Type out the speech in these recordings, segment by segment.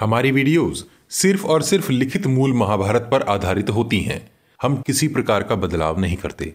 हमारी वीडियोस सिर्फ़ और सिर्फ़ लिखित मूल महाभारत पर आधारित होती हैं। हम किसी प्रकार का बदलाव नहीं करते।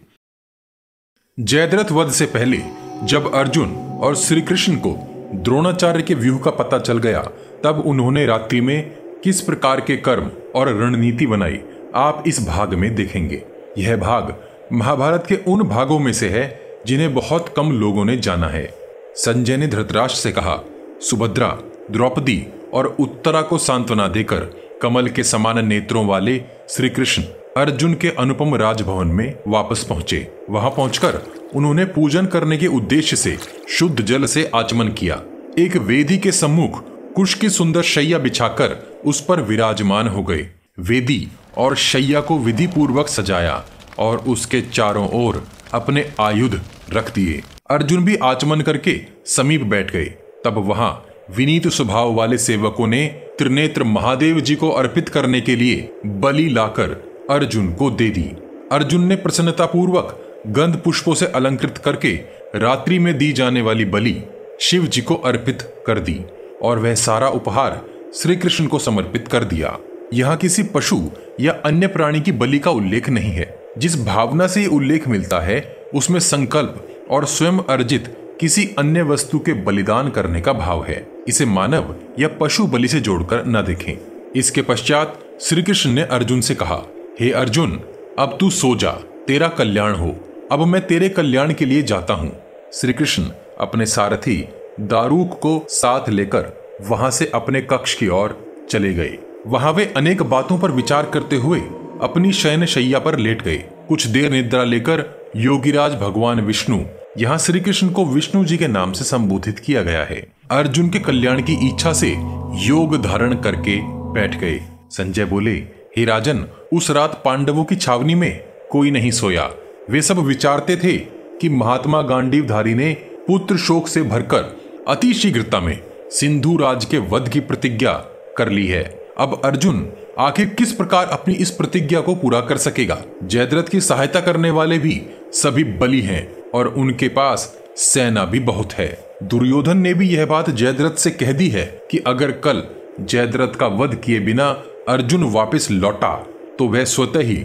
जयद्रथ वध से पहले, जब अर्जुन और श्री कृष्ण को द्रोणाचार्य के व्यूह का पता चल गया, तब उन्होंने रात्रि में किस प्रकार के कर्म और रणनीति बनाई, आप इस भाग में देखेंगे। यह भाग महाभारत के उन भागों में से है, जिन्हें बहुत कम लोगों ने जाना है। संजय ने धृतराष्ट्र से कहा, सुभद्रा, द्रौपदी और उत्तरा को सांत्वना देकर कमल के समान नेत्रों वाले श्री कृष्ण अर्जुन के अनुपम राजभवन में वापस पहुँचे। वहाँ पहुंचकर उन्होंने पूजन करने के उद्देश्य से शुद्ध जल से आचमन किया। एक वेदी के सम्मुख कुश की सुंदर शैया बिछाकर उस पर विराजमान हो गए। वेदी और शैया को विधि पूर्वक सजाया और उसके चारों ओर अपने आयुध रख दिए। अर्जुन भी आचमन करके समीप बैठ गए। तब वहाँ विनीत स्वभाव वाले सेवकों ने त्रिनेत्र महादेव जी को अर्पित करने के लिए बलि लाकर अर्जुन को दे दी। अर्जुन ने प्रसन्नता पूर्वक गंध पुष्पों से अलंकृत करके रात्रि में दी जाने वाली बलि शिव जी को अर्पित कर दी और वह सारा उपहार श्री कृष्ण को समर्पित कर दिया। यहाँ किसी पशु या अन्य प्राणी की बलि का उल्लेख नहीं है। जिस भावना से उल्लेख मिलता है, उसमें संकल्प और स्वयं अर्जित किसी अन्य वस्तु के बलिदान करने का भाव है। इसे मानव या पशु बलि से जोड़कर न देखें। इसके पश्चात श्री कृष्ण ने अर्जुन से कहा, हे hey अर्जुन, अब तू सो जा, तेरा कल्याण हो। अब मैं तेरे कल्याण के लिए जाता हूँ। श्री कृष्ण अपने सारथी दारूक को साथ लेकर वहाँ से अपने कक्ष की ओर चले गए। वहाँ वे अनेक बातों पर विचार करते हुए अपनी शयन शैया पर लेट गए। कुछ देर निद्रा लेकर योगीराज भगवान विष्णु यहाँ श्री कृष्ण को विष्णु जी के नाम से संबोधित किया गया है। अर्जुन के कल्याण की इच्छा से योग धारण करके बैठ गए। संजय बोले, हे राजन, उस रात पांडवों की छावनी में कोई नहीं सोया। वे सब विचारते थे कि महात्मा गांडीवधारी ने पुत्र शोक से भरकर अति शीघ्रता में सिंधु राज के वध की प्रतिज्ञा कर ली है। अब अर्जुन, आखिर किस प्रकार अपनी इस प्रतिज्ञा को पूरा कर सकेगा? जयद्रथ की सहायता करने वाले भी सभी बली हैं। और उनके पास सेना भी बहुत है। दुर्योधन ने भी यह बात जयद्रथ से कह दी है कि अगर कल जयद्रथ का वध किए बिना अर्जुन वापस लौटा तो वह स्वतः ही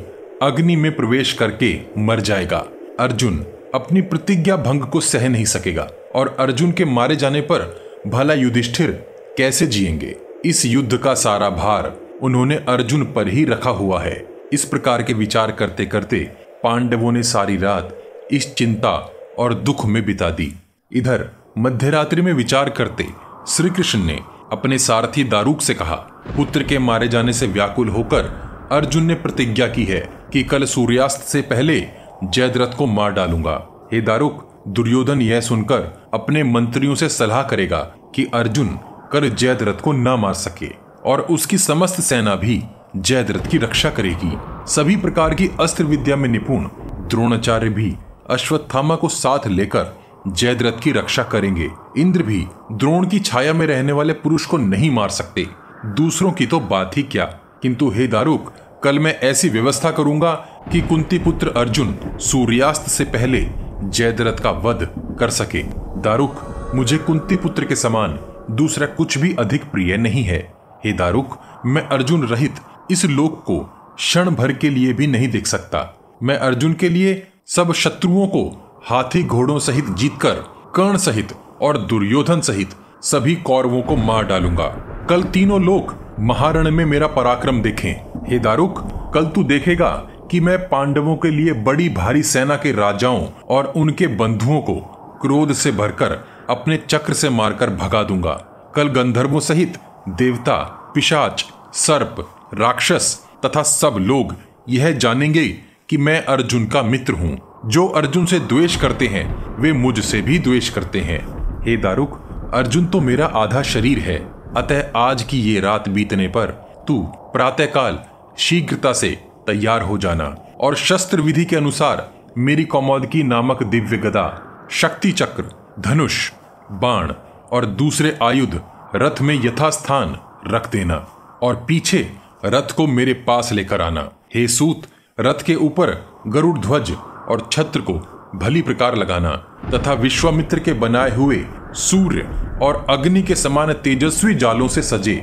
अग्नि में प्रवेश करके मर जाएगा। अर्जुन अपनी प्रतिज्ञा भंग को सह नहीं सकेगा और अर्जुन के मारे जाने पर भला युधिष्ठिर कैसे जिएँगे? इस युद्ध का सारा भार उन्होंने अर्जुन पर ही रखा हुआ है। इस प्रकार के विचार करते करते पांडवों ने सारी रात इस चिंता और दुख में बिता दी। इधर, मध्यरात्रि में विचार करते श्री कृष्ण ने अपने सारथी दारूक से कहा, पुत्र के मारे जाने से व्याकुल होकर अर्जुन ने प्रतिज्ञा की है कि कल सूर्यास्त से पहले जयद्रथ को मार डालूँगा। हे दारुक, दुर्योधन यह सुनकर अपने मंत्रियों से सलाह करेगा कि अर्जुन कर जयद्रथ को न मार सके और उसकी समस्त सेना भी जयद्रथ की रक्षा करेगी। सभी प्रकार की अस्त्र विद्या में निपुण, द्रोणाचार्य भी अश्वत्थामा को साथ लेकर जयद्रथ की रक्षा करेंगे। इंद्र भी द्रोण की छाया में रहने वाले पुरुष को नहीं मार सकते। दूसरों की तो बात ही क्या? किंतु हे दारुक, कल मैं ऐसी व्यवस्था करूँगा कि कुंती पुत्र अर्जुन सूर्यास्त से पहले जयद्रथ का वध कर सके। दारुक, मुझे कुंती पुत्र के समान दूसरा कुछ भी अधिक प्रिय नहीं है। हे दारुक, मैं अर्जुन रहित इस लोक को क्षण भर के लिए भी नहीं देख सकता। मैं अर्जुन के लिए सब शत्रुओं को हाथी घोड़ों सहित जीतकर, कर्ण सहित और दुर्योधन सहित सभी कौरवों को मार डालूँगा। कल तीनों लोग महारण में मेरा पराक्रम देखें। हे दारुक, कल तू देखेगा कि मैं पांडवों के लिए बड़ी भारी सेना के राजाओं और उनके बंधुओं को क्रोध से भरकर अपने चक्र से मारकर भगा दूँगा। कल गंधर्वों सहित देवता, पिशाच, सर्प, राक्षस तथा सब लोग यह जानेंगे कि मैं अर्जुन का मित्र हूँ। जो अर्जुन से द्वेष करते हैं, वे मुझसे भी द्वेष करते हैं। हे दारुक, अर्जुन तो मेरा आधा शरीर है। अतः आज की ये रात बीतने पर तू प्रातःकाल शीघ्रता से तैयार हो जाना और शस्त्र विधि के अनुसार मेरी कौमोदकी नामक दिव्य गदा, शक्ति चक्र, धनुष, बाण और दूसरे आयुध रथ में यथास्थान रख देना और पीछे रथ को मेरे पास लेकर आना। हे सूत रथ के ऊपर गरुड़ ध्वज और छत्र को भली प्रकार लगाना तथा विश्वामित्र के बनाए हुए सूर्य और अग्नि के समान तेजस्वी जालों से सजे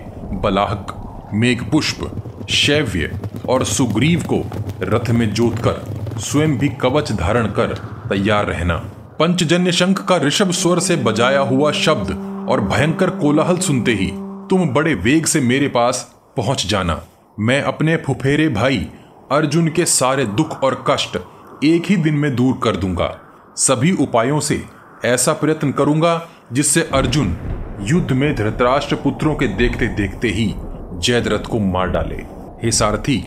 बलाहक, मेघपुष्प, शैव्य और सुग्रीव को रथ में जोत कर स्वयं भी कवच धारण कर तैयार रहना। पंचजन्य शंख का ऋषभ स्वर से बजाया हुआ शब्द और भयंकर कोलाहल सुनते ही तुम बड़े वेग से मेरे पास पहुँच जाना। मैं अपने फुफेरे भाई अर्जुन के सारे दुख और कष्ट एक ही दिन में दूर कर दूँगा। सभी उपायों से ऐसा प्रयत्न करूँगा जिससे अर्जुन युद्ध में धृतराष्ट्र पुत्रों के देखते देखते ही जयद्रथ को मार डाले। हे सारथी,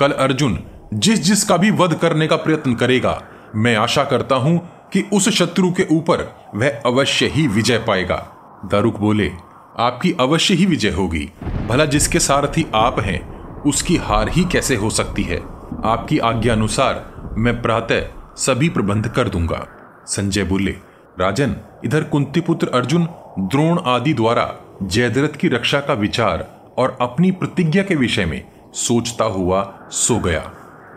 कल अर्जुन जिस जिस का भी वध करने का प्रयत्न करेगा, मैं आशा करता हूँ कि उस शत्रु के ऊपर वह अवश्य ही विजय पाएगा। दारुक बोले, आपकी अवश्य ही विजय होगी। भला जिसके सारथी आप हैं उसकी हार ही कैसे हो सकती है? आपकी आज्ञा अनुसार मैं प्रातः सभी प्रबंध कर दूँगा। संजय बोले, राजन, इधर कुंती पुत्र अर्जुन द्रोण आदि द्वारा जयद्रथ की रक्षा का विचार और अपनी प्रतिज्ञा के विषय में सोचता हुआ सो गया।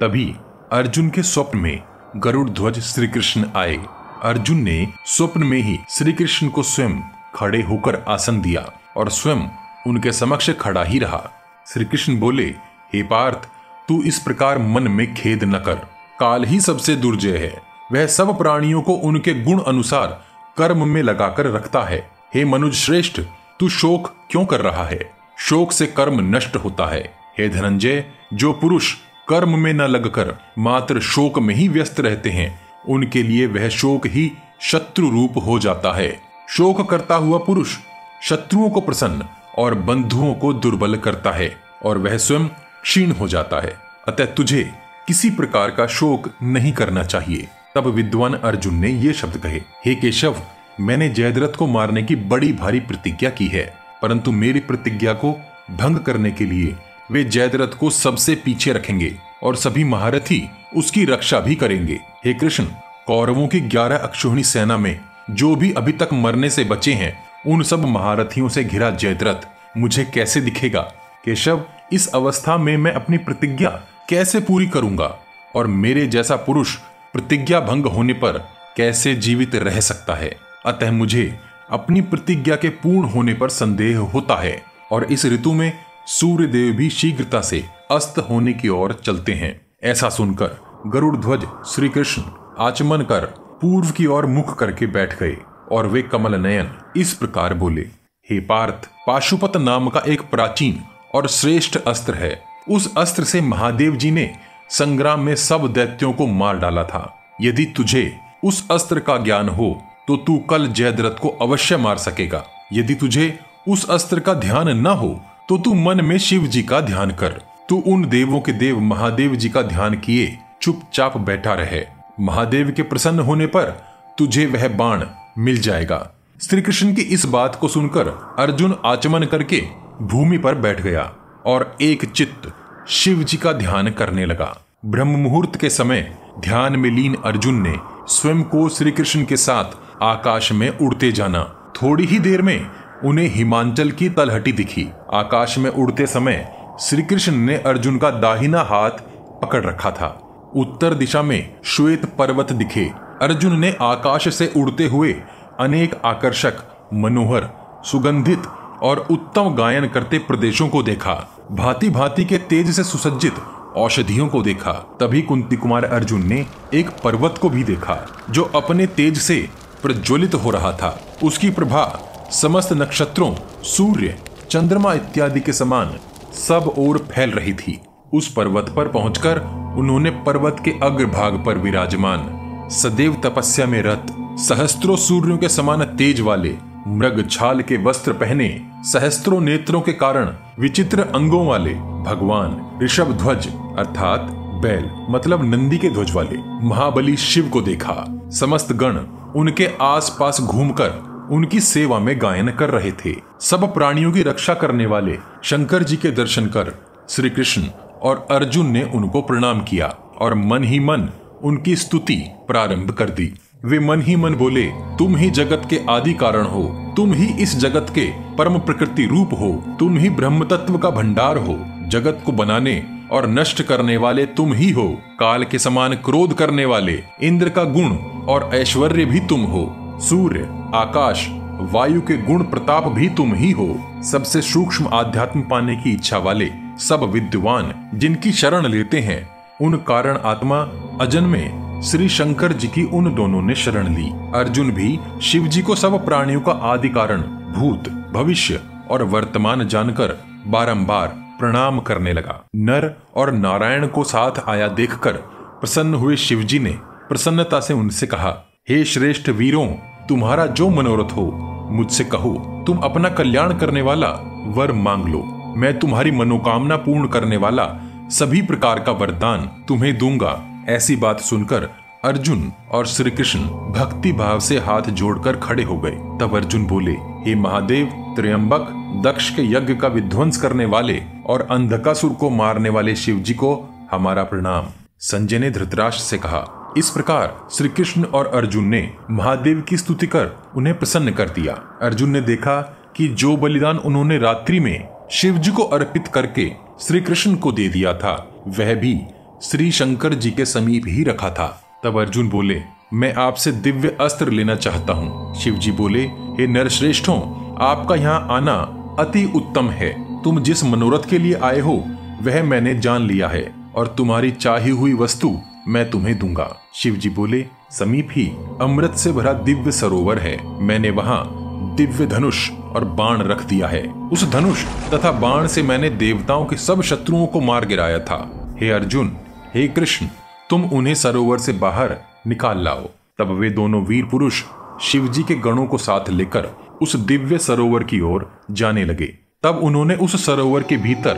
तभी अर्जुन के स्वप्न में गरुड़ ध्वज श्री कृष्ण आए। अर्जुन ने स्वप्न में ही श्री कृष्ण को स्वयं खड़े होकर आसन दिया और स्वयं उनके समक्ष खड़ा ही रहा। श्री कृष्ण बोले, हे पार्थ, तू इस प्रकार मन में खेद न कर। काल ही सबसे दुर्जय है। वह सब प्राणियों को उनके गुण अनुसार कर्म में लगाकर रखता है। हे मनुज श्रेष्ठ, तू शोक क्यों कर रहा है? शोक से कर्म नष्ट होता है। हे धनंजय, जो पुरुष कर्म में न लगकर मात्र शोक में ही व्यस्त रहते हैं, उनके लिए वह शोक ही शत्रु रूप हो जाता है। शोक करता हुआ पुरुष, शत्रुओं को प्रसन्न और बंधुओं को दुर्बल करता है और वह स्वयं क्षीण हो जाता है। अतः तुझे किसी प्रकार का शोक नहीं करना चाहिए। तब विद्वान अर्जुन ने ये शब्द कहे, हे केशव, मैंने जयद्रथ को मारने की बड़ी भारी प्रतिज्ञा की है, परंतु मेरी प्रतिज्ञा को भंग करने के लिए वे जयद्रथ को सबसे पीछे रखेंगे और सभी महारथी उसकी रक्षा भी करेंगे। हे कृष्ण, कौरवों की ग्यारह अक्षोहिणी सेना में जो भी अभी तक मरने से बचे हैं उन सब महारथियों से घिरा जयद्रथ, मुझे कैसे दिखेगा? केशव, इस अवस्था में मैं अपनी प्रतिज्ञा कैसे पूरी करूँगा? और मेरे जैसा पुरुष प्रतिज्ञा भंग होने पर कैसे जीवित रह सकता है? अतः मुझे अपनी प्रतिज्ञा के पूर्ण होने पर संदेह होता है, और इस ऋतु में सूर्य देव भी शीघ्रता से अस्त होने की ओर चलते हैं। ऐसा सुनकर गरुड़ ध्वज श्री कृष्ण आचमन कर पूर्व की ओर मुख करके बैठ गए। और वे कमल नयन इस प्रकार बोले, हे पार्थ, पाशुपत नाम का एक प्राचीन और श्रेष्ठ अस्त्र है। उस अस्त्र से महादेव जी ने संग्राम में सब दैत्यों को मार डाला था। यदि तुझे उस अस्त्र का ज्ञान हो तो तू कल जयद्रथ को अवश्य मार सकेगा। यदि तुझे उस अस्त्र का ध्यान न हो तो तू मन में शिव जी का ध्यान कर। तू उन देवों के देव महादेव जी का ध्यान किए, चुपचाप बैठा रहे। महादेव के प्रसन्न होने पर तुझे वह बाण मिल जाएगा। श्री कृष्ण की इस बात को सुनकर अर्जुन आचमन करके भूमि पर बैठ गया और एक चित्त शिव जी का ध्यान करने लगा। ब्रह्म मुहूर्त के समय ध्यान में लीन अर्जुन ने स्वयं को श्री कृष्ण के साथ आकाश में उड़ते जाना। थोड़ी ही देर में उन्हें हिमांचल की तलहटी दिखी। आकाश में उड़ते समय श्री कृष्ण ने अर्जुन का दाहिना हाथ पकड़ रखा था। उत्तर दिशा में श्वेत पर्वत दिखे। अर्जुन ने आकाश से उड़ते हुए अनेक आकर्षक, मनोहर, सुगंधित और उत्तम गायन करते प्रदेशों को देखा। भांति भांति के तेज से सुसज्जित औषधियों को देखा। तभी कुंती कुमार अर्जुन ने एक पर्वत को भी देखा, जो अपने तेज से प्रज्वलित हो रहा था। उसकी प्रभा, समस्त नक्षत्रों, सूर्य, चंद्रमा इत्यादि के समान सब ओर फैल रही थी। उस पर्वत पर पहुंचकर उन्होंने पर्वत के अग्रभाग पर विराजमान सदैव तपस्या में रत, सहस्त्रों सूर्यों के समान तेज वाले, मृग छाल के वस्त्र पहने, सहस्त्रों नेत्रों के कारण विचित्र अंगों वाले, भगवान, ऋषभ ध्वज, अर्थात बैल मतलब नंदी के ध्वज वाले, महाबली शिव को देखा। समस्त गण उनके आसपास घूमकर उनकी सेवा में गायन कर रहे थे। सब प्राणियों की रक्षा करने वाले शंकर जी के दर्शन कर श्री कृष्ण और अर्जुन ने उनको प्रणाम किया और मन ही मन उनकी स्तुति प्रारंभ कर दी। वे मन ही मन बोले, तुम ही जगत के आदि कारण हो, तुम ही इस जगत के परम प्रकृति रूप हो, तुम ही ब्रह्म तत्व का भंडार हो, जगत को बनाने और नष्ट करने वाले तुम ही हो, काल के समान क्रोध करने वाले, इंद्र का गुण और ऐश्वर्य भी तुम हो, सूर्य, आकाश, वायु के गुण प्रताप भी तुम ही हो, सबसे सूक्ष्म आध्यात्म पाने की इच्छा वाले सब विद्वान, जिनकी शरण लेते हैं उन कारण आत्मा अजन में श्री शंकर जी की उन दोनों ने शरण ली। अर्जुन भी शिव जी को सब प्राणियों का आदि कारण, भूत, भविष्य और वर्तमान जानकर बारंबार प्रणाम करने लगा। नर और नारायण को साथ आया देखकर प्रसन्न हुए शिव जी ने प्रसन्नता से उनसे कहा, हे श्रेष्ठ वीरों, तुम्हारा जो मनोरथ हो, मुझसे कहो, तुम अपना कल्याण करने वाला वर मांग लो। मैं तुम्हारी मनोकामना पूर्ण करने वाला सभी प्रकार का वरदान तुम्हें दूँगा। ऐसी बात सुनकर अर्जुन और श्री कृष्ण भक्ति भाव से हाथ जोड़कर खड़े हो गए। तब अर्जुन बोले, हे महादेव, त्र्यंबक, दक्ष के यज्ञ का विध्वंस करने वाले और अंधकासुर को मारने वाले शिव जी को हमारा प्रणाम। संजय ने धृतराष्ट्र से कहा, इस प्रकार श्री कृष्ण और अर्जुन ने महादेव की स्तुति कर उन्हें प्रसन्न कर दिया। अर्जुन ने देखा कि जो बलिदान उन्होंने रात्रि में शिव जी को अर्पित करके श्री कृष्ण को दे दिया था। वह भी श्री शंकर जी के समीप ही रखा था। तब अर्जुन बोले, मैं आपसे दिव्य अस्त्र लेना चाहता हूँ। शिव जी बोले, हे नरश्रेष्ठों, आपका यहाँ आना अति उत्तम है। तुम जिस मनोरथ के लिए आए हो, वह मैंने जान लिया है, और तुम्हारी चाही हुई वस्तु मैं तुम्हें दूँगा। शिव जी बोले, समीप ही अमृत से भरा दिव्य सरोवर है। मैंने वहाँ दिव्य धनुष और बाण रख दिया है। उस धनुष तथा बाण से मैंने देवताओं के सब शत्रुओं को मार गिराया था। हे अर्जुन, हे कृष्ण, तुम उन्हें सरोवर से बाहर निकाल लाओ। तब वे दोनों वीर पुरुष शिवजी के गणों को साथ लेकर उस दिव्य सरोवर की ओर जाने लगे। तब उन्होंने उस सरोवर के भीतर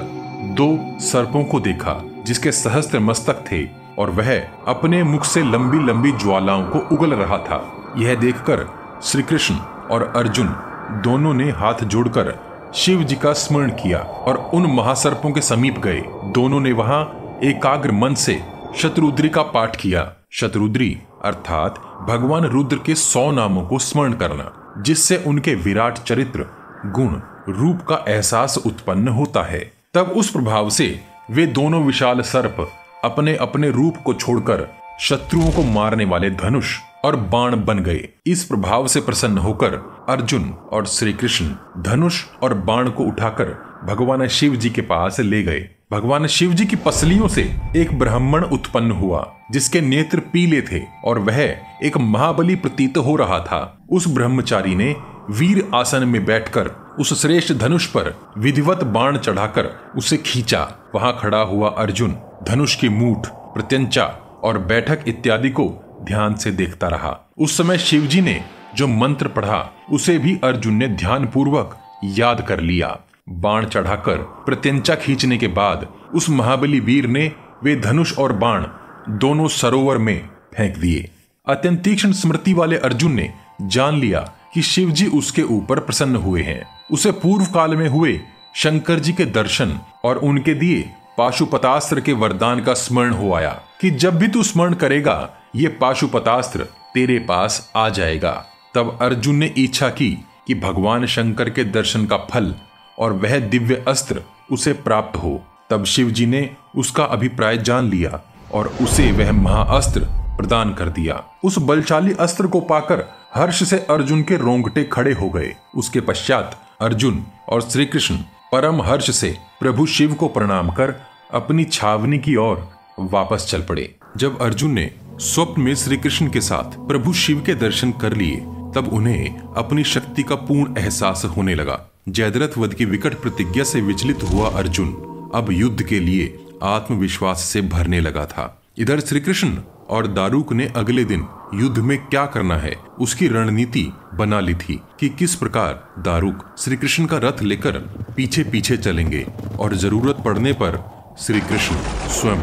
दो सर्पों को देखा, जिसके सहस्त्र मस्तक थे, और वह अपने मुख से लंबी लंबी ज्वालाओं को उगल रहा था। यह देखकर श्री कृष्ण और अर्जुन दोनों ने हाथ जोड़कर शिव जी का स्मरण किया और उन महासर्पों के समीप गए। दोनों ने वहाँ एकाग्र मन से शत्रुद्री का पाठ किया। शत्रुद्री, अर्थात भगवान रुद्र के सौ नामों को स्मरण करना, जिससे उनके विराट चरित्र, गुण, रूप का एहसास उत्पन्न होता है। तब उस प्रभाव से वे दोनों विशाल सर्प अपने अपने रूप को छोड़कर शत्रुओं को मारने वाले धनुष और बाण बन गए। इस प्रभाव से प्रसन्न होकर अर्जुन और श्री कृष्ण धनुष और बाण को उठाकर भगवान शिव जी के पास ले गए। भगवान शिव जी की पसलियों से एक ब्राह्मण उत्पन्न हुआ, जिसके नेत्र पीले थे और वह एक महाबली प्रतीत हो रहा था। उस ब्रह्मचारी ने वीर आसन में बैठकर उस श्रेष्ठ धनुष पर विधिवत बाण चढ़ाकर उसे खींचा। वहाँ खड़ा हुआ अर्जुन, धनुष की मूठ, प्रत्यंचा और बैठक इत्यादि को ध्यान से देखता रहा। उस समय शिवजी ने जो मंत्र पढ़ा, उसे भी अर्जुन ने ध्यान पूर्वक याद कर लिया। बाण चढ़ाकर प्रत्यंचा खींचने के बाद उस महाबली वीर ने वे धनुष और बाण दोनों सरोवर में फेंक दिए। अत्यंत तीक्ष्ण स्मृति वाले अर्जुन ने जान लिया कि शिवजी उसके ऊपर प्रसन्न हुए हैं। उसे पूर्व काल में हुए शंकर जी के दर्शन और उनके दिए पाशुपतास्त्र के वरदान का स्मरण हो आया कि जब भी तू स्मरण करेगा, ये पाशुपतास्त्र तेरे पास आ जाएगा। तब अर्जुन ने इच्छा की कि भगवान शंकर के दर्शन का फल और वह दिव्य अस्त्र उसे प्राप्त हो। तब शिव जी ने उसका अभिप्राय जान लिया और उसे वह महाअस्त्र प्रदान कर दिया। उस बलशाली अस्त्र को पाकर हर्ष से अर्जुन के रोंगटे खड़े हो गए। उसके पश्चात अर्जुन और श्री कृष्ण परम हर्ष से प्रभु शिव को प्रणाम कर अपनी छावनी की ओर वापस चल पड़े। जब अर्जुन ने स्वप्न में श्री कृष्ण के साथ प्रभु शिव के दर्शन कर लिए, तब उन्हें अपनी शक्ति का पूर्ण एहसास होने लगा। जयद्रथ वध की विकट प्रतिज्ञा से विचलित हुआ अर्जुन। अब युद्ध के लिए आत्मविश्वास से भरने लगा था। इधर श्री कृष्ण और दारूक ने अगले दिन युद्ध में क्या करना है? उसकी रणनीति बना ली थी कि किस प्रकार दारूक श्री कृष्ण का रथ लेकर पीछे पीछे चलेंगे और ज़रूरत पड़ने पर श्री कृष्ण स्वयं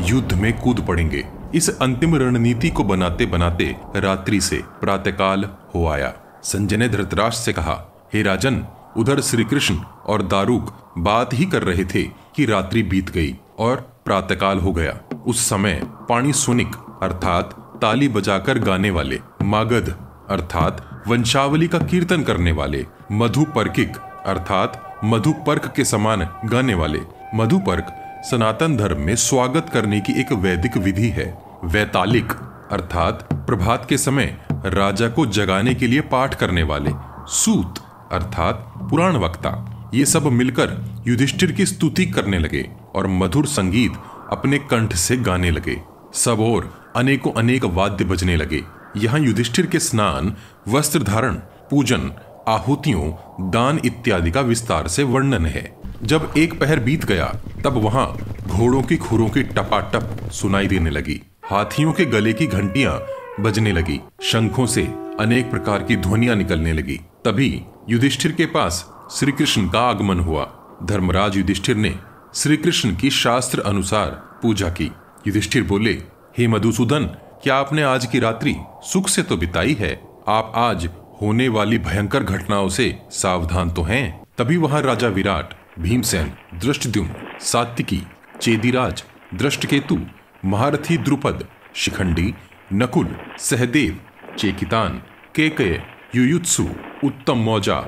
युद्ध में कूद पड़ेंगे। इस अंतिम रणनीति को बनाते बनाते रात्रि से प्रातःकाल हो आया। संजय ने धृतराष्ट्र से कहा, हे राजन, उधर श्री कृष्ण और दारूक बात ही कर रहे थे कि रात्रि बीत गई और प्रातःकाल हो गया। उस समय पानी सुनिक, अर्थात ताली बजाकर गाने वाले, मागध, अर्थात वंशावली का कीर्तन करने वाले, मधुपर्किक, अर्थात मधुपर्क के समान गाने वाले। मधुपर्क, सनातन धर्म में स्वागत करने की एक वैदिक विधि है। वैतालिक, अर्थात प्रभात के समय राजा को जगाने के लिए पाठ करने वाले। सूत, अर्थात पुराण वक्ता, ये सब मिलकर युधिष्ठिर की स्तुति करने लगे और मधुर संगीत अपने कंठ से गाने लगे। सब और अनेकों अनेक वाद्य बजने लगे। यहाँ युधिष्ठिर के स्नान, वस्त्र धारण, पूजन, आहुतियों, दान इत्यादि का विस्तार से वर्णन है। जब एक पहर बीत गया, तब वहाँ घोड़ों की खुरों की टपाटप सुनाई देने लगी। हाथियों के गले की घंटियाँ बजने लगी। शंखों से अनेक प्रकार की ध्वनियाँ निकलने लगी। तभी युधिष्ठिर के पास श्री कृष्ण का आगमन हुआ। धर्मराज युधिष्ठिर ने श्री कृष्ण की शास्त्र अनुसार पूजा की। युधिष्ठिर बोले, हे मधुसूदन, क्या आपने आज की रात्रि सुख से तो बिताई है? आप आज होने वाली भयंकर घटनाओं से सावधान तो हैं। तभी वहाँ राजा विराट, भीमसेन दृष्टद्युम सात्विकी, चेदिराज, दृष्टकेतु, महारथी द्रुपद, शिखंडी, नकुल, सहदेव, चेकितान, केकय, युयुत्सु, उत्तम मौजा,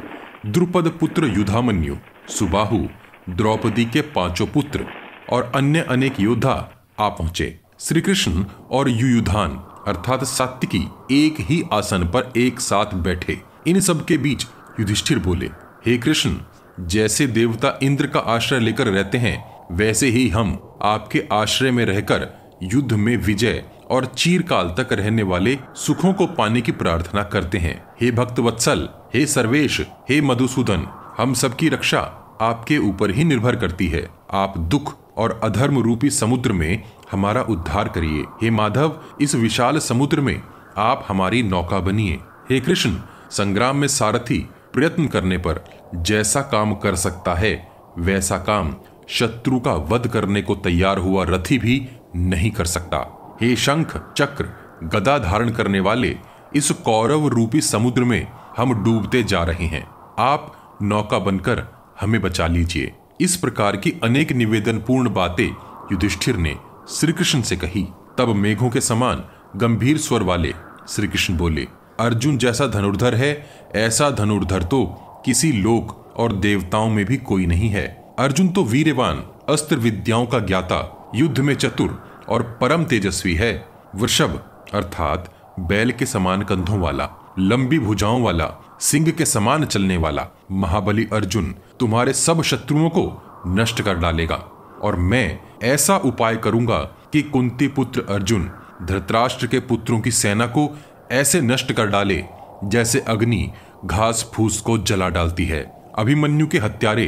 द्रुपद पुत्र युधामन्यु, सुबाहु, द्रौपदी के पाँचों पुत्र और अन्य अनेक योद्धा आ पहुँचे। श्री कृष्ण और युयुधान, अर्थात सात्विकी, एक ही आसन पर एक साथ बैठे। इन सब के बीच युधिष्ठिर बोले, हे कृष्ण, जैसे देवता इंद्र का आश्रय लेकर रहते हैं, वैसे ही हम आपके आश्रय में रहकर युद्ध में विजय और चीरकाल तक रहने वाले सुखों को पाने की प्रार्थना करते हैं। हे भक्त वत्सल हे सर्वेश, हे मधुसूदन, हम सबकी रक्षा आपके ऊपर ही निर्भर करती है। आप दुख और अधर्म रूपी समुद्र में हमारा उद्धार करिए। हे माधव, इस विशाल समुद्र में आप हमारी नौका बनिए। हे कृष्ण, संग्राम में सारथी प्रयत्न करने पर जैसा काम कर सकता है, वैसा काम शत्रु का वध करने को तैयार हुआ रथी भी नहीं कर सकता। हे शंख, चक्र, गदा धारण करने वाले इस कौरव रूपी समुद्र में हम डूबते जा रहे हैं। आप नौका बनकर हमें बचा लीजिए। इस प्रकार की अनेक निवेदन पूर्ण बातें युधिष्ठिर ने श्री कृष्ण से कही। तब मेघों के समान गंभीर स्वर वाले श्री कृष्ण बोले, अर्जुन जैसा धनुर्धर है, ऐसा धनुर्धर तो किसी लोक और देवताओं में भी कोई नहीं है। अर्जुन तो वीरवान, अस्त्र विद्याओं का ज्ञाता, युद्ध में चतुर और परम तेजस्वी है। वृषभ, अर्थात बैल के समान कंधों वाला, लंबी भुजाओं वाला सिंह के समान चलने वाला महाबली अर्जुन तुम्हारे सब शत्रुओं को नष्ट कर डालेगा। और मैं ऐसा उपाय करूँगा कि कुंती पुत्र अर्जुन धृतराष्ट्र के पुत्रों की सेना को ऐसे नष्ट कर डाले जैसे अग्नि घास फूस को जला डालती है। अभिमन्यु के हत्यारे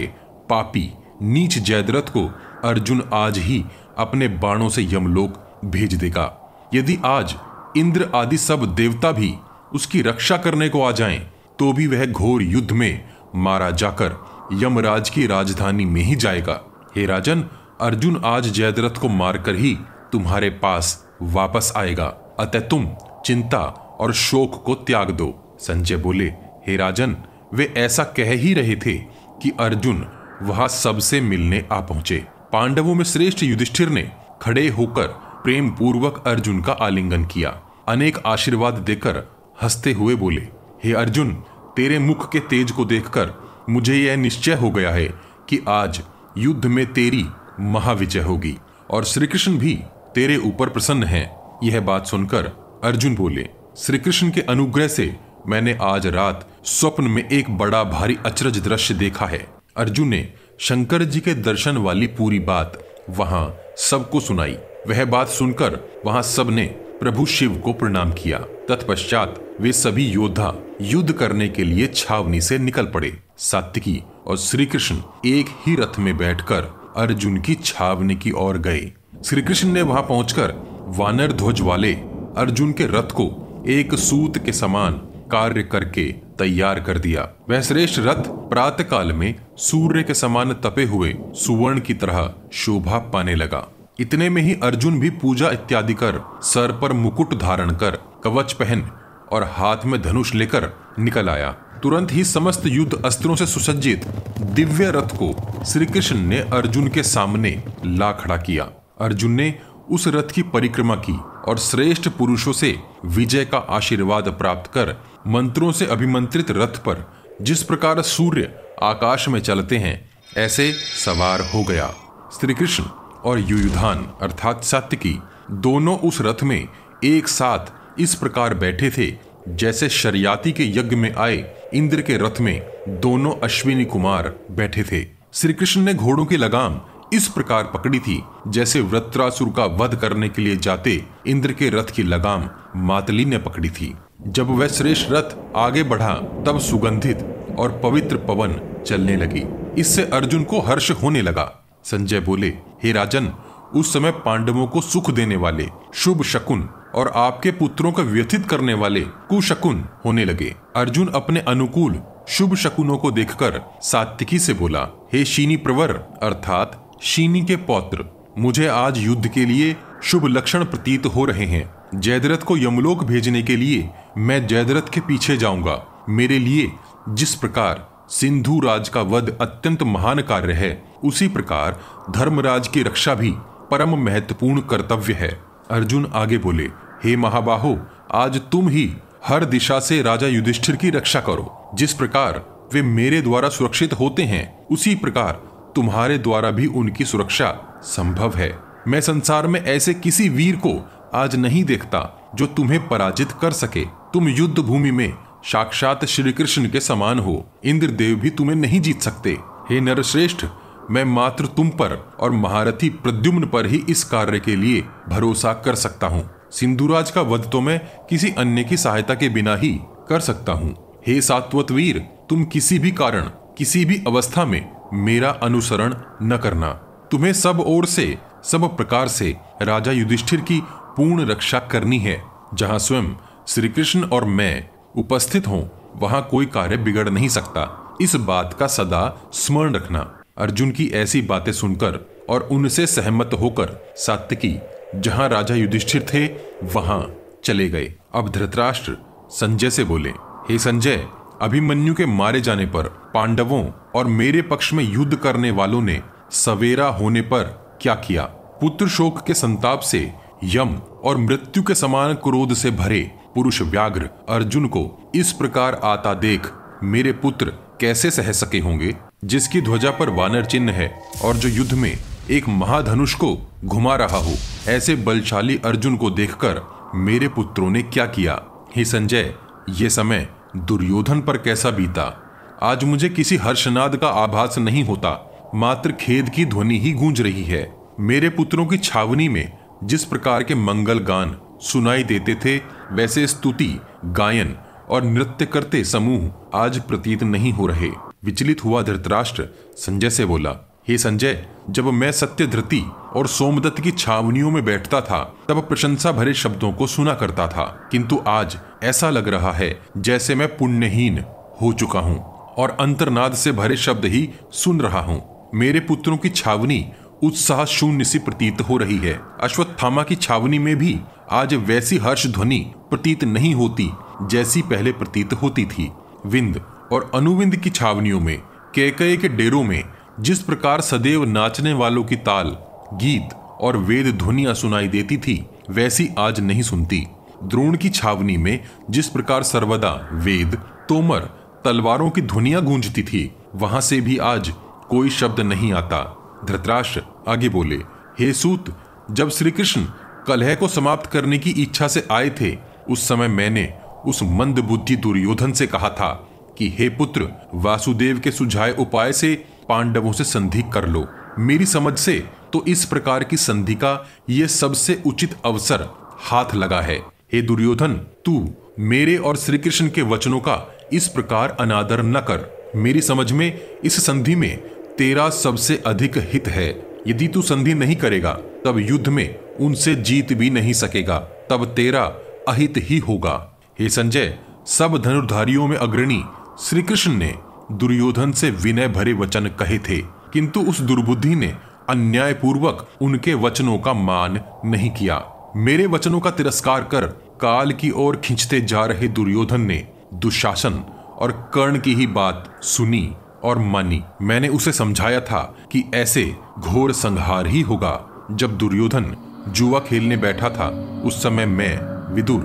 पापी नीच जयद्रथ को अर्जुन आज ही अपने बाणों से यमलोक भेज देगा। यदि आज इंद्र आदि सब देवता भी उसकी रक्षा करने को आ जाएँ, तो भी वह घोर युद्ध में मारा जाकर यमराज की राजधानी में ही जाएगा। हे राजन, अर्जुन आज जयद्रथ को मारकर ही तुम्हारे पास वापस आएगा। अतः तुम चिंता और शोक को त्याग दो। संजय बोले, हे राजन, वे ऐसा कह ही रहे थे कि अर्जुन वहाँ सबसे मिलने आ पहुँचे। पांडवों में श्रेष्ठ युधिष्ठिर ने खड़े होकर प्रेम पूर्वक अर्जुन का आलिंगन किया। अनेक आशीर्वाद देकर हँसते हुए बोले हे अर्जुन, तेरे मुख के तेज को देखकर मुझे यह निश्चय हो गया है कि आज युद्ध में तेरी महाविजय होगी और श्री कृष्ण भी तेरे ऊपर प्रसन्न हैं। यह बात सुनकर अर्जुन बोले श्री कृष्ण के अनुग्रह से मैंने आज रात स्वप्न में एक बड़ा भारी अचरज दृश्य देखा है। अर्जुन ने शंकर जी के दर्शन वाली पूरी बात वहाँ सबको सुनाई। वह बात सुनकर वहाँ सबने प्रभु शिव को प्रणाम किया। तत्पश्चात वे सभी योद्धा युद्ध करने के लिए छावनी से निकल पड़े। सात्विकी और श्री कृष्ण एक ही रथ में बैठकर अर्जुन की छावनी की ओर गए। श्री कृष्ण ने वहाँ पहुंचकर वानर ध्वज वाले अर्जुन के रथ को एक सूत के समान कार्य करके तैयार कर दिया। वह श्रेष्ठ रथ प्रातः काल में सूर्य के समान तपे हुए सुवर्ण की तरह शोभा पाने लगा। इतने में ही अर्जुन भी पूजा इत्यादि कर, सर पर मुकुट धारण कर, कवच पहन और हाथ में धनुष लेकर निकल आया। तुरंत ही समस्त युद्ध अस्त्रों से सुसज्जित दिव्य रथ को श्री कृष्ण ने अर्जुन के सामने ला खड़ा किया। अर्जुन ने उस रथ की परिक्रमा की और श्रेष्ठ पुरुषों से विजय का आशीर्वाद प्राप्त कर मंत्रों से अभिमंत्रित रथ पर, जिस प्रकार सूर्य आकाश में चलते हैं, ऐसे सवार हो गया। श्री कृष्ण और युयुधान, अर्थात सत्य की दोनों उस रथ में एक साथ इस प्रकार बैठे थे, जैसे शरियाती के यज्ञ में आए इंद्र के रथ में दोनों अश्विनी कुमार बैठे थे। श्री कृष्ण ने घोड़ों की लगाम इस प्रकार पकड़ी थी, जैसे वृत्रासुर का वध करने के लिए जाते इंद्र के रथ की लगाम मातली ने पकड़ी थी। जब वह श्रेष्ठ रथ आगे बढ़ा, तब सुगंधित और पवित्र पवन चलने लगी। इससे अर्जुन को हर्ष होने लगा। संजय बोले हे राजन, उस समय पांडवों को सुख देने वाले, शुभ शकुन और आपके पुत्रों को व्यथित करने वाले कुशकुन होने लगे। अर्जुन अपने अनुकूल शुभ शकुनों को देखकर सात्विकी से बोला, हे शीनी प्रवर, अर्थात शीनी के पौत्र, मुझे आज युद्ध के लिए शुभ लक्षण प्रतीत हो रहे हैं। जयद्रथ को यमलोक भेजने के लिए मैं जयद्रथ के पीछे जाऊँगा। मेरे लिए जिस प्रकार सिंधु राज का वध अत्यंत महान कार्य है। उसी प्रकार धर्मराज की रक्षा भी परम महत्वपूर्ण कर्तव्य है। अर्जुन आगे बोले, हे महाबाहो, आज तुम ही हर दिशा से राजा युधिष्ठिर की रक्षा करो। जिस प्रकार वे मेरे द्वारा सुरक्षित होते हैं, उसी प्रकार तुम्हारे द्वारा भी उनकी सुरक्षा संभव है। मैं संसार में ऐसे किसी वीर को आज नहीं देखता जो तुम्हें पराजित कर सके। तुम युद्ध भूमि में साक्षात श्री कृष्ण के समान हो। इंद्र देव भी तुम्हें नहीं जीत सकते। हे नरश्रेष्ठ, मैं मात्र तुम पर और महारथी प्रद्युम्न पर ही इस कार्य के लिए भरोसा कर सकता हूँ। सिंधुराज का वध तो मैं किसी अन्य की सहायता के बिना ही कर सकता हूँ। हे सात्वत वीर, तुम किसी भी कारण, किसी भी अवस्था में मेरा अनुसरण न करना। तुम्हें सब ओर से, सब प्रकार से राजा युधिष्ठिर की पूर्ण रक्षा करनी है, जहाँ स्वयं श्री कृष्ण और मैं उपस्थित हों, वहाँ कोई कार्य बिगड़ नहीं सकता। इस बात का सदा स्मरण रखना। अर्जुन की ऐसी बातें सुनकर और उनसे सहमत होकर सात्यकी जहाँ राजा युधिष्ठिर थे, वहाँ चले गए। अब धृतराष्ट्र संजय से बोले, हे संजय, अभिमन्यु के मारे जाने पर पांडवों और मेरे पक्ष में युद्ध करने वालों ने सवेरा होने पर क्या किया? पुत्र शोक के संताप से, यम और मृत्यु के समान क्रोध से भरे पुरुष व्याघ्र अर्जुन को इस प्रकार आता देख मेरे पुत्र कैसे सह सके होंगे? जिसकी ध्वजा पर वानर चिन्ह है और जो युद्ध में एक महाधनुष को घुमा रहा हो, ऐसे बलशाली अर्जुन को देखकर मेरे पुत्रों ने क्या किया? हे संजय, ये समय दुर्योधन पर कैसा बीता? आज मुझे किसी हर्षनाद का आभास नहीं होता, मात्र खेद की ध्वनि ही गूंज रही है। मेरे पुत्रों की छावनी में जिस प्रकार के मंगल गान सुनाई देते थे, वैसे स्तुति, गायन और नृत्य करते समूह आज प्रतीत नहीं हो रहे। विचलित हुआ धृतराष्ट्र संजय से बोला, हे संजय, जब मैं सत्य धृति और सोमदत्त की छावनियों में बैठता था, तब प्रशंसा भरे शब्दों को सुना करता था। किंतु आज ऐसा लग रहा है, जैसे मैं पुण्यहीन हो चुका हूँ और अंतर्नाद से भरे शब्द ही सुन रहा हूँ। मेरे पुत्रों की छावनी उत्साह शून्य सी प्रतीत हो रही है। अश्वत्थामा की छावनी में भी आज वैसी हर्ष ध्वनि प्रतीत नहीं होती जैसी पहले प्रतीत होती थी। विंद और अनुविंद की छावनियों में केकय के डेरों में जिस प्रकार सदैव नाचने वालों की ताल, गीत और वेद ध्वनिया सुनाई देती थी, वैसी आज नहीं सुनती। द्रोण की छावनी में जिस प्रकार सर्वदा वेद, तोमर, तलवारों की ध्वनिया गूंजती थी, वहाँ से भी आज कोई शब्द नहीं आता। धृतराष्ट्र, आगे बोले, हे सूत, जब श्री कृष्ण कलह को समाप्त करने की इच्छा से आए थे, उस समय मैंने उस मंद बुद्धि दुर्योधन से कहा था कि, हे पुत्र, वासुदेव के सुझाए उपाय से पांडवों से संधि कर लो। मेरी समझ से तो इस प्रकार की संधि का यह सबसे उचित अवसर हाथ लगा है। हे दुर्योधन, तू मेरे और श्री कृष्ण के वचनों का इस प्रकार अनादर न कर। मेरी समझ में इस संधि में तेरा सबसे अधिक हित है। यदि तू संधि नहीं करेगा, तब युद्ध में उनसे जीत भी नहीं सकेगा, तब तेरा अहित ही होगा। हे संजय, सब धनुर्धारियों में अग्रणी श्री कृष्ण ने दुर्योधन से विनय भरे वचन कहे थे, किंतु उस दुर्बुद्धि ने अन्याय पूर्वक उनके वचनों का मान नहीं किया। मेरे वचनों का तिरस्कार कर काल की ओर खींचते जा रहे दुर्योधन ने दुशासन और कर्ण की ही बात सुनी। और मानी। मैंने उसे समझाया था कि ऐसे घोर संहार ही होगा। जब दुर्योधन जुआ खेलने बैठा था, उस समय मैं, विदुर,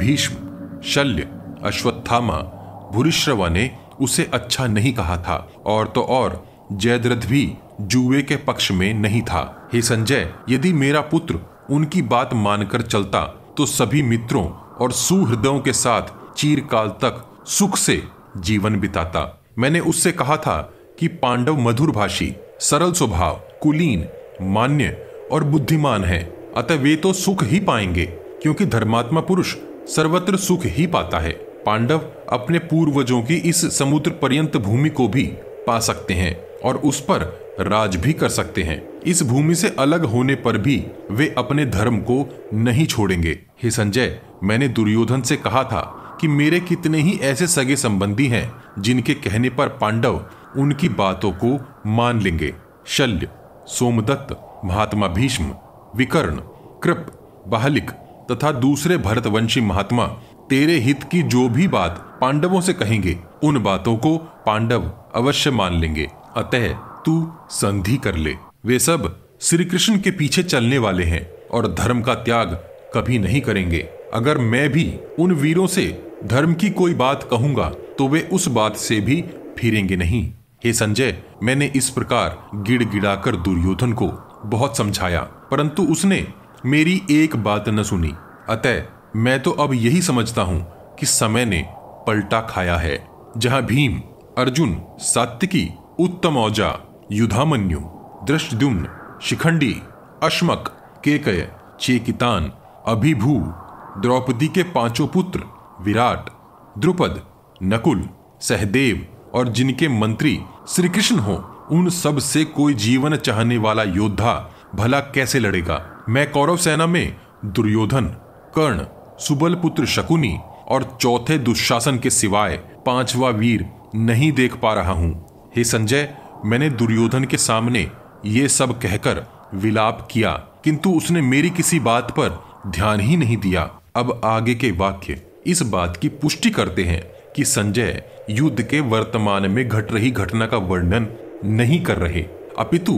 भीष्म, शल्य, अश्वत्थामा, भूरिश्रवा ने उसे अच्छा नहीं कहा था और तो और जयद्रथ भी जुए के पक्ष में नहीं था। हे संजय, यदि मेरा पुत्र उनकी बात मानकर चलता तो सभी मित्रों और सुहृदयों के साथ चीरकाल तक सुख से जीवन बिताता। मैंने उससे कहा था कि पांडव मधुर भाषी सरल स्वभाव, कुलीन, मान्य और बुद्धिमान है। अतः वे तो सुख ही पाएँगे, क्योंकि धर्मात्मा पुरुष सर्वत्र सुख ही पाता है। पांडव अपने पूर्वजों की इस समुद्र पर्यंत भूमि को भी पा सकते हैं और उस पर राज भी कर सकते हैं। इस भूमि से अलग होने पर भी वे अपने धर्म को नहीं छोड़ेंगे। हे संजय, मैंने दुर्योधन से कहा था कि मेरे कितने ही ऐसे सगे संबंधी हैं, जिनके कहने पर पांडव उनकी बातों को मान लेंगे। शल्य, सोमदत्त, महात्मा भीष्म, विकर्ण, कृप, बाहलिक तथा दूसरे भरतवंशी महात्मा, तेरे हित की जो भी बात पांडवों से कहेंगे, उन बातों को पांडव अवश्य मान लेंगे। अतः तू संधि कर ले। वे सब श्री कृष्ण के पीछे चलने वाले हैं और धर्म का त्याग कभी नहीं करेंगे। अगर मैं भी उन वीरों से धर्म की कोई बात कहूँगा तो वे उस बात से भी फिरेंगे नहीं। हे संजय, मैंने इस प्रकार गिड़गिड़ाकर दुर्योधन को बहुत समझाया, परंतु उसने मेरी एक बात न सुनी। अतः मैं तो अब यही समझता हूँ कि समय ने पलटा खाया है, जहाँ भीम, अर्जुन, सात्विकी, उत्तम औजा, युधामन्यु, दृष्टद्युम्न, शिखंडी, अश्मक, केकय, चेकितान, अभिभू द्रौपदी के पाँचों पुत्र, विराट, द्रुपद, नकुल, सहदेव और जिनके मंत्री श्री कृष्ण हो, उन सबसे कोई जीवन चाहने वाला योद्धा भला कैसे लड़ेगा? मैं कौरव सेना में दुर्योधन, कर्ण, सुबल पुत्र शकुनी और चौथे दुशासन के सिवाय पांचवा वीर नहीं देख पा रहा हूँ। हे संजय, मैंने दुर्योधन के सामने ये सब कहकर विलाप किया, किंतु उसने मेरी किसी बात पर ध्यान ही नहीं दिया। अब आगे के वाक्य इस बात की पुष्टि करते हैं कि संजय युद्ध के वर्तमान में घट रही घटना का वर्णन नहीं कर रहे। अपितु,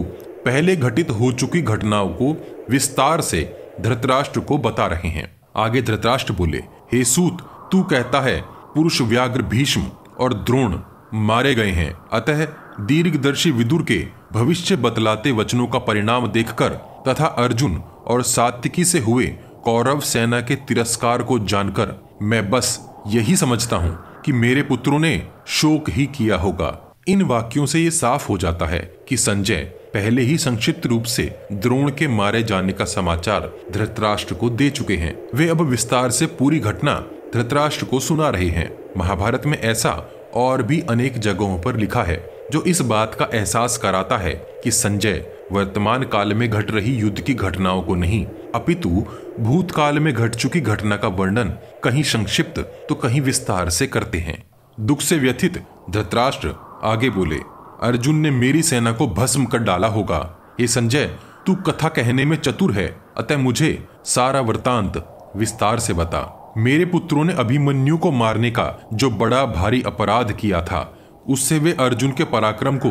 पहले घटित हो चुकी घटनाओं को विस्तार से धृतराष्ट्र को बता रहे हैं। आगे धृतराष्ट्र बोले, हे सूत, तू कहता है, पुरुष व्याग्र भीष्म और द्रोण मारे गए हैं। अतः दीर्घदर्शी विदुर के भविष्य बतलाते वचनों का परिणाम देखकर तथा अर्जुन और सात्विकी से हुए कौरव सेना के तिरस्कार को जानकर मैं बस यही समझता हूँ कि मेरे पुत्रों ने शोक ही किया होगा। इन वाक्यों से ये साफ़ हो जाता है कि संजय पहले ही संक्षिप्त रूप से द्रोण के मारे जाने का समाचार धृतराष्ट्र को दे चुके हैं। वे अब विस्तार से पूरी घटना धृतराष्ट्र को सुना रहे हैं। महाभारत में ऐसा और भी अनेक जगहों पर लिखा है, जो इस बात का एहसास कराता है कि संजय वर्तमान काल में घट रही युद्ध की घटनाओं को नहीं, अपितु भूतकाल में घट चुकी घटना का वर्णन कहीं संक्षिप्त तो कहीं विस्तार से करते हैं। दुख से व्यथित धृतराष्ट्र आगे बोले, अर्जुन ने मेरी सेना को भस्म कर डाला होगा। ये संजय, तू कथा कहने में चतुर है, अतः मुझे सारा वृतांत विस्तार से बता। मेरे पुत्रों ने अभिमन्यु को मारने का जो बड़ा भारी अपराध किया था, उससे वे अर्जुन के पराक्रम को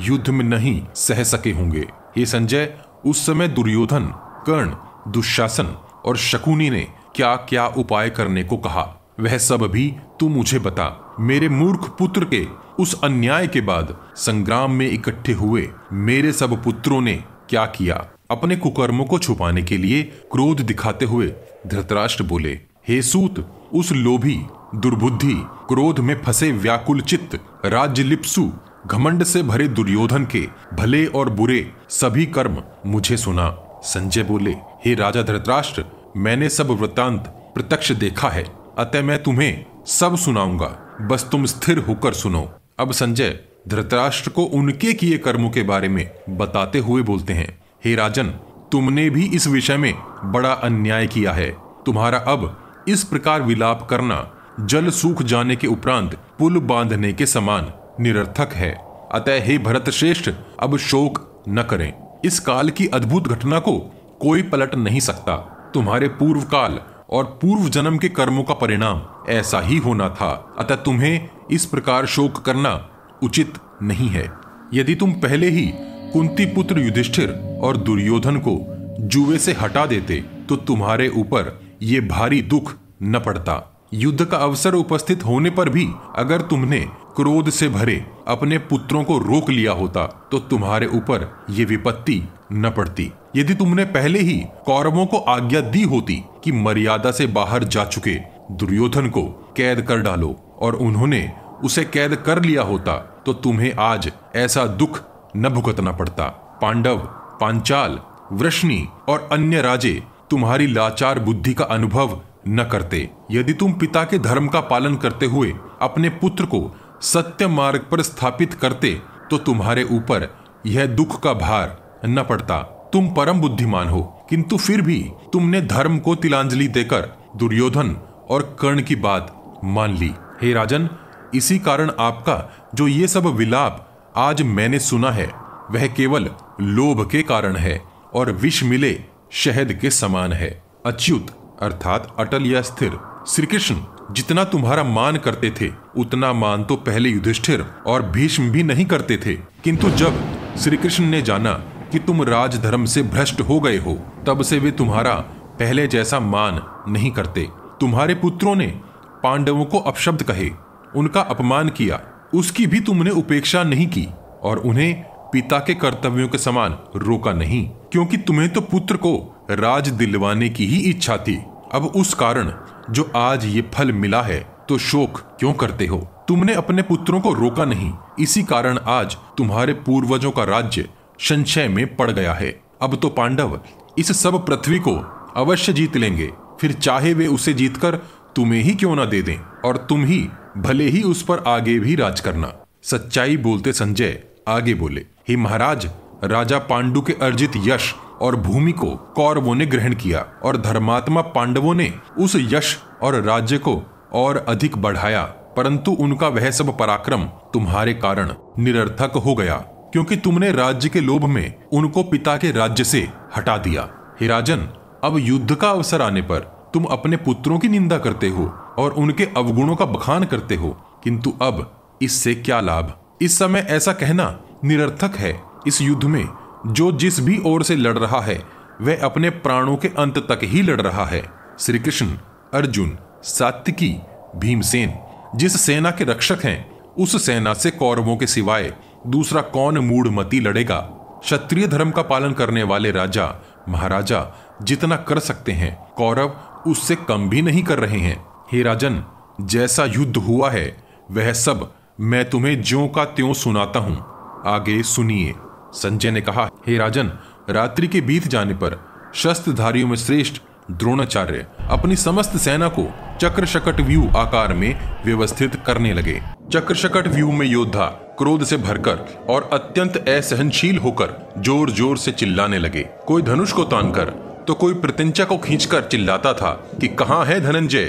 युद्ध में नहीं सह सके होंगे। ये संजय, उस समय दुर्योधन, कर्ण, दुशासन और शकुनी ने क्या क्या उपाय करने को कहा? वह सब भी तू मुझे बता। मेरे मूर्ख पुत्र के, उस अन्याय के बाद संग्राम में इकट्ठे हुए मेरे सब पुत्रों ने क्या किया? अपने कुकर्मों को छुपाने के लिए क्रोध दिखाते हुए धृतराष्ट्र बोले, हे सूत, उस लोभी, दुर्बुद्धि, क्रोध में फंसे व्याकुल चित्त राज्य लिप्सु घमंड से भरे दुर्योधन के भले और बुरे सभी कर्म मुझे सुना। संजय बोले, हे राजा धृतराष्ट्र, मैंने सब वृत्तांत प्रत्यक्ष देखा है, अतः मैं तुम्हें सब सुनाऊँगा। बस तुम स्थिर होकर सुनो अब संजय धृतराष्ट्र को उनके किए कर्मों के बारे में बताते हुए बोलते हैं, हे राजन, तुमने भी इस विषय में बड़ा अन्याय किया है। तुम्हारा अब इस प्रकार विलाप करना जल सूख जाने के उपरांत पुल बांधने के समान निरर्थक है। अतः हे भरत श्रेष्ठ अब शोक न करें। इस काल की अद्भुत घटना को कोई पलट नहीं सकता। तुम्हारे पूर्व काल और पूर्व जन्म के कर्मों का परिणाम ऐसा ही होना था। अतः तुम्हें इस प्रकार शोक करना उचित नहीं है। यदि तुम पहले ही कुंती पुत्र युधिष्ठिर और दुर्योधन को जुए से हटा देते तो तुम्हारे ऊपर ये भारी दुख न पड़ता। युद्ध का अवसर उपस्थित होने पर भी अगर तुमने क्रोध से भरे अपने पुत्रों को रोक लिया होता तो तुम्हारे ऊपर ये विपत्ति न पड़ती। यदि तुमने पहले ही कौरवों को आज्ञा दी होती कि मर्यादा से बाहर जा चुके दुर्योधन को कैद कर डालो और उन्होंने उसे कैद कर लिया होता तो तुम्हें आज ऐसा दुख न भुगतना पड़ता। पांडव, पांचाल, वृष्णि और अन्य राजे तुम्हारी लाचार बुद्धि का अनुभव न करते। यदि तुम पिता के धर्म का पालन करते हुए अपने पुत्र को सत्य मार्ग पर स्थापित करते तो तुम्हारे ऊपर यह दुख का भार न पड़ता। तुम परम बुद्धिमान हो। किंतु फिर भी तुमने धर्म को तिलांजलि देकर दुर्योधन और कर्ण की बात मान ली। हे राजन, इसी कारण आपका जो ये सब विलाप आज मैंने सुना है, वह केवल लोभ के कारण है और विष मिले शहद के समान है। अच्युत अर्थात अटल या स्थिर श्री कृष्ण जितना तुम्हारा मान करते थे, उतना मान तो पहले युधिष्ठिर और भीष्म भी नहीं करते थे। किंतु जब श्री कृष्ण ने जाना कि तुम राजधर्म से भ्रष्ट हो गए हो, तब से वे तुम्हारा पहले जैसा मान नहीं करते। तुम्हारे पुत्रों ने पांडवों को अपशब्द कहे, उनका अपमान किया, उसकी भी तुमने उपेक्षा नहीं की और उन्हें पिता के कर्तव्यों के समान रोका नहीं, क्योंकि तुम्हें तो पुत्र को राज दिलवाने की ही इच्छा थी। अब उस कारण, जो आज ये फल मिला है तो शोक क्यों करते हो? तुमने अपने पुत्रों को रोका नहीं। इसी कारण आज तुम्हारे पूर्वजों का राज्य संशय में पड़ गया है। अब तो पांडव, इस सब पृथ्वी को अवश्य जीत लेंगे। फिर चाहे वे उसे जीतकर तुम्हें ही क्यों ना दे दें, और तुम ही भले ही उस पर आगे भी राज करना। सच्चाई बोलते संजय आगे बोले। हे महाराज, राजा पांडु के अर्जित यश और भूमि को कौरवों ने ग्रहण किया और धर्मात्मा पांडवों ने उस यश और राज्य को और अधिक बढ़ाया, परंतु उनका वह सब पराक्रम तुम्हारे कारण निरर्थक हो गया, क्योंकि तुमने राज्य के लोभ में उनको पिता के राज्य से हटा दिया। हिराजन अब युद्ध का अवसर आने पर तुम अपने पुत्रों की निंदा करते हो और उनके अवगुणों का बखान करते हो, किंतु अब इससे क्या लाभ? इस समय ऐसा कहना निरर्थक है, इस युद्ध में जो जिस भी ओर से लड़ रहा है, वह अपने प्राणों के अंत तक ही लड़ रहा है। श्री कृष्ण अर्जुन, सात्विकी, भीमसेन, जिस सेना के रक्षक हैं, उस सेना से कौरवों के सिवाय दूसरा कौन मूढ़मती लड़ेगा? क्षत्रिय धर्म का पालन करने वाले राजा, महाराजा जितना कर सकते हैं, कौरव उससे कम भी नहीं कर रहे हैं। हे राजन, जैसा युद्ध हुआ है, वह सब मैं तुम्हें ज्यो का त्यों सुनाता हूँ। आगे सुनिए। संजय ने कहा, हे राजन, रात्रि के बीत जाने पर शस्त्रधारियों में श्रेष्ठ द्रोणाचार्य अपनी समस्त सेना को चक्र शकट व्यू आकार में व्यवस्थित करने लगे। चक्र शकट व्यू में योद्धा क्रोध से भरकर और अत्यंत असहनशील होकर ज़ोर ज़ोर से चिल्लाने लगे। कोई धनुष को तानकर तो कोई प्रत्यंचा को खींचकर चिल्लाता था कि कहाँ है धनंजय?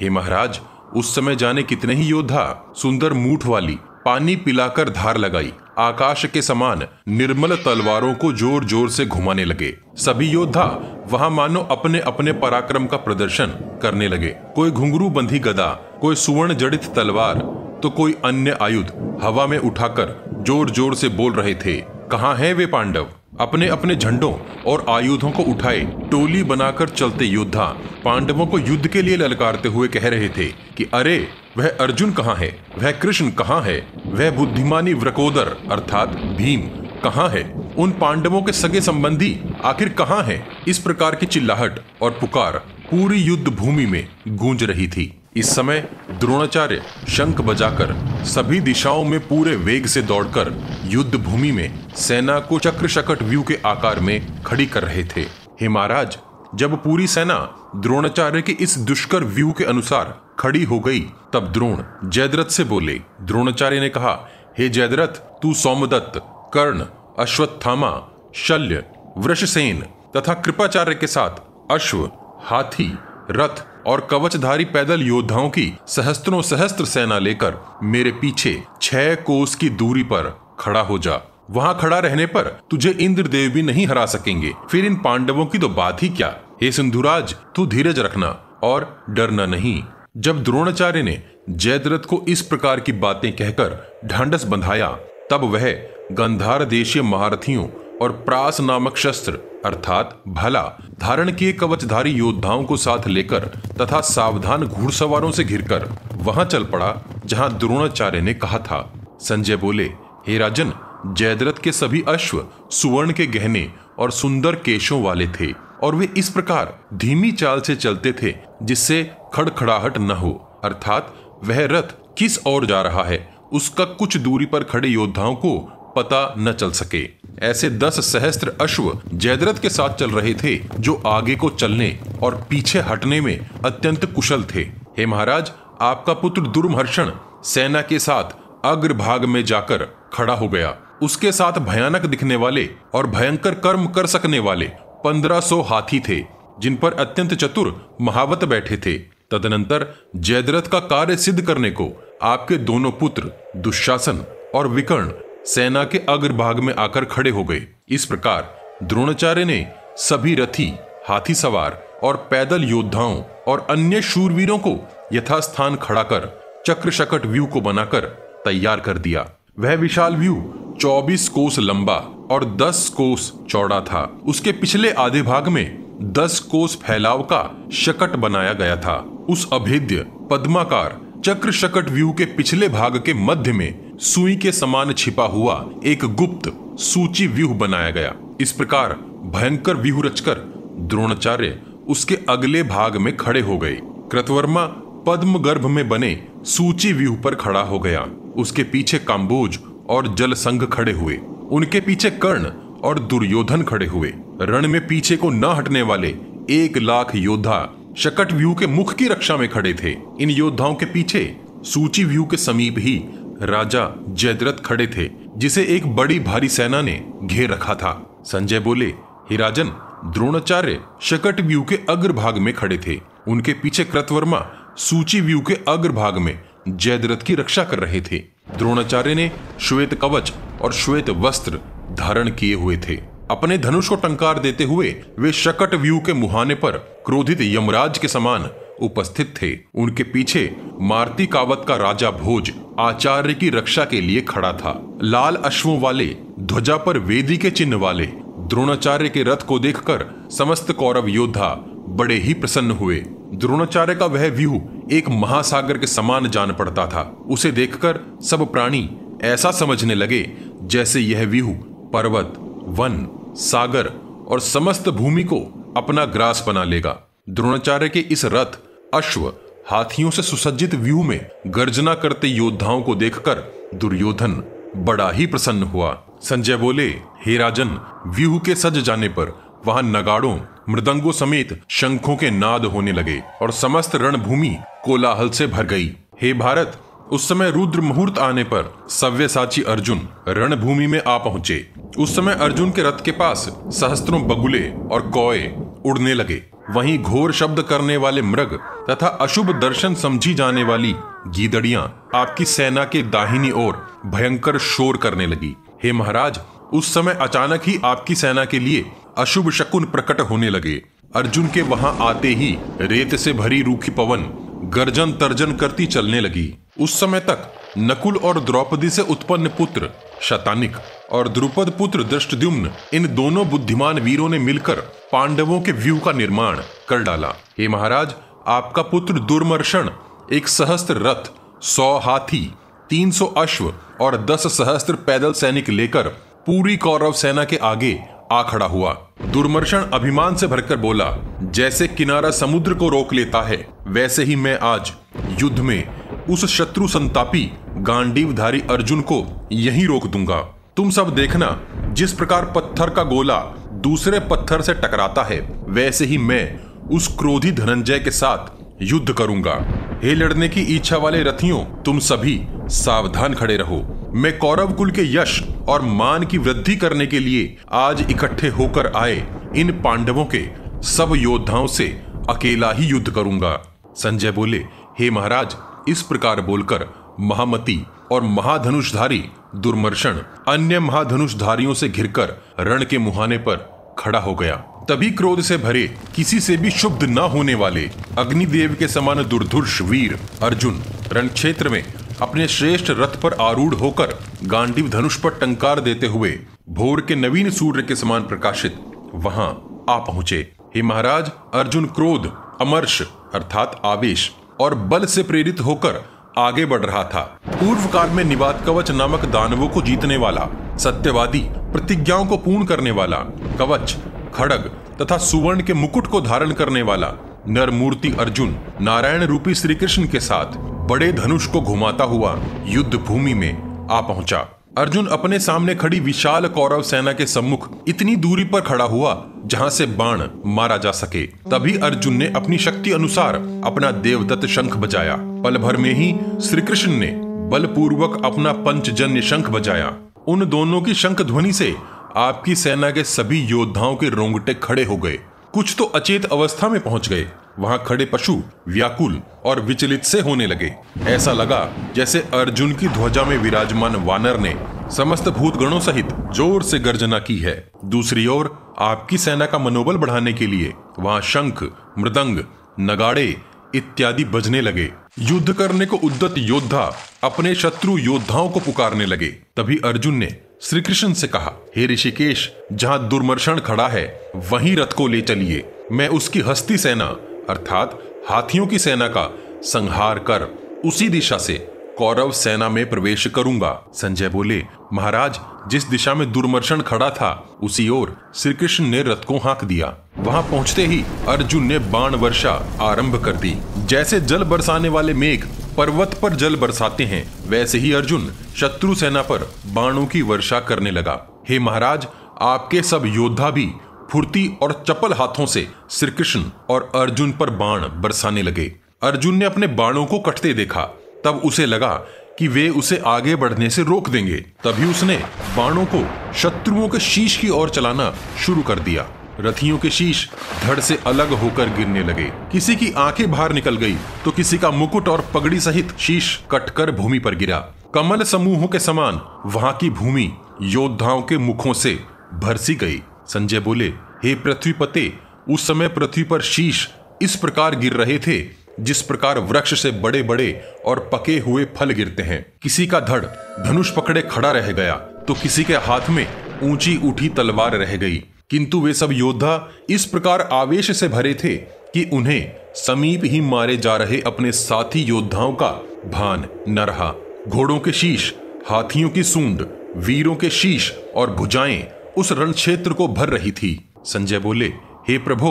हे महाराज, उस समय जाने कितने ही योद्धा, सुंदर मूठ वाली, पानी पिलाकर धार लगाई। आकाश के समान निर्मल तलवारों को ज़ोर ज़ोर से घुमाने लगे। सभी योद्धा वहाँ मानो अपने अपने पराक्रम का प्रदर्शन करने लगे। कोई घुंघरू बंधी गदा, कोई सुवर्ण जड़ित तलवार तो कोई अन्य आयुध हवा में उठाकर ज़ोर ज़ोर से बोल रहे थे, कहाँ है वे पांडव? अपने अपने झंडों और आयुधों को उठाए, टोली बनाकर चलते योद्धा पांडवों को युद्ध के लिए ललकारते हुए कह रहे थे कि, अरे वह अर्जुन कहाँ है? वह कृष्ण कहाँ है? वह बुद्धिमानी व्रकोदर, अर्थात भीम, कहाँ है? उन पांडवों के सगे संबंधी आखिर कहाँ है? इस प्रकार की चिल्लाहट और पुकार पूरी युद्ध भूमि में गूंज रही थी। इस समय द्रोणाचार्य शंख बजाकर सभी दिशाओं में पूरे वेग से दौड़कर युद्ध भूमि में सेना को चक्र शकट व्यू के आकार में खड़ी कर रहे थे। हे महाराज, जब पूरी सेना द्रोणाचार्य के इस दुष्कर व्यू के अनुसार खड़ी हो गई। तब द्रोण जयद्रथ से बोले, द्रोणाचार्य ने कहा, हे जयद्रथ, तू सोमदत्त कर्ण, अश्वत्थामा, शल्य, वृषसेन तथा कृपाचार्य के साथ अश्व, हाथी, रथ और कवचधारी पैदल योद्धाओं की सहस्त्रों सहस्त्र सेना लेकर मेरे पीछे छह कोस की दूरी पर खड़ा हो जा। वहाँ खड़ा रहने पर तुझे इंद्रदेव भी नहीं हरा सकेंगे। फिर इन पांडवों की तो बात ही क्या। हे सिंधुराज, तू धीरज रखना और डरना नहीं। जब द्रोणाचार्य ने जयद्रथ को इस प्रकार की बातें कहकर ढांडस बंधाया, तब वह गंधार देशीय महारथियों और प्रास नामक शस्त्र, अर्थात भला, धारण किए कवचधारी योद्धाओं को साथ लेकर तथा सावधान घुड़सवारों से घिरकर वहाँ चल पड़ा, जहाँ द्रोणाचार्य ने कहा था। संजय बोले, हे राजन, जयद्रथ के सभी अश्व सुवर्ण के गहने और सुंदर केशों वाले थे। और वे इस प्रकार धीमी चाल से चलते थे, जिससे खड़खड़ाहट न हो। अर्थात, वह रथ किस ओर जा रहा है, उसका कुछ दूरी पर खड़े योद्धाओं को पता न चल सके। ऐसे दस सहस्त्र अश्व जयद्रथ के साथ चल रहे थे, जो आगे को चलने और पीछे हटने में अत्यंत कुशल थे। हे महाराज, आपका पुत्र दुर्महर्षण सेना के साथ अग्रभाग में जाकर खड़ा हो गया। उसके साथ भयानक दिखने वाले और भयंकर कर्म कर सकने वाले पंद्रह सौ हाथी थे, जिन पर अत्यंत चतुर महावत बैठे थे। तदनंतर जयद्रथ का कार्य सिद्ध करने को आपके दोनों पुत्र दुशासन और विकर्ण सेना के अग्रभाग में आकर खड़े हो गए। इस प्रकार द्रोणाचार्य ने सभी रथी, हाथी सवार और पैदल योद्धाओं और अन्य शूरवीरों को यथास्थान खड़ा कर चक्र शकट व्यू को बनाकर तैयार कर दिया। वह विशाल व्यू 24 कोस लंबा और 10 कोस चौड़ा था। उसके पिछले आधे भाग में 10 कोस फैलाव का शकट बनाया गया था। उस अभेद्य, पद्माकार चक्र शकट व्यू के पिछले भाग के मध्य में सुई के समान छिपा हुआ एक गुप्त, सूची व्यूह बनाया गया। इस प्रकार भयंकर व्यूह रचकर द्रोणाचार्य उसके अगले भाग में खड़े हो गए। कृतवर्मा पद्म गर्भ में बने सूची व्यूह पर खड़ा हो गया। उसके पीछे काम्बोज और जल संघ खड़े हुए। उनके पीछे कर्ण और दुर्योधन खड़े हुए। रण में पीछे को न हटने वाले एक लाख योद्धा शकट व्यू के मुख की रक्षा में खड़े थे। इन योद्धाओं के पीछे सूची व्यू के समीप ही राजा जयद्रथ खड़े थे, जिसे एक बड़ी भारी सेना ने घेर रखा था। संजय बोले, ही राजन, द्रोणाचार्य शकट व्यू के अग्रभाग में खड़े थे। उनके पीछे कृतवर्मा सूची व्यू के अग्रभाग में जयद्रथ की रक्षा कर रहे थे। द्रोणाचार्य ने श्वेत कवच और श्वेत वस्त्र धारण किए हुए थे। अपने धनुष को टंकार देते हुए वे शकट व्यू के मुहाने पर क्रोधित यमराज के समान उपस्थित थे। उनके पीछे मारती कावत का राजा भोज आचार्य की रक्षा के लिए खड़ा था। लाल अश्वों वाले, ध्वजा पर वेदी के चिन्ह वाले, द्रोणाचार्य के रथ को देखकर समस्त कौरव योद्धा बड़े ही प्रसन्न हुए। द्रोणाचार्य का वह व्यू एक महासागर के समान जान पड़ता था। उसे देखकर सब प्राणी ऐसा समझने लगे जैसे यह व्यू पर्वत, वन, सागर और समस्त भूमि को अपना ग्रास बना लेगा। द्रोणाचार्य के इस रथ, अश्व, हाथियों से सुसज्जित व्यू में गर्जना करते योद्धाओं को देखकर दुर्योधन बड़ा ही प्रसन्न हुआ। संजय बोले, हे राजन, व्यूह के सज जाने पर वहाँ नगाड़ों, मृदंगों समेत शंखों के नाद होने लगे और समस्त रणभूमि कोलाहल से भर गई। हे भारत उस समय रुद्र मुहूर्त आने पर सव्यसाची अर्जुन रणभूमि में आ पहुँचे। उस समय अर्जुन के रथ के पास सहस्त्रों बगुले और कौए उड़ने लगे। वहीं घोर शब्द करने वाले मृग तथा अशुभ दर्शन समझी जाने वाली गीदड़िया आपकी सेना के दाहिनी ओर भयंकर शोर करने लगी। हे महाराज, उस समय अचानक ही आपकी सेना के लिए अशुभ शकुन प्रकट होने लगे। अर्जुन के वहाँ आते ही रेत से भरी रूखी पवन गर्जन तर्जन करती चलने लगी। उस समय तक नकुल और द्रौपदी से उत्पन्न पुत्र, शतानिक और द्रुपद पुत्र दृष्टद्युम्न, इन दोनों बुद्धिमान वीरों ने मिलकर पांडवों के व्यू का निर्माण कर डाला। हे महाराज, आपका पुत्र दुर्मर्षण, एक सहस्त्र रथ, सौ हाथी, तीन सौ अश्व और दस सहस्त्र पैदल सैनिक लेकर पूरी कौरव सेना के आगे आ खड़ा हुआ। दुर्मर्षण अभिमान से भरकर बोला, जैसे किनारा समुद्र को रोक लेता है, वैसे ही मैं आज युद्ध में उस शत्रु संतापी गांडीवधारी अर्जुन को यहीं रोक दूँगा। तुम सब देखना, जिस प्रकार पत्थर का गोला दूसरे पत्थर से टकराता है, वैसे ही मैं उस क्रोधी धनंजय के साथ युद्ध करूँगा। हे लड़ने की इच्छा वाले रथियों, तुम सभी सावधान खड़े रहो। मैं कौरव कुल के यश और मान की वृद्धि करने के लिए आज इकट्ठे होकर आए इन पांडवों के सब योद्धाओं से अकेला ही युद्ध करूँगा। संजय बोले, हे महाराज इस प्रकार बोलकर महामती और महाधनुषधारी दुर्मर्शन अन्य महाधनुषधारियों से घिरकर रण के मुहाने पर खड़ा हो गया। तभी क्रोध से भरे किसी से भी शुद्ध न होने वाले अग्निदेव के समान दुर्धुर्ष वीर अर्जुन रण क्षेत्र में अपने श्रेष्ठ रथ पर आरूढ़ होकर गांडीव धनुष पर टंकार देते हुए भोर के नवीन सूर्य के समान प्रकाशित वहाँ आ पहुँचे। हे महाराज, अर्जुन क्रोध, अमर्ष, अर्थात आवेश और बल से प्रेरित होकर आगे बढ़ रहा था। पूर्व काल में निवात कवच नामक दानवों को जीतने वाला, सत्यवादी, प्रतिज्ञाओं को पूर्ण करने वाला, कवच, खड़ग तथा सुवर्ण के मुकुट को धारण करने वाला नर मूर्ति अर्जुन नारायण रूपी श्री कृष्ण के साथ बड़े धनुष को घुमाता हुआ युद्ध भूमि में आ पहुँचा। अर्जुन अपने सामने खड़ी विशाल कौरव सेना के सम्मुख इतनी दूरी पर खड़ा हुआ, जहाँ से बाण मारा जा सके। तभी अर्जुन ने अपनी शक्ति अनुसार अपना देवदत्त शंख बजाया। पल भर में ही श्री कृष्ण ने बलपूर्वक अपना पंचजन्य शंख बजाया। उन दोनों की शंख ध्वनि से आपकी सेना के सभी योद्धाओं के रोंगटे खड़े हो गए। कुछ तो अचेत अवस्था में पहुँच गए। वहाँ खड़े पशु व्याकुल और विचलित से होने लगे। ऐसा लगा जैसे अर्जुन की ध्वजा में विराजमान वानर ने समस्त भूतगणों सहित ज़ोर से गर्जना की है। दूसरी ओर, आपकी सेना का मनोबल बढ़ाने के लिए वहाँ शंख, मृदंग, नगाड़े इत्यादि बजने लगे। युद्ध करने को उद्दत योद्धा अपने शत्रु योद्धाओं को पुकारने लगे। तभी अर्जुन ने श्री कृष्ण से कहा, हे ऋषिकेश, जहाँ दुर्मर्षण खड़ा है, वही रथ को ले चलिए। मैं उसकी हस्ती सेना, अर्थात हाथियों की सेना का संहार कर उसी दिशा से कौरव सेना में प्रवेश करूँगा। संजय बोले, महाराज, जिस दिशा में दुर्मर्शन खड़ा था, उसी ओर श्री कृष्ण ने रथ को हाँक दिया। वहाँ पहुँचते ही अर्जुन ने बाण वर्षा आरंभ कर दी। जैसे जल बरसाने वाले मेघ पर्वत पर जल बरसाते हैं, वैसे ही अर्जुन शत्रु सेना पर बाणों की वर्षा करने लगा। हे महाराज, आपके सब योद्धा भी फुर्ती और चपल हाथों से श्री कृष्ण और अर्जुन पर बाण बरसाने लगे। अर्जुन ने अपने बाणों को कटते देखा। तब उसे लगा कि वे उसे आगे बढ़ने से रोक देंगे। तभी उसने बाणों को शत्रुओं के शीश की ओर चलाना शुरू कर दिया। रथियों के शीश धड़ से अलग होकर गिरने लगे। किसी की आँखें बाहर निकल गई तो किसी का मुकुट और पगड़ी सहित शीश कटकर भूमि पर गिरा। कमल समूहों के समान वहाँ की भूमि योद्धाओं के मुखों से भरसी गई। संजय बोले, हे पृथ्वीपते, उस समय पृथ्वी पर शीश इस प्रकार गिर रहे थे जिस प्रकार वृक्ष से बड़े बड़े और पके हुए फल गिरते हैं। किसी का धड़ धनुष पकड़े खड़ा रह गया तो किसी के हाथ में ऊँची उठी तलवार रह गई। किंतु वे सब योद्धा इस प्रकार आवेश से भरे थे कि उन्हें समीप ही मारे जा रहे अपने साथी योद्धाओं का भान न रहा। घोड़ों के शीश, हाथियों की सूंड, वीरों के शीश और भुजाएँ उस रण क्षेत्र को भर रही थी। संजय बोले, हे प्रभु,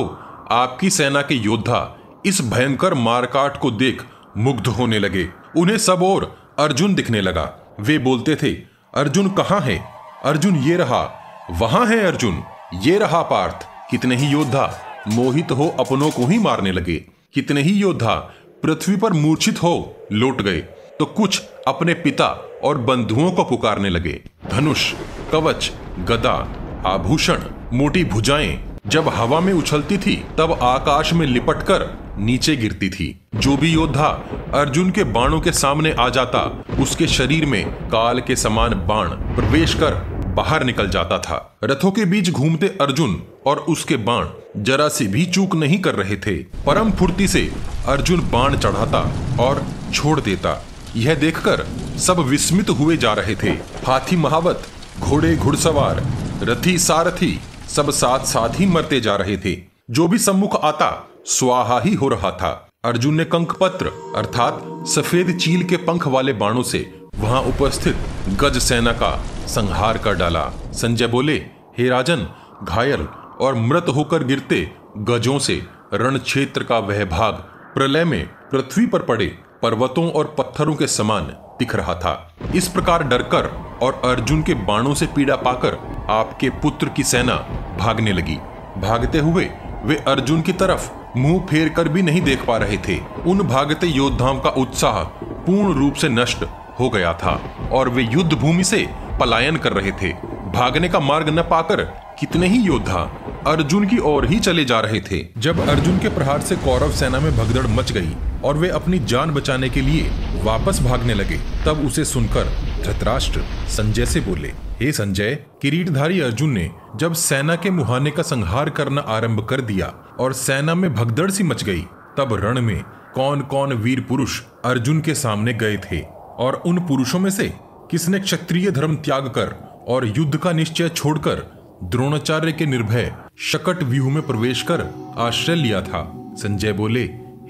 आपकी सेना के योद्धा इस भयंकर मारकाट को देख मुग्ध होने लगे। उन्हें सब और अर्जुन दिखने लगा। वे बोलते थे, अर्जुन कहाँ है? अर्जुन ये रहा। वहाँ है अर्जुन। ये रहा पार्थ। कितने ही योद्धा मोहित हो अपनों को ही मारने लगे। कितने ही योद्धा पृथ्वी पर मूर्छित हो लौट गए। तो कुछ अपने पिता और बंधुओं को पुकारने लगे। धनुष, कवच, गदा, आभूषण, मोटी भुजाएँ जब हवा में उछलती थी, तब आकाश में लिपटकर नीचे गिरती थी। जो भी योद्धा अर्जुन के बाणों के सामने आ जाता, उसके शरीर में काल के समान बाण प्रवेश कर बाहर निकल जाता था। रथों के बीच घूमते अर्जुन और उसके बाण जरा सी भी चूक नहीं कर रहे थे। परम फुर्ती से अर्जुन बाण चढ़ाता और छोड़ देता। यह देखकर सब विस्मित हुए जा रहे थे। हाथी महावत, घोड़े घुड़सवार, रथी सारथी सब साथ साथ ही मरते जा रहे थे। जो भी सम्मुख आता, स्वाहा ही हो रहा था। अर्जुन ने कंक पत्र अर्थात सफ़ेद चील के पंख वाले बाणों से वहाँ उपस्थित गज सेना का संहार कर डाला। संजय बोले, हे राजन, घायल और मृत होकर गिरते गजों से रण क्षेत्र का वह भाग प्रलय में पृथ्वी पर पड़े। पर्वतों और पत्थरों के समान दिख रहा था। इस प्रकार डरकर और अर्जुन के बाणों से पीड़ा पाकर आपके पुत्र की सेना भागने लगी। भागते हुए वे अर्जुन की तरफ़ मुँह फेर कर भी नहीं देख पा रहे थे। उन भागते योद्धाओं का उत्साह पूर्ण रूप से नष्ट हो गया था और वे युद्ध भूमि से पलायन कर रहे थे। भागने का मार्ग न पाकर कितने ही योद्धा अर्जुन की ओर ही चले जा रहे थे। जब अर्जुन के प्रहार से कौरव सेना में भगदड़ मच गई और वे अपनी जान बचाने के लिए वापस भागने लगे, तब उसे सुनकर धृतराष्ट्र संजय से बोले, हे संजय, किरीटधारी अर्जुन ने जब सेना के मुहाने का संहार करना आरंभ कर दिया और सेना में भगदड़ सी मच गई, तब रण में कौन कौन वीर पुरुष अर्जुन के सामने गए थे और उन पुरुषों में से किसने क्षत्रिय धर्म त्याग कर और युद्ध का निश्चय छोड़कर द्रोणाचार्य के निर्भय शकट व्यूह में प्रवेश कर आश्रय लिया था। संजय बोले,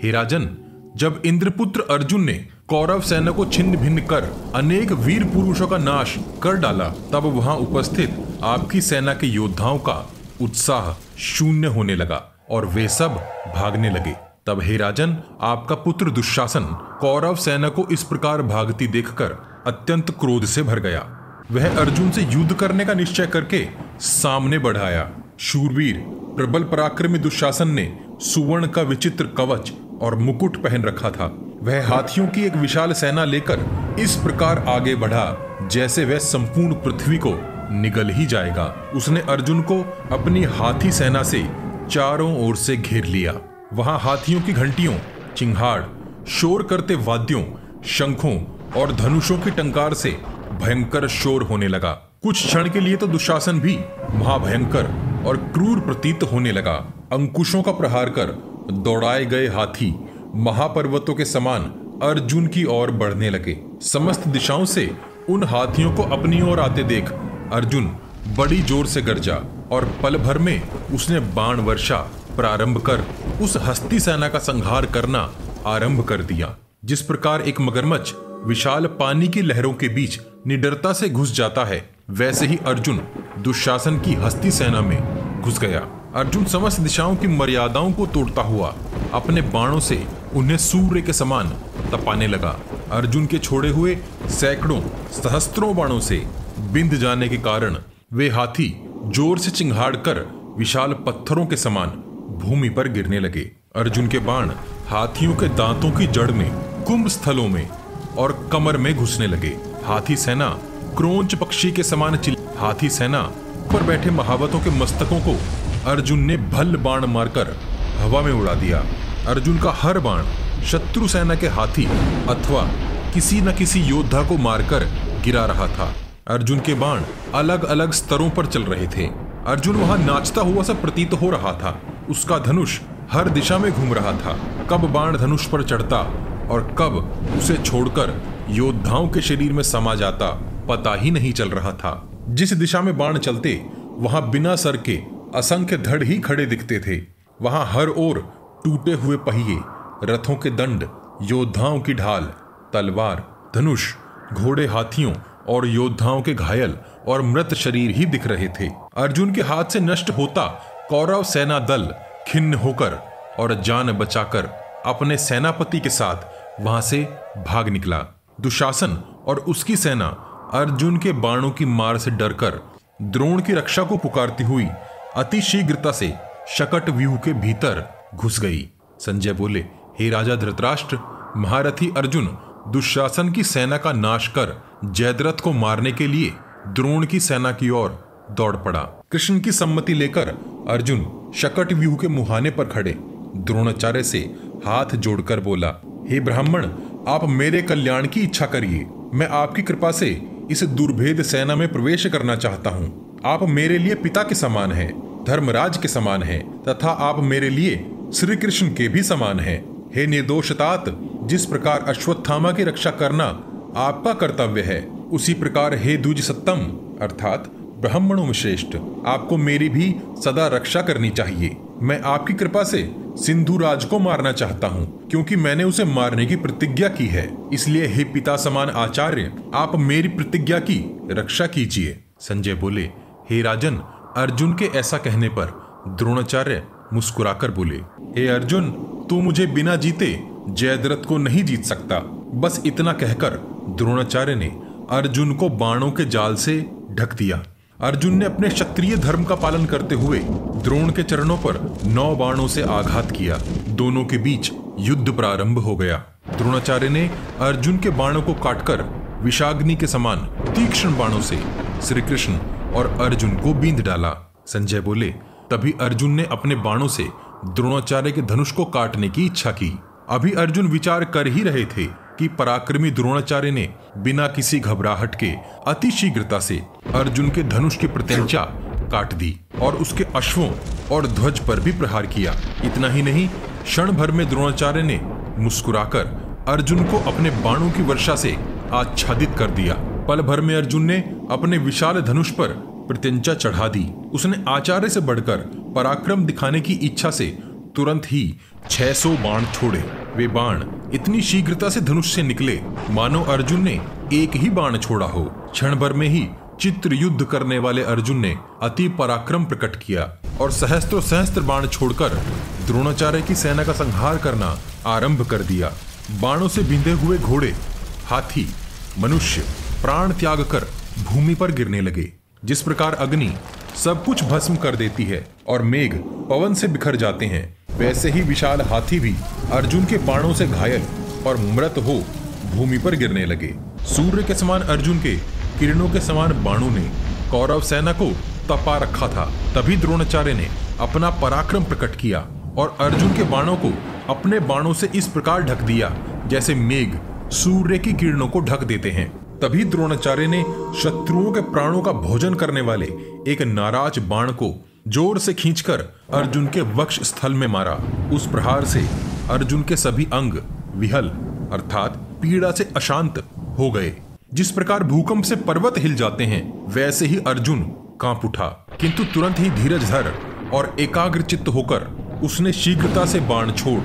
हे राजन, जब इंद्रपुत्र अर्जुन ने कौरव सेना को छिन्न भिन्न कर अनेक वीर पुरुषों का नाश कर डाला, तब वहाँ उपस्थित आपकी सेना के योद्धाओं का उत्साह शून्य होने लगा और वे सब भागने लगे। तब, हे राजन, आपका पुत्र दुशासन कौरव सेना को इस प्रकार भागती देखकर अत्यंत क्रोध से भर गया। वह अर्जुन से युद्ध करने का निश्चय करके सामने बढ़ाया। शूरवीर, प्रबल पराक्रमी दुशासन ने सुवर्ण का विचित्र कवच और मुकुट पहन रखा था। वह हाथियों की एक विशाल सेना लेकर इस प्रकार आगे बढ़ा, जैसे वह संपूर्ण पृथ्वी को निगल ही जाएगा। उसने अर्जुन को अपनी हाथी सेना से चारों ओर से घेर लिया। वहाँ हाथियों की घंटियों, चिंगाड़, शोर करते वाद्यों, शंखों और धनुषों की टंकार से भयंकर शोर होने लगा। कुछ क्षण के लिए तो दुशासन भी महाभयंकर और क्रूर प्रतीत होने लगा। अंकुशों का प्रहार कर दौड़ाए गए हाथी महापर्वतों के समान अर्जुन की ओर बढ़ने लगे। समस्त दिशाओं से उन हाथियों को अपनी ओर आते देख अर्जुन बड़ी ज़ोर से गरजा और पल भर में उसने बाण वर्षा प्रारंभ कर उस हस्ती सेना का संहार करना आरंभ कर दिया, जिस प्रकार एक मगरमच्छ विशाल पानी की लहरों के बीच निडरता से घुस जाता है। वैसे ही अर्जुन दुशासन की हस्ती सेना में घुस गया। अर्जुन समस्त दिशाओं की मर्यादाओं को तोड़ता हुआ अपने बाणों से उन्हें सूर्य के समान तपाने लगा। अर्जुन के छोड़े हुए सैकड़ों, सहस्त्रों बाणों से बिंद जाने के कारण वे हाथी ज़ोर से चिंगाड़ कर विशाल पत्थरों के समान भूमि पर गिरने लगे। अर्जुन के बाण हाथियों के दांतों की जड़ में कुंभ स्थलों में और कमर में घुसने लगे। हाथी सेना क्रोंच पक्षी के समान चिल हाथी सेना पर बैठे महावतों के मस्तकों को अर्जुन ने भल बाण मारकर हवा में उड़ा दिया। अर्जुन का हर बाण शत्रु सेना के हाथी अथवा किसी न किसी योद्धा को मारकर गिरा रहा था। अर्जुन के बाण अलग अलग स्तरों पर चल रहे थे। अर्जुन वहाँ नाचता हुआ सा प्रतीत हो रहा था। उसका धनुष हर दिशा में घूम रहा था। कब बाण धनुष पर चढ़ता और कब उसे छोड़कर योद्धाओं के शरीर में समा जाता, पता ही नहीं चल रहा था। जिस दिशा में बाण चलते, वहाँ बिना सर के असंख्य धड़ ही खड़े दिखते थे। वहाँ हर ओर टूटे हुए पहिए, रथों के दंड, योद्धाओं की ढाल, तलवार, धनुष, घोड़े हाथियों और योद्धाओं के घायल और मृत शरीर ही दिख रहे थे। अर्जुन के हाथ से नष्ट होता कौरव सेना दल खिन्न होकर और जान बचाकर अपने सेनापति के साथ वहाँ से भाग निकला। दुशासन और उसकी सेना अर्जुन के बाणों की मार से डरकर द्रोण की रक्षा को पुकारती हुई अति शीघ्रता से शकट व्यूह के भीतर घुस गई। संजय बोले, हे राजा धृतराष्ट्र, महारथी अर्जुन, दुशासन की सेना का नाश कर जयद्रथ को मारने के लिए द्रोण की सेना की ओर दौड़ पड़ा। कृष्ण की सम्मति लेकर अर्जुन शकट व्यूह के मुहाने पर खड़े। द्रोणाचार्य से हाथ जोड़कर बोला हे ब्राह्मण आप मेरे कल्याण की इच्छा करिए। मैं आपकी कृपा से इस दुर्भेद सेना में प्रवेश करना चाहता हूँ। आप मेरे लिए पिता के समान हैं, धर्मराज के समान हैं, तथा आप मेरे लिए श्री कृष्ण के भी समान हैं। हे निर्दोषतात जिस प्रकार अश्वत्थामा की रक्षा करना आपका कर्तव्य है उसी प्रकार हे द्विज सत्तम अर्थात ब्राह्मणों में श्रेष्ठ आपको मेरी भी सदा रक्षा करनी चाहिए। मैं आपकी कृपा से सिंधु राज को मारना चाहता हूँ, क्योंकि मैंने उसे मारने की प्रतिज्ञा की है। इसलिए हे पिता समान आचार्य, आप मेरी प्रतिज्ञा की रक्षा कीजिए। संजय बोले, हे राजन, अर्जुन के ऐसा कहने पर द्रोणाचार्य मुस्कुराकर बोले, हे अर्जुन, तू मुझे बिना जीते जयद्रथ को नहीं जीत सकता। बस इतना कहकर द्रोणाचार्य ने अर्जुन को बाणों के जाल से ढक दिया। अर्जुन ने अपने क्षत्रिय धर्म का पालन करते हुए द्रोण के चरणों पर नौ बाणों से आघात किया। दोनों के बीच युद्ध प्रारंभ हो गया। द्रोणाचार्य ने अर्जुन के बाणों को काटकर विषाग्नि के समान तीक्ष्ण बाणों से श्री कृष्ण और अर्जुन को बींद डाला। संजय बोले, तभी अर्जुन ने अपने बाणों से द्रोणाचार्य के धनुष को काटने की इच्छा की। अभी अर्जुन विचार कर ही रहे थे। कि पराक्रमी द्रोणाचार्य ने बिना किसी घबराहट के अति शीघ्रता से अर्जुन के धनुष की प्रत्यंचा काट दी और उसके अश्वों और ध्वज पर भी प्रहार किया। इतना ही नहीं क्षण भर में द्रोणाचार्य ने मुस्कुराकर अर्जुन को अपने बाणों की वर्षा से आच्छादित कर दिया। पल भर में अर्जुन ने अपने विशाल धनुष पर प्रत्यंचा चढ़ा दी। उसने आचार्य से बढ़कर पराक्रम दिखाने की इच्छा से तुरंत ही 600 बाण छोड़े। वे बाण इतनी शीघ्रता से धनुष से निकले, मानो अर्जुन ने एक ही बाण छोड़ा हो। क्षण भर में ही चित्र युद्ध करने वाले अर्जुन ने अति पराक्रम प्रकट किया और सहस्त्रों सहस्त्र बाण छोड़कर द्रोणाचार्य की सेना का संहार करना आरंभ कर दिया। बाणों से बिंधे हुए घोड़े, हाथी, मनुष्य प्राण त्याग कर भूमि पर गिरने लगे। जिस प्रकार अग्नि सब कुछ भस्म कर देती है और मेघ पवन से बिखर जाते हैं वैसे ही विशाल हाथी भी अर्जुन के बाणों से घायल और मृत हो भूमि पर गिरने लगे। सूर्य के समान अर्जुन के किरणों के समान बाणों ने कौरव सेना को तपा रखा था। तभी द्रोणाचार्य ने अपना पराक्रम प्रकट किया और अर्जुन के बाणों को अपने बाणों से इस प्रकार ढक दिया, जैसे मेघ सूर्य की किरणों को ढक देते हैं। तभी द्रोणाचार्य ने शत्रुओं के प्राणों का भोजन करने वाले एक नाराज़ बाण को ज़ोर से खींचकर अर्जुन के वक्ष स्थल में मारा। उस प्रहार से अर्जुन के सभी अंग विहल, अर्थात पीड़ा से अशांत हो गए। जिस प्रकार भूकंप से पर्वत हिल जाते हैं, वैसे ही अर्जुन काँप उठा। किंतु तुरंत ही धीरज धर और एकाग्र चित्त होकर उसने शीघ्रता से बाण छोड़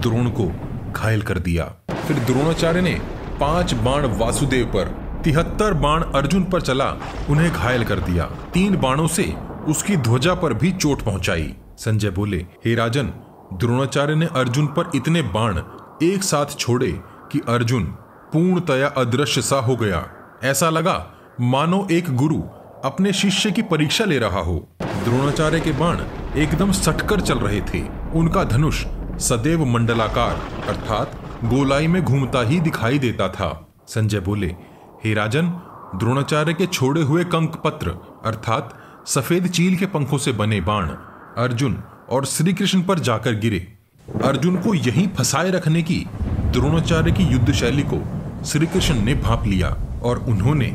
द्रोण को घायल कर दिया। फिर द्रोणाचार्य ने पाँच बाण वासुदेव पर तिहत्तर बाण अर्जुन पर चला, उन्हें घायल कर दिया। तीन बाणों से उसकी ध्वजा पर भी चोट पहुंचाई। संजय बोले, हे राजन, द्रोणाचार्य ने अर्जुन पर इतने बाण एक साथ छोड़े कि अर्जुन पूर्णतया अदृश्य सा हो गया। ऐसा लगा, मानो एक गुरु अपने शिष्य की परीक्षा ले रहा हो। द्रोणाचार्य के बाण एकदम सटकर चल रहे थे। उनका धनुष सदैव मंडलाकार, अर्थात गोलाई में घूमता ही दिखाई देता था। संजय बोले, हे राजन, द्रोणाचार्य के छोड़े हुए कंक पत्र अर्थात सफ़ेद चील के पंखों से बने बाण अर्जुन और श्री कृष्ण पर जाकर गिरे। अर्जुन को यहीं फंसाए रखने की, द्रोणाचार्य की युद्ध शैली को श्री कृष्ण ने भाप लिया और उन्होंने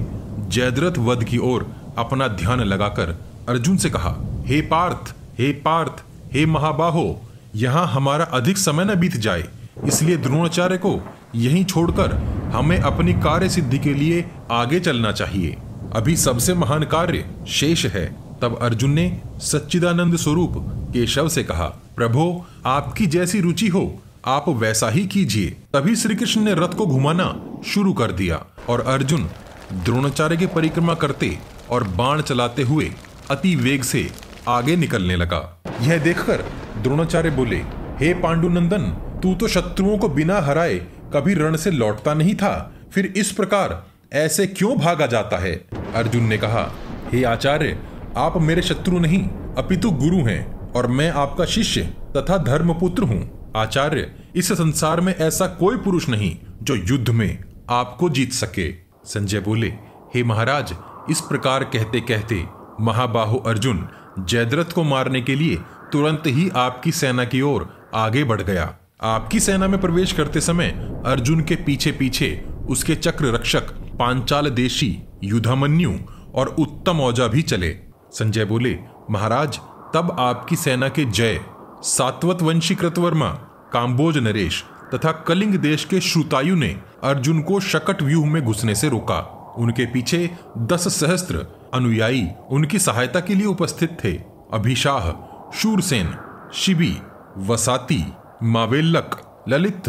जयद्रथ वध की ओर अपना ध्यान लगाकर अर्जुन से कहा, हे पार्थ हे पार्थ, हे महाबाहो, यहाँ हमारा अधिक समय न बीत जाए। इसलिए द्रोणाचार्य को यहीं छोड़कर हमें अपनी कार्य सिद्धि के लिए आगे चलना चाहिए। अभी सबसे महान कार्य शेष है। तब अर्जुन ने सच्चिदानंद स्वरूप केशव से कहा, प्रभो, आपकी जैसी रुचि हो, आप वैसा ही कीजिए। तभी श्री कृष्ण ने रथ को घुमाना शुरू कर दिया और अर्जुन द्रोणाचार्य की परिक्रमा करते और बाण चलाते हुए अति वेग से आगे निकलने लगा। यह देखकर द्रोणाचार्य बोले, हे पांडुनंदन, तू तो शत्रुओं को बिना हराए कभी रण से लौटता नहीं था। फिर इस प्रकार ऐसे क्यों भागा जाता है? अर्जुन ने कहा, हे आचार्य, आप मेरे शत्रु नहीं, अपितु गुरु हैं, और मैं आपका शिष्य तथा धर्मपुत्र हूँ। आचार्य, इस संसार में ऐसा कोई पुरुष नहीं, जो युद्ध में आपको जीत सके। संजय बोले, हे महाराज, इस प्रकार कहते कहते महाबाहु अर्जुन, जयद्रथ को मारने के लिए तुरंत ही आपकी सेना की ओर आगे बढ़ गया। आपकी सेना में प्रवेश करते समय अर्जुन के पीछे पीछे उसके चक्र रक्षक पांचाल देशी युधामन्यु और उत्तम औजा भी चले। संजय बोले, महाराज, तब आपकी सेना के जय। सात्वत वंशी कृतवर्मा, काम्बोज नरेश तथा कलिंग देश के श्रुतायु ने अर्जुन को शकट व्यूह में घुसने से रोका। उनके पीछे दस सहस्त्र अनुयायी उनकी सहायता के लिए उपस्थित थे। अभिशाह, शूरसेन, शिबी, वसाती मावेल्लक ललित,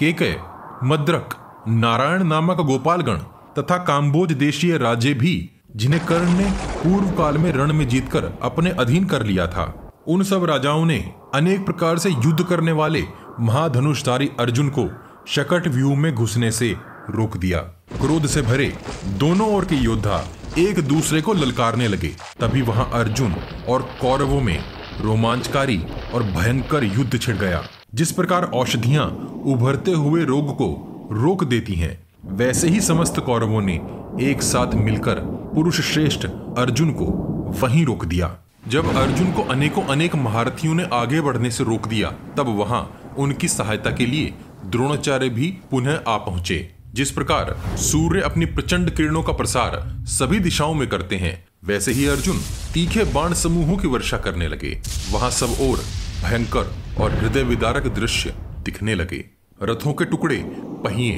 केकय, मद्रक नारायण नामक गोपालगण तथा काम्बोज देशीय राजे भी, जिन्हें कर्ण ने पूर्व काल में रण में जीतकर अपने अधीन कर लिया था, उन सब राजाओं ने अनेक प्रकार से युद्ध करने वाले महाधनुषधारी अर्जुन को शकट व्यू में घुसने से रोक दिया। क्रोध से भरे दोनों ओर के योद्धा एक दूसरे को ललकारने लगे। तभी वहाँ अर्जुन और कौरवों में रोमांचकारी और भयंकर युद्ध छिड़ गया, जिस प्रकार औषधियाँ उभरते हुए रोग को रोक देती हैं। वैसे ही समस्त कौरवों ने एक साथ मिलकर पुरुष श्रेष्ठ अर्जुन को वहीं रोक दिया। जब अर्जुन को अनेकों अनेक महारथियों ने आगे बढ़ने से रोक दिया, तब वहाँ उनकी सहायता के लिए द्रोणाचार्य भी पुनः आ पहुँचे। जिस प्रकार सूर्य अपनी प्रचंड किरणों का प्रसार सभी दिशाओं में करते हैं, वैसे ही अर्जुन तीखे बाण समूहों की वर्षा करने लगे। वहाँ सब ओर भयंकर और हृदय विदारक दृश्य दिखने लगे। रथों के टुकड़े, पहिए,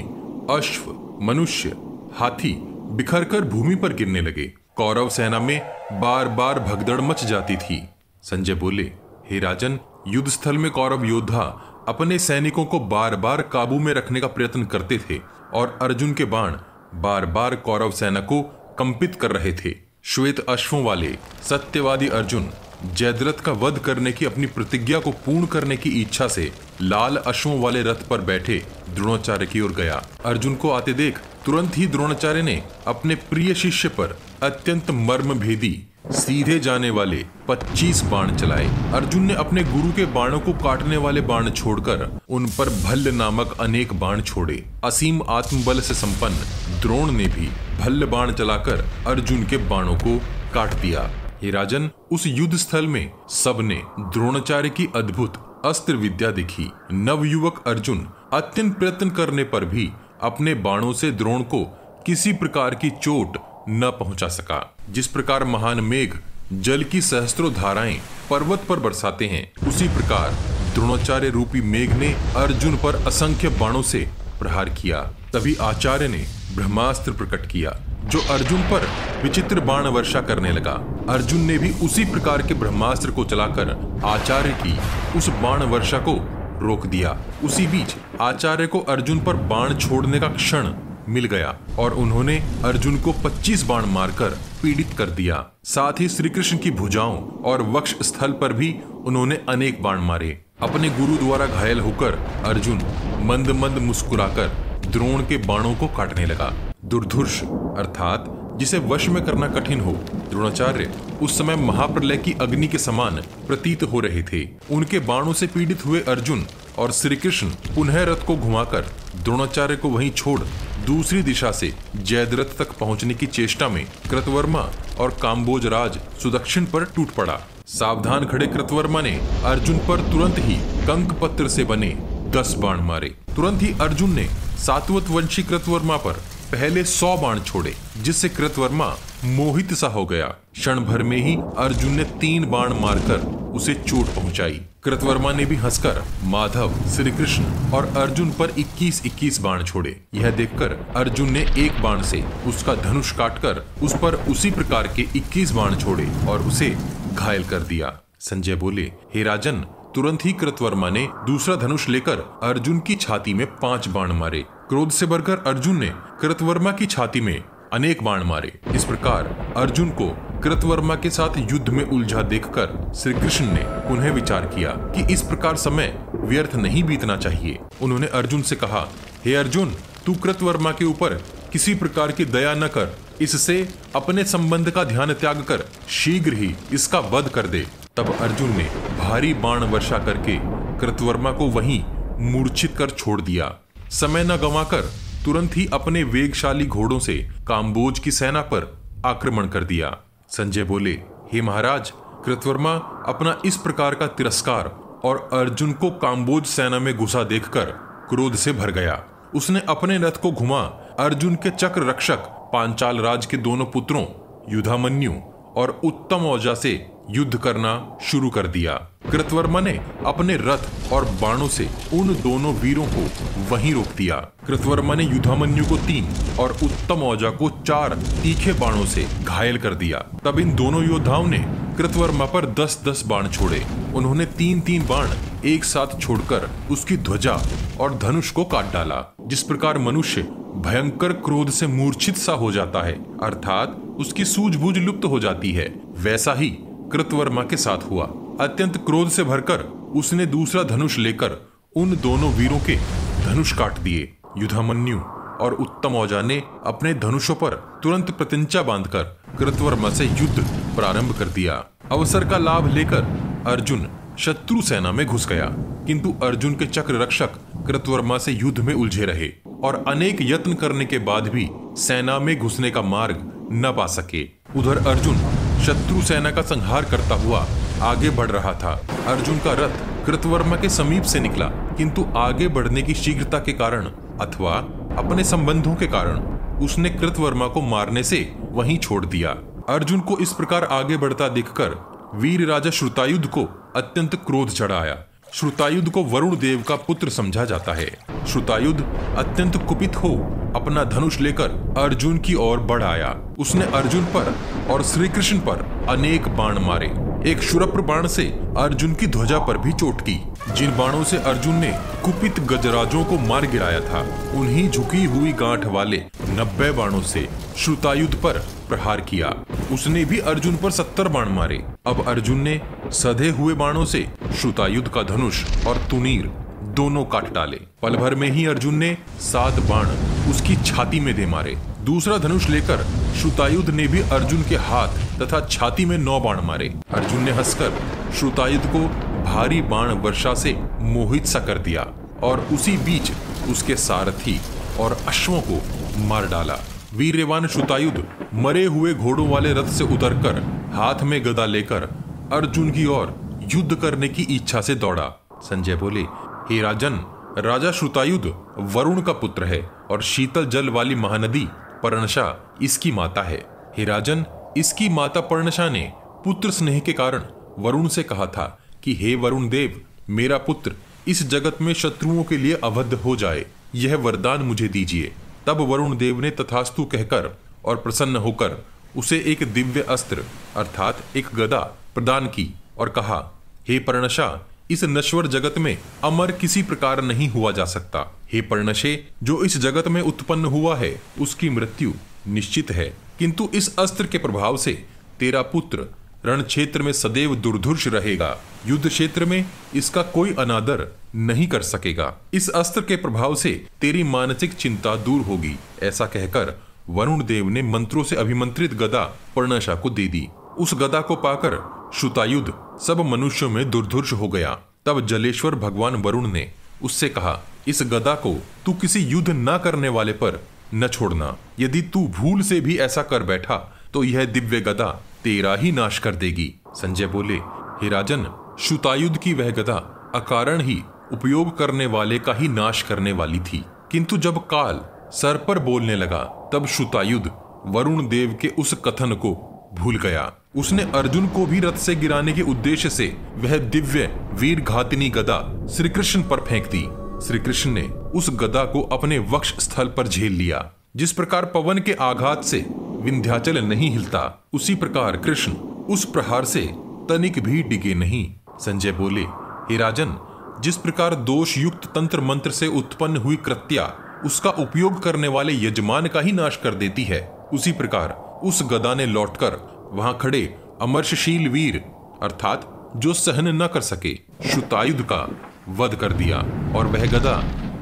अश्व, मनुष्य, हाथी बिखर कर भूमि पर गिरने लगे। कौरव सेना में बार बार भगदड़ मच जाती थी। संजय बोले, हे राजन युद्ध स्थल में कौरव योद्धा अपने सैनिकों को बार बार काबू में रखने का प्रयत्न करते थे और अर्जुन के बाण बार बार कौरव सेना को कंपित कर रहे थे। श्वेत अश्वों वाले सत्यवादी अर्जुन जयद्रथ का वध करने की अपनी प्रतिज्ञा को पूर्ण करने की इच्छा से लाल अश्वों वाले रथ पर बैठे द्रोणाचार्य की ओर गया। अर्जुन को आते देख तुरंत ही द्रोणाचार्य ने अपने प्रिय शिष्य पर अत्यंत मर्म भेदी, सीधे जाने वाले 25 बाण चलाए। अर्जुन ने अपने गुरु के बाणों को काटने वाले बाण छोड़कर उन पर भल्ल नामक अनेक बाण छोड़े। असीम आत्मबल से संपन्न द्रोण ने भी भल्ल बाण चलाकर अर्जुन के बाणों को काट दिया। हे राजन, उस युद्ध स्थल में सबने द्रोणाचार्य की अद्भुत अस्त्र विद्या देखी। नवयुवक अर्जुन अत्यंत प्रयत्न करने पर भी अपने बाणों से द्रोण को किसी प्रकार की चोट न पहुँचा सका। जिस प्रकार महान मेघ जल की सहस्त्रों धाराएँ पर्वत पर बरसाते हैं, उसी प्रकार द्रोणाचार्य रूपी मेघ ने अर्जुन पर असंख्य बाणों से प्रहार किया। तभी आचार्य ने ब्रह्मास्त्र प्रकट किया। जो अर्जुन पर विचित्र बाण वर्षा करने लगा। अर्जुन ने भी उसी प्रकार के ब्रह्मास्त्र को चलाकर आचार्य की उस बाण वर्षा को रोक दिया। उसी बीच आचार्य को अर्जुन पर बाण छोड़ने का क्षण मिल गया और उन्होंने अर्जुन को 25 बाण मारकर पीड़ित कर दिया। साथ ही श्री कृष्ण की भुजाओं और वक्ष स्थल पर भी उन्होंने अनेक बाण मारे। अपने गुरु द्वारा घायल होकर अर्जुन मंद मंद मुस्कुराकर द्रोण के बाणों को काटने लगा। दुर्धुर्ष, अर्थात, जिसे वश में करना कठिन हो, द्रोणाचार्य, उस समय महाप्रलय की अग्नि के समान प्रतीत हो रहे थे। उनके बाणों से पीड़ित हुए अर्जुन और श्री कृष्ण पुनः रथ को घुमाकर द्रोणाचार्य को वहीं छोड़ दूसरी दिशा से जयद्रथ तक पहुँचने की चेष्टा में कृतवर्मा और काम्बोज राज सुदक्षिण पर टूट पड़ा। सावधान खड़े कृतवर्मा ने अर्जुन पर तुरंत ही कंक पत्र से बने दस बाण मारे। तुरंत ही अर्जुन ने सातवत वंशी कृतवर्मा पर पहले सौ बाण छोड़े, जिससे कृतवर्मा मोहित सा हो गया। क्षण भर में ही अर्जुन ने तीन बाण मारकर उसे चोट पहुंचाई। कृतवर्मा ने भी हंसकर माधव श्री कृष्ण और अर्जुन पर 21-21 बाण छोड़े। यह देखकर अर्जुन ने एक बाण से उसका धनुष काटकर उस पर उसी प्रकार के 21 बाण छोड़े और उसे घायल कर दिया। संजय बोले, हे राजन, तुरंत ही कृतवर्मा ने दूसरा धनुष लेकर अर्जुन की छाती में पाँच बाण मारे। क्रोध से भरकर अर्जुन ने कृतवर्मा की छाती में अनेक बाण मारे। इस प्रकार अर्जुन को कृतवर्मा के साथ युद्ध में उलझा देखकर श्री कृष्ण ने पुनः विचार किया कि इस प्रकार समय व्यर्थ नहीं बीतना चाहिए। उन्होंने अर्जुन से कहा, हे hey अर्जुन, तू कृतवर्मा के ऊपर किसी प्रकार की दया न कर। इससे अपने संबंध का ध्यान त्याग कर शीघ्र ही इसका वध कर दे। तब अर्जुन ने भारी बाण वर्षा करके कृतवर्मा को वहीं मूर्छित कर छोड़ दिया। समय न गंवाकर तुरंत ही अपने वेगशाली घोड़ों से काम्बोज की सेना पर आक्रमण कर दिया। संजय बोले, हे महाराज, कृतवर्मा, अपना इस प्रकार का तिरस्कार और अर्जुन को काम्बोज सेना में घुसा देखकर क्रोध से भर गया। उसने अपने रथ को घुमा, अर्जुन के चक्र रक्षक पांचाल राज के दोनों पुत्रों, युधामन्यु और उत्तम औजा से युद्ध करना शुरू कर दिया। कृतवर्मा ने अपने रथ और बाणों से उन दोनों वीरों को वहीं रोक दिया। कृतवर्मा ने युद्धामन्यु को तीन और उत्तम औजा को चार तीखे बाणों से घायल कर दिया। तब इन दोनों योद्धाओं ने कृतवर्मा पर दस दस बाण छोड़े। उन्होंने तीन तीन बाण एक साथ छोड़कर उसकी ध्वजा और धनुष को काट डाला। जिस प्रकार मनुष्य भयंकर क्रोध से मूर्छित सा हो जाता है, अर्थात उसकी सूझबूझ लुप्त हो जाती है, वैसा ही कृतवर्मा के साथ हुआ। अत्यंत क्रोध से भरकर उसने दूसरा धनुष लेकर उन दोनों वीरों के धनुष काट दिए। युधामन्यु और उत्तम औजा ने अपने धनुषों पर तुरंत प्रतिंचा बांधकर कृतवर्मा से युद्ध प्रारंभ कर दिया। अवसर का लाभ लेकर अर्जुन शत्रु सेना में घुस गया। किंतु अर्जुन के चक्र रक्षक कृतवर्मा से युद्ध में उलझे रहे और अनेक यत्न करने के बाद भी सेना में घुसने का मार्ग न पा सके। उधर अर्जुन शत्रु सेना का संहार करता हुआ आगे बढ़ रहा था। अर्जुन का रथ कृतवर्मा के समीप से निकला, किंतु आगे बढ़ने की शीघ्रता के कारण अथवा अपने संबंधों के कारण उसने कृतवर्मा को मारने से वहीं छोड़ दिया। अर्जुन को इस प्रकार आगे बढ़ता देखकर वीर राजा श्रुतायुद्ध को अत्यंत क्रोध चढ़ाया। श्रुतायुद्ध को वरुण देव का पुत्र समझा जाता है। श्रुतायुद्ध अत्यंत कुपित हो अपना धनुष लेकर अर्जुन की ओर बढ़ आया। उसने अर्जुन पर और श्री कृष्ण पर अनेक बाण मारे। एक शुरप्र बाण से अर्जुन की ध्वजा पर भी चोट की। जिन बाणों से अर्जुन ने कुपित गजराजों को मार गिराया था, उन्हीं झुकी हुई गांठ वाले नब्बे बाणों से श्रुतायुद्ध पर प्रहार किया। उसने भी अर्जुन पर सत्तर बाण मारे। अब अर्जुन ने सधे हुए बाणों से श्रुतायुद्ध का धनुष और तुनीर दोनों काट डाले। पल भर में ही अर्जुन ने सात बाण उसकी छाती में दे मारे। दूसरा धनुष लेकर श्रुतायुद्ध ने भी अर्जुन के हाथ तथा छाती में नौ बाण मारे। अर्जुन ने हंसकर श्रुतायुद्ध को भारी बाण वर्षा से मोहित सा कर दिया और उसी बीच उसके सारथी और अश्वों को मार डाला। वीरवान श्रुतायुद्ध मरे हुए घोड़ों वाले रथ से उतरकर हाथ में गदा लेकर अर्जुन की ओर युद्ध करने की इच्छा से दौड़ा। संजय बोले, हे राजन, राजा श्रुतायुद्ध वरुण का पुत्र है और शीतल जल वाली महानदी पर्णशा इसकी माता है। हे राजन, इसकी माता पर्णशा ने पुत्र स्नेह के कारण वरुण से कहा था कि हे वरुण देव, मेरा पुत्र इस जगत में शत्रुओं के लिए अवध हो जाए। यह वरदान मुझे दीजिए। तब वरुण देव ने तथास्तु कहकर और प्रसन्न होकर उसे एक दिव्य अस्त्र अर्थात एक गदा प्रदान की और कहा, हे पर्णशा, इस नश्वर जगत में अमर किसी प्रकार नहीं हुआ जा सकता। हे पर्णशे, जो इस जगत में उत्पन्न हुआ है, उसकी मृत्यु निश्चित है। किंतु इस अस्त्र के प्रभाव से तेरा पुत्र रण क्षेत्र में सदैव दुर्धुर्ष रहेगा। युद्ध क्षेत्र में इसका कोई अनादर नहीं कर सकेगा। इस अस्त्र के प्रभाव से तेरी मानसिक चिंता दूर होगी, ऐसा कहकर वरुण देव ने मंत्रों से अभिमंत्रित गदा पर्णशा को दे दी। उस गदा को पाकर श्रुतायुद्ध सब मनुष्यों में दुर्धुर्ष हो गया। तब जलेश्वर भगवान वरुण ने उससे कहा, इस गदा को तू किसी युद्ध न करने वाले पर न छोड़ना। यदि तू भूल से भी ऐसा कर बैठा तो यह दिव्य गदा तेरा ही नाश कर देगी। संजय बोले, हे राजन शुतायुद्ध की वह गदा अकारण ही उपयोग करने वाले का ही नाश करने वाली थी। किंतु जब काल सर पर बोलने लगा, तब श्रुतायुद्ध वरुण देव के उस कथन को भूल गया। उसने अर्जुन को भी रथ से गिराने के उद्देश्य से वह दिव्य, वीर घातिनी गदा श्री कृष्ण पर फेंक दी। श्री कृष्ण ने उस गदा को अपने वक्ष स्थल पर झेल लिया। जिस प्रकार पवन के आघात से विंध्याचल नहीं हिलता, उसी प्रकार कृष्ण उस प्रहार से तनिक भी डिगे नहीं। संजय बोले, हे राजन, जिस प्रकार दोष युक्त तंत्र मंत्र से उत्पन्न हुई कृत्या उसका उपयोग करने वाले यजमान का ही नाश कर देती है, उसी प्रकार उस गदा ने लौटकर वहाँ खड़े अमर्षशील वीर, अर्थात जो सहन न कर सके श्रुतायुध का वध कर दिया और वह गदा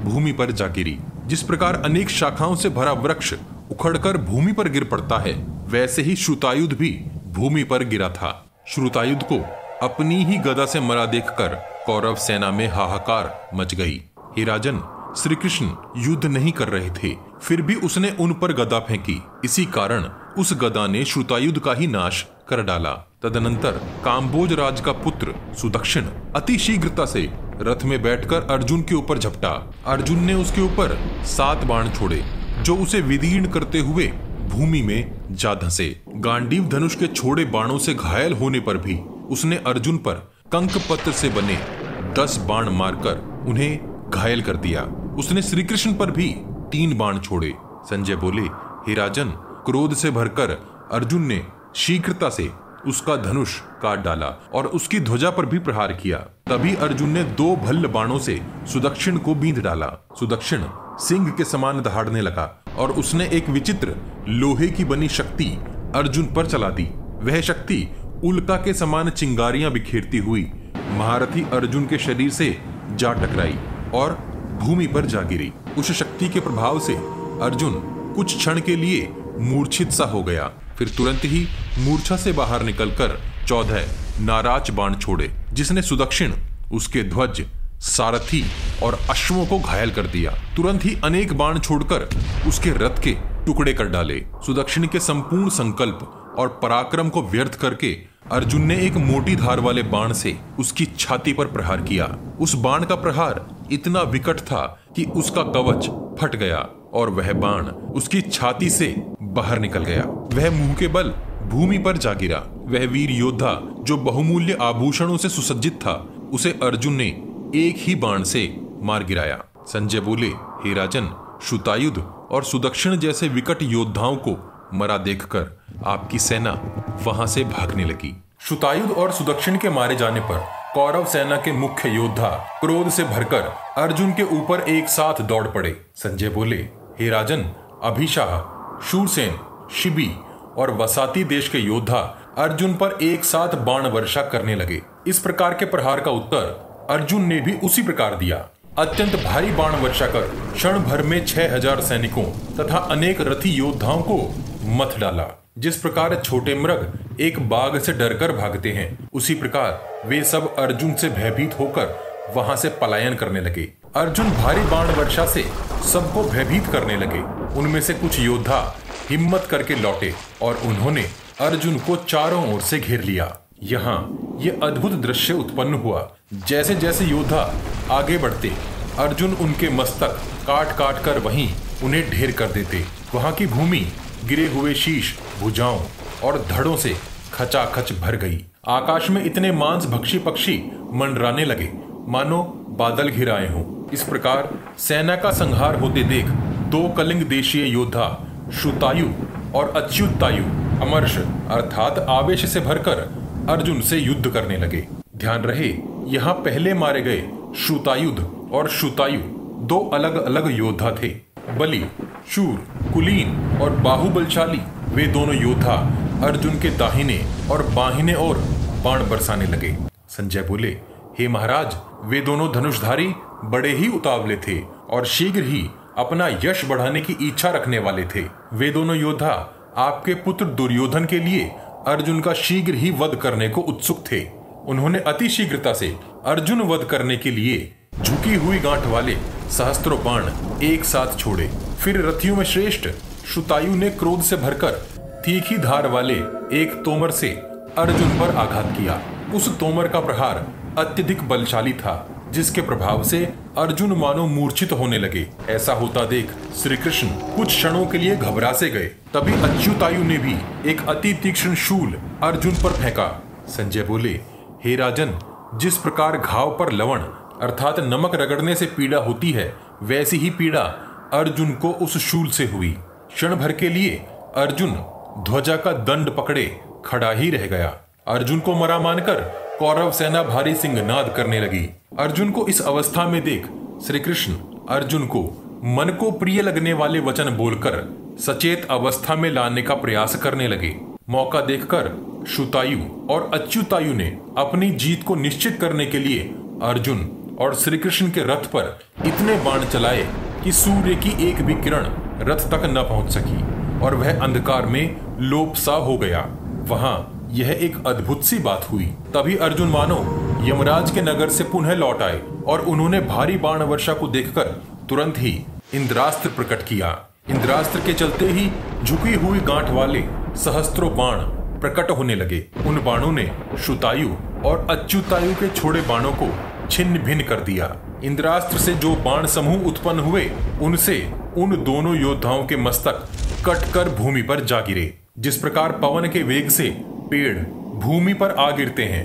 भूमि पर जा गिरी। जिस प्रकार अनेक शाखाओं से भरा वृक्ष उखड़कर भूमि पर गिर पड़ता है, वैसे ही श्रुतायुध भी भूमि पर गिरा था। श्रुतायुध को अपनी ही गदा से मरा देखकर कौरव सेना में हाहाकार मच गई। हे राजन श्री कृष्ण युद्ध नहीं कर रहे थे। फिर भी उसने उन पर गदा फेंकी। इसी कारण उस गदा ने श्रुतायुद्ध का ही नाश कर डाला। तदनंतर काम्बोज राज का पुत्र सुदक्षिण अति शीघ्रता से रथ में बैठकर अर्जुन के ऊपर झपटा। अर्जुन ने उसके ऊपर सात बाण छोड़े, जो उसे विदीर्ण करते हुए भूमि में जा धसे। गांडीव धनुष के छोड़े बाणों से घायल होने पर भी उसने अर्जुन पर कंक पत्र से बने दस बाण मारकर उन्हें घायल कर दिया। उसने श्री कृष्ण पर भी तीन बाण छोड़े। संजय बोले, हे राजन, क्रोध से भरकर अर्जुन ने शीघ्रता से उसका धनुष काट डाला और उसकी ध्वजा पर भी प्रहार किया। तभी अर्जुन ने दो भल्ल बाणों से सुदक्षिण को बींध डाला। सुदक्षिण सिंह के समान दहाड़ने लगा और उसने एक विचित्र लोहे की बनी शक्ति अर्जुन पर चला दी। वह शक्ति उल्का के समान चिंगारियाँ बिखेरती हुई महारथी अर्जुन के शरीर से जा टकराई और भूमि पर जा गिरी। उस शक्ति के प्रभाव से अर्जुन कुछ क्षण के लिए मूर्छित सा हो गया। फिर तुरंत ही मूर्छा से बाहर निकलकर चौदह नाराज़ बाण छोड़े, जिसने सुदक्षिण, उसके ध्वज, सारथी और अश्वों को घायल कर दिया। तुरंत ही अनेक बाण छोड़कर उसके रथ के टुकड़े कर डाले। सुदक्षिण के संपूर्ण संकल्प और पराक्रम को व्यर्थ करके अर्जुन ने एक मोटी धार वाले बाण से उसकी छाती पर प्रहार किया। उस बाण का प्रहार इतना विकट था कि उसका कवच फट गया और वह बाण उसकी छाती से बाहर निकल गया। वह मुँह के बल भूमि पर जा गिरा। वह वीर योद्धा जो बहुमूल्य आभूषणों से सुसज्जित था, उसे अर्जुन ने एक ही बाण से मार गिराया। संजय बोले, हे राजन श्रुतायुध और सुदक्षिण जैसे विकट योद्धाओं को मरा देखकर आपकी सेना वहाँ से भागने लगी। श्रुतायुध और सुदक्षिण के मारे जाने पर कौरव सेना के मुख्य योद्धा क्रोध से भरकर अर्जुन के ऊपर एक साथ दौड़ पड़े। संजय बोले, हे राजन, अभिशाह, शूरसेन, शिबी और वसाती देश के योद्धा अर्जुन पर एक साथ बाण वर्षा करने लगे। इस प्रकार के प्रहार का उत्तर अर्जुन ने भी उसी प्रकार दिया। अत्यंत भारी बाण वर्षा कर क्षण भर में छह हज़ार सैनिकों तथा अनेक रथी योद्धाओं को मथ डाला। जिस प्रकार छोटे मृग एक बाघ से डरकर भागते हैं, उसी प्रकार वे सब अर्जुन से भयभीत होकर वहाँ से पलायन करने लगे। अर्जुन भारी बाण वर्षा से सबको भयभीत करने लगे। उनमें से कुछ योद्धा हिम्मत करके लौटे और उन्होंने अर्जुन को चारों ओर से घेर लिया। यहाँ ये अद्भुत दृश्य उत्पन्न हुआ जैसे जैसे योद्धा आगे बढ़ते, अर्जुन उनके मस्तक काट काट कर वहीं उन्हें ढेर कर देते। वहाँ की भूमि, गिरे हुए शीश, भुजाओं और धड़ों से खचाखच भर गई। आकाश में इतने मांस भक्षी पक्षी मंडराने लगे। मानो बादल घिराए हों। इस प्रकार सेना का संहार होते देख दो कलिंग देशीय योद्धा श्रुतायु और अच्युतायु, अमर्ष अर्थात आवेश से भरकर अर्जुन से युद्ध करने लगे। ध्यान रहे, यहाँ पहले मारे गए श्रुतायुध और श्रुतायु दो अलग अलग योद्धा थे। बलि, शूर, कुलीन और बाहुबलशाली, वे दोनों योद्धा अर्जुन के दाहिने और बाहिने और बाण बरसाने लगे। संजय बोले, हे महाराज, वे दोनों धनुषधारी बड़े ही उतावले थे और शीघ्र ही अपना यश बढ़ाने की इच्छा रखने वाले थे। वे दोनों योद्धा आपके पुत्र दुर्योधन के लिए अर्जुन का शीघ्र ही वध करने को उत्सुक थे। उन्होंने अति शीघ्रता से अर्जुन वध करने के लिए झुकी हुई गांठ वाले सहस्त्रों बाण एक साथ छोड़े। फिर रथियों में श्रेष्ठ श्रुतायु ने क्रोध से भरकर तीखी धार वाले एक तोमर से अर्जुन पर आघात किया। उस तोमर का प्रहार अत्यधिक बलशाली था, जिसके प्रभाव से अर्जुन मानो मूर्छित होने लगे। ऐसा होता देख श्री कृष्ण कुछ क्षणों के लिए घबरा से गए। तभी अच्युतायु ने भी एक अति तीक्ष्ण शूल अर्जुन पर फेंका। संजय बोले हे राजन, जिस प्रकार घाव पर लवण, अर्थात नमक रगड़ने से पीड़ा होती है, वैसी ही पीड़ा अर्जुन को उस शूल से हुई। क्षण भर के लिए अर्जुन ध्वजा का दंड पकड़े खड़ा ही रह गया। अर्जुन को मरा मानकर कौरव सेना भारी सिंह नाद करने लगी। अर्जुन को इस अवस्था में देख श्री कृष्ण अर्जुन को मन को प्रिय लगने वाले वचन बोलकर सचेत अवस्था में लाने का प्रयास करने लगे। मौका देखकर शुतायु और अच्युतायु ने अपनी जीत को निश्चित करने के लिए अर्जुन और श्री कृष्ण के रथ पर इतने बाण चलाए कि सूर्य की एक भी किरण रथ तक न पहुँच सकी और वह अंधकार में लोप सा हो गया। वहाँ यह एक अद्भुत सी बात हुई। तभी अर्जुन मानो, यमराज के नगर से पुनः लौट आए और उन्होंने भारी बाण वर्षा को देखकर तुरंत ही इंद्रास्त्र प्रकट किया। इंद्रास्त्र के चलते ही झुकी हुई गांठ वाले सहस्त्रों बाण प्रकट होने लगे। उन बाणों ने शुतायु और अच्युतायु के छोड़े बाणों को छिन्न भिन्न कर दिया। इंद्रास्त्र से जो बाण समूह उत्पन्न हुए, उनसे उन दोनों योद्धाओं के मस्तक कटकर भूमि पर जा गिरे। जिस प्रकार पवन के वेग से पेड़ भूमि पर आ गिरते हैं,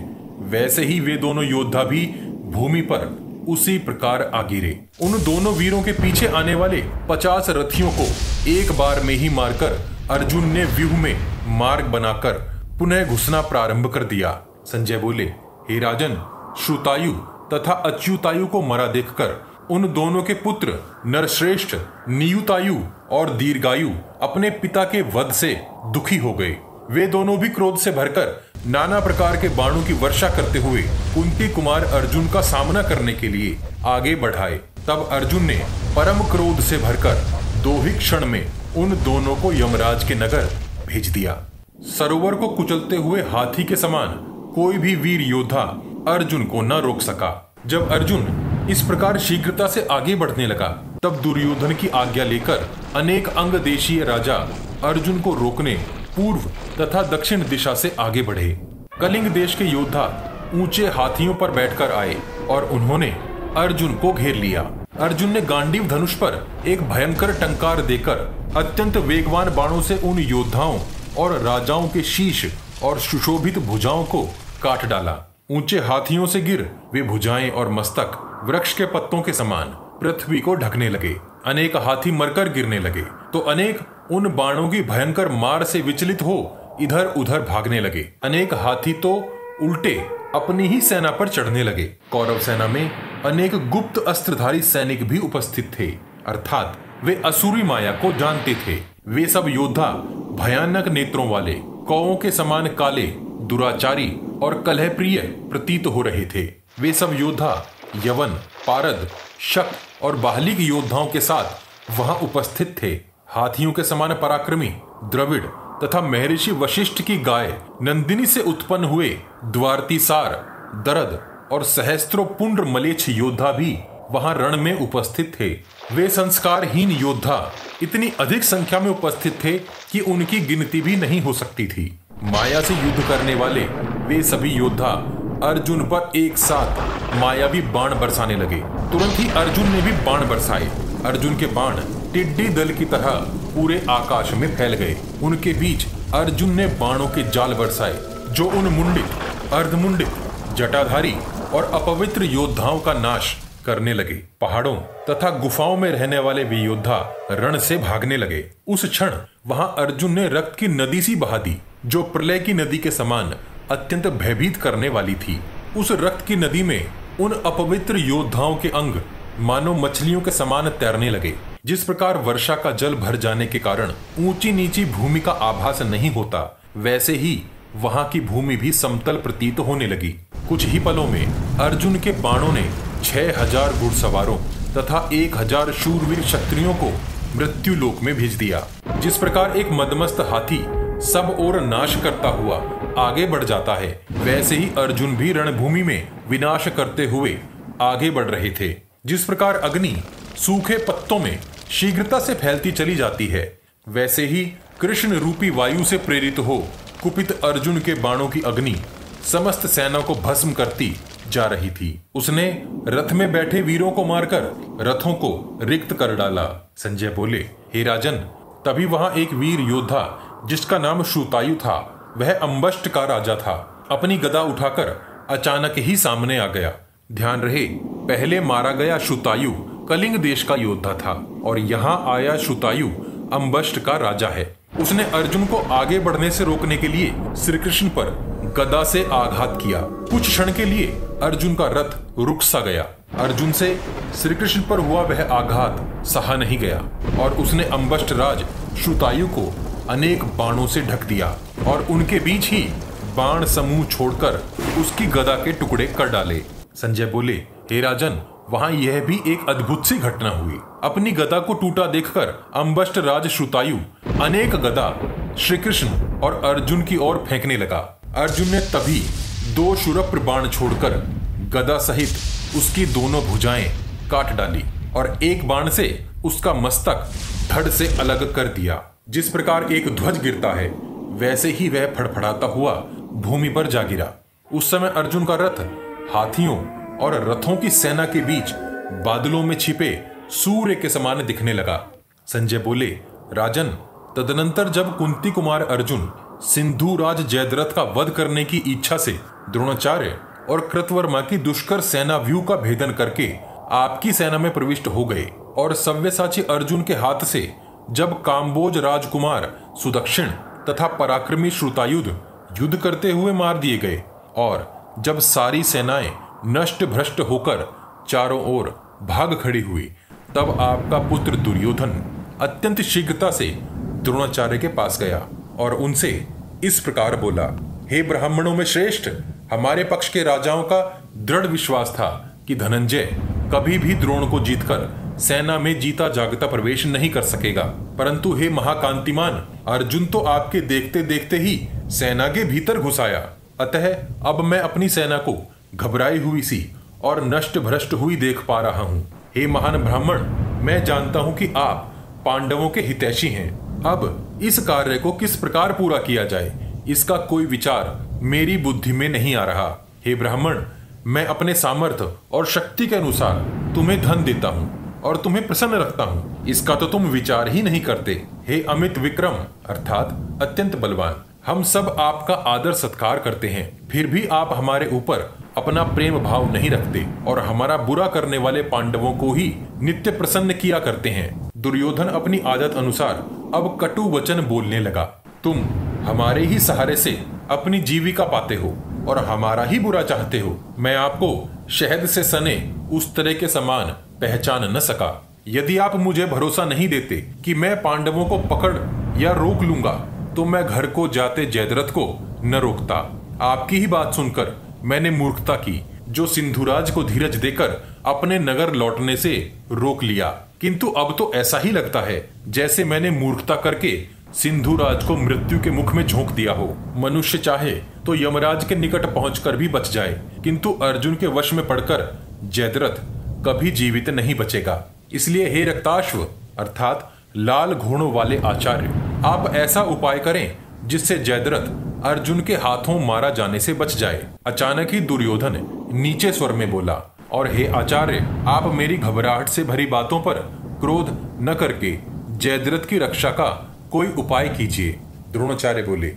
वैसे ही वे दोनों योद्धा भी भूमि पर उसी प्रकार आ गिरे। उन दोनों वीरों के पीछे आने वाले पचास रथियों को एक बार में ही मारकर अर्जुन ने व्यूह में मार्ग बनाकर पुनः घुसना प्रारंभ कर दिया। संजय बोले, हे राजन, श्रुतायु तथा अच्युतायु को मरा देखकर उन दोनों के पुत्र नरश्रेष्ठ, नियुतायु और दीर्घायु अपने पिता के वध से दुखी हो गए। वे दोनों भी क्रोध से भरकर नाना प्रकार के बाणों की वर्षा करते हुए कुंती कुमार अर्जुन का सामना करने के लिए आगे बढ़ाए। तब अर्जुन ने परम क्रोध से भरकर दो ही क्षण में उन दोनों को यमराज के नगर भेज दिया। सरोवर को कुचलते हुए हाथी के समान कोई भी वीर योद्धा अर्जुन को न रोक सका। जब अर्जुन इस प्रकार शीघ्रता से आगे बढ़ने लगा, तब दुर्योधन की आज्ञा लेकर अनेक अंग देशीय राजा अर्जुन को रोकने पूर्व तथा दक्षिण दिशा से आगे बढ़े। कलिंग देश के योद्धा ऊँचे हाथियों पर बैठकर आए और उन्होंने अर्जुन को घेर लिया। अर्जुन ने गांडीव धनुष पर एक भयंकर टंकार देकर अत्यंत वेगवान बाणों से उन योद्धाओं और राजाओं के शीश और सुशोभित भुजाओं को काट डाला। ऊँचे हाथियों से गिर वे भुजाएँ और मस्तक वृक्ष के पत्तों के समान पृथ्वी को ढकने लगे। अनेक हाथी मरकर गिरने लगे। तो अनेक उन बाणों की भयंकर मार से विचलित हो इधर उधर भागने लगे। अनेक हाथी तो उल्टे अपनी ही सेना पर चढ़ने लगे। कौरव सेना में अनेक गुप्त अस्त्रधारी सैनिक भी उपस्थित थे, अर्थात वे असुरी माया को जानते थे। वे सब योद्धा, भयानक नेत्रों वाले, कौओं के समान काले, दुराचारी और कलह प्रिय प्रतीत हो रहे थे। वे सब योद्धा, यवन, पारद, शक और बाहलिक योद्धाओं के साथ वहाँ उपस्थित थे। हाथियों के समान पराक्रमी, द्रविड़ तथा महर्षि वशिष्ठ की गाय नंदिनी से उत्पन्न हुए द्वारतीसार, दरद और सहस्त्रो पुंड मलेच्छ योद्धा भी वहाँ रण में उपस्थित थे। वे संस्कारहीन योद्धा इतनी अधिक संख्या में उपस्थित थे कि उनकी गिनती भी नहीं हो सकती थी। माया से युद्ध करने वाले वे सभी योद्धा अर्जुन पर एक साथ मायावी बाण बरसाने लगे। तुरंत ही अर्जुन ने भी बाण बरसाए। अर्जुन के बाण टिड्डी दल की तरह पूरे आकाश में फैल गए। उनके बीच अर्जुन ने बाणों के जाल बरसाए, जो उन मुंडित, अर्धमुंडित, जटाधारी और अपवित्र योद्धाओं का नाश करने लगे। पहाड़ों तथा गुफाओं में रहने वाले वे योद्धा रण से भागने लगे। उस क्षण वहाँ अर्जुन ने रक्त की नदी सी बहा दी, जो प्रलय की नदी के समान अत्यंत भयभीत करने वाली थी। उस रक्त की नदी में उन अपवित्र योद्धाओं के अंग मानो मछलियों के समान तैरने लगे। जिस प्रकार वर्षा का जल भर जाने के कारण ऊँची नीची भूमि का आभास नहीं होता, वैसे ही वहाँ की भूमि भी समतल प्रतीत होने लगी। कुछ ही पलों में अर्जुन के बाणों ने छह हज़ार घुड़सवारों तथा एक हज़ार शूरवीर क्षत्रियों को मृत्यु लोक में भेज दिया। जिस प्रकार एक मदमस्त हाथी सब और नाश करता हुआ आगे बढ़ जाता है, वैसे ही अर्जुन भी रणभूमि में विनाश करते हुए आगे बढ़ रहे थे। जिस प्रकार अग्नि सूखे पत्तों में शीघ्रता से फैलती चली जाती है, वैसे ही कृष्ण रूपी वायु से प्रेरित हो कुपित अर्जुन के बाणों की अग्नि समस्त सेना को भस्म करती जा रही थी। उसने रथ में बैठे वीरों को मारकर रथों को रिक्त कर डाला। संजय बोले, हे राजन, तभी वहाँ एक वीर योद्धा, जिसका नाम श्रुतायु था, वह अम्बस्ट का राजा था, अपनी गदा उठाकर अचानक ही सामने आ गया। ध्यान रहे, पहले मारा गया श्रुतायु कलिंग देश का योद्धा था और यहाँ आया श्रुतायु अम्बस्ट का राजा है। उसने अर्जुन को आगे बढ़ने से रोकने के लिए श्री कृष्ण पर गदा से आघात किया। कुछ क्षण के लिए अर्जुन का रथ रुक सा गया। अर्जुन से श्री कृष्ण पर हुआ वह आघात सहा नहीं गया और उसने अम्बस्ट राज श्रुतायु को अनेक बाणों से ढक दिया और उनके बीच ही बाण समूह छोड़कर उसकी गदा के टुकड़े कर डाले। संजय बोले, हे राजन, वहाँ यह भी एक अद्भुत सी घटना हुई। अपनी गदा को टूटा देखकर अम्बस्ट राज श्रुतायु अनेक गदा श्री कृष्ण और अर्जुन की ओर फेंकने लगा। अर्जुन ने तभी दो शुरप्र बाण छोड़कर गदा सहित उसकी दोनों भुजाएँ काट डाली और एक बाण से उसका मस्तक धड़ से अलग कर दिया। जिस प्रकार एक ध्वज गिरता है, वैसे ही वह फड़फड़ाता हुआ भूमि पर जा गिरा। उस समय अर्जुन का रथ हाथियों और रथों की सेना के बीच बादलों में छिपे सूर्य के समान दिखने लगा। संजय बोले, राजन, तदनंतर जब कुंती कुमार अर्जुन सिंधु राज जयद्रथ का वध करने की इच्छा से द्रोणाचार्य और कृतवर्मा की दुष्कर सेना व्यू का भेदन करके आपकी सेना में प्रविष्ट हो गए और सव्यसाची अर्जुन के हाथ से जब काम्बोज राजकुमार सुदक्षिण तथा पराक्रमी श्रुतायुद्ध युद्ध करते हुए मार दिए गए और जब सारी सेनाएँ नष्ट भ्रष्ट होकर चारों ओर भाग खड़ी हुई, तब आपका पुत्र दुर्योधन अत्यंत शीघ्रता से द्रोणाचार्य के पास गया और उनसे इस प्रकार बोला, हे ब्राह्मणों में श्रेष्ठ, हमारे पक्ष के राजाओं का दृढ़ विश्वास था कि धनंजय कभी भी द्रोण को जीतकर सेना में जीता जागता प्रवेश नहीं कर सकेगा। परंतु हे महाकांतिमान, अर्जुन तो आपके देखते देखते ही सेना के भीतर घुसाया अतः अब मैं अपनी सेना को घबराई हुई सी और नष्ट भ्रष्ट हुई देख पा रहा हूँ। हे महान ब्राह्मण, मैं जानता हूँ कि आप पांडवों के हितैषी हैं। अब इस कार्य को किस प्रकार पूरा किया जाए, इसका कोई विचार मेरी बुद्धि में नहीं आ रहा। हे ब्राह्मण, मैं अपने सामर्थ्य और शक्ति के अनुसार तुम्हें धन देता हूँ और तुम्हें प्रसन्न रखता हूँ। इसका तो तुम विचार ही नहीं करते। हे अमित विक्रम, अर्थात अत्यंत बलवान। हम सब आपका आदर सत्कार करते हैं। फिर भी आप हमारे ऊपर अपना प्रेम भाव नहीं रखते और हमारा बुरा करने वाले पांडवों को ही नित्य प्रसन्न किया करते हैं। दुर्योधन अपनी आदत अनुसार अब कटु वचन बोलने लगा, तुम हमारे ही सहारे से अपनी जीविका पाते हो और हमारा ही बुरा चाहते हो। मैं आपको शहद से सने उस तरह के समान पहचान न सका। यदि आप मुझे भरोसा नहीं देते कि मैं पांडवों को पकड़ या रोक लूँगा तो मैं घर को जाते जयद्रथ को न रोकता। आपकी ही बात सुनकर मैंने मूर्खता की, जो सिंधुराज को धीरज देकर अपने नगर लौटने से रोक लिया। किंतु अब तो ऐसा ही लगता है, जैसे मैंने मूर्खता करके सिंधुराज को मृत्यु के मुख में झोंक दिया हो। मनुष्य चाहे तो यमराज के निकट पहुंचकर भी बच जाए, किंतु अर्जुन के वश में पड़कर जयद्रथ कभी जीवित नहीं बचेगा। इसलिए हे रक्ताश्व, अर्थात लाल घोड़ों वाले आचार्य, आप ऐसा उपाय करें, जिससे जयद्रथ अर्जुन के हाथों मारा जाने से बच जाए। अचानक ही दुर्योधन नीचे स्वर में बोला, और हे आचार्य, आप मेरी घबराहट से भरी बातों पर क्रोध न करके जयद्रथ की रक्षा का कोई उपाय कीजिए। द्रोणाचार्य बोले,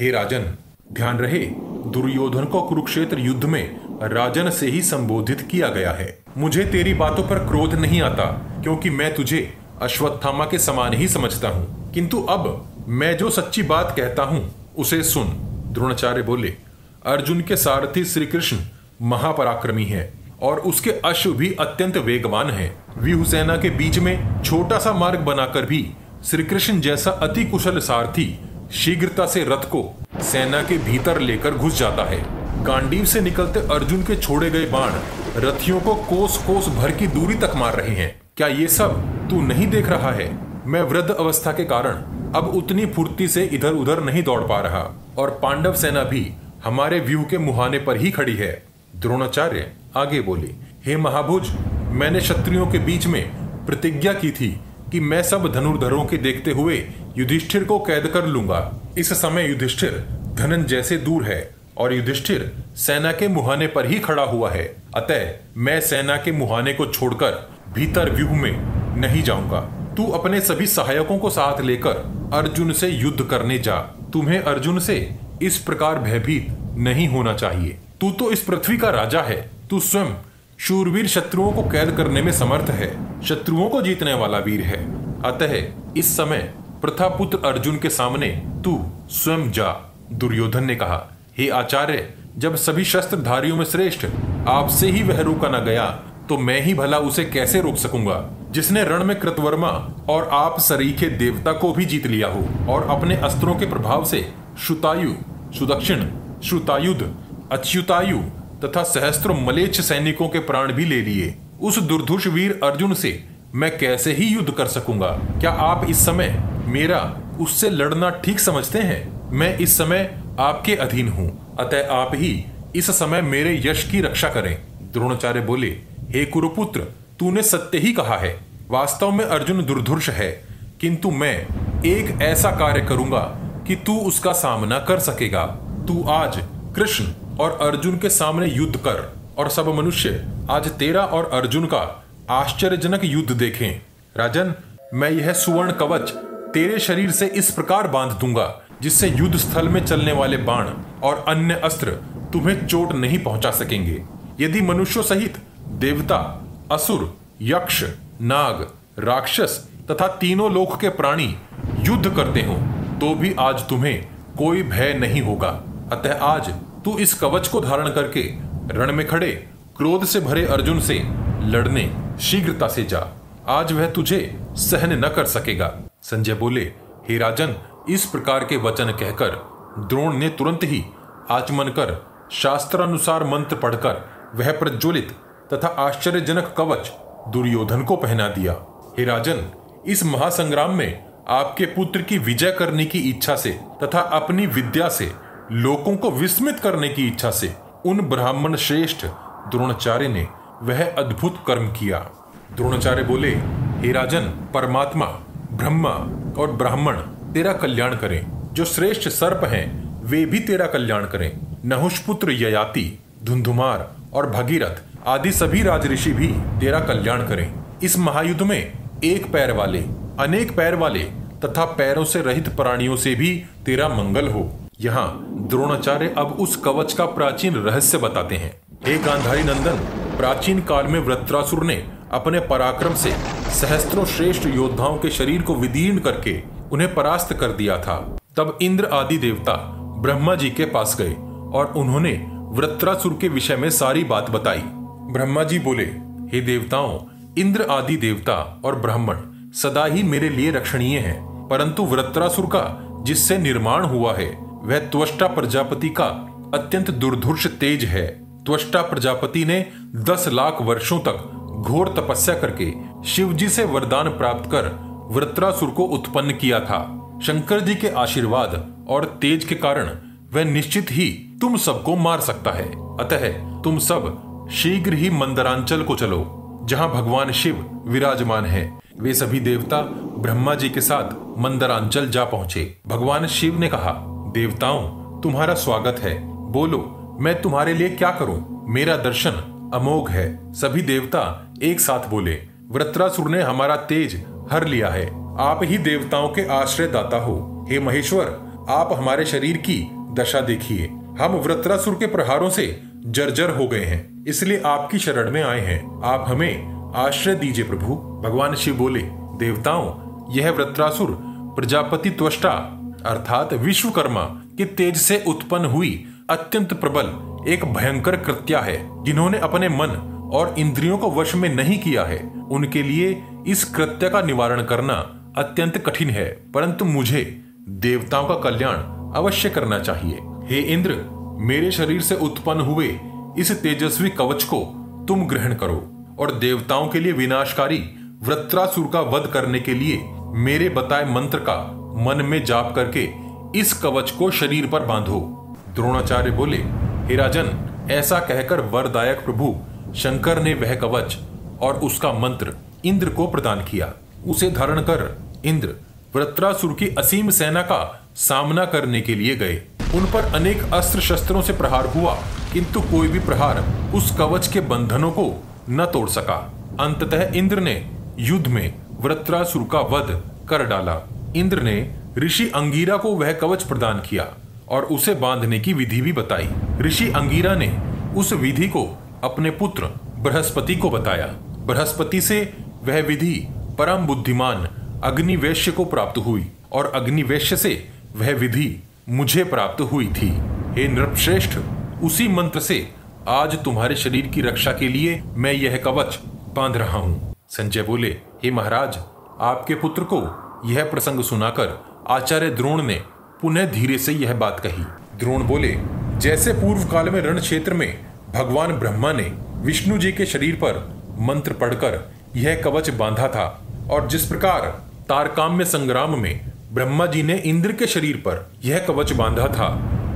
हे राजन, ध्यान रहे, दुर्योधन को कुरुक्षेत्र युद्ध में राजन से ही संबोधित किया गया है। मुझे तेरी बातों पर क्रोध नहीं आता, क्योंकि मैं तुझे अश्वत्थामा के समान ही समझता हूँ। किंतु अब मैं जो सच्ची बात कहता हूँ, उसे सुन। द्रोणाचार्य बोले, अर्जुन के सारथी श्री कृष्ण महापराक्रमी है और उसके अश्व भी अत्यंत वेगवान है। व्यूह सेना के बीच में छोटा सा मार्ग बनाकर भी श्री कृष्ण जैसा अति कुशल सारथी शीघ्रता से रथ को सेना के भीतर लेकर घुस जाता है। गांडीव से निकलते अर्जुन के छोड़े गए बाण रथियों को कोस कोस भर की दूरी तक मार रहे हैं। क्या ये सब तू नहीं देख रहा है? मैं वृद्ध अवस्था के कारण अब उतनी फुर्ती से इधर उधर नहीं दौड़ पा रहा। और पांडव सेना भी हमारे व्यू के मुहाने पर ही खड़ी है। द्रोणाचार्य आगे बोले, हे महाभुज, मैंने क्षत्रियों के बीच में प्रतिज्ञा की थी कि मैं सब धनुर्धरों के देखते हुए युधिष्ठिर को कैद कर लूँगा। इस समय युधिष्ठिर धनन जैसे दूर है और युधिष्ठिर सेना के मुहाने पर ही खड़ा हुआ है। अतः मैं सेना के मुहाने को छोड़कर भीतर व्यूह में नहीं जाऊँगा। तू अपने सभी सहायकों को साथ लेकर अर्जुन से युद्ध करने जा। तुम्हें अर्जुन से इस प्रकार भयभीत नहीं होना चाहिए। तू तो इस पृथ्वी का राजा है। तू स्वयं शूरवीर शत्रुओं को कैद करने में समर्थ है। शत्रुओं को जीतने वाला वीर है। अतः इस समय प्रथापुत्र अर्जुन के सामने तू स्वयं जा, दुर्योधन ने कहा। हे आचार्य, जब सभी शस्त्रधारियों में श्रेष्ठ, आपसे ही वह रोका न गया तो मैं ही भला उसे कैसे रोक सकूँगा? जिसने रण में कृतवर्मा और आप सरीखे देवता को भी जीत लिया हो और अपने अस्त्रों के प्रभाव से श्रुतायु, सुदक्षिण, श्रुतायुध, अच्युतायु तथा सहस्त्रों मलेच्छ सैनिकों के प्राण भी ले लिए। उस दुर्धुष वीर अर्जुन से मैं कैसे ही युद्ध कर सकूँगा? क्या आप इस समय मेरा उससे लड़ना ठीक समझते हैं? मैं इस समय आपके अधीन हूँ। अतः आप ही इस समय मेरे यश की रक्षा करें। द्रोणाचार्य बोले हे कुरुपुत्र, तूने सत्य ही कहा है। वास्तव में अर्जुन दुर्धुर्ष है, किंतु मैं एक ऐसा कार्य करूँगा कि तू उसका सामना कर सकेगा। तू आज कृष्ण और अर्जुन के सामने युद्ध कर और सब मनुष्य आज तेरा और अर्जुन का आश्चर्यजनक युद्ध देखें। राजन, मैं यह सुवर्ण कवच तेरे शरीर से इस प्रकार बाँध दूँगा, जिससे युद्ध स्थल में चलने वाले बाण और अन्य अस्त्र तुम्हें चोट नहीं पहुँचा सकेंगे। यदि मनुष्यों सहित देवता, असुर, यक्ष, नाग, राक्षस तथा तीनों लोक के प्राणी युद्ध करते हो तो भी आज तुम्हें कोई भय नहीं होगा। अतः आज तू इस कवच को धारण करके रण में खड़े, क्रोध से भरे अर्जुन से लड़ने शीघ्रता से जा। आज वह तुझे सहन न कर सकेगा। संजय बोले, हे राजन, इस प्रकार के वचन कहकर द्रोण ने तुरंत ही आचमन कर शास्त्रानुसार मंत्र पढ़कर वह प्रज्वलित तथा आश्चर्यजनक कवच दुर्योधन को पहना दिया। हे राजन, इस महासंग्राम में आपके पुत्र की विजय करने की इच्छा से तथा अपनी विद्या से, लोगों को विस्मित करने की इच्छा से, उन ब्राह्मण श्रेष्ठ द्रोणाचार्य ने वह अद्भुत कर्म किया। द्रोणाचार्य बोले, हे राजन, परमात्मा, ब्रह्मा और ब्राह्मण, तेरा कल्याण करें। जो श्रेष्ठ सर्प हैं, वे भी तेरा कल्याण करें। नहुष पुत्र ययाति, धुंधुमार और भगीरथ आदि सभी राजऋषि भी तेरा कल्याण करें। इस महायुद्ध में एक पैर वाले, अनेक पैर वाले तथा पैरों से रहित प्राणियों से भी तेरा मंगल हो। यहाँ द्रोणाचार्य अब उस कवच का प्राचीन रहस्य बताते हैं। हे गांधारी नंदन, प्राचीन काल में वृत्रासुर ने अपने पराक्रम से सहस्त्रों श्रेष्ठ योद्धाओं के शरीर को विदीर्ण करके उन्हें परास्त कर दिया था। तब इंद्र आदि देवता ब्रह्मा जी के पास गए और उन्होंने वृत्रासुर के विषय में सारी बात बताई। ब्रह्मा जी बोले, हे देवताओं, इंद्र आदि देवता और ब्राह्मण सदा ही मेरे लिए रक्षणीय हैं, परंतु वृत्रासुर का, जिससे निर्माण हुआ है, वह त्वष्टा प्रजापति का अत्यंत दुर्धुर्ष तेज है। त्वष्टा प्रजापति ने दस लाख वर्षों तक घोर तपस्या करके शिव जी से वरदान प्राप्त कर वृत्रासुर को उत्पन्न किया था। शंकर जी के आशीर्वाद और तेज के कारण वह निश्चित ही तुम सबको मार सकता है। अतः तुम सब शीघ्र ही मंदरांचल को चलो, जहाँ भगवान शिव विराजमान है। वे सभी देवता ब्रह्मा जी के साथ मंदरांचल जा पहुँचे। भगवान शिव ने कहा, देवताओं, तुम्हारा स्वागत है। बोलो, मैं तुम्हारे लिए क्या करूँ? मेरा दर्शन अमोघ है। सभी देवता एक साथ बोले वृत्रासुर ने हमारा तेज हर लिया है। आप ही देवताओं के आश्रय दाता हो। हे महेश्वर, आप हमारे शरीर की दशा देखिए। हम वृत्रासुर के प्रहारों से जर्जर हो गए हैं। इसलिए आपकी शरण में आए हैं। आप हमें आश्रय दीजिए प्रभु। भगवान शिव बोले, देवताओं, यह वृत्रासुर, प्रजापति त्वष्टा, अर्थात विश्वकर्मा के तेज से उत्पन्न हुई अत्यंत प्रबल, एक भयंकर कृत्या है, जिन्होंने अपने मन और इंद्रियों को वश में नहीं किया है। उनके लिए इस कृत्य का निवारण करना अत्यंत कठिन है, परंतु मुझे देवताओं का कल्याण अवश्य करना चाहिए। हे इंद्र, मेरे शरीर से उत्पन्न हुए इस तेजस्वी कवच को तुम ग्रहण करो और देवताओं के लिए विनाशकारी वृत्रासुर का वध करने के लिए मेरे बताए मंत्र का मन में जाप करके इस कवच को शरीर पर बांधो। द्रोणाचार्य बोले, हे राजन, ऐसा कहकर वरदायक प्रभु शंकर ने वह कवच और उसका मंत्र इंद्र को प्रदान किया। उसे धारण कर इंद्र वृत्रासुर की असीम सेना का सामना करने के लिए गए। उन पर अनेक अस्त्र शस्त्रों से प्रहार हुआ, किंतु कोई भी प्रहार उस कवच के बंधनों को न तोड़ सका। अंततः इंद्र ने युद्ध में वृत्रासुर का वध कर डाला। इंद्र ने ऋषि अंगीरा को वह कवच प्रदान किया और उसे बांधने की विधि भी बताई। ऋषि अंगीरा ने उस विधि को अपने पुत्र बृहस्पति को बताया। बृहस्पति से वह विधि परम बुद्धिमान अग्निवेश्य को प्राप्त हुई और अग्निवेश्य से वह विधि मुझे प्राप्त हुई थी। हे नृपश्रेष्ठ, उसी मंत्र से आज तुम्हारे शरीर की रक्षा के लिए मैं यह कवच बाँध रहा हूँ। संजय बोले, हे महाराज, आपके पुत्र को यह प्रसंग सुनाकर आचार्य द्रोण ने पुनः धीरे से यह बात कही। द्रोण बोले, जैसे पूर्व काल में रण क्षेत्र में भगवान ब्रह्मा ने विष्णु जी के शरीर पर मंत्र पढ़कर यह कवच बांधा था और जिस प्रकार तारकाम्य संग्राम में ब्रह्मा जी ने इंद्र के शरीर पर यह कवच बांधा था।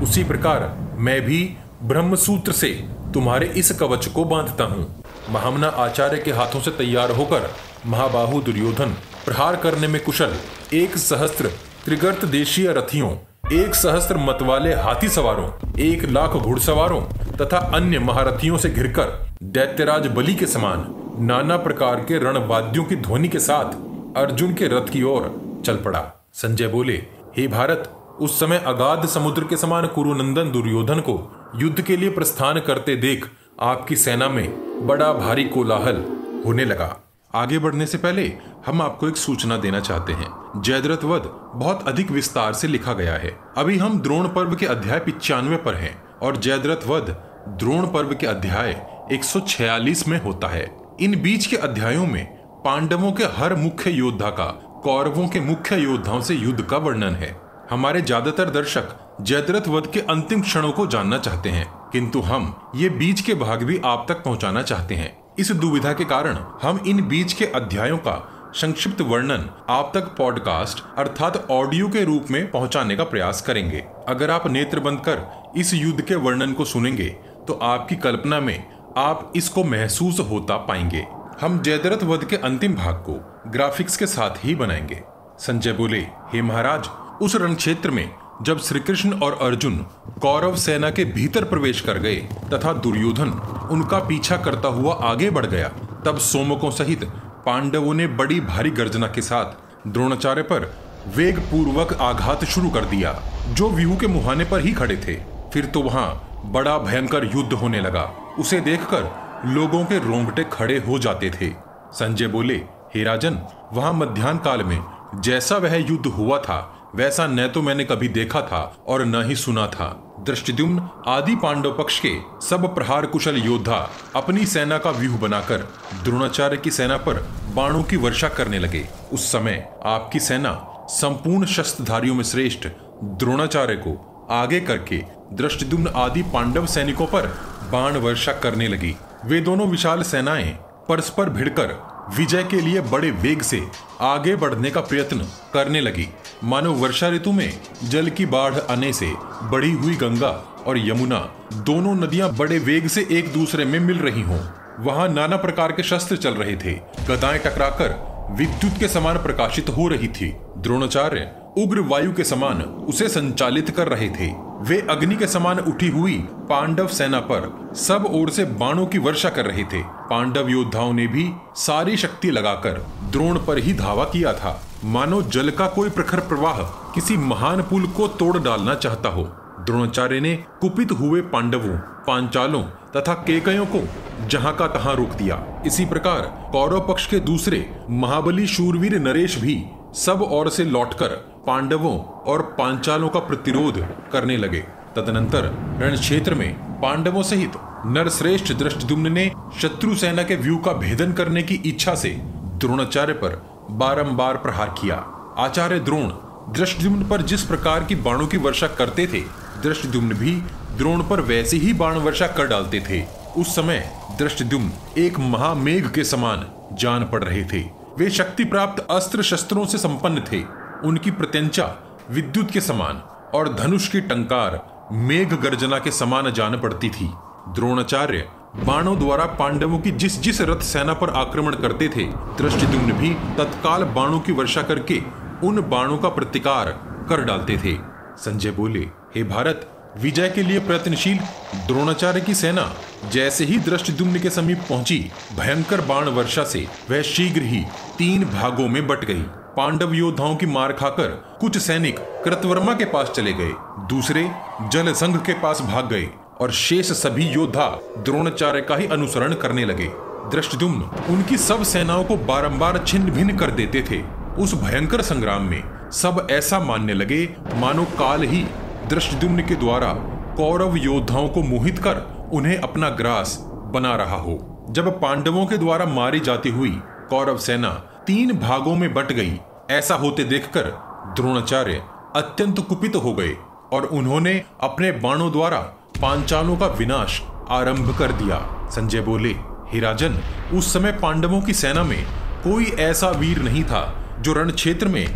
उसी प्रकार मैं भी ब्रह्म सूत्र से तुम्हारे इस कवच को बांधता हूँ। महामना आचार्य के हाथों से तैयार होकर महाबाहु दुर्योधन प्रहार करने में कुशल एक सहस्त्र त्रिगर्त देशीय रथियों, एक सहस्त्र मत वाले हाथी सवारों, एक लाख घुड़सवारों तथा अन्य महारथियों से घिरकर दैत्यराज बलि के समान नाना प्रकार के रणवाद्यों की ध्वनि के साथ अर्जुन के रथ की ओर चल पड़ा। संजय बोले, हे भारत, उस समय अगाध समुद्र के समान कुरुनंदन दुर्योधन को युद्ध के लिए प्रस्थान करते देख आपकी सेना में बड़ा भारी कोलाहल होने लगा। आगे बढ़ने से पहले हम आपको एक सूचना देना चाहते हैं। जयद्रथ वध बहुत अधिक विस्तार से लिखा गया है। अभी हम द्रोण पर्व के अध्याय पिचानवे पर हैं और जयद्रथ वध द्रोण पर्व के अध्याय 146 में होता है। इन बीच के अध्यायों में पांडवों के हर मुख्य योद्धा का कौरवों के मुख्य योद्धाओं से युद्ध का वर्णन है। हमारे ज़्यादातर दर्शक जयद्रथ वध के अंतिम क्षणों को जानना चाहते हैं, किंतु हम ये बीच के भाग भी आप तक पहुंचाना चाहते हैं। इस दुविधा के कारण हम इन बीच के अध्यायों का संक्षिप्त वर्णन आप तक पॉडकास्ट अर्थात ऑडियो के रूप में पहुँचाने का प्रयास करेंगे। अगर आप नेत्र बंद कर इस युद्ध के वर्णन को सुनेंगे तो आपकी कल्पना में आप इसको महसूस होता पाएँगे। हम जयद्रथ वध के अंतिम भाग को ग्राफिक्स के साथ ही बनाएँगे। संजय बोले, हे महाराज, उस रण क्षेत्र में जब श्री कृष्ण और अर्जुन कौरव सेना के भीतर प्रवेश कर गए तथा दुर्योधन उनका पीछा करता हुआ आगे बढ़ गया, तब सोमकों सहित पांडवों ने बड़ी भारी गर्जना के साथ द्रोणाचार्य पर वेग पूर्वक आघात शुरू कर दिया, जो व्यू के मुहाने पर ही खड़े थे। फिर तो वहाँ बड़ा भयंकर युद्ध होने लगा। उसे देखकर लोगों के रोंगटे खड़े हो जाते थे। संजय बोले, हे राजन, वहाँ मध्यान्ह काल में जैसा वह युद्ध हुआ था, वैसा न तो मैंने कभी देखा था और न ही सुना था। दृष्टिद्युम्न आदि पांडव पक्ष के सब प्रहार कुशल योद्धा अपनी सेना का व्यूह बनाकर द्रोणाचार्य की सेना पर बाणों की वर्षा करने लगे। उस समय आपकी सेना संपूर्ण शस्त्रधारियों में श्रेष्ठ द्रोणाचार्य को आगे करके दृष्टिद्युम्न आदि पांडव सैनिकों पर बाण वर्षा करने लगी। वे दोनों विशाल सेनाएँ परस्पर भिड़कर विजय के लिए बड़े वेग से आगे बढ़ने का प्रयत्न करने लगी। मानो वर्षा ऋतु में जल की बाढ़ आने से बढ़ी हुई गंगा और यमुना दोनों नदियाँ बड़े वेग से एक दूसरे में मिल रही हों। वहाँ नाना प्रकार के शस्त्र चल रहे थे। गदाएँ टकराकर विद्युत के समान प्रकाशित हो रही थी। द्रोणाचार्य उग्र वायु के समान उसे संचालित कर रहे थे। वे अग्नि के समान उठी हुई पांडव सेना पर सब ओर से बाणों की वर्षा कर रहे थे। पांडव योद्धाओं ने भी सारी शक्ति लगाकर द्रोण पर ही धावा किया था। मानो जल का कोई प्रखर प्रवाह किसी महान पुल को तोड़ डालना चाहता हो। द्रोणाचार्य ने कुपित हुए पांडवों, पांचालों तथा केकयों को जहाँ का तहां रोक दिया। इसी प्रकार कौरव पक्ष के दूसरे महाबली शूरवीर नरेश भी सब ओर से लौटकर पांडवों और पांचालों का प्रतिरोध करने लगे। तदनंतर रण क्षेत्र में पांडवों सहित नरश्रेष्ठ दृष्टुम्न ने शत्रु सेना के व्यू का भेदन करने की इच्छा से द्रोणाचार्य पर बारंबार प्रहार किया। आचार्य द्रोण दृष्टुम्न पर जिस प्रकार की बाणों की वर्षा करते थे दृष्टुम्न भी द्रोण पर वैसे ही बाण वर्षा कर डालते थे। उस समय दृष्टुम्न एक महामेघ के समान जान पड़ रहे थे। वे शक्ति प्राप्त अस्त्र शस्त्रों से संपन्न थे। उनकी प्रत्यंचा विद्युत के समान और धनुष की टंकार मेघ गर्जना के समान जान पड़ती थी। द्रोणाचार्य बाणों द्वारा पांडवों की जिस जिस रथ सेना पर आक्रमण करते थे दृष्टिदुम्न भी तत्काल बाणों की वर्षा करके उन बाणों का प्रतिकार कर डालते थे। संजय बोले, हे भारत, विजय के लिए प्रयत्नशील द्रोणाचार्य की सेना जैसे ही दृष्टिदुम्न के समीप पहुँची, भयंकर बाण वर्षा से वह शीघ्र ही तीन भागों में बट गई। पांडव योद्धाओं की मार खाकर कुछ सैनिक कृतवर्मा के पास चले गए। दूसरे जल संघ के पास भाग गए और शेष सभी योद्धा द्रोणाचार्य का ही अनुसरण करने लगे। दृष्टुम्न उनकी सब सेनाओं को बारंबार छिन्न भिन्न कर देते थे। उस भयंकर संग्राम में सब ऐसा मानने लगे मानो काल ही दृष्टुम्न के द्वारा कौरव योद्धाओं को मोहित कर उन्हें अपना ग्रास बना रहा हो। जब पांडवों के द्वारा मारी जाती हुई कौरव सेना तीन भागों में बट गई। ऐसा होते देखकर द्रोणाचार्य अत्यंत कुपित हो गए और उन्होंने अपने बाणों द्वारा पांचालों का विनाश आरंभ कर दिया। संजय बोले, हे राजन, उस समय पांडवों की सेना में कोई ऐसा वीर नहीं था जो रण क्षेत्र में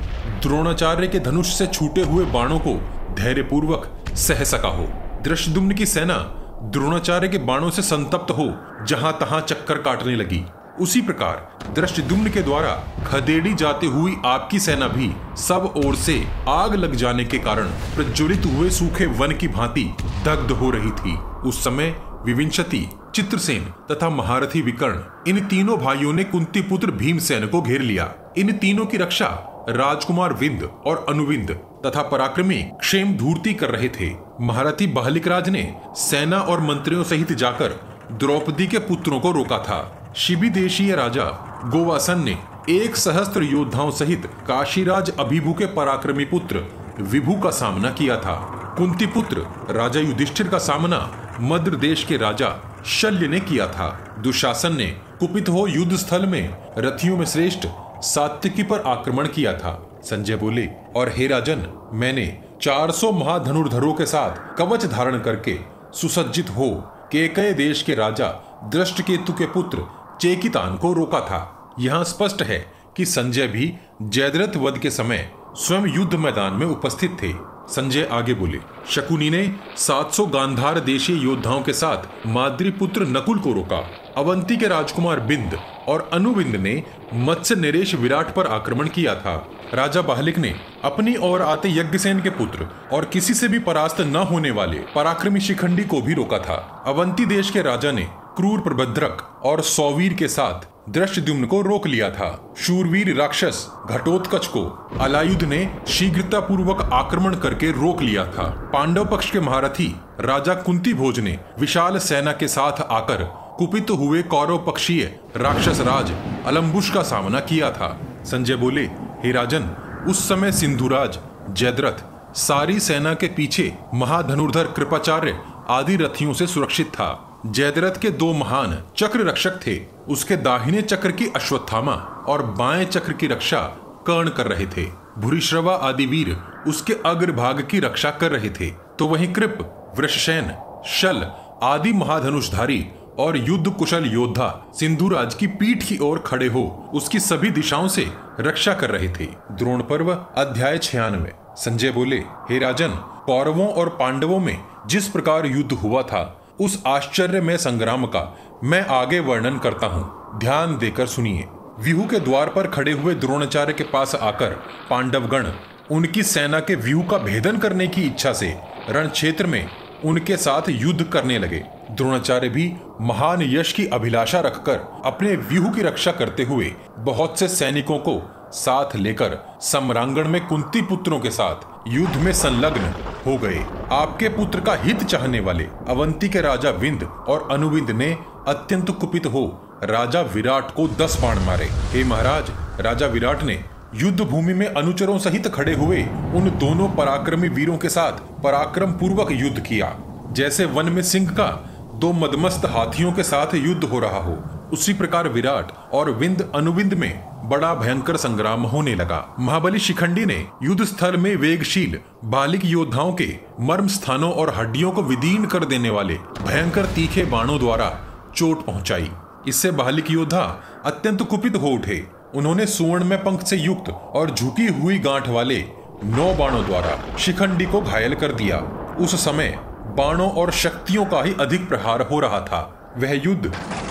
द्रोणाचार्य के धनुष से छूटे हुए बाणों को धैर्यपूर्वक सह सका हो। दृष्टुम्न की सेना द्रोणाचार्य के बाणों से संतप्त हो, जहाँ तहां चक्कर काटने लगी। उसी प्रकार दृष्टिदुम्न के द्वारा खदेड़ी जाते हुई आपकी सेना भी सब ओर से आग लग जाने के कारण प्रज्वलित हुए सूखे वन की भांति दग्ध हो रही थी। उस समय विविंशति, चित्रसेन तथा महारथी विकर्ण इन तीनों भाइयों ने कुंती पुत्र भीमसेन को घेर लिया। इन तीनों की रक्षा राजकुमार विंद और अनुविंद तथा पराक्रमी क्षेम धूर्ति कर रहे थे। महारथी बहलिक राज ने सेना और मंत्रियों सहित जाकर द्रौपदी के पुत्रों को रोका था। शिबी देशीय राजा गोवासन ने एक सहस्त्र योद्धाओं सहित काशीराज अभिभू के पराक्रमी पुत्र विभु का सामना किया था। कुंती पुत्र राजा युधिष्ठिर का सामना मद्र देश के राजा शल्य ने किया था। दुशासन ने कुपित हो युद्ध स्थल में रथियों में श्रेष्ठ सात्विकी पर आक्रमण किया था। संजय बोले, और हे राजन, मैंने 400 महाधनुर्धरों के साथ कवच धारण करके सुसज्जित हो केकय देश के राजा दृष्ट केतु के पुत्र चेकितान को रोका था। यहाँ स्पष्ट है कि संजय भी जयद्रथ वध के समय स्वयं युद्ध मैदान में उपस्थित थे। संजय आगे बोले, शकुनी ने 700 गांधार देशीय योद्धाओं के साथ माद्री पुत्र नकुल को रोका। अवंती के राजकुमार बिंद और अनुबिंद ने मत्स्य नरेश विराट पर आक्रमण किया था। राजा बाहलिक ने अपनी ओर आते यज्ञसेन के पुत्र और किसी से भी परास्त न होने वाले पराक्रमी शिखंडी को भी रोका था। अवंती देश के राजा ने क्रूर प्रभद्रक और सौवीर के साथ दृष्टद्युम्न को रोक लिया था। शूरवीर राक्षस घटोत्कच को अलायुध ने शीघ्रता पूर्वक आक्रमण करके रोक लिया था। पांडव पक्ष के महारथी राजा कुंती भोज ने विशाल सेना के साथ आकर कुपित हुए कौरव पक्षीय राक्षस राज अलम्बुश का सामना किया था। संजय बोले, हे राजन, उस समय सिंधुराज, जयद्रथ, सारी सेना के पीछे महाधनुर्धर कृपाचार्य आदि रथियों से सुरक्षित था। जयद्रथ के दो महान चक्र रक्षक थे। उसके दाहिने चक्र की अश्वत्थामा और बाएँ चक्र की रक्षा कर्ण कर रहे थे। भूरिश्रवा आदि वीर उसके अग्रभाग की रक्षा कर रहे थे। तो वहीं कृप, वृषसेन, शल आदि महाधनुषधारी और युद्ध कुशल योद्धा सिंधुराज की पीठ की ओर खड़े हो उसकी सभी दिशाओं से रक्षा कर रहे थे। द्रोण पर्व, अध्याय छियानवे। संजय बोले, हे राजन, कौरवों और पांडवों में जिस प्रकार युद्ध हुआ था उस आश्चर्य में संग्राम का मैं आगे वर्णन करता हूँ। ध्यान देकर सुनिए। व्यूह के द्वार पर खड़े हुए द्रोणाचार्य के पास आकर पांडवगण उनकी सेना के व्यूह का भेदन करने की इच्छा से रण क्षेत्र में उनके साथ युद्ध करने लगे। द्रोणाचार्य भी महान यश की अभिलाषा रखकर अपने व्यूह की रक्षा करते हुए बहुत से सैनिकों को साथ लेकर सम्रांगण में कुंती पुत्रों के साथ युद्ध में संलग्न हो गए। आपके पुत्र का हित चाहने वाले अवंती के राजा विंद और अनुविंद ने अत्यंत कुपित हो राजा विराट को दस बाण मारे। हे महाराज, राजा विराट ने युद्ध भूमि में अनुचरों सहित खड़े हुए उन दोनों पराक्रमी वीरों के साथ पराक्रम पूर्वक युद्ध किया। जैसे वन में सिंह का, दो मदमस्त हाथियों के साथ युद्ध हो रहा हो। उसी प्रकार विराट और विंद अनुविंद में बड़ा भयंकर संग्राम होने लगा। महाबली शिखंडी ने युद्ध स्थल में वेगशील, बालिक योद्धाओं के मर्म स्थानों और हड्डियों को विदीन कर देने वाले भयंकर तीखे बाणों द्वारा चोट पहुंचाई। इससे बालिक योद्धा अत्यंत कुपित हो उठे। उन्होंने सुवर्ण में पंख से युक्त और झुकी हुई गांठ वाले नौ बाणों द्वारा शिखंडी को घायल कर दिया। उस समय बाणों और शक्तियों का ही अधिक प्रहार हो रहा था। वह युद्ध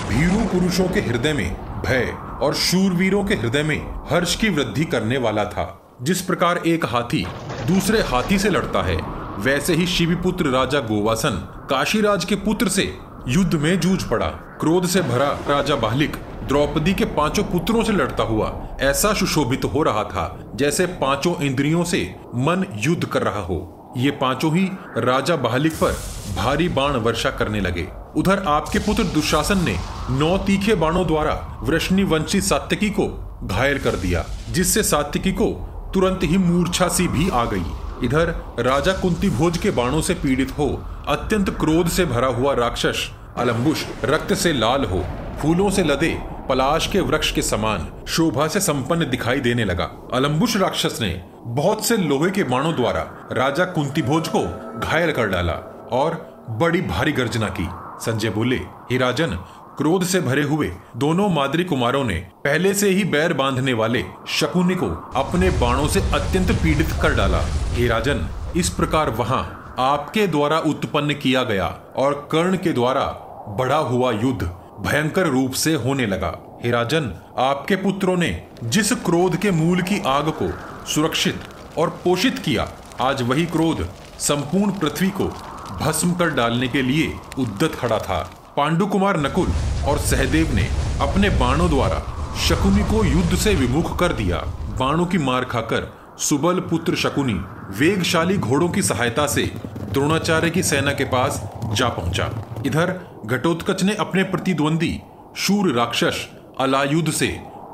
भीरू पुरुषों के हृदय में, भय और शूरवीरों के हृदय में हर्ष की वृद्धि करने वाला था। जिस प्रकार एक हाथी दूसरे हाथी से लड़ता है, वैसे ही शिविपुत्र राजा गोवासन काशीराज के पुत्र से युद्ध में जूझ पड़ा। क्रोध से भरा राजा बाहलिक द्रौपदी के पाँचों पुत्रों से लड़ता हुआ ऐसा सुशोभित हो रहा था, जैसे पाँचों इंद्रियों से मन युद्ध कर रहा हो। ये पाँचों ही राजा बहालिक पर भारी बाण वर्षा करने लगे। उधर आपके पुत्र दुशासन ने नौ तीखे बाणों द्वारा वृष्णि वंशी सात्यकी को घायल कर दिया, जिससे सात्यकी को तुरंत ही मूर्छा सी भी आ गई। इधर राजा कुंती भोज के बाणों से पीड़ित हो, अत्यंत क्रोध से भरा हुआ राक्षस अलम्बुश रक्त से लाल हो, फूलों से लदे पलाश के वृक्ष के समान शोभा से संपन्न दिखाई देने लगा। अलम्बुश राक्षस ने बहुत से लोहे के बाणों द्वारा राजा कुंती भोज को घायल कर डाला और बड़ी भारी गर्जना की। संजय बोले, हे राजन, क्रोध से भरे हुए दोनों मादरी कुमारों ने पहले से ही बैर बांधने वाले शकुनी को अपने बाणों से अत्यंत पीड़ित कर डाला। हे राजन, इस प्रकार वहाँ आपके द्वारा उत्पन्न किया गया और कर्ण के द्वारा बढ़ा हुआ युद्ध भयंकर रूप से होने लगा। हे राजन, आपके पुत्रों ने जिस क्रोध के मूल की आग को सुरक्षित और पोषित किया, आज वही क्रोध संपूर्ण पृथ्वी को भस्म कर डालने के लिए उद्दत खड़ा था। पांडु कुमार नकुल और सहदेव ने अपने बाणों द्वारा शकुनी को युद्ध से विमुख कर दिया। बाणों की मार खाकर सुबल पुत्र शकुनी वेगशाली घोड़ों की सहायता से द्रोणाचार्य की सेना के पास जा पहुँचा। इधर घटोत्कच ने अपने प्रतिद्वंदी, शूर राक्षस अलायुद्ध से,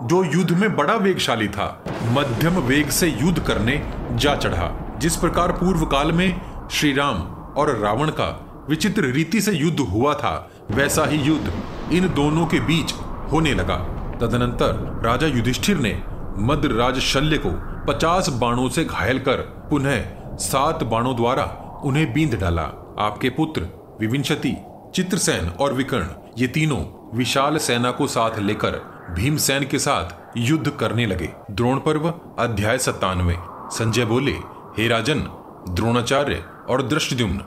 जो युद्ध में बड़ा वेगशाली था, मध्यम वेग से युद्ध करने जा चढ़ा। जिस प्रकार पूर्व काल में श्री राम और रावण का विचित्र रीति से युद्ध हुआ था, वैसा ही युद्ध इन दोनों के बीच होने लगा। तदनंतर राजा युधिष्ठिर ने मध्य राज शल्य को पचास बाणों से घायल कर पुनः सात बाणों द्वारा उन्हें बींद डाला। आपके पुत्र विविंशति चित्रसेन और विकर्ण, ये तीनों विशाल सेना को साथ लेकर भीमसेन के साथ युद्ध करने लगे। द्रोण पर्व, अध्याय सत्तानवे। संजय बोले, हे राजन, द्रोणाचार्य और दृष्टुम्न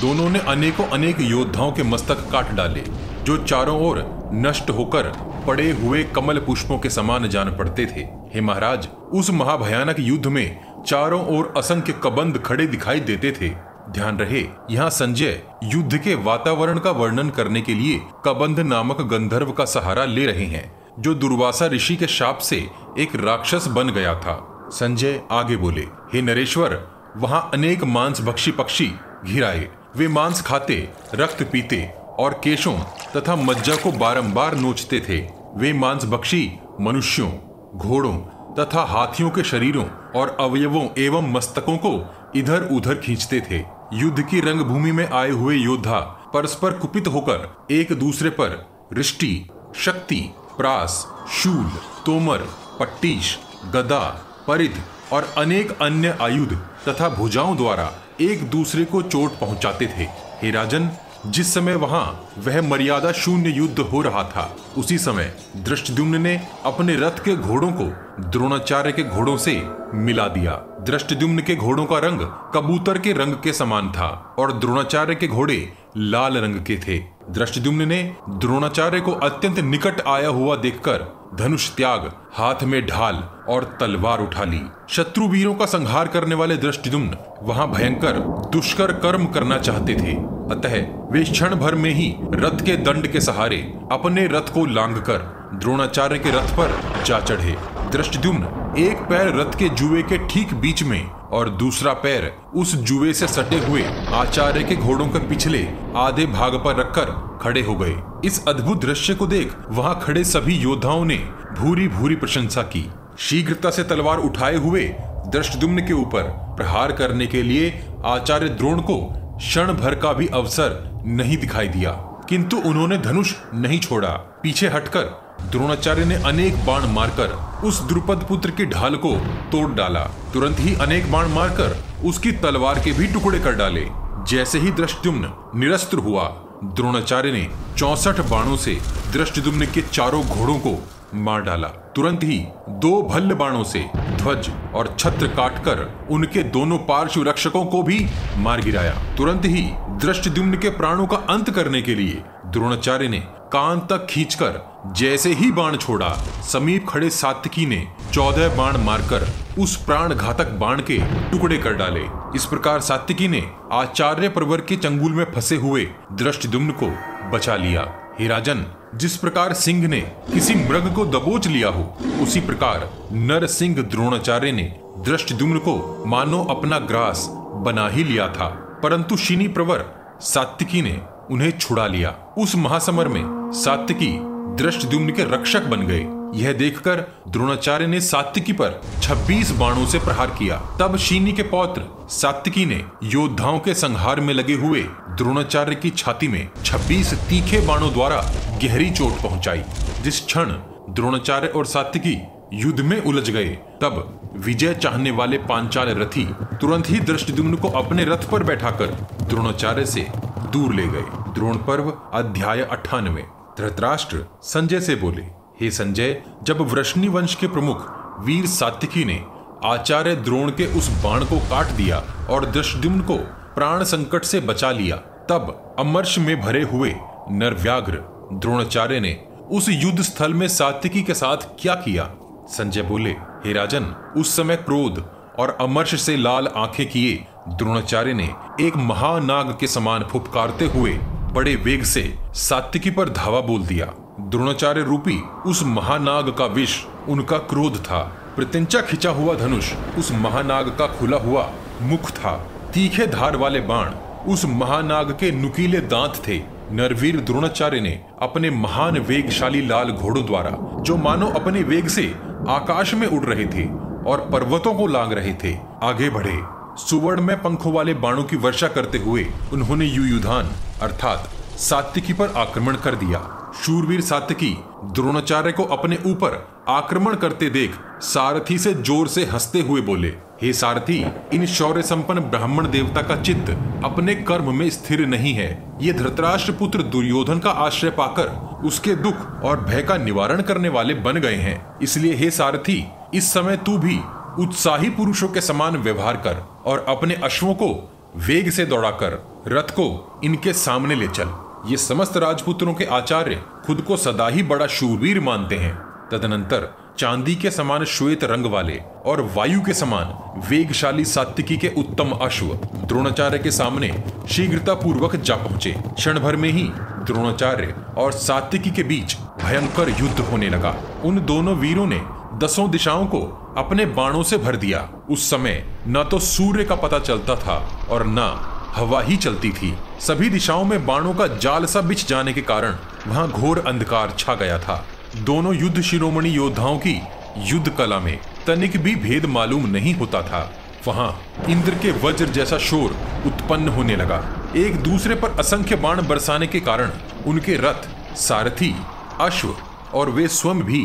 दोनों ने अनेकों अनेक योद्धाओं के मस्तक काट डाले, जो चारों ओर नष्ट होकर पड़े हुए कमल पुष्पों के समान जान पड़ते थे। हे महाराज, उस महाभयानक युद्ध में चारों ओर असंख्य कबंध खड़े दिखाई देते थे। ध्यान रहे, यहाँ संजय, युद्ध के वातावरण का वर्णन करने के लिए कबंध नामक गंधर्व का सहारा ले रहे हैं, जो दुर्वासा ऋषि के शाप से एक राक्षस बन गया था। संजय आगे बोले, हे नरेश्वर, वहाँ अनेक मांस भक्षी पक्षी घिराए वे मांस खाते, रक्त पीते और केशों तथा मज्जा को बारंबार नोचते थे। वे मांस भक्षी मनुष्यों, घोड़ों तथा हाथियों के शरीरों और अवयवों एवं मस्तकों को इधर उधर खींचते थे। युद्ध की रंगभूमि में आए हुए योद्धा परस्पर कुपित होकर एक दूसरे पर रिष्टि, शक्ति, प्रास, शूल, तोमर, पट्टीश, गदा, परिध और अनेक अन्य आयुध तथा भुजाओं द्वारा एक दूसरे को चोट पहुंचाते थे। हे राजन जिस समय वहाँ वह मर्यादा शून्य युद्ध हो रहा था, उसी समय दृष्टद्युम्न ने अपने रथ के घोड़ों को द्रोणाचार्य के घोड़ों से मिला दिया। दृष्टद्युम्न के घोड़ों का रंग कबूतर के रंग के समान था और द्रोणाचार्य के घोड़े लाल रंग के थे। दृष्टद्युम्न ने द्रोणाचार्य को अत्यंत निकट आया हुआ देखकर धनुष त्याग, हाथ में ढाल और तलवार उठा ली। शत्रु वीरों का संहार करने वाले दृष्टिदुम्न वहाँ भयंकर, दुष्कर कर्म करना चाहते थे। अतः वे क्षण भर में ही रथ के दंड के सहारे अपने रथ को लांग कर द्रोणाचार्य के रथ पर जा चढ़े। दृष्टिदुम्न एक पैर रथ के जुए के ठीक बीच में और दूसरा पैर उस जुए से सटे हुए आचार्य के घोड़ों के पिछले आधे भाग पर रखकर खड़े हो गए। इस अद्भुत दृश्य को देख वहाँ खड़े सभी योद्धाओं ने भूरी भूरी प्रशंसा की। शीघ्रता से तलवार उठाए हुए दृष्टदुम्न के ऊपर प्रहार करने के लिए आचार्य द्रोण को क्षण भर का भी अवसर नहीं दिखाई दिया। किंतु उन्होंने धनुष नहीं छोड़ा। पीछे हटकर द्रोणाचार्य ने अनेक बाण मारकर उस द्रुपद पुत्र की ढाल को तोड़ डाला। तुरंत ही अनेक बाण मारकर उसकी तलवार के भी टुकड़े कर डाले। जैसे ही दृष्टुम्न निरस्त्र हुआ, द्रोणाचार्य ने चौसठ बाणों से दृष्टुम्न के चारों घोड़ों को मार डाला। तुरंत ही दो भल्ल बाणों से ध्वज और छत्र काटकर उनके दोनों पार्श्व रक्षकों को भी मार गिराया। तुरंत ही दृष्टद्युम्न के प्राणों का अंत करने के लिए द्रोणाचार्य ने कान तक खींचकर जैसे ही बाण छोड़ा, समीप खड़े सात्विकी ने चौदह बाण मारकर उस प्राण घातक बाण के टुकड़े कर डाले। इस प्रकार सात्विकी ने आचार्य प्रवर के चंगुल में फंसे हुए दृष्टद्युम्न को बचा लिया। हे राजन, जिस प्रकार सिंह ने किसी मृग को दबोच लिया हो, उसी प्रकार नर सिंह द्रोणाचार्य ने दृष्टद्युम्न को मानो अपना ग्रास बना ही लिया था। परंतु शिनी प्रवर सात्विकी ने उन्हें छुड़ा लिया। उस महासमर में सात्विकी दृष्टद्युम्न के रक्षक बन गए। यह देखकर द्रोणाचार्य ने सात्विकी पर 26 बाणों से प्रहार किया। तब शीनी के पौत्र सात्विकी ने योद्धाओं के संहार में लगे हुए द्रोणाचार्य की छाती में 26 तीखे बाणों द्वारा गहरी चोट पहुंचाई। जिस क्षण द्रोणाचार्य और सात्विकी युद्ध में उलझ गए, तब विजय चाहने वाले पांचाल रथी तुरंत ही दृष्टिदुम्न को अपने रथ पर बैठाकर द्रोणाचार्य से दूर ले गए। द्रोण पर्व, अध्याय अट्ठानवे धृतराष्ट्र संजय से बोले, हे संजय, जब वृष्णि वंश के प्रमुख वीर सात्विकी ने आचार्य द्रोण के उस बाण को काट दिया और दृष्टिदुम्न को प्राण संकट से बचा लिया, तब अमर्श में भरे हुए नरव्याघ्र द्रोणाचार्य ने उस युद्ध स्थल में सात्विकी के साथ क्या किया? संजय बोले, हे राजन, उस समय क्रोध और अमर्ष से लाल आँखें किए द्रोणाचार्य ने एक महानाग के समान फुपकारते हुए बड़े वेग से सात्विकी पर धावा बोल दिया। द्रोणाचार्य रूपी उस महानाग का विष उनका क्रोध था। प्रत्यंचा खिंचा हुआ धनुष उस महानाग का खुला हुआ मुख था। तीखे धार वाले बाण उस महानाग के नुकीले दांत थे। नरवीर द्रोणाचार्य ने अपने महान वेगशाली लाल घोड़ों द्वारा, जो मानो अपने वेग से आकाश में उड़ रहे थे और पर्वतों को लांग रहे थे, आगे बढ़े। सुवर्ण में पंखों वाले बाणों की वर्षा करते हुए उन्होंने युयुधान, अर्थात सात्विकी पर आक्रमण कर दिया। शूरवीर सात्विकी द्रोणाचार्य को अपने ऊपर आक्रमण करते देख सारथी से ज़ोर से हँसते हुए बोले हे सारथी, इन शौर्य संपन्न ब्राह्मण देवता का चित्त अपने कर्म में स्थिर नहीं है। ये धृतराष्ट्र पुत्र दुर्योधन का आश्रय पाकर उसके दुख और भय का निवारण करने वाले बन गए हैं। इसलिए हे सारथी, इस समय तू भी उत्साही पुरुषों के समान व्यवहार कर और अपने अश्वों को वेग से दौड़ाकर रथ को इनके सामने ले चल। ये समस्त राजपुत्रों के आचार्य खुद को सदा ही बड़ा शूरवीर मानते हैं। तदनंतर चांदी के समान श्वेत रंग वाले और वायु के समान वेगशाली सात्विकी के उत्तम अश्व द्रोणाचार्य के सामने शीघ्रता पूर्वक जा पहुँचे। क्षण भर में ही द्रोणाचार्य और सात्विकी के बीच भयंकर युद्ध होने लगा। उन दोनों वीरों ने दसों दिशाओं को अपने बाणों से भर दिया। उस समय न तो सूर्य का पता चलता था और न हवा ही चलती थी। सभी दिशाओं में बाणों का जाल सा बिछ जाने के कारण वहाँ घोर अंधकार छा गया था। दोनों युद्ध शिरोमणि योद्धाओं की युद्ध कला में तनिक भी भेद मालूम नहीं होता था। वहाँ इंद्र के वज्र जैसा शोर उत्पन्न होने लगा। एक दूसरे पर असंख्य बाण बरसाने के कारण उनके रथ, सारथी, अश्व और वे स्वयं भी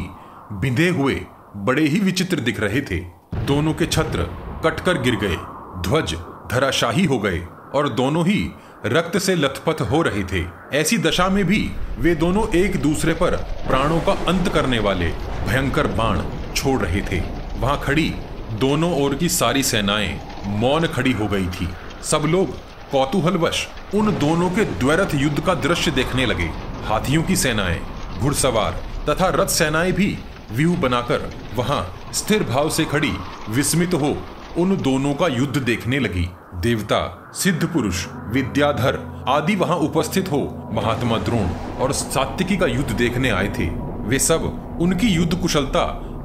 बिंधे हुए, बड़े ही विचित्र दिख रहे थे। दोनों के छत्र कटकर गिर गए, ध्वज धराशाही हो गए और दोनों ही रक्त से लथपथ हो रहे थे। ऐसी दशा में भी वे दोनों एक दूसरे पर प्राणों का अंत करने वाले भयंकर बाण छोड़ रहे थे। वहाँ खड़ी दोनों ओर की सारी सेनाएँ मौन खड़ी हो गई थी। सब लोग कौतूहलवश उन दोनों के द्वैरथ युद्ध का दृश्य देखने लगे। हाथियों की सेनाएँ, घुड़सवार तथा रथ सेनाएँ भी व्यू बनाकर वहाँ स्थिर भाव से खड़ी विस्मित हो उन दोनों का युद्ध देखने लगी। देवता, सिद्ध पुरुष, विद्याधर आदि वहाँ उपस्थित हो, महात्मा द्रोण और सात्विकी का युद्ध देखने आए थे। वे सब, उनकी युद्ध कुशलता,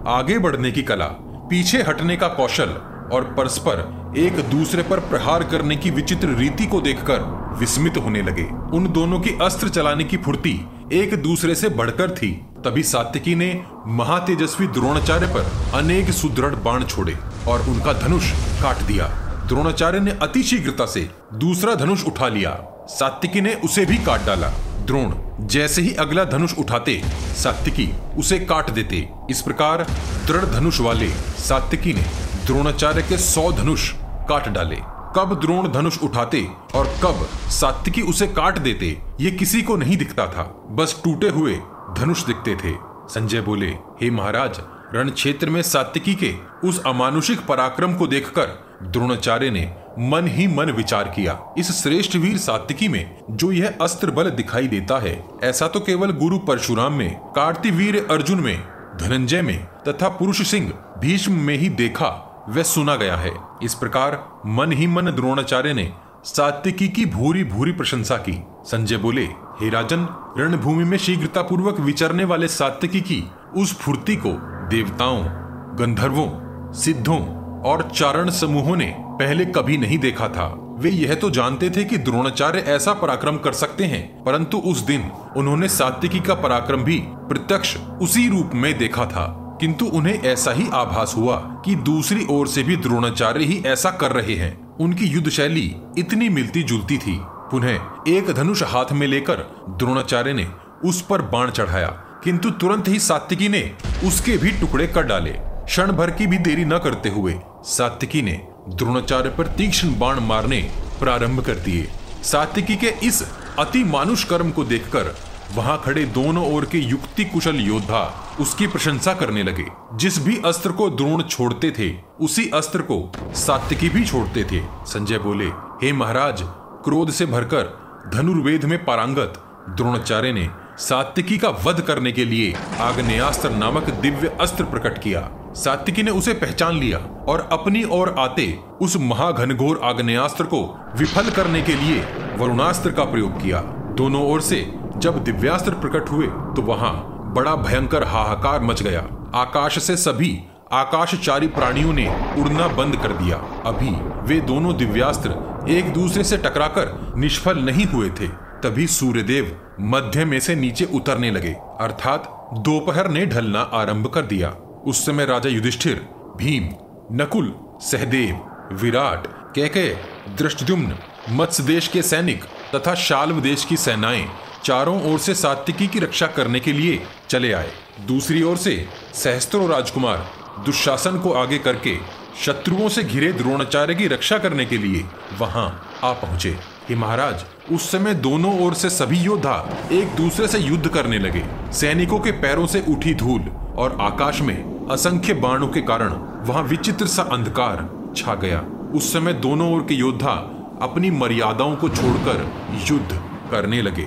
आगे बढ़ने की कला, पीछे हटने का कौशल और परस्पर एक दूसरे पर प्रहार करने की विचित्र रीति को देखकर विस्मित होने लगे। उन दोनों की अस्त्र चलाने की फुर्ती एक दूसरे से बढ़कर थी। तभी सात्यकी ने महातेजस्वी द्रोणाचार्य पर अनेक सुदृढ़ बाण छोड़े और उनका धनुष काट दिया। द्रोणाचार्य ने अति शीघ्रता से दूसरा धनुष उठा लिया। सात्विकी ने उसे भी काट डाला। द्रोण, जैसे ही अगला धनुष उठाते, सात्विकी उसे काट देते। इस प्रकार दृढ़ धनुष वाले सात्विकी ने द्रोणाचार्य के सौ धनुष काट डाले। कब द्रोण धनुष उठाते और कब सात्विकी उसे काट देते, ये किसी को नहीं दिखता था। बस टूटे हुए धनुष दिखते थे। संजय बोले, हे महाराज रण क्षेत्र में सात्विकी के उस अमानुषिक पराक्रम को देखकर द्रोणाचार्य ने मन ही मन विचार किया, इस श्रेष्ठ वीर सात्विकी में, जो यह अस्त्र बल दिखाई देता है। ऐसा तो केवल गुरु परशुराम में कार्तिवीर अर्जुन में, धनंजय में, तथा पुरुष सिंह भीष्म में ही देखा व सुना गया है। इस प्रकार, मन ही मन द्रोणाचार्य ने सात्विकी की भूरी भूरी प्रशंसा की। संजय बोले, हे राजन, रणभूमि में शीघ्रता पूर्वक विचरने वाले सात्विकी की, उस फुर्ती को देवताओं, गंधर्वों, सिद्धों और चारण समूहों ने पहले कभी नहीं देखा था। वे यह तो जानते थे कि द्रोणाचार्य ऐसा पराक्रम कर सकते हैं, परंतु उस दिन उन्होंने सात्विकी का पराक्रम भी प्रत्यक्ष उसी रूप में देखा था। किंतु उन्हें ऐसा ही आभास हुआ कि दूसरी ओर से भी द्रोणाचार्य ही ऐसा कर रहे हैं। उनकी युद्ध शैली इतनी मिलती जुलती थी। पुनः एक धनुष हाथ में लेकर द्रोणाचार्य ने उस पर बाण चढ़ाया, किंतु तुरंत ही सात्विकी ने उसके भी टुकड़े कर डाले। क्षण भर की भी देरी न करते हुए सात्विकी ने द्रोणाचार्य पर तीक्ष्ण बाण मारने प्रारंभ कर दिए। सात्विकी के इस अति मानुष कर्म को देखकर वहाँ खड़े दोनों ओर के युक्ति कुशल योद्धा उसकी प्रशंसा करने लगे। जिस भी अस्त्र को द्रोण छोड़ते थे, उसी अस्त्र को सात्विकी भी छोड़ते थे। संजय बोले, हे महाराज, क्रोध से भरकर धनुर्वेद में पारंगत द्रोणाचार्य ने सात्विकी का वध करने के लिए आग्नेयास्त्र नामक दिव्य अस्त्र प्रकट किया। सात्विकी ने उसे पहचान लिया और अपनी ओर आते उस महाघनघोर आग्नेयास्त्र को विफल करने के लिए वरुणास्त्र का प्रयोग किया। दोनों ओर से जब दिव्यास्त्र प्रकट हुए तो वहाँ बड़ा भयंकर हाहाकार मच गया। आकाश से सभी आकाशचारी प्राणियों ने उड़ना बंद कर दिया। अभी वे दोनों दिव्यास्त्र एक दूसरे से टकराकर निष्फल नहीं हुए थे। तभी सूर्यदेव मध्य में से नीचे उतरने लगे। अर्थात दोपहर ने ढलना आरंभ कर दिया। उस समय राजा युधिष्ठिर, भीम, नकुल, सहदेव, विराट कैके दृष्टुम्न मत्स्य देश के सैनिक तथा शाल्व देश की सेनाएँ चारों ओर से सात्विकी की रक्षा करने के लिए चले आए। दूसरी ओर से सहस्त्रों राजकुमार दुशासन को आगे करके शत्रुओं से घिरे द्रोणाचार्य की रक्षा करने के लिए वहाँ आ पहुँचे। हे महाराज उस समय दोनों ओर से सभी योद्धा एक दूसरे से युद्ध करने लगे। सैनिकों के पैरों से उठी धूल और आकाश में असंख्य बाणों के कारण वहाँ विचित्र सा अंधकार छा गया। उस समय दोनों ओर के योद्धा अपनी मर्यादाओं को छोड़कर युद्ध करने लगे।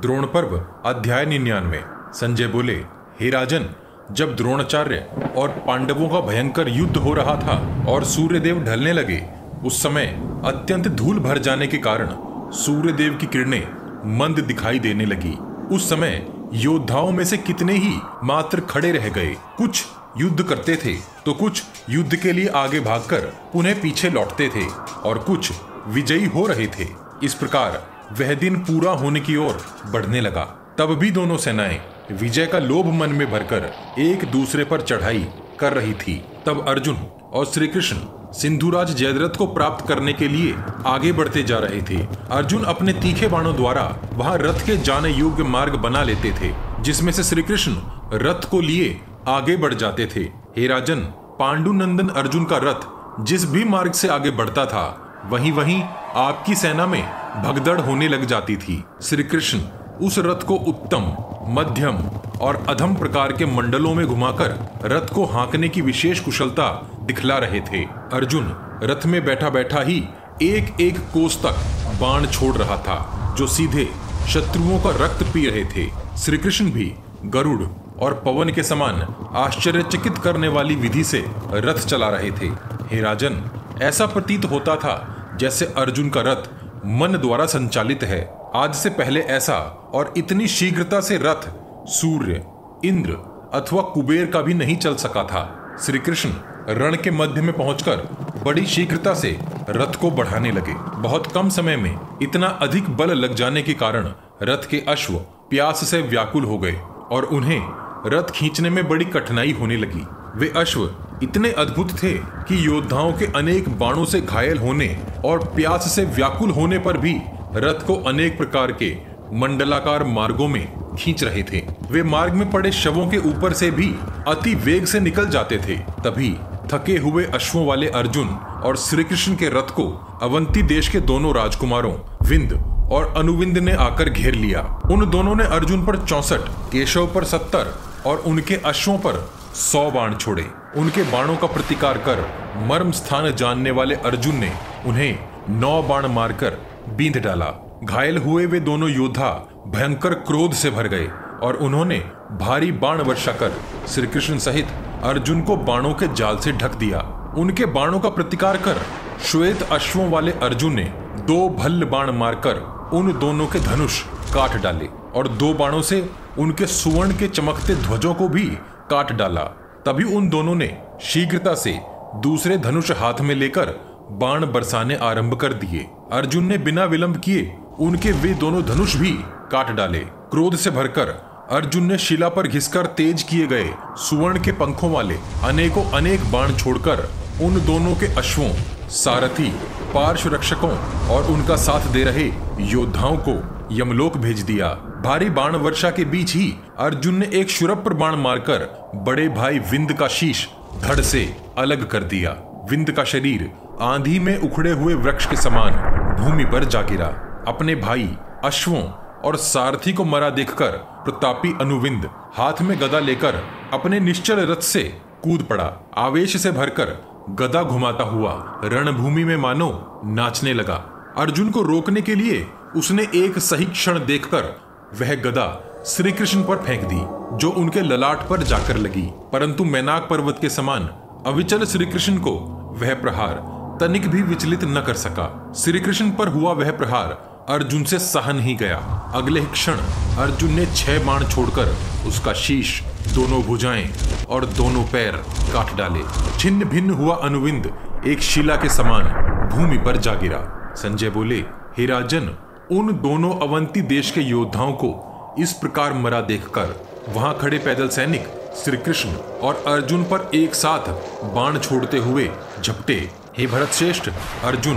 द्रोण पर्व, अध्याय निन्यानवे। संजय बोले, हे राजन, जब द्रोणाचार्य और पांडवों का भयंकर युद्ध हो रहा था और सूर्यदेव ढलने लगे, उस समय अत्यंत धूल भर जाने के कारण सूर्यदेव की किरणें मंद दिखाई देने लगी। उस समय योद्धाओं में से कितने ही मात्र खड़े रह गए। कुछ युद्ध करते थे तो कुछ युद्ध के लिए आगे भागकर पुनः पीछे लौटते थे और कुछ विजयी हो रहे थे। इस प्रकार वह दिन पूरा होने की ओर बढ़ने लगा। तब भी दोनों सेनाएँ विजय का लोभ मन में भरकर एक दूसरे पर चढ़ाई कर रही थी। तब अर्जुन और श्री कृष्ण सिंधुराज जयद्रथ को प्राप्त करने के लिए आगे बढ़ते जा रहे थे। अर्जुन अपने तीखे बाणों द्वारा वहाँ रथ के जाने योग्य मार्ग बना लेते थे, जिसमें से श्री कृष्ण रथ को लिए आगे बढ़ जाते थे। हे राजन, पांडुनंदन अर्जुन का रथ जिस भी मार्ग से आगे बढ़ता था वहीं वहीं आपकी सेना में भगदड़ होने लग जाती थी। श्री कृष्ण उस रथ को उत्तम, मध्यम और अधम प्रकार के मंडलों में घुमाकर रथ को हाँकने की विशेष कुशलता दिखला रहे थे। अर्जुन रथ में बैठा बैठा ही एक एक कोस तक बाण छोड़ रहा था, जो सीधे शत्रुओं का रक्त पी रहे थे। श्री कृष्ण भी गरुड़ और पवन के समान आश्चर्यचकित करने वाली विधि से रथ चला रहे थे। हे राजन, ऐसा प्रतीत होता था जैसे अर्जुन का रथ मन द्वारा संचालित है। आज से पहले ऐसा और इतनी शीघ्रता से रथ, सूर्य, इंद्र अथवा कुबेर का भी नहीं चल सका था। श्री कृष्ण रण के मध्य में पहुंचकर बड़ी शीघ्रता से रथ को बढ़ाने लगे। बहुत कम समय में इतना अधिक बल लग जाने के कारण रथ के अश्व प्यास से व्याकुल हो गए और उन्हें रथ खींचने में बड़ी कठिनाई होने लगी। वे अश्व इतने अद्भुत थे कि योद्धाओं के अनेक बाणों से घायल होने और प्यास से व्याकुल होने पर भी रथ को अनेक प्रकार के मंडलाकार मार्गों में खींच रहे थे। वे मार्ग में पड़े शवों के ऊपर से भी अति वेग से निकल जाते थे। तभी थके हुए अश्वों वाले अर्जुन और श्री कृष्ण के रथ को अवंती देश के दोनों राजकुमारों विंद और अनुविंद ने आकर घेर लिया। उन दोनों ने अर्जुन पर चौसठ, केशव पर सत्तर और उनके अश्वों पर सौ बाण छोड़े। उनके बाणों का प्रतिकार कर मर्म स्थान जानने वाले अर्जुन ने उन्हें नौ बाण मारकर बींध डाला। घायल हुए वे दोनों योद्धा भयंकर क्रोध से भर गए और उन्होंने भारी बाण वर्षा कर श्री कृष्ण सहित अर्जुन को बाणों के जाल से ढक दिया। उनके बाणों का प्रतिकार कर श्वेत अश्वों वाले अर्जुन ने दो भल्ल बाण मारकर उन दोनों के धनुष काट डाले और दो बाणों से उनके सुवर्ण के चमकते ध्वजों को भी काट डाला। तभी उन दोनों ने शीघ्रता से दूसरे धनुष हाथ में लेकर बाण बरसाने आरंभ कर दिए। अर्जुन ने बिना विलंब किए उनके वे दोनों धनुष भी काट डाले। क्रोध से भरकर अर्जुन ने शिला पर घिसकर तेज किए गए सुवर्ण के पंखों वाले अनेकों अनेक बाण छोड़कर उन दोनों के अश्वों, सारथी, पार्श्व रक्षकों और उनका साथ दे रहे योद्धाओं को यमलोक भेज दिया। भारी बाण वर्षा के बीच ही अर्जुन ने एक शुरप पर बाण मारकर बड़े भाई विंद का शीश धड़ से अलग कर दिया। विंद का शरीर आंधी में उखड़े हुए वृक्ष के समान भूमि पर जा गिरा। अपने भाई, अश्वों और सारथी को मरा देखकर प्रतापी अनुविंद हाथ में गदा लेकर अपने निश्चल रथ से कूद पड़ा। आवेश से भरकर गदा घुमाता हुआ रणभूमि में मानो नाचने लगा। अर्जुन को रोकने के लिए उसने एक सही क्षण देखकर वह गदा श्री कृष्ण पर फेंक दी, जो उनके ललाट पर जाकर लगी। परंतु मैनाक पर्वत के समान अविचल श्री कृष्ण को वह प्रहार तनिक भी विचलित न कर सका। श्री कृष्ण पर हुआ वह प्रहार। अर्जुन से सहन ही गया। अगले क्षण अर्जुन ने छह बाण छोड़कर उसका शीश, दोनों भुजाएँ और दोनों पैर काट डाले। छिन्न भिन्न हुआ अनुविंद एक शिला के समान भूमि पर जा गिरा। संजय बोले, हे राजन, उन दोनों अवंती देश के योद्धाओं को इस प्रकार मरा देखकर वहाँ खड़े पैदल सैनिक श्री कृष्ण और अर्जुन पर एक साथ बाण छोड़ते हुए झपटे हे भरत श्रेष्ठ अर्जुन,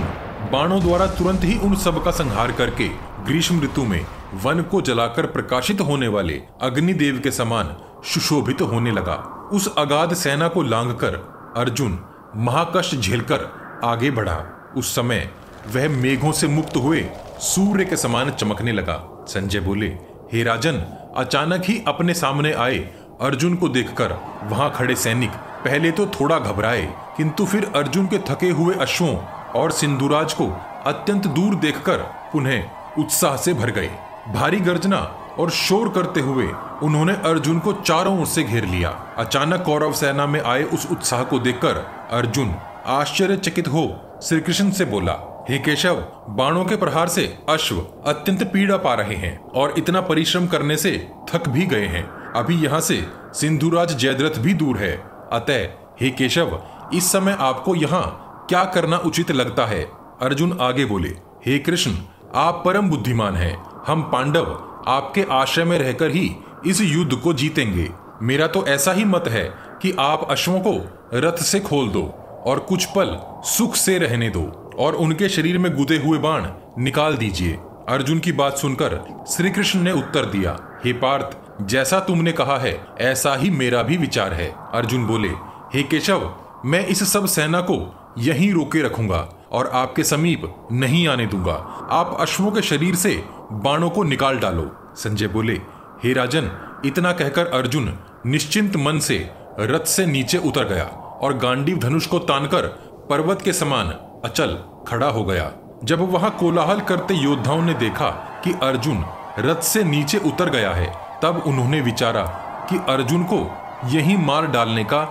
बाणों द्वारा तुरंत ही उन सब का संहार करके ग्रीष्म ऋतु में वन को जलाकर प्रकाशित होने वाले अग्निदेव के समान सुशोभित होने लगा। उस अगाध सेना को लांग कर अर्जुन महाकष्ट झेलकर आगे बढ़ा। उस समय वह मेघों से मुक्त हुए सूर्य के समान चमकने लगा। संजय बोले, हे राजन, अचानक ही अपने सामने आए अर्जुन को देखकर वहाँ खड़े सैनिक पहले तो थोड़ा घबराए, किंतु फिर अर्जुन के थके हुए अश्वों और सिंधुराज को अत्यंत दूर देखकर पुनः उत्साह से भर गए। भारी गर्जना और शोर करते हुए उन्होंने अर्जुन को चारों ओर से घेर लिया। अचानक कौरव सेना में आए उस उत्साह को देखकर अर्जुन आश्चर्यचकित हो श्री कृष्ण से बोला, हे केशव, बाणों के प्रहार से अश्व अत्यंत पीड़ा पा रहे हैं और इतना परिश्रम करने से थक भी गए हैं। अभी यहाँ से सिंधुराज जयद्रथ भी दूर है। अतः, हे केशव, इस समय आपको यहाँ क्या करना उचित लगता है? अर्जुन आगे बोले, हे कृष्ण, आप परम बुद्धिमान हैं। हम पांडव आपके आश्रय में रहकर ही इस युद्ध को जीतेंगे। मेरा तो ऐसा ही मत है कि आप अश्वों को रथ से खोल दो और कुछ पल सुख से रहने दो और उनके शरीर में गुदे हुए बाण निकाल दीजिए। अर्जुन की बात सुनकर श्री कृष्ण ने उत्तर दिया, हे पार्थ जैसा तुमने कहा है, ऐसा ही मेरा भी विचार है। अर्जुन बोले, हे केशव, मैं इस सब सेना को यहीं रोके रखूँगा और आपके समीप नहीं आने दूँगा। आप अश्वों के शरीर से बाणों को निकाल डालो। संजय बोले, हे राजन, इतना कहकर अर्जुन निश्चिंत मन से रथ से नीचे उतर गया और गांडीव धनुष को तानकर पर्वत के समान अचल खड़ा हो गया। जब वहाँ कोलाहल करते योद्धाओं ने देखा कि अर्जुन रथ से नीचे उतर गया है तब उन्होंने विचारा कि अर्जुन को यही मार डालने का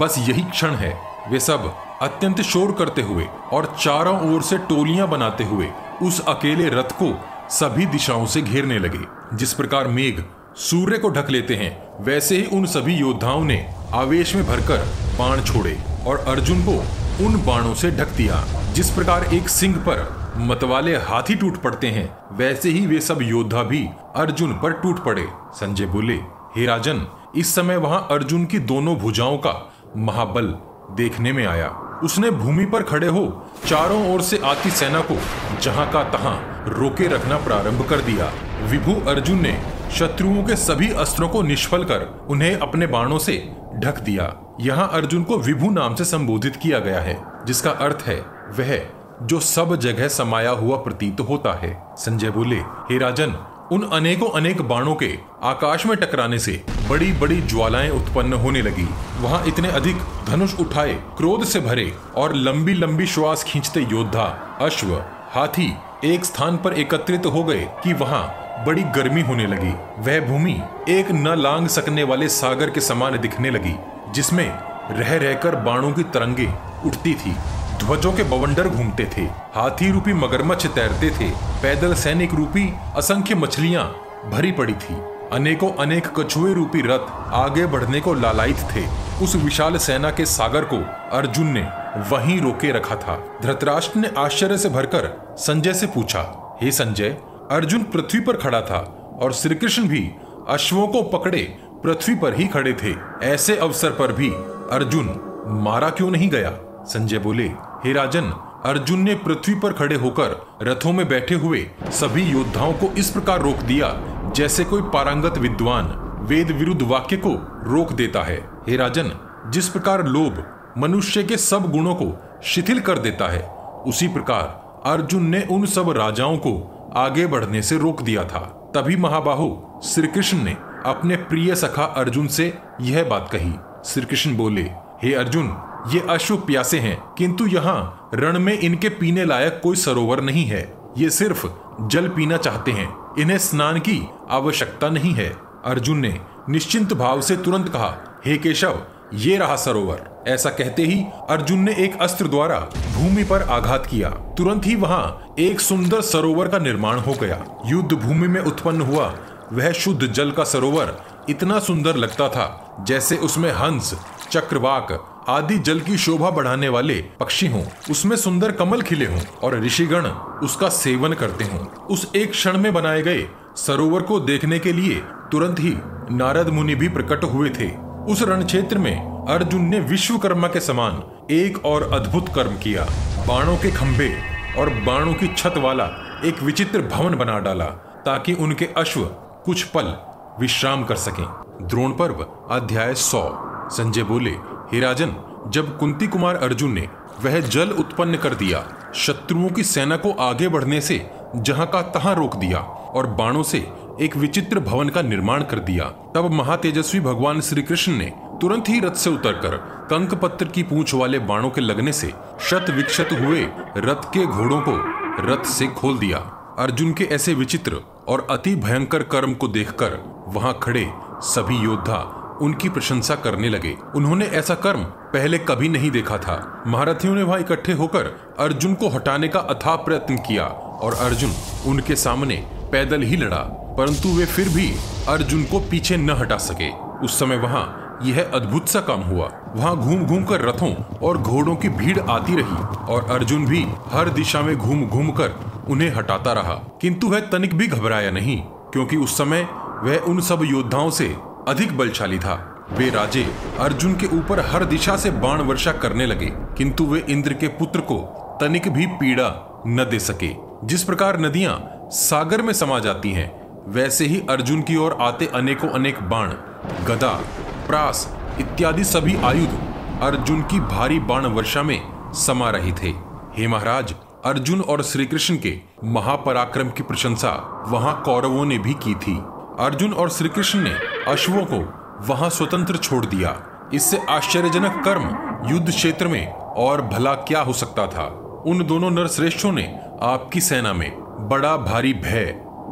बस यही क्षण है। वे सब अत्यंत शोर करते हुए और चारों ओर से टोलियाँ बनाते हुए उस अकेले रथ को सभी दिशाओं से घेरने लगे। जिस प्रकार मेघ सूर्य को ढक लेते हैं, वैसे ही उन सभी योद्धाओं ने आवेश में भरकर बाण छोड़े और अर्जुन को उन बाणों से ढक दिया। जिस प्रकार एक सिंह पर मतवाले हाथी टूट पड़ते हैं। वैसे ही वे सब योद्धा भी अर्जुन पर टूट पड़े। संजय बोले, हे राजन, इस समय वहाँ अर्जुन की दोनों भुजाओं का महाबल देखने में आया। उसने भूमि पर खड़े हो चारों ओर से आती सेना को जहाँ का तहां रोके रखना प्रारंभ कर दिया। विभु अर्जुन ने शत्रुओं के सभी अस्त्रों को निष्फल कर उन्हें अपने बाणों से ढक दिया। यहाँ अर्जुन को विभु नाम से संबोधित किया गया है, जिसका अर्थ है, वह जो सब जगह समाया हुआ प्रतीत होता है। संजय बोले, हे राजन, उन अनेकों अनेक बाणों के आकाश में टकराने से बड़ी बड़ी ज्वालाएँ उत्पन्न होने लगी। वहाँ इतने अधिक धनुष उठाए, क्रोध से भरे और लंबी लंबी श्वास खींचते योद्धा, अश्व, हाथी एक स्थान पर एकत्रित हो गए कि वहाँ बड़ी गर्मी होने लगी। वह भूमि एक न लांग सकने वाले सागर के समान दिखने लगी, जिसमें रह रहकर बाणों की तरंगे उठती थी। ध्वजों के बवंडर घूमते थे, हाथी रूपी मगरमच्छ तैरते थे, पैदल सैनिक रूपी असंख्य मछलियाँ भरी पड़ी थी। अनेकों अनेक कछुए रूपी रथ आगे बढ़ने को लालायित थे। उस विशाल सेना के सागर को अर्जुन ने वहीं रोके रखा था। धृतराष्ट्र ने आश्चर्य से भरकर संजय से पूछा, हे संजय, अर्जुन पृथ्वी पर खड़ा था और श्री कृष्ण भी अश्वों को पकड़े पृथ्वी पर ही खड़े थे। ऐसे अवसर पर भी अर्जुन मारा क्यों नहीं गया? संजय बोले हे राजन, अर्जुन ने पृथ्वी पर खड़े होकर रथों में बैठे हुए सभी योद्धाओं को इस प्रकार रोक दिया, जैसे कोई पारंगत विद्वान वेद विरुद्ध वाक्य को रोक देता है। हे राजन, जिस प्रकार लोभ मनुष्य के सब गुणों को शिथिल कर देता है, उसी प्रकार अर्जुन ने उन सब राजाओं को आगे बढ़ने से रोक दिया था। तभी महाबाहु श्री कृष्ण ने अपने प्रिय सखा अर्जुन से यह बात कही। श्री कृष्ण बोले, हे अर्जुन ये अश्व प्यासे हैं, किंतु यहाँ रण में इनके पीने लायक कोई सरोवर नहीं है। ये सिर्फ़ जल पीना चाहते हैं। इन्हें स्नान की आवश्यकता नहीं है। अर्जुन ने निश्चिंत भाव से तुरंत कहा, हे केशव, ये रहा सरोवर। ऐसा कहते ही अर्जुन ने एक अस्त्र द्वारा भूमि पर आघात किया। तुरंत ही वहाँ एक सुंदर सरोवर का निर्माण हो गया। युद्ध भूमि में उत्पन्न हुआ वह शुद्ध जल का सरोवर इतना सुंदर लगता था जैसे उसमें हंस, चक्रवाक आदि जल की शोभा बढ़ाने वाले पक्षी हों। उसमें सुंदर कमल खिले हों और ऋषिगण उसका सेवन करते हों। उस एक क्षण में बनाए गए सरोवर को देखने के लिए तुरंत ही नारद मुनि भी प्रकट हुए थे। उस रण क्षेत्र में अर्जुन ने विश्वकर्मा के समान एक और अद्भुत कर्म किया। बाणों के खंभे और बाणों की छत वाला एक विचित्र भवन बना डाला ताकि उनके अश्व कुछ पल विश्राम कर सकें। द्रोण पर्व, अध्याय सौ। संजय बोले हे राजन, जब कुंती कुमार अर्जुन ने वह जल उत्पन्न कर दिया, शत्रुओं की सेना को आगे बढ़ने से जहाँ का तहां रोक दिया और बाणों से एक विचित्र भवन का निर्माण कर दिया, तब महातेजस्वी भगवान श्री कृष्ण ने तुरंत ही रथ से उतरकर कंक पत्र की पूंछ वाले बाणों के लगने से शत विक्षत हुए रथ के घोड़ों को रथ से खोल दिया। अर्जुन के ऐसे विचित्र और अति भयंकर कर्म को देखकर वहाँ खड़े सभी योद्धा उनकी प्रशंसा करने लगे। उन्होंने ऐसा कर्म पहले कभी नहीं देखा था। महारथियों ने वहाँ इकट्ठे होकर अर्जुन को हटाने का अथाह प्रयत्न किया और अर्जुन उनके सामने पैदल ही लड़ा, परंतु वे फिर भी अर्जुन को पीछे न हटा सके। उस समय वहाँ यह अद्भुत सा काम हुआ। वहाँ घूम घूम कर रथों और घोड़ों की भीड़ आती रही और अर्जुन भी हर दिशा में घूम घूम कर उन्हें हटाता रहा। किंतु वह तनिक भी घबराया नहीं, क्योंकि उस समय वह उन सब योद्धाओं से अधिक बलशाली था। वे राजे अर्जुन के ऊपर हर दिशा से बाण वर्षा करने लगे, किंतु वे इंद्र के पुत्र को तनिक भी पीड़ा न दे सके। जिस प्रकार नदियाँ सागर में समा जाती हैं, वैसे ही अर्जुन की ओर आते अनेकों अनेक बाण, गदा, प्रास इत्यादि सभी आयुध अर्जुन की भारी बाण वर्षा में समा रहे थे। हे महाराज, अर्जुन और श्री कृष्ण के महापराक्रम की प्रशंसा वहाँ कौरवों ने भी की थी। अर्जुन और श्री कृष्ण ने अश्वों को वहाँ स्वतंत्र छोड़ दिया। इससे आश्चर्यजनक कर्म युद्ध क्षेत्र में और भला क्या हो सकता था? उन दोनों नरश्रेष्ठों ने आपकी सेना में बड़ा भारी भय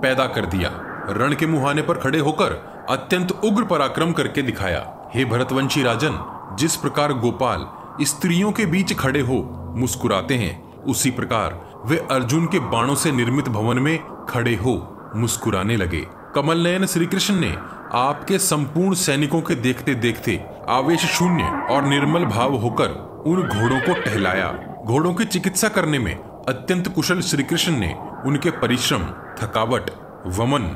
पैदा कर दिया। रण के मुहाने पर खड़े होकर अत्यंत उग्र पराक्रम करके दिखाया, हे भरतवंशी राजन, जिस प्रकार गोपाल स्त्रियों के बीच खड़े हो मुस्कुराते हैं, उसी प्रकार वे अर्जुन के बाणों से निर्मित भवन में खड़े हो मुस्कुराने लगे। कमल नयन श्री कृष्ण ने आपके संपूर्ण सैनिकों के देखते देखते आवेश शून्य और निर्मल भाव होकर उन घोड़ों को टहलाया। घोड़ों की चिकित्सा करने में अत्यंत कुशल श्री कृष्ण ने उनके परिश्रम, थकावट, वमन,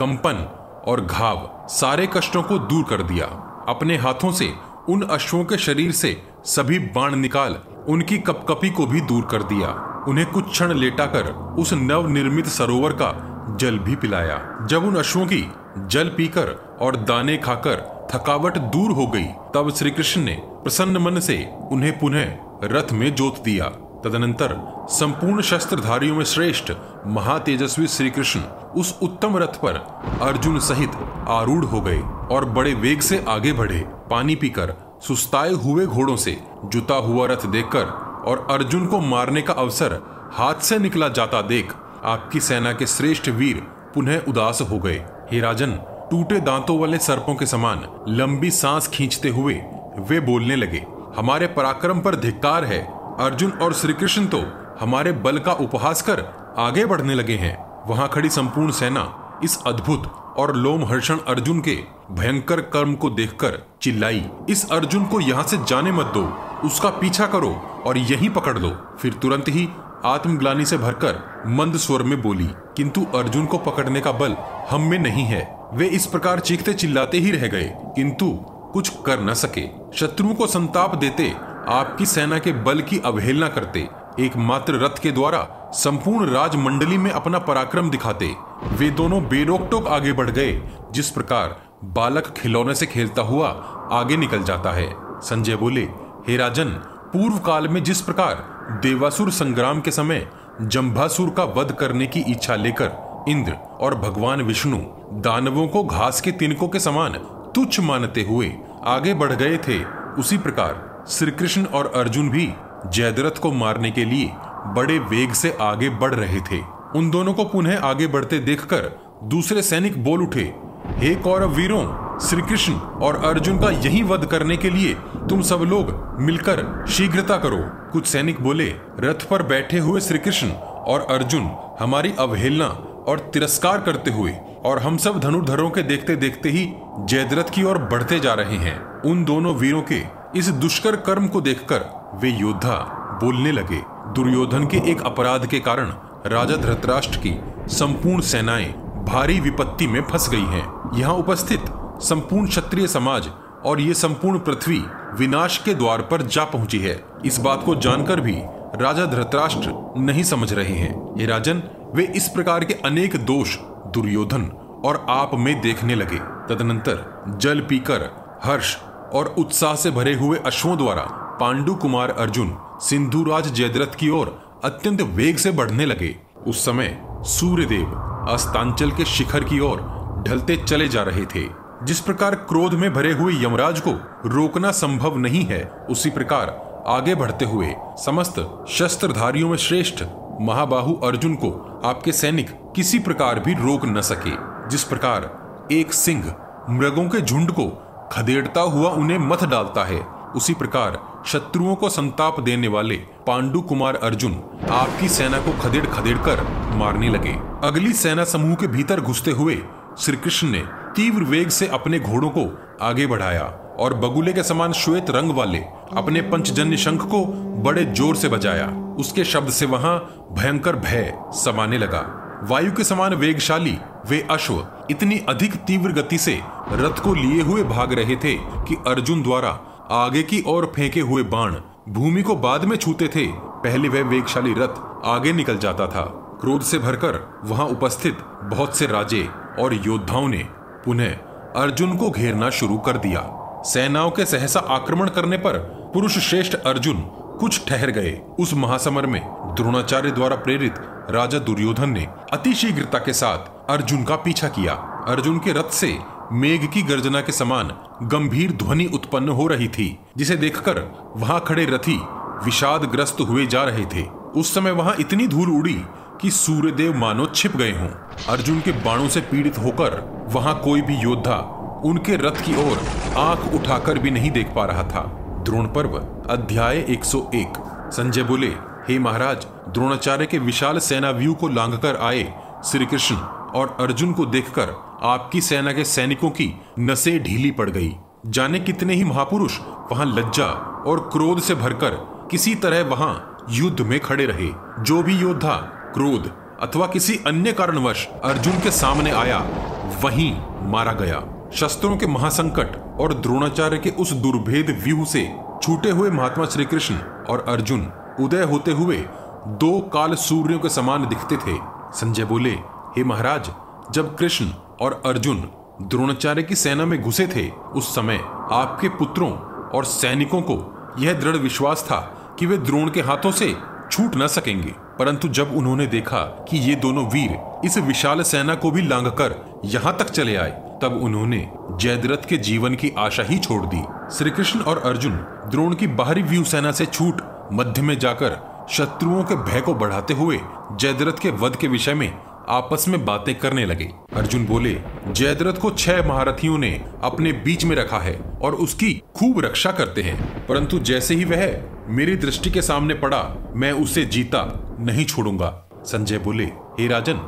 कंपन और घाव सारे कष्टों को दूर कर दिया। अपने हाथों से उन अश्वों के शरीर से सभी बाण निकाल उनकी कपकपी को भी दूर कर दिया। उन्हें कुछ क्षण लेटाकर उस नव निर्मित सरोवर का जल भी पिलाया। जब उन अश्वों की जल पीकर और दाने खाकर थकावट दूर हो गई, तब श्री कृष्ण ने प्रसन्न मन से उन्हें पुनः रथ में जोत दिया। तदनंतर संपूर्ण शस्त्रधारियों में श्रेष्ठ महातेजस्वी श्री कृष्ण उस उत्तम रथ पर अर्जुन सहित आरूढ़ हो गए और बड़े वेग से आगे बढ़े। पानी पीकर, सुस्ताए हुए घोड़ों से जुता हुआ रथ देखकर और अर्जुन को मारने का अवसर हाथ से निकला जाता देख आपकी सेना के श्रेष्ठ वीर पुनः उदास हो गए। हे राजन, टूटे दांतों वाले सर्पों के समान लंबी सांस खींचते हुए वे बोलने लगे, हमारे पराक्रम पर धिक्कार है। अर्जुन और श्री कृष्ण तो हमारे बल का उपहास कर आगे बढ़ने लगे हैं। वहाँ खड़ी संपूर्ण सेना इस अद्भुत और लोमहर्षण अर्जुन के भयंकर कर्म को देखकर चिल्लाई, इस अर्जुन को यहाँ से जाने मत दो। उसका पीछा करो और यहीं पकड़ लो। फिर तुरंत ही आत्मग्लानी से भरकर मंद स्वर में बोली, किंतु अर्जुन को पकड़ने का बल हम में नहीं है। वे इस प्रकार चीखते चिल्लाते ही रह गए। किंतु कुछ कर न सके। शत्रुओं को संताप देते, आपकी सेना के बल की अवहेलना करते। एकमात्र रथ के द्वारा संपूर्ण राजमंडली में अपना पराक्रम दिखाते। वे दोनों बेरोक टोक आगे बढ़ गए, जिस प्रकार बालक खिलौने से खेलता हुआ आगे निकल जाता है। संजय बोले, हे राजन, पूर्व काल में जिस प्रकार देवासुर संग्राम के समय जम्भासुर का वध करने की इच्छा लेकर इंद्र और भगवान विष्णु दानवों को घास के तिनकों के समान तुच्छ मानते हुए आगे बढ़ गए थे। उसी प्रकार श्री कृष्ण और अर्जुन भी जयद्रथ को मारने के लिए बड़े वेग से आगे बढ़ रहे थे। उन दोनों को पुनः आगे बढ़ते देखकर दूसरे सैनिक बोल उठे हे कौरव वीरों श्री कृष्ण और अर्जुन का यही वध करने के लिए तुम सब लोग मिलकर शीघ्रता करो। कुछ सैनिक बोले, रथ पर बैठे हुए श्री कृष्ण और अर्जुन हमारी अवहेलना और तिरस्कार करते हुए और हम सब धनुर्धरों के देखते देखते ही जयद्रथ की ओर बढ़ते जा रहे हैं। उन दोनों वीरों के इस दुष्कर कर्म को देखकर वे योद्धा बोलने लगे। दुर्योधन के एक अपराध के कारण राजा धृतराष्ट्र की संपूर्ण सेनाएँ भारी विपत्ति में फंस गई हैं। यहाँ उपस्थित संपूर्ण क्षत्रिय समाज और ये संपूर्ण पृथ्वी विनाश के द्वार पर जा पहुँची है। इस बात को जानकर भी राजा धृतराष्ट्र नहीं समझ रहे हैं। ये राजन, वे इस प्रकार के अनेक दोष, दुर्योधन और आप में देखने लगे। तदनंतर जल पीकर, हर्ष और उत्साह से भरे हुए अश्वों द्वारा पांडु कुमार अर्जुन, सिंधुराज जयद्रथ की ओर अत्यंत वेग से बढ़ने लगे। उस समय सूर्यदेव अस्तांचल के शिखर की ओर ढलते चले जा रहे थे। जिस प्रकार क्रोध में भरे हुए यमराज को रोकना संभव नहीं है, उसी प्रकार आगे बढ़ते हुए समस्त शस्त्रधारियों में श्रेष्ठ महाबाहु अर्जुन को आपके सैनिक किसी प्रकार भी रोक न सके। जिस प्रकार एक सिंह मृगों के झुंड को खदेड़ता हुआ उन्हें मत डालता है, उसी प्रकार शत्रुओं को संताप देने वाले पांडु कुमार अर्जुन आपकी सेना को खदेड़ खदेड़ कर मारने लगे। अगली सेना समूह के भीतर घुसते हुए श्री कृष्ण ने तीव्र वेग से अपने घोड़ों को आगे बढ़ाया और बगुले के समान श्वेत रंग वाले अपने पंचजन्य शंख को बड़े ज़ोर से बजाया। उसके शब्द से वहाँ भयंकर भय समाने लगा। वायु के समान वेगशाली, वे अश्व इतनी अधिक तीव्र गति से रथ को लिए हुए भाग रहे थे कि अर्जुन द्वारा आगे की ओर फेंके हुए बाण भूमि को बाद में छूते थे। पहले वह वे वेगशाली रथ आगे निकल जाता था। क्रोध से भरकर वहाँ उपस्थित बहुत से राजे और योद्धाओं ने पुनः अर्जुन को घेरना शुरू कर दिया। सेनाओं के सहसा आक्रमण करने पर पुरुष श्रेष्ठ अर्जुन कुछ ठहर गए। उस महासमर में द्रोणाचार्य द्वारा प्रेरित राजा दुर्योधन ने अति शीघ्रता के साथ अर्जुन का पीछा किया। अर्जुन के रथ से मेघ की गर्जना के समान गंभीर ध्वनि उत्पन्न हो रही थी, जिसे देखकर वहाँ खड़े रथी विषाद ग्रस्त हुए जा रहे थे। उस समय वहाँ इतनी धूल उड़ी कि सूर्यदेव मानो छिप गए हों। अर्जुन के बाणों से पीड़ित होकर वहाँ कोई भी योद्धा उनके रथ की ओर आँख उठाकर भी नहीं देख पा रहा था। द्रोण पर्व, अध्याय 101 संजय बोले, हे महाराज, द्रोणाचार्य के विशाल सेना व्यू को लांघकर आए श्री कृष्ण और अर्जुन को देखकर आपकी सेना के सैनिकों की नसें ढीली पड़ गई। जाने कितने ही महापुरुष वहाँ लज्जा और क्रोध से भरकर किसी तरह वहाँ युद्ध में खड़े रहे। जो भी योद्धा क्रोध अथवा किसी अन्य कारणवश अर्जुन के सामने आया, वहीं मारा गया। शस्त्रों के महासंकट और द्रोणाचार्य के उस दुर्भेद व्यूह से छूटे हुए महात्मा श्री कृष्ण और अर्जुन उदय होते हुए दो काल सूर्यों के समान दिखते थे। संजय बोले, हे महाराज, जब कृष्ण और अर्जुन द्रोणाचार्य की सेना में घुसे थे उस समय आपके पुत्रों और सैनिकों को यह दृढ़ विश्वास था कि वे द्रोण के हाथों से छूट न सकेंगे। परंतु जब उन्होंने देखा कि ये दोनों वीर इस विशाल सेना को भी लांघकर यहाँ तक चले आए, तब उन्होंने जयद्रथ के जीवन की आशा ही छोड़ दी। श्री कृष्ण और अर्जुन द्रोण की बाहरी व्यू सेना से छूट, मध्य में जाकर शत्रुओं के भय को बढ़ाते हुए जयद्रथ के वध के विषय में आपस में बातें करने लगे। अर्जुन बोले, जयद्रथ को छह महारथियों ने अपने बीच में रखा है और उसकी खूब रक्षा करते हैं। परंतु जैसे ही वह मेरी दृष्टि के सामने पड़ा, मैं उसे जीता नहीं छोड़ूँगा। संजय बोले, हे राजन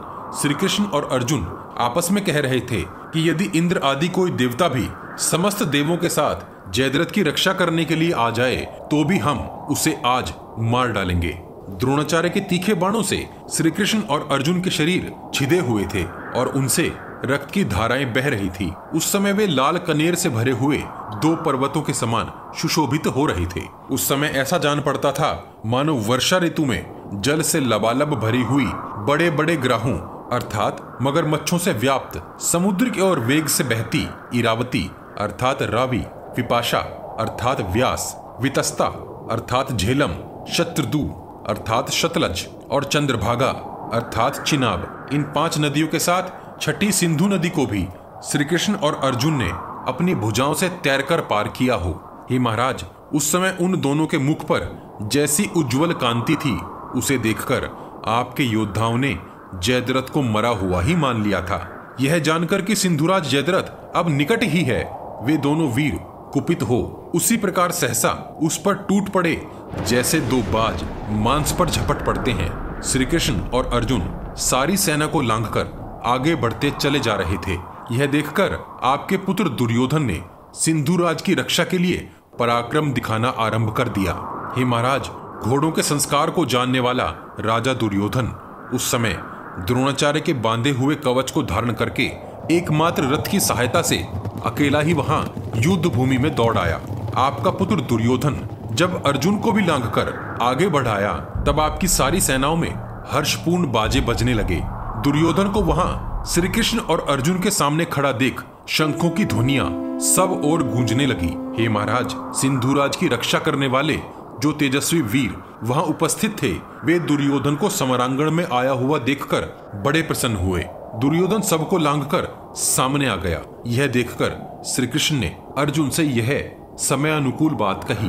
श्री कृष्ण और अर्जुन आपस में कह रहे थे कि यदि इंद्र आदि कोई देवता भी समस्त देवों के साथ जयद्रथ की रक्षा करने के लिए आ जाए तो भी हम उसे आज मार डालेंगे। द्रोणाचार्य के तीखे बाणों से श्री कृष्ण और अर्जुन के शरीर छिदे हुए थे और उनसे रक्त की धाराएँ बह रही थी। उस समय वे लाल कनेर से भरे हुए दो पर्वतों के समान सुशोभित हो रहे थे। उस समय ऐसा जान पड़ता था, मानो वर्षा ऋतु में जल से लबालब भरी हुई बड़े बड़े ग्राहों, अर्थात मगरमच्छों से व्याप्त समुद्र की ओर वेग से बहती इरावती, अर्थात रावी विपाशा अर्थात व्यास, वितस्ता, अर्थात झेलम, शत्रुदू अर्थात शतलज और चंद्रभागा, अर्थात चिनाब, इन पाँच नदियों के साथ छठी सिंधु नदी को भी श्री कृष्ण और अर्जुन ने अपनी भुजाओं से तैरकर पार किया हो। हे महाराज, उस समय उन दोनों के मुख पर जैसी उज्जवल कांति थी, उसे देखकर आपके योद्धाओं ने जयद्रथ को मरा हुआ ही मान लिया था। यह जानकर कि सिंधुराज जयद्रथ अब निकट ही है, वे दोनों वीर कुपित हो, उसी प्रकार सहसा उस पर टूट पड़े, जैसे दो बाज मांस पर झपट पड़ते हैं। श्री कृष्ण और अर्जुन सारी सेना को लांघकर आगे बढ़ते चले जा रहे थे। यह देखकर आपके पुत्र दुर्योधन ने सिंधुराज की रक्षा के लिए पराक्रम दिखाना आरंभ कर दिया। हे महाराज, घोड़ों के संस्कार को जानने वाला राजा दुर्योधन उस समय द्रोणाचार्य के बांधे हुए कवच को धारण करके एकमात्र रथ की सहायता से अकेला ही वहाँ युद्ध भूमि में दौड़ आया। आपका पुत्र दुर्योधन जब अर्जुन को भी लांग कर आगे बढ़ाया, तब आपकी सारी सेनाओं में हर्षपूर्ण बाजे बजने लगे। दुर्योधन को वहाँ श्री कृष्ण और अर्जुन के सामने खड़ा देख शंखों की ध्वनिया सब ओर गूंजने लगी। हे महाराज, सिंधुराज की रक्षा करने वाले जो तेजस्वी वीर वहाँ उपस्थित थे, वे दुर्योधन को समरांगण में आया हुआ देखकर बड़े प्रसन्न हुए। दुर्योधन सबको लांघकर सामने आ गया। यह देखकर श्री कृष्ण ने अर्जुन से यह समय अनुकूल बात कही।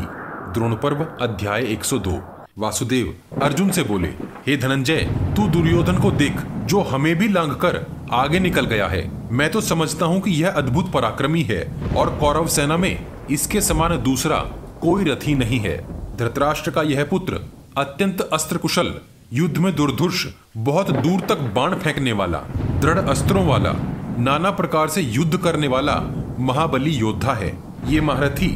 द्रोण पर्व अध्याय 102 वासुदेव अर्जुन से बोले, हे धनंजय, तू दुर्योधन को देख, जो हमें भी लांग कर आगे निकल गया है। मैं तो समझता हूँ कि यह अद्भुत पराक्रमी है और कौरव सेना में इसके समान दूसरा कोई रथी नहीं है। धृतराष्ट्र का यह पुत्र अत्यंत अस्त्र कुशल युद्ध में दुर्धुर्ष, बहुत दूर तक बाण फेंकने वाला, दृढ़ अस्त्रों वाला नाना प्रकार से युद्ध करने वाला महाबली योद्धा है। ये महारथी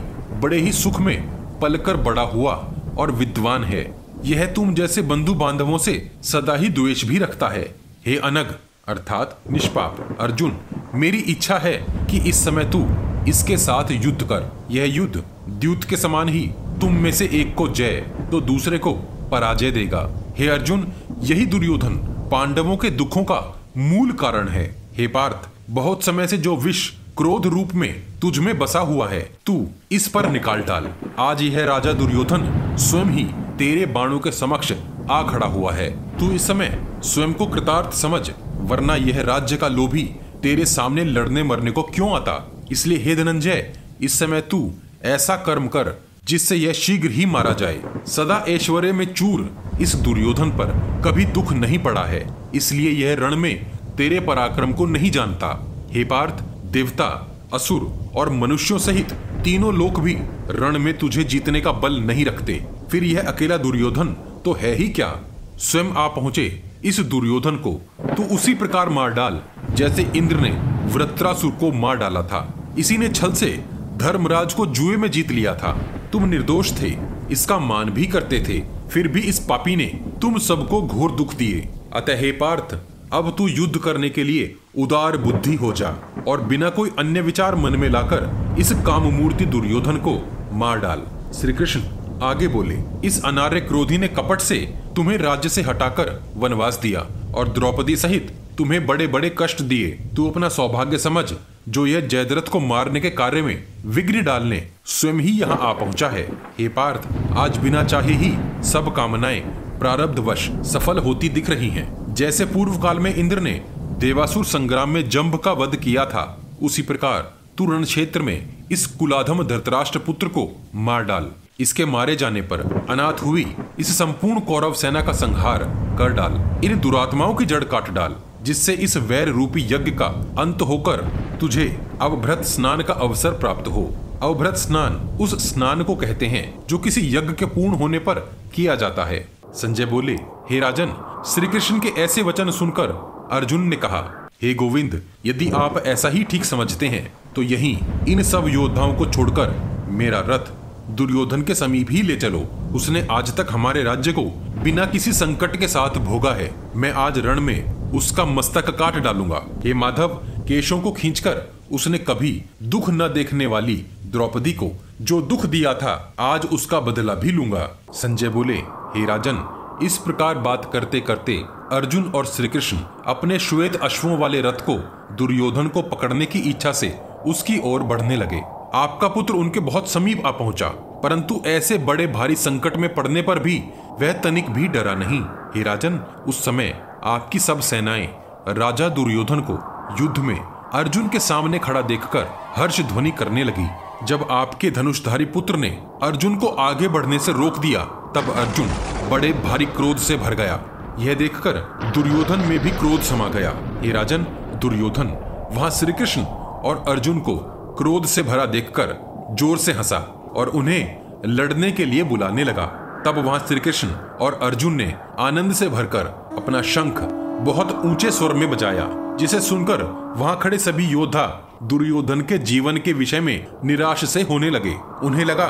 बड़े ही सुख में पलकर बड़ा हुआ और विद्वान है। यह तुम जैसे बंधु बांधवों से सदा ही द्वेष भी रखता है। हे अनग, अर्थात निष्पाप, अर्जुन, मेरी इच्छा है कि इस समय तू इसके साथ युद्ध कर। यह युद्ध द्यूत के समान ही तुम में से एक को जय तो दूसरे को पराजय देगा। हे अर्जुन, यही दुर्योधन पांडवों के दुखों का मूल कारण है। हे पार्थ बहुत समय से जो विष क्रोध रूप में तुझ में बसा हुआ है, तू इस पर निकाल डाल। आज यह राजा दुर्योधन स्वयं ही तेरे बाणों के समक्ष आ खड़ा हुआ है। तू इस समय स्वयं को कृतार्थ समझ, वरना यह राज्य का लोभी तेरे सामने लड़ने मरने को क्यों आता? इसलिए हे धनंजय, इस समय तू ऐसा कर्म कर, जिससे यह शीघ्र ही मारा जाए। सदा ऐश्वर्य में चूर इस दुर्योधन पर कभी दुख नहीं पड़ा है। इसलिए यह रण में तेरे पराक्रम को नहीं जानता। हे पार्थ, देवता, असुर और मनुष्यों सहित तीनों लोग भी रण में तुझे जीतने का बल नहीं रखते। फिर यह अकेला दुर्योधन तो है ही क्या? स्वयं आ पहुँचे इस दुर्योधन को तो उसी प्रकार मार डाल, जैसे इंद्र ने वृत्रासुर को मार डाला था। इसी ने छल से धर्मराज को जुए में जीत लिया था। तुम निर्दोष थे, इसका मान भी करते थे, फिर भी इस पापी ने तुम सबको घोर दुख दिए। अतः हे पार्थ अब तू युद्ध करने के लिए उदार बुद्धि हो जा और बिना कोई अन्य विचार मन में लाकर इस काम मूर्ति दुर्योधन को मार डाल। श्री कृष्ण आगे बोले, इस अनार्य क्रोधी ने कपट से तुम्हें राज्य से हटाकर वनवास दिया और द्रौपदी सहित तुम्हें बड़े बड़े कष्ट दिए। तू अपना सौभाग्य समझ, जो यह जयद्रथ को मारने के कार्य में विघ्न डालने, स्वयं ही यहाँ आ पहुँचा है। हे पार्थ, आज बिना चाहे ही सब कामनाएँ प्रारब्धवश सफल होती दिख रही हैं। जैसे पूर्व काल में इंद्र ने देवासुर संग्राम में जंभ का वध किया था, उसी प्रकार तू रण क्षेत्र में इस कुलाधम धृतराष्ट्र पुत्र को मार डाल। इसके मारे जाने पर अनाथ हुई इस संपूर्ण कौरव सेना का संहार कर डाल। इन दुरात्माओं की जड़ काट डाल, जिससे इस वैर रूपी यज्ञ का अंत होकर तुझे अवभ्रत स्नान का अवसर प्राप्त हो। अवभ्रत स्नान उस स्नान को कहते हैं, जो किसी यज्ञ के पूर्ण होने पर किया जाता है। संजय बोले, हे राजन श्री कृष्ण के ऐसे वचन सुनकर अर्जुन ने कहा, हे गोविंद, यदि आप ऐसा ही ठीक समझते हैं तो यहीं इन सब योद्धाओं को छोड़कर मेरा रथ दुर्योधन के समीप ही ले चलो। उसने आज तक हमारे राज्य को बिना किसी संकट के साथ भोगा है। मैं आज रण में उसका मस्तक काट डालूँगा। हे माधव, केशों को खींचकर उसने कभी दुख न देखने वाली द्रौपदी को जो दुख दिया था, आज उसका बदला भी लूँगा। संजय बोले हे राजन, इस प्रकार बात करते करते अर्जुन और श्री कृष्ण अपने श्वेत अश्वों वाले रथ को, दुर्योधन को पकड़ने की इच्छा से उसकी ओर बढ़ने लगे। आपका पुत्र उनके बहुत समीप आ पहुँचा, परंतु ऐसे बड़े भारी संकट में पड़ने पर भी वह तनिक भी डरा नहीं। हे राजन, उस समय आपकी सब सेनाएँ राजा दुर्योधन को युद्ध में अर्जुन के सामने खड़ा देखकर हर्ष ध्वनि करने लगी। जब आपके धनुषधारी पुत्र ने अर्जुन को आगे बढ़ने से रोक दिया, तब अर्जुन बड़े भारी क्रोध से भर गया। यह देखकर दुर्योधन में भी क्रोध समा गया। हे राजन, दुर्योधन, वहाँ श्री कृष्ण और अर्जुन को क्रोध से भरा देखकर ज़ोर से हंसा और उन्हें लड़ने के लिए बुलाने लगा। तब वहाँ श्री कृष्ण और अर्जुन ने आनंद से भरकर अपना शंख बहुत ऊँचे स्वर में बजाया, जिसे सुनकर वहाँ खड़े सभी योद्धा दुर्योधन के जीवन के विषय में निराश से होने लगे। उन्हें लगा,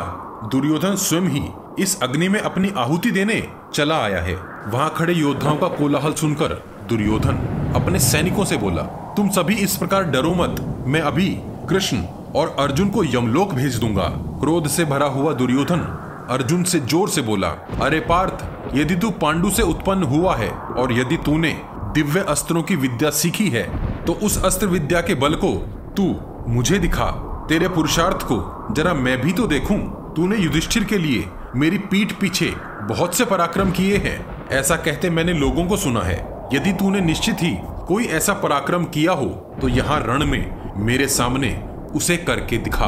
दुर्योधन स्वयं ही इस अग्नि में अपनी आहुति देने चला आया है। वहाँ खड़े योद्धाओं का कोलाहल सुनकर दुर्योधन अपने सैनिकों से बोला, तुम सभी इस प्रकार डरो मत। मैं अभी कृष्ण और अर्जुन को यमलोक भेज दूँगा। क्रोध से भरा हुआ दुर्योधन अर्जुन से ज़ोर से बोला, अरे पार्थ, यदि तू पांडु से उत्पन्न हुआ है और यदि तूने दिव्य अस्त्रों की विद्या सीखी है तो उस अस्त्र विद्या के बल को तू मुझे दिखा, तेरे पुरुषार्थ को। जरा मैं भी तो देखूँ। तूने युधिष्ठिर के लिए मेरी पीठ पीछे बहुत से पराक्रम किए हैं। ऐसा कहते मैंने लोगों को सुना है। यदि तूने निश्चित ही कोई ऐसा पराक्रम किया हो तो यहाँ रण में मेरे सामने उसे करके दिखा।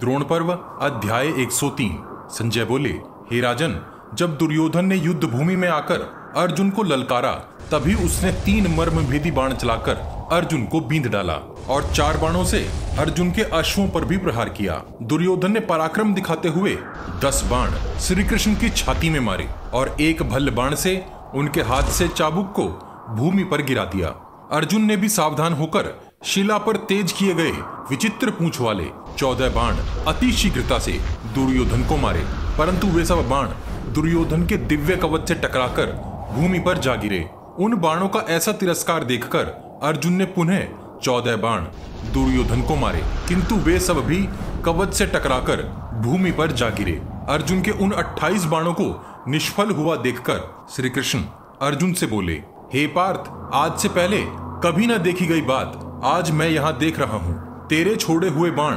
द्रोण पर्व, अध्याय 103 संजय बोले, हे राजन, जब दुर्योधन ने युद्ध भूमि में आकर अर्जुन को ललकारा, तभी उसने तीन मर्म भेदी बाण चलाकर अर्जुन को बींद डाला और चार बाणों से अर्जुन के अश्वों पर भी प्रहार किया। दुर्योधन ने पराक्रम दिखाते हुए दस बाण श्री कृष्ण की छाती में मारे और एक भल्ल बाण से उनके हाथ से चाबुक को भूमि पर गिरा दिया। अर्जुन ने भी सावधान होकर शिला पर तेज किए गए विचित्र पूछ वाले चौदह बाण अति शीघ्रता से दुर्योधन को मारे, परंतु वे सब बाण दुर्योधन के दिव्य कवच से टकराकर भूमि पर जा गिरे। उन बाणों का ऐसा तिरस्कार देखकर अर्जुन ने पुनः चौदह बाण दुर्योधन को मारे। किंतु वे सब भी कवच से टकराकर भूमि पर जा गिरे। अर्जुन के उन 28 बाणों को निष्फल हुआ देखकर श्री कृष्ण अर्जुन से बोले, हे पार्थ, आज से पहले कभी न देखी गई बात। आज मैं यहाँ देख रहा हूँ। तेरे छोड़े हुए बाण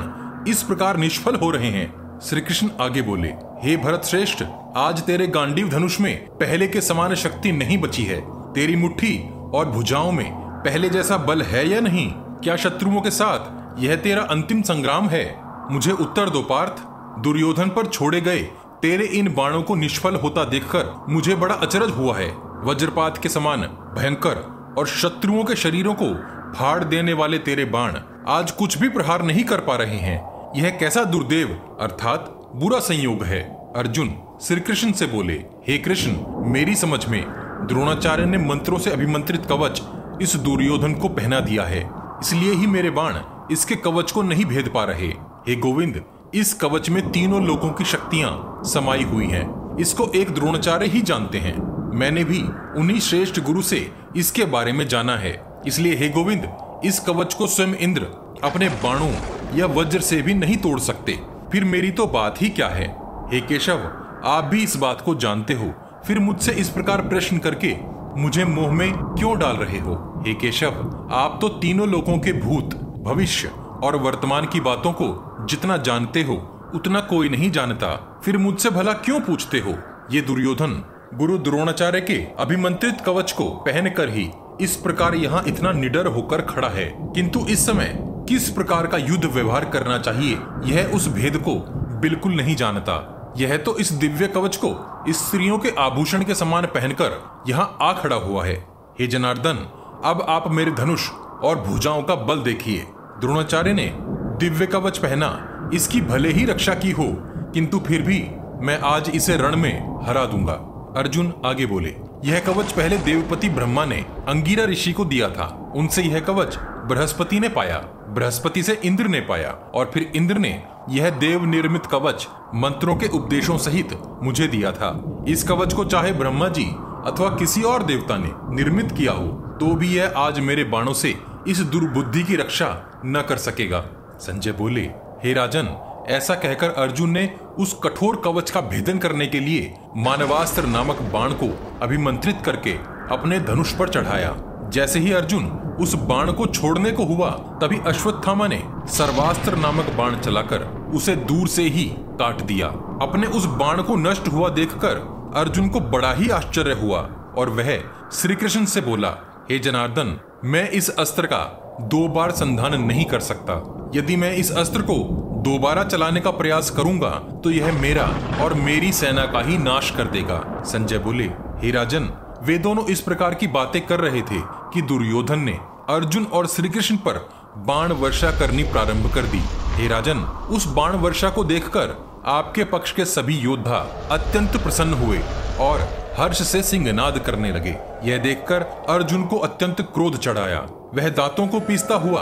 इस प्रकार निष्फल हो रहे हैं। श्री कृष्ण आगे बोले हे भरत श्रेष्ठ, आज तेरे गांडीव धनुष में पहले के समान शक्ति नहीं बची है। तेरी मुट्ठी और भुजाओं में पहले जैसा बल है या नहीं? क्या शत्रुओं के साथ यह तेरा अंतिम संग्राम है? मुझे उत्तर दो, पार्थ। दुर्योधन पर छोड़े गए तेरे इन बाणों को निष्फल होता देखकर मुझे बड़ा अचरज हुआ है। वज्रपात के समान भयंकर और शत्रुओं के शरीरों को फाड़ देने वाले तेरे बाण आज कुछ भी प्रहार नहीं कर पा रहे हैं। यह कैसा दुर्देव, अर्थात बुरा संयोग है। अर्जुन श्री कृष्ण से बोले, हे कृष्ण, मेरी समझ में द्रोणाचार्य ने मंत्रों से अभिमंत्रित कवच इस दुर्योधन को पहना दिया है। इसलिए ही मेरे बाण इसके कवच को नहीं भेद पा रहे। हे गोविंद, इस कवच में तीनों लोगों की शक्तियाँ समाई हुई हैं। इसको एक द्रोणाचार्य ही जानते हैं। मैंने भी उन्हीं श्रेष्ठ गुरु से इसके बारे में जाना है। इसलिए हे गोविंद, इस कवच को स्वयं इंद्र अपने बाणों या वज्र से भी नहीं तोड़ सकते। फिर मेरी तो बात ही क्या है? हे केशव, आप भी इस बात को जानते हो। फिर मुझसे इस प्रकार प्रश्न करके मुझे मोह में क्यों डाल रहे हो? हे केशव, आप तो तीनों लोगों के भूत, भविष्य और वर्तमान की बातों को जितना जानते हो, उतना कोई नहीं जानता। फिर मुझसे भला क्यों पूछते हो? ये दुर्योधन, गुरु द्रोणाचार्य के अभिमंत्रित कवच को पहनकर ही इस प्रकार यहाँ इतना निडर होकर खड़ा है। किंतु इस समय किस प्रकार का युद्ध व्यवहार करना चाहिए, यह उस भेद को बिल्कुल नहीं जानता। यह तो इस दिव्य कवच को स्त्रियों के आभूषण के समान पहनकर यहाँ आ खड़ा हुआ है। हे जनार्दन, अब आप मेरे धनुष और भुजाओं का बल देखिए। द्रोणाचार्य ने दिव्य कवच पहना, इसकी भले ही रक्षा की हो, किंतु फिर भी मैं आज इसे रण में हरा दूँगा। अर्जुन आगे बोले, यह कवच पहले देवपति ब्रह्मा ने अंगीरा ऋषि को दिया था। उनसे यह कवच बृहस्पति ने पाया। बृहस्पति से इंद्र ने पाया और फिर इंद्र ने यह देव निर्मित कवच मंत्रों के उपदेशों सहित मुझे दिया था। इस कवच को चाहे ब्रह्मा जी अथवा किसी और देवता ने निर्मित किया हो तो भी यह आज मेरे बाणों से इस दुर्बुद्धि की रक्षा न कर सकेगा। संजय बोले, हे राजन, ऐसा कहकर अर्जुन ने उस कठोर कवच का भेदन करने के लिए मानवास्त्र नामक बाण को अभिमंत्रित करके अपने धनुष पर चढ़ाया। जैसे ही अर्जुन उस बाण को छोड़ने को हुआ, तभी अश्वत्थामा ने सर्वास्त्र नामक बाण चलाकर उसे दूर से ही काट दिया। अपने उस बाण को नष्ट हुआ देखकर अर्जुन को बड़ा ही आश्चर्य हुआ और वह श्री कृष्ण से बोला, हे जनार्दन, मैं इस अस्त्र का दो बार संधान नहीं कर सकता। यदि मैं इस अस्त्र को दोबारा चलाने का प्रयास करूँगा तो यह मेरा और मेरी सेना का ही नाश कर देगा। संजय बोले, हे राजन वे दोनों इस प्रकार की बातें कर रहे थे कि दुर्योधन ने अर्जुन और श्री कृष्ण पर बाण वर्षा करनी प्रारंभ कर दी। हे राजन, उस बाण वर्षा को देखकर आपके पक्ष के सभी योद्धा अत्यंत प्रसन्न हुए और हर्ष से सिंहनाद करने लगे। यह देखकर अर्जुन को अत्यंत क्रोध चढ़ाया। वह दांतों को पीसता हुआ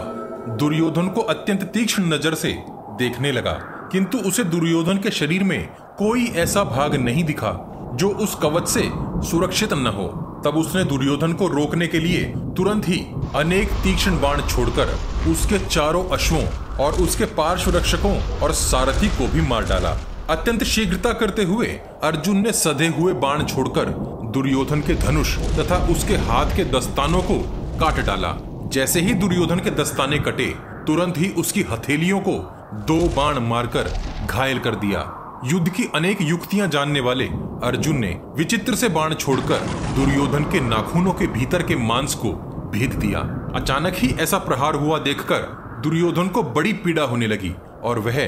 दुर्योधन को अत्यंत तीक्ष्ण नज़र से देखने लगा। किंतु उसे दुर्योधन के शरीर में कोई ऐसा भाग नहीं दिखा। जो उस कवच से सुरक्षित न हो, तब उसने दुर्योधन को रोकने के लिए तुरंत ही अनेक तीक्ष्ण बाण छोड़कर उसके चारों अश्वों और उसके पार्श्व रक्षकों और सारथी को भी मार डाला। अत्यंत शीघ्रता करते हुए अर्जुन ने सधे हुए बाण छोड़कर दुर्योधन के धनुष तथा उसके हाथ के दस्तानों को काट डाला। जैसे ही दुर्योधन के दस्ताने कटे, तुरंत ही उसकी हथेलियों को दो बाण मारकर घायल कर दिया। युद्ध की अनेक युक्तियाँ जानने वाले अर्जुन ने विचित्र से बाण छोड़कर दुर्योधन के नाखूनों के भीतर के मांस को भेद दिया। अचानक ही ऐसा प्रहार हुआ देखकर दुर्योधन को बड़ी पीड़ा होने लगी और वह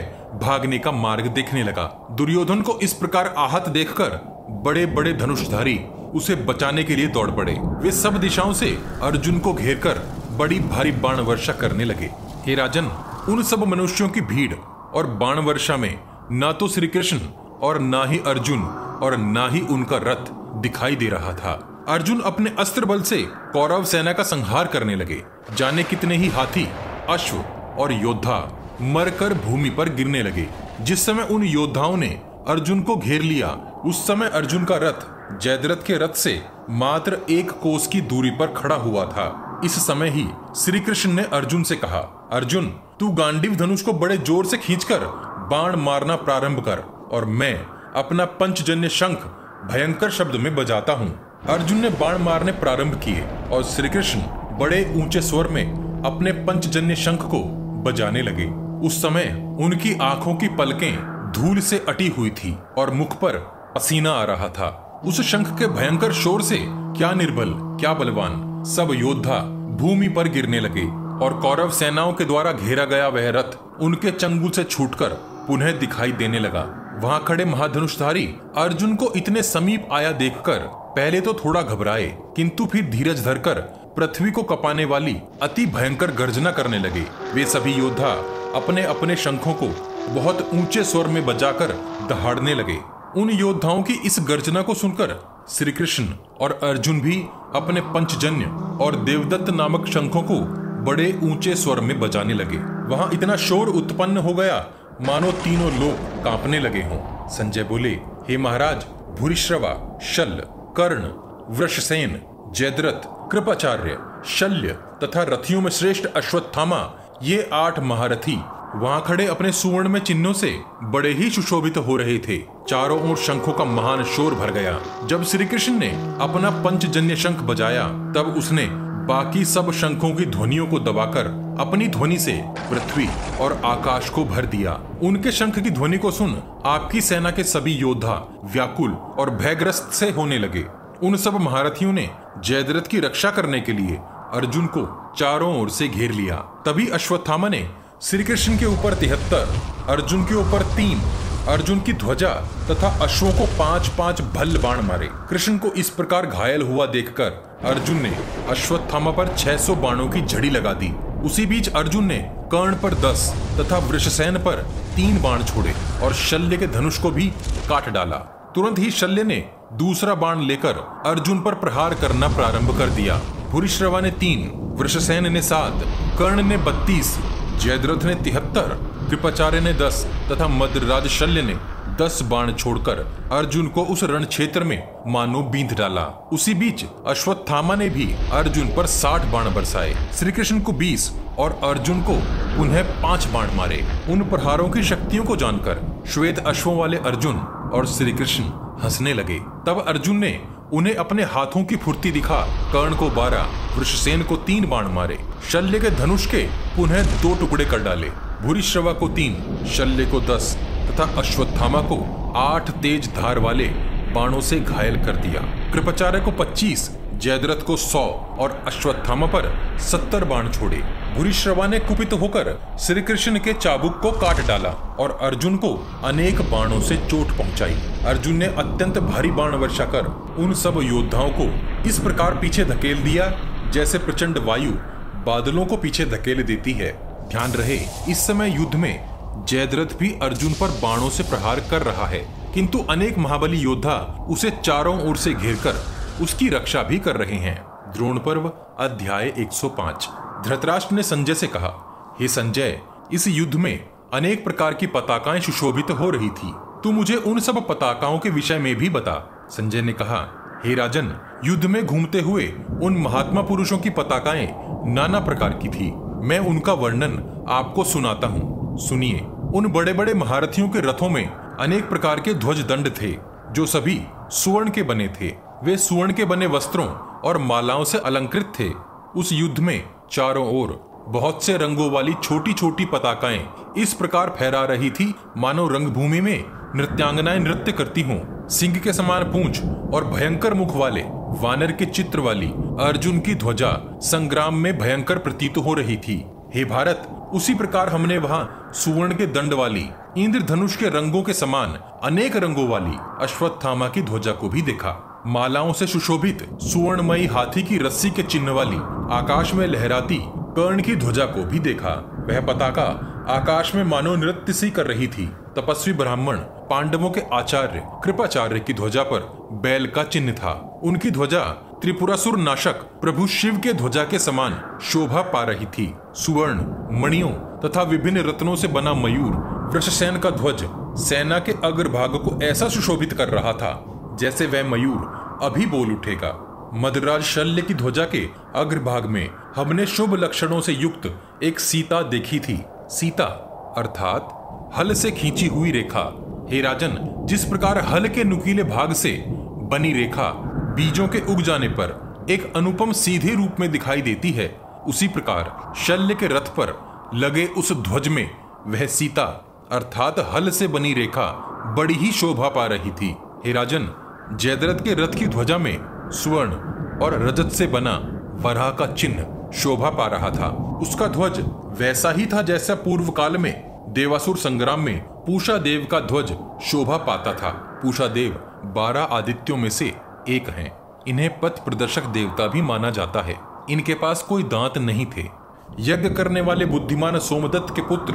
भागने का मार्ग देखने लगा। दुर्योधन को इस प्रकार आहत देखकर बड़े बड़े धनुषधारी उसे बचाने के लिए दौड़ पड़े। वे सब दिशाओं से अर्जुन को घेर कर बड़ी भारी बाण वर्षा करने लगे। हे राजन, उन सब मनुष्यों की भीड़ और बाण वर्षा में ना तो श्री कृष्ण और ना ही अर्जुन और ना ही उनका रथ दिखाई दे रहा था। अर्जुन अपने अस्त्र बल से कौरव सेना का संहार करने लगे। जाने कितने ही हाथी, अश्व और योद्धा मरकर भूमि पर गिरने लगे। जिस समय उन योद्धाओं ने अर्जुन को घेर लिया, उस समय अर्जुन का रथ जयद्रथ के रथ से मात्र एक कोस की दूरी पर खड़ा हुआ था। इस समय ही श्री कृष्ण ने अर्जुन से कहा, अर्जुन, तू गांडीव धनुष को बड़े ज़ोर से खींचकर बाण मारना प्रारंभ कर और मैं अपना पंचजन्य शंख भयंकर शब्द में बजाता हूँ। अर्जुन ने बाण मारने प्रारंभ किए और श्री कृष्ण बड़े ऊँचे स्वर में अपने पंचजन्य शंख को बजाने लगे। उस समय उनकी आँखों की पलकें धूल से अटी हुई थी और मुख पर पसीना आ रहा था। उस शंख के भयंकर शोर से क्या निर्बल, क्या बलवान, सब योद्धा भूमि पर गिरने लगे और कौरव सेनाओं के द्वारा घेरा गया वह रथ उनके चंगुल से छूटकर पुनः दिखाई देने लगा। वहाँ खड़े महाधनुषधारी अर्जुन को इतने समीप आया देखकर पहले तो थोड़ा घबराए, किंतु फिर धीरज धरकर पृथ्वी को कपाने वाली अति भयंकर गर्जना करने लगे। वे सभी योद्धा अपने अपने शंखों को बहुत ऊँचे स्वर में बजाकर दहाड़ने लगे। उन योद्धाओं की इस गर्जना को सुनकर श्री कृष्ण और अर्जुन भी अपने पंचजन्य और देवदत्त नामक शंखों को बड़े ऊँचे स्वर में बजाने लगे। वहाँ इतना शोर उत्पन्न हो गया मानो तीनों लोग कांपने लगे हों। संजय बोले, हे महाराज, भूरिश्रवा शल्य कर्ण, वृषसेन, जयद्रथ, कृपाचार्य, शल्य तथा रथियों में श्रेष्ठ अश्वत्थामा, ये आठ महारथी वहाँ खड़े अपने सुवर्ण में चिन्हों से बड़े ही सुशोभित हो रहे थे। चारों ओर शंखों का महान शोर भर गया। जब श्री कृष्ण ने अपना पंचजन्य शंख बजाया, तब उसने बाकी सब शंखों की ध्वनियों को दबाकर अपनी ध्वनि से पृथ्वी और आकाश को भर दिया। उनके शंख की ध्वनि को सुन आपकी सेना के सभी योद्धा व्याकुल और भयग्रस्त से होने लगे। उन सब महारथियों ने जयद्रथ की रक्षा करने के लिए अर्जुन को चारों ओर से घेर लिया। तभी अश्वत्थामा ने श्री कृष्ण के ऊपर तिहत्तर, अर्जुन के ऊपर तीन अर्जुन की ध्वजा तथा अश्वों को पाँच पाँच भल्ल बाण मारे। कृष्ण को इस प्रकार घायल हुआ देखकर अर्जुन ने अश्वत्थामा पर 600 बाणों की झड़ी लगा दी। उसी बीच अर्जुन ने कर्ण पर दस तथा वृषसेन पर तीन बाण छोड़े और शल्य के धनुष को भी काट डाला। तुरंत ही शल्य ने दूसरा बाण लेकर अर्जुन पर प्रहार करना प्रारंभ कर दिया। भूरिश्रवा ने तीन, वृषसेन ने सात, कर्ण ने बत्तीस जयद्रथ ने तिहत्तर कृपाचार्य ने दस तथा मद्रराज शल्य ने दस बाण छोड़कर अर्जुन को उस रण क्षेत्र में मानो बींध डाला। उसी बीच अश्वत्थामा ने भी अर्जुन पर साठ बाण बरसाए। श्री कृष्ण को बीस और अर्जुन को उन्हें पाँच बाण मारे। उन प्रहारों की शक्तियों को जानकर श्वेत अश्वों वाले अर्जुन और श्री कृष्ण हंसने लगे। तब अर्जुन ने उन्हें अपने हाथों की फुर्ती दिखा। कर्ण को बारह, वृषसेन को तीन बाण मारे। शल्य के धनुष के पुनः दो टुकड़े कर डाले। भूरी श्रवा को तीन, शल्य को दस, तथा अश्वत्थामा को आठ तेज धार वाले बाणों से घायल कर दिया। कृपाचार्य को पच्चीस जयद्रथ को सौ और अश्वत्थामा पर सत्तर बाण छोड़े। भूरिश्रवा ने कुपित होकर श्री कृष्ण के चाबुक को काट डाला और अर्जुन को अनेक बाणों से चोट पहुंचाई। अर्जुन ने अत्यंत भारी बाण वर्षा कर उन सब योद्धाओं को इस प्रकार पीछे धकेल दिया, जैसे प्रचंड वायु बादलों को पीछे धकेल देती है। ध्यान रहे, इस समय युद्ध में जयद्रथ भी अर्जुन पर बाणों से प्रहार कर रहा है, किंतु अनेक महाबली योद्धा उसे चारों ओर से घेरकर उसकी रक्षा भी कर रहे हैं। द्रोण पर्व, अध्याय 105 धृतराष्ट्र ने संजय से कहा, हे संजय, इस युद्ध में अनेक प्रकार की पताकाएँ सुशोभित हो रही थी। तू मुझे उन सब पताकाओं के विषय में भी बता। संजय ने कहा, हे राजन, युद्ध में घूमते हुए उन महात्मा पुरुषों की पताकाएँ नाना प्रकार की थी। मैं उनका वर्णन आपको सुनाता हूँ। सुनिए, उन बड़े बड़े महारथियों के रथों में अनेक प्रकार के ध्वज दंड थे, जो सभी सुवर्ण के बने थे। वे सुवर्ण के बने वस्त्रों और मालाओं से अलंकृत थे। उस युद्ध में चारों ओर बहुत से रंगों वाली छोटी छोटी पताकाएँ इस प्रकार फहरा रही थी। मानो रंगभूमि में नृत्यांगनाएँ नृत्य करती हों। सिंह के समान पूंछ और भयंकर मुख वाले, वानर के चित्र वाली, अर्जुन की ध्वजा संग्राम में भयंकर प्रतीत हो रही थी। हे भारत, उसी प्रकार हमने वहाँ सुवर्ण के दंड वाली, इंद्रधनुष के रंगों के समान अनेक रंगों वाली अश्वत्थामा की ध्वजा को भी देखा। मालाओं से सुशोभित सुवर्णमयी हाथी की रस्सी के चिन्ह वाली आकाश में लहराती कर्ण की ध्वजा को भी देखा। वह पताका आकाश में मानो नृत्य सी कर रही थी। तपस्वी ब्राह्मण, पांडवों के आचार्य, कृपाचार्य की ध्वजा पर बैल का चिन्ह था। उनकी ध्वजा त्रिपुरासुर नाशक प्रभु शिव के ध्वजा के समान शोभा पा रही थी। सुवर्ण, मणियों तथा विभिन्न रत्नों से बना मयूर, वृषसेन का ध्वज सेना के अग्रभाग को ऐसा सुशोभित कर रहा था। जैसे वह मयूर अभी बोल उठेगा। मदराज शल्य की ध्वजा के अग्रभाग में हमने शुभ लक्षणों से युक्त एक सीता देखी थी। सीता, अर्थात हल से खींची हुई रेखा। हे राजन, जिस प्रकार हल के नुकीले भाग से बनी रेखा बीजों के उग जाने पर एक अनुपम सीधे रूप में दिखाई देती है, उसी प्रकार शल्य के रथ पर लगे उस ध्वज में वह सीता, अर्थात हल से बनी रेखा, बड़ी ही शोभा पा रही थी। हे राजन जयद्रथ के रथ की ध्वजा में स्वर्ण और रजत से बना वराह का चिन्ह शोभा पा रहा था। उसका ध्वज वैसा ही था जैसा पूर्व काल में देवासुर संग्राम में पूषा देव का ध्वज शोभा पाता था। पूषा देव बारह आदित्यों में से एक हैं। इन्हें पथ प्रदर्शक देवता भी माना जाता है। इनके पास कोई दांत नहीं थे। यज्ञ करने वाले बुद्धिमान सोमदत्त के पुत्र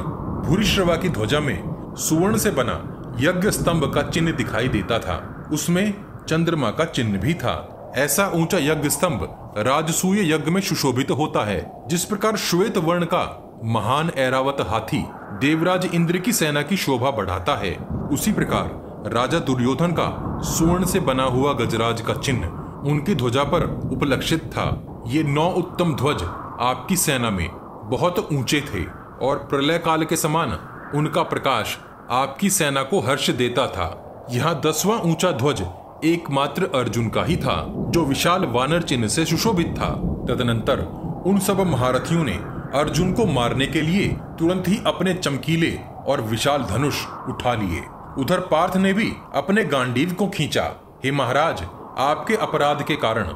भूरिश्रवा की ध्वजा में सुवर्ण से बना यज्ञ स्तंभ का चिन्ह दिखाई देता था। उसमें चंद्रमा का चिन्ह भी था। ऐसा ऊँचा यज्ञ स्तंभ राजसूय यज्ञ में सुशोभित होता है, जिस प्रकार श्वेत वर्ण का महान ऐरावत हाथी देवराज इंद्र की सेना की शोभा बढ़ाता है, उसी प्रकार राजा दुर्योधन का स्वर्ण से बना हुआ गजराज का चिन्ह उनकी ध्वजा पर उपलक्षित था। ये नौ उत्तम ध्वज आपकी सेना में बहुत ऊँचे थे और प्रलय काल के समान उनका प्रकाश आपकी सेना को हर्ष देता था। यहाँ दसवां ऊँचा ध्वज एकमात्र अर्जुन का ही था, जो विशाल वानर चिन्ह से सुशोभित था। तदनंतर उन सब महारथियों ने अर्जुन को मारने के लिए तुरंत ही अपने चमकीले और विशाल धनुष उठा लिए। उधर पार्थ ने भी अपने गांडीव को खींचा। हे महाराज, आपके अपराध के कारण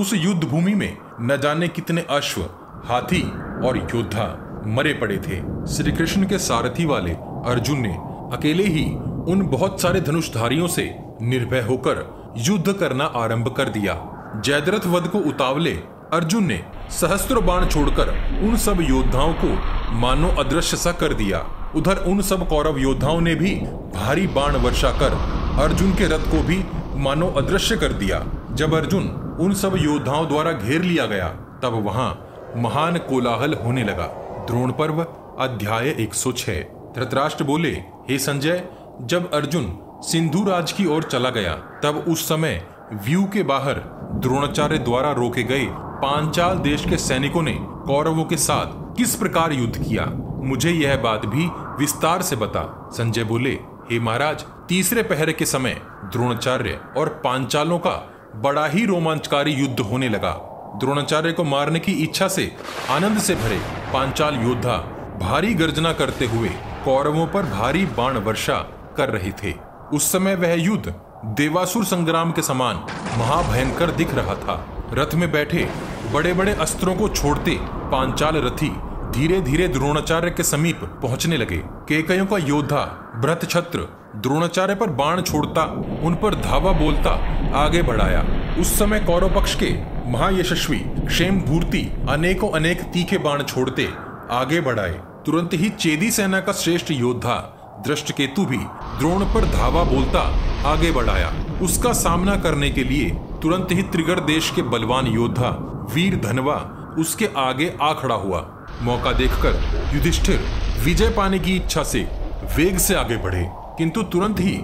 उस युद्ध भूमि में न जाने कितने अश्व, हाथी और योद्धा मरे पड़े थे। श्री कृष्ण के सारथी वाले अर्जुन ने अकेले ही उन बहुत सारे धनुषधारियों से निर्भय होकर युद्ध करना आरंभ कर दिया। जयद्रथ वध को उतावले। अर्जुन ने सहस्त्र बाण छोड़कर उन सब योद्धाओं को मानो अदृश्य सा कर दिया। उधर उन सब कौरव योद्धाओं ने भी भारी बाण वर्षा कर अर्जुन के रथ को भी मानो अदृश्य कर दिया। जब अर्जुन उन सब योद्धाओं द्वारा घेर लिया गया, तब वहाँ महान कोलाहल होने लगा। द्रोण पर्व, अध्याय 106 धृतराष्ट्र बोले, हे संजय, जब अर्जुन सिंधु राज की ओर चला गया। तब उस समय व्यू के बाहर द्रोणाचार्य द्वारा रोके गए पांचाल देश के सैनिकों ने कौरवों के साथ किस प्रकार युद्ध किया? मुझे यह बात भी विस्तार से बता। संजय बोले, हे महाराज, तीसरे पहरे के समय द्रोणाचार्य और पांचालों का बड़ा ही रोमांचकारी युद्ध होने लगा। द्रोणाचार्य को मारने की इच्छा से आनंद से भरे पांचाल योद्धा भारी गर्जना करते हुए कौरवों पर भारी बाण वर्षा कर रहे थे। उस समय वह युद्ध देवासुर संग्राम के समान महाभयंकर दिख रहा था। रथ में बैठे बड़े बड़े अस्त्रों को छोड़ते पांचाल रथी धीरे धीरे द्रोणाचार्य के समीप पहुँचने लगे। केकयों का योद्धा भ्रत छत्र द्रोणाचार्य पर बाण छोड़ता, उन पर धावा बोलता, आगे बढ़ाया। उस समय कौरव पक्ष के महायशस्वी क्षेम भूर्ति अनेकों अनेक तीखे बाण छोड़ते, आगे बढ़ाए। तुरंत ही चेदी सेना का श्रेष्ठ योद्धा दृष्ट केतु भी द्रोण पर धावा बोलता आगे बढ़ाया। उसका सामना करने के लिए तुरंत ही त्रिगढ़ देश के बलवान योद्धा, वीर धनवा, उसके आगे आ खड़ा हुआ। मौका देखकर युधिष्ठिर विजय पाने की इच्छा से वेग से आगे बढ़े। किंतु तुरंत ही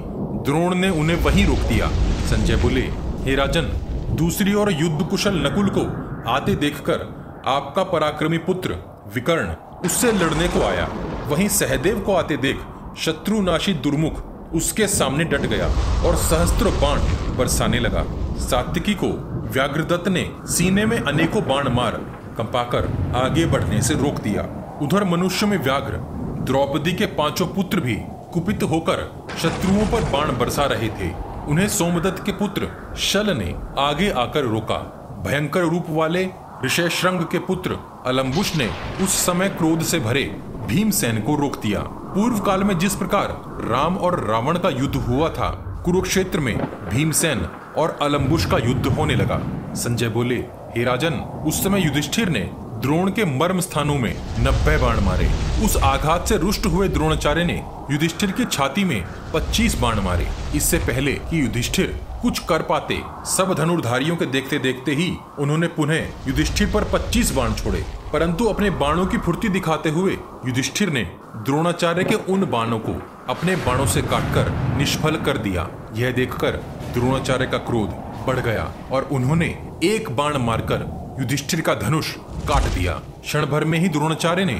द्रोण ने उन्हें वहीं रोक दिया। संजय बोले, हे राजन, दूसरी ओर युद्ध कुशल नकुल को आते देखकर आपका पराक्रमी पुत्र विकर्ण उससे लड़ने को आया। वहीं सहदेव को आते देख शत्रुनाशी दुर्मुख उसके सामने डट गया और सहस्त्र बाण बरसाने लगा। सात्विकी को व्याघ्रदत्त ने सीने में अनेकों बाण मार, कंपाकर आगे बढ़ने से रोक दिया। उधर मनुष्य में व्याघ्र, द्रौपदी के पाँचों पुत्र भी कुपित होकर शत्रुओं पर बाण बरसा रहे थे। उन्हें सोमदत्त के पुत्र शल ने आगे आकर रोका। भयंकर रूप वाले ऋषयश्रंग के पुत्र अलम्बुश ने उस समय क्रोध से भरे भीमसेन को रोक दिया। पूर्व काल में जिस प्रकार राम और रावण का युद्ध हुआ था, कुरुक्षेत्र में भीमसेन और अलम्बुश का युद्ध होने लगा। संजय बोले, हे राजन, उस समय युधिष्ठिर ने द्रोण के मर्म स्थानों में नब्बे बाण मारे। उस आघात से रुष्ट हुए द्रोणाचार्य ने युधिष्ठिर की छाती में 25 बाण मारे। इससे पहले कि युधिष्ठिर कुछ कर पाते, सब धनुर्धारियों के देखते देखते ही उन्होंने पुनः युधिष्ठिर पर 25 बाण छोड़े। परंतु अपने बाणों की फुर्ती दिखाते हुए युधिष्ठिर ने द्रोणाचार्य के उन बाणों को अपने बाणों से काटकर निष्फल कर दिया। यह देखकर द्रोणाचार्य का क्रोध बढ़ गया और उन्होंने एक बाण मारकर युधिष्ठिर का धनुष काट दिया। क्षण भर में ही द्रोणाचार्य ने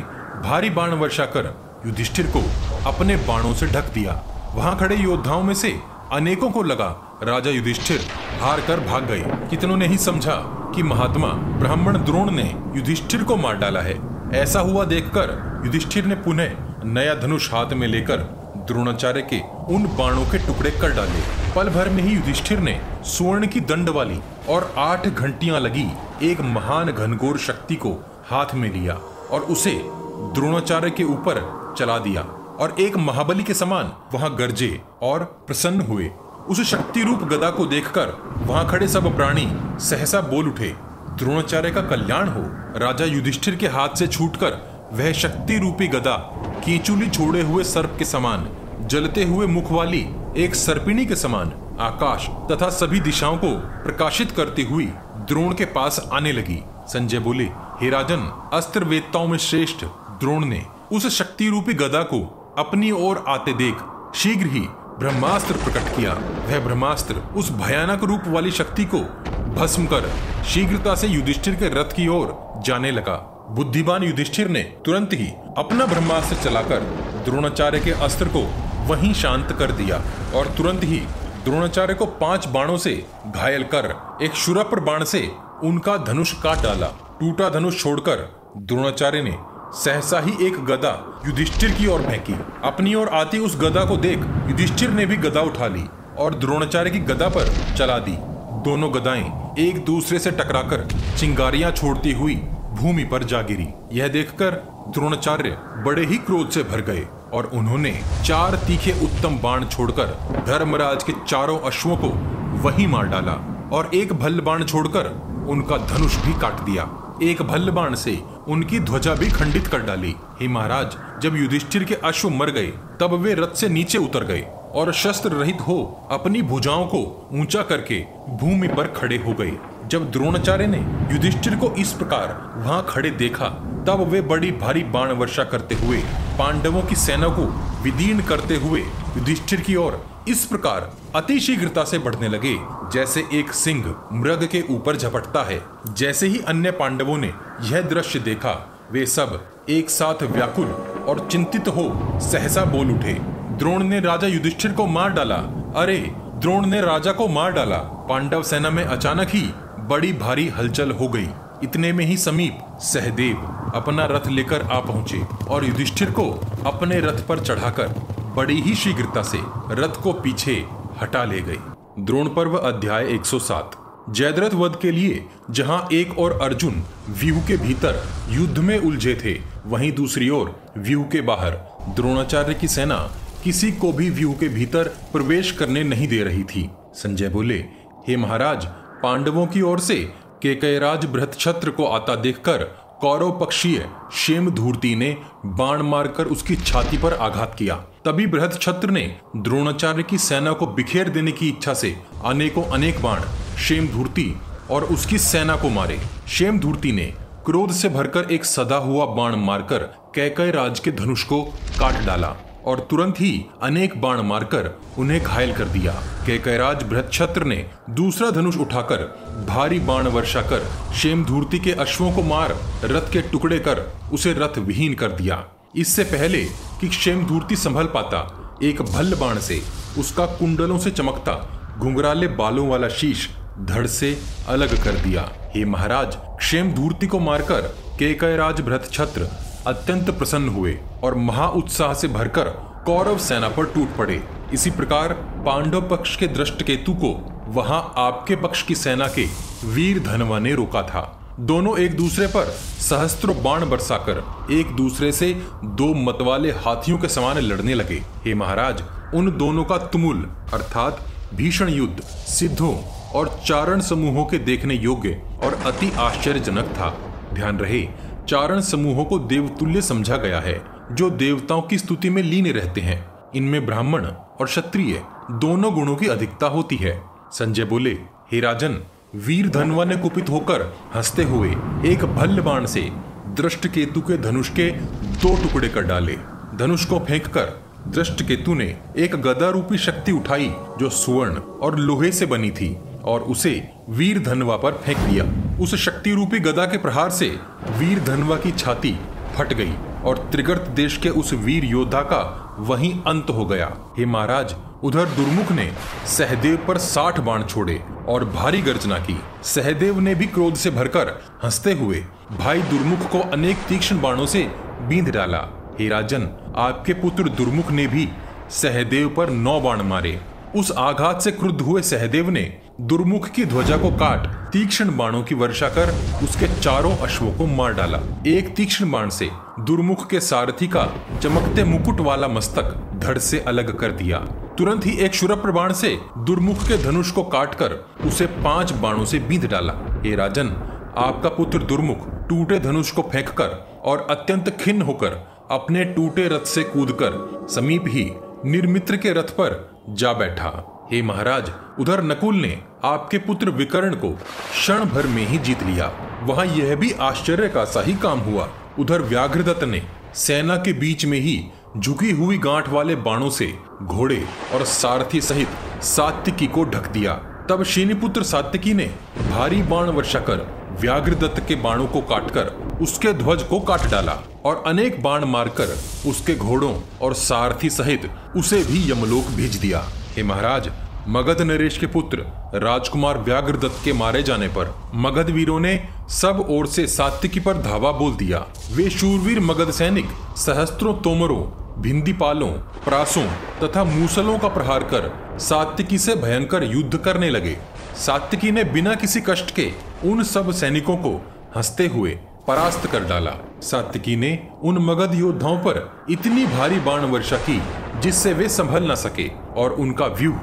भारी बाण वर्षा कर युधिष्ठिर को अपने बाणों से ढक दिया। वहाँ खड़े योद्धाओं में से अनेकों को लगा। राजा युधिष्ठिर हार कर भाग गए। कितनों ने ही समझा कि महात्मा ब्राह्मण द्रोण ने युधिष्ठिर को मार डाला है। ऐसा हुआ देखकर युधिष्ठिर ने पुनः नया धनुष हाथ में लेकर द्रोणाचार्य के उन बाणों के टुकड़े कर डाले। पल भर में ही युधिष्ठिर ने स्वर्ण की दंड वाली और आठ घंटियाँ लगी एक महान घनघोर शक्ति को हाथ में लिया और उसे द्रोणाचार्य के ऊपर चला दिया और एक महाबली के समान वहाँ गरजे और प्रसन्न हुए। उस शक्ति रूप गदा को देखकर वहाँ खड़े सब प्राणी सहसा बोल उठे। द्रोणाचार्य का कल्याण हो। राजा युधिष्ठिर के हाथ से छूटकर वह शक्ति रूपी गदा, कीचुली छोड़े हुए सर्प के समान, जलते हुए मुख वाली एक सर्पिणी के समान, आकाश तथा सभी दिशाओं को प्रकाशित करती हुई द्रोण के पास आने लगी। संजय बोले, हे राजन अस्त्र वेदताओं में श्रेष्ठ द्रोण ने उस शक्ति रूपी गदा को अपनी ओर आते देख, शीघ्र ही ब्रह्मास्त्र प्रकट किया। वह ब्रह्मास्त्र उस भयानक रूप वाली शक्ति को भस्म कर शीघ्रता से युधिष्ठिर के रथ की ओर जाने लगा। बुद्धिमान युधिष्ठिर ने तुरंत ही अपना ब्रह्मास्त्र चलाकर द्रोणाचार्य के अस्त्र को वहीं शांत कर दिया और तुरंत ही द्रोणाचार्य को पाँच बाणों से घायल कर एक शुरप्र बाण से उनका धनुष काट डाला। टूटा धनुष छोड़कर द्रोणाचार्य ने सहसा ही एक गदा युधिष्ठिर की ओर फेंकी अपनी ओर आती उस गदा को देख युधिष्ठिर ने भी गदा उठा ली और द्रोणाचार्य की गदा पर चला दी। दोनों गदाएँ एक दूसरे से टकराकर चिंगारियाँ छोड़ती हुई भूमि पर जा गिरी। यह देखकर द्रोणाचार्य बड़े ही क्रोध से भर गए और उन्होंने चार तीखे उत्तम बाण छोड़कर धर्मराज के चारों अश्वों को वहीं मार डाला और एक भल्ल बाण छोड़कर उनका धनुष भी काट दिया। एक भल्ल बाण से उनकी ध्वजा भी खंडित कर डाली। हे महाराज, जब युधिष्ठिर के अश्व मर गए, तब वे रथ से नीचे उतर गए। और शस्त्र रहित हो, अपनी भुजाओं को ऊँचा करके भूमि पर खड़े हो गए। जब द्रोणाचार्य ने युधिष्ठिर को इस प्रकार वहाँ खड़े देखा, तब वे बड़ी भारी बाण वर्षा करते हुए, पांडवों की सेना को विदीर्ण करते हुए युधिष्ठिर की ओर इस प्रकार अतिशीघ्रता से बढ़ने लगे, जैसे एक सिंह मृग के ऊपर झपटता है। जैसे ही अन्य पांडवों ने यह दृश्य देखा, वे सब एक साथ व्याकुल और चिंतित हो सहसा बोल उठे। द्रोण ने राजा युधिष्ठिर को मार डाला। अरे, द्रोण ने राजा को मार डाला। पांडव सेना में अचानक ही बड़ी भारी हलचल हो गई। इतने में ही समीप सहदेव अपना रथ लेकर आ पहुँचे और युधिष्ठिर को अपने रथ पर चढ़ाकर बड़ी ही शीघ्रता से रथ को पीछे हटा ले गए। द्रोण पर्व अध्याय 107 जयद्रथ वध के लिए जहाँ एक और अर्जुन व्यूह के भीतर युद्ध में उलझे थे, वहीं दूसरी ओर व्यूह के बाहर द्रोणाचार्य की सेना किसी को भी व्यू के भीतर प्रवेश करने नहीं दे रही थी। संजय बोले, हे महाराज, पांडवों की ओर से केकयराज बृहत छत्र को आता देखकर कौरव पक्षीय शेम धूर्ति ने बाण मारकर उसकी छाती पर आघात किया। तभी बृहद छत्र ने द्रोणाचार्य की सेना को बिखेर देने की इच्छा से अनेकों अनेक बाण शेम धूर्ति और उसकी सेना को मारे। शेम धूर्ति ने क्रोध से भरकर एक सदा हुआ बाण मारकर कैकय राज के धनुष को काट डाला। और तुरंत ही अनेक बाण मारकर उन्हें घायल कर दिया। कैकयराज बृहक्षत्र ने दूसरा धनुष उठाकर भारी बाण वर्षा कर शेम धूर्ति के अश्वों को मार, रथ के टुकड़े कर उसे रथ विहीन कर दिया। इससे पहले कि क्षेम धूर्ति संभल पाता, एक भल्ल बाण से उसका कुंडलों से चमकता, घुंघराले बालों वाला शीश धड़ से अलग कर दिया। हे महाराज क्षेम धूर्ति को मारकर केकयराज भ्रत छत्र अत्यंत प्रसन्न हुए और महा उत्साह से भरकर कौरव सेना पर टूट पड़े। इसी प्रकार पांडव पक्ष के दृष्ट केतु को वहाँ आपके पक्ष की सेना के वीर धनवा ने रोका था। दोनों एक दूसरे पर सहस्त्र बाण बरसाकर एक दूसरे से दो मतवाले हाथियों के समान लड़ने लगे। हे महाराज, उन दोनों का तुमुल, अर्थात भीषण युद्ध, सिद्धों और चारण समूहों के देखने योग्य और अति आश्चर्यजनक था। ध्यान रहे चारण समूहों को देवतुल्य समझा गया है, जो देवताओं की स्तुति में लीन रहते हैं। इनमें ब्राह्मण और क्षत्रिय दोनों गुणों की अधिकता होती है। संजय बोले, हे राजन, वीर धनवा ने कुपित होकर हँसते हुए एक भल्ल बाण से दृष्ट केतु के धनुष के दो टुकड़े कर डाले। धनुष को फेंक कर दृष्ट केतु ने एक गदा रूपी शक्ति उठाई, जो सुवर्ण और लोहे से बनी थी। और उसे वीर धनवा पर फेंक दिया। उस शक्ति रूपी गदा के प्रहार से वीर धनवा की छाती फट गई और त्रिगर्त देश के उस वीर योद्धा का वहीं अंत हो गया। हे महाराज, उधर दुर्मुख ने सहदेव पर साठ बाण छोड़े और भारी गर्जना की। सहदेव ने भी क्रोध से भरकर हँसते हुए भाई दुर्मुख को अनेक तीक्ष्ण बाणों से बींध डाला। हे राजन, आपके पुत्र दुर्मुख ने भी सहदेव पर नौ बाण मारे। उस आघात से क्रुद्ध हुए सहदेव ने दुर्मुख की ध्वजा को काट, तीक्ष्ण बाणों की वर्षा कर, उसके चारों अश्वों को मार डाला। एक तीक्ष्ण बाण से दुर्मुख के सारथी का चमकते मुकुट वाला मस्तक धड़ से अलग कर दिया। तुरंत ही एक शुरप्र बाण से दुर्मुख के धनुष को काटकर उसे पाँच बाणों से बींध डाला। हे राजन, आपका पुत्र दुर्मुख टूटे धनुष को फेंककर और अत्यंत खिन्न होकर अपने टूटे रथ से कूदकर समीप ही निर्मित्र के रथ पर जा बैठा। हे महाराज, उधर नकुल ने आपके पुत्र विकर्ण को क्षण भर में ही जीत लिया। वहाँ यह भी आश्चर्य का सा ही काम हुआ। उधर व्याघ्रदत्त ने सेना के बीच में ही झुकी हुई गांठ वाले बाणों से घोड़े और सारथी सहित सात्विकी को ढक दिया। तब शेनीपुत्र सात्विकी ने भारी बाण वर्षा कर व्याघ्रदत्त के बाणों को काटकर उसके ध्वज को काट डाला और अनेक बाण मारकर उसके घोड़ों और सारथी सहित उसे भी यमलोक भेज दिया। हे महाराज, मगध नरेश के पुत्र, राजकुमार व्याघ्रदत्त के मारे जाने पर मगध वीरों ने सब ओर से सात्विकी पर धावा बोल दिया। वे शूरवीर मगध सैनिक, सहस्त्रों तोमरों, भिंदीपालों, प्रासों तथा मूसलों का प्रहार कर सात्विकी से भयंकर युद्ध करने लगे। सात्विकी ने बिना किसी कष्ट के उन सब सैनिकों को हँसते हुए परास्त कर डाला। सातिकी ने उन मगध योद्धाओं पर इतनी भारी बाण वर्षा की, जिससे वे संभल न सके, और उनका व्यूह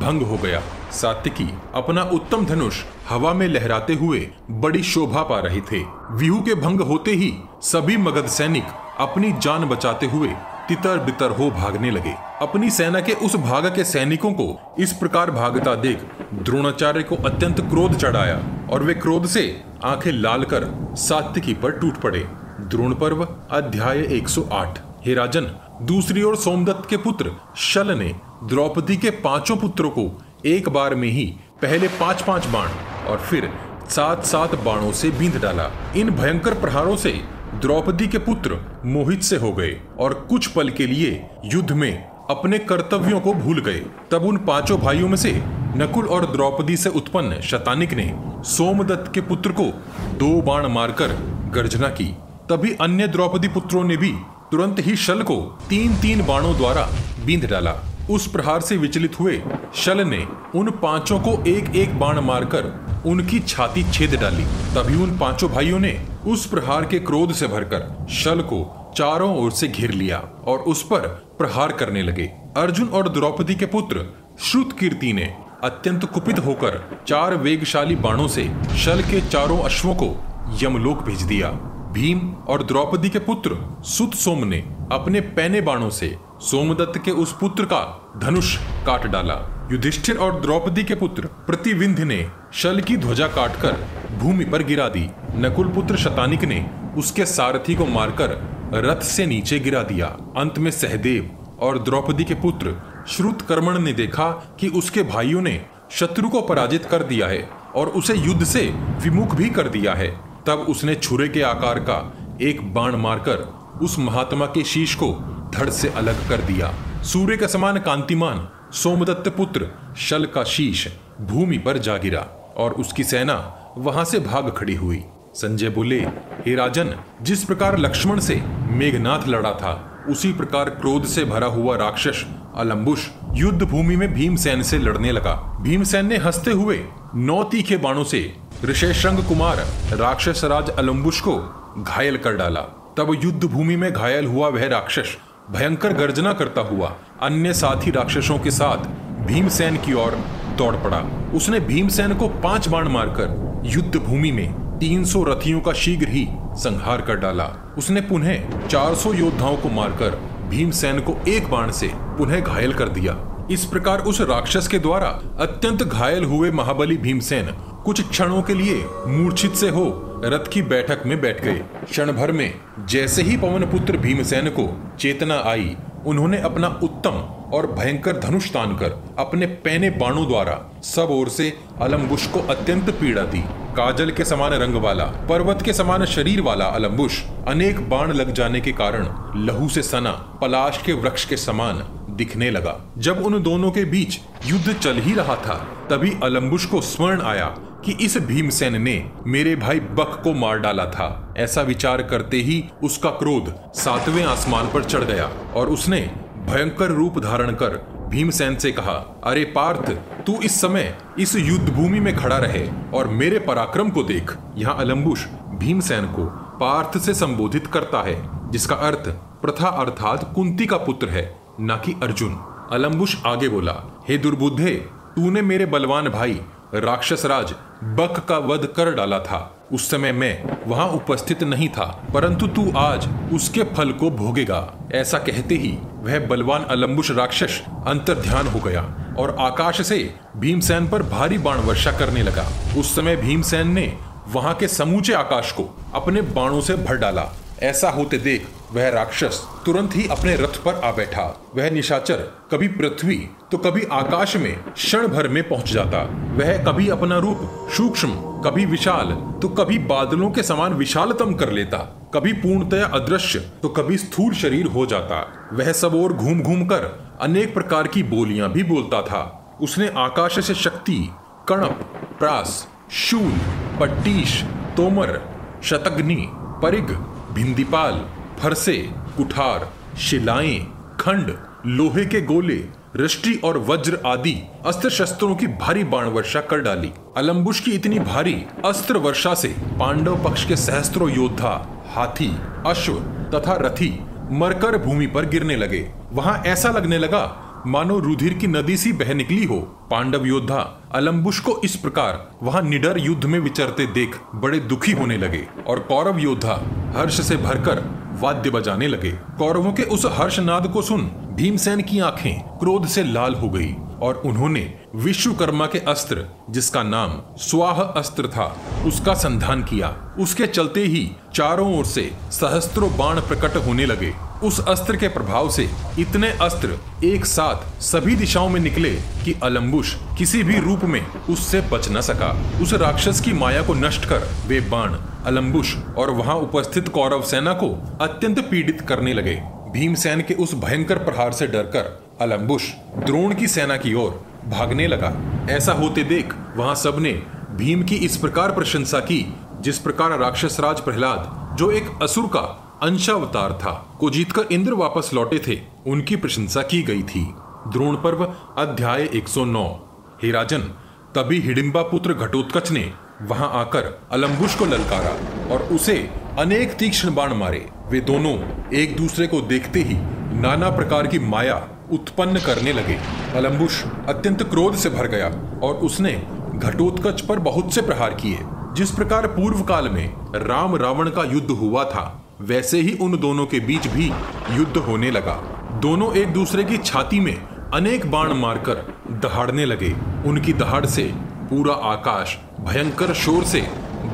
भंग हो गया। सातिकी अपना उत्तम धनुष हवा में लहराते हुए बड़ी शोभा पा रहे थे। व्यूह के भंग होते ही सभी मगध सैनिक अपनी जान बचाते हुए तितर बितर हो भागने लगे। अपनी सेना के उस भाग के सैनिकों को इस प्रकार भागता देख द्रोणाचार्य को अत्यंत क्रोध चढ़ाया और वे क्रोध से आँखें लाल कर सात्विकी पर टूट पड़े। द्रोण पर्व, अध्याय 108 हे राजन, दूसरी ओर सोमदत्त के पुत्र शल ने द्रौपदी के पाँचों पुत्रों को एक बार में ही पहले पाँच पाँच बाण और फिर सात सात बाणों से बींध डाला। इन भयंकर प्रहारों से द्रौपदी के पुत्र मोहित से हो गए और कुछ पल के लिए युद्ध में अपने कर्तव्यों को भूल गए। तब उन पाँचों भाइयों में से नकुल और द्रौपदी से उत्पन्न शतानिक ने सोमदत्त के पुत्र को दो बाण मारकर गर्जना की। तभी अन्य द्रौपदी पुत्रों ने भी तुरंत ही शल को तीन तीन बाणों द्वारा बींध डाला। उस प्रहार से विचलित हुए शल ने उन पाँचों को एक एक बाण मारकर उनकी छाती छेद डाली। तभी उन पाँचों भाइयों ने उस प्रहार के क्रोध से भरकर शल को चारों ओर से घेर लिया और उस पर प्रहार करने लगे। अर्जुन और द्रौपदी के पुत्र श्रुत कीर्ति ने अत्यंत कुपित होकर चार वेगशाली बाणों से शल के चारों अश्वों को यमलोक भेज दिया। भीम और द्रौपदी के पुत्र सुत सोम ने अपने पैने बाणों से सोमदत्त के उस पुत्र का धनुष काट डाला। युधिष्ठिर और द्रौपदी के पुत्र प्रतिविंध्य ने शल की ध्वजा काटकर भूमि पर गिरा दी। नकुल पुत्र शतानिक ने उसके सारथी को मारकर रथ से नीचे गिरा दिया। अंत में सहदेव और द्रौपदी के पुत्र श्रुत कर्मण ने देखा कि उसके भाइयों ने शत्रु को पराजित कर दिया है और उसे युद्ध से विमुख भी कर दिया है। तब उसने छुरे के आकार का एक बाण मारकर उस महात्मा के शीश को धड़ से अलग कर दिया। सूर्य के समान कांतिमान सोमदत्त पुत्र शल का शीश भूमि पर जा गिरा। और उसकी सेना वहाँ से भाग खड़ी हुई। संजय बोले, हे राजन, जिस प्रकार लक्ष्मण से मेघनाथ लड़ा था, उसी प्रकार क्रोध से भरा हुआ राक्षस अलम्बुश युद्ध भूमि में भीमसेन से लड़ने लगा। भीमसेन ने हँसते हुए नौ तीखे बाणों से ऋषेशंग कुमार राक्षस राज अलम्बुश को घायल कर डाला। तब युद्ध भूमि में घायल हुआ वह राक्षस भयंकर गर्जना करता हुआ अन्य साथी राक्षसों के साथ भीमसेन की ओर दौड़ पड़ा। उसने भीमसेन को पाँच बाण मारकर युद्ध भूमि में 300 रथियों का शीघ्र ही संहार कर डाला। उसने पुनः 400 योद्धाओं को मारकर भीमसेन को एक बाण से पुनः घायल कर दिया। इस प्रकार उस राक्षस के द्वारा अत्यंत घायल हुए महाबली भीमसेन कुछ क्षणों के लिए मूर्छित से हो रथ की बैठक में बैठ गए। क्षण भर में जैसे ही पवन पुत्र भीमसेन को चेतना आई उन्होंने अपना उत्तम और भयंकर धनुष तान कर अपने पैने बाणों द्वारा सब ओर से अलम्बुश को अत्यंत पीड़ा दी। काजल के समान रंग वाला पर्वत के समान शरीर वाला अलम्बुश अनेक बाण लग जाने के कारण लहू से सना, पलाश के वृक्ष के समान दिखने लगा। जब उन दोनों के बीच युद्ध चल ही रहा था, तभी अलम्बुश को स्मरण आया कि इस भीमसेन ने मेरे भाई बक को मार डाला था। ऐसा विचार करते ही उसका क्रोध सातवें आसमान पर चढ़ गया और उसने भयंकर रूप धारण कर भीमसेन से कहा, अरे पार्थ, तू इस समय इस युद्ध भूमि में खड़ा रहे और मेरे पराक्रम को देख। यहाँ अलम्बुश भीमसेन को पार्थ से संबोधित करता है, जिसका अर्थ प्रथा अर्थात कुंती का पुत्र है, न कि अर्जुन। अलम्बुश आगे बोला, हे दुर्बुद्धे, तूने मेरे बलवान भाई राक्षस राज बक का वध कर डाला था। उस समय मैं वहाँ उपस्थित नहीं था, परंतु तू आज उसके फल को भोगेगा। ऐसा कहते ही वह बलवान अलम्बुश राक्षस अंतर ध्यान हो गया और आकाश से भीमसेन पर भारी बाण वर्षा करने लगा। उस समय भीमसेन ने वहाँ के समूचे आकाश को अपने बाणों से भर डाला। ऐसा होते देख वह राक्षस तुरंत ही अपने रथ पर आ बैठा। वह निशाचर, कभी पृथ्वी तो कभी आकाश में क्षण भर में पहुँच जाता। वह कभी अपना रूप सूक्ष्म, कभी विशाल तो कभी बादलों के समान विशालतम कर लेता। कभी पूर्णतया अदृश्य तो कभी स्थूल शरीर हो जाता। वह सब और घूम घूम कर अनेक प्रकार की बोलियाँ भी बोलता था। उसने आकाश से शक्ति, कणप, प्रास, शूल, पट्टीश, तोमर, शतग्नि परिग भिंदीपाल फरसे कुठार, शिलाएँ, खंड, लोहे के गोले रष्टि और वज्र आदि अस्त्र शस्त्रों की भारी बाण वर्षा कर डाली। अलम्बुश की इतनी भारी अस्त्र वर्षा से पांडव पक्ष के सहस्त्रों योद्धा, हाथी, अश्व तथा रथी मरकर भूमि पर गिरने लगे। वहाँ ऐसा लगने लगा मानो रुधिर की नदी सी बह निकली हो। पांडव योद्धा अलम्बुश को इस प्रकार वहाँ निडर युद्ध में विचरते देख बड़े दुखी होने लगे और कौरव योद्धा हर्ष से भरकर वाद्य बजाने लगे। कौरवों के उस हर्षनाद को सुन भीमसेन की आँखें क्रोध से लाल हो गई। और उन्होंने विश्वकर्मा के अस्त्र, जिसका नाम स्वाह अस्त्र था, उसका संधान किया। उसके चलते ही चारों ओर से सहस्त्रों बाण प्रकट होने लगे। उस अस्त्र के प्रभाव से इतने अस्त्र एक साथ सभी दिशाओं में निकले कि अलम्बुश किसी भी रूप में उससे बच न सका। उस राक्षस की माया को नष्ट कर वे बाण अलम्बुश और वहाँ उपस्थित कौरव सेना को अत्यंत पीड़ित करने लगे। भीमसेन के उस भयंकर प्रहार से डरकर अलम्बुश द्रोण की सेना की ओर भागने लगा। ऐसा होते देख वहाँ सबने भीम की इस प्रकार प्रशंसा की, जिस प्रकार राक्षस राज प्रहलाद, जो एक असुर का अंशावतार था, को जीतकर इंद्र वापस लौटे थे, उनकी प्रशंसा की गई थी। द्रोण पर्व, अध्याय 109 हे राजन, तभी हिडिम्बा पुत्र घटोत्कच ने वहाँ आकर अलम्बुश को ललकारा और उसे अनेक तीक्ष्ण बाण मारे। वे दोनों एक दूसरे को देखते ही नाना प्रकार की माया उत्पन्न करने लगे। अलम्बुश अत्यंत क्रोध से भर गया और उसने घटोत्कच पर बहुत से प्रहार किए। जिस प्रकार पूर्व काल में राम रावण का युद्ध हुआ था, वैसे ही उन दोनों के बीच भी युद्ध होने लगा। दोनों एक दूसरे की छाती में अनेक बाण मारकर दहाड़ने लगे। उनकी दहाड़ से पूरा आकाश भयंकर शोर से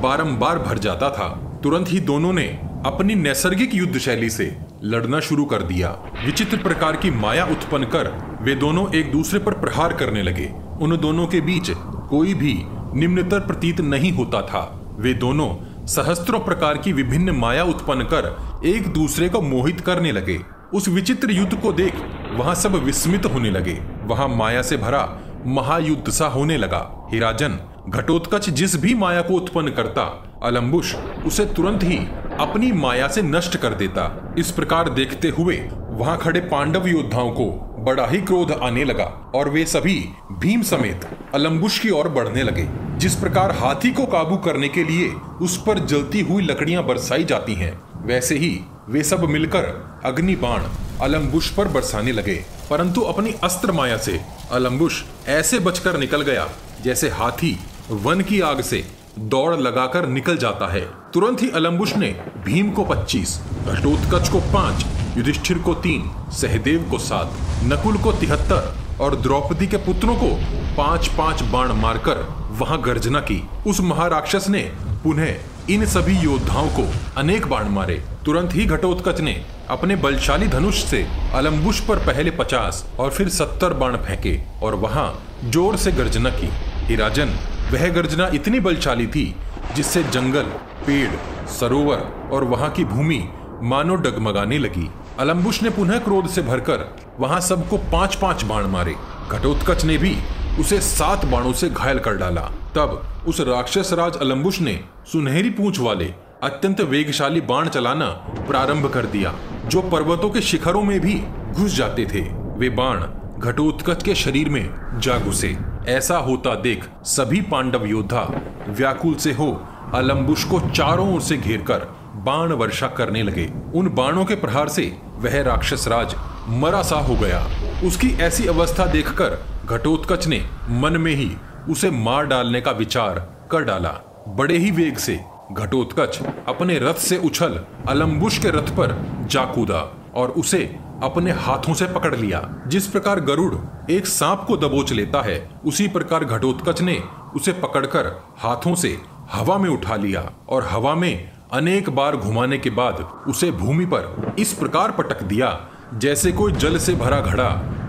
बारंबार भर जाता था। तुरंत ही दोनों ने अपनी नैसर्गिक युद्ध शैली से लड़ना शुरू कर दिया। विचित्र प्रकार की माया उत्पन्न कर वे दोनों एक दूसरे पर प्रहार करने लगे। उन दोनों के बीच कोई भी निम्नतर प्रतीत नहीं होता था। वे दोनों सहस्त्रों प्रकार की विभिन्न माया उत्पन्न कर एक दूसरे को मोहित करने लगे। उस विचित्र युद्ध को देख वहाँ सब विस्मित होने लगे। वहाँ माया से भरा महायुद्ध सा होने लगा। हिराजन घटोत्कच जिस भी माया को उत्पन्न करता अलम्बुश उसे तुरंत ही अपनी माया से नष्ट कर देता। इस प्रकार देखते हुए, वहाँ खड़े पांडव योद्धाओं को बड़ा ही क्रोध आने लगा और वे सभी भीम समेत अलम्बुश की ओर बढ़ने लगे। जिस प्रकार हाथी को काबू करने के लिए उस पर जलती हुई लकड़ियाँ बरसाई जाती हैं, वैसे ही वे सब मिलकर अग्नि बाण अलम्बुश पर बरसाने लगे। परंतु अपनी अस्त्र माया से अलम्बुश ऐसे बचकर निकल गया, जैसे हाथी वन की आग से दौड़ लगाकर निकल जाता है। तुरंत ही अलम्बुश ने भीम को 25, घटोत्कच को पाँच युधिष्ठिर को तीन सहदेव को सात नकुल को तिहत्तर और द्रौपदी के पुत्रों को पाँच पाँच बाण मारकर वहाँ गर्जना की। उस महाराक्षस ने पुनः इन सभी योद्धाओं को अनेक बाण मारे। तुरंत ही घटोत्कच ने अपने बलशाली धनुष से अलम्बुश पर पहले पचास और फिर सत्तर बाण फेंके और वहाँ ज़ोर से गर्जना की। हे राजन वह गर्जना इतनी बलशाली थी, जिससे जंगल, पेड़, सरोवर और वहाँ की भूमि मानो डगमगाने लगी। अलम्बुश ने पुनः क्रोध से भरकर वहाँ सबको पाँच पाँच बाण मारे। घटोत्कच ने भी उसे सात बाणों से घायल कर डाला। तब उस राक्षस राज अलम्बुश ने सुनहरी पूंछ वाले, अत्यंत वेगशाली बाण चलाना प्रारंभ कर दिया, जो पर्वतों के शिखरों में भी घुस जाते थे। वे बाण घटोत्कच के शरीर में जा घुसे ऐसा होता देख सभी पांडव योद्धा व्याकुल से हो अलम्बुश को चारों ओर से घेर कर बाण वर्षा करने लगे। उन बाणों के प्रहार से वह राक्षस राज मरा सा हो गया। उसकी ऐसी अवस्था देखकर घटोत्कच ने मन में ही उसे मार डालने का विचार कर डाला। बड़े ही वेग से घटोत्कच अपने रथ से उछल अलम्बुश के रथ पर जा कूदा और उसे अपने हाथों से पकड़ लिया। जिस प्रकार गरुड़ एक सांप को दबोच लेता है, उसी प्रकार घटोत्कच ने उसे पकड़कर हाथों से हवा में उठा लिया और हवा में अनेक बार घुमाने के बाद उसे भूमि पर इस प्रकार पटक दिया, जैसे कोई जल से भरा घड़ा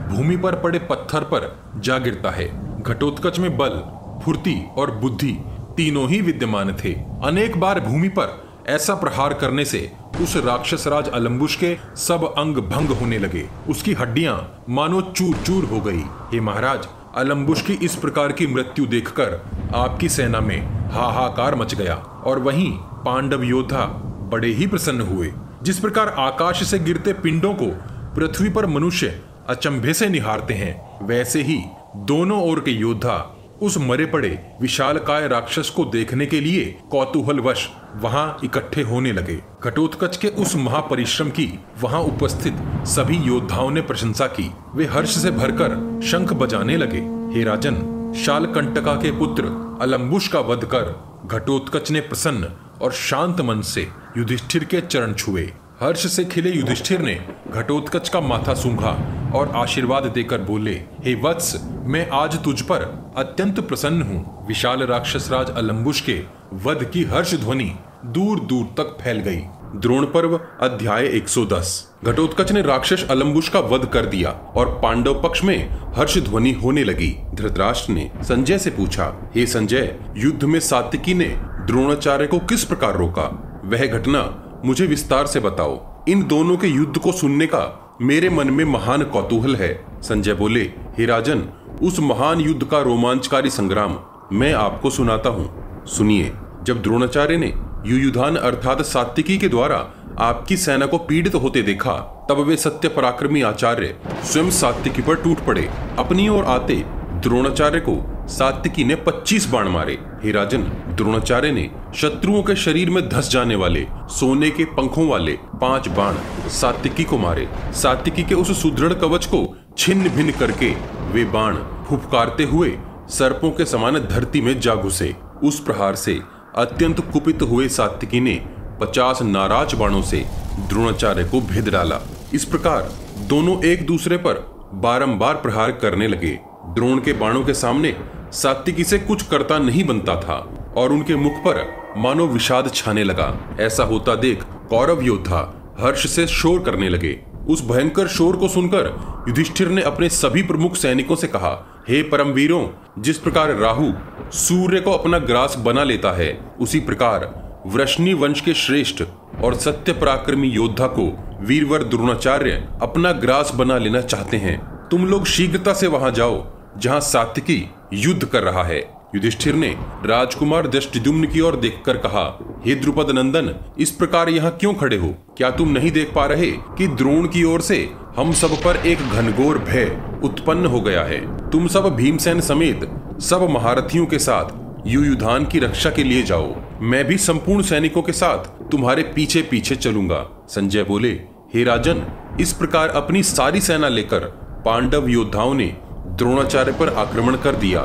भूमि पर पड़े पत्थर पर जा गिरता है। घटोत्कच में बल, फुर्ती और बुद्धि तीनों ही विद्यमान थे। अनेक बार भूमि पर ऐसा प्रहार करने से उस राक्षस राज अलम्बुश के सब अंग भंग होने लगे। उसकी हड्डियाँ मानो चूर चूर हो गई। हे महाराज अलम्बुश की इस प्रकार की मृत्यु देखकर आपकी सेना में हाहाकार मच गया और वहीं पांडव योद्धा बड़े ही प्रसन्न हुए। जिस प्रकार आकाश से गिरते पिंडों को पृथ्वी पर मनुष्य अचंभे से निहारते हैं, वैसे ही दोनों ओर के योद्धा उस मरे पड़े विशाल काय राक्षस को देखने के लिए कौतूहल वश वहाँ इकट्ठे होने लगे। घटोत्कच के उस महापरिश्रम की वहाँ उपस्थित सभी योद्धाओं ने प्रशंसा की। वे हर्ष से भरकर शंख बजाने लगे। हे राजन शाल कंटका के पुत्र अलम्बुश का वध कर घटोत्कच ने प्रसन्न और शांत मन से युधिष्ठिर के चरण छुए। हर्ष से खिले युधिष्ठिर ने घटोत्कच का माथा सूंघा और आशीर्वाद देकर बोले, हे वत्स, मैं आज तुझ पर अत्यंत प्रसन्न हूँ। विशाल राक्षस राज अलम्बुश के वध की हर्ष ध्वनि दूर दूर तक फैल गई। द्रोण पर्व, अध्याय 110 घटोत्कच ने राक्षस अलम्बुश का वध कर दिया और पांडव पक्ष में हर्ष ध्वनि होने लगी। धृतराष्ट्र ने संजय से पूछा, हे संजय, युद्ध में सात्विकी ने द्रोणाचार्य को किस प्रकार रोका? वह घटना मुझे विस्तार से बताओ। इन दोनों के युद्ध को सुनने का मेरे मन में महान कौतूहल है। संजय बोले, हे राजन, उस महान युद्ध का रोमांचकारी संग्राम मैं आपको सुनाता हूँ। सुनिए, जब द्रोणाचार्य ने युयुधान अर्थात सात्विकी के द्वारा आपकी सेना को पीड़ित होते देखा, तब वे सत्य पराक्रमी आचार्य स्वयं सात्विकी पर टूट पड़े। अपनी ओर आते द्रोणाचार्य को सात्विकी ने 25 बाण मारे। हे राजन, द्रोणाचार्य ने शत्रुओं के शरीर में धस जाने वाले, सोने के पंखों वाले पाँच बाण सात्विकी को मारे। सात्विकी के उस सुदृढ़ कवच को छिन्न भिन्न करके वे बाण फुफकारते हुए सर्पों के समान धरती में जा घुसे। उस प्रहार से अत्यंत कुपित हुए सात्विकी ने पचास नाराज़ बाणों से द्रोणाचार्य को भेद डाला। इस प्रकार दोनों एक दूसरे पर बारंबार प्रहार करने लगे। द्रोण के बाणों के सामने सात्विकी से कुछ करता नहीं बनता था, और उनके मुख पर मानो विषाद छाने लगा। ऐसा होता देख कौरव योद्धा हर्ष से शोर करने लगे। उस भयंकर शोर को सुनकर युधिष्ठिर ने अपने सभी प्रमुख सैनिकों से कहा, हे परमवीरों जिस प्रकार राहु सूर्य को अपना ग्रास बना लेता है, उसी प्रकार वृष्णि वंश के श्रेष्ठ और सत्य पराक्रमी योद्धा को वीरवर द्रोणाचार्य अपना ग्रास बना लेना चाहते हैं। तुम लोग शीघ्रता से वहाँ जाओ जहाँ सात्विकी युद्ध कर रहा है। युधिष्ठिर ने राजकुमार दृष्टिदुम्न की ओर देखकर कहा, हे द्रुपद नंदन, इस प्रकार यहाँ क्यों खड़े हो? क्या तुम नहीं देख पा रहे कि द्रोण की ओर से हम सब पर एक घनघोर भय उत्पन्न हो गया है? तुम सब भीमसेन समेत सब महारथियों के साथ युयुधान की रक्षा के लिए जाओ। मैं भी संपूर्ण सैनिकों के साथ तुम्हारे पीछे पीछे चलूँगा। संजय बोले, हे राजन, इस प्रकार अपनी सारी सेना लेकर पांडव योद्धाओं ने द्रोणाचार्य पर आक्रमण कर दिया।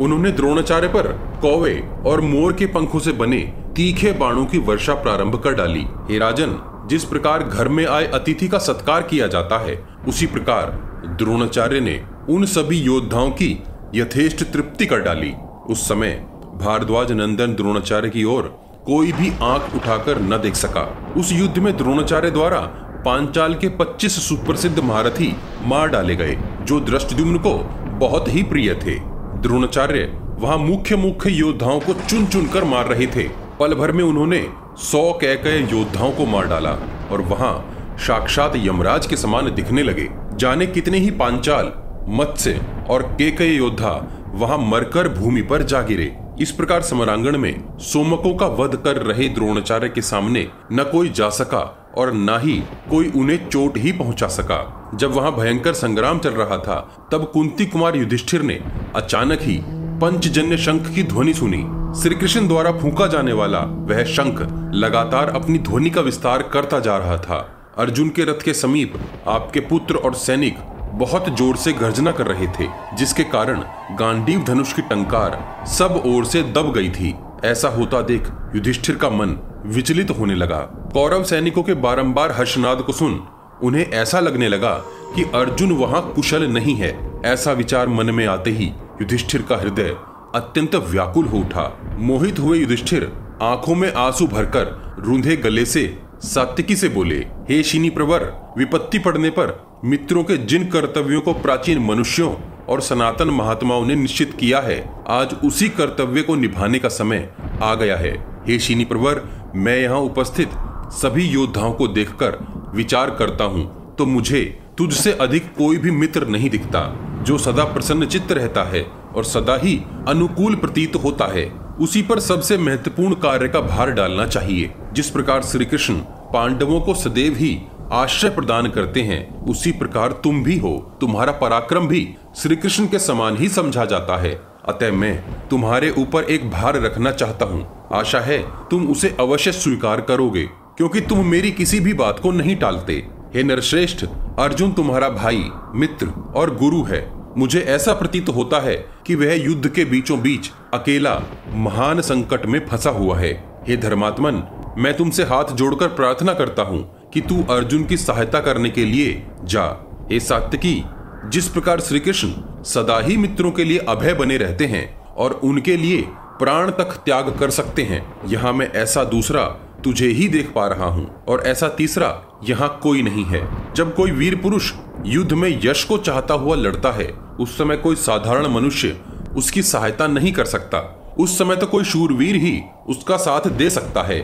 उन्होंने द्रोणाचार्य पर कौवे और मोर के पंखों से बने तीखे बाणों की वर्षा प्रारंभ कर डाली। हे राजन, जिस प्रकार घर में आए अतिथि का सत्कार किया जाता है, उसी प्रकार द्रोणाचार्य ने उन सभी योद्धाओं की यथेष्ट तृप्ति कर डाली। उस समय भारद्वाज नंदन द्रोणाचार्य की ओर कोई भी आँख उठाकर न देख सका। उस युद्ध में द्रोणाचार्य द्वारा पांचाल के 25 सुप्रसिद्ध महारथी मार डाले गए, जो दृष्टद्युम्न को बहुत ही प्रिय थे। द्रोणाचार्य वहाँ मुख्य मुख्य योद्धाओं को चुन चुन कर मार रहे थे। पल भर में उन्होंने सौ कह योद्धाओं को मार डाला और वहाँ साक्षात यमराज के समान दिखने लगे। जाने कितने ही पांचाल, मत्स्य और केकय योद्धा वहाँ मरकर भूमि पर जा गिरे। इस प्रकार समरांगण में सोमकों का वध कर रहे द्रोणाचार्य के सामने न कोई जा सका और न ही कोई उन्हें चोट ही पहुँचा सका। जब वहाँ भयंकर संग्राम चल रहा था, तब कुंती कुमार युधिष्ठिर ने अचानक ही पंचजन्य शंख की ध्वनि सुनी। श्री कृष्ण द्वारा फूका जाने वाला वह शंख लगातार अपनी ध्वनि का विस्तार करता जा रहा था। अर्जुन के रथ के समीप आपके पुत्र और सैनिक बहुत ज़ोर से गर्जना कर रहे थे, जिसके कारण गांडीव धनुष की टंकार सब ओर से दब गई थी। ऐसा होता देख युधिष्ठिर का मन विचलित होने लगा। कौरव सैनिकों के बारंबार हर्षनाद को सुन, उन्हें ऐसा लगने लगा कि अर्जुन वहाँ कुशल नहीं है। ऐसा विचार मन में आते ही युधिष्ठिर का हृदय अत्यंत व्याकुल हो उठा। मोहित हुए युधिष्ठिर आँखों में आँसू भरकर रूंधे गले से सात्विकी से बोले, हे शिनी प्रवर, विपत्ति पड़ने पर मित्रों के जिन कर्तव्यों को प्राचीन मनुष्यों और सनातन महात्माओं ने निश्चित किया है, आज उसी कर्तव्य को निभाने का समय आ गया है। हे शिनी प्रवर, मैं यहाँ उपस्थित सभी योद्धाओं को देखकर विचार करता हूँ तो मुझे तुझसे अधिक कोई भी मित्र नहीं दिखता, जो सदा प्रसन्न चित्त रहता है और सदा ही अनुकूल प्रतीत होता है। उसी पर सबसे महत्वपूर्ण कार्य का भार डालना चाहिए, जिस प्रकार श्री कृष्ण पांडवों को सदैव ही आश्रय प्रदान करते हैं। उसी प्रकार तुम भी हो, तुम्हारा पराक्रम भी श्री कृष्ण के समान ही समझा जाता है। अतः मैं तुम्हारे ऊपर एक भार रखना चाहता हूँ। आशा है तुम उसे अवश्य स्वीकार करोगे, क्योंकि तुम मेरी किसी भी बात को नहीं टालते। हे नरश्रेष्ठ, अर्जुन तुम्हारा भाई, मित्र और गुरु है। मुझे ऐसा प्रतीत होता है कि वह युद्ध के बीचों बीच अकेला, महान संकट में फंसा हुआ है। हे धर्मात्मन मैं तुमसे हाथ जोड़कर प्रार्थना करता हूँ कि तू अर्जुन की सहायता करने के लिए जा। हे सात्यकी जिस प्रकार श्री कृष्ण सदा ही मित्रों के लिए अभय बने रहते हैं और उनके लिए प्राण तक त्याग कर सकते हैं, यहाँ मैं ऐसा दूसरा तुझे ही देख पा रहा हूँ और ऐसा तीसरा यहाँ कोई नहीं है। जब कोई वीर पुरुष युद्ध में यश को चाहता हुआ लड़ता है, उस समय कोई साधारण मनुष्य उसकी सहायता नहीं कर सकता। उस समय तो कोई शूरवीर ही उसका साथ दे सकता है।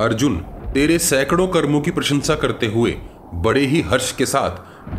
अर्जुन, तेरे सैकड़ों कर्मों की प्रशंसा करते हुए, बड़े ही हर्ष के साथ,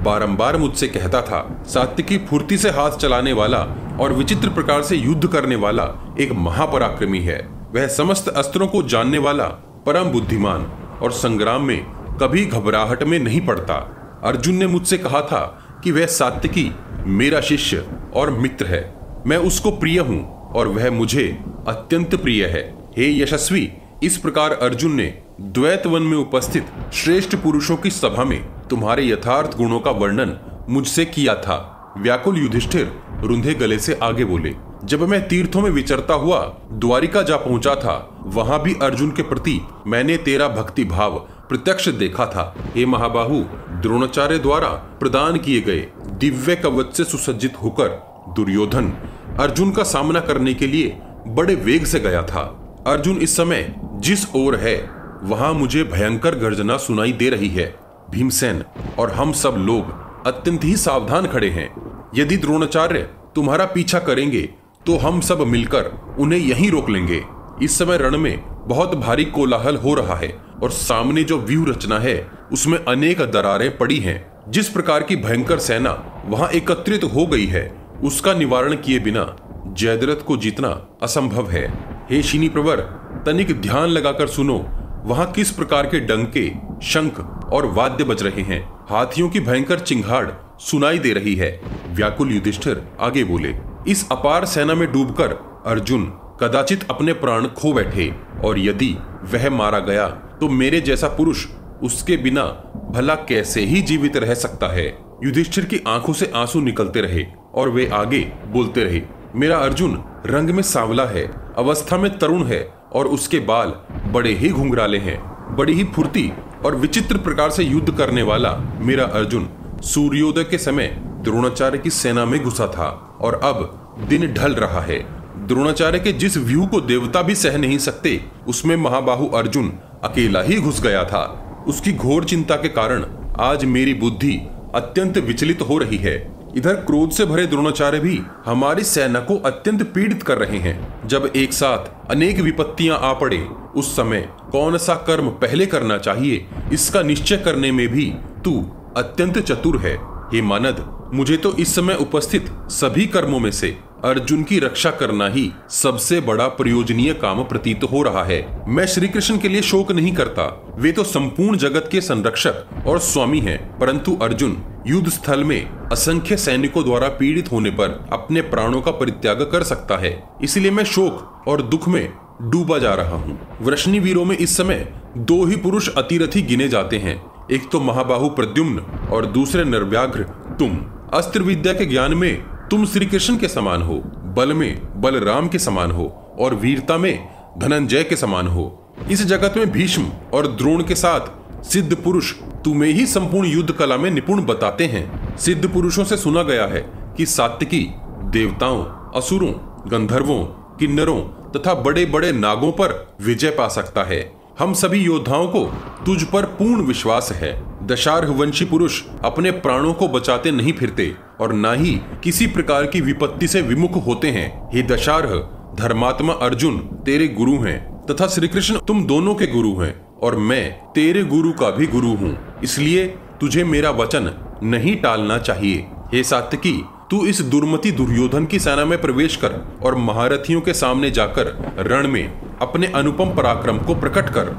बारंबार मुझसे कहता था सात्विकी फुर्ती से हाथ चलाने वाला और विचित्र प्रकार से युद्ध करने वाला एक महापराक्रमी है। वह समस्त अस्त्रों को जानने वाला, परम बुद्धिमान और संग्राम में कभी घबराहट में नहीं पड़ता। अर्जुन ने मुझसे कहा था कि वह सात्यकी मेरा शिष्य और मित्र है। मैं उसको प्रिय हूँ और वह मुझे अत्यंत प्रिय है। हे यशस्वी, इस प्रकार अर्जुन ने द्वैत वन में उपस्थित श्रेष्ठ पुरुषों की सभा में तुम्हारे यथार्थ गुणों का वर्णन मुझसे किया था। व्याकुल युधिष्ठिर रुंधे गले से आगे बोले, जब मैं तीर्थों में विचरता हुआ, द्वारिका जा पहुँचा था, वहाँ भी अर्जुन के प्रति मैंने तेरा भक्ति भाव प्रत्यक्ष देखा था। हे महाबाहु, द्रोणाचार्य द्वारा प्रदान किए गए दिव्य कवच से सुसज्जित होकर दुर्योधन अर्जुन का सामना करने के लिए बड़े वेग से गया था। अर्जुन इस समय जिस ओर है, वहाँ मुझे भयंकर गर्जना सुनाई दे रही है। भीमसेन और हम सब लोग अत्यंत ही सावधान खड़े हैं। यदि द्रोणाचार्य तुम्हारा पीछा करेंगे तो हम सब मिलकर उन्हें यहीं रोक लेंगे। इस समय रण में बहुत भारी कोलाहल हो रहा है और सामने जो व्यू रचना है, उसमें अनेक दरारें पड़ी हैं। जिस प्रकार की भयंकर सेना वहाँ एकत्रित हो गई है उसका निवारण किए बिना जयद्रथ को जीतना असंभव है। हे शिनी प्रवर तनिक ध्यान लगाकर सुनो, वहाँ किस प्रकार के डंके, शंख और वाद्य बज रहे हैं। हाथियों की भयंकर चिंगाड़ सुनाई दे रही है। व्याकुल युधिष्ठिर आगे बोले, इस अपार सेना में डूबकर अर्जुन कदाचित अपने प्राण खो बैठे, और यदि वह मारा गया तो मेरे जैसा पुरुष उसके बिना भला कैसे ही जीवित रह सकता है? युधिष्ठिर की आँखों से आँसू निकलते रहे और वे आगे बोलते रहे, मेरा अर्जुन, रंग में सांवला है, अवस्था में तरुण है और उसके बाल बड़े ही घुंघराले हैं। बड़ी ही फुर्ती और विचित्र प्रकार से युद्ध करने वाला मेरा अर्जुन सूर्योदय के समय द्रोणाचार्य की सेना में घुसा था और अब दिन ढल रहा है। द्रोणाचार्य के जिस व्यू को देवता भी सह नहीं सकते, उसमें महाबाहु अर्जुन अकेला ही घुस गया था। उसकी घोर चिंता के कारण आज मेरी बुद्धि अत्यंत विचलित हो रही है। इधर क्रोध से भरे द्रोणाचार्य भी हमारी सेना को अत्यंत पीड़ित कर रहे हैं। जब एक साथ अनेक विपत्तियाँ आ पड़े, उस समय कौन सा कर्म पहले करना चाहिए, इसका निश्चय करने में भी तू अत्यंत चतुर है। हे मानद, मुझे तो इस समय उपस्थित सभी कर्मों में से अर्जुन की रक्षा करना ही सबसे बड़ा प्रयोजनीय काम प्रतीत हो रहा है। मैं श्री कृष्ण के लिए शोक नहीं करता। वे तो संपूर्ण जगत के संरक्षक और स्वामी हैं, परंतु अर्जुन युद्ध स्थल में असंख्य सैनिकों द्वारा पीड़ित होने पर अपने प्राणों का परित्याग कर सकता है। इसलिए मैं शोक और दुख में डूबा जा रहा हूँ। वृष्णि वीरों में इस समय दो ही पुरुष अतिरथी गिने जाते हैं। एक तो महाबाहु प्रद्युम्न और दूसरे निर्व्याघ्र तुम। अस्त्र विद्या के ज्ञान में तुम श्री कृष्ण के समान हो, बल में, बलराम के समान हो, और वीरता में धनंजय के समान हो। इस जगत में भीष्म और द्रोण के साथ सिद्ध पुरुष तुम्हें ही संपूर्ण युद्ध कला में निपुण बताते हैं। सिद्ध पुरुषों से सुना गया है कि सात्विकी, देवताओं, असुरों, गंधर्वों, किन्नरों तथा बड़े बड़े नागों पर विजय पा सकता है। हम सभी योद्धाओं को तुझ पर पूर्ण विश्वास है। दशार्ह वंशी पुरुष अपने प्राणों को बचाते नहीं फिरते। और न ही किसी प्रकार की विपत्ति से विमुख होते हैं। हे दशार्ह, धर्मात्मा अर्जुन, तेरे गुरु हैं, तथा श्री कृष्ण तुम दोनों के गुरु हैं, और मैं तेरे गुरु का भी गुरु हूँ। इसलिए तुझे मेरा वचन नहीं टालना चाहिए। हे सात्यकी तू इस दुर्मति दुर्योधन की सेना में प्रवेश कर और महारथियों के सामने जाकर रण में अपने अनुपम पराक्रम को प्रकट कर।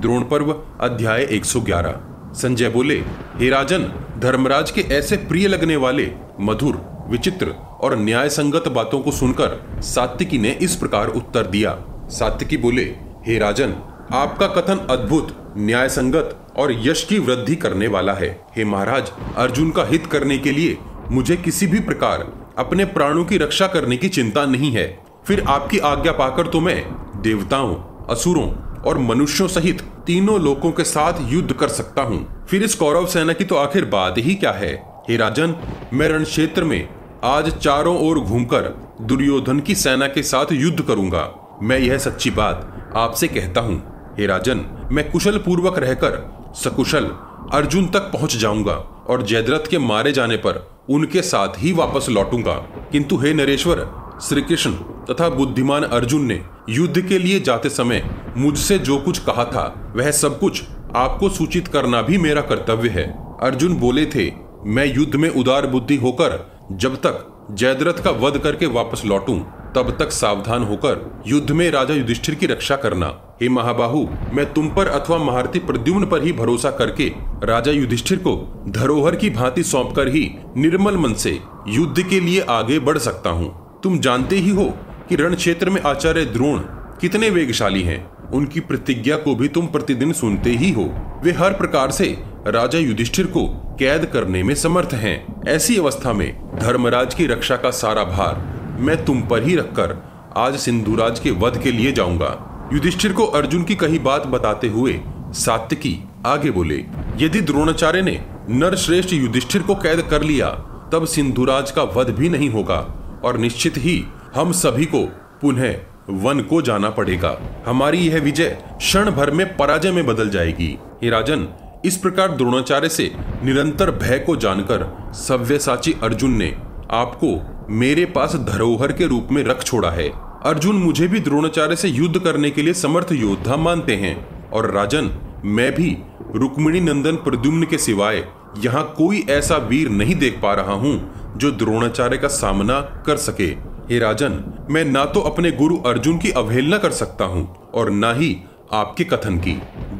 द्रोण पर्व, अध्याय 111 संजय बोले, हे राजन, धर्मराज के ऐसे प्रिय लगने वाले, मधुर, विचित्र और न्याय संगत बातों को सुनकर सात्विकी ने इस प्रकार उत्तर दिया। सात्विकी बोले, हे राजन, आपका कथन अद्भुत न्याय संगत और यश की वृद्धि करने वाला है। हे महाराज, अर्जुन का हित करने के लिए मुझे किसी भी प्रकार अपने प्राणों की रक्षा करने की चिंता नहीं है। फिर आपकी आज्ञा पाकर तो मैं देवताओं, असुरों और मनुष्यों सहित तीनों लोगों के साथ युद्ध कर सकता हूँ। फिर इस कौरव सेना की तो आखिर बात ही क्या है? हे राजन, मैं रण क्षेत्र में आज चारों ओर घूमकर दुर्योधन की सेना के साथ युद्ध करूँगा। मैं यह सच्ची बात आपसे कहता हूँ। हे राजन, मैं कुशल पूर्वक रहकर सकुशल अर्जुन तक पहुँच जाऊँगा और जयद्रथ के मारे जाने पर उनके साथ ही वापस लौटूँगा। किंतु हे नरेश्वर श्री कृष्ण तथा बुद्धिमान अर्जुन ने युद्ध के लिए जाते समय मुझसे जो कुछ कहा था, वह सब कुछ आपको सूचित करना भी मेरा कर्तव्य है। अर्जुन बोले थे, मैं युद्ध में उदार बुद्धि होकर जब तक जयद्रथ का वध करके वापस लौटूं, तब तक सावधान होकर युद्ध में राजा युधिष्ठिर की रक्षा करना। हे महाबाहु, मैं तुम पर अथवा महारथी प्रद्युम्न पर ही भरोसा करके राजा युधिष्ठिर को धरोहर की भांति सौंपकर ही निर्मल मन से युद्ध के लिए आगे बढ़ सकता हूँ। तुम जानते ही हो कि रण क्षेत्र में आचार्य द्रोण कितने वेगशाली हैं। उनकी प्रतिज्ञा को भी तुम प्रतिदिन सुनते ही हो। वे हर प्रकार से राजा युधिष्ठिर को कैद करने में समर्थ हैं। ऐसी अवस्था में धर्मराज की रक्षा का सारा भार मैं तुम पर ही रखकर आज सिंधुराज के वध के लिए जाऊँगा। युधिष्ठिर को अर्जुन की कही बात बताते हुए सात्यकी आगे बोले, यदि द्रोणाचार्य ने नर श्रेष्ठ युधिष्ठिर को कैद कर लिया, तब सिंधुराज का वध भी नहीं होगा। और निश्चित ही हम सभी को पुनः वन को जाना पड़ेगा। हमारी यह विजय क्षण भर में पराजय में बदल जाएगी। हे राजन, इस प्रकार द्रोणाचार्य से निरंतर भय को जानकर सव्यसाची अर्जुन ने आपको मेरे पास धरोहर के रूप में रख छोड़ा है। अर्जुन मुझे भी द्रोणाचार्य से युद्ध करने के लिए समर्थ योद्धा मानते हैं और राजन, मैं भी रुक्मिणी नंदन प्रद्युम्न के सिवाय यहाँ कोई ऐसा वीर नहीं देख पा रहा हूँ जो द्रोणाचार्य का सामना कर सके। हे राजन, मैं ना तो अपने गुरु अर्जुन की अवहेलना कर सकता हूँ और ना ही आपके कथन की।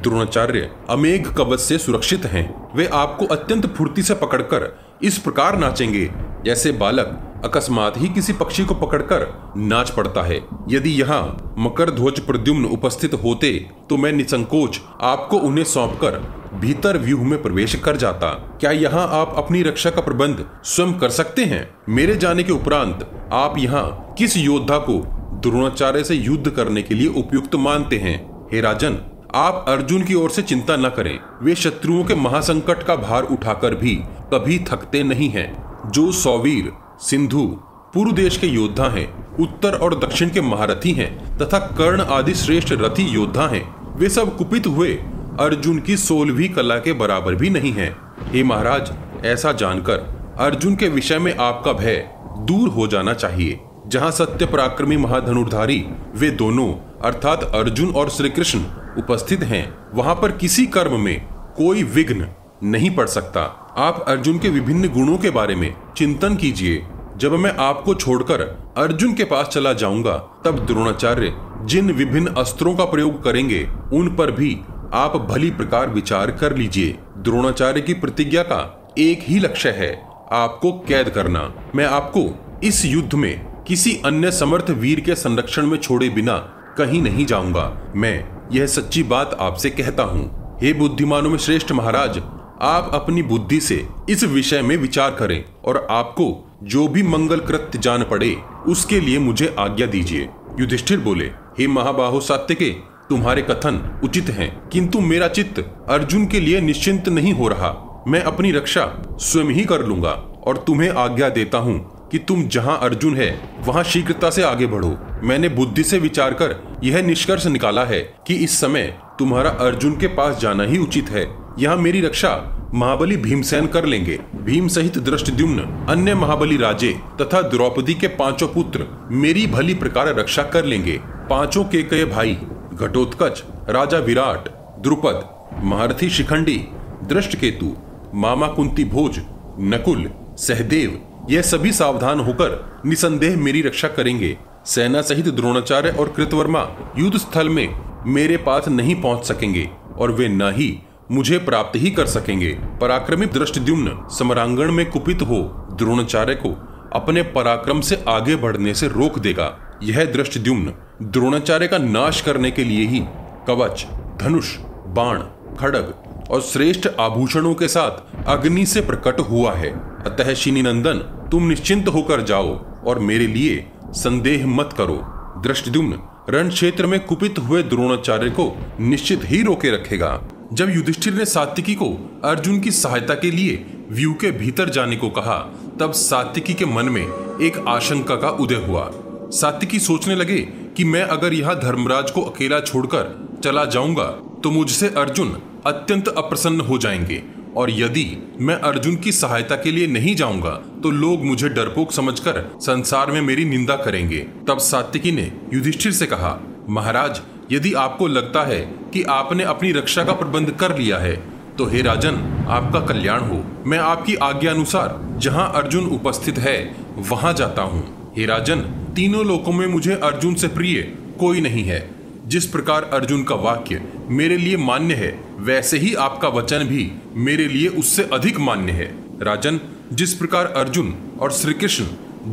द्रोणाचार्य अमेघ कवच से सुरक्षित हैं। वे आपको अत्यंत फुर्ती से पकड़कर इस प्रकार नाचेंगे, जैसे बालक अकस्मात ही किसी पक्षी को पकड़कर नाच पड़ता है। यदि यहाँ मकर ध्वज प्रद्युम्न उपस्थित होते तो मैं निसंकोच आपको उन्हें सौंपकर भीतर व्यूह में प्रवेश कर जाता। क्या यहाँ आप अपनी रक्षा का प्रबंध स्वयं कर सकते हैं? मेरे जाने के उपरांत आप यहाँ किस योद्धा को द्रोणाचार्य से युद्ध करने के लिए उपयुक्त मानते हैं? हे राजन आप अर्जुन की ओर से चिंता न करें। वे शत्रुओं के महासंकट का भार उठाकर भी कभी थकते नहीं हैं। जो सौवीर, सिंधु, पूर्व देश के योद्धा हैं, उत्तर और दक्षिण के महारथी हैं, तथा कर्ण आदि श्रेष्ठ रथी योद्धा हैं, वे सब कुपित हुए, अर्जुन की सोलहवीं कला के बराबर भी नहीं है। हे महाराज, ऐसा जानकर अर्जुन के विषय में आपका भय दूर हो जाना चाहिए। जहाँ सत्य पराक्रमी महाधनुर्धारी, वे दोनों अर्थात अर्जुन और श्री कृष्ण उपस्थित हैं। वहाँ पर किसी कर्म में कोई विघ्न नहीं पड़ सकता। आप अर्जुन के विभिन्न गुणों के बारे में चिंतन कीजिए। जब मैं आपको छोड़कर अर्जुन के पास चला जाऊँगा, तब द्रोणाचार्य जिन विभिन्न अस्त्रों का प्रयोग करेंगे, उन पर भी आप भली प्रकार विचार कर लीजिए। द्रोणाचार्य की प्रतिज्ञा का एक ही लक्ष्य है, आपको कैद करना। मैं आपको इस युद्ध में किसी अन्य समर्थ वीर के संरक्षण में छोड़े बिना कहीं नहीं जाऊँगा। मैं यह सच्ची बात आपसे कहता हूँ। हे बुद्धिमानों में श्रेष्ठ महाराज, आप अपनी बुद्धि से इस विषय में विचार करें और आपको जो भी मंगल कृत्य जान पड़े, उसके लिए मुझे आज्ञा दीजिए। युधिष्ठिर बोले, हे महाबाहो सात्विके तुम्हारे कथन उचित हैं, किंतु मेरा चित्त अर्जुन के लिए निश्चिंत नहीं हो रहा। मैं अपनी रक्षा स्वयं ही कर लूँगा और तुम्हें आज्ञा देता हूँ कि तुम जहाँ अर्जुन है, वहाँ शीघ्रता से आगे बढ़ो। मैंने बुद्धि से विचार कर, यह निष्कर्ष निकाला है कि इस समय तुम्हारा अर्जुन के पास जाना ही उचित है। यहाँ मेरी रक्षा, महाबली भीमसेन कर लेंगे। भीम सहित दृष्टद्युम्न, अन्य महाबली राजे तथा द्रौपदी के पाँचों पुत्र, मेरी भली प्रकार रक्षा कर लेंगे। पाँचों के कई भाई, घटोत्कच, राजा विराट, द्रुपद, महारथी शिखंडी दृष्ट केतु मामा कुंती भोज, नकुल, सहदेव यह सभी सावधान होकर निसंदेह मेरी रक्षा करेंगे। सेना सहित द्रोणाचार्य और कृतवर्मा युद्ध स्थल में मेरे पास नहीं पहुँच सकेंगे और वे न ही मुझे प्राप्त ही कर सकेंगे। पराक्रमी दृष्टिद्युम्न समरांगण में कुपित हो द्रोणाचार्य को अपने पराक्रम से आगे बढ़ने से रोक देगा। यह दृष्टिद्युम्न द्रोणाचार्य का नाश करने के लिए ही कवच, धनुष, बाण, खड़ग और श्रेष्ठ आभूषणों के साथ अग्नि से प्रकट हुआ है। अतः शिनी नंदन तुम निश्चिंत होकर जाओ और मेरे लिए संदेह मत करो। दृष्टिद्युम्न रण क्षेत्र में कुपित हुए द्रोणाचार्य को निश्चित ही रोके रखेगा। जब युधिष्ठिर ने सात्विकी को अर्जुन की सहायता के लिए व्यू के भीतर जाने को कहा, तब सात्विकी के मन में एक आशंका का उदय हुआ। सात्विकी सोचने लगे कि मैं अगर यहाँ धर्मराज को अकेला छोड़कर चला जाऊँगा तो मुझसे अर्जुन अत्यंत अप्रसन्न हो जाएँगे और यदि मैं अर्जुन की सहायता के लिए नहीं जाऊँगा तो लोग मुझे डरपोक समझकर संसार में मेरी निंदा करेंगे। तब सात्विकी ने युधिष्ठिर से कहा, महाराज, यदि आपको लगता है कि आपने अपनी रक्षा का प्रबंध कर लिया है तो हे राजन, आपका कल्याण हो। मैं आपकी आज्ञा अनुसार जहाँ अर्जुन उपस्थित है, वहाँ जाता हूँ। हे राजन, तीनों लोकों में मुझे अर्जुन से प्रिय कोई नहीं है। जिस प्रकार अर्जुन का वाक्य मेरे लिए मान्य है, वैसे ही आपका वचन भी मेरे लिए उससे अधिक मान्य है। राजन, जिस प्रकार अर्जुन और श्री कृष्ण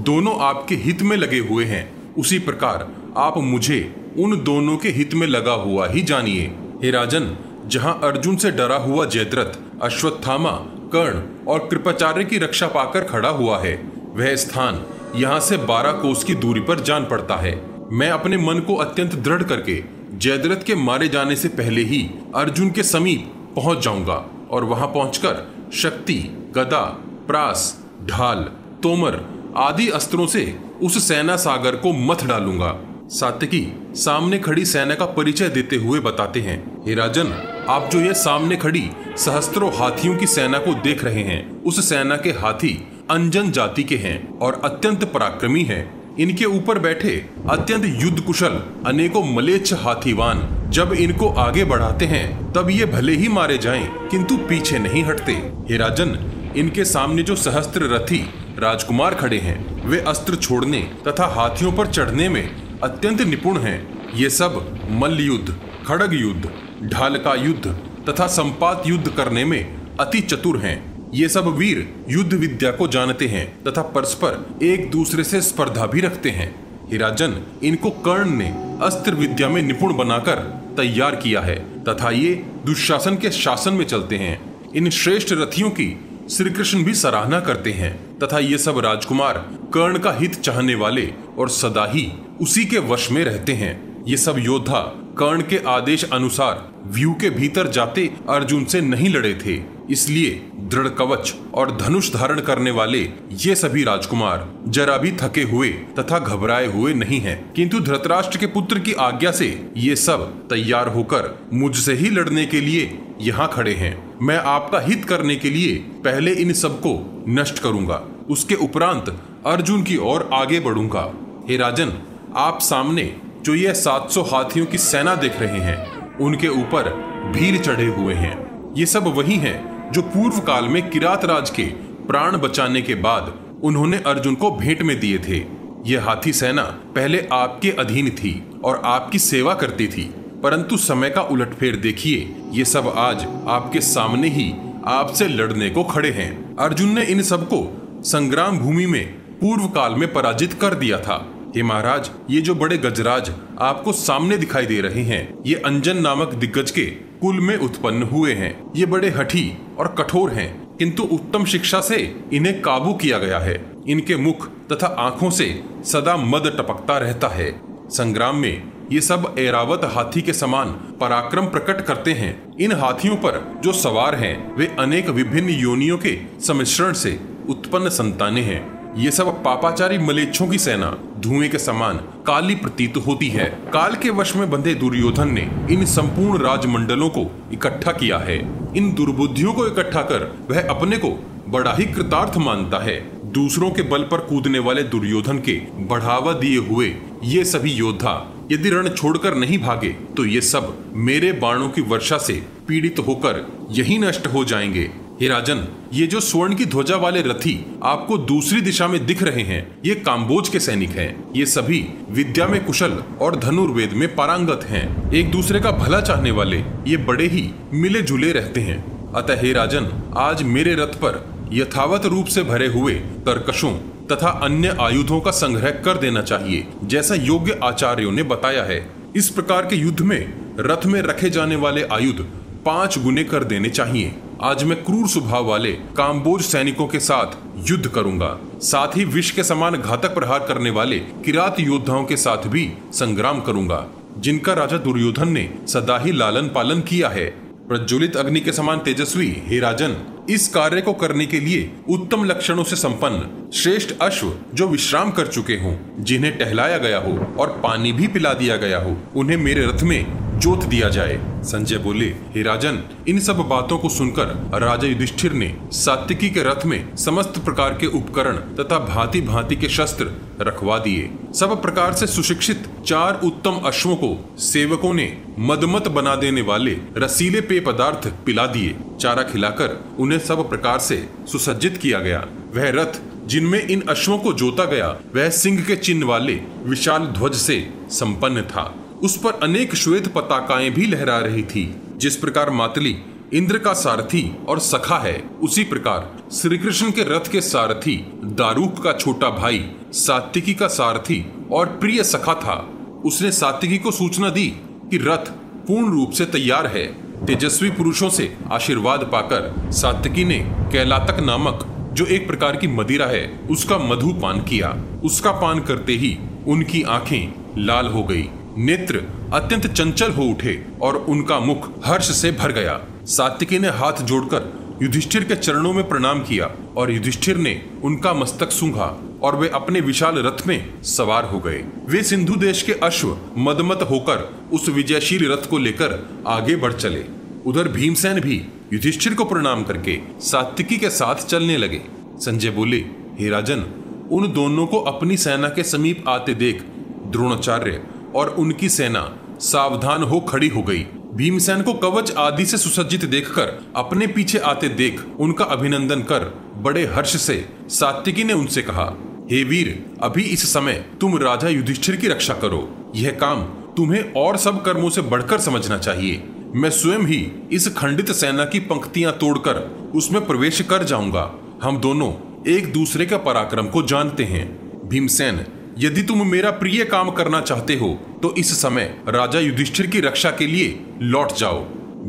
दोनों आपके हित में लगे हुए हैं, उसी प्रकार आप मुझे उन दोनों के हित में लगा हुआ ही जानिए। हे राजन, जहाँ अर्जुन से डरा हुआ जयद्रथ, अश्वत्थामा, कर्ण और कृपाचार्य की रक्षा पाकर खड़ा हुआ है, वह स्थान यहाँ से बारह कोस की दूरी पर जान पड़ता है। मैं अपने मन को अत्यंत दृढ़ करके जयद्रथ के मारे जाने से पहले ही अर्जुन के समीप पहुँच जाऊँगा और वहाँ पहुंचकर शक्ति, गदा, प्रास, ढाल, तोमर आदि अस्त्रों से उस सेना सागर को मथ डालूँगा। सात्यकी, सामने खड़ी सेना का परिचय देते हुए बताते हैं। हे राजन, आप जो ये सामने खड़ी सहस्त्रों हाथियों की सेना को देख रहे हैं, उस सेना के हाथी अंजन जाति के हैं और अत्यंत पराक्रमी हैं। इनके ऊपर बैठे अत्यंत युद्ध कुशल अनेकों मलेच्छ हाथीवान जब इनको आगे बढ़ाते हैं, तब ये भले ही मारे जाएँ, किंतु पीछे नहीं हटते। हे राजन, इनके सामने जो सहस्त्र रथी, राजकुमार खड़े हैं, वे अस्त्र छोड़ने तथा हाथियों पर चढ़ने में अत्यंत निपुण हैं। ये सब मल्ल युद्ध खड़ग युद्ध ढालका युद्ध तथा संपात युद्ध करने में अति चतुर हैं। ये सब वीर युद्ध विद्या को जानते हैं तथा परस्पर एक दूसरे से स्पर्धा भी रखते हैं। हिराजन इनको कर्ण ने अस्त्र विद्या में निपुण बनाकर तैयार किया है तथा ये दुशासन के शासन में चलते हैं। इन श्रेष्ठ रथियों की श्री कृष्ण भी सराहना करते हैं तथा ये सब राजकुमार कर्ण का हित चाहने वाले और सदा ही उसी के वश में रहते हैं। ये सब योद्धा कर्ण के आदेश अनुसार व्यू के भीतर जाते अर्जुन से नहीं लड़े थे, इसलिए दृढ़ कवच और धनुष धारण करने वाले ये सभी राजकुमार जरा भी थके हुए तथा घबराए हुए नहीं हैं। किंतु धृतराष्ट्र के पुत्र की आज्ञा से ये सब तैयार होकर मुझसे ही लड़ने के लिए यहाँ खड़े हैं। मैं आपका हित करने के लिए पहले इन सबको नष्ट करूँगा। उसके उपरांत अर्जुन की ओर आगे बढ़ूँगा। हे राजन, आप सामने जो ये 700 हाथियों की सेना देख रहे हैं, उनके ऊपर भीड़ चढ़े हुए हैं। ये सब वही हैं जो पूर्व काल में किरात राज के प्राण बचाने के बाद उन्होंने अर्जुन को भेंट में दिए थे। ये हाथी सेना पहले आपके अधीन थी और आपकी सेवा करती थी, परंतु समय का उलटफेर देखिए, ये सब आज आपके सामने ही आपसे लड़ने को खड़े हैं। अर्जुन ने इन सबको संग्राम भूमि में पूर्व काल में पराजित कर दिया था। हे महाराज, ये जो बड़े गजराज आपको सामने दिखाई दे रहे हैं, ये अंजन नामक दिग्गज के कुल में उत्पन्न हुए हैं। ये बड़े हठी और कठोर हैं, किंतु उत्तम शिक्षा से इन्हें काबू किया गया है। इनके मुख तथा आँखों से सदा मद टपकता रहता है। संग्राम में ये सब एरावत हाथी के समान पराक्रम प्रकट करते हैं। इन हाथियों पर जो सवार हैं, वे अनेक विभिन्न योनियों के सम्मिश्रण से उत्पन्न संतानें हैं। ये सब पापाचारी मलेच्छों की सेना, धुएँ के समान, काली प्रतीत होती है। काल के वश में बंधे दुर्योधन ने इन संपूर्ण राजमंडलों को इकट्ठा किया है। इन दुर्बुद्धियों को इकट्ठा कर वह अपने को बड़ा ही कृतार्थ मानता है। दूसरों के बल पर कूदने वाले दुर्योधन के बढ़ावा दिए हुए ये सभी योद्धा यदि रण छोड़कर नहीं भागे तो ये सब मेरे बाणों की वर्षा से पीड़ित होकर यही नष्ट हो जाएँगे। हे राजन, ये जो स्वर्ण की ध्वजा वाले रथी आपको दूसरी दिशा में दिख रहे हैं, ये काम्बोज के सैनिक हैं। ये सभी विद्या में कुशल और धनुर्वेद में पारंगत हैं। एक दूसरे का भला चाहने वाले ये बड़े ही मिले जुले रहते हैं। अतः हे राजन, आज मेरे रथ पर यथावत रूप से भरे हुए तरकशों तथा अन्य आयुधों का संग्रह कर देना चाहिए, जैसा योग्य आचार्यों ने बताया है। इस प्रकार के युद्ध में रथ में रखे जाने वाले आयुध पाँच गुने कर देने चाहिए। आज मैं क्रूर स्वभाव वाले काम्बोज सैनिकों के साथ युद्ध करूँगा। साथ ही विष के समान घातक प्रहार करने वाले किरात योद्धाओं के साथ भी संग्राम करूँगा, जिनका राजा दुर्योधन ने सदा ही लालन पालन किया है। प्रज्वलित अग्नि के समान तेजस्वी, हे राजन, इस कार्य को करने के लिए उत्तम लक्षणों से संपन्न, श्रेष्ठ अश्व जो विश्राम कर चुके हों, जिन्हें टहलाया गया हो और पानी भी पिला दिया गया हो, उन्हें मेरे रथ में जोत दिया जाए। संजय बोले, हे राजन, इन सब बातों को सुनकर राजा युधिष्ठिर ने सात्विकी के रथ में समस्त प्रकार के उपकरण तथा भांति भांति के शस्त्र रखवा दिए। सब प्रकार से सुशिक्षित चार उत्तम अश्वों को सेवकों ने मदमत बना देने वाले रसीले पेय पदार्थ पिला दिए। चारा खिलाकर उन्हें सब प्रकार से सुसज्जित किया गया। वह रथ, जिनमें इन अश्वों को जोता गया, वह सिंह के चिन्ह वाले विशाल ध्वज से संपन्न था। उस पर अनेक श्वेत पताकाएँ भी लहरा रही थी। जिस प्रकार मातली इंद्र का सारथी और सखा है, उसी प्रकार श्री कृष्ण के रथ के सारथी दारूक का छोटा भाई सात्विकी का सारथी और प्रिय सखा था। उसने सात्विकी को सूचना दी कि रथ पूर्ण रूप से तैयार है। तेजस्वी पुरुषों से आशीर्वाद पाकर सात्विकी ने कैलातक नामक जो एक प्रकार की मदिरा है, उसका मधु पान किया। उसका पान करते ही उनकी आँखें लाल हो गई। नेत्र अत्यंत चंचल हो उठे और उनका मुख हर्ष से भर गया। सात्विकी ने हाथ जोड़कर युधिष्ठिर के चरणों में प्रणाम किया और युधिष्ठिर ने उनका मस्तक सूंघा और वे अपने विशाल रथ में सवार हो गए। वे सिंधु देश के अश्व मदमत होकर उस विजयशील रथ को लेकर आगे बढ़ चले। उधर भीमसेन भी युधिष्ठिर को प्रणाम करके सात्विकी के साथ चलने लगे। संजय बोले, हे राजन, उन दोनों को अपनी सेना के समीप आते देख द्रोणाचार्य और उनकी सेना सावधान हो खड़ी हो गई। भीमसेन को कवच आदि से सुसज्जित देखकर अपने पीछे आते देख उनका अभिनंदन कर बड़े हर्ष से सात्विकी ने उनसे कहा, हे वीर, अभी इस समय तुम राजा युधिष्ठिर की रक्षा करो। यह काम तुम्हें और सब कर्मों से बढ़कर समझना चाहिए। मैं स्वयं ही इस खंडित सेना की पंक्तियाँ तोड़कर उसमें प्रवेश कर जाऊँगा। हम दोनों एक दूसरे के पराक्रम को जानते हैं। भीमसेन यदि तुम मेरा प्रिय काम करना चाहते हो तो इस समय राजा युधिष्ठिर की रक्षा के लिए लौट जाओ।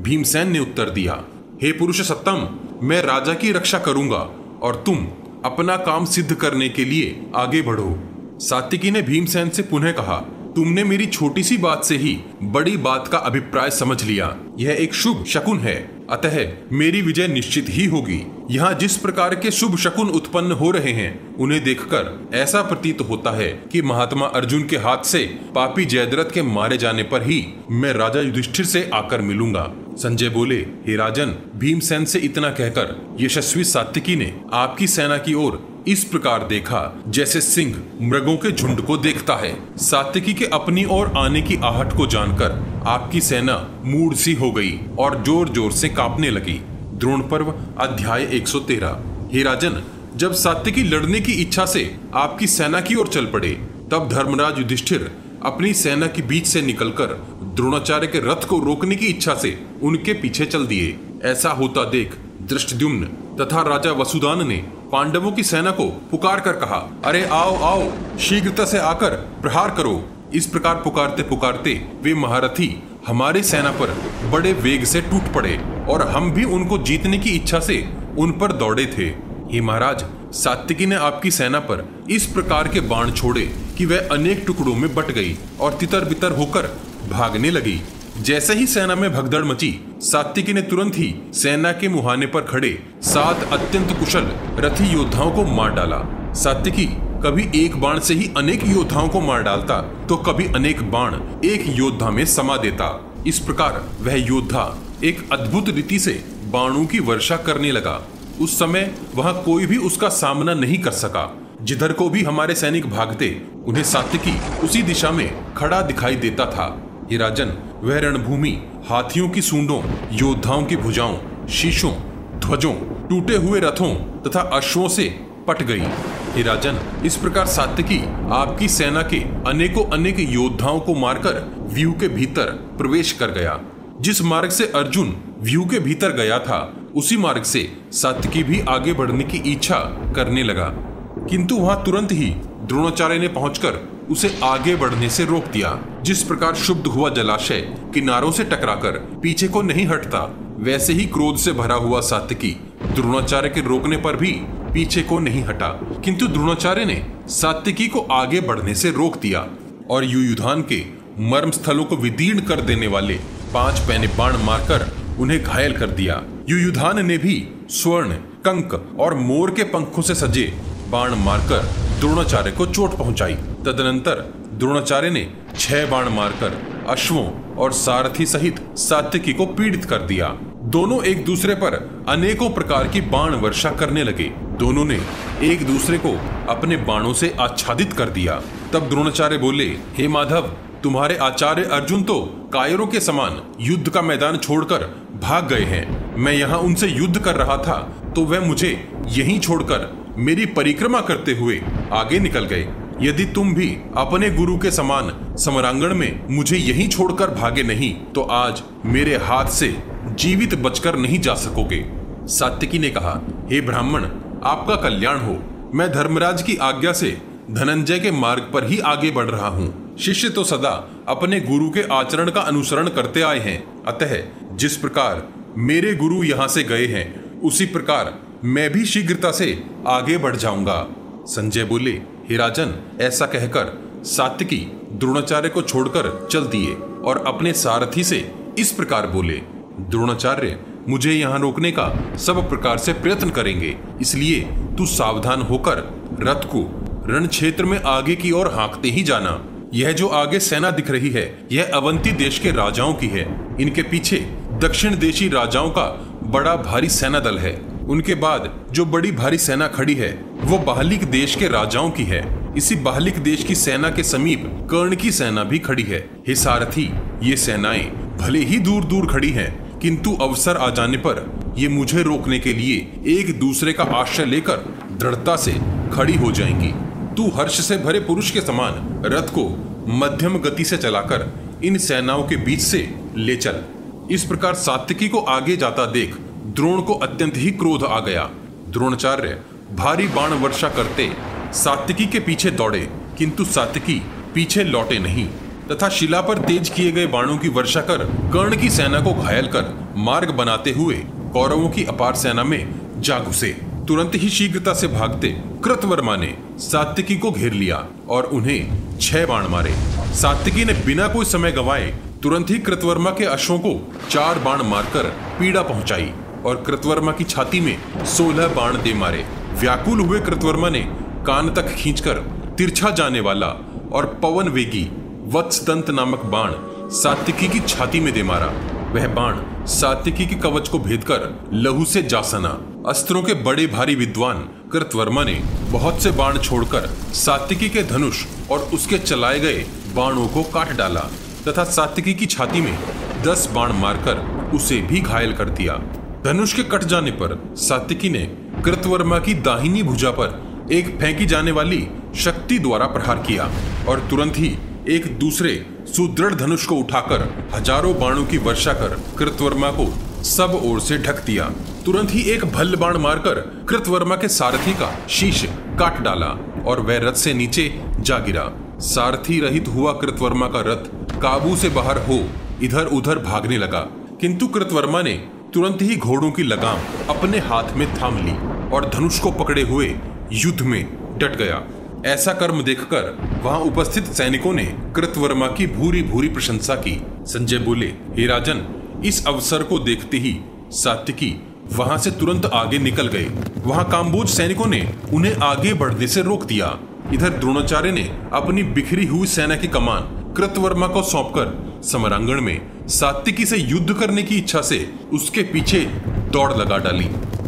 भीमसेन ने उत्तर दिया, हे पुरुष सत्तम मैं राजा की रक्षा करूँगा और तुम अपना काम सिद्ध करने के लिए आगे बढ़ो। सात्विकी ने भीमसेन से पुनः कहा, तुमने मेरी छोटी सी बात से ही बड़ी बात का अभिप्राय समझ लिया। यह एक शुभ शकुन है। अतः मेरी विजय निश्चित ही होगी। यहाँ जिस प्रकार के शुभ शकुन उत्पन्न हो रहे हैं, उन्हें देखकर ऐसा प्रतीत होता है कि महात्मा अर्जुन के हाथ से पापी जयद्रथ के मारे जाने पर ही मैं राजा युधिष्ठिर से आकर मिलूँगा। संजय बोले, हे राजन, भीमसेन से इतना कहकर यशस्वी सात्विकी ने आपकी सेना की ओर इस प्रकार देखा जैसे सिंह मृगों के झुंड को देखता है। सात्विकी के अपनी ओर आने की आहट को जानकर आपकी सेना मूड सी हो गई और ज़ोर ज़ोर से कांपने लगी। द्रोण पर्व, अध्याय 113 हे राजन, जब सात्विकी लड़ने की इच्छा से आपकी सेना की ओर चल पड़े, तब धर्मराज युधिष्ठिर अपनी सेना के बीच से निकलकर द्रोणाचार्य के रथ को रोकने की इच्छा से उनके पीछे चल दिए। ऐसा होता देख दृष्टद्युम्न तथा राजा वसुदान ने पांडवों की सेना को पुकार कर कहा, अरे आओ आओ, शीघ्रता से आकर प्रहार करो। इस प्रकार पुकारते पुकारते वे महारथी हमारी सेना पर बड़े वेग से टूट पड़े और हम भी उनको जीतने की इच्छा से उन पर दौड़े थे। हे महाराज, सात्विकी ने आपकी सेना पर इस प्रकार के बाण छोड़े कि वह अनेक टुकड़ों में बट गई और तितर बितर होकर भागने लगी। जैसे ही सेना में भगदड़ मची, सात्विकी ने तुरंत ही सेना के मुहाने पर खड़े सात अत्यंत कुशल रथी योद्धाओं को मार डाला। सात्विकी कभी एक बाण से ही अनेक योद्धाओं को मार डालता तो कभी अनेक बाण एक योद्धा में समा देता। इस प्रकार वह योद्धा एक अद्भुत रीति से बाणों की वर्षा करने लगा। उस समय वहाँ कोई भी उसका सामना नहीं कर सका। जिधर को भी हमारे सैनिक भागते, उन्हें सात्विकी उसी दिशा में खड़ा दिखाई देता था। ये राजन, वह रणभूमि, हाथियों की सूंडों, योद्धाओं की भुजाओं, शीशों, ध्वजों, टूटे हुए रथों तथा अश्वों से पट गई। हे राजन, इस प्रकार सात्यकी आपकी सेना के अनेकों अनेक योद्धाओं को मारकर व्यू के भीतर प्रवेश कर गया। जिस मार्ग से अर्जुन व्यू के भीतर गया था, उसी मार्ग से सात्यकी भी आगे बढ़ने की इच्छा करने लगा। किंतु वहाँ तुरंत ही द्रोणाचार्य ने पहुंचकर उसे आगे बढ़ने से रोक दिया। जिस प्रकार शुद्ध हुआ जलाशय, किनारों से टकराकर पीछे को नहीं हटता, वैसे ही क्रोध से भरा हुआ सात्यकी द्रोणाचार्य के रोकने पर भी पीछे को नहीं हटा। किंतु द्रोणाचार्य ने सात्यकी को आगे बढ़ने से रोक दिया और युयुधान के मर्म स्थलों को विदीर्ण कर देने वाले पाँच पैने बाण मारकर उन्हें घायल कर दिया। युयुधान ने भी स्वर्ण, कंक और मोर के पंखों से सजे बाण मारकर द्रोणाचार्य को चोट पहुंचाई। तदनंतर द्रोणाचार्य ने छह बाण मारकर अश्वों और सारथी सहित सात्यकी को पीड़ित कर दिया। दोनों एक दूसरे पर अनेकों प्रकार की बाण वर्षा करने लगे। दोनों ने एक दूसरे को अपने बाणों से आच्छादित कर दिया। तब द्रोणाचार्य बोले, हे माधव, तुम्हारे आचार्य अर्जुन तो कायरों के समान युद्ध का मैदान छोड़कर भाग गए हैं। मैं यहाँ उनसे युद्ध कर रहा था तो वह मुझे यहीं छोड़कर मेरी परिक्रमा करते हुए आगे निकल गए। यदि तुम भी अपने गुरु के समान समरांगण में मुझे यहीं छोड़कर भागे नहीं तो आज मेरे हाथ से जीवित बचकर नहीं जा सकोगे। सात्यकी ने कहा, हे ब्राह्मण, आपका कल्याण हो। मैं धर्मराज की आज्ञा से धनंजय के मार्ग पर ही आगे बढ़ रहा हूँ। शिष्य तो सदा अपने गुरु के आचरण का अनुसरण करते आए हैं। अतः जिस प्रकार मेरे गुरु यहाँ से गए हैं, उसी प्रकार मैं भी शीघ्रता से आगे बढ़ जाऊँगा। संजय बोले, हे राजन, ऐसा कहकर सात्विकी द्रोणाचार्य को छोड़कर चल दिए और अपने सारथी से इस प्रकार बोले, द्रोणाचार्य, मुझे यहाँ रोकने का सब प्रकार से प्रयत्न करेंगे, इसलिए तू सावधान होकर रथ को रण क्षेत्र में आगे की ओर हाँकते ही जाना। यह जो आगे सेना दिख रही है, यह अवंती देश के राजाओं की है। इनके पीछे दक्षिण देशी राजाओं का बड़ा भारी सेना दल है। उनके बाद जो बड़ी भारी सेना खड़ी है वो बाहलिक देश के राजाओं की है। इसी बाहलिक देश की सेना के समीप कर्ण की सेना भी खड़ी है। हे सारथी ये सेनाएँ भले ही दूर दूर खड़ी हैं, किंतु अवसर आ जाने पर ये मुझे रोकने के लिए एक दूसरे का आश्रय लेकर दृढ़ता से खड़ी हो जाएँगी। तू हर्ष से भरे पुरुष के समान रथ को मध्यम गति से चलाकर इन सेनाओं के बीच से ले चल। इस प्रकार सात्विकी को आगे जाता देख द्रोण को अत्यंत ही क्रोध आ गया। द्रोणाचार्य भारी बाण वर्षा करते सात्विकी के पीछे दौड़े, किंतु सात्विकी पीछे लौटे नहीं, तथा शिला पर तेज किए गए बाणों की वर्षा कर कर्ण की सेना को घायल कर मार्ग बनाते हुए कौरवों की अपार सेना में जा घुसे। तुरंत ही शीघ्रता से भागते कृतवर्मा ने सात्विकी को घेर लिया और उन्हें छह बाण मारे। सात्विकी ने बिना कोई समय गवाए तुरंत ही कृतवर्मा के अश्वों को चार बाण मारकर पीड़ा पहुंचाई। और कृतवर्मा की छाती में सोलह बाण दे मारे। व्याकुल हुए कृतवर्मा ने कान तक खींचकर तिरछा जाने वाला और पवन वेगी वत्सदंत नामक बाण सात्विकी की छाती में दे मारा। वह बाण सात्विकी के कवच को भेदकर लहू से जासना। अस्त्रों के बड़े भारी विद्वान कृतवर्मा ने बहुत से बाण छोड़कर सात्विकी के धनुष और उसके चलाए गए बाणों को काट डाला तथा सात्विकी की छाती में दस बाण मारकर उसे भी घायल कर दिया। धनुष के कट जाने पर सात्विकी ने कृतवर्मा की दाहिनी भुजा पर एक फेंकी जाने वाली शक्ति द्वारा प्रहार किया और तुरंत ही एक दूसरे सुदृढ़ धनुष को उठाकर हज़ारों बाणों की वर्षा कर कृतवर्मा को सब ओर से ढक दिया। तुरंत ही एक भल्ल बाण मारकर कृतवर्मा के सारथी का शीश काट डाला और वह रथ से नीचे जा गिरा। सारथी रहित हुआ कृतवर्मा का रथ काबू से बाहर हो इधर उधर भागने लगा। किंतु कृतवर्मा ने तुरंत ही घोड़ों की लगाम अपने हाथ में थाम ली और धनुष को पकड़े हुए युद्ध में डट गया। ऐसा कर्म देखकर वहाँ उपस्थित सैनिकों ने कृतवर्मा की भूरी भूरी प्रशंसा की। संजय बोले, हे राजन, इस अवसर को देखते ही सात्विकी वहाँ से तुरंत आगे निकल गए। वहाँ काम्बोज सैनिकों ने उन्हें आगे बढ़ने से रोक दिया। इधर द्रोणाचार्य ने अपनी बिखरी हुई सेना की कमान कृतवर्मा को सौंपकर समरांगण में सात्विकी से युद्ध करने की इच्छा से उसके पीछे दौड़ लगा डाली।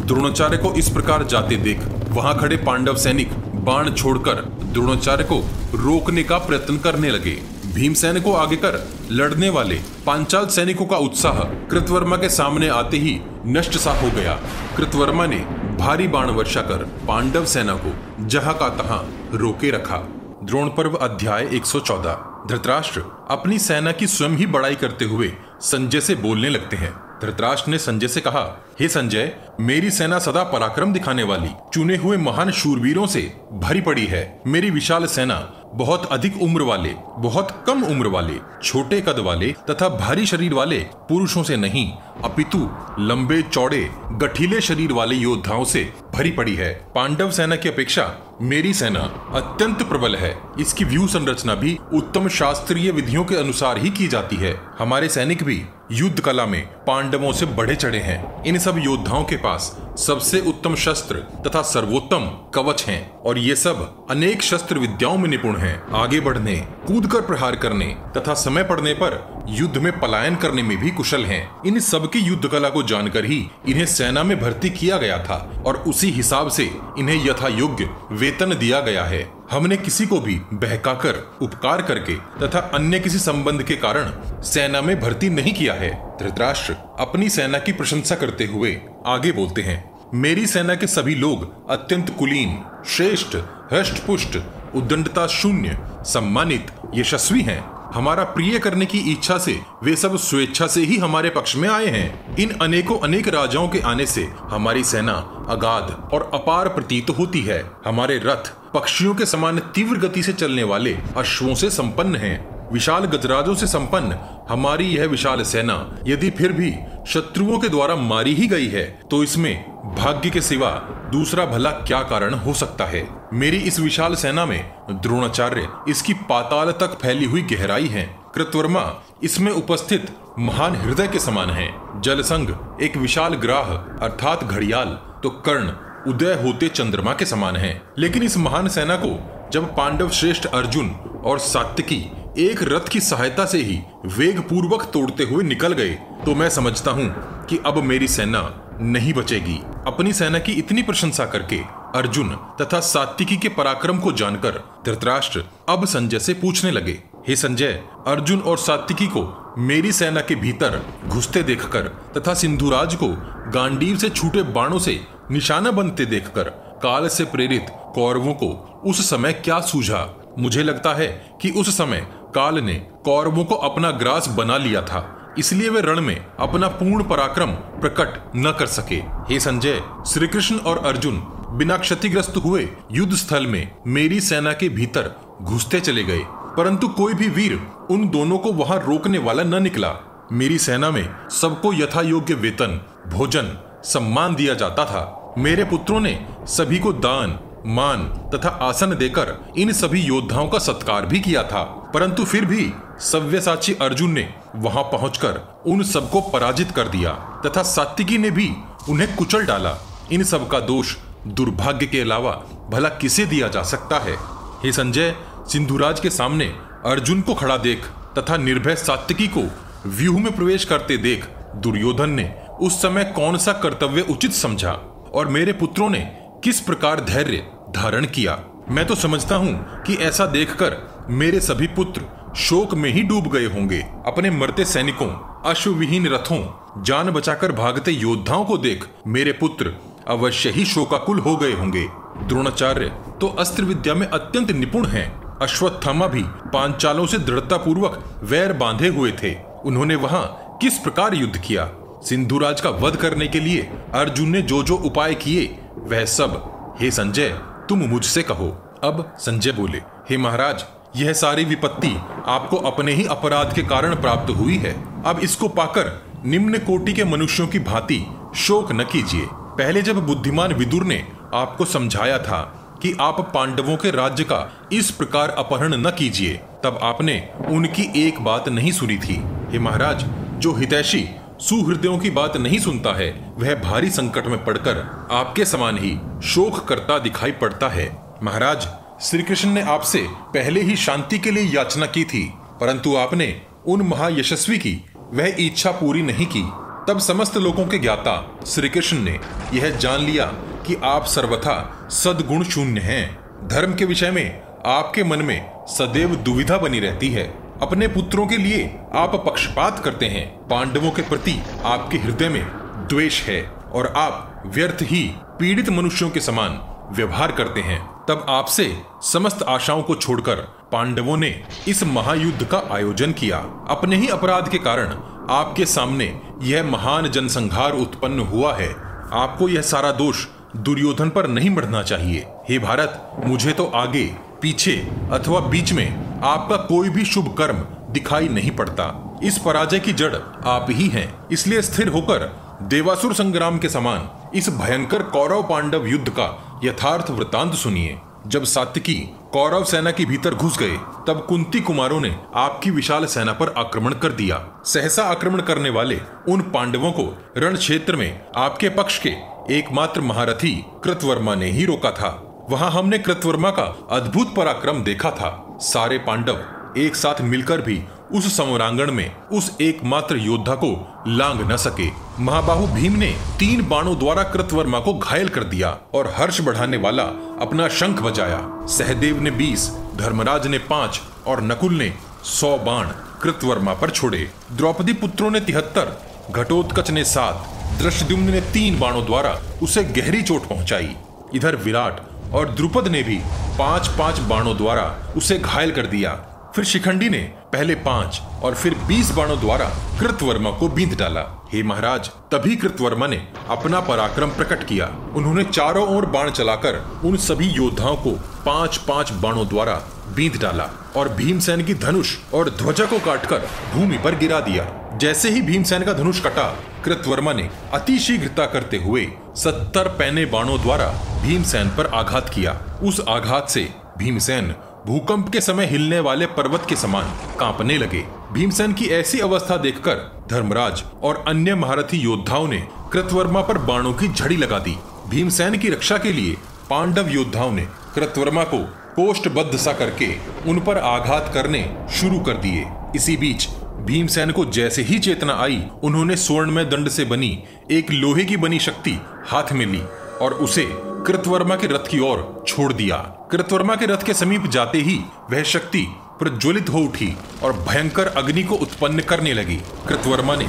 द्रोणाचार्य को इस प्रकार जाते देख वहाँ खड़े पांडव सैनिक बाण छोड़कर द्रोणाचार्य को रोकने का प्रयत्न करने लगे। भीमसेन को आगे कर लड़ने वाले पांचाल सैनिकों का उत्साह कृतवर्मा के सामने आते ही नष्ट सा हो गया। कृतवर्मा ने भारी बाण वर्षा कर पांडव सेना को जहाँ का तहां रोके रखा। द्रोण पर्व अध्याय 114 धृतराष्ट्र अपनी सेना की स्वयं ही बड़ाई करते हुए संजय से बोलने लगते हैं। धृतराष्ट्र ने संजय से कहा, हे संजय, मेरी सेना सदा पराक्रम दिखाने वाली, चुने हुए महान शूरवीरों से भरी पड़ी है। मेरी विशाल सेना बहुत अधिक उम्र वाले, बहुत कम उम्र वाले, छोटे कद वाले तथा भारी शरीर वाले पुरुषों से नहीं, अपितु लंबे, चौड़े, गठीले शरीर वाले योद्धाओं से भरी पड़ी है। पांडव सेना की अपेक्षा मेरी सेना अत्यंत प्रबल है। इसकी व्यू संरचना भी उत्तम शास्त्रीय विधियों के अनुसार ही की जाती है। हमारे सैनिक भी युद्ध कला में पांडवों से बढ़े चढ़े हैं। इन सब योद्धाओं के पास सबसे उत्तम शस्त्र तथा सर्वोत्तम कवच हैं और ये सब अनेक शस्त्र विद्याओं में निपुण हैं। आगे बढ़ने कूद कर प्रहार करने तथा समय पड़ने पर युद्ध में पलायन करने में भी कुशल हैं। इन सब की युद्ध कला को जानकर ही इन्हें सेना में भर्ती किया गया था और उसी हिसाब से इन्हें यथा योग्य वेतन दिया गया है। हमने किसी को भी बहकाकर उपकार करके तथा अन्य किसी संबंध के कारण सेना में भर्ती नहीं किया है, धृतराष्ट्र अपनी सेना की प्रशंसा करते हुए आगे बोलते हैं, मेरी सेना के सभी लोग अत्यंत कुलीन, श्रेष्ठ हृष्ट पुष्ट उदंडता शून्य, सम्मानित, यशस्वी हैं। हमारा प्रिय करने की इच्छा से वे सब स्वेच्छा से ही हमारे पक्ष में आए हैं। इन अनेकों अनेक राजाओं के आने से हमारी सेना अगाध और अपार प्रतीत होती है। हमारे रथ पक्षियों के समान तीव्र गति से चलने वाले अश्वों से संपन्न हैं। विशाल गजराजों से संपन्न हमारी यह विशाल सेना यदि फिर भी शत्रुओं के द्वारा मारी ही गई है तो इसमें भाग्य के सिवा दूसरा भला क्या कारण हो सकता है? मेरी इस विशाल सेना में द्रोणाचार्य इसकी पाताल तक फैली हुई गहराई है। कृतवर्मा, इसमें उपस्थित महान हृदय के समान है। जल संघ एक विशाल ग्राह, अर्थात घड़ियाल तो कर्ण, उदय होते चंद्रमा के समान है। लेकिन इस महान सेना को, जब पांडव श्रेष्ठ अर्जुन और सात्यकी एक रथ की सहायता से ही वेग पूर्वक तोड़ते हुए निकल गए तो मैं समझता हूँ कि अब मेरी सेना नहीं बचेगी। अपनी सेना की इतनी प्रशंसा करके अर्जुन तथा सात्विकी के पराक्रम को जानकर धृतराष्ट्र अब संजय से पूछने लगे, हे संजय, अर्जुन और सात्विकी को मेरी सेना के भीतर घुसते देखकर तथा सिंधुराज को गांडीव से छूटे बाणों से निशाना बनते देखकर काल से प्रेरित कौरवों को उस समय क्या सूझा? मुझे लगता है कि उस समय काल ने कौरवों को अपना ग्रास बना लिया था। इसलिए वे रण में अपना पूर्ण पराक्रम प्रकट न कर सके। हे संजय श्री कृष्ण और अर्जुन बिना क्षतिग्रस्त हुए युद्ध स्थल में मेरी सेना के भीतर घुसते चले गए, परंतु कोई भी वीर उन दोनों को वहाँ रोकने वाला न निकला। मेरी सेना में सबको यथा योग्य वेतन, भोजन, सम्मान दिया जाता था। मेरे पुत्रों ने सभी को दान, मान तथा आसन देकर इन सभी योद्धाओं का सत्कार भी किया था, परंतु फिर भी सव्यसाची अर्जुन ने वहाँ पहुंचकर उन सबको पराजित कर दिया, तथा सात्विकी ने भी उन्हें कुचल डाला। इन सब का दोष दुर्भाग्य के अलावा भला किसे दिया जा सकता है? हे संजय, सिंधुराज के सामने अर्जुन को खड़ा देख, तथा निर्भय सात्विकी को व्यूह में प्रवेश करते देख, दुर्योधन ने उस समय कौन सा कर्तव्य उचित समझा, और मेरे पुत्रों ने किस प्रकार धैर्य धारण किया? मैं तो समझता हूँ कि ऐसा देखकर मेरे सभी पुत्र शोक में ही डूब गए होंगे। अपने मरते सैनिकों अश्वविहीन रथों, जान बचाकर भागते योद्धाओं को देख मेरे पुत्र अवश्य ही शोकाकुल हो गए होंगे। द्रोणाचार्य तो अस्त्र विद्या में अत्यंत निपुण हैं। अश्वत्थामा भी पांचालों से दृढ़ता पूर्वक वैर बांधे हुए थे। उन्होंने वहाँ किस प्रकार युद्ध किया? सिंधुराज का वध करने के लिए अर्जुन ने जो जो उपाय किए, वह सब। हे संजय, तुम मुझसे कहो। अब संजय बोले, हे महाराज यह सारी विपत्ति आपको अपने ही अपराध के कारण प्राप्त हुई है। अब इसको पाकर निम्न कोटि के मनुष्यों की भांति शोक न कीजिए। पहले जब बुद्धिमान विदुर ने आपको समझाया था कि आप पांडवों के राज्य का इस प्रकार अपहरण न कीजिए, तब आपने उनकी एक बात नहीं सुनी थी। हे महाराज, जो हितैषी सुहृदयों की बात नहीं सुनता है, वह भारी संकट में पड़कर आपके समान ही शोक करता दिखाई पड़ता है। महाराज श्री कृष्ण ने आपसे पहले ही शांति के लिए याचना की थी, परंतु आपने उन महायशस्वी की वह इच्छा पूरी नहीं की। तब समस्त लोगों के ज्ञाता श्री कृष्ण ने यह जान लिया कि आप सर्वथा सदगुण शून्य हैं। धर्म के विषय में आपके मन में सदैव दुविधा बनी रहती है। अपने पुत्रों के लिए आप पक्षपात करते हैं। पांडवों के प्रति आपके हृदय में द्वेष है और आप व्यर्थ ही पीड़ित मनुष्यों के समान व्यवहार करते हैं। तब आपसे समस्त आशाओं को छोड़कर पांडवों ने इस महायुद्ध का आयोजन किया। अपने ही अपराध के कारण आपके सामने यह महान जनसंहार उत्पन्न हुआ है। आपको यह सारा दोष दुर्योधन पर नहीं मरना चाहिए। हे भारत, मुझे तो आगे, पीछे अथवा बीच में आपका कोई भी शुभ कर्म दिखाई नहीं पड़ता। इस पराजय की जड़ आप ही हैं, इसलिए स्थिर होकर देवासुर संग्राम के समान इस भयंकर कौरव पांडव युद्ध का यथार्थ वृतांत सुनिए। जब सात्विकी कौरव सेना के भीतर घुस गए, तब कुंती कुमारों ने आपकी विशाल सेना पर आक्रमण कर दिया। सहसा आक्रमण करने वाले उन पांडवों को रण क्षेत्र में आपके पक्ष के एकमात्र महारथी कृतवर्मा ने ही रोका था। वहाँ हमने कृतवर्मा का अद्भुत पराक्रम देखा था। सारे पांडव एक साथ मिलकर भी उस समरांगण में उस एकमात्र योद्धा को लांग न सके। महाबाहु भीम ने तीन बाणों द्वारा कृतवर्मा को घायल कर दिया और हर्ष बढ़ाने वाला अपना शंख बजाया। सहदेव ने बीस, धर्मराज ने पाँच और नकुल ने सौ बाण कृतवर्मा पर छोड़े। द्रौपदी पुत्रों ने तिहत्तर, घटोत्कच ने सात दृष्टुम्न ने तीन बाणों द्वारा उसे गहरी चोट पहुंचाई। इधर विराट और द्रुपद ने भी पाँच पाँच बाणों द्वारा उसे घायल कर दिया। फिर शिखंडी ने पहले पाँच और फिर बीस बाणों द्वारा कृतवर्मा को बींद डाला। हे महाराज, तभी कृतवर्मा ने अपना पराक्रम प्रकट किया। उन्होंने चारों ओर बाण चलाकर उन सभी योद्धाओं को पाँच पाँच बाणों द्वारा बींद डाला और भीमसेन की धनुष और ध्वजा को काटकर भूमि पर गिरा दिया। जैसे ही भीमसेन का धनुष कटा, कृतवर्मा ने अति शीघ्रता करते हुए सत्तर पैने बाणों द्वारा भीमसेन पर आघात किया। उस आघात से भीमसेन भूकंप के समय हिलने वाले पर्वत के समान कांपने लगे। भीमसेन की ऐसी अवस्था देखकर धर्मराज और अन्य महारथी योद्धाओं ने कृतवर्मा पर बाणों की झड़ी लगा दी। भीमसेन की रक्षा के लिए पांडव योद्धाओं ने कृतवर्मा को कोष्ठबद्ध सा करके उन पर आघात करने शुरू कर दिए। इसी बीच भीमसेन को जैसे ही चेतना आई, उन्होंने स्वर्ण में दंड से बनी एक लोहे की बनी शक्ति हाथ में ली और उसे कृतवर्मा के रथ की ओर छोड़ दिया। कृतवर्मा के रथ के समीप जाते ही वह शक्ति प्रज्वलित हो उठी और भयंकर अग्नि को उत्पन्न करने लगी। कृतवर्मा ने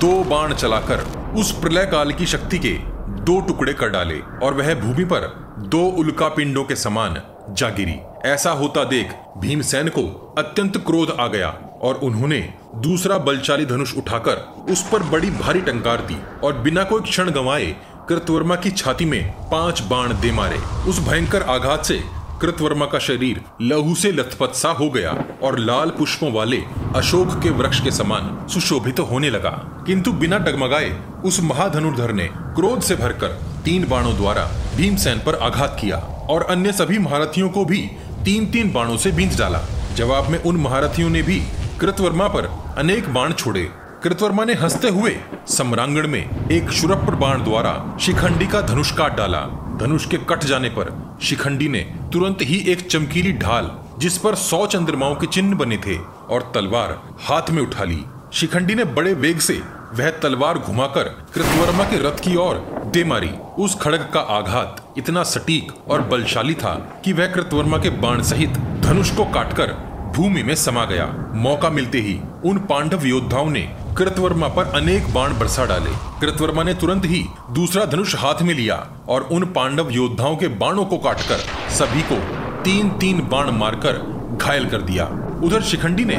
दो बाण चलाकर उस प्रलय काल की शक्ति के दो टुकड़े कर डाले और वह भूमि पर दो उल्का पिंडों के समान जा गिरी। ऐसा होता देख भीमसेन को अत्यंत क्रोध आ गया और उन्होंने दूसरा बलशाली धनुष उठाकर उस पर बड़ी भारी टंकार दी और बिना कोई क्षण गंवाए कृतवर्मा की छाती में पाँच बाण दे मारे। उस भयंकर आघात से कृतवर्मा का शरीर लहू से लथपथ सा हो गया और लाल पुष्पों वाले अशोक के वृक्ष के समान सुशोभित तो होने लगा। किंतु बिना डगमगाए उस महाधनुर्धर ने क्रोध से भरकर तीन बाणों द्वारा भीमसेन पर आघात किया और अन्य सभी महारथियों को भी तीन तीन बाणों से बींच डाला। जवाब में उन महारथियों ने भी कृतवर्मा पर अनेक बाण छोड़े। कृतवर्मा ने हँसते हुए सम्रांगण में एक शुरप्र बाण द्वारा शिखंडी का धनुष काट डाला। धनुष के कट जाने पर शिखंडी ने तुरंत ही एक चमकीली ढाल, जिस पर सौ चंद्रमाओं के चिन्ह बने थे, और तलवार हाथ में उठा ली। शिखंडी ने बड़े वेग से वह तलवार घुमाकर कृतवर्मा के रथ की ओर दे मारी। उस खड़ग का आघात इतना सटीक और बलशाली था कि वह कृतवर्मा के बाण सहित धनुष को काटकर भूमि में समा गया। मौका मिलते ही उन पांडव योद्धाओं ने कृतवर्मा पर अनेक बाण बरसा डाले। कृतवर्मा ने तुरंत ही दूसरा धनुष हाथ में लिया और उन पांडव योद्धाओं के बाणों को काटकर सभी को तीन तीन बाण मारकर घायल कर दिया। उधर शिखंडी ने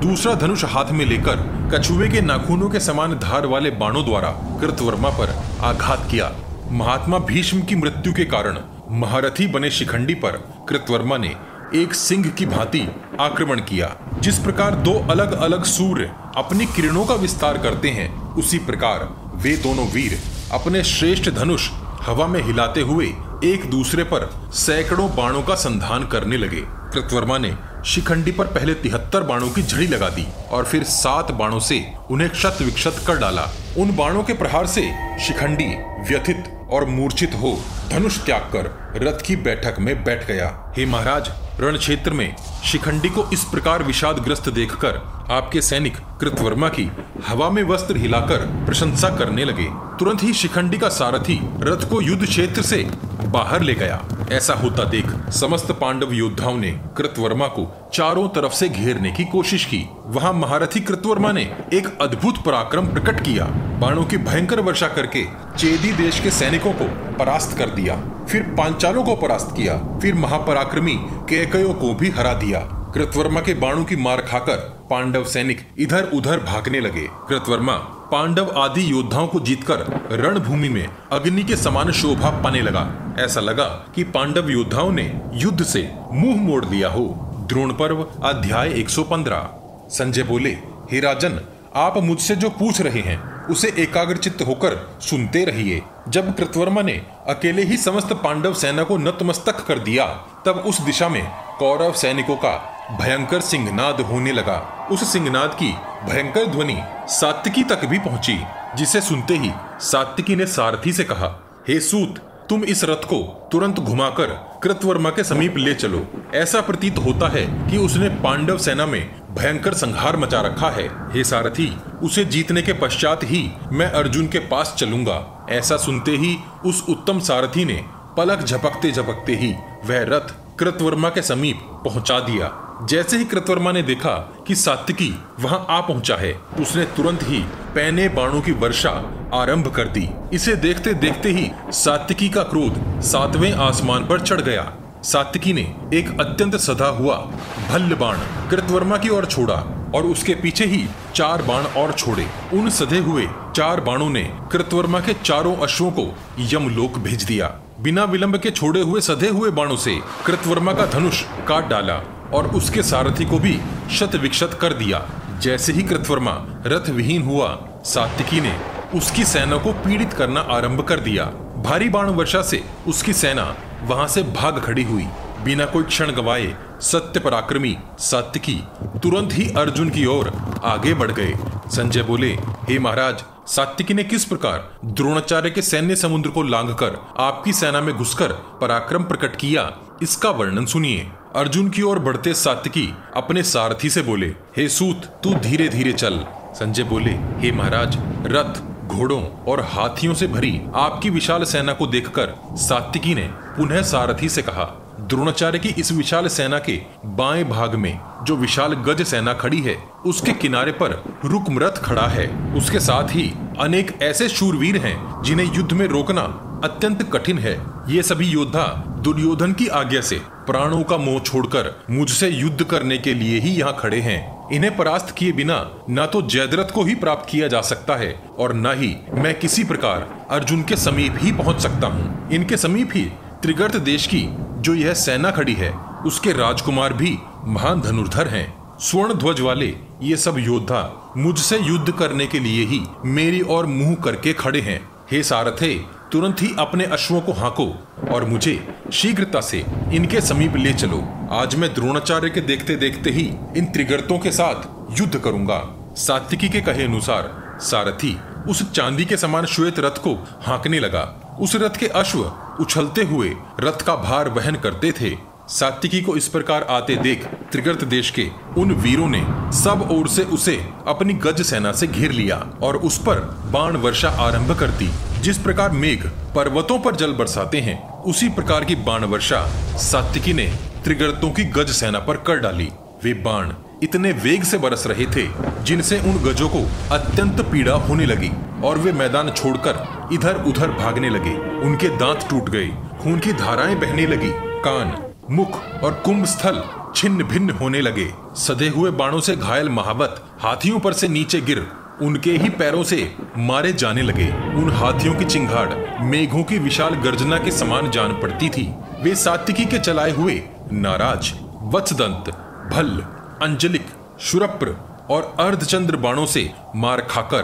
दूसरा धनुष हाथ में लेकर कछुए के नाखूनों के समान धार वाले बाणों द्वारा कृतवर्मा पर आघात किया। महात्मा भीष्म की मृत्यु के कारण महारथी बने शिखंडी पर कृतवर्मा ने एक सिंह की भांति आक्रमण किया, जिस प्रकार दो अलग अलग सूर्य अपनी किरणों का विस्तार करते हैं, उसी प्रकार वे दोनों वीर अपने श्रेष्ठ धनुष हवा में हिलाते हुए एक दूसरे पर सैकड़ों बाणों का संधान करने लगे। कृतवर्मा ने शिखंडी पर पहले तिहत्तर बाणों की झड़ी लगा दी और फिर सात बाणों से उन्हें क्षत विक्षत कर डाला। उन बाणों के प्रहार से शिखंडी व्यथित और मूर्छित हो धनुष त्याग कर रथ की बैठक में बैठ गया। हे महाराज, रण क्षेत्र में शिखंडी को इस प्रकार विषाद ग्रस्त देखकर आपके सैनिक कृतवर्मा की हवा में वस्त्र हिलाकर प्रशंसा करने लगे। तुरंत ही शिखंडी का सारथी रथ को युद्ध क्षेत्र से बाहर ले गया। ऐसा होता देख समस्त पांडव योद्धाओं ने कृतवर्मा को चारों तरफ़ से घेरने की कोशिश की। वहाँ महारथी कृतवर्मा ने एक अद्भुत पराक्रम प्रकट किया। बाणों की भयंकर वर्षा करके चेदी देश के सैनिकों को परास्त कर दिया। फिर पांचालों को परास्त किया। फिर महापराक्रमी केकयो को भी हरा दिया। कृतवर्मा के बाणों की मार खाकर पांडव सैनिक इधर उधर भागने लगे। कृतवर्मा, पांडव आदि योद्धाओं को जीतकर रणभूमि में अग्नि के समान शोभा पाने लगा। ऐसा लगा कि पांडव योद्धाओं ने युद्ध से मुँह मोड़ लिया हो। द्रोण पर्व, अध्याय 115 संजय बोले, हे राजन आप मुझसे जो पूछ रहे हैं, उसे एकाग्रचित्त होकर सुनते रहिए। जब कृतवर्मा ने अकेले ही समस्त पांडव सेना को नतमस्तक कर दिया, तब उस दिशा में कौरव सैनिकों का भयंकर सिंहनाद होने लगा। उस सिंहनाद की भयंकर ध्वनि सात्विकी तक भी पहुँची, जिसे सुनते ही सात्विकी ने सारथी से कहा, हे सूत, तुम इस रथ को तुरंत घुमाकर कृतवर्मा के समीप ले चलो। ऐसा प्रतीत होता है कि उसने पांडव सेना में भयंकर संहार मचा रखा है। हे सारथी, उसे जीतने के पश्चात ही मैं अर्जुन के पास चलूँगा। ऐसा सुनते ही उस उत्तम सारथी ने पलक झपकते झपकते ही वह रथ कृतवर्मा के समीप पहुँचा दिया। जैसे ही कृतवर्मा ने देखा कि सात्विकी वहाँ आ पहुँचा है, उसने तुरंत ही पैने बाणों की वर्षा आरंभ कर दी। इसे देखते देखते ही सात्विकी का क्रोध सातवें आसमान पर चढ़ गया। सात्विकी ने एक अत्यंत सदा हुआ भल्ल बाण कृतवर्मा की ओर छोड़ा और उसके पीछे ही चार बाण और छोड़े। उन सधे हुए चार बाणों ने कृतवर्मा के चारों अश्वों को यमलोक भेज दिया। बिना विलंब के छोड़े हुए सधे हुए बाणों से कृतवर्मा का धनुष काट डाला और उसके सारथी को भी शत विक्षत कर दिया। जैसे ही कृतवर्मा रथ विहीन हुआ, सात्विकी ने उसकी सेना को पीड़ित करना आरंभ कर दिया। भारी बाण वर्षा से उसकी सेना वहाँ से भाग खड़ी हुई, बिना कोई क्षण गवाए, सत्य पराक्रमी, सात्विकी, तुरंत ही अर्जुन की ओर आगे बढ़ गए। संजय बोले, हे महाराज, सात्विकी ने किस प्रकार द्रोणाचार्य के सैन्य समुद्र को लांघकर आपकी सेना में घुसकर पराक्रम प्रकट किया, इसका वर्णन सुनिए? अर्जुन की ओर बढ़ते सात्विकी अपने सारथी से बोले, हे सूत, तू धीरे धीरे चल। संजय बोले, हे महाराज, रथ घोड़ों और हाथियों से भरी आपकी विशाल सेना को देखकर सात्विकी ने पुनः सारथी से कहा, द्रोणाचार्य की इस विशाल सेना के बाएँ भाग में जो विशाल गज सेना खड़ी है, उसके किनारे पर रुकमरथ खड़ा है। उसके साथ ही अनेक ऐसे शूरवीर हैं, जिन्हें युद्ध में रोकना अत्यंत कठिन है। ये सभी योद्धा दुर्योधन की आज्ञा से प्राणों का मोह छोड़कर मुझसे युद्ध करने के लिए ही यहाँ खड़े हैं। इन्हें परास्त किए बिना न तो जयद्रथ को ही प्राप्त किया जा सकता है और न ही मैं किसी प्रकार अर्जुन के समीप ही पहुँच सकता हूँ। इनके समीप ही त्रिगर्त देश की जो यह सेना खड़ी है, उसके राजकुमार भी महान धनुर्धर हैं। स्वर्ण ध्वज वाले ये सब योद्धा मुझसे युद्ध करने के लिए ही मेरी और मुँह करके खड़े हैं। हे सारथे, तुरंत ही अपने अश्वों को हाँको और मुझे शीघ्रता से इनके समीप ले चलो। आज मैं द्रोणाचार्य के देखते देखते ही इन त्रिगर्तों के साथ युद्ध करूँगा। सात्विकी के कहे अनुसार, सारथी उस चांदी के समान श्वेत रथ को हाँकने लगा। उस रथ के अश्व उछलते हुए रथ का भार वहन करते थे। सात्विकी को इस प्रकार आते देख त्रिगर्त देश के उन वीरों ने सब ओर से उसे अपनी गज सेना से घेर लिया और उस पर बाण वर्षा आरंभ कर दी जिस प्रकार मेघ पर्वतों पर जल बरसाते हैं, उसी प्रकार की बाण वर्षा सात्विकी ने त्रिगर्तों की गज सेना पर कर डाली। वे बाण इतने वेग से बरस रहे थे, जिनसे उन गजों को अत्यंत पीड़ा होने लगी और वे मैदान छोड़कर इधर उधर भागने लगे। उनके दांत टूट गए, खून की धाराएँ बहने लगी, कान मुख और कुंभ स्थल छिन्न भिन्न होने लगे। सदे हुए बाणों से घायल महावत हाथियों पर से नीचे गिर, उनके ही पैरों से मारे जाने लगे। उन हाथियों की चिंगाड़, मेघों की विशाल गर्जना के समान जान पड़ती थी। वे सात्विकी के चलाए हुए नाराज़, वत्सदंत भल अंजलिक, शुरप्र और अर्धचंद्र बाणों से मार खाकर,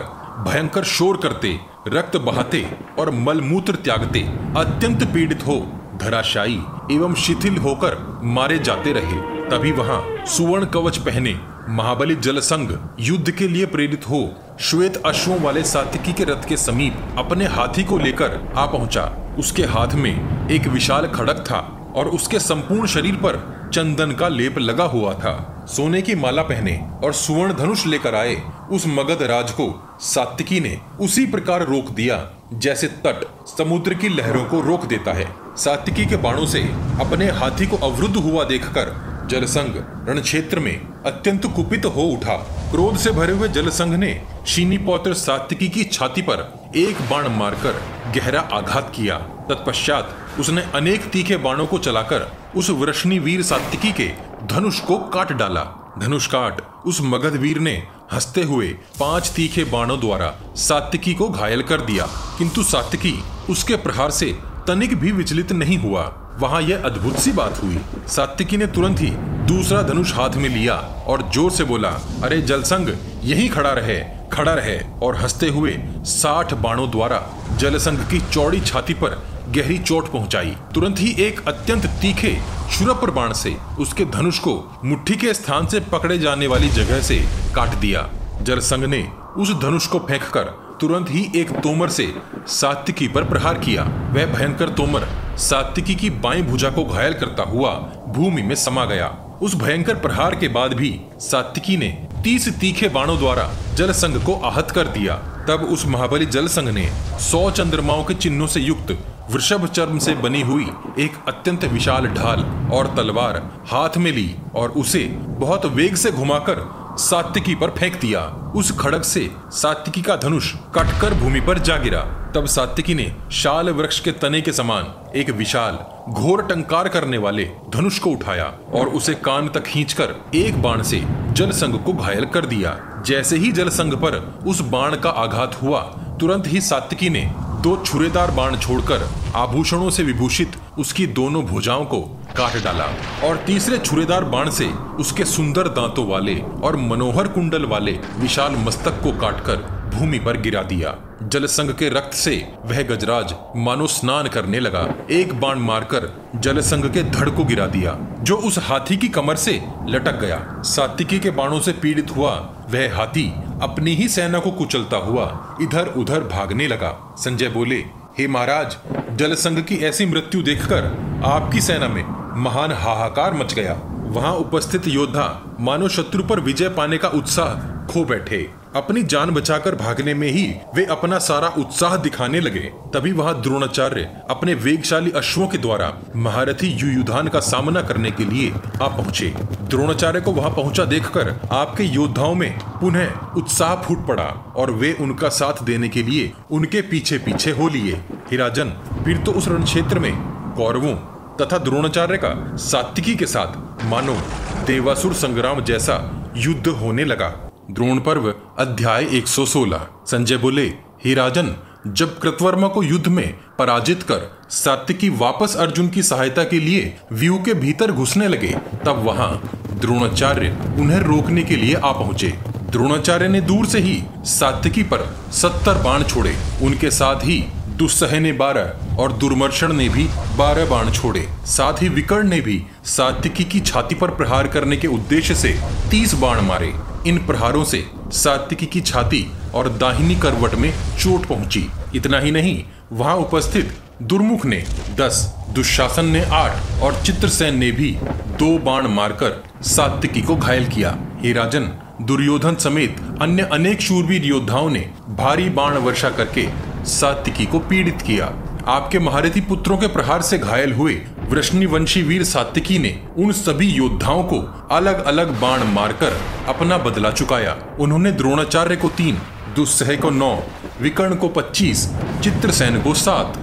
भयंकर शोर करते, रक्त बहाते और मलमूत्र त्यागते अत्यंत पीड़ित हो धराशायी एवं शिथिल होकर मारे जाते रहे। तभी वहाँ सुवर्ण कवच पहने महाबली जलसंघ युद्ध के लिए प्रेरित हो श्वेत अश्वों वाले सातिकी के रथ के समीप अपने हाथी को लेकर आ पहुँचा। उसके हाथ में एक विशाल खड़क था और उसके संपूर्ण शरीर पर चंदन का लेप लगा हुआ था। सोने की माला पहने और सुवर्ण धनुष लेकर आए उस मगध राज को सात्विकी ने उसी प्रकार रोक दिया, जैसे तट समुद्र की लहरों को रोक देता है। सात्विकी के बाणों से अपने हाथी को अवरुद्ध हुआ देखकर जलसंघ रण क्षेत्र में अत्यंत कुपित हो उठा। क्रोध से भरे हुए जलसंघ ने शीनी पौत्र सात्विकी की छाती पर एक बाण मारकर गहरा आघात किया। तत्पश्चात उसने अनेक तीखे बाणों को चलाकर उस वृष्णि वीर सात्विकी के धनुष को काट डाला। धनुष काट उस मगध वीर ने हँसते हुए पाँच तीखे बाणों द्वारा सात्विकी को घायल कर दिया। किंतु सात्विकी उसके प्रहार से तनिक भी विचलित नहीं हुआ। वहाँ यह अद्भुत सी बात हुई। सात्विकी ने तुरंत ही दूसरा धनुष हाथ में लिया और ज़ोर से बोला, अरे जलसंग, यहीं खड़ा रहे खड़ा रहे। और हँसते हुए साठ बाणों द्वारा जलसंघ की चौड़ी छाती पर गहरी चोट पहुंचाई। तुरंत ही एक अत्यंत तीखे शुरपर बाण से उसके धनुष को मुट्ठी के स्थान से पकड़े जाने वाली जगह से काट दिया। जलसंघ ने उस धनुष को फेंककर तुरंत ही एक तोमर से सात्विकी पर प्रहार किया। वह भयंकर तोमर सात्विकी की बाई भुजा को घायल करता हुआ भूमि में समा गया। उस भयंकर प्रहार के बाद भी सात्विकी ने तीस तीखे बाणों द्वारा जलसंघ को आहत कर दिया। तब उस महाबली जल संघ ने सौ चंद्रमाओं के चिन्हों से युक्त वृषभ चर्म से बनी हुई एक अत्यंत विशाल ढाल और तलवार हाथ में ली और उसे बहुत वेग से घुमाकर सात्विकी पर फेंक दिया। उस खड़क से सात्विकी का धनुष कटकर भूमि पर जा गिरा। तब सात्विकी ने शाल वृक्ष के तने के समान एक विशाल, घोर टंकार करने वाले धनुष को उठाया और उसे कान तक खींचकर एक बाण से जलसंग को घायल कर दिया। जैसे ही जलसंग पर उस बाण का आघात हुआ, तुरंत ही सात्विकी ने दो छुरेदार बाण छोड़कर आभूषणों से विभूषित उसकी दोनों भुजाओं को काट डाला और तीसरे छुरेदार बाण से उसके सुंदर दांतों वाले और मनोहर कुंडल वाले विशाल मस्तक को काटकर भूमि पर गिरा दिया। जलसंग के रक्त से वह गजराज मानो स्नान करने लगा। एक बाण मारकर जलसंग के धड़ को गिरा दिया, जो उस हाथी की कमर से लटक गया। सात्विकी के बाणों से पीड़ित हुआ वह हाथी अपनी ही सेना को कुचलता हुआ इधर उधर भागने लगा। संजय बोले हे महाराज जलसंघ की ऐसी मृत्यु देखकर आपकी सेना में महान हाहाकार मच गया। वहाँ उपस्थित योद्धा मानव शत्रु पर विजय पाने का उत्साह खो बैठे। अपनी जान बचाकर भागने में ही वे अपना सारा उत्साह दिखाने लगे। तभी वहाँ द्रोणाचार्य अपने वेगशाली अश्वों के द्वारा महारथी युयुधान का सामना करने के लिए आ पहुँचे। द्रोणाचार्य को वहाँ पहुँचा देखकर आपके योद्धाओं में पुनः उत्साह फूट पड़ा और वे उनका साथ देने के लिए उनके पीछे पीछे हो लिए। हिराजन फिर तो उस रण क्षेत्र में कौरवों तथा द्रोणाचार्य का सात्विकी के साथ मानो देवासुर संग्राम जैसा युद्ध होने लगा। द्रोण पर्व, अध्याय 116 संजय बोले, हे राजन, जब कृतवर्मा को युद्ध में पराजित कर सात्विकी वापस अर्जुन की सहायता के लिए व्यू के भीतर घुसने लगे, तब वहाँ द्रोणाचार्य उन्हें रोकने के लिए आ पहुँचे। द्रोणाचार्य ने दूर से ही सात्विकी पर सत्तर बाण छोड़े। उनके साथ ही दुस्सह ने बारह और दुर्मर्शन ने भी बारह बाण छोड़े। साथ ही विकर्ण ने भी सात्विकी की छाती पर प्रहार करने के उद्देश्य से तीस बाण मारे। इन प्रहारों से सात्विकी की छाती और दाहिनी करवट में चोट पहुँची। इतना ही नहीं, वहाँ उपस्थित दुर्मुख ने दस, दुशासन ने आठ और चित्रसेन ने भी दो बाण मारकर सात्विकी को घायल किया। हे राजन, दुर्योधन समेत अन्य अनेक शूरवीर योद्धाओं ने भारी बाण वर्षा करके सात्विकी को पीड़ित किया। आपके महारथी पुत्रों के प्रहार से घायल हुए वृष्णिवंशी वीर सात्विकी ने उन सभी योद्धाओं को अलग अलग बाण मारकर अपना बदला चुकाया। उन्होंने द्रोणाचार्य को तीन, दुस्सह को नौ, विकर्ण को पच्चीस, चित्रसेन को सात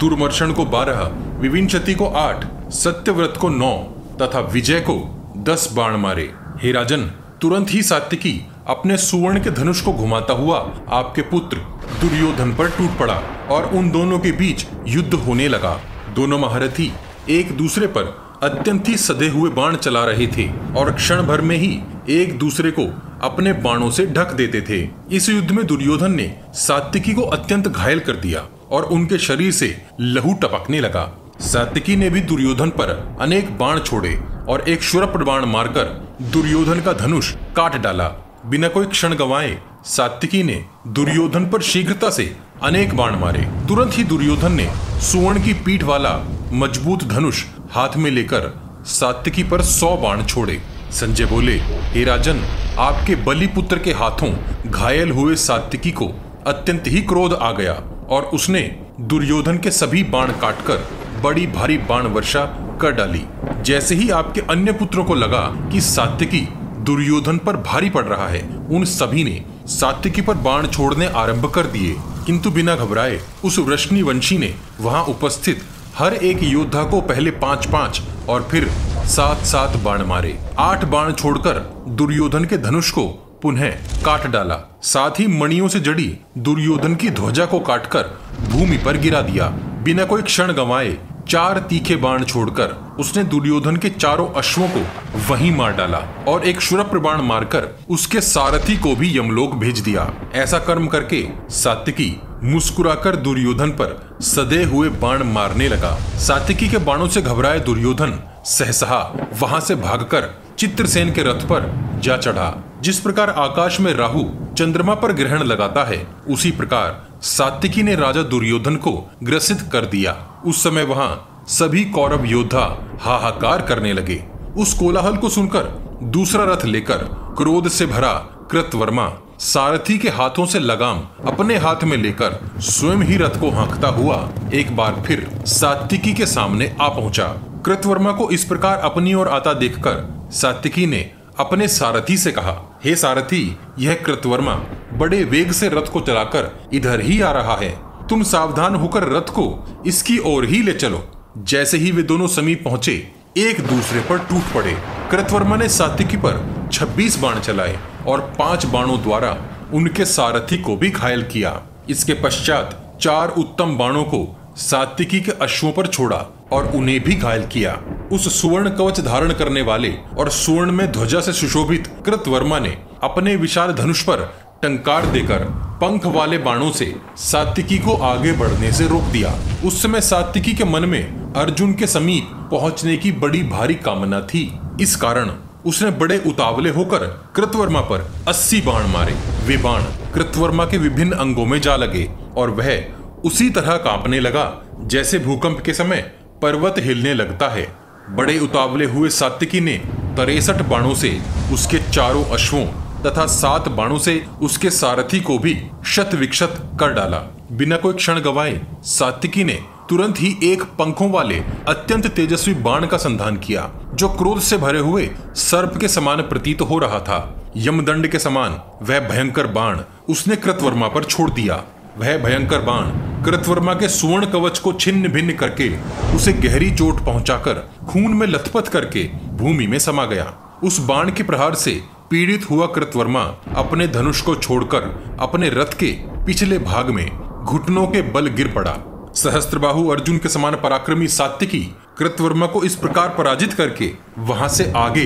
दुर्मर्शन को बारह, विविंशति को आठ, सत्यव्रत को नौ तथा विजय को दस बाण मारे। हे राजन, तुरंत ही सात्विकी अपने सुवर्ण के धनुष को घुमाता हुआ आपके पुत्र दुर्योधन पर टूट पड़ा और उन दोनों के बीच युद्ध होने लगा। दोनों महारथी एक दूसरे पर अत्यंत ही सदे हुए बाण चला रहे थे और क्षण भर में ही एक दूसरे को अपने बाणों से ढक देते थे। इस युद्ध में दुर्योधन ने सात्विकी को अत्यंत घायल कर दिया और उनके शरीर से लहू टपकने लगा। सात्विकी ने भी दुर्योधन पर अनेक बाण छोड़े और एक शुरप बाण मारकर दुर्योधन का धनुष काट डाला। बिना कोई क्षण गंवाए, सात्विकी ने दुर्योधन पर शीघ्रता से अनेक बाण मारे। तुरंत ही दुर्योधन ने सुवर्ण की पीठ वाला मज़बूत धनुष हाथ में लेकर सात्विकी पर सौ बाण छोड़े। संजय बोले, हे राजन, आपके बलि पुत्र के हाथों घायल हुए सात्विकी को अत्यंत ही क्रोध आ गया और उसने दुर्योधन के सभी बाण काटकर बड़ी भारी बाण वर्षा कर डाली। जैसे ही आपके अन्य पुत्रों को लगा कि सात्विकी दुर्योधन पर भारी पड़ रहा है। उन सभी ने सात्विकी पर बाण छोड़ने आरंभ कर दिए। किंतु बिना घबराए उस वृष्णि वंशी ने वहाँ उपस्थित हर एक योद्धा को पहले पाँच पाँच और फिर सात सात बाण मारे। आठ बाण छोड़कर दुर्योधन के धनुष को पुनः काट डाला। साथ ही मणियों से जड़ी दुर्योधन की ध्वजा को काटकर भूमि पर गिरा दिया। बिना कोई क्षण गंवाए चार तीखे बाण छोड़कर उसने दुर्योधन के चारों अश्वों को वहीं मार डाला और एक शुरप्र बाण मारकर उसके सारथी को भी यमलोक भेज दिया। ऐसा कर्म करके सात्विकी मुस्कुराकर दुर्योधन पर सदे हुए बाण मारने लगा। सात्विकी के बाणों से घबराए दुर्योधन सहसहा वहाँ से भागकर चित्रसेन के रथ पर जा चढ़ा। जिस प्रकार आकाश में राहु चंद्रमा पर ग्रहण लगाता है, उसी प्रकार सात्विकी ने राजा दुर्योधन को ग्रसित कर दिया। उस समय वहाँ सभी कौरव योद्धा हाहाकार करने लगे। उस कोलाहल को सुनकर, दूसरा रथ लेकर, क्रोध से भरा कृतवर्मा सारथी के हाथों से लगाम अपने हाथ में लेकर स्वयं ही रथ को हाँकता हुआ एक बार फिर सात्विकी के सामने आ पहुँचा। कृतवर्मा को इस प्रकार अपनी ओर आता देखकर सात्विकी ने अपने सारथी से कहा, हे सारथी, यह कृतवर्मा बड़े वेग से रथ को चलाकर इधर ही आ रहा है। तुम सावधान होकर रथ को इसकी ओर ही ले चलो। जैसे ही वे दोनों समीप पहुँचे, एक दूसरे पर टूट पड़े। कृतवर्मा ने सात्विकी पर 26 बाण चलाए और पाँच बाणों द्वारा उनके सारथी को भी घायल किया। इसके पश्चात चार उत्तम बाणों को सात्विकी के अश्वों पर छोड़ा और उन्हें भी घायल किया। उस सुवर्ण कवच धारण करने वाले और सुवर्ण में ध्वजा से सुशोभित कृतवर्मा ने अपने विशाल धनुष पर टंकार देकर पंख वाले बाणों से सात्विकी को आगे बढ़ने से रोक दिया। उस समय सात्विकी के मन में अर्जुन के समीप पहुँचने की बड़ी भारी कामना थी। इस कारण उसने बड़े उतावले होकर कृतवर्मा पर 80 बाण मारे। वे बाण कृतवर्मा के विभिन्न अंगों में जा लगे और वह उसी तरह कांपने लगा जैसे भूकंप के समय पर्वत हिलने लगता है। बड़े उतावले हुए सात्विकी ने तिरसठ बाणों से उसके चारों अश्वों तथा सात बाणों से उसके सारथी को भी शत विक्षत कर डाला। बिना कोई क्षण गवाए, सात्विकी ने तुरंत ही एक पंखों वाले अत्यंत तेजस्वी बाण का संधान किया, जो क्रोध से भरे हुए सर्प के समान प्रतीत हो रहा था। यमदंड के समान वह भयंकर बाण उसने कृतवर्मा पर छोड़ दिया। वह भयंकर बाण कृतवर्मा के सुवर्ण कवच को छिन्न भिन्न करके उसे गहरी चोट पहुंचाकर खून में लथपथ करके भूमि में समा गया। उस बाण के प्रहार से पीड़ित हुआ कृतवर्मा अपने धनुष को छोड़कर अपने रथ के पिछले भाग में घुटनों के बल गिर पड़ा। सहस्त्रबाहु अर्जुन के समान पराक्रमी सात्विकी कृतवर्मा को इस प्रकार पराजित करके वहाँ से आगे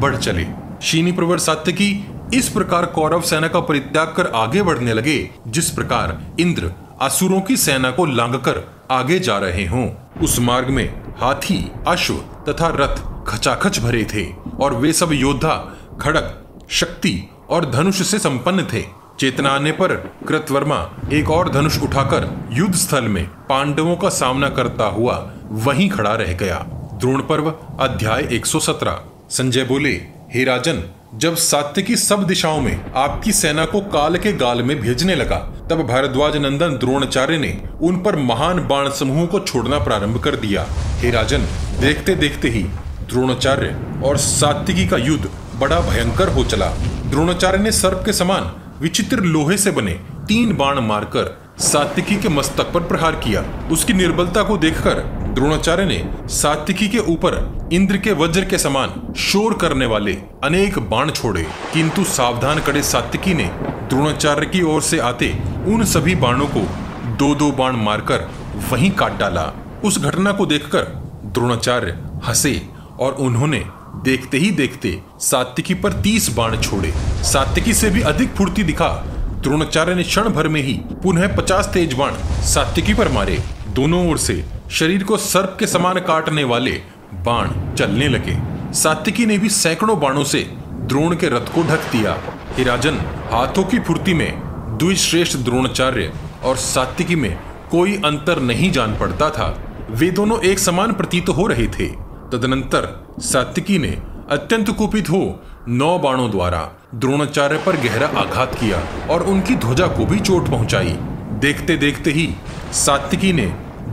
बढ़ चले। शीनी प्रवर सात्विकी इस प्रकार कौरव सेना का परित्याग कर आगे बढ़ने लगे, जिस प्रकार इंद्र असुरों की सेना को लांघकर आगे जा रहे हों। उस मार्ग में हाथी, अश्व तथा रथ खचाखच भरे थे और वे सब योद्धा खड़क शक्ति और धनुष से संपन्न थे। चेतना आने पर कृतवर्मा एक और धनुष उठाकर युद्ध स्थल में पांडवों का सामना करता हुआ वहीं खड़ा रह गया। द्रोण पर्व, अध्याय 117 संजय बोले, हे राजन, जब सात्यकी सब दिशाओं में आपकी सेना को काल के गाल में भेजने लगा, तब भारद्वाज नंदन द्रोणाचार्य ने उन पर महान बाण समूह को छोड़ना प्रारंभ कर दिया। हे राजन, देखते देखते ही द्रोणाचार्य और सात्विकी का युद्ध बड़ा भयंकर हो चला। द्रोणाचार्य ने सर्प के समान विचित्र लोहे से बने तीन बाण मारकर सात्विकी के मस्तक पर प्रहार किया। उसकी निर्बलता को देखकर द्रोणाचार्य ने सात्विकी के ऊपर इंद्र के वज्र के समान शोर करने वाले अनेक बाण छोड़े। किंतु सावधान कड़े सात्विकी ने द्रोणाचार्य की ओर से आते उन सभी बाणों को दो दो बाण मारकर वहीं काट डाला। उस घटना को देखकर द्रोणाचार्य हंसे और उन्होंने देखते ही देखते सात्विकी पर तीस बाण छोड़े। सात्विकी से भी अधिक फुर्ती दिखा। द्रोणाचार्य ने क्षण भर में ही पुनः पचास तेज बाण सात्विकी पर मारे। दोनों ओर से शरीर को सर्प के समान काटने वाले बाण चलने लगे। सात्विकी ने भी सैकड़ों बाणों से द्रोण के रथ को ढक दिया। हिराजन हाथों की फुर्ती में द्विश्रेष्ठ द्रोणाचार्य और सात्विकी में कोई अंतर नहीं जान पड़ता था। वे दोनों एक समान प्रतीत हो रहे थे। तदनंतर सात्विकी ने अत्यंत कुपित हो नौ बाणों द्वारा द्रोणाचार्य पर गहरा आघात किया और उनकी ध्वजा को भी चोट पहुंचाई। देखते देखते ही सात्विकी ने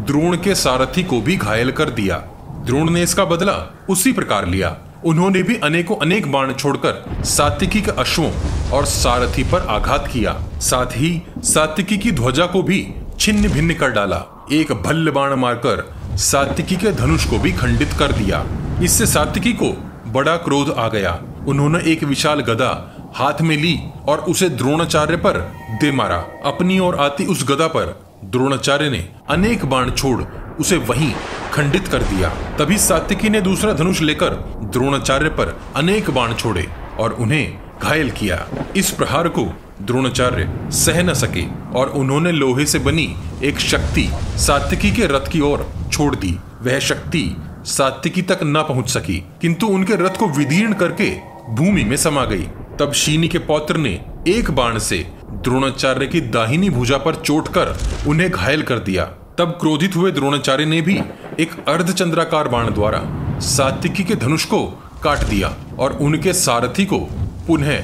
द्रोण के सारथी को भी घायल कर दिया। द्रोण ने इसका बदला उसी प्रकार लिया। उन्होंने भी अनेकों अनेक बाण छोड़कर सात्विकी के अश्वों और सारथी पर आघात किया। साथ ही सात्विकी की ध्वजा को भी छिन्न भिन्न कर डाला। एक भल्ल बाण मारकर सात्विकी के धनुष को भी खंडित कर दिया। इससे सात्विकी को बड़ा क्रोध आ गया। उन्होंने एक विशाल गदा हाथ में ली और उसे द्रोणाचार्य पर दे मारा। अपनी ओर आती उस गदा पर द्रोणाचार्य ने अनेक बाण छोड़ उसे वहीं खंडित कर दिया। तभी सात्विकी ने दूसरा धनुष लेकर द्रोणाचार्य पर अनेक बाण छोड़े और उन्हें घायल किया। इस प्रहार को द्रोणाचार्य सह न सके और उन्होंने लोहे से बनी एक शक्ति सात्विकी के रथ की ओर छोड़ दी। वह शक्ति सात्विकी तक न पहुँच सकी, किंतु उनके रथ को विदीर्ण करके भूमि में समा गई। तब शीनी के पौत्र ने एक बाण से द्रोणाचार्य की दाहिनी भुजा पर चोट कर उन्हें घायल कर दिया। तब क्रोधित हुए द्रोणाचार्य ने भी एक अर्धचंद्राकार बाण द्वारा सात्विकी के धनुष को काट दिया और उनके सारथी को पुनः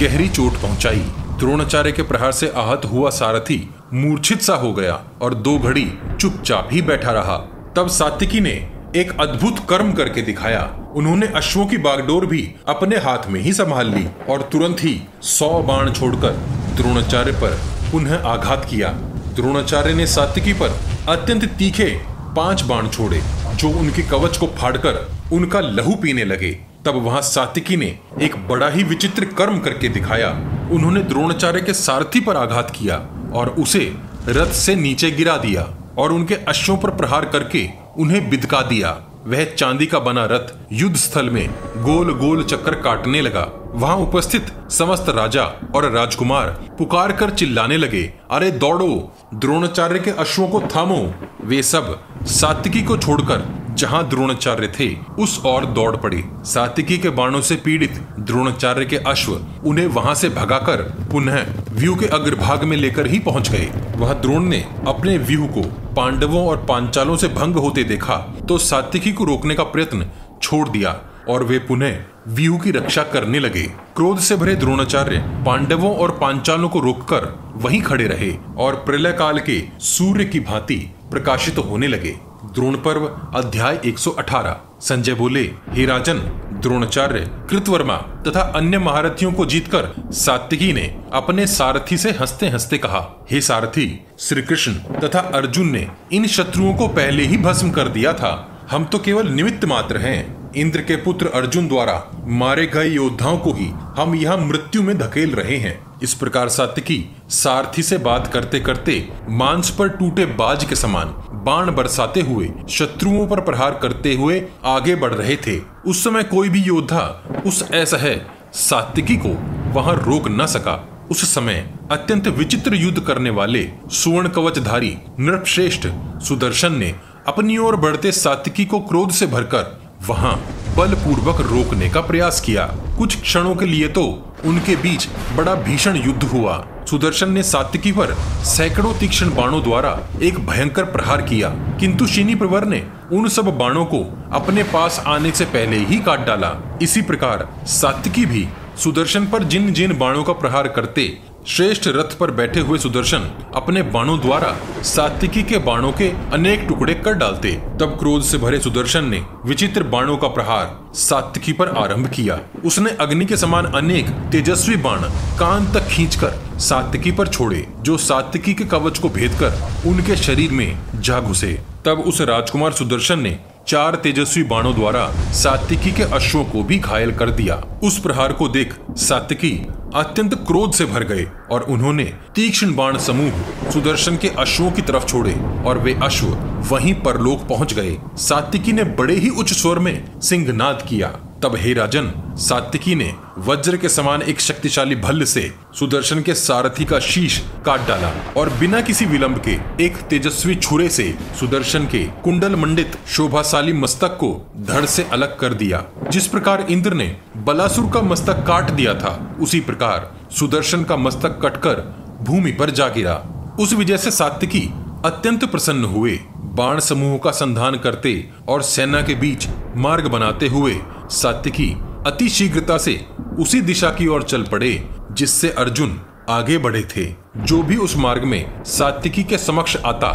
गहरी चोट पहुंचाई। द्रोणाचार्य के प्रहार से आहत हुआ सारथी मूर्छित सा हो गया और दो घड़ी चुपचाप ही बैठा रहा। तब सात्विकी ने एक अद्भुत कर्म करके दिखाया। उन्होंने अश्वों की बागडोर भी अपने हाथ में ही संभाल ली और तुरंत ही सौ बाण छोड़कर द्रोणाचार्य पर पुनः आघात किया। द्रोणाचार्य ने सात्विकी पर अत्यंत तीखे पाँच बाण छोड़े, जो उनके कवच को फाड़कर उनका लहू पीने लगे। तब वहाँ सातिकी ने एक बड़ा ही विचित्र कर्म करके दिखाया। उन्होंने द्रोणाचार्य के सारथी पर आघात किया और उसे रथ से नीचे गिरा दिया और उनके अश्वों पर प्रहार करके उन्हें बिदका दिया। वह चांदी का बना रथ युद्ध स्थल में गोल गोल चक्कर काटने लगा। वहाँ उपस्थित समस्त राजा और राजकुमार पुकार कर चिल्लाने लगे, अरे दौड़ो! द्रोणाचार्य के अश्वों को थामो! वे सब सात्विकी को छोड़कर जहाँ द्रोणाचार्य थे, उस ओर दौड़ पड़े। सातिकी के बाणों से पीड़ित द्रोणाचार्य के अश्व उन्हें वहाँ से भगाकर पुनः व्यू के अग्रभाग में लेकर ही पहुँच गए। वह द्रोण ने अपने व्यू को पांडवों और पांचालों से भंग होते देखा तो सात्विकी को रोकने का प्रयत्न छोड़ दिया और वे पुनः व्यू की रक्षा करने लगे। क्रोध से भरे द्रोणाचार्य पांडवों और पांचालों को रोककर वहीं खड़े रहे और प्रलय काल के सूर्य की भांति प्रकाशित होने लगे। द्रोण पर्व अध्याय 118 संजय बोले, हे राजन, द्रोणाचार्य, कृतवर्मा तथा अन्य महारथियों को जीतकर सात्विकी ने अपने सारथी से हँसते हँसते कहा, हे सारथी श्री कृष्ण तथा अर्जुन ने इन शत्रुओं को पहले ही भस्म कर दिया था। हम तो केवल निमित्त मात्र हैं। इंद्र के पुत्र अर्जुन द्वारा मारे गए योद्धाओं को ही हम यहाँ मृत्यु में धकेल रहे हैं। इस प्रकार सात्विकी सारथी से बात करते करते मांस पर टूटे बाज के समान बाण बरसाते हुए, शत्रुओं पर प्रहार करते हुए आगे बढ़ रहे थे। उस समय कोई भी योद्धा उस असह सात्विकी को वहाँ रोक न सका। उस समय अत्यंत विचित्र युद्ध करने वाले सुवर्ण कवचधारी नृपश्रेष्ठ सुदर्शन ने अपनी ओर बढ़ते सात्विकी को क्रोध से भरकर वहाँ बलपूर्वक रोकने का प्रयास किया। कुछ क्षणों के लिए तो उनके बीच बड़ा भीषण युद्ध हुआ। सुदर्शन ने सात्विकी पर सैकड़ों तीक्ष्ण बाणों द्वारा एक भयंकर प्रहार किया। किंतु शिनी प्रवर ने उन सब बाणों को अपने पास आने से पहले ही काट डाला। इसी प्रकार सात्विकी भी सुदर्शन पर जिन जिन बाणों का प्रहार करते श्रेष्ठ रथ पर बैठे हुए सुदर्शन अपने बाणों द्वारा सात्विकी के बाणों के अनेक टुकड़े कर डालते। तब क्रोध से भरे सुदर्शन ने विचित्र बाणों का प्रहार सात्विकी पर आरंभ किया। उसने अग्नि के समान अनेक तेजस्वी बाण कान तक खींचकर सात्विकी पर छोड़े, जो सात्विकी के कवच को भेद कर उनके शरीर में जा घुसे। तब उस राजकुमार सुदर्शन ने चार तेजस्वी बाणों द्वारा सात्विकी के अश्वों को भी घायल कर दिया। उस प्रहार को देख सात्विकी अत्यंत क्रोध से भर गए और उन्होंने तीक्ष्ण बाण समूह सुदर्शन के अश्वों की तरफ़ छोड़े और वे अश्व वहीं परलोक पहुँच गए। सात्विकी ने बड़े ही उच्च स्वर में सिंहनाद किया। तब हे राजन, सात्विकी ने वज्र के समान एक शक्तिशाली भल्ल से सुदर्शन के सारथी का शीश काट डाला और बिना किसी विलंब के एक तेजस्वी छुरे से सुदर्शन के कुंडल मंडित शोभाशाली मस्तक को धड़ से अलग कर दिया। जिस प्रकार इंद्र ने बलासुर का मस्तक काट दिया था, उसी प्रकार सुदर्शन का मस्तक कटकर भूमि पर जा गिरा। उस विजय से सात्विकी अत्यंत प्रसन्न हुए। बाण समूह का संधान करते और सेना के बीच मार्ग बनाते हुए सात्विकी अति शीघ्रता से उसी दिशा की ओर चल पड़े, जिससे अर्जुन आगे बढ़े थे। जो भी उस मार्ग में सात्विकी के समक्ष आता,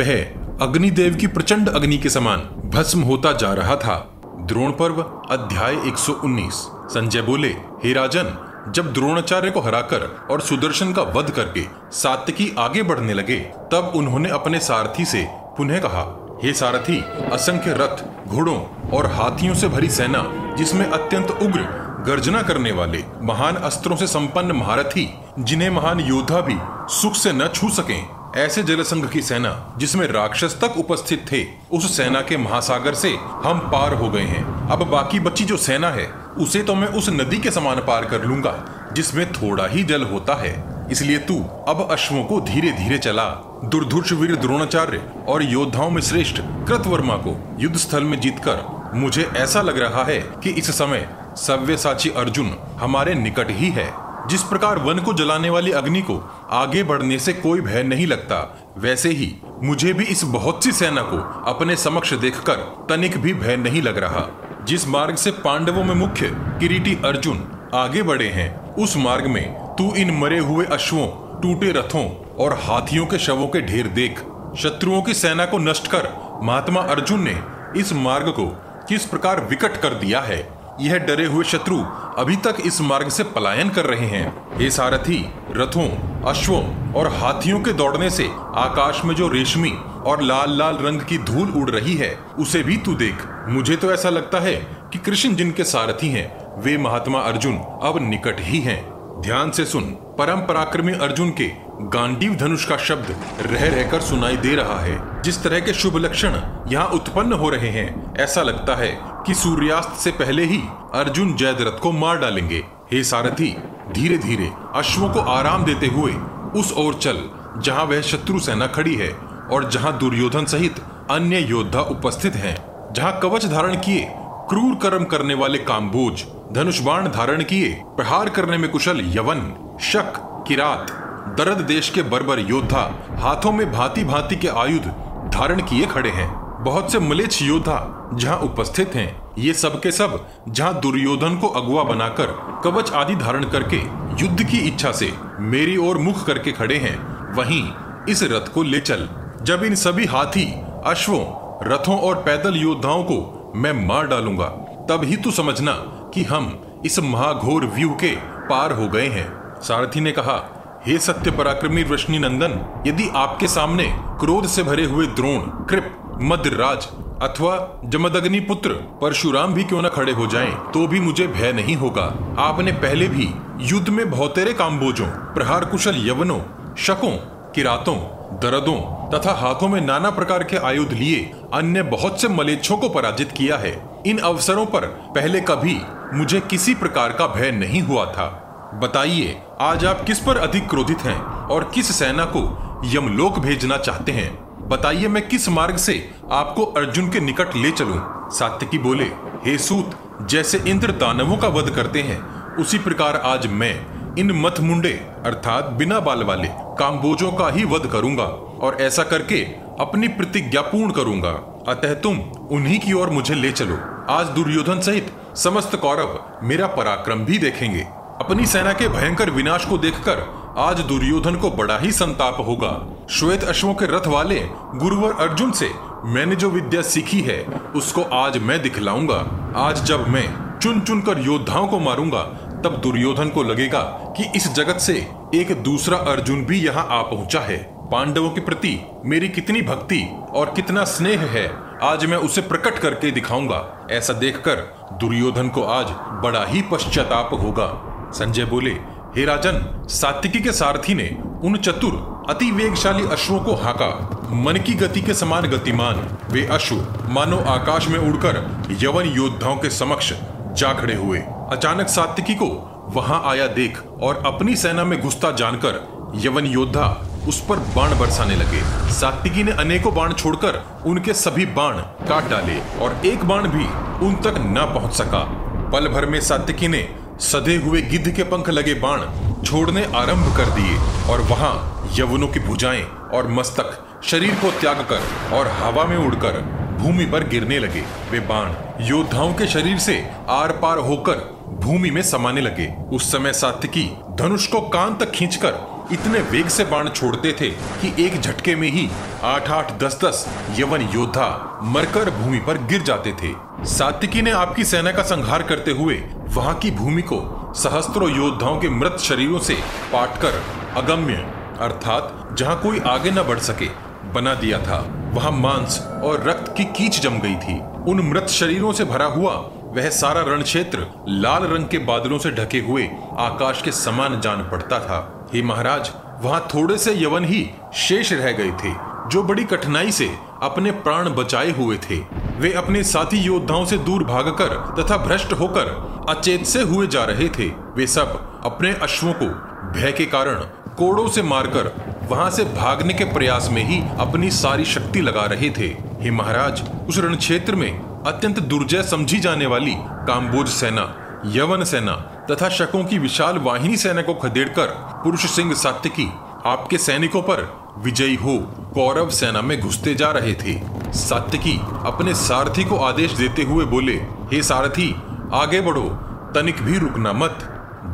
वह अग्निदेव की प्रचंड अग्नि के समान भस्म होता जा रहा था। द्रोण पर्व, अध्याय 119 संजय बोले, हे राजन, जब द्रोणाचार्य को हराकर और सुदर्शन का वध करके सात्विकी आगे बढ़ने लगे, तब उन्होंने अपने सारथी से पुनः कहा हे सारथी, असंख्य रथ, घोड़ों और हाथियों से भरी सेना, जिसमें अत्यंत उग्र, गर्जना करने वाले, महान अस्त्रों से संपन्न महारथी, जिन्हें महान योद्धा भी सुख से न छू सके, ऐसे जलसंघ की सेना, जिसमें राक्षस तक उपस्थित थे, उस सेना के महासागर से हम पार हो गए हैं। अब बाकी बची जो सेना है, उसे तो मैं उस नदी के समान पार कर लूँगा, जिसमें थोड़ा ही जल होता है। इसलिए तू अब अश्वों को धीरे धीरे चला। दुर्धुष वीर द्रोणाचार्य और योद्धाओं में श्रेष्ठ कृतवर्मा को युद्ध स्थल में जीतकर मुझे ऐसा लग रहा है कि इस समय सव्यसाची अर्जुन हमारे निकट ही है। जिस प्रकार वन को जलाने वाली अग्नि को आगे बढ़ने से कोई भय नहीं लगता, वैसे ही मुझे भी इस बहुत सी सेना को अपने समक्ष देखकर तनिक भी भय नहीं लग रहा। जिस मार्ग से पांडवों में मुख्य किरीटी अर्जुन आगे बढ़े हैं, उस मार्ग में तू इन मरे हुए अश्वों, टूटे रथों और हाथियों के शवों के ढेर देख, शत्रुओं की सेना को नष्ट कर, महात्मा अर्जुन ने इस मार्ग को किस प्रकार विकट कर दिया है? यह डरे हुए शत्रु अभी तक इस मार्ग से पलायन कर रहे हैं। हे सारथी, रथों, अश्वों और हाथियों के दौड़ने से आकाश में जो रेशमी और लाल लाल रंग की धूल उड़ रही है, उसे भी तू देख। मुझे तो ऐसा लगता है कि कृष्ण जिनके सारथी हैं, वे महात्मा अर्जुन अब निकट ही हैं। ध्यान से सुन। परम पराक्रमी अर्जुन के गांडीव धनुष का शब्द रह रहकर सुनाई दे रहा है। जिस तरह के शुभ लक्षण यहाँ उत्पन्न हो रहे हैं, ऐसा लगता है कि सूर्यास्त से पहले ही अर्जुन जयद्रथ को मार डालेंगे। हे सारथी धीरे धीरे अश्वों को आराम देते हुए उस ओर चल, जहाँ वह शत्रु सेना खड़ी है और जहाँ दुर्योधन सहित अन्य योद्धा उपस्थित हैं, जहाँ कवच धारण किए, क्रूर कर्म करने वाले काम्बोज धनुष बाण धारण किए, प्रहार करने में कुशल यवन, शक, किरात, दरद देश के बर्बर योद्धा, हाथों में भांति भांति के आयुध धारण किए खड़े हैं। बहुत से मलेच्छ योद्धा जहाँ उपस्थित हैं, ये सब के सब जहाँ दुर्योधन को अगुआ बनाकर कवच आदि धारण करके युद्ध की इच्छा से मेरी ओर मुख करके खड़े हैं, वहीं इस रथ को ले चल। जब इन सभी हाथी, अश्वों, रथों और पैदल योद्धाओं को मैं मार डालूँगा, तब ही तू समझना कि हम इस महाघोर व्यू के पार हो गए हैं। सारथी ने कहा हे सत्य पराक्रमी रोशनी नंदन यदि आपके सामने क्रोध से भरे हुए द्रोण कृप मद्रराज अथवा जमदग्नि पुत्र परशुराम भी क्यों न खड़े हो जाएँ, तो भी मुझे भय नहीं होगा। आपने पहले भी युद्ध में बहुतेरे काम्बोजों प्रहार कुशल यवनों शकों किरातों दरदों तथा हाथों में नाना प्रकार के आयुध लिए अन्य बहुत से मलेच्छों को पराजित किया है। इन अवसरों पर पहले कभी मुझे किसी प्रकार का भय नहीं हुआ था। बताइए, आज आप किस पर अधिक क्रोधित हैं और किस सेना को यमलोक भेजना चाहते हैं? बताइए मैं किस मार्ग से आपको अर्जुन के निकट ले चलूँ? सात्यकी बोले, हे सूत, जैसे इंद्र दानवों का वध करते हैं, उसी प्रकार आज मैं इन मथ मुंडे अर्थात बिना बाल वाले, काम्बोजों का ही वध करूँगा। और ऐसा करके अपनी प्रतिज्ञा पूर्ण करूँगा। अतः तुम उन्हीं की ओर मुझे ले चलो। आज दुर्योधन सहित समस्त कौरव मेरा पराक्रम भी देखेंगे। अपनी सेना के भयंकर विनाश को देखकर आज दुर्योधन को बड़ा ही संताप होगा। श्वेत अश्वों के रथ वाले गुरुवर अर्जुन से मैंने जो विद्या सीखी है, उसको आज मैं दिखलाऊँगा। आज जब मैं चुन चुन कर योद्धाओं को मारूँगा, तब दुर्योधन को लगेगा कि इस जगत से एक दूसरा अर्जुन भी यहाँ आ पहुँचा है। पांडवों के प्रति मेरी कितनी भक्ति और कितना स्नेह है, आज मैं उसे प्रकट करके दिखाऊँगा। ऐसा देखकर दुर्योधन को आज बड़ा ही पश्चाताप होगा। संजय बोले, हे राजन, सात्विकी के सारथी ने उन चतुर, अति वेगशाली अश्वों को हाका। मन की गति के समान गतिमान, वे अश्व मानो आकाश में उड़कर यवन योद्धाओं के समक्ष जा खड़े हुए। अचानक सात्विकी को वहाँ आया देख और अपनी सेना में घुसता जानकर यवन योद्धा उस पर बाण बरसाने लगे। सात्विकी ने अनेकों बाण छोड़कर उनके सभी बाण काट डाले और एक बाण भी उन तक न पहुँच सका। पल भर में सात्विकी ने सदे हुए गिद्ध के पंख लगे बाण छोड़ने आरंभ कर दिए और वहाँ यवनों की भुजाएँ और मस्तक शरीर को त्याग कर और हवा में उड़कर भूमि पर गिरने लगे। वे बाण योद्धाओं के शरीर से आर पार होकर भूमि में समाने लगे। उस समय सात्विकी धनुष को कान तक खींचकर इतने वेग से बाण छोड़ते थे कि एक झटके में ही आठ आठ, दस दस यवन योद्धा मरकर भूमि पर गिर जाते थे। सात्विकी ने आपकी सेना का संहार करते हुए वहाँ की भूमि को सहस्त्रों योद्धाओं के मृत शरीरों से पाटकर अगम्य, अर्थात जहाँ कोई आगे न बढ़ सके, बना दिया था। वहाँ मांस और रक्त की कीच जम गई थी। उन मृत शरीरों से भरा हुआ वह सारा रण क्षेत्र लाल रंग के बादलों से ढके हुए आकाश के समान जान पड़ता था। हे महाराज, वहाँ थोड़े से यवन ही शेष रह गए थे, जो बड़ी कठिनाई से अपने प्राण बचाए हुए थे। वे अपने साथी योद्धाओं से दूर भागकर तथा भ्रष्ट होकर अचेत से हुए जा रहे थे। वे सब अपने अश्वों को भय के कारण कोड़ों से मारकर वहाँ से भागने के प्रयास में ही अपनी सारी शक्ति लगा रहे थे। हे महाराज, उस रण क्षेत्र में अत्यंत दुर्जय समझी जाने वाली काम्बोज सेना यवन सेना तथा शकों की विशाल वाहिनी सेना को खदेड़कर पुरुष सिंह सात्यकी आपके सैनिकों पर विजयी हो कौरव सेना में घुसते जा रहे थे। सात्यकी अपने सारथी को आदेश देते हुए बोले, हे सारथी, आगे बढ़ो, तनिक भी रुकना मत।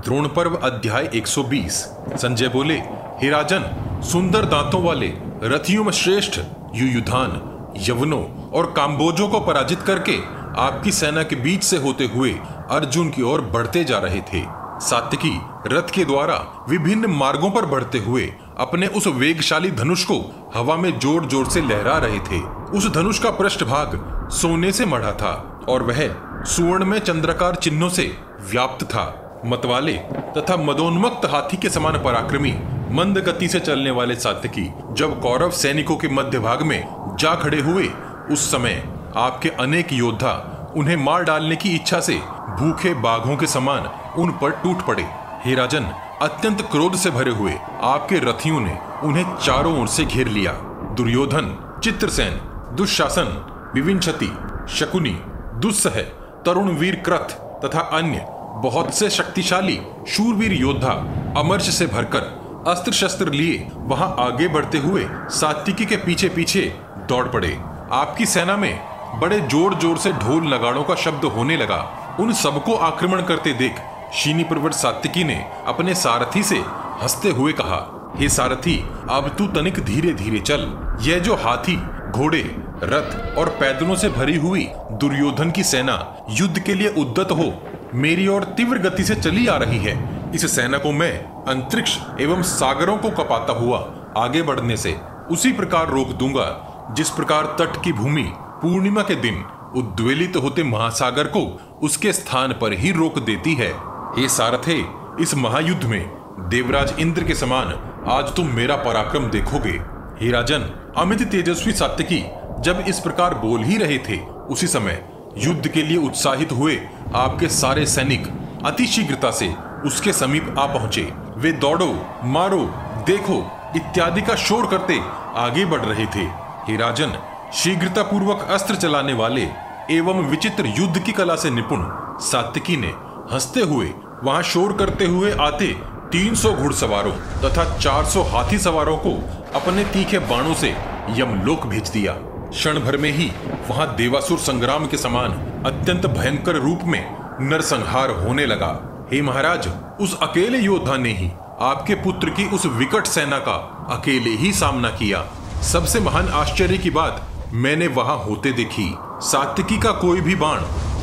द्रोण पर्व अध्याय 120 संजय बोले, हे राजन, सुंदर दांतों वाले, रथियों में श्रेष्ठ युयुधान, यवनों और काम्बोजों को पराजित करके आपकी सेना के बीच से होते हुए अर्जुन की ओर बढ़ते जा रहे थे। सात्यकी रथ के द्वारा विभिन्न मार्गों पर बढ़ते हुए अपने उस वेगशाली धनुष को हवा में ज़ोर ज़ोर से लहरा रहे थे। उस धनुष का पृष्ठभाग सोने से मढ़ा था और वह सुवर्ण में चंद्रकार चिन्हों से व्याप्त था। मतवाले तथा मदोन्मक्त हाथी के समान पराक्रमी, मंद गति से चलने वाले सात्यकी जब कौरव सैनिकों के मध्य भाग में जा खड़े हुए, उस समय आपके अनेक योद्धा उन्हें मार डालने की इच्छा से भूखे बाघों के समान उन पर टूट पड़े। हे राजन, अत्यंत क्रोध से भरे हुए आपके रथियों ने उन्हें चारों ओर से घेर लिया। दुर्योधन, चित्रसेन, दुशासन, विविंशति, शकुनी, दुस्सह, तरुण वीर क्रथ तथा अन्य बहुत से शक्तिशाली शूरवीर योद्धा अमर्श से भरकर अस्त्र शस्त्र लिए वहाँ आगे बढ़ते हुए सात्विकी के पीछे पीछे दौड़ पड़े। आपकी सेना में बड़े ज़ोर ज़ोर से ढोल नगाड़ों का शब्द होने लगा। उन सबको आक्रमण करते देख शीनी पर्वत सात्विकी ने अपने सारथी से हँसते हुए कहा, हे सारथी, अब तू तनिक धीरे धीरे चल। यह जो हाथी, घोड़े, रथ और पैदलों से भरी हुई दुर्योधन की सेना युद्ध के लिए उद्दत हो, मेरी ओर तीव्र गति से चली आ रही है। इस सेना को मैं अंतरिक्ष एवं सागरों को कपाता हुआ आगे बढ़ने से उसी प्रकार रोक दूँगा, जिस प्रकार तट की भूमि पूर्णिमा के दिन उद्वेलित होते महासागर को उसके स्थान पर ही रोक देती है। हे सारथे, इस महायुद्ध में देवराज इंद्र के समान आज तुम मेरा पराक्रम देखोगे। हे राजन, अमित तेजस्वी सात्यकी, जब इस प्रकार बोल ही रहे थे, उसी समय युद्ध के लिए उत्साहित हुए आपके सारे सैनिक अति शीघ्रता से उसके समीप आ पहुँचे। वे दौड़ो, मारो, देखो इत्यादि का शोर करते आगे बढ़ रहे थे। हे राजन शीघ्रता पूर्वक अस्त्र चलाने वाले एवं विचित्र युद्ध की कला से निपुण सात्यकी ने हँसते हुए, वहाँ शोर करते हुए आते 300 घुड़सवारों तथा 400 हाथी सवारों को अपने तीखे बाणों से यमलोक भेज दिया। क्षण भर में ही वहाँ देवासुर संग्राम के समान अत्यंत भयंकर रूप में नरसंहार होने लगा। हे महाराज, उस अकेले योद्धा ने ही आपके पुत्र की उस विकट सेना का अकेले ही सामना किया। सबसे महान आश्चर्य की बात मैंने वहाँ होते देखी। सात्विकी का कोई भी बाण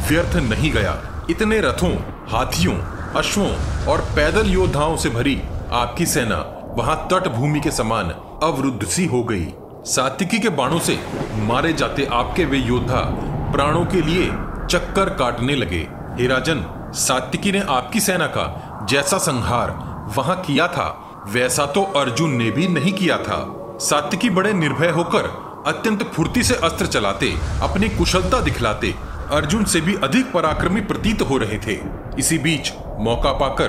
व्यर्थ नहीं गया। इतने रथों, हाथियों, अश्वों और पैदल योद्धाओं से भरी आपकी सेना वहाँ तट भूमि के समान अवरुद्ध सी हो गई। सात्विकी के बाणों से मारे जाते आपके वे योद्धा प्राणों के लिए चक्कर काटने लगे। हे राजन, सात्विकी ने आपकी सेना का जैसा संहार वहाँ किया था, वैसा तो अर्जुन ने भी नहीं किया था। सात्विकी बड़े निर्भय होकर अत्यंत फुर्ती से अस्त्र चलाते, अपनी कुशलता दिखलाते, अर्जुन से भी अधिक पराक्रमी प्रतीत हो रहे थे। इसी बीच मौका पाकर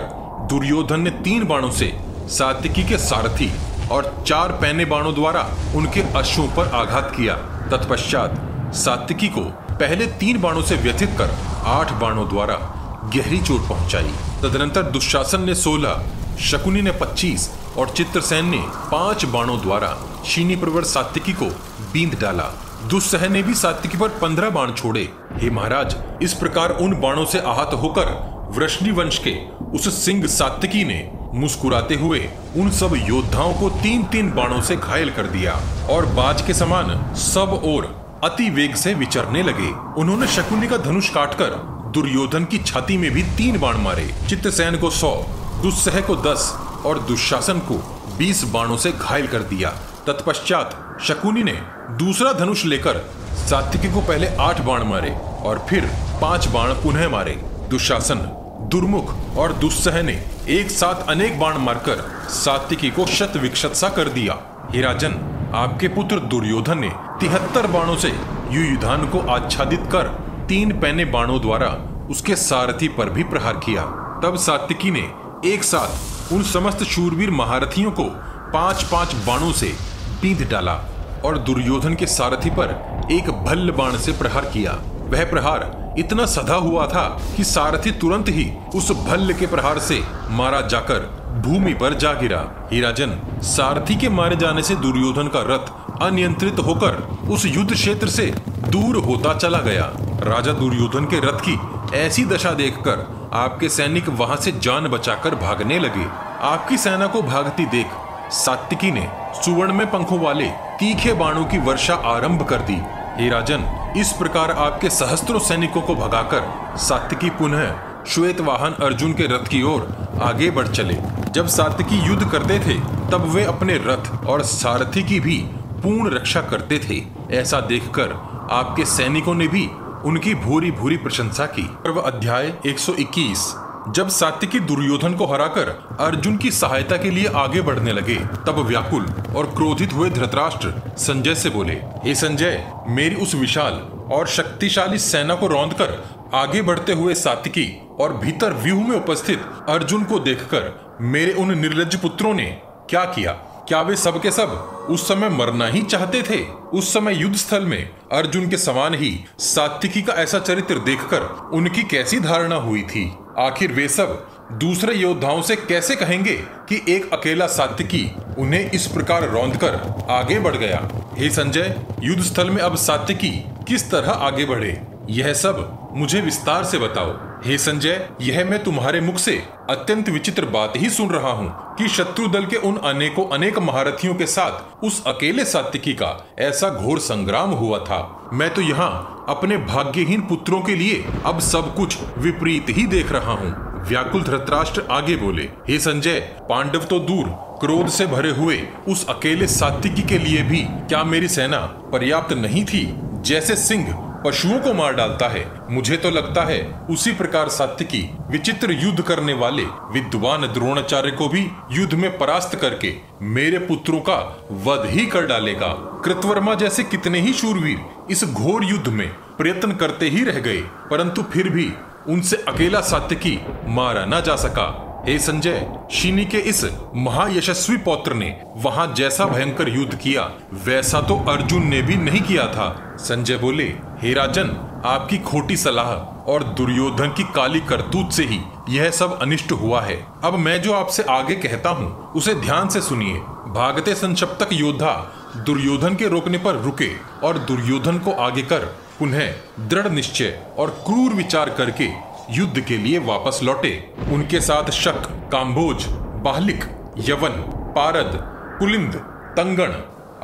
दुर्योधन ने तीन बाणों से सात्विकी के सारथी और चार पैने बाणों द्वारा उनके अश्वों पर आघात किया। तत्पश्चात सात्विकी को पहले तीन बाणों से व्यथित कर आठ बाणों द्वारा गहरी चोट पहुंचाई। तदनंतर दुशासन ने सोलह, शकुनी ने पच्चीस और चित्रसेन ने पाँच बाणों द्वारा शीनी प्रवर सात्विकी को बींद डाला। दुस्सह ने भी सात्विकी पर पंद्रह बाण छोड़े। हे महाराज, इस प्रकार उन बाणों से आहत होकर वृष्णि वंश के उस सिंह सात्विकी ने मुस्कुराते हुए उन सब योद्धाओं को तीन तीन बाणों से घायल कर दिया और बाज के समान सब और अति वेग से विचरने लगे। उन्होंने शकुनी का धनुष काटकर दुर्योधन की छाती में भी तीन बाण मारे। चित्रसेन को सौ, दुस्सह को दस और दुशासन को बीस बाणों से घायल कर दिया। तत्पश्चात शकुनी ने दूसरा धनुष लेकर सात्विकी को पहले आठ बाण मारे और फिर पाँच बाण पुनः मारे। दुशासन, दुर्मुख और दुस्सह ने एक साथ अनेक बाण मारकर सात्विकी को शत विक्षत सा कर दिया। हिराजन, आपके पुत्र दुर्योधन ने तिहत्तर बाणों से युयुधान को आच्छादित कर तीन पैने बाणों द्वारा उसके सारथी पर भी प्रहार किया। तब सात्विकी ने एक साथ उन समस्त शूरवीर महारथियों को पाँच पाँच बाणों से बींध डाला और दुर्योधन के सारथी पर एक भल्ल बाण से प्रहार किया। वह प्रहार इतना सधा हुआ था कि सारथी तुरंत ही उस भल्ल के प्रहार से मारा जाकर भूमि पर जा गिरा। हीराजन सारथी के मारे जाने से दुर्योधन का रथ अनियंत्रित होकर उस युद्ध क्षेत्र से दूर होता चला गया। राजा दुर्योधन के रथ की ऐसी दशा देखकर आपके सैनिक वहाँ से जान बचाकर भागने लगे। आपकी सेना को भागती देख सात्विकी ने सुवर्ण में पंखों वाले तीखे बाणों की वर्षा आरंभ कर दी। हे राजन, इस प्रकार आपके सहस्त्रों सैनिकों को भगाकर सात्विकी पुनः श्वेत वाहन अर्जुन के रथ की ओर आगे बढ़ चले। जब सात्विकी युद्ध करते थे, तब वे अपने रथ और सारथी की भी पूर्ण रक्षा करते थे। ऐसा देखकर आपके सैनिकों ने भी उनकी भूरी भूरी प्रशंसा की। पर्व अध्याय 121 जब सात्विकी दुर्योधन को हराकर अर्जुन की सहायता के लिए आगे बढ़ने लगे, तब व्याकुल और क्रोधित हुए धृतराष्ट्र संजय से बोले, हे संजय, मेरी उस विशाल और शक्तिशाली सेना को रौंद कर आगे बढ़ते हुए सात्विकी और भीतर व्यूह में उपस्थित अर्जुन को देखकर मेरे उन निर्लज पुत्रों ने क्या किया? क्या वे सब के सब उस समय मरना ही चाहते थे? उस समय युद्ध स्थल में अर्जुन के समान ही सात्विकी का ऐसा चरित्र देखकर उनकी कैसी धारणा हुई थी? आखिर वे सब दूसरे योद्धाओं से कैसे कहेंगे कि एक अकेला सात्विकी उन्हें इस प्रकार रौंद कर आगे बढ़ गया? हे संजय युद्ध स्थल में अब सात्विकी किस तरह आगे बढ़े? यह सब मुझे विस्तार से बताओ। हे संजय, यह मैं तुम्हारे मुख से अत्यंत विचित्र बात ही सुन रहा हूँ कि शत्रु दल के उन अनेकों अनेक महारथियों के साथ उस अकेले सात्विकी का ऐसा घोर संग्राम हुआ था। मैं तो यहाँ अपने भाग्यहीन पुत्रों के लिए अब सब कुछ विपरीत ही देख रहा हूँ। व्याकुल धृतराष्ट्र आगे बोले, हे संजय, पांडव तो दूर, क्रोध से भरे हुए उस अकेले सात्विकी के लिए भी क्या मेरी सेना पर्याप्त नहीं थी? जैसे सिंह पशुओं को मार डालता है। मुझे तो लगता है उसी प्रकार सत्य की विचित्र युद्ध करने वाले विद्वान द्रोणाचार्य को भी युद्ध में परास्त करके मेरे पुत्रों का वध ही कर डालेगा। कृतवर्मा जैसे कितने ही शूरवीर इस घोर युद्ध में प्रयत्न करते ही रह गए, परंतु फिर भी उनसे अकेला सात्विकी मारा न जा सका। हे संजय, शिनी के इस महायशस्वी पौत्र ने वहाँ जैसा भयंकर युद्ध किया, वैसा तो अर्जुन ने भी नहीं किया था। संजय बोले, हे राजन, आपकी खोटी सलाह और दुर्योधन की काली करतूत से ही यह सब अनिष्ट हुआ है। अब मैं जो आपसे आगे कहता हूँ, उसे ध्यान से सुनिए। भागते संक्षप्तक योद्धा दुर्योधन के रोकने पर रुके और दुर्योधन को आगे कर, उन्हें दृढ़ निश्चय और क्रूर विचार करके युद्ध के लिए वापस लौटे। उनके साथ शक, काम्बोज, बाहलिक, यवन, पारद, पुलिंद, तंगण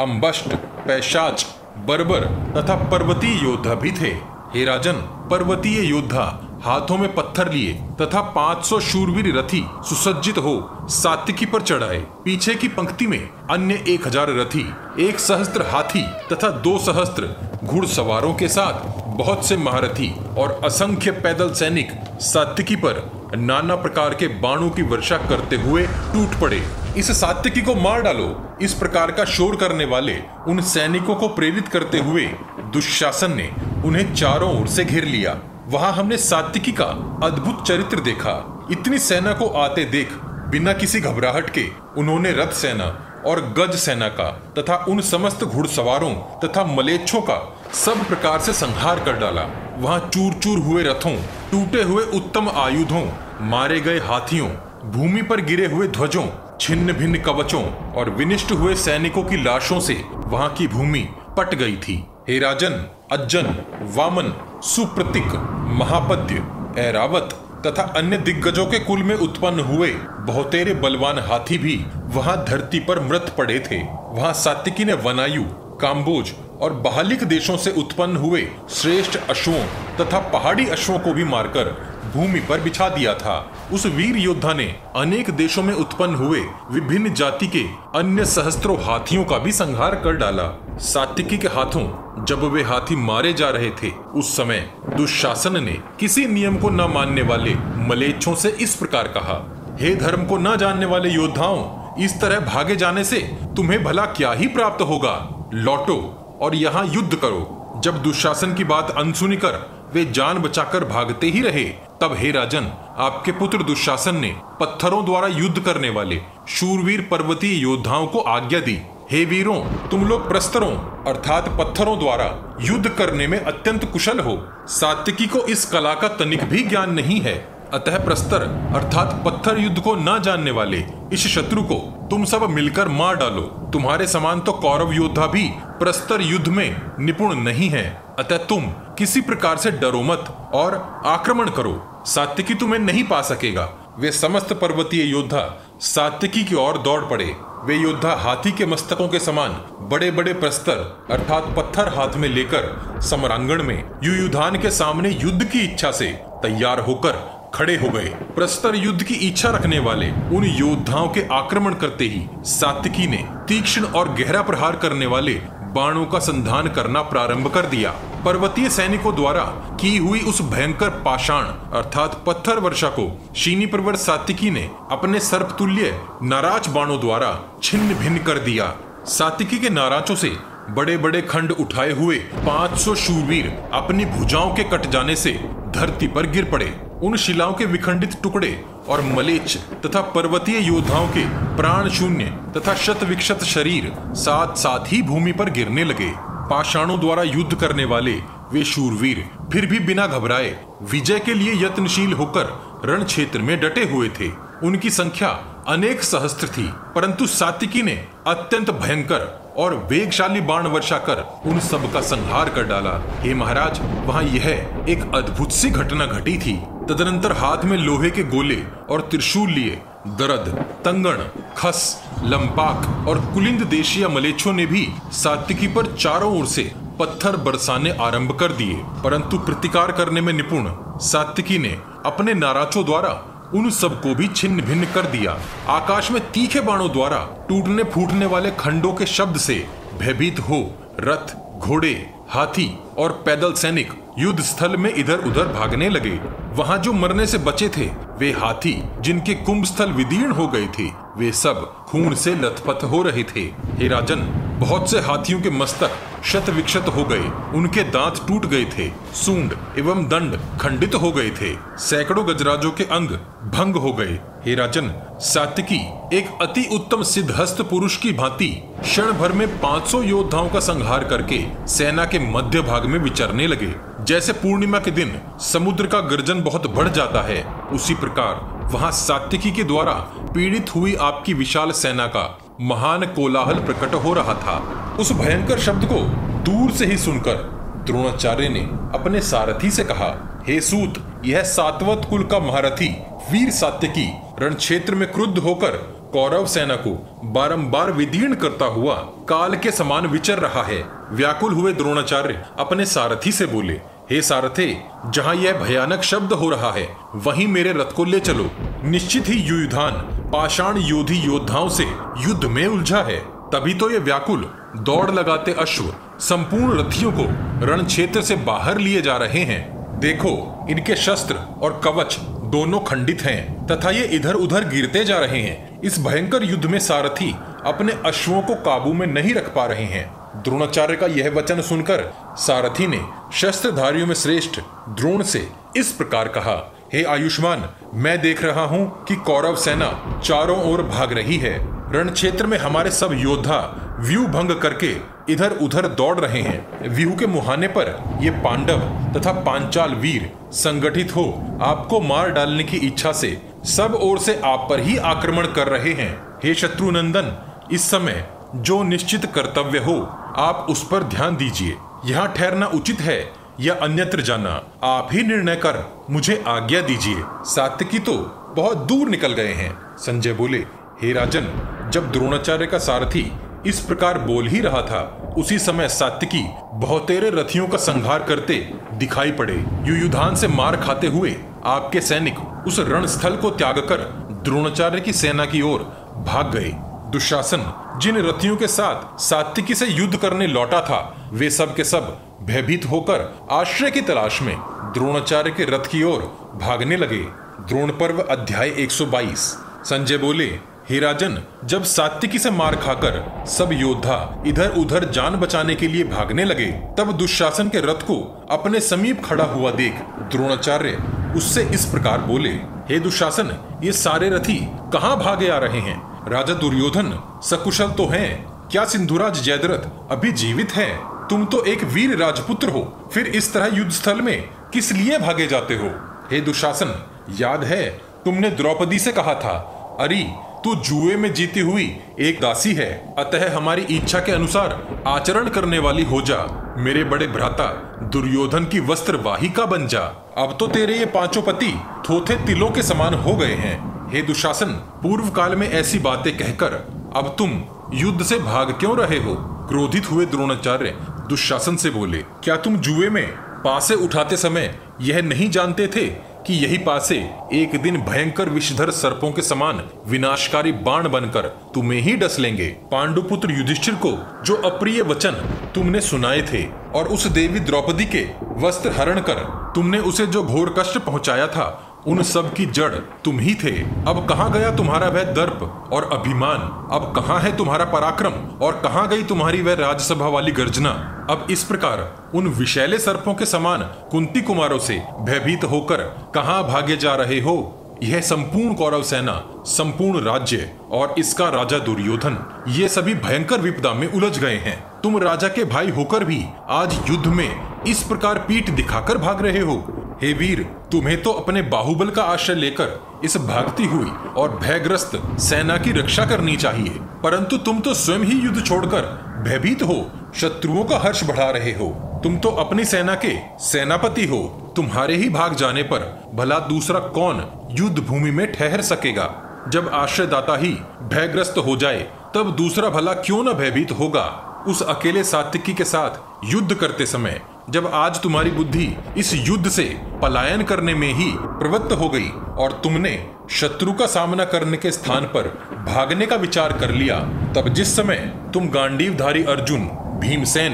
अम्बष्ट पैशाच, बर्बर तथा पर्वतीय योद्धा भी थे। हे राजन, पर्वतीय योद्धा हाथों में पत्थर लिए तथा 500 शूरवीर रथी सुसज्जित हो सात्विकी पर चढ़ाए। पीछे की पंक्ति में अन्य एक हज़ार रथी, एक सहस्त्र हाथी तथा दो सहस्त्र घुड़सवारों के साथ बहुत से महारथी और असंख्य पैदल सैनिक सात्विकी पर नाना प्रकार के बाणों की वर्षा करते हुए टूट पड़े। इस सात्विकी को मार डालो। इस प्रकार का शोर करने वाले उन सैनिकों को प्रेरित करते हुए दुशासन ने उन्हें चारों ओर से घेर लिया। वहाँ हमने सात्विकी का अद्भुत चरित्र देखा। इतनी सेना को आते देख, बिना किसी घबराहट के, उन्होंने रथ सेना और गज सेना का तथा उन समस्त घुड़सवारों तथा मलेच्छों का सब प्रकार से संहार कर डाला। वहाँ चूर चूर हुए रथों, टूटे हुए उत्तम आयुधों, मारे गए हाथियों, भूमि पर गिरे हुए ध्वजों छिन्न भिन्न कवचों और विनिष्ट हुए सैनिकों की लाशों से वहाँ की भूमि पट गई थी। हे राजन, अज्जन, वामन सुप्रतिक, महापद्य, ऐरावत तथा अन्य दिग्गजों के कुल में उत्पन्न हुए बहुतेरे बलवान हाथी भी वहाँ धरती पर मृत पड़े थे। वहाँ सात्विकी ने वनायु, काम्बोज और बहालिक देशों से उत्पन्न हुए श्रेष्ठ अश्वों तथा पहाड़ी अश्वों को भी मारकर भूमि पर बिछा दिया था। उस वीर योद्धा ने अनेक देशों में उत्पन्न हुए विभिन्न जाति के अन्य सहस्त्रों हाथियों का भी संहार कर डाला। सात्विकी के हाथों जब वे हाथी मारे जा रहे थे, उस समय दुशासन ने किसी नियम को न मानने वाले मलेच्छों से इस प्रकार कहा, हे धर्म को न जानने वाले योद्धाओं, इस तरह भागे जाने से तुम्हें भला क्या ही प्राप्त होगा? लौटो और यहाँ युद्ध करो। जब दुशासन की बात अनसुनी कर वे जान बचाकर भागते ही रहे तब हे राजन, आपके पुत्र दुशासन ने पत्थरों द्वारा युद्ध करने वाले शूरवीर पर्वतीय योद्धाओं को आज्ञा दी। हे वीरों, तुम लोग प्रस्तरों, अर्थात पत्थरों द्वारा युद्ध करने में अत्यंत कुशल हो। सात्विकी को इस कला का तनिक भी ज्ञान नहीं है। अतः प्रस्तर, अर्थात पत्थर युद्ध को न जानने वाले इस शत्रु को तुम सब मिलकर मार डालो। तुम्हारे समान तो कौरव योद्धा भी प्रस्तर युद्ध में निपुण नहीं है। अतः तुम किसी प्रकार से डरो मत और आक्रमण करो। सात्विकी तुम्हें नहीं पा सकेगा। वे समस्त पर्वतीय योद्धा सात्विकी की ओर दौड़ पड़े। वे योद्धा हाथी के मस्तकों के समान बड़े बड़े प्रस्तर अर्थात पत्थर हाथ में लेकर समरांगण में युयुधान के सामने युद्ध की इच्छा से तैयार होकर खड़े हो गए। प्रस्तर युद्ध की इच्छा रखने वाले उन योद्धाओं के आक्रमण करते ही सात्विकी ने तीक्ष्ण और गहरा प्रहार करने वाले बाणों का संधान करना प्रारंभ कर दिया। पर्वतीय सैनिकों द्वारा की हुई उस भयंकर पाषाण, अर्थात पत्थर वर्षा को, शीनी पर्वर सातिकी ने अपने सर्पतुल्य नाराज़ बाणों द्वारा छिन्न भिन्न कर दिया। सातिकी के नाराजों से बड़े बड़े खंड उठाए हुए 500 शूरवीर अपनी भुजाओं के कट जाने से धरती पर गिर पड़े। उन शिलाओं के विखंडित टुकड़े और मलेच्छ तथा पर्वतीय योद्धाओं के प्राण शून्य तथा शत विक्षत शरीर साथ साथ ही भूमि पर गिरने लगे। पाषाणों द्वारा युद्ध करने वाले वे शूरवीर फिर भी बिना घबराए विजय के लिए यत्नशील होकर रण क्षेत्र में डटे हुए थे। उनकी संख्या अनेक सहस्त्र थी, परंतु सातिकी ने अत्यंत भयंकर और वेगशाली बाण वर्षा कर उन सब का संहार कर डाला। हे महाराज, वहाँ यह एक अद्भुत सी घटना घटी थी। तदनंतर हाथ में लोहे के गोले और त्रिशूल लिए दरद, तंगण, खस, लंपाक और कुलिंद देशिया मलेच्छों ने भी सात्विकी पर चारों ओर से पत्थर बरसाने आरंभ कर दिए। परंतु प्रतिकार करने में निपुण सात्विकी ने अपने नाराचों द्वारा उन सबको भी छिन्न भिन्न कर दिया। आकाश में तीखे बाणों द्वारा टूटने फूटने वाले खंडों के शब्द से भयभीत हो, रथ, घोड़े, हाथी और पैदल सैनिक युद्ध स्थल में इधर उधर भागने लगे। वहाँ जो मरने से बचे थे, वे हाथी जिनके कुंभ स्थल विदीर्ण हो गए थे, वे सब खून से लथपथ हो रहे थे। हे राजन, बहुत से हाथियों के मस्तक शत विक्षत हो गए। उनके दांत टूट गए थे। सूंड एवं दंड खंडित हो गए थे। सैकड़ों गजराजों के अंग भंग हो गए। हे राजन, सात्विकी, एक अति उत्तम सिद्धहस्त पुरुष की भांति क्षण भर में 500 योद्धाओं का संहार करके सेना के मध्य भाग में विचरने लगे। जैसे पूर्णिमा के दिन समुद्र का गर्जन बहुत बढ़ जाता है, उसी प्रकार वहाँ सात्विकी के द्वारा पीड़ित हुई आपकी विशाल सेना का महान कोलाहल प्रकट हो रहा था। उस भयंकर शब्द को दूर से ही सुनकर द्रोणाचार्य ने अपने सारथी से कहा, हे सूत, यह सातवत कुल का महारथी वीर सात्यकी रण क्षेत्र में क्रुद्ध होकर कौरव सेना को बारंबार विदीर्ण करता हुआ काल के समान विचर रहा है। व्याकुल हुए द्रोणाचार्य अपने सारथी से बोले हे सारथे, जहाँ यह भयानक शब्द हो रहा है, वहीं मेरे रथ को ले चलो। निश्चित ही युद्धान पाषाण योधी योद्धाओं से युद्ध में उलझा है। तभी तो ये व्याकुल, दौड़ लगाते अश्व, संपूर्ण रथियों को रण क्षेत्र से बाहर लिए जा रहे हैं। देखो, इनके शस्त्र और कवच दोनों खंडित हैं, तथा ये इधर उधर गिरते जा रहे हैं। इस भयंकर युद्ध में सारथी अपने अश्वों को काबू में नहीं रख पा रहे हैं। द्रोणाचार्य का यह वचन सुनकर सारथी ने शस्त्रधारियों में श्रेष्ठ द्रोण से इस प्रकार कहा, हे आयुष्मान, मैं देख रहा हूँ कि कौरव सेना चारों ओर भाग रही है। रण क्षेत्र में हमारे सब योद्धा व्यू भंग करके इधर उधर दौड़ रहे हैं। व्यू के मुहाने पर ये पांडव तथा पांचाल वीर संगठित हो, आपको मार डालने की इच्छा से सब ओर से आप पर ही आक्रमण कर रहे हैं। हे शत्रुनंदन, इस समय जो निश्चित कर्तव्य हो, आप उस पर ध्यान दीजिए। यहाँ ठहरना उचित है या अन्यत्र जाना? आप ही निर्णय कर, मुझे आज्ञा दीजिए। सात्यकी तो बहुत दूर निकल गए हैं। संजय बोले, हे राजन, जब द्रोणाचार्य का सारथी इस प्रकार बोल ही रहा था, उसी समय सात्विकी बहुतेरे रथियों का संहार करते दिखाई पड़े। युयुधान से मार खाते हुए आपके सैनिक उस रणस्थल को त्याग कर द्रोणाचार्य की सेना की ओर भाग गए। दुशासन, जिन रथियों के साथ सात्विकी से युद्ध करने लौटा था, वे सब के सब भयभीत होकर आश्रय की तलाश में द्रोणाचार्य के रथ की ओर भागने लगे। द्रोण पर्व अध्याय 122 संजय बोले, हे राजन, जब सात्विकी से मार खाकर सब योद्धा इधर उधर जान बचाने के लिए भागने लगे, तब दुशासन के रथ को अपने समीप खड़ा हुआ देख द्रोणाचार्य उससे इस प्रकार बोले, हे दुशासन, ये सारे रथी कहाँ भागे आ रहे हैं? राजा दुर्योधन, सकुशल तो हैं। क्या सिंधुराज जयद्रथ अभी जीवित है? तुम तो एक वीर राजपुत्र हो। फिर इस तरह युद्ध स्थल में किस लिए भागे जाते हो? हे दुशासन, याद है, तुमने द्रौपदी से कहा था, अरे तू जुए में जीती हुई एक दासी है। अतः हमारी इच्छा के अनुसार आचरण करने वाली हो जा। मेरे बड़े भ्राता, दुर्योधन की वस्त्र वाहिका बन जा। अब तो तेरे ये पाँचों पति थोथे तिलों के समान हो गए हैं। हे दुशासन पूर्व काल में ऐसी बातें कहकर अब तुम युद्ध से भाग क्यों रहे हो? क्रोधित हुए द्रोणाचार्य दुशासन से बोले, क्या तुम जुए में पासे उठाते समय यह नहीं जानते थे कि यही पासे एक दिन भयंकर विषधर सर्पों के समान विनाशकारी बाण बनकर तुम्हें ही डस लेंगे। पांडुपुत्र युधिष्ठिर को जो अप्रिय वचन तुमने सुनाए थे और उस देवी द्रौपदी के वस्त्र हरण कर तुमने उसे जो घोर कष्ट पहुँचाया था उन सब की जड़ तुम ही थे। अब कहाँ गया तुम्हारा वह दर्प और अभिमान? अब कहाँ है तुम्हारा पराक्रम? और कहाँ गई तुम्हारी वह राज्यसभा वाली गर्जना? अब इस प्रकार उन विशैले सर्पों के समान कुंती कुमारों से भयभीत होकर कहाँ भागे जा रहे हो? यह संपूर्ण कौरव सेना, संपूर्ण राज्य और इसका राजा दुर्योधन, ये सभी भयंकर विपदा में उलझ गए हैं। तुम राजा के भाई होकर भी आज युद्ध में इस प्रकार पीठ दिखाकर भाग रहे हो। हे वीर, तुम्हें तो अपने बाहुबल का आश्रय लेकर इस भागती हुई और भयग्रस्त सेना की रक्षा करनी चाहिए। परंतु तुम तो स्वयं ही युद्ध छोड़कर भयभीत हो, शत्रुओं का हर्ष बढ़ा रहे हो। तुम तो अपनी सेना के सेनापति हो। तुम्हारे ही भाग जाने पर भला दूसरा कौन युद्ध भूमि में ठहर सकेगा? जब आश्रयदाता ही भयग्रस्त हो जाए, तब दूसरा भला क्यों न भयभीत होगा? उस अकेले सात्विकी के साथ युद्ध करते समय जब आज तुम्हारी बुद्धि इस युद्ध से पलायन करने में ही प्रवृत्त हो गई और तुमने शत्रु का सामना करने के स्थान पर भागने का विचार कर लिया, तब जिस समय तुम गांडीवधारी अर्जुन, भीमसेन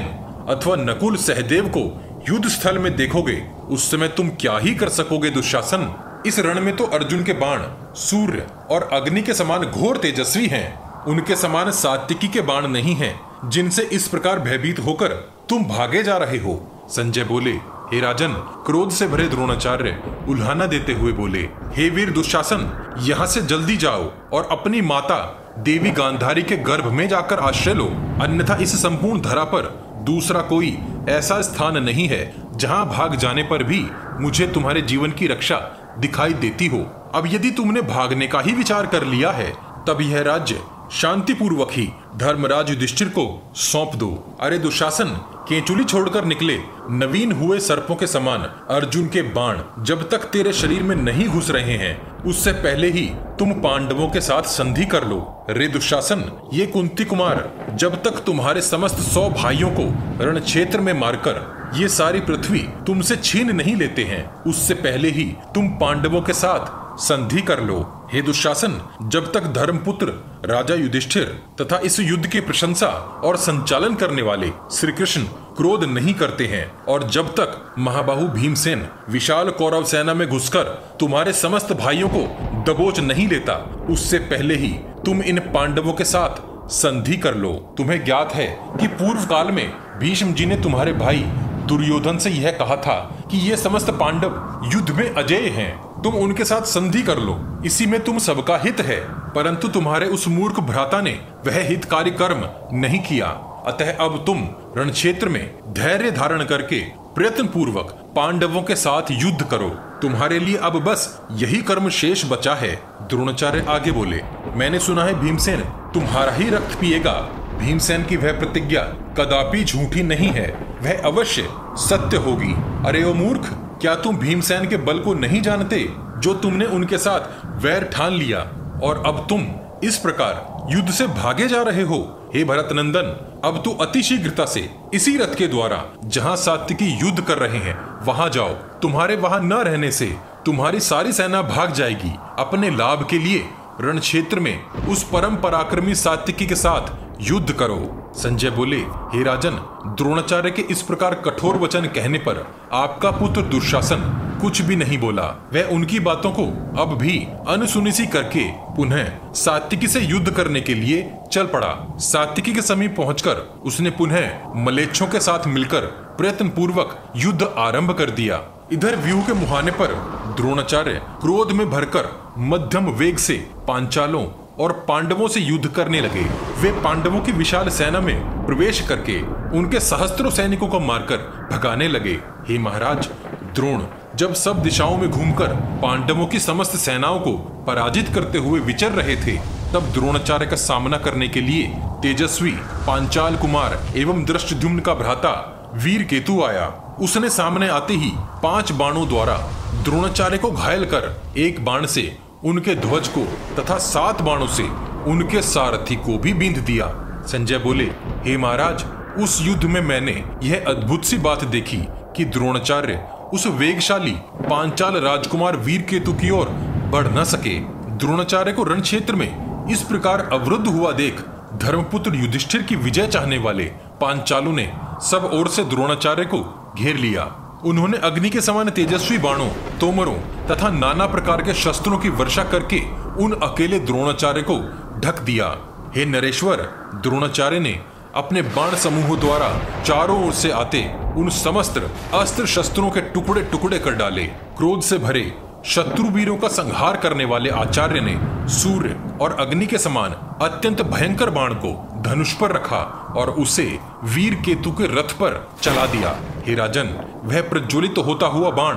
अथवा नकुल सहदेव को युद्ध स्थल में देखोगे, उस समय तुम क्या ही कर सकोगे दुशासन? इस रण में तो अर्जुन के बाण, सूर्य और अग्नि के समान घोर तेजस्वी हैं। उनके समान सात्विकी के बाण नहीं हैं, जिनसे इस प्रकार भयभीत होकर तुम भागे जा रहे हो। संजय बोले, हे राजन, क्रोध से भरे द्रोणाचार्य उल्हाना देते हुए बोले, हे वीर दुशासन, यहाँ से जल्दी जाओ और अपनी माता देवी गांधारी के गर्भ में जाकर आश्रय लो। अन्यथा इस संपूर्ण धरा पर दूसरा कोई ऐसा स्थान नहीं है, जहाँ भाग जाने पर भी मुझे तुम्हारे जीवन की रक्षा दिखाई देती हो। अब यदि तुमने भागने का ही विचार कर लिया है, तब यह राज्य शांतिपूर्वक ही धर्मराज युधिष्ठिर को सौंप दो। अरे दुशासन केंचुली छोड़कर निकले। नवीन हुए सर्पों के समान, अर्जुन के बाण, जब तक तेरे शरीर में नहीं घुस रहे हैं, उससे पहले ही तुम पांडवों के साथ संधि कर लो। रे दुशासन ये कुंती कुमार, जब तक तुम्हारे समस्त सौ भाइयों को रण क्षेत्र में मारकर ये सारी पृथ्वी तुमसे छीन नहीं लेते हैं, उससे पहले ही तुम पांडवों के साथ संधि कर लो, हे दुशासन। जब तक धर्मपुत्र, राजा युधिष्ठिर तथा इस युद्ध की प्रशंसा और संचालन करने वाले श्री कृष्ण क्रोध नहीं करते हैं, और जब तक महाबाहु भीमसेन विशाल कौरव सेना में घुसकर तुम्हारे समस्त भाइयों को दबोच नहीं लेता, उससे पहले ही तुम इन पांडवों के साथ संधि कर लो। तुम्हें ज्ञात है कि पूर्व काल में भीष्म जी ने तुम्हारे भाई दुर्योधन से यह कहा था कि ये समस्त पांडव युद्ध में अजय हैं। तुम उनके साथ संधि कर लो। इसी में तुम सबका हित है, परंतु तुम्हारे उस मूर्ख भ्राता ने वह हितकारी कर्म नहीं किया। अतः अब तुम रण क्षेत्र में धैर्य धारण करके प्रयत्न पूर्वक पांडवों के साथ युद्ध करो। तुम्हारे लिए अब बस यही कर्म शेष बचा है। द्रोणाचार्य आगे बोले, मैंने सुना है भीमसेन तुम्हारा ही रक्त पिएगा। भीमसेन की वह प्रतिज्ञा कदापि झूठी नहीं है। वह अवश्य सत्य होगी। अरे ओ मूर्ख क्या तुम भीमसेन के बल को नहीं जानते, जो तुमने उनके साथ वैर ठान लिया? और अब तुम इस प्रकार युद्ध से भागे जा रहे हो। हे भरत नंदन अब तू अति शीघ्रता से इसी रथ के द्वारा, जहाँ सात्विकी युद्ध कर रहे हैं, वहाँ जाओ। तुम्हारे वहाँ न रहने से तुम्हारी सारी सेना भाग जाएगी। अपने लाभ के लिए रण क्षेत्र में उस परम पराक्रमी सात्विकी के साथ युद्ध करो। संजय बोले, हे राजन, द्रोणाचार्य के इस प्रकार कठोर वचन कहने पर आपका पुत्र दुशासन कुछ भी नहीं बोला। वह उनकी बातों को अब भी अनसुनी सी करके पुनः सात्विकी से युद्ध करने के लिए चल पड़ा। सात्विकी के समीप पहुंचकर उसने पुनः मलेच्छों के साथ मिलकर प्रयत्न पूर्वक युद्ध आरंभ कर दिया। इधर व्यू के मुहाने पर द्रोणाचार्य क्रोध में भरकर मध्यम वेग से पांचालों और पांडवों से युद्ध करने लगे। वे पांडवों की विशाल सेना में प्रवेश करके उनके सहस्त्रों सैनिकों को मारकर भगाने लगे। हे महाराज, द्रोण, जब सब दिशाओं में घूमकर पांडवों की समस्त सेनाओं को पराजित करते हुए विचर रहे थे, तब द्रोणाचार्य का सामना करने के लिए तेजस्वी, पांचाल कुमार एवं दृष्टद्युम्न का भ्राता वीर केतु आया। उसने सामने आते ही पाँच बाणों द्वारा द्रोणाचार्य को घायल कर एक बाण से उनके ध्वज को तथा सात बाणों से उनके सारथी को भी बींध दिया। संजय बोले, हे महाराज, उस युद्ध में मैंने यह अद्भुत सी बात देखी कि द्रोणाचार्य उस वेगशाली पांचाल राजकुमार वीर केतु की ओर बढ़ न सके। द्रोणाचार्य को रण क्षेत्र में इस प्रकार अवरुद्ध हुआ देख धर्मपुत्र युधिष्ठिर की विजय चाहने वाले पांचालों ने सब ओर से द्रोणाचार्य को घेर लिया। उन्होंने अग्नि के समान तेजस्वी बाणों, तोमरों तथा नाना प्रकार के शस्त्रों की वर्षा करके उन अकेले द्रोणाचार्य को ढक दिया। हे नरेश्वर, द्रोणाचार्य ने अपने बाण समूह द्वारा चारों ओर से आते उन समस्त अस्त्र शस्त्रों के टुकड़े टुकड़े कर डाले, क्रोध से भरे शत्रु वीरों का संहार करने वाले आचार्य ने सूर्य और अग्नि के समान अत्यंत भयंकर बाण को धनुष पर रखा और उसे वीर केतु के रथ पर चला दिया। हे राजन, वह प्रज्वलित तो होता हुआ बाण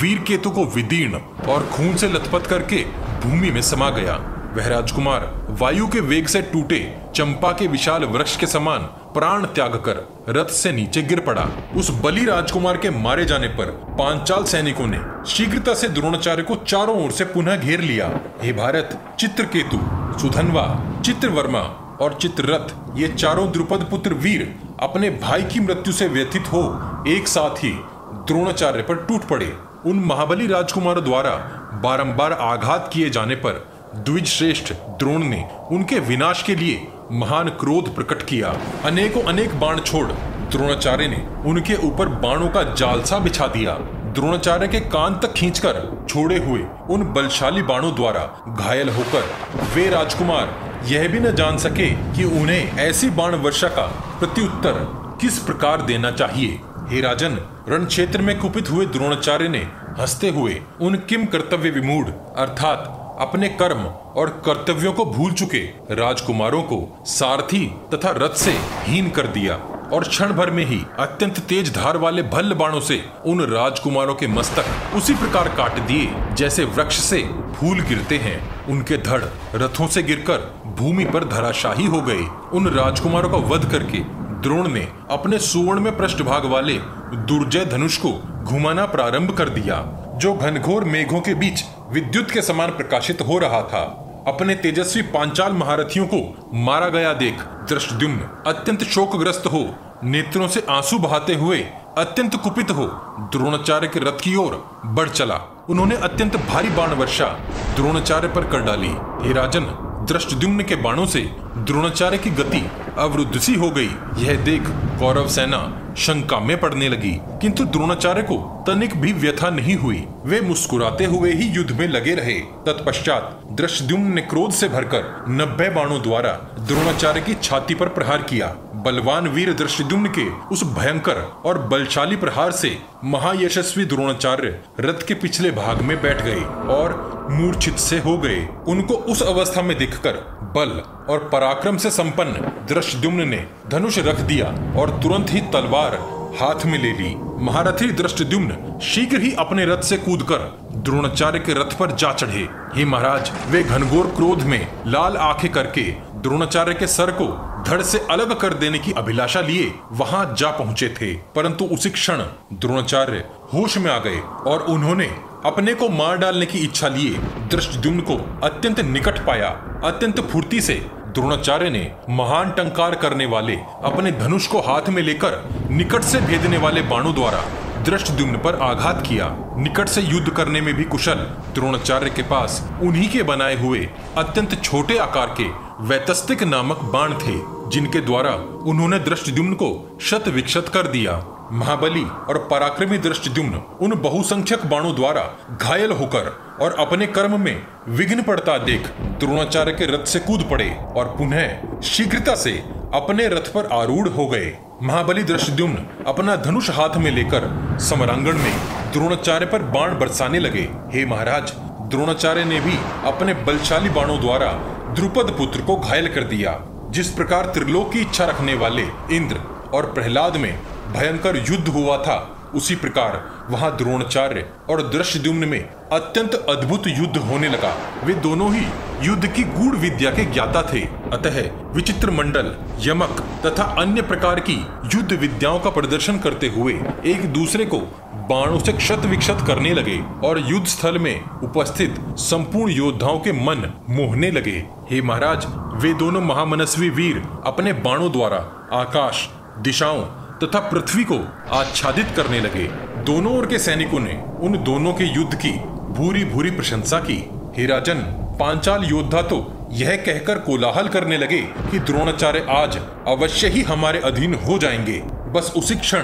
वीर केतु को विदीर्ण और खून से लथपथ करके भूमि में समा गया। वह राजकुमार वायु के वेग से टूटे, चंपा के विशाल वृक्ष के समान प्राण त्याग कर रथ से नीचे गिर पड़ा। उस बलि राजकुमार के मारे जाने पर पांचाल सैनिकों ने शीघ्रता से द्रोणाचार्य को चारों ओर से पुनः घेर लिया। हे भारत, चित्रकेतु, सुधनवा, चित्रवर्मा और चित्ररथ, ये चारों द्रुपद पुत्र वीर अपने भाई की मृत्यु से व्यथित हो, एक साथ ही द्रोणाचार्य पर टूट पड़े। उन महाबली राजकुमारों द्वारा बारंबार आघात किए जाने पर द्विज श्रेष्ठ द्रोण ने उनके विनाश के लिए महान क्रोध प्रकट किया। अनेकों अनेक बाण छोड़ द्रोणाचार्य ने उनके ऊपर बाणों का जालसा बिछा दिया। द्रोणाचार्य के कान तक खींचकर छोड़े हुए उन बलशाली बाणों द्वारा घायल होकर, वे राजकुमार, यह भी न जान सके कि उन्हें ऐसी बाण वर्षा का प्रत्युत्तर किस प्रकार देना चाहिए। हे राजन, रण क्षेत्र में कुपित हुए द्रोणाचार्य ने हँसते हुए उन किम कर्तव्य विमूढ़, अर्थात अपने कर्म और कर्तव्यों को भूल चुके, राजकुमारों को सारथी तथा रथ से हीन कर दिया और क्षण भर में ही अत्यंत तेज धार वाले भल्ल बाणों से उन राजकुमारों के मस्तक उसी प्रकार काट दिए जैसे वृक्ष से फूल गिरते हैं। उनके धड़ रथों से गिरकर भूमि पर धराशाही हो गए। उन राजकुमारों का वध करके द्रोण ने अपने सुवर्ण में पृष्ठभाग वाले दुर्जय धनुष को घुमाना प्रारंभ कर दिया, जो घनघोर मेघों के बीच विद्युत के समान प्रकाशित हो रहा था। अपने तेजस्वी पांचाल महारथियों को मारा गया देख दृष्टद्युम्न अत्यंत शोकग्रस्त हो, नेत्रों से आँसू बहाते हुए अत्यंत कुपित हो, द्रोणाचार्य के रथ की ओर बढ़ चला। उन्होंने अत्यंत भारी बाण वर्षा द्रोणाचार्य पर कर डाली। हे राजन दृष्टद्युम्न के बाणों से द्रोणाचार्य की गति अवरुद्ध सी हो गई। यह देख कौरव सेना शंका में पड़ने लगी। किंतु द्रोणाचार्य को तनिक भी व्यथा नहीं हुई। वे मुस्कुराते हुए ही युद्ध में लगे रहे। तत्पश्चात दृष्टद्युम्न ने क्रोध से भरकर नब्बे बाणों द्वारा द्रोणाचार्य की छाती पर प्रहार किया। बलवान वीर दृष्टद्युम्न के उस भयंकर और बलशाली प्रहार से महायशस्वी द्रोणाचार्य रथ के पिछले भाग में बैठ गए और मूर्छित से हो गए। उनको उस अवस्था में देखकर बल और पराक्रम से संपन्न दृष्टद्युम्न ने धनुष रख दिया और तुरंत ही तलवार हाथ में ले ली। महारथी दृष्टद्युम्न शीघ्र ही अपने रथ से कूदकर द्रोणाचार्य के रथ पर जा चढ़े। हे महाराज, वे घनघोर क्रोध में लाल आँखें करके द्रोणाचार्य के सर को धड़ से अलग कर देने की अभिलाषा लिए वहाँ जा पहुँचे थे। परंतु उसी क्षण द्रोणाचार्य होश में आ गए और उन्होंने अपने को मार डालने की इच्छा लिए दृष्टद्युम्न को अत्यंत निकट पाया। अत्यंत फुर्ती से द्रोणाचार्य ने महान टंकार करने वाले, अपने धनुष को हाथ में लेकर निकट से भेदने वाले बाणों द्वारा दृष्टद्युम्न पर आघात किया। निकट से युद्ध करने में भी कुशल, द्रोणाचार्य के पास उन्हीं के बनाए हुए अत्यंत छोटे आकार के वैतस्तिक नामक बाण थे, जिनके द्वारा उन्होंने दृष्टद्युम्न को शत विक्षत कर दिया। महाबली और पराक्रमी दृष्टद्युम्न उन बहुसंख्यक बाणों द्वारा घायल होकर और अपने कर्म में विघ्न पड़ता देख द्रोणाचार्य के रथ से कूद पड़े और पुनः शीघ्रता से अपने रथ पर आरूढ़ हो गए। महाबली दृष्टद्युम्न अपना धनुष हाथ में लेकर समरांगण में द्रोणाचार्य पर बाण बरसाने लगे। हे महाराज, द्रोणाचार्य ने भी अपने बलशाली बाणों द्वारा द्रुपद पुत्र को घायल कर दिया, जिस प्रकार त्रिलोक की इच्छा रखने वाले इंद्र और प्रहलाद में भयंकर युद्ध हुआ था। उसी प्रकार वहाँ द्रोणाचार्य और दृश्यद्युम्न में अत्यंत अद्भुत युद्ध होने लगा। वे दोनों ही युद्ध की गूढ़ विद्या के ज्ञाता थे। अतः विचित्र मंडल, यमक तथा अन्य प्रकार की युद्ध विद्याओं का प्रदर्शन करते हुए एक दूसरे को बाणों से क्षत विक्षत करने लगे और युद्ध स्थल में उपस्थित संपूर्ण योद्धाओं के मन मोहने लगे। हे महाराज, वे दोनों महामनस्वी वीर अपने बाणों द्वारा आकाश, दिशाओं तथा पृथ्वी को आच्छादित करने लगे। दोनों ओर के सैनिकों ने उन दोनों के युद्ध की भूरी भूरी प्रशंसा की। हे राजन, पांचाल योद्धा तो यह कहकर कोलाहल करने लगे कि द्रोणाचार्य आज अवश्य ही हमारे अधीन हो जाएँगे। बस उसी क्षण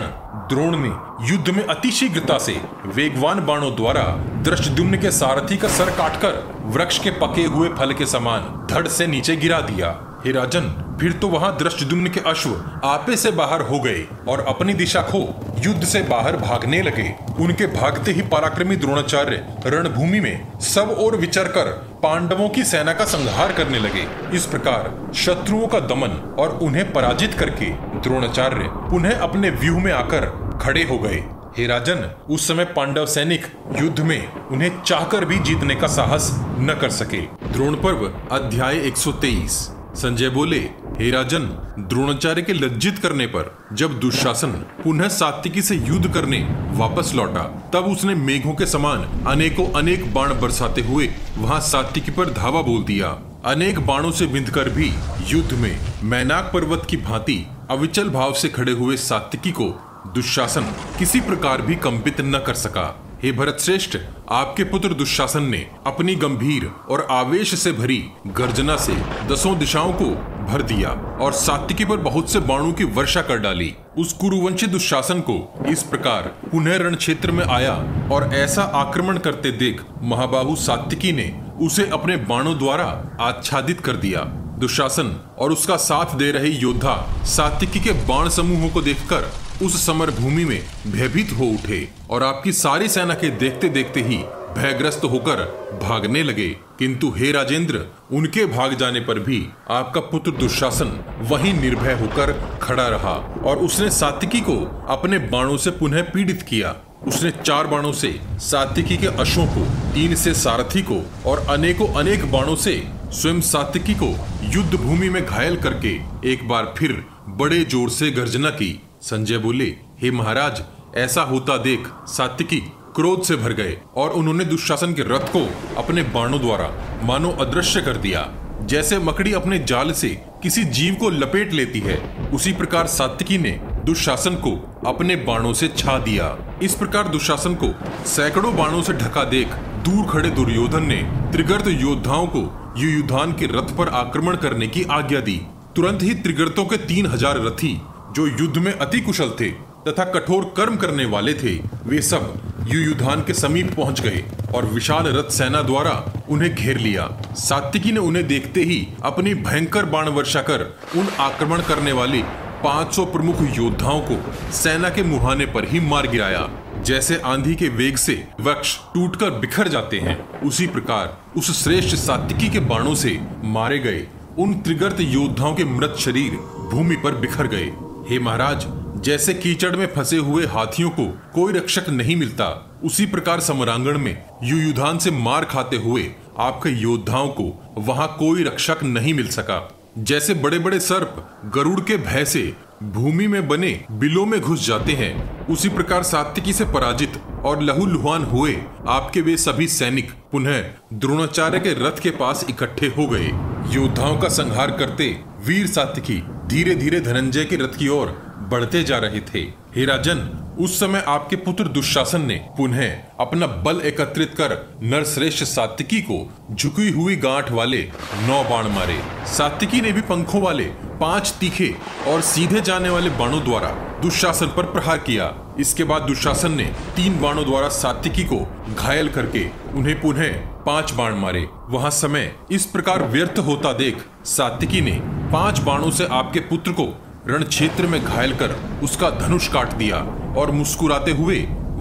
द्रोण ने युद्ध में अतिशीघ्रता से वेगवान बाणों द्वारा दृष्टद्युम्न के सारथी का सर काटकर वृक्ष के पके हुए फल के समान धड़ से नीचे गिरा दिया। हे राजन, फिर तो वहाँ दृष्टद्युम्न के अश्व आपे से बाहर हो गए और अपनी दिशा खो, युद्ध से बाहर भागने लगे। उनके भागते ही पराक्रमी द्रोणाचार्य रणभूमि में सब ओर विचर कर पांडवों की सेना का संहार करने लगे। इस प्रकार शत्रुओं का दमन और उन्हें पराजित करके द्रोणाचार्य पुनः अपने व्यूह में आकर खड़े हो गए। हे राजन, उस समय पांडव सैनिक युद्ध में उन्हें चाहकर भी जीतने का साहस न कर सके। द्रोण पर्व, अध्याय 123 संजय बोले, हे राजन, द्रोणाचार्य के लज्जित करने पर जब दुशासन पुनः सात्विकी से युद्ध करने वापस लौटा, तब उसने मेघों के समान अनेकों अनेक बाण बरसाते हुए वहाँ सात्विकी पर धावा बोल दिया। अनेक बाणों से बिंद कर भी युद्ध में मैनाक पर्वत की भांति अविचल भाव से खड़े हुए सात्विकी को दुशासन किसी प्रकार भी कंपित न कर सका। हे भरत श्रेष्ठ आपके पुत्र दुशासन ने अपनी गंभीर और आवेश से भरी गर्जना से दसों दिशाओं को भर दिया और सात्विकी पर बहुत से बाणों की वर्षा कर डाली। उस कुरुवंशी दुशासन को इस प्रकार पुनः रण क्षेत्र में आया और ऐसा आक्रमण करते देख महाबाहु सात्विकी ने उसे अपने बाणों द्वारा आच्छादित कर दिया। दुशासन और उसका साथ दे रहे योद्धा सात्विकी के बाण समूहों को देखकर उस समर भूमि में भयभीत हो उठे और आपकी सारी सेना के देखते देखते ही भयग्रस्त होकर भागने लगे। किंतु हे राजेंद्र, उनके भाग जाने पर भी आपका पुत्र दुशासन वहीं निर्भय होकर खड़ा रहा और उसने सात्विकी को अपने बाणों से पुनः पीड़ित किया। उसने चार बाणों से, सात्विकी के अशों को, तीन से सारथी को और अनेकों अनेक बाणों से स्वयं सात्विकी को युद्ध भूमि में घायल करके एक बार फिर बड़े ज़ोर से गर्जना की। संजय बोले, हे महाराज, ऐसा होता देख सात्विकी क्रोध से भर गए और उन्होंने दुशासन के रथ को अपने बाणों द्वारा मानो अदृश्य कर दिया। जैसे मकड़ी अपने जाल से किसी जीव को लपेट लेती है, उसी प्रकार सात्विकी ने दुशासन को अपने बाणों से छा दिया। इस प्रकार दुशासन को सैकड़ों बाणों से ढका देख दूर खड़े दुर्योधन ने त्रिगर्त योद्धाओं को युयुधान के रथ पर आक्रमण करने की आज्ञा दी। तुरंत ही त्रिगर्तों के तीन हज़ार रथी जो युद्ध में अति कुशल थे तथा कठोर कर्म करने वाले थे, वे सब युयुधान के समीप पहुँच गए और विशाल रथ सेना द्वारा उन्हें घेर लिया। सात्विकी ने उन्हें देखते ही अपनी भयंकर बाण वर्षा कर उन आक्रमण करने वाले 500 प्रमुख योद्धाओं को सेना के मुहाने पर ही मार गिराया। जैसे आंधी के वेग से वृक्ष टूटकर बिखर जाते हैं, उसी प्रकार उस श्रेष्ठ सात्विकी के बाणों से मारे गए। उन त्रिगर्त योद्धाओं के मृत शरीर भूमि पर बिखर गए। हे महाराज, जैसे कीचड़ में फंसे हुए हाथियों को कोई रक्षक नहीं मिलता, उसी प्रकार समरांगण में युयुधान से मार खाते हुए आपके योद्धाओं को वहाँ कोई रक्षक नहीं मिल सका। जैसे बड़े बड़े सर्प गरुड़ के भय से भूमि में बने बिलों में घुस जाते हैं, उसी प्रकार सात्विकी से पराजित और लहूलुहान हुए आपके वे सभी सैनिक पुनः द्रोणाचार्य के रथ के पास इकट्ठे हो गए। योद्धाओं का संहार करते वीर सात्विकी धीरे धीरे धनंजय के रथ की ओर बढ़ते जा रहे थे। हे राजन, उस समय आपके पुत्र दुशासन ने पुनः अपना बल एकत्रित कर नरश्रेष्ठ सात्विकी को झुकी हुई गांठ वाले नौ बाण मारे। सात्विकी ने भी पंखों वाले पाँच तीखे और सीधे जाने वाले बाणों द्वारा दुशासन पर प्रहार किया। इसके बाद दुशासन ने तीन बाणों द्वारा सात्विकी को घायल करके उन्हें पुनः पाँच बाण मारे। वहाँ समय इस प्रकार व्यर्थ होता देख सात्विकी ने पाँच बाणों से आपके पुत्र को रण क्षेत्र में घायल कर उसका धनुष काट दिया और मुस्कुराते हुए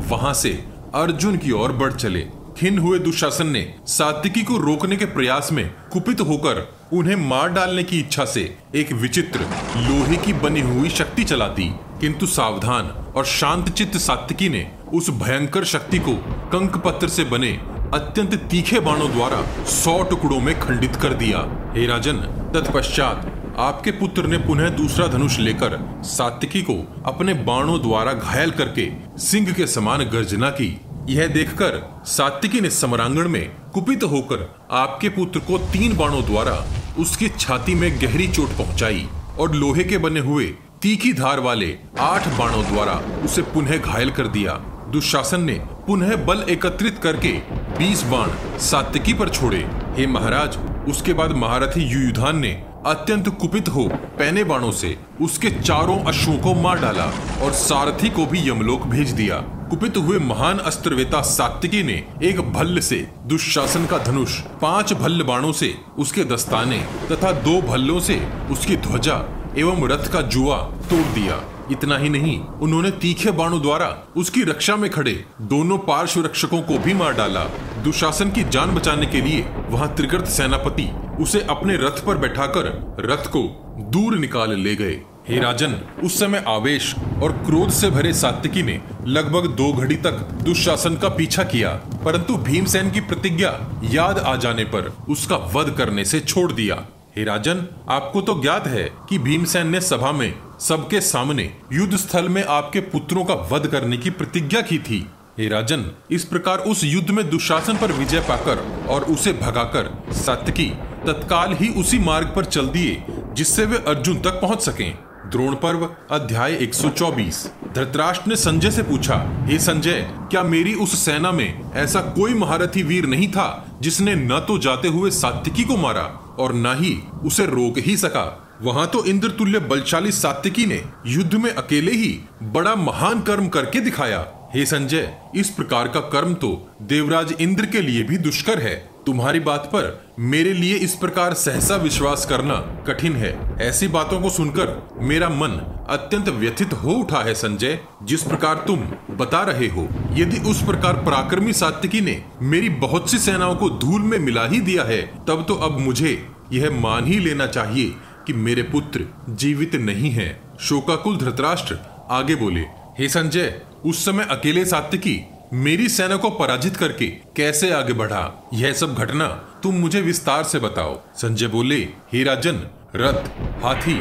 वहाँ से अर्जुन की ओर बढ़ चले। खिन हुए दुशासन ने सात्विकी को रोकने के प्रयास में कुपित होकर उन्हें मार डालने की इच्छा से एक विचित्र लोहे की बनी हुई शक्ति चला दी किंतु सावधान और शांत चित्त सात्विकी ने उस भयंकर शक्ति को कंक पत्र से बने अत्यंत तीखे बाणों द्वारा सौ टुकड़ों में खंडित कर दिया। हे राजन, तत्पश्चात आपके पुत्र ने पुनः दूसरा धनुष लेकर सात्विकी को अपने बाणों द्वारा घायल करके सिंह के समान गर्जना की। यह देखकर सात्विकी ने समरांगण में कुपित होकर आपके पुत्र को तीन बाणों द्वारा उसकी छाती में गहरी चोट पहुंचाई और लोहे के बने हुए तीखी धार वाले आठ बाणों द्वारा उसे पुनः घायल कर दिया। दुशासन ने पुनः बल एकत्रित करके बीस बाण सात्विकी पर छोड़े। हे महाराज, उसके बाद महारथी युयुधान ने अत्यंत कुपित हो पहने बाणों से उसके चारों अश्वों को मार डाला और सारथी को भी यमलोक भेज दिया। कुपित हुए महान अस्त्रवेता सात्विकी ने एक भल्ल से दुशासन का धनुष, पाँच भल्ल बाणों से उसके दस्ताने तथा दो भल्लों से उसकी ध्वजा एवं रथ का जुआ तोड़ दिया। इतना ही नहीं, उन्होंने तीखे बाणों द्वारा उसकी रक्षा में खड़े दोनों पार्श्व रक्षकों को भी मार डाला। दुशासन की जान बचाने के लिए वहाँ त्रिगर्त सेनापति उसे अपने रथ पर बैठाकर रथ को दूर निकाल ले गए। हे राजन, उस समय आवेश और क्रोध से भरे सात्विकी ने लगभग दो घड़ी तक दुशासन का पीछा किया, परंतु भीमसेन की प्रतिज्ञा याद आ जाने पर उसका वध करने से छोड़ दिया। राजन, आपको तो ज्ञात है कि भीमसेन ने सभा में सबके सामने युद्ध स्थल में आपके पुत्रों का वध करने की प्रतिज्ञा की थी। हे राजन, इस प्रकार उस युद्ध में दुशासन पर विजय पाकर और उसे भगाकर सत्यकी तत्काल ही उसी मार्ग पर चल दिए, जिससे वे अर्जुन तक पहुँच सकें। द्रोण पर्व, अध्याय 124 धृतराष्ट्र ने संजय से पूछा, हे संजय, क्या मेरी उस सेना में ऐसा कोई महारथी वीर नहीं था, जिसने न तो जाते हुए सात्विकी को मारा? और न ही उसे रोक ही सका। वहाँ तो इंद्र तुल्य बलशाली सात्विकी ने युद्ध में अकेले ही बड़ा महान कर्म करके दिखाया। हे संजय, इस प्रकार का कर्म तो देवराज इंद्र के लिए भी दुष्कर है। तुम्हारी बात पर मेरे लिए इस प्रकार सहसा विश्वास करना कठिन है। ऐसी बातों को सुनकर मेरा मन अत्यंत व्यथित हो उठा है, संजय। जिस प्रकार तुम बता रहे हो, यदि उस प्रकार पराक्रमी सात्विकी ने मेरी बहुत सी सेनाओं को धूल में मिला ही दिया है, तब तो अब मुझे यह मान ही लेना चाहिए कि मेरे पुत्र जीवित नहीं है। शोकाकुल धृतराष्ट्र आगे बोले, हे संजय, उस समय अकेले सात्विकी मेरी सेना को पराजित करके कैसे आगे बढ़ा? यह सब घटना तुम मुझे विस्तार से बताओ। संजय बोले, हे राजन, रथ, हाथी,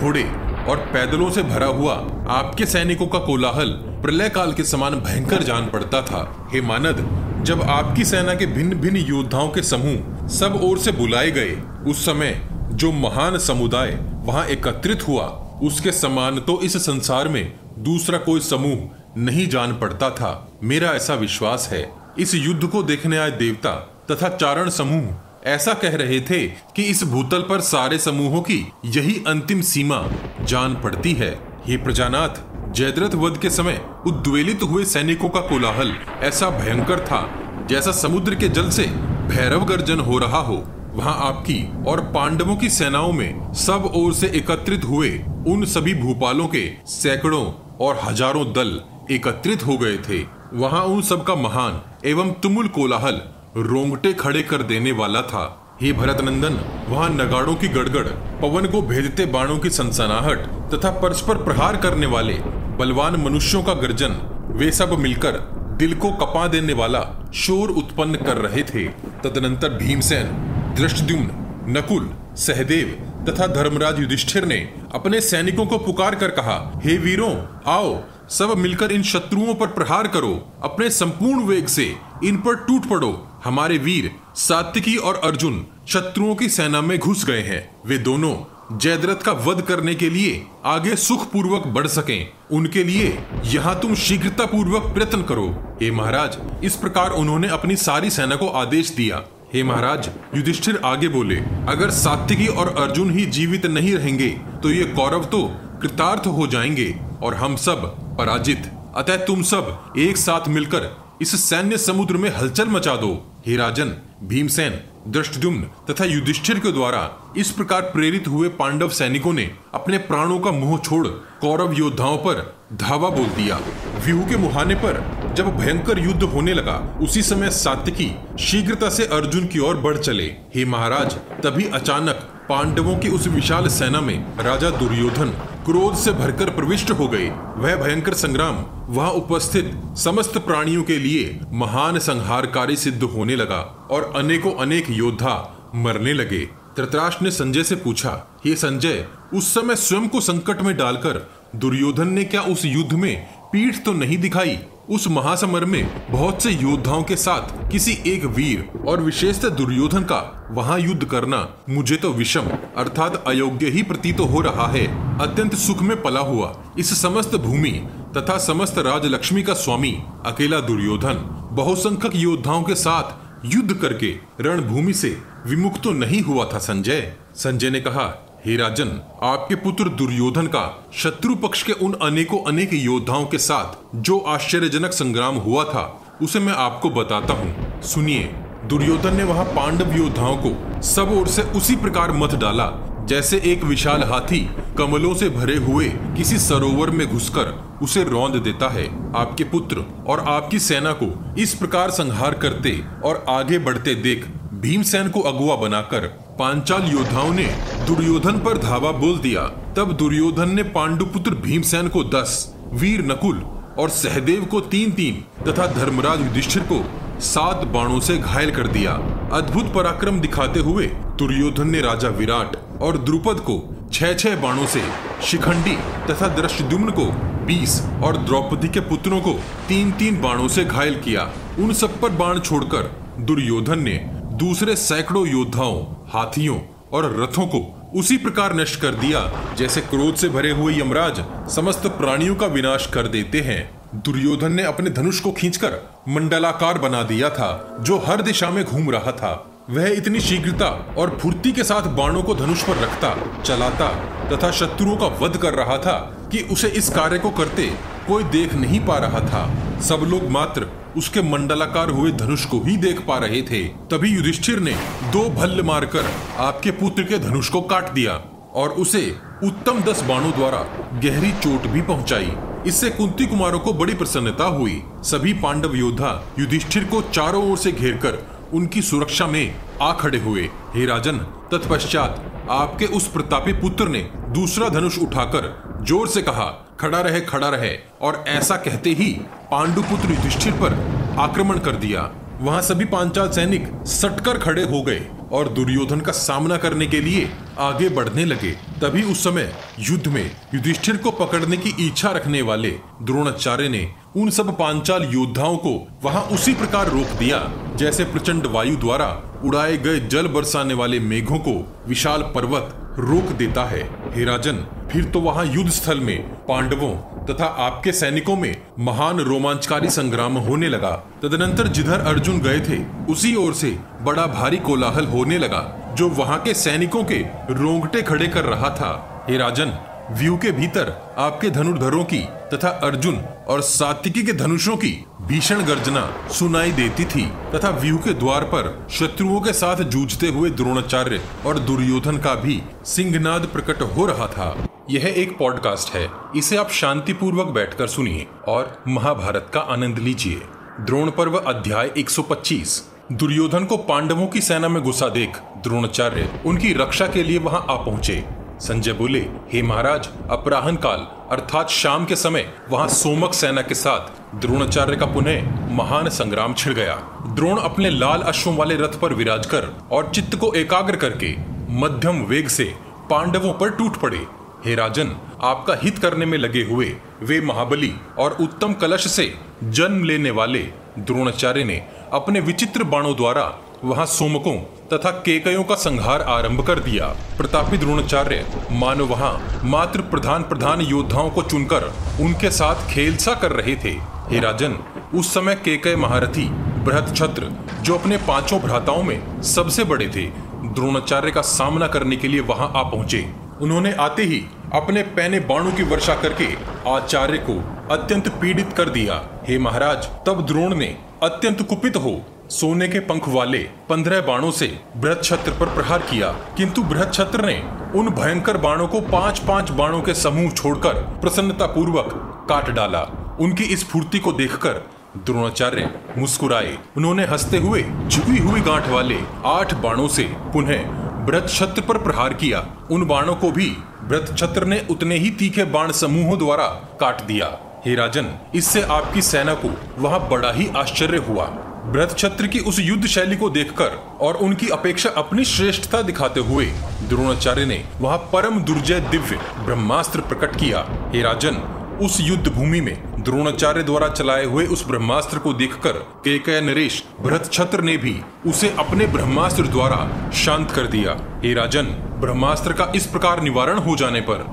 घोड़े और पैदलों से भरा हुआ आपके सैनिकों का कोलाहल प्रलय काल के समान भयंकर जान पड़ता था। हे मानद, जब आपकी सेना के भिन्न भिन्न योद्धाओं के समूह सब ओर से बुलाए गए, उस समय जो महान समुदाय वहाँ एकत्रित हुआ, उसके समान तो इस संसार में दूसरा कोई समूह नहीं जान पड़ता था। मेरा ऐसा विश्वास है। इस युद्ध को देखने आए देवता तथा चारण समूह ऐसा कह रहे थे कि इस भूतल पर सारे समूहों की यही अंतिम सीमा जान पड़ती है। ये प्रजानाथ, जयद्रथ वध के समय उद्वेलित हुए सैनिकों का कोलाहल ऐसा भयंकर था, जैसा समुद्र के जल से भैरव गर्जन हो रहा हो। वहाँ आपकी और पांडवों की सेनाओं में सब ओर से एकत्रित हुए उन सभी भूपालों के सैकड़ों और हज़ारों दल एकत्रित हो गए थे। वहाँ उन सब का महान एवं तुमुल कोलाहल रोंगटे खड़े कर देने वाला था। हे भरत नंदन वहाँ नगाड़ों की गड़गड़, पवन को भेदते बाणों की सनसनाहट तथा परस्पर प्रहार करने वाले बलवान मनुष्यों का गर्जन, वे सब मिलकर दिल को कपा देने वाला शोर उत्पन्न कर रहे थे। तदनंतर भीमसेन दृष्टद्युम्न नकुल, सहदेव तथा धर्मराज युधिष्ठिर ने अपने सैनिकों को पुकार कर कहा, हे वीरों, आओ सब मिलकर इन शत्रुओं पर प्रहार करो, अपने संपूर्ण वेग से। इन पर टूट पड़ो। हमारे वीर, सात्विकी और अर्जुन, शत्रुओं की सेना में घुस गए हैं। वे दोनों जयद्रथ का वध करने के लिए आगे सुख पूर्वक बढ़ सकें। उनके लिए यहाँ तुम शीघ्रता पूर्वक प्रयत्न करो। हे महाराज, इस प्रकार उन्होंने अपनी सारी सेना को आदेश दिया। हे महाराज, युधिष्ठिर आगे बोले, अगर सात्विकी और अर्जुन ही जीवित नहीं रहेंगे तो ये कौरव तो कृतार्थ हो जाएँगे। और हम सब पराजित। अतः तुम सब एक साथ मिलकर इस सैन्य समुद्र में हलचल मचा दो। हे राजन, भीमसेन दृष्टुम्न तथा युधिष्ठिर के द्वारा इस प्रकार प्रेरित हुए पांडव सैनिकों ने अपने प्राणों का मुँह छोड़ कौरव योद्धाओं पर धावा बोल दिया। व्यू के मुहाने पर जब भयंकर युद्ध होने लगा, उसी समय सात्यकी शीघ्रता से अर्जुन की ओर बढ़ चले। हे महाराज, तभी अचानक पांडवों की उस विशाल सेना में राजा दुर्योधन क्रोध से भरकर प्रविष्ट हो गए। वह भयंकर संग्राम, वहाँ उपस्थित समस्त प्राणियों के लिए महान संहारकारी सिद्ध होने लगा और अनेकों अनेक योद्धा मरने लगे। धृतराष्ट्र ने संजय से पूछा, हे संजय, उस समय स्वयं को संकट में डालकर दुर्योधन ने क्या उस युद्ध में पीठ तो नहीं दिखाई? उस महासमर में बहुत से योद्धाओं के साथ किसी एक वीर और विशेषतः दुर्योधन का वहाँ युद्ध करना मुझे तो विषम, अर्थात अयोग्य ही प्रतीत हो रहा है। अत्यंत सुख में पला हुआ इस समस्त भूमि तथा समस्त राजलक्ष्मी का स्वामी, अकेला दुर्योधन, बहुसंख्यक योद्धाओं के साथ युद्ध करके रणभूमि से विमुक्त तो नहीं हुआ था संजय। संजय ने कहा हे राजन, आपके पुत्र दुर्योधन का शत्रु पक्ष के उन अनेकों अनेक योद्धाओं के साथ जो आश्चर्यजनक संग्राम हुआ था, उसे मैं आपको बताता हूँ। सुनिए, दुर्योधन ने वहाँ पांडव योद्धाओं को सब ओर से उसी प्रकार मत डाला, जैसे एक विशाल हाथी कमलों से भरे हुए किसी सरोवर में घुसकर उसे रौंद देता है। आपके पुत्र और आपकी सेना को इस प्रकार संहार करते और आगे बढ़ते देख भीमसेन को अगुआ बनाकर पांचाल योद्धाओं ने दुर्योधन पर धावा बोल दिया। तब दुर्योधन ने पांडुपुत्र भीमसेन को दस, वीर नकुल और सहदेव को तीन तीन तथा धर्मराज युधिष्ठिर को सात बाणों से घायल कर दिया। अद्भुत पराक्रम दिखाते हुए दुर्योधन ने राजा विराट और द्रुपद को छह छह बाणों से, शिखंडी तथा दृष्टुम्न को बीस और द्रौपदी के पुत्रों को तीन तीन बाणों से घायल किया। उन सब पर बाण छोड़कर दुर्योधन ने दूसरे सैकड़ों योद्धाओं, हाथियों और रथों को उसी प्रकार नष्ट कर दिया, जैसे क्रोध से भरे हुए यमराज समस्त प्राणियों का विनाश कर देते हैं। दुर्योधन ने अपने धनुष को खींचकर मंडलाकार बना दिया था, जो हर दिशा में घूम रहा था। वह इतनी शीघ्रता और फुर्ती के साथ बाणों को धनुष पर रखता, चलाता तथा शत्रुओं का वध कर रहा था कि उसे इस कार्य को करते कोई देख नहीं पा रहा था। सब लोग मात्र उसके मंडलाकार हुए धनुष को ही देख पा रहे थे। तभी युधिष्ठिर ने दो भल्ल मारकर आपके पुत्र के धनुष को काट दिया और उसे उत्तम दस बाणों द्वारा गहरी चोट भी पहुंचाई। इससे कुंती कुमारों को बड़ी प्रसन्नता हुई। सभी पांडव योद्धा युधिष्ठिर को चारों ओर से घेरकर उनकी सुरक्षा में आ खड़े हुए। हे राजन, तत्पश्चात आपके उस प्रतापी पुत्र ने दूसरा धनुष उठाकर ज़ोर से कहा, खड़ा रहे खड़ा रहे। और ऐसा कहते ही पांडुपुत्र युधिष्ठिर पर आक्रमण कर दिया। वहाँ सभी पांचाल सैनिक सटकर खड़े हो गए। और दुर्योधन का सामना करने के लिए आगे बढ़ने लगे। तभी उस समय युद्ध में युधिष्ठिर को पकड़ने की इच्छा रखने वाले द्रोणाचार्य ने उन सब पांचाल योद्धाओं को वहाँ उसी प्रकार रोक दिया, जैसे प्रचंड वायु द्वारा उड़ाए गए जल बरसाने वाले मेघों को विशाल पर्वत रोक देता है। हे राजन, फिर तो वहाँ युद्ध स्थल में, पांडवों तथा आपके सैनिकों में महान रोमांचकारी संग्राम होने लगा। तदनंतर जिधर अर्जुन गए थे, उसी ओर से बड़ा भारी कोलाहल होने लगा, जो वहाँ के सैनिकों के रोंगटे खड़े कर रहा था। हे राजन, व्यू के भीतर आपके धनुर्धरों की तथा अर्जुन और सात्विकी के धनुषों की भीषण गर्जना सुनाई देती थी, तथा व्यू के द्वार पर शत्रुओं के साथ जूझते हुए द्रोणाचार्य और दुर्योधन का भी सिंहनाद प्रकट हो रहा था। यह एक पॉडकास्ट है। इसे आप शांतिपूर्वक बैठकर सुनिए और महाभारत का आनंद लीजिए। द्रोण पर्व अध्याय 125 दुर्योधन को पांडवों की सेना में घुसा देख द्रोणाचार्य उनकी रक्षा के लिए वहाँ आ पहुँचे। संजय बोले, हे महाराज, अपराहन काल, अर्थात शाम के समय, वहाँ सोमक सेना के साथ द्रोणाचार्य का पुनः महान संग्राम छिड़ गया। द्रोण अपने लाल अश्वों वाले रथ पर विराज कर और चित्त को एकाग्र करके मध्यम वेग से पांडवों पर टूट पड़े। हे राजन, आपका हित करने में लगे हुए वे महाबली और उत्तम कलश से जन्म लेने वाले द्रोणाचार्य ने अपने विचित्र बाणों द्वारा वहाँ सोमकों तथा केकयों का संहार आरंभ कर दिया। प्रतापी द्रोणाचार्य, मानो वहाँ मात्र प्रधान प्रधान योद्धाओं को चुनकर उनके साथ खेल सा कर रहे थे। हे राजन, उस समय केकय महारथी बृहद छत्र जो अपने पाँचों भ्राताओं में सबसे बड़े थे, द्रोणाचार्य का सामना करने के लिए वहाँ आ पहुँचे। उन्होंने आते ही अपने पैने बाणों की वर्षा करके आचार्य को अत्यंत पीड़ित कर दिया। हे महाराज, तब द्रोण ने अत्यंत कुपित हो सोने के पंख वाले पंद्रह बाणों से बृहद छत्र पर प्रहार किया, किंतु बृहद छत्र ने उन भयंकर बाणों को पाँच पाँच बाणों के समूह छोड़कर प्रसन्नता पूर्वक काट डाला। उनकी इस फूर्ति को देखकर द्रोणाचार्य मुस्कुराए। उन्होंने हँसते हुए झुकी हुई गांठ वाले आठ बाणों से पुनः ब्रत छत्र पर प्रहार किया। उन बाणों को भी ब्रत छत्र ने उतने ही तीखे बाण समूहों द्वारा काट दिया। हे राजन, इससे आपकी सेना को वहाँ बड़ा ही आश्चर्य हुआ। ब्रत छत्र की उस युद्ध शैली को देखकर और उनकी अपेक्षा अपनी श्रेष्ठता दिखाते हुए द्रोणाचार्य ने वहाँ परम दुर्जय दिव्य ब्रह्मास्त्र प्रकट किया। हे राजन, उस युद्ध भूमि में द्रोणाचार्य द्वारा चलाए हुए उस ब्रह्मास्त्र को देखकर केकय नरेश भरत छत्र ने भी उसे अपने ब्रह्मास्त्र द्वारा शांत कर दिया। हे राजन, ब्रह्मास्त्र का इस प्रकार निवारण हो जाने पर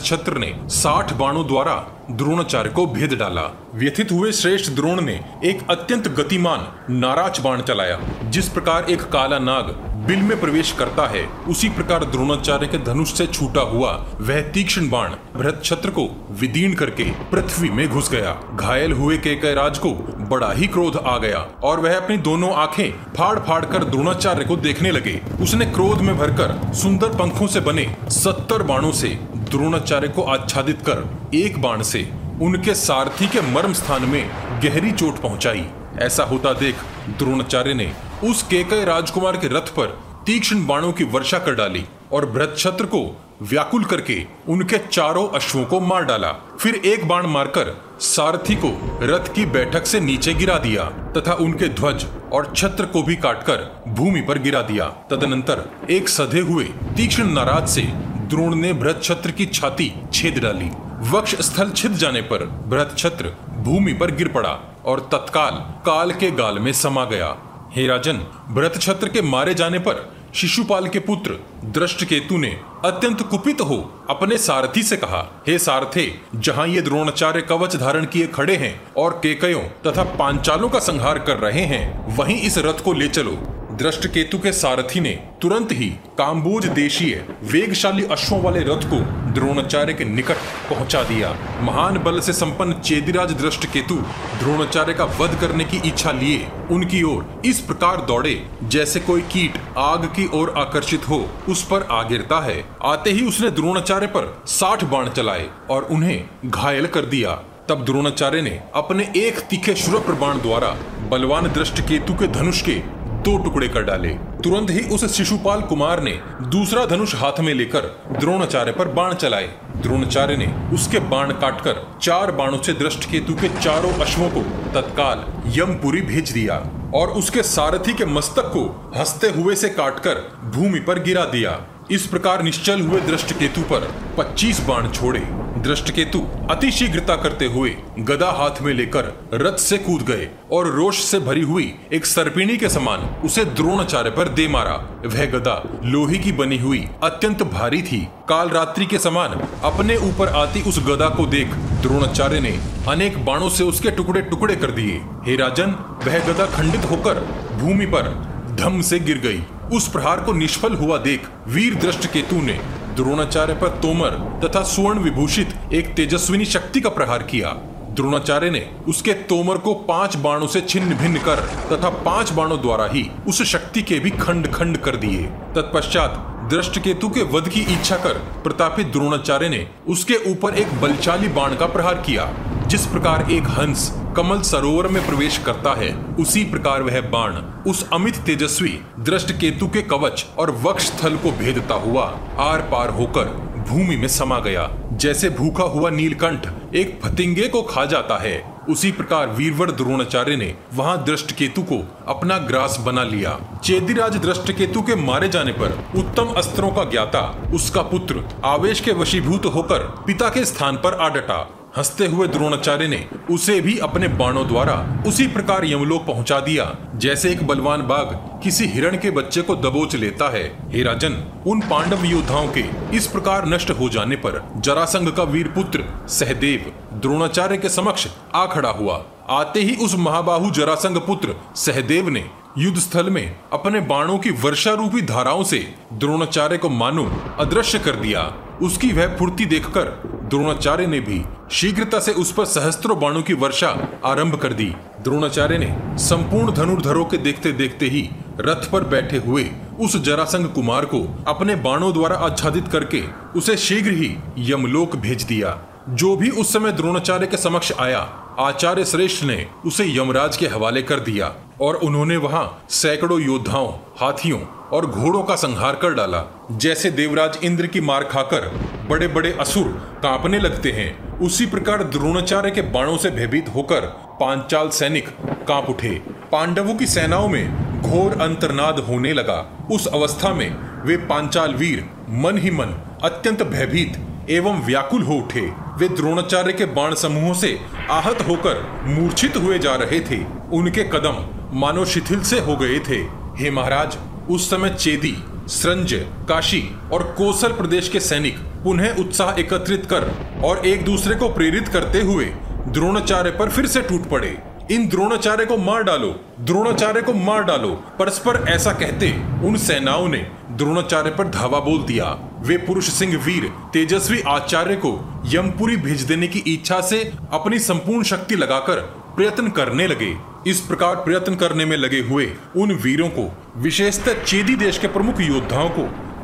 छत्र ने साठ बाणों द्वारा द्रोणाचार्य को भेद डाला। व्यथित हुए श्रेष्ठ द्रोण ने एक अत्यंत गतिमान नाराज़ बाण चलाया, जिस प्रकार एक काला नाग बिल में प्रवेश करता है। उसी प्रकार द्रोणाचार्य के धनुष से छूटा हुआ वह तीक्ष्ण बाण भरत छत्र को विदीर्ण करके पृथ्वी में घुस गया। घायल हुए के राज को बड़ा ही क्रोध आ गया और वह अपनी दोनों आँखें फाड़ फाड़ कर द्रोणाचार्य को देखने लगे। उसने क्रोध में भरकर सुंदर पंखों से बने सत्तर बाणों से द्रोणाचार्य को आच्छादित कर एक बाण से उनके सारथी के मर्म स्थान में गहरी चोट पहुंचाई। ऐसा होता देख द्रोणाचार्य ने उस केकय राजकुमार के रथ पर तीक्ष्ण बाणों की वर्षा कर डाली और छत्र को व्याकुल करके उनके चारों अश्वों को मार डाला। फिर एक बाण मारकर सारथी को रथ की बैठक से नीचे गिरा दिया तथा उनके ध्वज और छत्र को भी काटकर भूमि पर गिरा दिया। तदनंतर एक सधे हुए तीक्ष्ण नाराज़ से द्रोण ने भ्रत छत्र की छाती छेद डाली। वक्ष स्थल छिद जाने पर भ्रत छत्र भूमि पर गिर पड़ा और तत्काल काल के गाल में समा गया। हे राजन भरत छत्र के मारे जाने पर शिशुपाल के पुत्र दृष्ट केतु ने अत्यंत कुपित हो अपने सारथी से कहा, हे सारथे, जहाँ ये द्रोणाचार्य कवच धारण किए खड़े हैं और केकयों तथा पांचालों का संहार कर रहे हैं, वहीं इस रथ को ले चलो। दृष्ट केतु के सारथी ने तुरंत ही काम्बोज देशीय, वेगशाली अश्वों वाले रथ को द्रोणाचार्य के निकट पहुँचा दिया। महान बल से संपन्न चेदिराज दृष्ट केतु द्रोणाचार्य का वध करने की इच्छा लिए उनकी ओर इस प्रकार दौड़े, जैसे कोई कीट आग की ओर आकर्षित हो, उस पर आ गिरता है। आते ही उसने द्रोणाचार्य पर साठ बाण चलाए और उन्हें घायल कर दिया। तब द्रोणाचार्य ने अपने एक तीखे शुर बाण द्वारा बलवान दृष्ट केतु के धनुष के दो टुकड़े कर डाले। तुरंत ही उस शिशुपाल कुमार ने दूसरा धनुष हाथ में लेकर द्रोणाचार्य पर बाण चलाए। द्रोणाचार्य ने उसके बाण काटकर चार बाणों से दृष्ट केतु के चारों अश्वों को तत्काल यमपुरी भेज दिया और उसके सारथी के मस्तक को हँसते हुए से काटकर भूमि पर गिरा दिया। इस प्रकार निश्चल हुए दृष्ट केतु पर 25 बाण छोड़े। दृष्ट केतु अति शीघ्रता करते हुए गदा हाथ में लेकर रथ से कूद गए और रोष से भरी हुई एक सर्पिणी के समान उसे द्रोणाचार्य पर दे मारा। वह गदा लोहे की बनी हुई, अत्यंत भारी थी। काल रात्रि के समान अपने ऊपर आती उस गदा को देख द्रोणाचार्य ने अनेक बाणों से उसके टुकड़े टुकड़े कर दिए। हे राजन, वह गदा खंडित होकर भूमि पर धम से गिर गई। उस प्रहार को निष्फल हुआ देख वीर दृष्ट केतु ने द्रोणाचार्य पर तोमर तथा स्वर्ण विभूषित एक तेजस्विनी शक्ति का प्रहार किया। द्रोणाचार्य ने उसके तोमर को पाँच बाणों से छिन्न भिन्न कर तथा पाँच बाणों द्वारा ही उस शक्ति के भी खंड खंड कर दिए। तत्पश्चात दृष्ट केतु के वध की इच्छा कर प्रतापित द्रोणाचार्य ने उसके ऊपर एक बलशाली बाण का प्रहार किया। जिस प्रकार एक हंस कमल सरोवर में प्रवेश करता है, उसी प्रकार वह बाण उस अमित तेजस्वी, दृष्ट केतु के कवच और वक्ष थल को भेदता हुआ आर पार होकर भूमि में समा गया। जैसे भूखा हुआ नीलकंठ एक फतिंगे को खा जाता है, उसी प्रकार वीरवर द्रोणाचार्य ने वहाँ दृष्ट केतु को अपना ग्रास बना लिया। चेदिराज दृष्ट केतु के मारे जाने पर उत्तम अस्त्रों का ज्ञाता, उसका पुत्र आवेश के वशीभूत होकर पिता के स्थान पर आ डटा। हँसते हुए द्रोणाचार्य ने उसे भी अपने बाणों द्वारा उसी प्रकार यमलोक पहुँचा दिया, जैसे एक बलवान बाघ किसी हिरण के बच्चे को दबोच लेता है। हे राजन, उन पांडव योद्धाओं के इस प्रकार नष्ट हो जाने पर जरासंघ का वीर पुत्र सहदेव द्रोणाचार्य के समक्ष आ खड़ा हुआ। आते ही उस महाबाहु जरासंघ पुत्र सहदेव ने युद्ध स्थल में अपने बाणों की वर्षा रूपी धाराओं से द्रोणाचार्य को मानो अदृश्य कर दिया। उसकी वह फुर्ती देखकर द्रोणाचार्य ने भी शीघ्रता से उस पर सहस्त्रों बाणों की वर्षा आरंभ कर दी। द्रोणाचार्य ने संपूर्ण धनुर्धरों के देखते देखते ही रथ पर बैठे हुए उस जरासंग कुमार को अपने बाणों द्वारा आच्छादित करके उसे शीघ्र ही यमलोक भेज दिया। जो भी उस समय द्रोणाचार्य के समक्ष आया, आचार्य श्रेष्ठ ने उसे यमराज के हवाले कर दिया और उन्होंने वहाँ सैकड़ों योद्धाओं, हाथियों और घोड़ों का संहार कर डाला। जैसे देवराज इंद्र की मार खाकर बड़े बड़े असुर कांपने लगते हैं, उसी प्रकार द्रोणाचार्य के बाणों से भयभीत होकर पांचाल सैनिक काँप उठे। पांडवों की सेनाओं में घोर अंतर्नाद होने लगा। उस अवस्था में वे पांचाल वीर मन ही मन अत्यंत भयभीत एवं व्याकुल हो उठे। वे द्रोणाचार्य के बाण समूहों से आहत होकर मूर्छित हुए जा रहे थे। उनके कदम मानो शिथिल से हो गए थे। हे महाराज उस समय चेदी संज काशी और कोसल प्रदेश के सैनिक पुनः उत्साह एकत्रित कर और एक दूसरे को प्रेरित करते हुए द्रोणाचार्य पर फिर से टूट पड़े। इन द्रोणाचार्य को मार डालो, द्रोणाचार्य को मार डालो, परस्पर ऐसा कहते उन सेनाओं ने द्रोणाचार्य पर धावा बोल दिया। वे पुरुष सिंह वीर, तेजस्वी आचार्य को यमपुरी भेज देने की इच्छा से अपनी संपूर्ण शक्ति लगाकर प्रयत्न करने लगे। इस प्रकार प्रयत्न करने में लगे हुए उन वीरों को, विशेषतः चेदी देश के प्रमुख योद्धाओं को,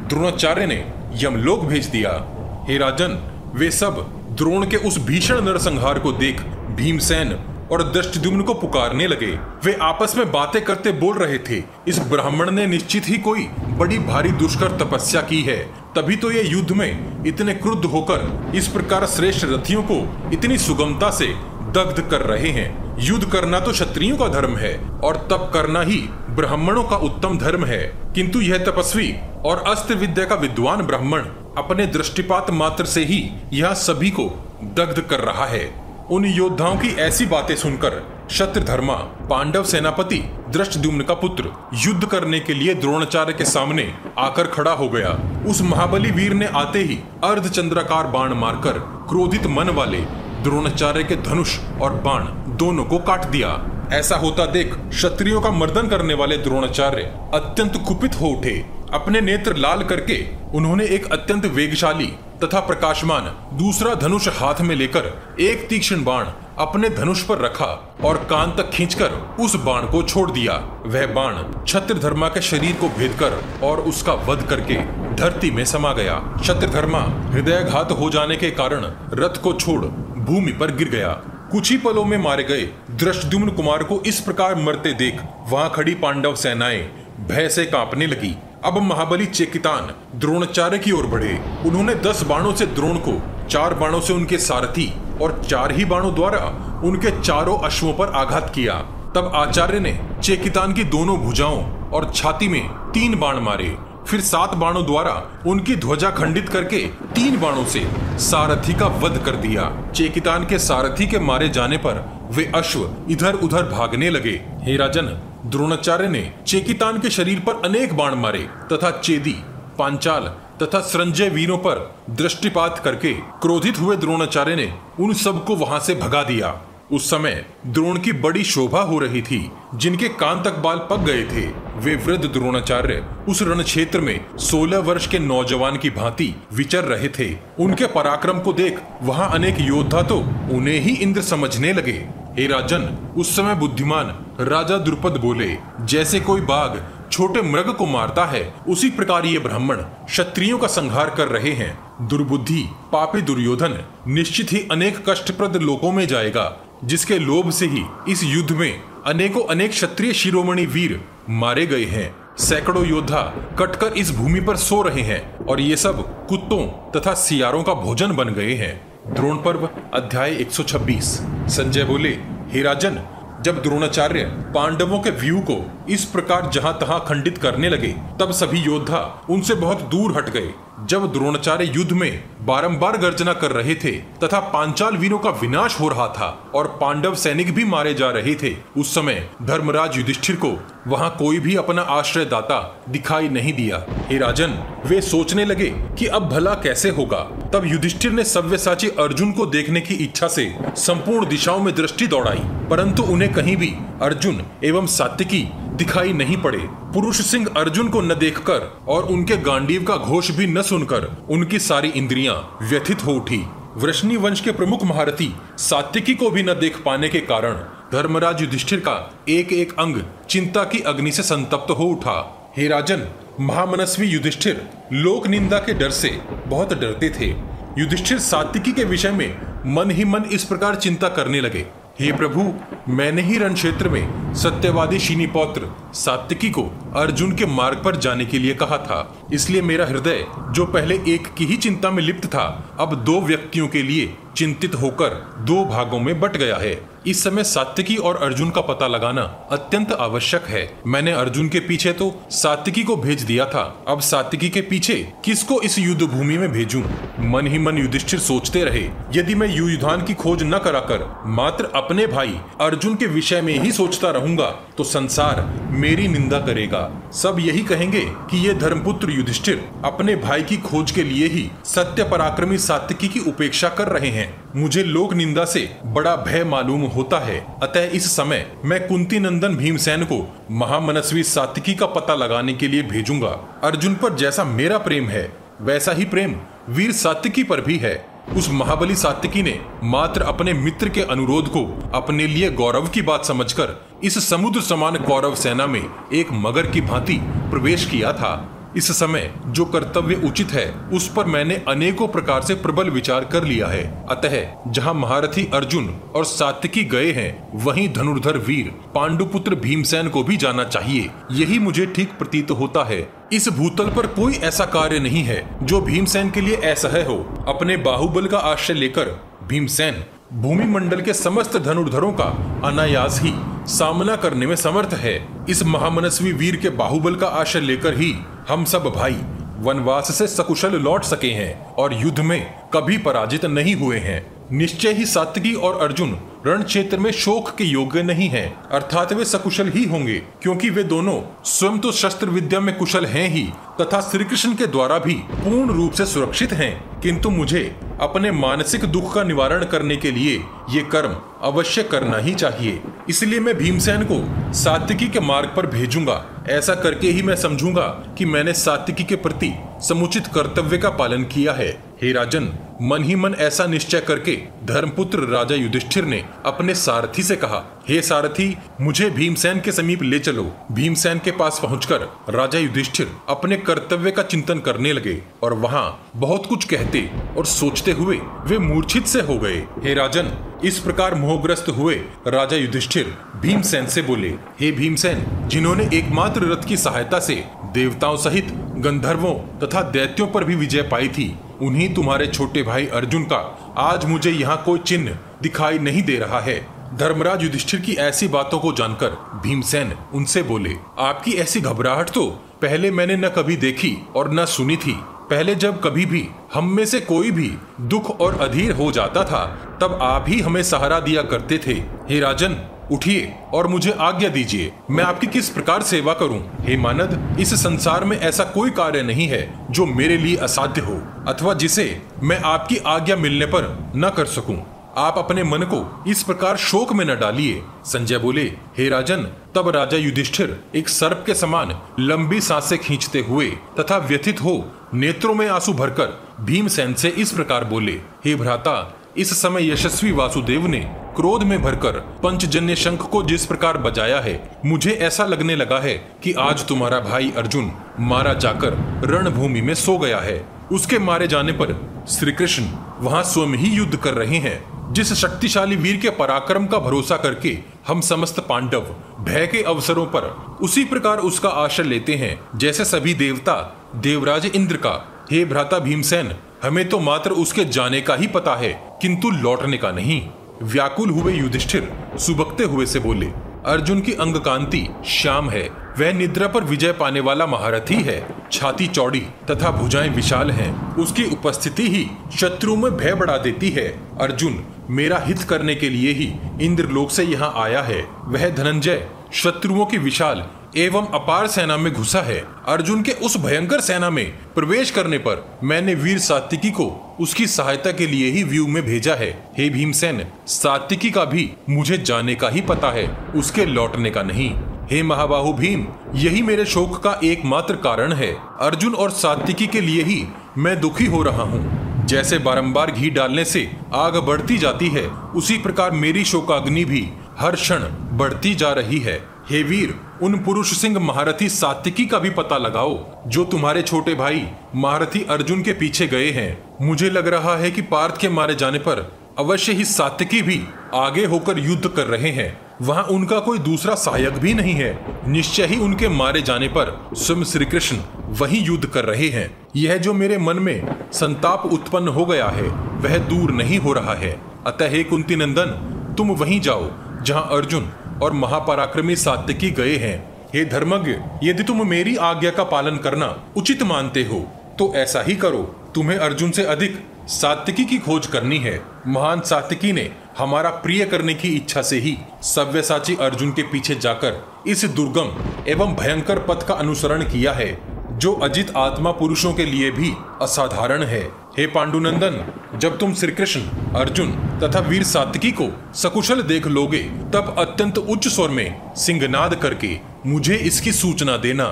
द्रोणाचार्य ने यमलोक भेज दिया। हे राजन, वे सब द्रोण के उस भीषण नरसंहार को देख भीमसेन और दृष्टिदुम्न को पुकारने लगे। वे आपस में बातें करते बोल रहे थे, इस ब्राह्मण ने निश्चित ही कोई बड़ी भारी दुष्कर तपस्या की है। तभी तो ये युद्ध में इतने क्रुद्ध होकर इस प्रकार श्रेष्ठ रथियों को इतनी सुगमता से दग्ध कर रहे हैं। युद्ध करना तो क्षत्रियों का धर्म है, और तप करना ही ब्राह्मणों का उत्तम धर्म है। किंतु यह तपस्वी और अस्त्र विद्या का विद्वान ब्राह्मण अपने दृष्टिपात मात्र से ही यह सभी को दग्ध कर रहा है। उन योद्धाओं की ऐसी बातें सुनकर शत्रुधर्मा पांडव सेनापति, दृष्टद्युम्न का पुत्र, युद्ध करने के लिए द्रोणाचार्य के सामने आकर खड़ा हो गया। उस महाबली वीर ने आते ही अर्ध चंद्राकार बाण मारकर क्रोधित मन वाले द्रोणाचार्य के धनुष और बाण दोनों को काट दिया। ऐसा होता देख क्षत्रियो का मर्दन करने वाले द्रोणाचार्य अत्यंत कुपित हो उठे। अपने नेत्र लाल करके उन्होंने एक अत्यंत वेगशाली तथा प्रकाशमान दूसरा धनुष हाथ में लेकर एक तीक्ष्ण बाण अपने धनुष पर रखा और कान तक खींचकर उस बाण को छोड़ दिया। वह बाण छत्रधर्मा के शरीर को भेद कर और उसका वध करके धरती में समा गया। छत्रधर्मा हृदयघात हो जाने के कारण रथ को छोड़ भूमि पर गिर गया। कुछ ही पलों में मारे गए दृष्टुम्न कुमार को इस प्रकार मरते देख वहाँ खड़ी पांडव सेनाएँ भय से कांपने लगी। अब महाबली चेकितान द्रोणाचार्य की ओर बढ़े। उन्होंने दस बाणों से द्रोण को, चार बाणों से उनके सारथी और चार ही बाणों द्वारा उनके चारों अश्वों पर आघात किया। तब आचार्य ने चेकितान की दोनों भुजाओं और छाती में तीन बाण मारे। फिर सात बाणों द्वारा उनकी ध्वजा खंडित करके तीन बाणों से सारथी का वध कर दिया। चेकितान के सारथी के मारे जाने पर वे अश्व इधर उधर भागने लगे। हे राजन, द्रोणाचार्य ने चेकितान के शरीर पर अनेक बाण मारे तथा चेदी, पांचाल तथा संजय वीरों पर दृष्टिपात करके क्रोधित हुए द्रोणाचार्य ने उन सबको वहाँ से भगा दिया। उस समय द्रोण की बड़ी शोभा हो रही थी, जिनके कान तक बाल पक गए थे। वे वृद्ध द्रोणाचार्य उस रण क्षेत्र में 16 वर्ष के नौजवान की भांति विचर रहे थे। उनके पराक्रम को देख वहाँ अनेक योद्धा तो उन्हें ही इंद्र समझने लगे। हे राजन, उस समय बुद्धिमान राजा द्रुपद बोले, जैसे कोई बाघ छोटे मृग को मारता है। उसी प्रकार ये ब्राह्मण क्षत्रियो का संहार कर रहे हैं। दुर्बुद्धि, पापी दुर्योधन निश्चित ही अनेक कष्टप्रद लोकों में जाएगा, जिसके लोभ से ही इस युद्ध में अनेकों अनेक क्षत्रिय शिरोमणि वीर मारे गए हैं। सैकड़ों योद्धा कटकर इस भूमि पर सो रहे हैं और ये सब कुत्तों तथा सियारों का भोजन बन गए हैं। द्रोण पर्व अध्याय 126 संजय बोले, हे राजन जब द्रोणाचार्य पांडवों के व्यू को इस प्रकार जहाँ तहां खंडित करने लगे, तब सभी योद्धा उनसे बहुत दूर हट गए। जब द्रोणाचार्य युद्ध में बारंबार गर्जना कर रहे थे तथा पांचाल वीरों का विनाश हो रहा था और पांडव सैनिक भी मारे जा रहे थे, उस समय धर्मराज युधिष्ठिर को वहाँ कोई भी अपना आश्रय दाता दिखाई नहीं दिया। हे राजन, वे सोचने लगे कि अब भला कैसे होगा। तब युधिष्ठिर ने सव्यसाची अर्जुन को देखने की इच्छा से संपूर्ण दिशाओं में दृष्टि दौड़ाई, परंतु उन्हें कहीं भी अर्जुन एवं सात्विकी दिखाई नहीं पड़े। पुरुष सिंह अर्जुन को न देखकर और उनके गांडीव का घोष भी न सुनकर उनकी सारी इंद्रियाँ व्यथित हो उठी। वृष्णि वंश के प्रमुख महारथी सात्विकी को भी न देख पाने के कारण धर्मराज युधिष्ठिर का एक एक अंग चिंता की अग्नि से संतप्त हो उठा। हे राजन, महामनस्वी युधिष्ठिर, लोक निंदा के डर से बहुत डरते थे। युधिष्ठिर सात्विकी के विषय में मन ही मन इस प्रकार चिंता करने लगे। हे प्रभु, मैंने ही रण क्षेत्र में सत्यवादी शीनी पौत्र सात्विकी को अर्जुन के मार्ग पर जाने के लिए कहा था। इसलिए मेरा हृदय, जो पहले एक की ही चिंता में लिप्त था, अब दो व्यक्तियों के लिए चिंतित होकर दो भागों में बट गया है। इस समय सात्विकी और अर्जुन का पता लगाना अत्यंत आवश्यक है। मैंने अर्जुन के पीछे तो सात्विकी को भेज दिया था। अब सात्विकी के पीछे किसको इस युद्ध भूमि में भेजूं? मन ही मन युधिष्ठिर सोचते रहे, यदि मैं युद्धान की खोज न कराकर मात्र अपने भाई अर्जुन के विषय में ही सोचता रहूँगा तो संसार मेरी निंदा करेगा। सब यही कहेंगे कि ये धर्मपुत्र युधिष्ठिर अपने भाई की खोज के लिए ही सत्य पराक्रमी सात्विकी की उपेक्षा कर रहे हैं। मुझे लोक निंदा से बड़ा भय मालूम होता है। अतः इस समय मैं कुंती नंदन भीमसेन को महामनस्वी सात्विकी का पता लगाने के लिए भेजूँगा। अर्जुन पर जैसा मेरा प्रेम है, वैसा ही प्रेम वीर सात्विकी पर भी है। उस महाबली सात्विकी ने मात्र अपने मित्र के अनुरोध को अपने लिए गौरव की बात समझकर इस समुद्र समान कौरव सेना में एक मगर की भांति प्रवेश किया था। इस समय जो कर्तव्य उचित है, उस पर मैंने अनेकों प्रकार से प्रबल विचार कर लिया है। अतः जहाँ महारथी अर्जुन और सात्विकी गए हैं, वहीं धनुर्धर वीर, पांडुपुत्र भीमसेन को भी जाना चाहिए। यही मुझे ठीक प्रतीत होता है। इस भूतल पर कोई ऐसा कार्य नहीं है, जो भीमसेन के लिए असह हो। अपने बाहुबल का आश्रय लेकर भीमसेन भूमि मंडल के समस्त धनुर्धरों का अनायास ही सामना करने में समर्थ है। इस महामनस्वी वीर के बाहुबल का आश्रय लेकर ही हम सब भाई वनवास से सकुशल लौट सके हैं और युद्ध में कभी पराजित नहीं हुए हैं। निश्चय ही सात्विकी और अर्जुन रण क्षेत्र में शोक के योग्य नहीं हैं, अर्थात वे सकुशल ही होंगे, क्योंकि वे दोनों स्वयं तो शस्त्र विद्या में कुशल हैं ही, तथा श्री कृष्ण के द्वारा भी पूर्ण रूप से सुरक्षित हैं। किंतु मुझे अपने मानसिक दुख का निवारण करने के लिए ये कर्म अवश्य करना ही चाहिए। इसलिए मैं भीमसेन को सात्विकी के मार्ग पर भेजूँगा। ऐसा करके ही मैं समझूँगा कि मैंने सात्विकी के प्रति समुचित कर्तव्य का पालन किया है। हे राजन, मन ही मन ऐसा निश्चय करके धर्मपुत्र राजा युधिष्ठिर ने अपने सारथी से कहा, हे सारथी, मुझे भीमसेन के समीप ले चलो। भीमसेन के पास पहुंचकर राजा युधिष्ठिर अपने कर्तव्य का चिंतन करने लगे और वहाँ बहुत कुछ कहते और सोचते हुए वे मूर्छित से हो गए। हे राजन इस प्रकार मोहग्रस्त हुए राजा युधिष्ठिर भीमसेन से बोले, हे भीमसेन, जिन्होंने एकमात्र रथ की सहायता से देवताओं सहित गंधर्वों तथा दैत्यों पर भी विजय पाई थी, उन्हीं तुम्हारे छोटे भाई अर्जुन का आज मुझे यहाँ कोई चिन्ह दिखाई नहीं दे रहा है। धर्मराज युधिष्ठिर की ऐसी बातों को जानकर भीमसेन उनसे बोले, आपकी ऐसी घबराहट तो पहले मैंने न कभी देखी और न सुनी थी। पहले जब कभी भी हम में से कोई भी दुख और अधीर हो जाता था, तब आप ही हमें सहारा दिया करते थे हे राजन, उठिए और मुझे आज्ञा दीजिए, मैं आपकी किस प्रकार सेवा करूँ? हे मानद, इस संसार में ऐसा कोई कार्य नहीं है जो मेरे लिए असाध्य हो, अथवा जिसे मैं आपकी आज्ञा मिलने पर न कर सकूँ। आप अपने मन को इस प्रकार शोक में न डालिए। संजय बोले, हे राजन, तब राजा युधिष्ठिर एक सर्प के समान लंबी साँसें खींचते हुए तथा व्यथित हो नेत्रों में आँसू भरकर भीमसेन से इस प्रकार बोले, हे भ्राता, इस समय यशस्वी वासुदेव ने क्रोध में भरकर पंचजन्य शंख को जिस प्रकार बजाया है, मुझे ऐसा लगने लगा है कि आज तुम्हारा भाई अर्जुन मारा जाकर रणभूमि में सो गया है। उसके मारे जाने पर श्री कृष्ण वहाँ स्वयं ही युद्ध कर रहे हैं। जिस शक्तिशाली वीर के पराक्रम का भरोसा करके हम समस्त पांडव भय के अवसरों पर उसी प्रकार उसका आश्रय लेते हैं, जैसे सभी देवता, देवराज इंद्र का। हे भ्राता भीमसेन, हमें तो मात्र उसके जाने का ही पता है, किंतु लौटने का नहीं। व्याकुल हुए युधिष्ठिर सुबकते हुए से बोले अर्जुन की अंग कांति श्याम है। वह निद्रा पर विजय पाने वाला महारथी है। छाती चौड़ी तथा भुजाएँ विशाल हैं। उसकी उपस्थिति ही शत्रु में भय बढ़ा देती है। अर्जुन, मेरा हित करने के लिए ही इंद्रलोक से यहाँ आया है। वह धनंजय, शत्रुओं की विशाल एवं अपार सेना में घुसा है। अर्जुन के उस भयंकर सेना में प्रवेश करने पर मैंने वीर सात्विकी को उसकी सहायता के लिए ही व्यू में भेजा है। हे भीमसेन, सात्विकी का भी मुझे जाने का ही पता है, उसके लौटने का नहीं। हे महाबाहु भीम, यही मेरे शोक का एकमात्र कारण है। अर्जुन और सात्विकी के लिए ही मैं दुखी हो रहा हूँ। जैसे बारंबार घी डालने से आग बढ़ती जाती है, उसी प्रकार मेरी शोकाग्नि भी हर क्षण बढ़ती जा रही है। हे वीर, उन पुरुष सिंह महारथी सात्विकी का भी पता लगाओ, जो तुम्हारे छोटे भाई महारथी अर्जुन के पीछे गए हैं। मुझे लग रहा है कि पार्थ के मारे जाने पर अवश्य ही सात्विकी भी आगे होकर युद्ध कर रहे हैं। वहाँ उनका कोई दूसरा सहायक भी नहीं है। निश्चय ही उनके मारे जाने पर स्वयं श्री कृष्ण वही युद्ध कर रहे हैं। यह जो मेरे मन में संताप उत्पन्न हो गया है, वह दूर नहीं हो रहा है। अतः हे कुंती नंदन, तुम वहीं जाओ, जहाँ अर्जुन और महापराक्रमी सात्यकी गए हैं। हे धर्मज्ञ, यदि तुम मेरी आज्ञा का पालन करना उचित मानते हो तो ऐसा ही करो। तुम्हें अर्जुन से अधिक सात्विकी की खोज करनी है। महान सात्विकी ने हमारा प्रिय करने की इच्छा से ही सव्यसाची अर्जुन के पीछे जाकर इस दुर्गम एवं भयंकर पथ का अनुसरण किया है, जो अजित आत्मा पुरुषों के लिए भी असाधारण है। हे पांडुनंदन, जब तुम श्री कृष्ण अर्जुन तथा वीर सात्विकी को सकुशल देख लोगे, तब अत्यंत उच्च स्वर में सिंहनाद करके मुझे इसकी सूचना देना।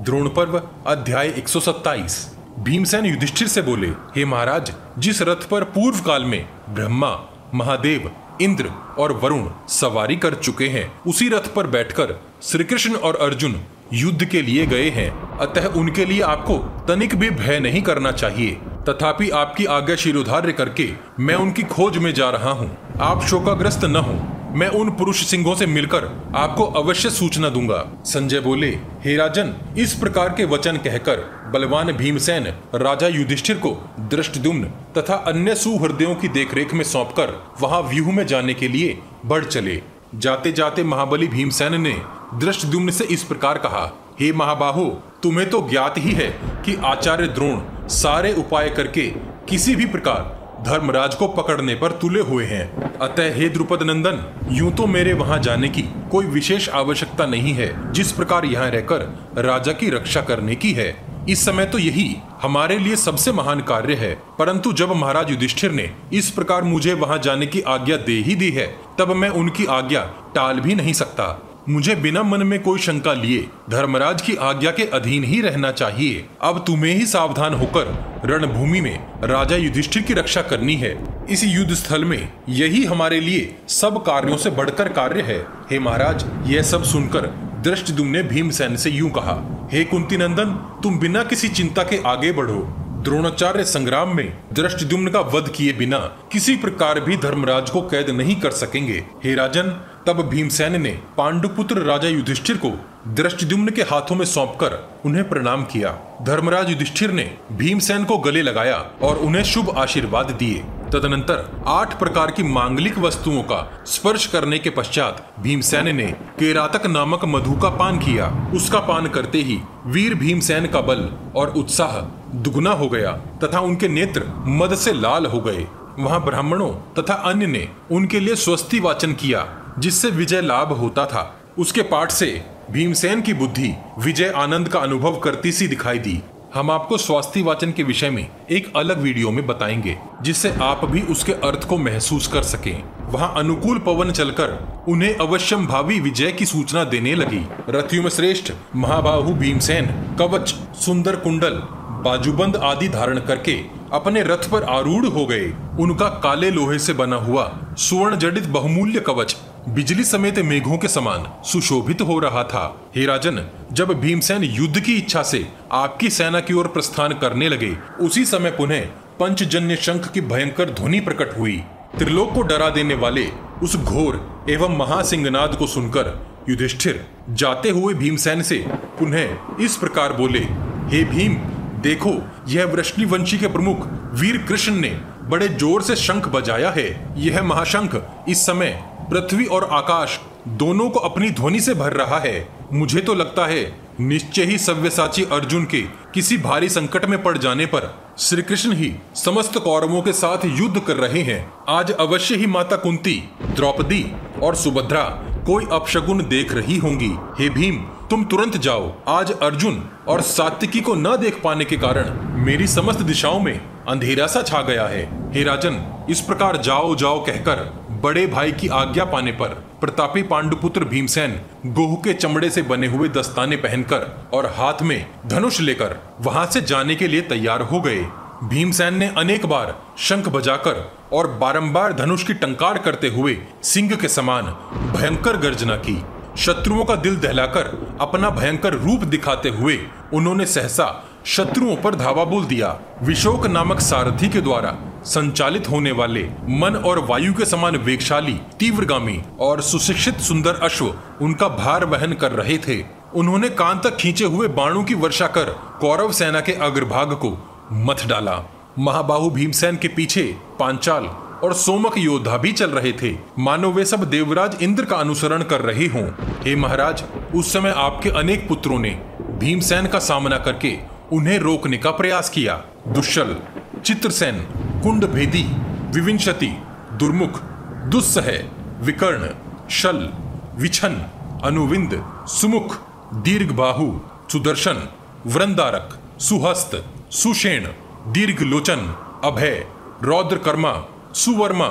द्रोण पर्व, अध्याय 127 भीमसेन युधिष्ठिर से बोले, हे महाराज, जिस रथ पर पूर्व काल में ब्रह्मा, महादेव, इंद्र और वरुण सवारी कर चुके हैं, उसी रथ पर बैठकर श्री कृष्ण और अर्जुन युद्ध के लिए गए हैं। अतः उनके लिए आपको तनिक भी भय नहीं करना चाहिए। तथापि आपकी आज्ञा शिरोधार्य करके मैं उनकी खोज में जा रहा हूँ। आप शोकाग्रस्त न हो। मैं उन पुरुष सिंहों से मिलकर आपको अवश्य सूचना दूँगा। संजय बोले, हे राजन, इस प्रकार के वचन कहकर बलवान भीमसेन राजा युधिष्ठिर को दृष्टदुम्न तथा अन्य सुहृदयों की देखरेख में सौंपकर वहाँ व्यूह में जाने के लिए बढ़ चले। जाते जाते महाबली भीमसेन ने दृष्टदुम्न से इस प्रकार कहा, हे महाबाहो, तुम्हें तो ज्ञात ही है कि आचार्य द्रोण सारे उपाय करके किसी भी प्रकार धर्मराज को पकड़ने पर तुले हुए हैं। अतः हे द्रुपद नंदन, यूँ तो मेरे वहाँ जाने की कोई विशेष आवश्यकता नहीं है, जिस प्रकार यहाँ रहकर राजा की रक्षा करने की है। इस समय तो यही हमारे लिए सबसे महान कार्य है। परंतु जब महाराज युधिष्ठिर ने इस प्रकार मुझे वहाँ जाने की आज्ञा दे ही दी है, तब मैं उनकी आज्ञा टाल भी नहीं सकता। मुझे बिना मन में कोई शंका लिए धर्मराज की आज्ञा के अधीन ही रहना चाहिए। अब तुम्हें ही सावधान होकर रणभूमि में राजा युधिष्ठिर की रक्षा करनी है। इस युद्ध स्थल में यही हमारे लिए सब कार्यों से बढ़कर कार्य है। हे महाराज, यह सब सुनकर दृष्टि ने भीमसेन से यूँ कहा। हे कुंती नंदन, तुम बिना किसी चिंता के आगे बढ़ो। द्रोणाचार्य संग्राम में दृष्टिद्युम्न का वध किए बिना किसी प्रकार भी धर्मराज को कैद नहीं कर सकेंगे। हे राजन, तब भीमसेन ने पांडुपुत्र राजा युधिष्ठिर को दृष्टिद्युम्न के हाथों में सौंपकर उन्हें प्रणाम किया। धर्मराज युधिष्ठिर ने भीमसेन को गले लगाया और उन्हें शुभ आशीर्वाद दिए। तदनंतर आठ प्रकार की मांगलिक वस्तुओं का स्पर्श करने के पश्चात भीमसेन ने केरातक नामक मधु का पान किया। उसका पान करते ही वीर भीमसेन का बल और उत्साह दुगना हो गया तथा उनके नेत्र मद से लाल हो गए। वहाँ ब्राह्मणों तथा अन्य ने उनके लिए स्वस्ति वाचन किया, जिससे विजय लाभ होता था। उसके पाठ से भीमसेन की बुद्धि विजय आनंद का अनुभव करती सी दिखाई दी। हम आपको स्वास्थ्य वाचन के विषय में एक अलग वीडियो में बताएँगे, जिससे आप भी उसके अर्थ को महसूस कर सकें। वहाँ अनुकूल पवन चलकर उन्हें अवश्यम भावी विजय की सूचना देने लगी। रथियों में श्रेष्ठ महाबाहु भीमसेन, कवच, सुंदर कुंडल, बाजूबंद आदि धारण करके अपने रथ पर आरूढ़ हो गए। उनका काले लोहे से बना हुआ सुवर्ण जडित बहुमूल्य कवच बिजली समेत मेघों के समान सुशोभित हो रहा था। हे राजन, जब भीमसेन युद्ध की इच्छा से आपकी सेना की ओर प्रस्थान करने लगे, उसी समय पुनः पंचजन्य शंख की भयंकर ध्वनि प्रकट हुई। त्रिलोक को डरा देने वाले उस घोर एवं महासिंहनाद को सुनकर युधिष्ठिर जाते हुए भीमसेन से पुनः इस प्रकार बोले, हे भीम, देखो, यह वृष्णिवंशी के प्रमुख वीर कृष्ण ने बड़े ज़ोर से शंख बजाया है। यह महाशंख इस समय पृथ्वी और आकाश दोनों को अपनी ध्वनि से भर रहा है। मुझे तो लगता है, निश्चय ही सव्यसाची अर्जुन के किसी भारी संकट में पड़ जाने पर श्री कृष्ण ही समस्त कौरवों के साथ युद्ध कर रहे हैं। आज अवश्य ही माता कुंती, द्रौपदी और सुभद्रा कोई अपशगुन देख रही होंगी। हे भीम, तुम तुरंत जाओ। आज अर्जुन और सात्विकी को न देख पाने के कारण मेरी समस्त दिशाओं में अंधेरा सा छा गया है। हे राजन, इस प्रकार जाओ जाओ कहकर बड़े भाई की आज्ञा पाने पर प्रतापी पांडुपुत्र भीमसेन गोह के चमड़े से बने हुए दस्ताने पहनकर और हाथ में धनुष लेकर वहाँ से जाने के लिए तैयार हो गए। भीमसेन ने अनेक बार शंख बजाकर और बारंबार धनुष की टंकार करते हुए सिंह के समान भयंकर गर्जना की। शत्रुओं का दिल दहलाकर अपना भयंकर रूप दिखाते हुए उन्होंने सहसा शत्रुओं पर धावा बोल दिया। विशोक नामक सारथी के द्वारा संचालित होने वाले मन और वायु के समान वेगशाली, तीव्रगामी और सुशिक्षित सुंदर अश्व उनका भार वहन कर रहे थे। उन्होंने कान तक खींचे हुए बाणों की वर्षा कर कौरव सेना के अग्रभाग को मथ डाला। महाबाहु भीमसेन के पीछे पांचाल और सोमक योद्धा भी चल रहे थे। मानो वे सब देवराज इंद्र का अनुसरण कर रहे हों। हे महाराज, उस समय आपके अनेक पुत्रों ने भीमसेन का सामना करके उन्हें रोकने का प्रयास किया। दुष्यल चित्रसेन कुंड भेदी विविंशति, दुर्मुख, दुस्सह, विकर्ण, शल, विछन, अनुविंद, सुमुख दीर्घ बाहु सुदर्शन, वृंदारक, सुहस्त, सुषेण दीर्घ लोचन अभय, रौद्रकर्मा, सुवर्मा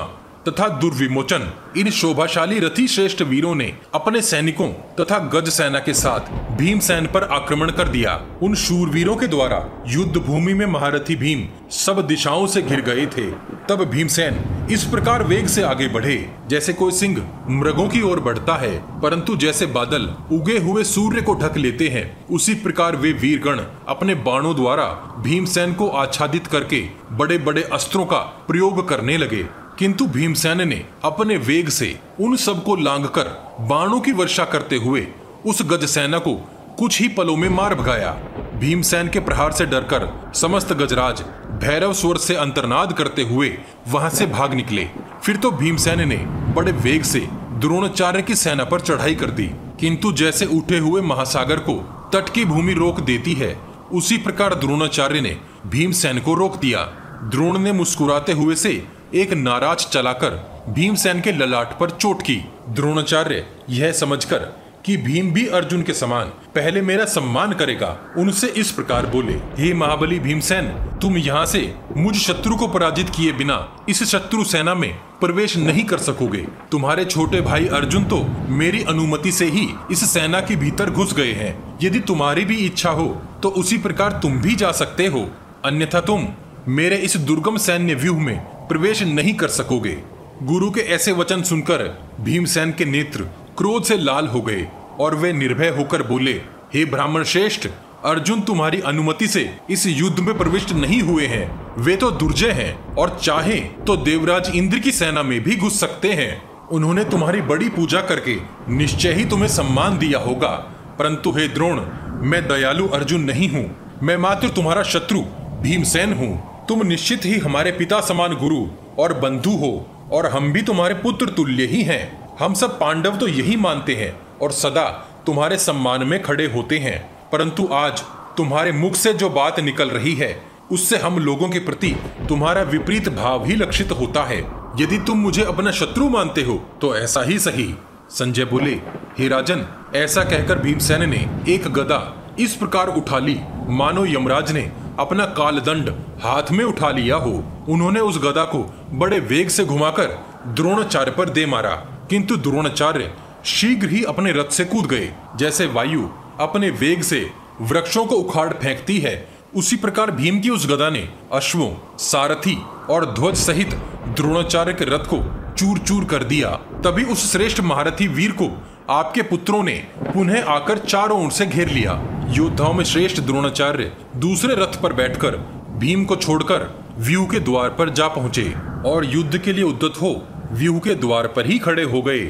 तथा दुर्विमोचन। इन शोभाशाली रथी श्रेष्ठ वीरों ने अपने सैनिकों तथा गज सेना के साथ भीमसेन पर आक्रमण कर दिया। उन शूरवीरों के द्वारा युद्ध भूमि में महारथी भीम सब दिशाओं से घिर गए थे। तब भीमसेन इस प्रकार वेग से आगे बढ़े, जैसे कोई सिंह मृगों की ओर बढ़ता है, परंतु जैसे बादल उगे हुए सूर्य को ढक लेते हैं, उसी प्रकार वे वीरगण अपने बाणों द्वारा भीमसेन को आच्छादित करके बड़े बड़े अस्त्रों का प्रयोग करने लगे। किंतु भीमसेन ने अपने वेग से उन सबको लांघकर बाणों की वर्षा करते हुए उस गज सेना को कुछ ही पलों में मार भगाया। भीमसेन के प्रहार से डरकर समस्त गजराज भैरव स्वर से अंतर्नाद करते हुए वहाँ से भाग निकले। फिर तो भीमसेन ने बड़े वेग से द्रोणाचार्य की सेना पर चढ़ाई कर दी। किंतु जैसे उठे हुए महासागर को तट की भूमि रोक देती है, उसी प्रकार द्रोणाचार्य ने भीमसेन को रोक दिया। द्रोण ने मुस्कुराते हुए से एक नाराज़ चलाकर भीमसेन के ललाट पर चोट की। द्रोणाचार्य यह समझकर कि भीम भी अर्जुन के समान पहले मेरा सम्मान करेगा, उनसे इस प्रकार बोले, हे महाबली भीमसेन, तुम यहाँ से मुझ शत्रु को पराजित किए बिना इस शत्रु सेना में प्रवेश नहीं कर सकोगे। तुम्हारे छोटे भाई अर्जुन तो मेरी अनुमति से ही इस सेना के भीतर घुस गए हैं। यदि तुम्हारी भी इच्छा हो तो उसी प्रकार तुम भी जा सकते हो। अन्यथा तुम मेरे इस दुर्गम सैन्य व्यूह में प्रवेश नहीं कर सकोगे। गुरु के ऐसे वचन सुनकर भीमसेन के नेत्र क्रोध से लाल हो गए और वे निर्भय होकर बोले, हे ब्राह्मण श्रेष्ठ, अर्जुन तुम्हारी अनुमति से इस युद्ध में प्रविष्ट नहीं हुए हैं। वे तो दुर्जय हैं और चाहे तो देवराज इंद्र की सेना में भी घुस सकते हैं। उन्होंने तुम्हारी बड़ी पूजा करके निश्चय ही तुम्हें सम्मान दिया होगा। परंतु हे द्रोण, मैं दयालु अर्जुन नहीं हूँ। मैं मात्र तुम्हारा शत्रु भीमसेन हूँ। तुम निश्चित ही हमारे पिता समान गुरु और बंधु हो, और हम भी तुम्हारे पुत्र तुल्य ही हैं। हम सब पांडव तो यही मानते हैं, और सदा तुम्हारे सम्मान में खड़े होते हैं। परंतु आज तुम्हारे मुख से जो बात निकल रही है, उससे हम लोगों के प्रति तुम्हारा विपरीत भाव ही लक्षित होता है। यदि तुम मुझे अपना शत्रु मानते हो तो ऐसा ही सही। संजय बोले, हे राजन, ऐसा कहकर भीमसेन ने एक गदा इस प्रकार उठा ली। मानो यमराज ने अपना कालदंड हाथ में उठा लिया हो। उन्होंने उस गदा को बड़े वेग से घुमाकर द्रोणाचार्य पर दे मारा। किंतु द्रोणाचार्य शीघ्र ही अपने रथ से कूद गए। जैसे वायु अपने वेग से वृक्षों को उखाड़ फेंकती है, उसी प्रकार भीम की उस गदा ने अश्वों, सारथी और ध्वज सहित द्रोणाचार्य के रथ को चूर चूर कर दिया। तभी उस श्रेष्ठ महारथी वीर को आपके पुत्रों ने पुनः आकर चारों ओर से घेर लिया। योद्धाओं में श्रेष्ठ द्रोणाचार्य दूसरे रथ पर बैठकर भीम को छोड़कर व्यू के द्वार पर जा पहुँचे और युद्ध के लिए उद्धत हो व्यू के द्वार पर ही खड़े हो गए।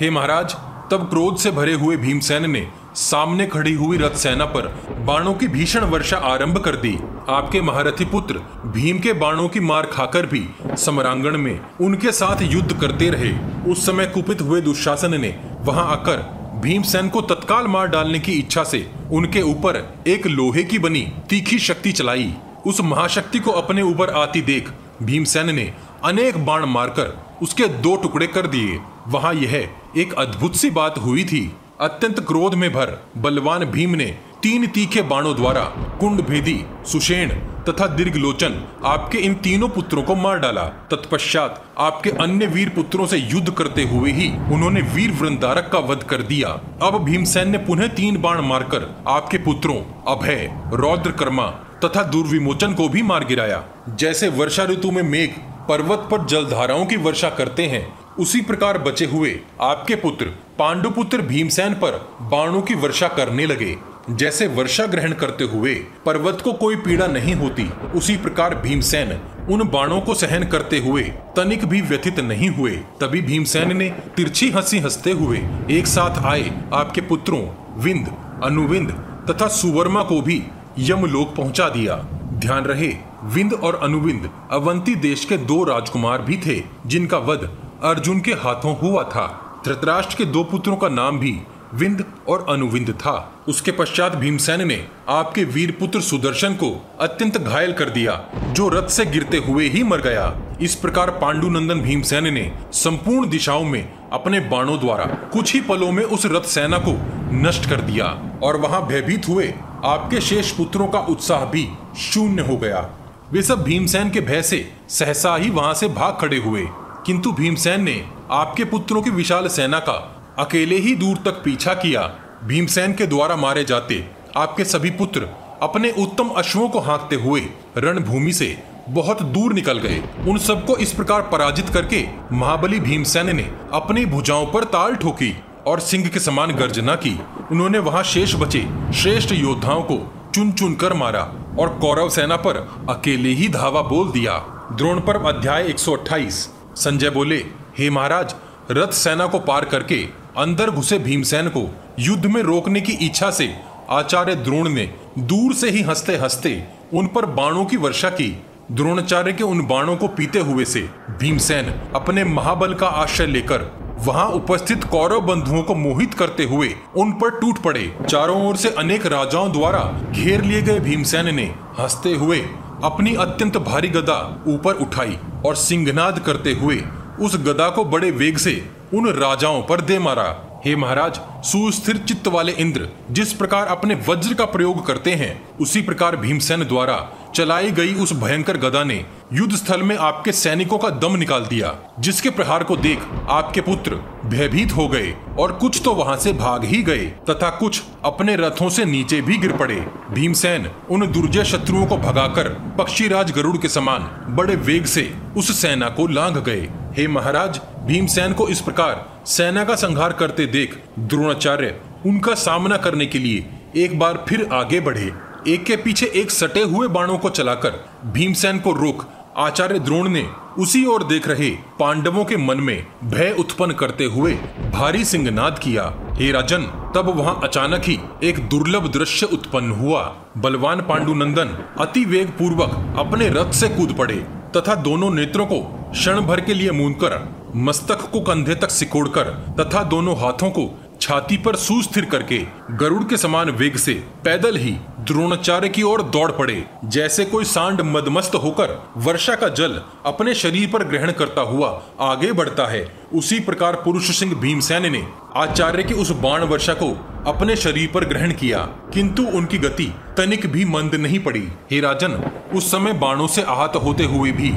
हे महाराज, तब क्रोध से भरे हुए भीमसेन ने सामने खड़ी हुई रथ सेना पर बाणों की भीषण वर्षा आरंभ कर दी। आपके महारथी पुत्र भीम के बाणों की मार खाकर भी समरांगण में उनके साथ युद्ध करते रहे। उस समय कुपित हुए दुशासन ने वहाँ आकर भीमसेन को तत्काल मार डालने की इच्छा से उनके ऊपर एक लोहे की बनी तीखी शक्ति चलाई। उस महाशक्ति को अपने ऊपर आती देख भीमसेन ने अनेक बाण मारकर उसके दो टुकड़े कर दिए। वहाँ यह एक अद्भुत सी बात हुई थी। अत्यंत क्रोध में भर बलवान भीम ने तीन तीखे बाणों द्वारा कुंड भेदी सुषेण तथा दीर्घ लोचन आपके इन तीनों पुत्रों को मार डाला। तत्पश्चात आपके अन्य वीर पुत्रों से युद्ध करते हुए ही उन्होंने वीर वृंदारक का वध कर दिया। अब भीमसेन ने पुनः तीन बाण मारकर आपके पुत्रों अभय रौद्र कर्मा तथा दुर्विमोचन को भी मार गिराया। जैसे वर्षा ऋतु में मेघ पर्वत पर जलधाराओं की वर्षा करते हैं उसी प्रकार बचे हुए आपके पुत्र पांडुपुत्र भीमसेन पर बाणों की वर्षा करने लगे। जैसे वर्षा ग्रहण करते हुए पर्वत को कोई पीड़ा नहीं होती, उसी प्रकार भीमसेन उन बाणों को सहन करते हुए तनिक भी व्यथित नहीं हुए। तभी भीमसेन ने तिरछी हँसी हँसते हुए एक साथ आए आपके पुत्रों विंद अनुविंद तथा सुवर्मा को भी यमलोक पहुँचा दिया। ध्यान रहे विंद और अनुविंद अवंती देश के दो राजकुमार भी थे, जिनका वध अर्जुन के हाथों हुआ था। धृतराष्ट्र के दो पुत्रों का नाम भी विंद और अनुविंद था। उसके पश्चात भीमसेन ने आपके वीर पुत्र सुदर्शन को अत्यंत घायल कर दिया, जो रथ से गिरते हुए ही मर गया। इस प्रकार पांडुनंदन भीमसेन ने संपूर्ण दिशाओं में अपने बाणों द्वारा कुछ ही पलों में उस रथ सेना को नष्ट कर दिया और वहाँ भयभीत हुए आपके शेष पुत्रों का उत्साह भी शून्य हो गया। वे सब भीमसेन के भय से सहसा ही वहाँ से भाग खड़े हुए। किंतु भीमसेन ने आपके पुत्रों की विशाल सेना का अकेले ही दूर तक पीछा किया। भीमसेन के द्वारा मारे जाते आपके सभी पुत्र अपने उत्तम अश्वों को हाँकते हुए रणभूमि से बहुत दूर निकल गए। उन सबको इस प्रकार पराजित करके महाबली भीमसेन ने अपनी भुजाओं पर ताल ठोकी और सिंह के समान गर्जना की। उन्होंने वहाँ शेष बचे श्रेष्ठ योद्धाओं को चुन चुन कर मारा और कौरव सेना पर अकेले ही धावा बोल दिया। द्रोण पर्व अध्याय 128 संजय बोले, हे महाराज रथ सेना को पार करके अंदर घुसे भीमसेन को युद्ध में रोकने की इच्छा से आचार्य द्रोण ने दूर से ही हँसते हँसते उन पर बाणों की वर्षा की। द्रोणाचार्य के उन बाणों को पीते हुए से भीमसेन अपने महाबल का आश्रय लेकर वहाँ उपस्थित कौरव बंधुओं को मोहित करते हुए उन पर टूट पड़े। चारों ओर से अनेक राजाओं द्वारा घेर लिए गए भीमसेन ने हँसते हुए अपनी अत्यंत भारी गदा ऊपर उठाई और सिंहनाद करते हुए उस गदा को बड़े वेग से उन राजाओं पर दे मारा। हे महाराज, सुस्थिर चित्त वाले इंद्र, जिस प्रकार अपने वज्र का प्रयोग करते हैं, उसी प्रकार भीमसेन द्वारा चलाई गई उस भयंकर गदा ने युद्ध स्थल में आपके सैनिकों का दम निकाल दिया, जिसके प्रहार को देख आपके पुत्र भयभीत हो गए और कुछ तो वहाँ से भाग ही गए, तथा कुछ अपने रथों से नीचे भी गिर पड़े। भीमसेन उन दुर्जय शत्रुओं को भगाकर पक्षीराज गरुड़ के समान बड़े वेग से उस सेना को लांघ गए। हे महाराज, भीमसेन को इस प्रकार सेना का संहार करते देख द्रोणाचार्य उनका सामना करने के लिए एक बार फिर आगे बढ़े। एक के पीछे एक सटे हुए बाणों को चलाकर भीमसेन को रोक आचार्य द्रोण ने उसी ओर देख रहे पांडवों के मन में भय उत्पन्न करते हुए भारी सिंहनाद किया। हे राजन, तब वहाँ अचानक ही एक दुर्लभ दृश्य उत्पन्न हुआ। बलवान पांडुनंदन अति वेग पूर्वक अपने रथ से कूद पड़े तथा दोनों नेत्रों को क्षण भर के लिए मूंद कर मस्तक को कंधे तक सिकोड़कर तथा दोनों हाथों को छाती पर सुस्थिर करके गरुड़ के समान वेग से पैदल ही द्रोणाचार्य की ओर दौड़ पड़े। जैसे कोई सांड मदमस्त होकर वर्षा का जल अपने शरीर पर ग्रहण करता हुआ आगे बढ़ता है, उसी प्रकार पुरुष सिंह भीमसेन ने आचार्य की उस बाण वर्षा को अपने शरीर पर ग्रहण किया। किंतु उनकी गति तनिक भी मंद नहीं पड़ी। हे राजन, उस समय बाणों से आहत होते हुए भी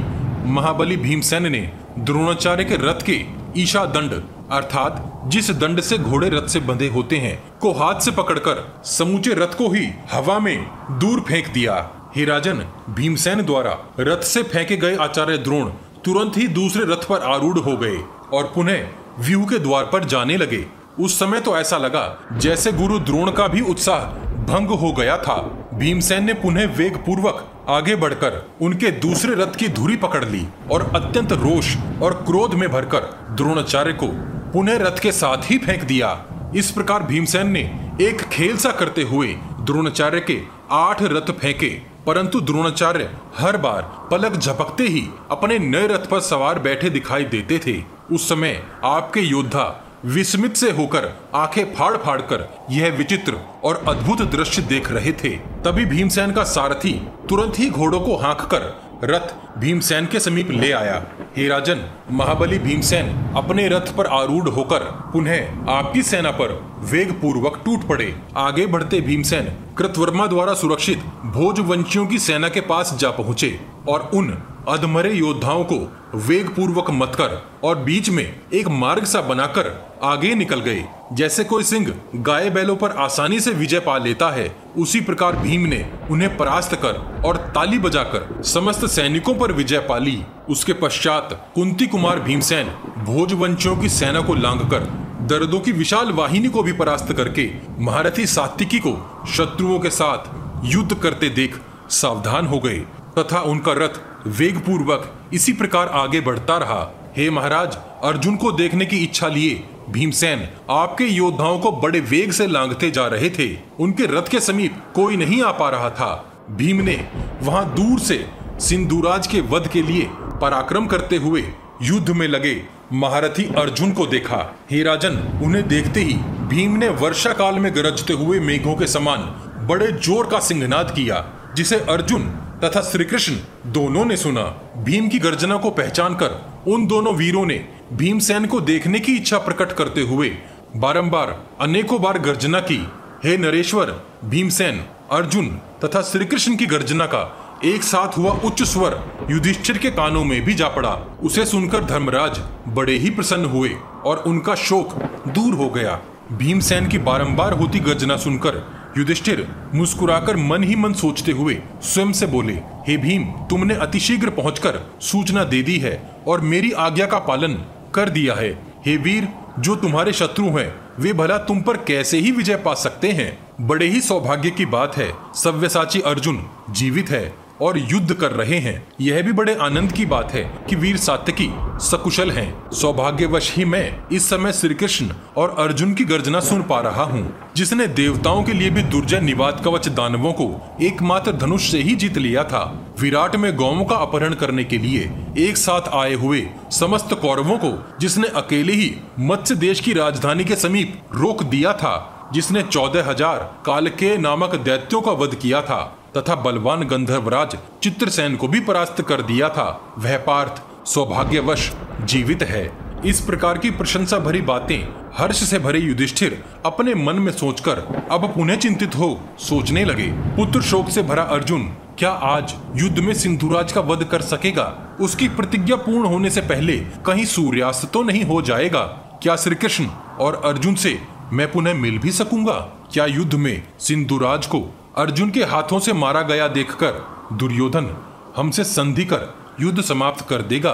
महाबली भीमसेन ने द्रोणाचार्य के रथ के ईशा दंड, अर्थात जिस दंड से घोड़े रथ से बंधे होते हैं, को हाथ से पकड़कर समूचे रथ को ही हवा में दूर फेंक दिया। हे राजन, भीमसेन द्वारा रथ से फेंके गए आचार्य द्रोण तुरंत ही दूसरे रथ पर आरूढ़ हो गए और पुनः व्यू के द्वार पर जाने लगे। उस समय तो ऐसा लगा जैसे गुरु द्रोण का भी उत्साह भंग हो गया था। भीमसेन ने पुनः वेग पूर्वक आगे बढ़कर उनके दूसरे रथ की धुरी पकड़ ली और अत्यंत रोष और क्रोध में भरकर द्रोणाचार्य को पुनः रथ के साथ ही फेंक दिया। इस प्रकार भीमसेन ने एक खेल सा करते हुए द्रोणाचार्य के आठ रथ फेंके, परंतु द्रोणाचार्य हर बार पलक झपकते ही अपने नए रथ पर सवार बैठे दिखाई देते थे। उस समय आपके योद्धा विस्मित से होकर, आँखें फाड़ फाड़ कर यह विचित्र और अद्भुत दृश्य देख रहे थे। तभी भीमसेन का सारथी तुरंत ही घोड़ों को हाँक कर रथ भीमसेन के समीप ले आया। हे राजन, महाबली भीमसेन अपने रथ पर आरूढ़ होकर पुनः आपकी सेना पर वेग पूर्वक टूट पड़े। आगे बढ़ते भीमसेन कृतवर्मा द्वारा सुरक्षित भोज वंशियों की सेना के पास जा पहुँचे और उन अधमरे योद्धाओं को वेग पूर्वक मत कर और बीच में एक मार्ग सा बनाकर आगे निकल गए। जैसे कोई सिंह गाय बैलों पर आसानी से विजय पा लेता है, उसी प्रकार भीम ने उन्हें परास्त कर और ताली बजाकर समस्त सैनिकों पर विजय पा ली। उसके पश्चात कुंती कुमार भीमसेन भोज भोजवंशियों की सेना को लांग कर दर्दों की विशाल वाहिनी को भी परास्त करके महारथी सात्विकी को शत्रुओं के साथ युद्ध करते देख सावधान हो गए, तथा उनका रथ वेग पूर्वक इसी प्रकार आगे बढ़ता रहा। हे महाराज, अर्जुन को देखने की इच्छा लिए। भीमसेन, आपके योद्धाओं को बड़े वेग से लांघते जा रहे थे। उनके रथ के समीप कोई नहीं आ पा रहा था। भीम ने वहाँ दूर से सिंधुराज के वध के लिए पराक्रम करते हुए युद्ध में लगे महारथी अर्जुन को देखा। हे राजन, उन्हें देखते ही भीम ने वर्षा काल में गरजते हुए मेघों के समान बड़े ज़ोर का सिंहनाद किया, जिसे अर्जुन तथा श्री कृष्ण दोनों ने सुना। भीम की गर्जना को पहचान कर उन दोनों वीरों ने भीमसेन को देखने की इच्छा प्रकट करते हुए बारंबार अनेकों बार गर्जना की। हे नरेश्वर, भीमसेन, अर्जुन तथा श्री कृष्ण की गर्जना का एक साथ हुआ उच्च स्वर युधिष्ठिर के कानों में भी जा पड़ा। उसे सुनकर धर्मराज बड़े ही प्रसन्न हुए और उनका शोक दूर हो गया। भीमसेन की बारंबार होती गर्जना सुनकर युधिष्ठिर मुस्कुराकर मन ही मन सोचते हुए स्वयं से बोले, हे भीम, तुमने अतिशीघ्र पहुंचकर सूचना दे दी है और मेरी आज्ञा का पालन कर दिया है। हे वीर, जो तुम्हारे शत्रु हैं, वे भला तुम पर कैसे ही विजय पा सकते हैं? बड़े ही सौभाग्य की बात है। सव्यसाची अर्जुन जीवित है। और युद्ध कर रहे हैं। यह भी बड़े आनंद की बात है कि वीर सात्यकी सकुशल हैं। सौभाग्यवश ही मैं इस समय श्री कृष्ण और अर्जुन की गर्जना सुन पा रहा हूँ, जिसने देवताओं के लिए भी दुर्जय निवाद कवच दानवों को एकमात्र धनुष से ही जीत लिया था। विराट में गौवों का अपहरण करने के लिए एक साथ आए हुए समस्त कौरवों को, जिसने अकेले ही मत्स्य देश की राजधानी के समीप रोक दिया था, जिसने चौदह हज़ार काल के नामक दैत्यों का वध किया था। तथा बलवान गंधर्वराज चित्रसेन को भी परास्त कर दिया था। वह पार्थ सौभाग्यवश जीवित है। इस प्रकार की प्रशंसा भरी बातें हर्ष से भरे युधिष्ठिर अपने मन में सोचकर अब पुनः चिंतित हो सोचने लगे। पुत्र शोक से भरा अर्जुन, क्या आज युद्ध में सिंधुराज का वध कर सकेगा? उसकी प्रतिज्ञा पूर्ण होने से पहले कहीं सूर्यास्त तो नहीं हो जाएगा? क्या श्री कृष्ण और अर्जुन से मैं पुनः मिल भी सकूँगा? क्या युद्ध में सिंधुराज को अर्जुन के हाथों से मारा गया देखकर दुर्योधन हमसे संधि कर युद्ध समाप्त कर देगा।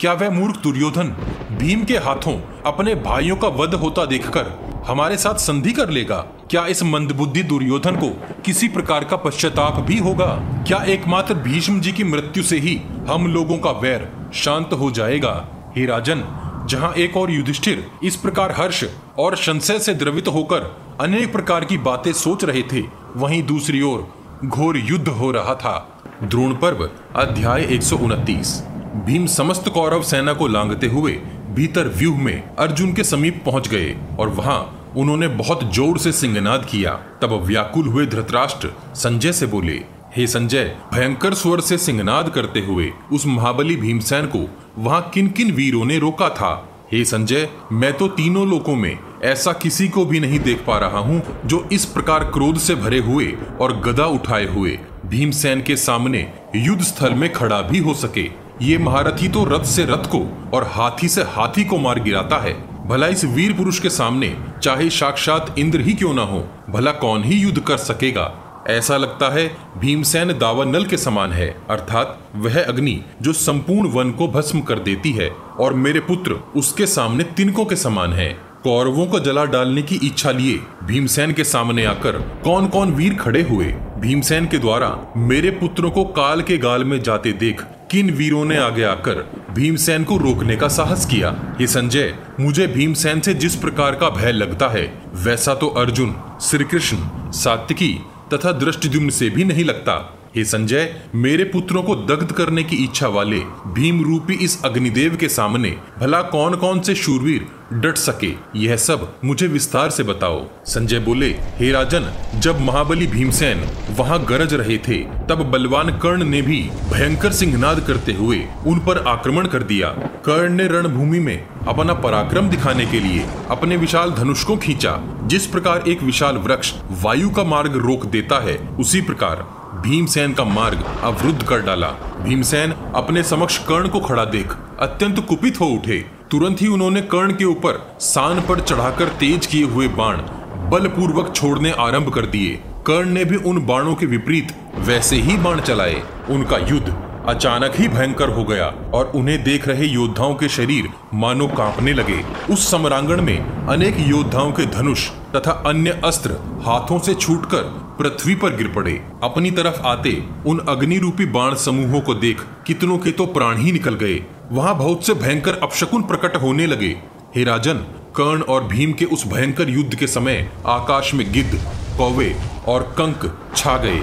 क्या वह मूर्ख दुर्योधन भीम के हाथों अपने भाइयों का वध होता देखकर हमारे साथ संधि कर लेगा? क्या इस मंदबुद्धि दुर्योधन को किसी प्रकार का पश्चाताप भी होगा? क्या एकमात्र भीष्म जी की मृत्यु से ही हम लोगों का वैर शांत हो जाएगा? हे राजन, जहाँ एक और युधिष्ठिर इस प्रकार हर्ष और संशय से द्रवित होकर अनेक प्रकार की बातें सोच रहे थे वहीं दूसरी ओर घोर युद्ध हो रहा था। द्रोण पर्व, अध्याय एक भीम समस्त कौरव सेना को लांगते हुए भीतर व्यूह में अर्जुन के समीप पहुँच गए और वहाँ उन्होंने बहुत ज़ोर से सिंगनाद किया। तब व्याकुल हुए धृतराष्ट्र संजय से बोले, हे संजय, भयंकर स्वर से सिंगनाद करते हुए उस महाबली भीमसेन को वहाँ किन किन वीरों ने रोका था? हे संजय, मैं तो तीनों लोकों में ऐसा किसी को भी नहीं देख पा रहा हूँ, जो इस प्रकार क्रोध से भरे हुए और गदा उठाए हुए, भीमसेन के सामने युद्ध स्थल में खड़ा भी हो सके। ये महारथी तो रथ से रथ को और हाथी से हाथी को मार गिराता है। भला इस वीर पुरुष के सामने चाहे साक्षात इंद्र ही क्यों ना हो, भला कौन ही युद्ध कर सकेगा? ऐसा लगता है भीमसेन दावानल के समान है, अर्थात वह अग्नि जो संपूर्ण वन को भस्म कर देती है, और मेरे पुत्र उसके सामने तिनकों के समान है। कौरवों को जला डालने की इच्छा लिए भीमसेन के सामने आकर कौन कौन वीर खड़े हुए? भीमसेन के द्वारा मेरे पुत्रों को काल के गाल में जाते देख किन वीरों ने आगे आकर भीमसेन को रोकने का साहस किया? ये संजय, मुझे भीमसेन से जिस प्रकार का भय लगता है, वैसा तो अर्जुन श्री कृष्ण सात्विकी तथा दृष्टिद्युम्न से भी नहीं लगता। हे संजय, मेरे पुत्रों को दग्ध करने की इच्छा वाले भीम रूपी इस अग्निदेव के सामने भला कौन कौन से शूरवीर डट सके, यह सब मुझे विस्तार से बताओ। संजय बोले, हे राजन, जब महाबली भीमसेन वहाँ गरज रहे थे, तब बलवान कर्ण ने भी भयंकर सिंहनाद करते हुए उन पर आक्रमण कर दिया। कर्ण ने रणभूमि में अपना पराक्रम दिखाने के लिए अपने विशाल धनुष को खींचा, जिस प्रकार एक विशाल वृक्ष वायु का मार्ग रोक देता है, उसी प्रकार भीमसेन का मार्ग अवरुद्ध कर डाला। भीमसेन अपने समक्ष कर्ण को खड़ा देख अत्यंत कुपित हो उठे। तुरंत ही उन्होंने कर्ण के ऊपर सान पर चढ़ाकर तेज किए हुए बाण बलपूर्वक छोड़ने आरंभ कर दिए। कर्ण ने भी उन बाणों के विपरीत वैसे ही बाण चलाए। उनका युद्ध अचानक ही भयंकर हो गया और उन्हें देख रहे योद्धाओं के शरीर मानो कांपने लगे। उस समरांगण में अनेक योद्धाओं के धनुष तथा अन्य अस्त्र हाथों से छूटकर पृथ्वी पर गिर पड़े। अपनी तरफ़ आते, उन अग्नि रूपी बाण समूहों को देख, कितनों के तो प्राण ही निकल गए। वहाँ बहुत से भयंकर अपशकुन प्रकट होने लगे। हे राजन, कर्ण और भीम के उस भयंकर युद्ध के समय आकाश में गिद्ध, कौवे और कंक छा गए।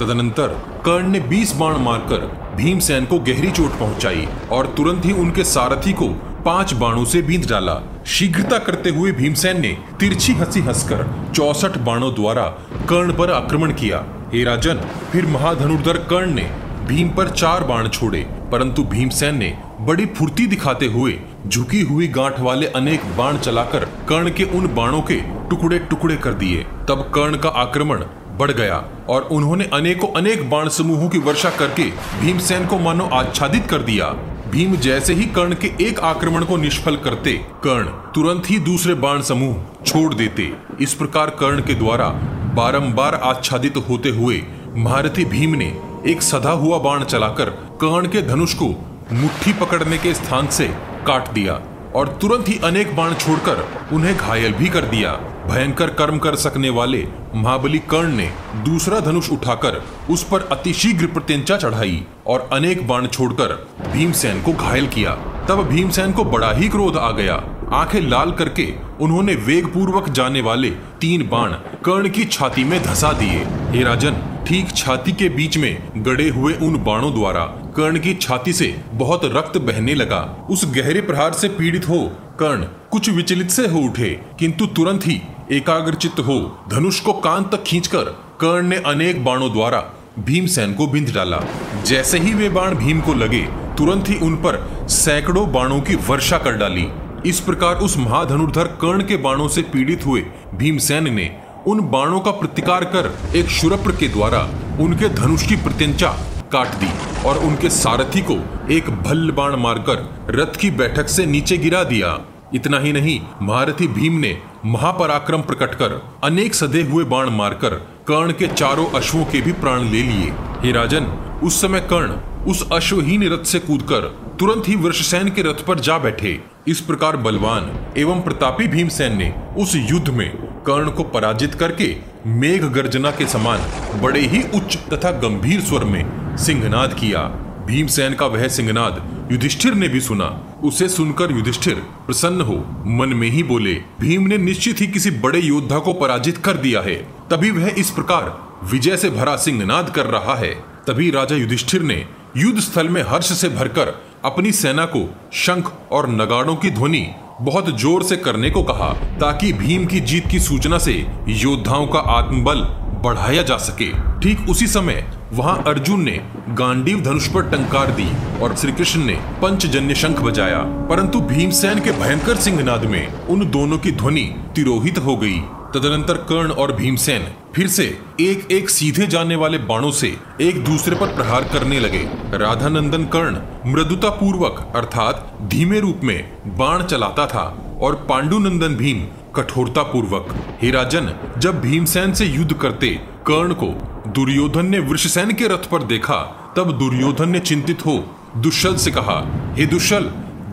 तदनंतर कर्ण ने बीस बाण मारकर भीमसेन को गहरी चोट पहुंचाई और तुरंत ही उनके सारथी को पाँच बाणों से बींद डाला। शीघ्रता करते हुए भीमसेन ने तिरछी हँसी हंसकर चौसठ बाणों द्वारा कर्ण पर आक्रमण किया। हे राजन, फिर महाधनुर्धर कर्ण ने भीम पर चार बाण छोड़े, परंतु भीमसेन ने बड़ी फुर्ती दिखाते हुए झुकी हुई गांठ वाले अनेक बाण चलाकर कर्ण के उन बाणों के टुकड़े टुकड़े कर दिए। तब कर्ण का आक्रमण बढ़ गया और उन्होंने अनेकों अनेक बाण समूहों की वर्षा करके भीमसेन को मानो आच्छादित कर दिया। भीम जैसे ही कर्ण के एक आक्रमण को निष्फल करते, कर्ण तुरंत ही दूसरे बाण समूह छोड़ देते। इस प्रकार कर्ण के द्वारा बारंबार आच्छादित होते हुए महारथी भीम ने एक सदा हुआ बाण चलाकर कर्ण के धनुष को मुट्ठी पकड़ने के स्थान से काट दिया और तुरंत ही अनेक बाण छोड़कर उन्हें घायल भी कर दिया। भयंकर कर्म कर सकने वाले महाबली कर्ण ने दूसरा धनुष उठाकर उस पर अतिशीघ्र प्रत्यंचा चढ़ाई और अनेक बाण छोड़कर भीमसेन को घायल किया। तब भीमसेन को बड़ा ही क्रोध आ गया। आँखें लाल करके उन्होंने वेग पूर्वक जाने वाले तीन बाण कर्ण की छाती में धसा दिए। हे राजन, ठीक छाती के बीच में गड़े हुए उन बाणों द्वारा कर्ण की छाती से बहुत रक्त बहने लगा। उस गहरे प्रहार से पीड़ित हो कर्ण कुछ विचलित से हो उठे, किंतु तुरंत ही एकाग्रचित हो, धनुष को कान तक खींचकर कर्ण ने अनेक बाणों द्वारा भीमसेन को बिंद डाला। जैसे ही वे बाण भीम को लगे, तुरंत ही उन पर सैकड़ों बाणों की वर्षा कर डाली। इस प्रकार उस महाधनुर्धर कर्ण के बाणों से पीड़ित हुए भीमसेन ने उन बाणों का प्रतिकार कर एक शुरप्र के द्वारा उनके धनुष की प्रत्यंचा काट दी और उनके सारथी को एक भल्ल बाण मारकर रथ की बैठक से नीचे गिरा दिया। इतना ही नहीं, महारथी भीम ने महापराक्रम प्रकट कर अनेक सदे हुए बाण मारकर कर्ण के चारों अश्वों के भी प्राण ले लिए। हे राजन, उस समय कर्ण उस अश्वहीन रथ से कूदकर तुरंत ही वृषसेन के रथ पर जा बैठे। इस प्रकार बलवान एवं प्रतापी भीमसेन ने उस युद्ध में कर्ण को पराजित करके मेघ गर्जना के समान बड़े ही उच्च तथा गंभीर स्वर में सिंहनाद किया। भीमसेन का वह सिंहनाद युधिष्ठिर ने भी सुना। उसे सुनकर युधिष्ठिर प्रसन्न हो। मन में ही बोले, भीम ने निश्चित ही किसी बड़े योद्धा को पराजित कर दिया है। तभी वह इस प्रकार विजय से भरा सिंहनाद कर रहा है। तभी राजा युधिष्ठिर ने युद्ध स्थल में हर्ष से भरकर अपनी सेना को शंख और नगाड़ों की ध्वनि बहुत ज़ोर से करने को कहा, ताकि भीम की जीत की सूचना से योद्धाओं का आत्मबल बढ़ाया जा सके। ठीक उसी समय, वहाँ अर्जुन ने गांडीव धनुष पर टंकार दी और श्री कृष्ण ने पंचजन्य शंख बजाया। परंतु भीमसेन के भयंकर सिंहनाद में उन दोनों की ध्वनि तिरोहित हो गई। तदनंतर कर्ण और भीमसेन फिर से एक एक सीधे जाने वाले बाणों से एक दूसरे पर प्रहार करने लगे। राधा नंदन कर्ण मृदुता पूर्वक अर्थात धीमे रूप में, बाण चलाता था और पांडुनंदन भीम कठोरता पूर्वक हे राजन, जब भीमसेन से युद्ध करते कर्ण को दुर्योधन ने वृषसेन के रथ पर देखा, तब दुर्योधन ने चिंतित हो, दुष्यल से कहा, हे दुष्यल,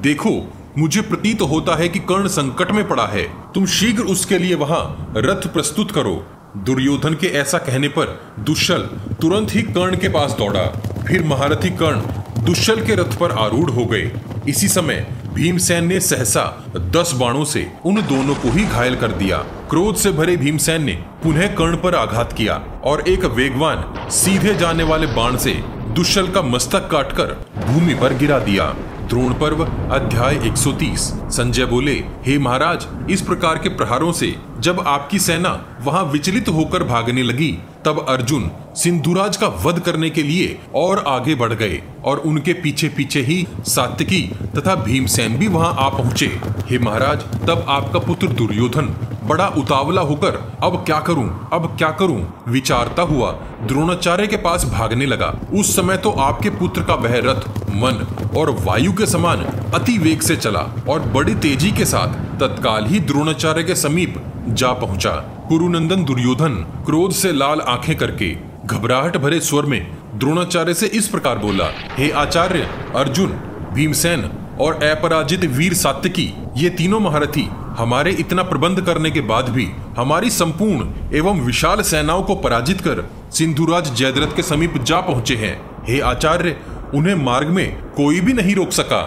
देखो मुझे प्रतीत होता है कि कर्ण संकट में पड़ा है। तुम शीघ्र उसके लिए वहाँ रथ प्रस्तुत करो। दुर्योधन के ऐसा कहने पर दुष्यल तुरंत ही कर्ण के पास दौड़ा। फिर महारथी कर्ण दुष्यल के रथ पर आरूढ़ हो गए। इसी समय भीमसेन ने सहसा दस बाणों से उन दोनों को ही घायल कर दिया। क्रोध से भरे भीमसेन ने पुनः कर्ण पर आघात किया और एक वेगवान, सीधे जाने वाले बाण से दुष्यल का मस्तक काटकर भूमि पर गिरा दिया। द्रोण पर्व, अध्याय 130 संजय बोले, हे महाराज, इस प्रकार के प्रहारों से जब आपकी सेना वहाँ विचलित होकर भागने लगी तब अर्जुन सिंधुराज का वध करने के लिए और आगे बढ़ गए और उनके पीछे पीछे ही सात्यकी तथा भीमसेन भी वहाँ आ पहुँचे। हे महाराज, तब आपका पुत्र दुर्योधन बड़ा उतावला होकर, अब क्या करूँ? अब क्या करूँ? विचारता हुआ द्रोणाचार्य के पास भागने लगा। उस समय तो आपके पुत्र का वह रथ, मन और वायु के समान अति वेग से चला और बड़ी तेज़ी के साथ तत्काल ही द्रोणाचार्य के समीप जा पहुँचा। कुरुनंदन दुर्योधन क्रोध से लाल आँखें करके घबराहट भरे स्वर में द्रोणाचार्य से इस प्रकार बोला, हे आचार्य, अर्जुन, भीमसेन और अपराजित वीर सात्यकी, ये तीनों महारथी हमारे इतना प्रबंध करने के बाद भी हमारी संपूर्ण एवं विशाल सेनाओं को पराजित कर सिंधुराज जयद्रथ के समीप जा पहुँचे हैं। हे आचार्य, उन्हें मार्ग में कोई भी नहीं रोक सका।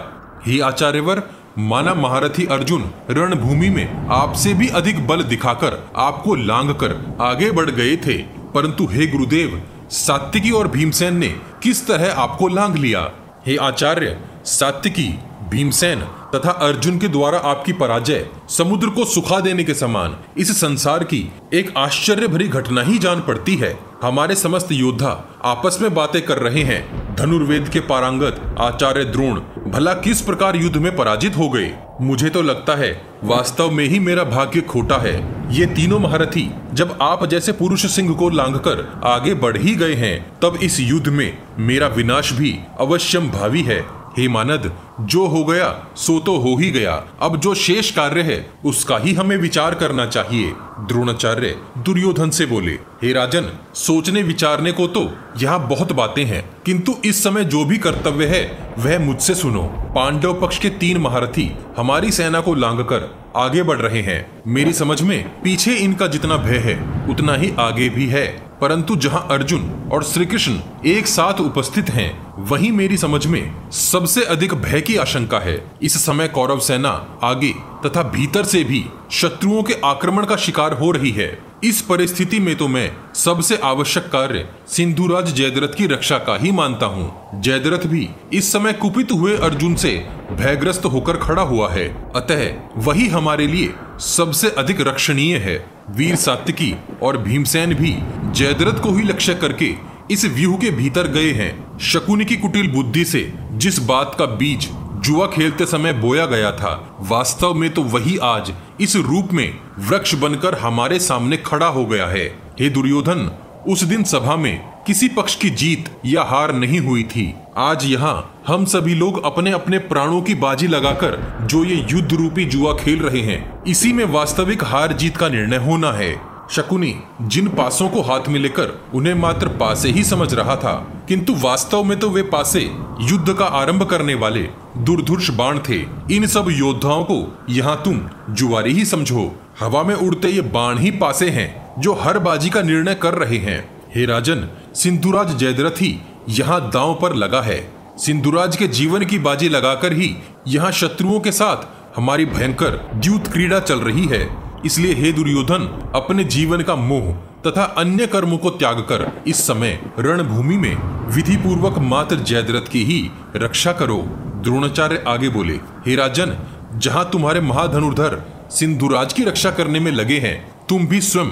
हे आचार्यवर माना महारथी अर्जुन, रणभूमि में आपसे भी अधिक बल दिखाकर आपको लांग कर आगे बढ़ गए थे। परंतु हे गुरुदेव, सात्विकी और भीमसेन ने किस तरह आपको लांग लिया? हे आचार्य, सात्विकी भीमसेन तथा अर्जुन के द्वारा आपकी पराजय समुद्र को सुखा देने के समान इस संसार की एक आश्चर्य भरी घटना ही जान पड़ती है। हमारे समस्त योद्धा आपस में बातें कर रहे हैं। धनुर्वेद के पारंगत आचार्य द्रोण भला किस प्रकार युद्ध में पराजित हो गए? मुझे तो लगता है वास्तव में ही मेरा भाग्य खोटा है। ये तीनों महारथी जब आप जैसे पुरुष सिंह को लांघकर आगे बढ़ ही गए हैं, तब इस युद्ध में मेरा विनाश भी अवश्यम भावी है। हे मानद, जो हो गया, सो तो हो ही गया। अब जो शेष कार्य है, उसका ही हमें विचार करना चाहिए। द्रोणाचार्य दुर्योधन से बोले, हे राजन, सोचने विचारने को तो यहाँ बहुत बातें हैं, किंतु इस समय जो भी कर्तव्य है, वह मुझसे सुनो। पांडव पक्ष के तीन महारथी हमारी सेना को लांग कर आगे बढ़ रहे हैं। मेरी समझ में, पीछे इनका जितना भय है, उतना ही आगे भी है। परंतु जहाँ अर्जुन और श्री कृष्ण एक साथ उपस्थित हैं, वहीं मेरी समझ में सबसे अधिक भय की आशंका है। इस समय कौरव सेना आगे तथा भीतर से भी शत्रुओं के आक्रमण का शिकार हो रही है। इस परिस्थिति में तो मैं सबसे आवश्यक कार्य सिंधुराज जयद्रथ की रक्षा का ही मानता हूँ। जयद्रथ भी इस समय कुपित हुए अर्जुन से भयग्रस्त होकर खड़ा हुआ है। अतः वही हमारे लिए सबसे अधिक रक्षणीय है। वीर सात्विकी और भीमसेन भी जयद्रथ को ही लक्ष्य करके इस व्यूह के भीतर गए हैं। शकुनी की कुटिल बुद्धि से जिस बात का बीज जुआ खेलते समय बोया गया था। वास्तव में तो वही आज इस रूप में वृक्ष बनकर हमारे सामने खड़ा हो गया है। हे दुर्योधन, उस दिन सभा में किसी पक्ष की जीत या हार नहीं हुई थी। आज यहाँ हम सभी लोग अपने अपने प्राणों की बाजी लगाकर जो ये युद्ध रूपी जुआ खेल रहे हैं, इसी में वास्तविक हार जीत का निर्णय होना है। शकुनी जिन पासों को हाथ में लेकर उन्हें मात्र पासे ही समझ रहा था, किंतु वास्तव में तो वे पासे युद्ध का आरंभ करने वाले दुर्धुर्ष बाण थे। इन सब योद्धाओं को यहाँ तुम जुआरी ही समझो। हवा में उड़ते ये बाण ही पासे हैं, जो हर बाजी का निर्णय कर रहे हैं। हे राजन, सिंधुराज जयद्रथी यहाँ दांव पर लगा है। सिंधुराज के जीवन की बाजी लगाकर ही यहाँ शत्रुओं के साथ हमारी भयंकर द्यूत क्रीड़ा चल रही है। इसलिए हे दुर्योधन, अपने जीवन का मोह तथा अन्य कर्मों को त्याग कर इस समय रणभूमि में विधि पूर्वक मात्र जयद्रथ की ही रक्षा करो। द्रोणाचार्य आगे बोले, हे राजन, जहाँ तुम्हारे महाधनुर्धर सिंधुराज की रक्षा करने में लगे हैं, तुम भी स्वयं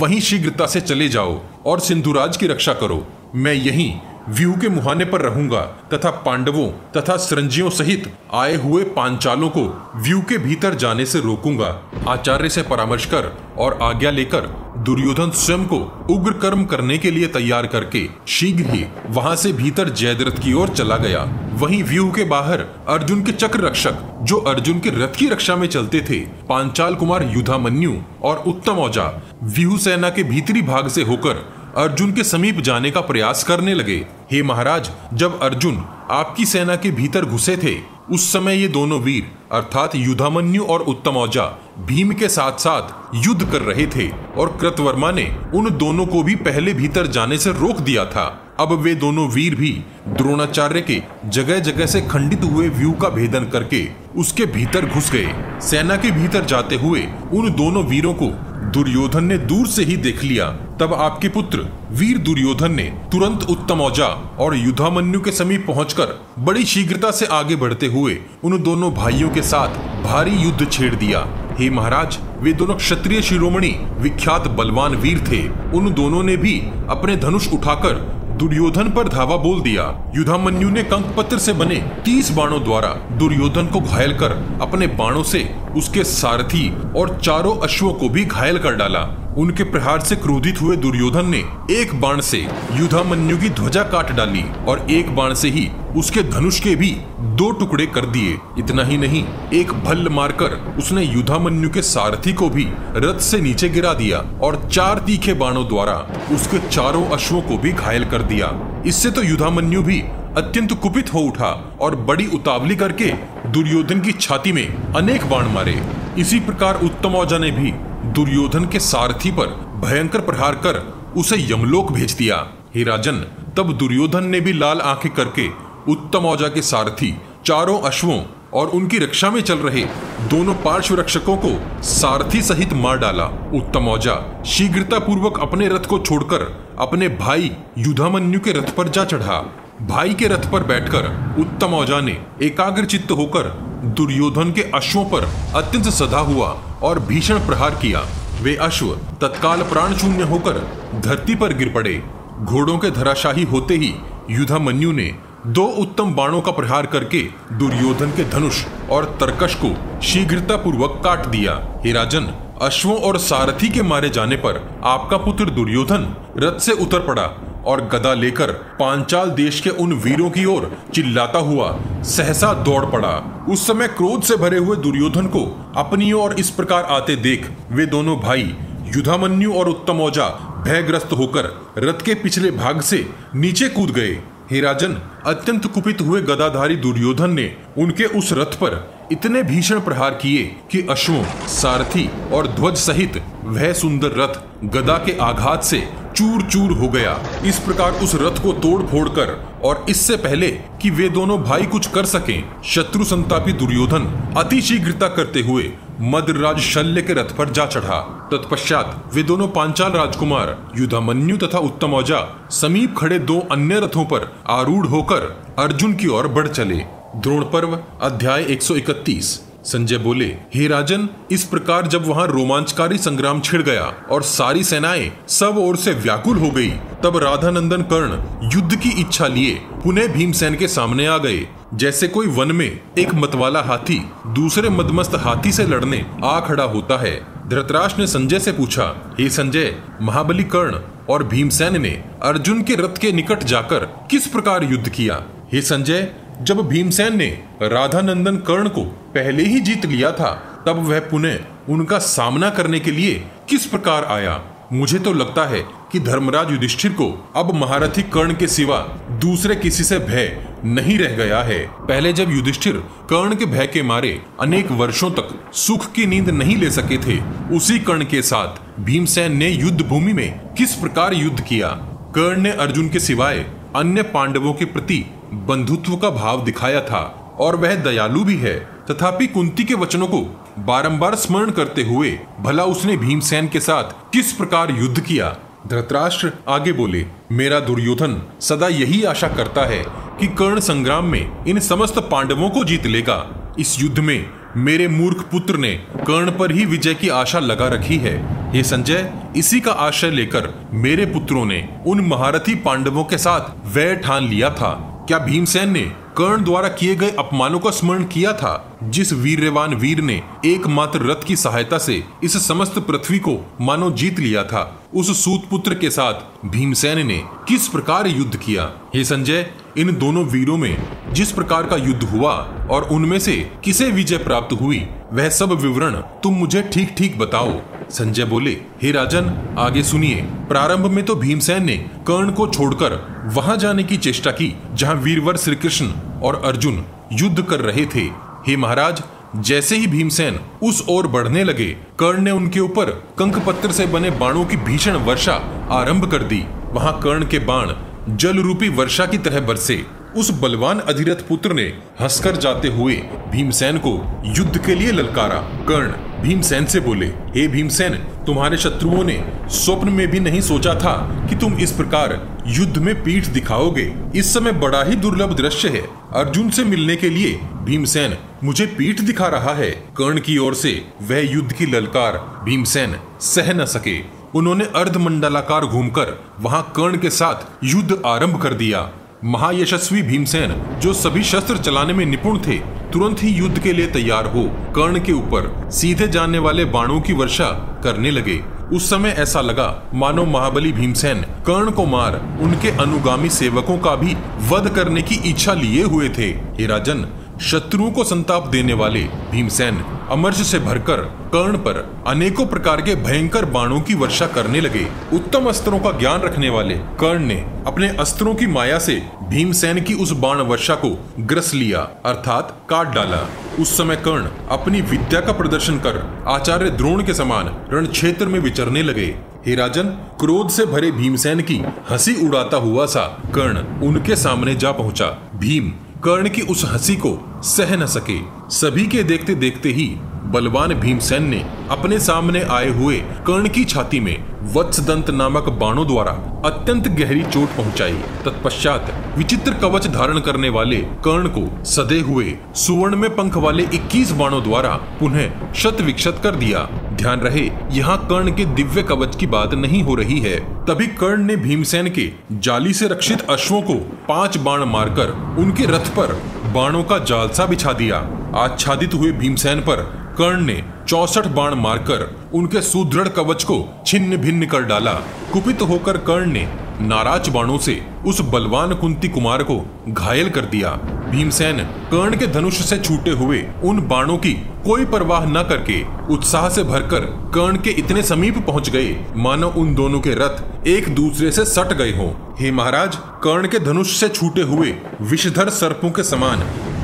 वहीं शीघ्रता से चले जाओ और सिंधुराज की रक्षा करो। मैं यहीं व्यू के मुहाने पर रहूँगा तथा पांडवों तथा सरंजियों सहित आए हुए पांचालों को व्यू के भीतर जाने से रोकूँगा। आचार्य से परामर्श कर और आज्ञा लेकर दुर्योधन स्वयं को उग्र कर्म करने के लिए तैयार करके शीघ्र ही वहाँ से भीतर जयद्रथ की ओर चला गया। वहीं व्यू के बाहर अर्जुन के चक्र रक्षक, जो अर्जुन के रथ की रक्षा में चलते थे, पांचाल कुमार युधामन्यु और उत्तम औजा, व्यू सेना के भीतरी भाग से होकर अर्जुन के समीप जाने का प्रयास करने लगे। हे महाराज, जब अर्जुन आपकी सेना के भीतर घुसे थे, उस समय ये दोनों वीर, अर्थात युधामन्यु और उत्तम औजा, भीम के साथ साथ युद्ध कर रहे थे और कृतवर्मा ने उन दोनों को भी पहले भीतर जाने से रोक दिया था। अब वे दोनों वीर भी द्रोणाचार्य के जगह जगह से खंडित हुए व्यू का भेदन करके उसके भीतर घुस गए। सेना के भीतर जाते हुए उन दोनों वीरों को दुर्योधन ने दूर से ही देख लिया। तब आपके पुत्र, वीर दुर्योधन ने तुरंत उत्तम औजा और युद्धामन्यु के समीप पहुंचकर बड़ी शीघ्रता से आगे बढ़ते हुए उन दोनों भाइयों के साथ भारी युद्ध छेड़ दिया। हे महाराज, वे दोनों क्षत्रिय शिरोमणि, विख्यात बलवान वीर थे। उन दोनों ने भी अपने धनुष उठाकर दुर्योधन पर धावा बोल दिया। युधामन्यु ने कंक पत्र से बने तीस बाणों द्वारा दुर्योधन को घायल कर अपने बाणों से उसके सारथी और चारों अश्वों को भी घायल कर डाला। उनके प्रहार से क्रोधित हुए दुर्योधन ने एक बाण से युधामन्यु की ध्वजा काट डाली और एक बाण से ही उसके धनुष के भी दो टुकड़े कर दिए। इतना ही नहीं, एक भल्ल मारकर उसने युधामन्यु के सारथी को भी रथ से नीचे गिरा दिया और चार तीखे बाणों द्वारा उसके चारों अश्वों को भी घायल कर दिया। इससे तो युधामन्यु भी अत्यंत कुपित हो उठा और बड़ी उतावली करके दुर्योधन की छाती में अनेक बाण मारे। इसी प्रकार उत्तम औजा ने भी दुर्योधन के सारथी पर भयंकर प्रहार कर उसे यमलोक भेज दिया। हे राजन, तब दुर्योधन ने भी लाल आँखें करके उत्तम औजा के सारथी, चारों अश्वों और उनकी रक्षा में चल रहे दोनों पार्श्व रक्षकों को सारथी सहित मार डाला। उत्तम औजा शीघ्रता पूर्वक अपने रथ को छोड़कर अपने भाई युधामन्यु के रथ पर जा चढ़ा। भाई के रथ पर बैठकर उत्तम औजा ने एकाग्र चित्त होकर दुर्योधन के अश्वों पर अत्यंत सदा हुआ। और भीषण प्रहार किया। वे अश्व, तत्काल प्राण शून्य होकर धरती पर गिर पड़े। घोड़ों के धराशाही होते ही युधामन्यु ने दो उत्तम बाणों का प्रहार करके दुर्योधन के धनुष और तरकश को शीघ्रता पूर्वक काट दिया। हे राजन, अश्वों और सारथी के मारे जाने पर आपका पुत्र दुर्योधन रथ से उतर पड़ा। और गदा लेकर पांचाल देश के उन वीरों की ओर चिल्लाता हुआ, सहसा दौड़ पड़ा। उस समय क्रोध से भरे हुए दुर्योधन को अपनी ओर इस प्रकार आते देख, वे दोनों भाई युधामन्यु और उत्तम औजा, भयग्रस्त होकर रथ के पिछले भाग से नीचे कूद गए। हे राजन, अत्यंत कुपित हुए गदाधारी दुर्योधन ने उनके उस रथ पर इतने भीषण प्रहार किए कि अश्वों, सारथी और ध्वज सहित वह सुंदर रथ गदा के आघात से चूर चूर हो गया। इस प्रकार उस रथ को तोड़ फोड़ कर और इससे पहले कि वे दोनों भाई कुछ कर सकें, शत्रु संतापी दुर्योधन अति शीघ्रता करते हुए मदराज शल्य के रथ पर जा चढ़ा। तत्पश्चात वे दोनों पांचाल राजकुमार, युधामन्यु तथा उत्तम औजा समीप खड़े दो अन्य रथों पर आरूढ़ होकर अर्जुन की ओर बढ़ चले। द्रोण पर्व अध्याय 131 संजय बोले, हे राजन, इस प्रकार जब वहाँ रोमांचकारी संग्राम छिड़ गया और सारी सेनाएँ सब ओर से व्याकुल हो गई, तब राधानंदन कर्ण युद्ध की इच्छा लिए पुनः भीमसेन के सामने आ गए। जैसे कोई वन में एक मतवाला हाथी दूसरे मदमस्त हाथी से लड़ने आ खड़ा होता है, धृतराष्ट्र ने संजय से पूछा, हे संजय, महाबली कर्ण और भीमसेन ने अर्जुन के रथ के निकट जाकर किस प्रकार युद्ध किया? हे संजय जब भीमसेन ने राधानंदन कर्ण को पहले ही जीत लिया था, तब वह पुनः उनका सामना करने के लिए किस प्रकार आया? मुझे तो लगता है कि धर्मराज युधिष्ठिर को अब महारथी कर्ण के सिवा दूसरे किसी से भय नहीं रह गया है। पहले जब युधिष्ठिर कर्ण के भय के मारे अनेक वर्षों तक सुख की नींद नहीं ले सके थे, उसी कर्ण के साथ भीमसेन ने युद्ध भूमि में किस प्रकार युद्ध किया? कर्ण ने अर्जुन के सिवाय अन्य पांडवों के प्रति बंधुत्व का भाव दिखाया था और वह दयालु भी है। तथापि कुंती के वचनों को बारंबार स्मरण करते हुए भला उसने भीमसेन के साथ किस प्रकार युद्ध किया? धृतराष्ट्र आगे बोले, मेरा दुर्योधन, सदा यही आशा करता है कि कर्ण संग्राम में इन समस्त पांडवों को जीत लेगा। इस युद्ध में मेरे मूर्ख पुत्र ने कर्ण पर ही विजय की आशा लगा रखी है। ये संजय, इसी का आशय लेकर मेरे पुत्रों ने उन महारथी पांडवों के साथ वह ठान लिया था। क्या भीमसेन ने कर्ण द्वारा किए गए अपमानों का स्मरण किया था, जिस वीरवान वीर ने एकमात्र रथ की सहायता से इस समस्त पृथ्वी को मानो जीत लिया था? उस सूत पुत्र के साथ भीमसेन ने किस प्रकार युद्ध किया? हे संजय, इन दोनों वीरों में जिस प्रकार का युद्ध हुआ और उनमें से किसे विजय प्राप्त हुई, वह सब विवरण तुम मुझे ठीक ठीक बताओ। संजय बोले, हे राजन, आगे सुनिए। प्रारंभ में तो भीमसेन ने कर्ण को छोड़कर वहाँ जाने की चेष्टा की, जहाँ वीरवर श्री कृष्ण और अर्जुन युद्ध कर रहे थे। हे महाराज, जैसे ही भीमसेन उस ओर बढ़ने लगे, कर्ण ने उनके ऊपर कंक पत्थर से बने बाणों की भीषण वर्षा आरंभ कर दी। वहाँ कर्ण के बाण जल रूपी वर्षा की तरह बरसे। उस बलवान अधिरथ पुत्र ने हंसकर जाते हुए भीमसेन को युद्ध के लिए ललकारा। कर्ण भीमसेन से बोले, हे भीमसेन, तुम्हारे शत्रुओं ने स्वप्न में भी नहीं सोचा था कि तुम इस प्रकार युद्ध में पीठ दिखाओगे। इस समय बड़ा ही दुर्लभ दृश्य है। अर्जुन से मिलने के लिए भीमसेन मुझे पीठ दिखा रहा है। कर्ण की ओर से वह युद्ध की ललकार भीमसेन सह न सके। उन्होंने अर्ध अर्धमंडलाकार घूमकर वहाँ कर्ण के साथ युद्ध आरंभ कर दिया। महायशस्वी भीमसेन, जो सभी शस्त्र चलाने में निपुण थे, तुरंत ही युद्ध के लिए तैयार हो, कर्ण के ऊपर, सीधे जाने वाले बाणों की वर्षा करने लगे। उस समय ऐसा लगा, मानो महाबली भीमसेन, कर्ण को मार, उनके अनुगामी सेवकों का भी वध करने की इच्छा लिए हुए थे। हे राजन शत्रुओं को संताप देने वाले भीमसेन अमर्ष से भरकर कर्ण पर अनेकों प्रकार के भयंकर बाणों की वर्षा करने लगे। उत्तम अस्त्रों का ज्ञान रखने वाले कर्ण ने अपने अस्त्रों की माया से भीमसेन की उस बाण वर्षा को ग्रस लिया, अर्थात काट डाला। उस समय कर्ण अपनी विद्या का प्रदर्शन कर आचार्य द्रोण के समान रण क्षेत्र में विचरने लगे। हे राजन, क्रोध से भरे भीमसेन की हँसी उड़ाता हुआ सा कर्ण उनके सामने जा पहुँचा। भीम कर्ण की उस हँसी को सह न सके। सभी के देखते देखते ही बलवान भीमसेन ने अपने सामने आए हुए कर्ण की छाती में वत्सदंत नामक बाणों द्वारा अत्यंत गहरी चोट पहुंचाई। तत्पश्चात विचित्र कवच धारण करने वाले कर्ण को सदे हुए सुवर्ण में पंख वाले 21 बाणों द्वारा पुनः शत विक्षत कर दिया। ध्यान रहे, यहाँ कर्ण के दिव्य कवच की बात नहीं हो रही है। तभी कर्ण ने भीमसेन के जाली से रक्षित अश्वों को पाँच बाण मारकर उनके रथ पर बाणों का जालसा बिछा दिया। आच्छादित हुए भीमसेन पर कर्ण ने चौसठ बाण मारकर उनके सुदृढ़ कवच को छिन्न भिन्न कर डाला। कुपित होकर कर्ण ने नाराज़ बाणों से उस बलवान कुंती कुमार को घायल कर दिया। भीमसेन कर्ण के धनुष से छूटे हुए उन बाणों की कोई परवाह न करके उत्साह से भरकर कर्ण के इतने समीप पहुँच गए। मानो उन दोनों के रथ एक दूसरे से सट गए हों। हे महाराज, कर्ण के धनुष से छूटे हुए विषधर सर्पों के समान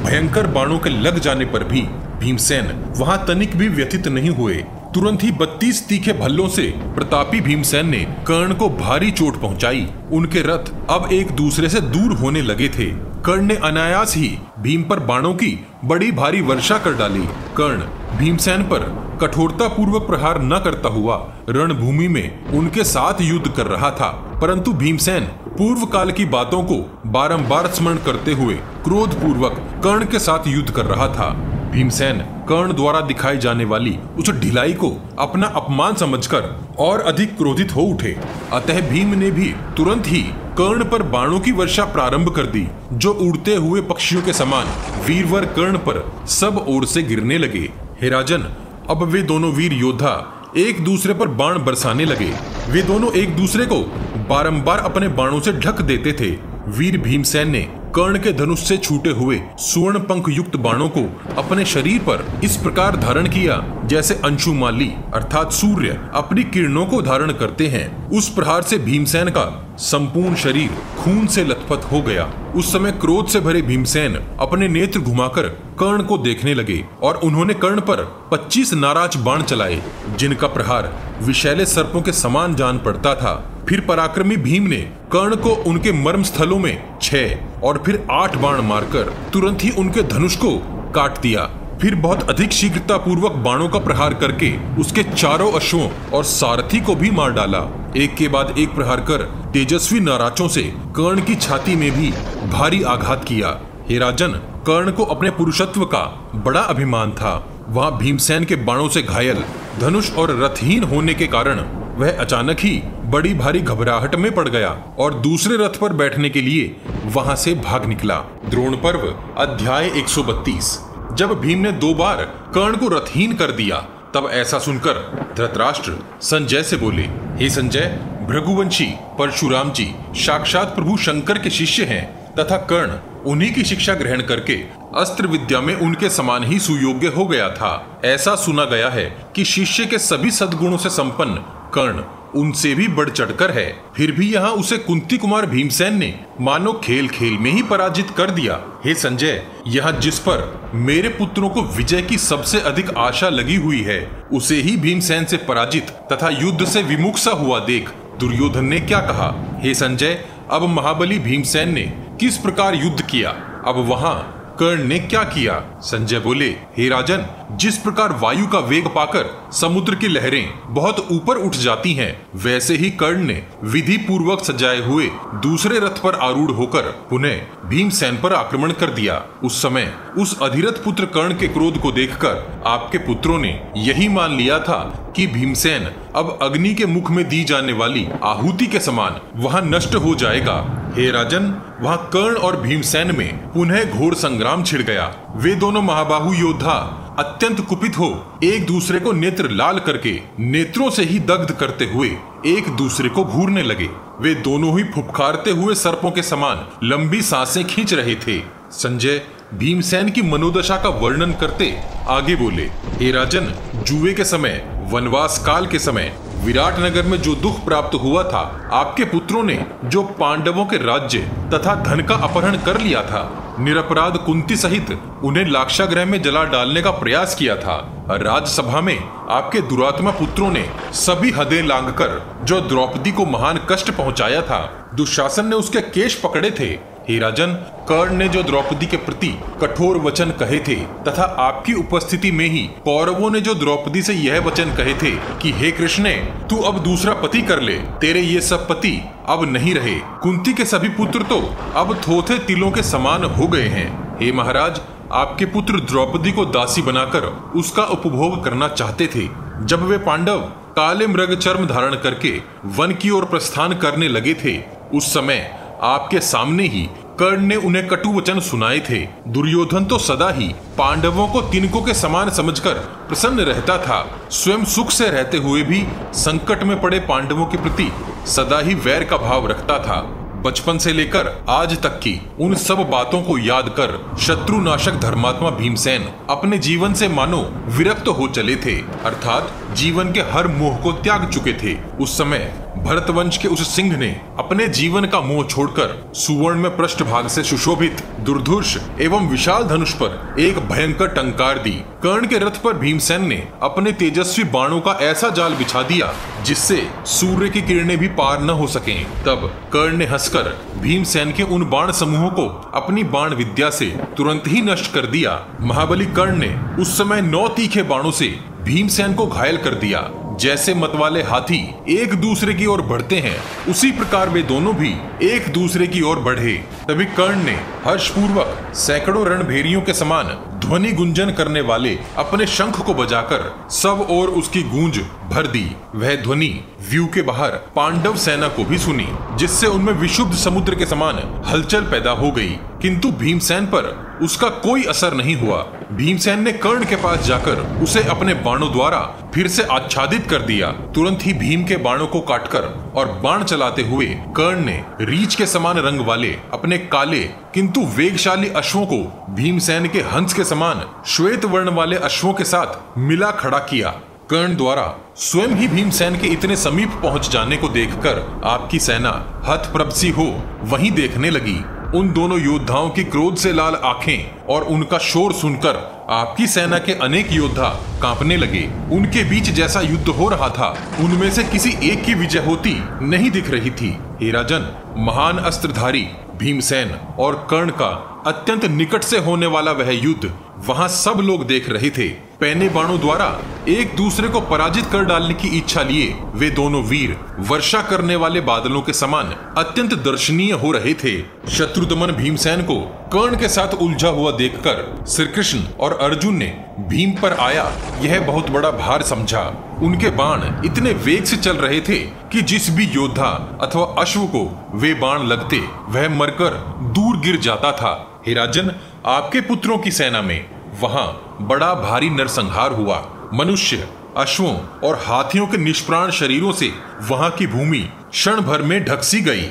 भयंकर बाणों के लग जाने पर भी भीमसेन, वहाँ तनिक भी व्यथित नहीं हुए। तुरंत ही बत्तीस तीखे भल्लों से प्रतापी भीमसेन ने कर्ण को भारी चोट पहुंचाई। उनके रथ अब एक दूसरे से दूर होने लगे थे। कर्ण ने अनायास ही भीम पर बाणों की बड़ी भारी वर्षा कर डाली। कर्ण भीमसेन पर कठोरता पूर्वक प्रहार न करता हुआ रणभूमि में उनके साथ युद्ध कर रहा था। परंतु भीमसेन पूर्व काल की बातों को बारंबार स्मरण करते हुए क्रोध पूर्वक कर्ण के साथ युद्ध कर रहा था। भीमसेन, कर्ण द्वारा दिखाई जाने वाली उस ढिलाई को अपना अपमान समझकर और अधिक क्रोधित हो उठे। अतः भीम ने भी तुरंत ही कर्ण पर बाणों की वर्षा प्रारंभ कर दी, जो उड़ते हुए पक्षियों के समान वीरवर कर्ण पर सब ओर से गिरने लगे। हे राजन, अब वे दोनों वीर योद्धा एक दूसरे पर बाण बरसाने लगे। वे दोनों एक दूसरे को बारंबार अपने बाणों से ढक देते थे। वीर भीमसेन ने कर्ण के धनुष से छूटे हुए सुवर्ण पंख युक्त बाणों को अपने शरीर पर इस प्रकार धारण किया, जैसे अंशुमाली अर्थात सूर्य, अपनी किरणों को धारण करते हैं। उस प्रहार से भीमसेन का संपूर्ण शरीर खून से लथपथ हो गया। उस समय क्रोध से भरे भीमसेन अपने नेत्र घुमाकर कर्ण को देखने लगे और उन्होंने कर्ण पर 25 नाराज़ बाण चलाए, जिनका प्रहार विशैले सर्पों के समान जान पड़ता था। फिर पराक्रमी भीम ने कर्ण को उनके मर्म स्थलों में छह और फिर आठ बाण मारकर तुरंत ही उनके धनुष को काट दिया। फिर बहुत अधिक शीघ्रता पूर्वक बाणों का प्रहार करके उसके चारों अश्वों और सारथी को भी मार डाला। एक के बाद एक प्रहार कर तेजस्वी नाराचों से कर्ण की छाती में भी भारी आघात किया। हे राजन, कर्ण को अपने पुरुषत्व का बड़ा अभिमान था। वहाँ भीमसेन के बाणों से घायल, धनुष और रथहीन होने के कारण वह अचानक ही बड़ी भारी घबराहट में पड़ गया और दूसरे रथ पर बैठने के लिए वहाँ से भाग निकला। द्रोण पर्व, अध्याय 132 जब भीम ने दो बार कर्ण को रथहीन कर दिया, तब ऐसा सुनकर धृतराष्ट्र संजय से बोले, हे संजय, भृगुवंशी परशुराम जी साक्षात प्रभु शंकर के शिष्य हैं तथा कर्ण उन्हीं की शिक्षा ग्रहण करके अस्त्र विद्या में उनके समान ही सुयोग्य हो गया था। ऐसा सुना गया है कि शिष्य के सभी सद्गुणों से संपन्न कर्ण उनसे भी बढ़ चढ़कर है। फिर भी यहाँ उसे कुंती कुमार भीमसेन ने मानो खेल खेल में ही पराजित कर दिया। हे संजय, यहाँ जिस पर मेरे पुत्रों को विजय की सबसे अधिक आशा लगी हुई है, उसे ही भीमसेन से पराजित तथा युद्ध से विमुख सा हुआ देख दुर्योधन ने क्या कहा। हे संजय, अब महाबली भीमसेन ने किस प्रकार युद्ध किया? अब वहाँ कर्ण ने क्या किया? संजय बोले, हे राजन जिस प्रकार वायु का वेग पाकर समुद्र की लहरें बहुत ऊपर उठ जाती हैं, वैसे ही कर्ण ने विधि पूर्वक सजाए हुए दूसरे रथ पर आरूढ़ होकर पुनः भीमसेन पर आक्रमण कर दिया। उस समय उस अधिरथ पुत्र कर्ण के क्रोध को देखकर आपके पुत्रों ने यही मान लिया था कि भीमसेन अब अग्नि के मुख में दी जाने वाली आहुति के समान वहाँ नष्ट हो जाएगा। हे राजन वहाँ कर्ण और भीमसेन में पुनः घोर संग्राम छिड़ गया। वे दोनों महाबाहु योद्धा अत्यंत कुपित हो, एक दूसरे को नेत्र लाल करके, नेत्रों से ही दग्ध करते हुए, एक दूसरे को घूरने लगे। वे दोनों ही फुपकारते हुए सर्पों के समान, लंबी साँसें खींच रहे थे। संजय, भीमसेन की मनोदशा का वर्णन करते, आगे बोले, हे राजन, जुए के समय, वनवास काल के समय विराट नगर में जो दुख प्राप्त हुआ था, आपके पुत्रों ने जो पांडवों के राज्य तथा धन का अपहरण कर लिया था, निरपराध कुंती सहित उन्हें लाक्षाग्रह में जला डालने का प्रयास किया था। राज्यसभा में आपके दुरात्मा पुत्रों ने सभी हदें लांघकर जो द्रौपदी को महान कष्ट पहुँचाया था, दुशासन ने उसके केश पकड़े थे हे राजन, कर्ण ने जो द्रौपदी के प्रति कठोर वचन कहे थे, तथा आपकी उपस्थिति में ही कौरवों ने जो द्रौपदी से यह वचन कहे थे कि, हे कृष्ण, तू अब दूसरा पति कर ले। तेरे ये सब पति अब नहीं रहे। कुंती के सभी पुत्र तो अब थोथे तिलों के समान हो गए हैं। हे महाराज, आपके पुत्र द्रौपदी को दासी बनाकर उसका उपभोग करना चाहते थे। जब वे पांडव काले मृग चर्म धारण करके वन की ओर प्रस्थान करने लगे थे, उस समय आपके सामने ही कर्ण ने उन्हें कटु वचन सुनाए थे। दुर्योधन तो सदा ही पांडवों को तिनकों के समान समझकर प्रसन्न रहता था। स्वयं सुख से रहते हुए भी संकट में पड़े पांडवों के प्रति सदा ही वैर का भाव रखता था। बचपन से लेकर आज तक की उन सब बातों को याद कर शत्रुनाशक धर्मात्मा भीमसेन अपने जीवन से मानो विरक्त हो चले थे। अर्थात जीवन के हर मोह को त्याग चुके थे। उस समय भरतवंश के उस सिंह ने अपने जीवन का मोह छोड़कर सुवर्ण में पृष्ठ भाग से सुशोभित दुर्धुष एवं विशाल धनुष पर एक भयंकर टंकार दी। कर्ण के रथ पर भीमसेन ने अपने तेजस्वी बाणों का ऐसा जाल बिछा दिया, जिससे सूर्य की किरणें भी पार न हो सके। तब कर्ण ने हंसकर भीमसेन के उन बाण समूहों को अपनी बाण विद्या से तुरंत ही नष्ट कर दिया। महाबली कर्ण ने उस समय नौ तीखे बाणों से भीमसेन को घायल कर दिया। जैसे मतवाले हाथी एक दूसरे की ओर बढ़ते हैं, उसी प्रकार वे दोनों भी एक दूसरे की ओर बढ़े। तभी कर्ण ने हर्षपूर्वक सैकड़ों रणभेरियों के समान ध्वनि गुंजन करने वाले अपने शंख को बजाकर सब और उसकी गूंज भर दी। वह ध्वनि व्यू के बाहर पांडव सेना को भी सुनी, जिससे उनमें विशुद्ध समुद्र के समान हलचल पैदा हो गई। किंतु भीमसेन पर उसका कोई असर नहीं हुआ। भीमसेन ने कर्ण के पास जाकर उसे अपने बाणों द्वारा फिर से आच्छादित कर दिया। तुरंत ही भीम के बाणों को काटकर और बाण चलाते हुए कर्ण ने रीछ के समान रंग वाले अपने काले किंतु वेगशाली अश्वों को भीमसेन के हंस के समान श्वेत वर्ण वाले अश्वों के साथ मिला खड़ा किया। कर्ण द्वारा स्वयं ही भीमसेन के इतने समीप पहुँच जाने को देखकर आपकी सेना हतप्रभसी हो वहीं देखने लगी। उन दोनों योद्धाओं की क्रोध से लाल आँखें और उनका शोर सुनकर आपकी सेना के अनेक योद्धा कांपने लगे। उनके बीच जैसा युद्ध हो रहा था, उनमें से किसी एक की विजय होती नहीं दिख रही थी। हेराजन महान अस्त्रधारी भीमसेन और कर्ण का अत्यंत निकट से होने वाला वह युद्ध वहाँ सब लोग देख रहे थे। पैने बाणों द्वारा एक दूसरे को पराजित कर डालने की इच्छा लिए वे दोनों वीर वर्षा करने वाले बादलों के समान अत्यंत दर्शनीय हो रहे थे। शत्रुदमन भीमसेन को कर्ण के साथ उलझा हुआ देखकर श्री कृष्ण और अर्जुन ने भीम पर आया। यह बहुत बड़ा भार समझा। उनके बाण इतने वेग से चल रहे थे कि जिस भी योद्धा अथवा अश्व को वे बाण लगते, वह मरकर दूर गिर जाता था। हिराजन आपके पुत्रों की सेना में वहाँ बड़ा भारी नरसंहार हुआ। मनुष्य, अश्वों और हाथियों के निष्प्राण शरीरों से वहाँ की भूमि क्षण भर में ढकसी गई।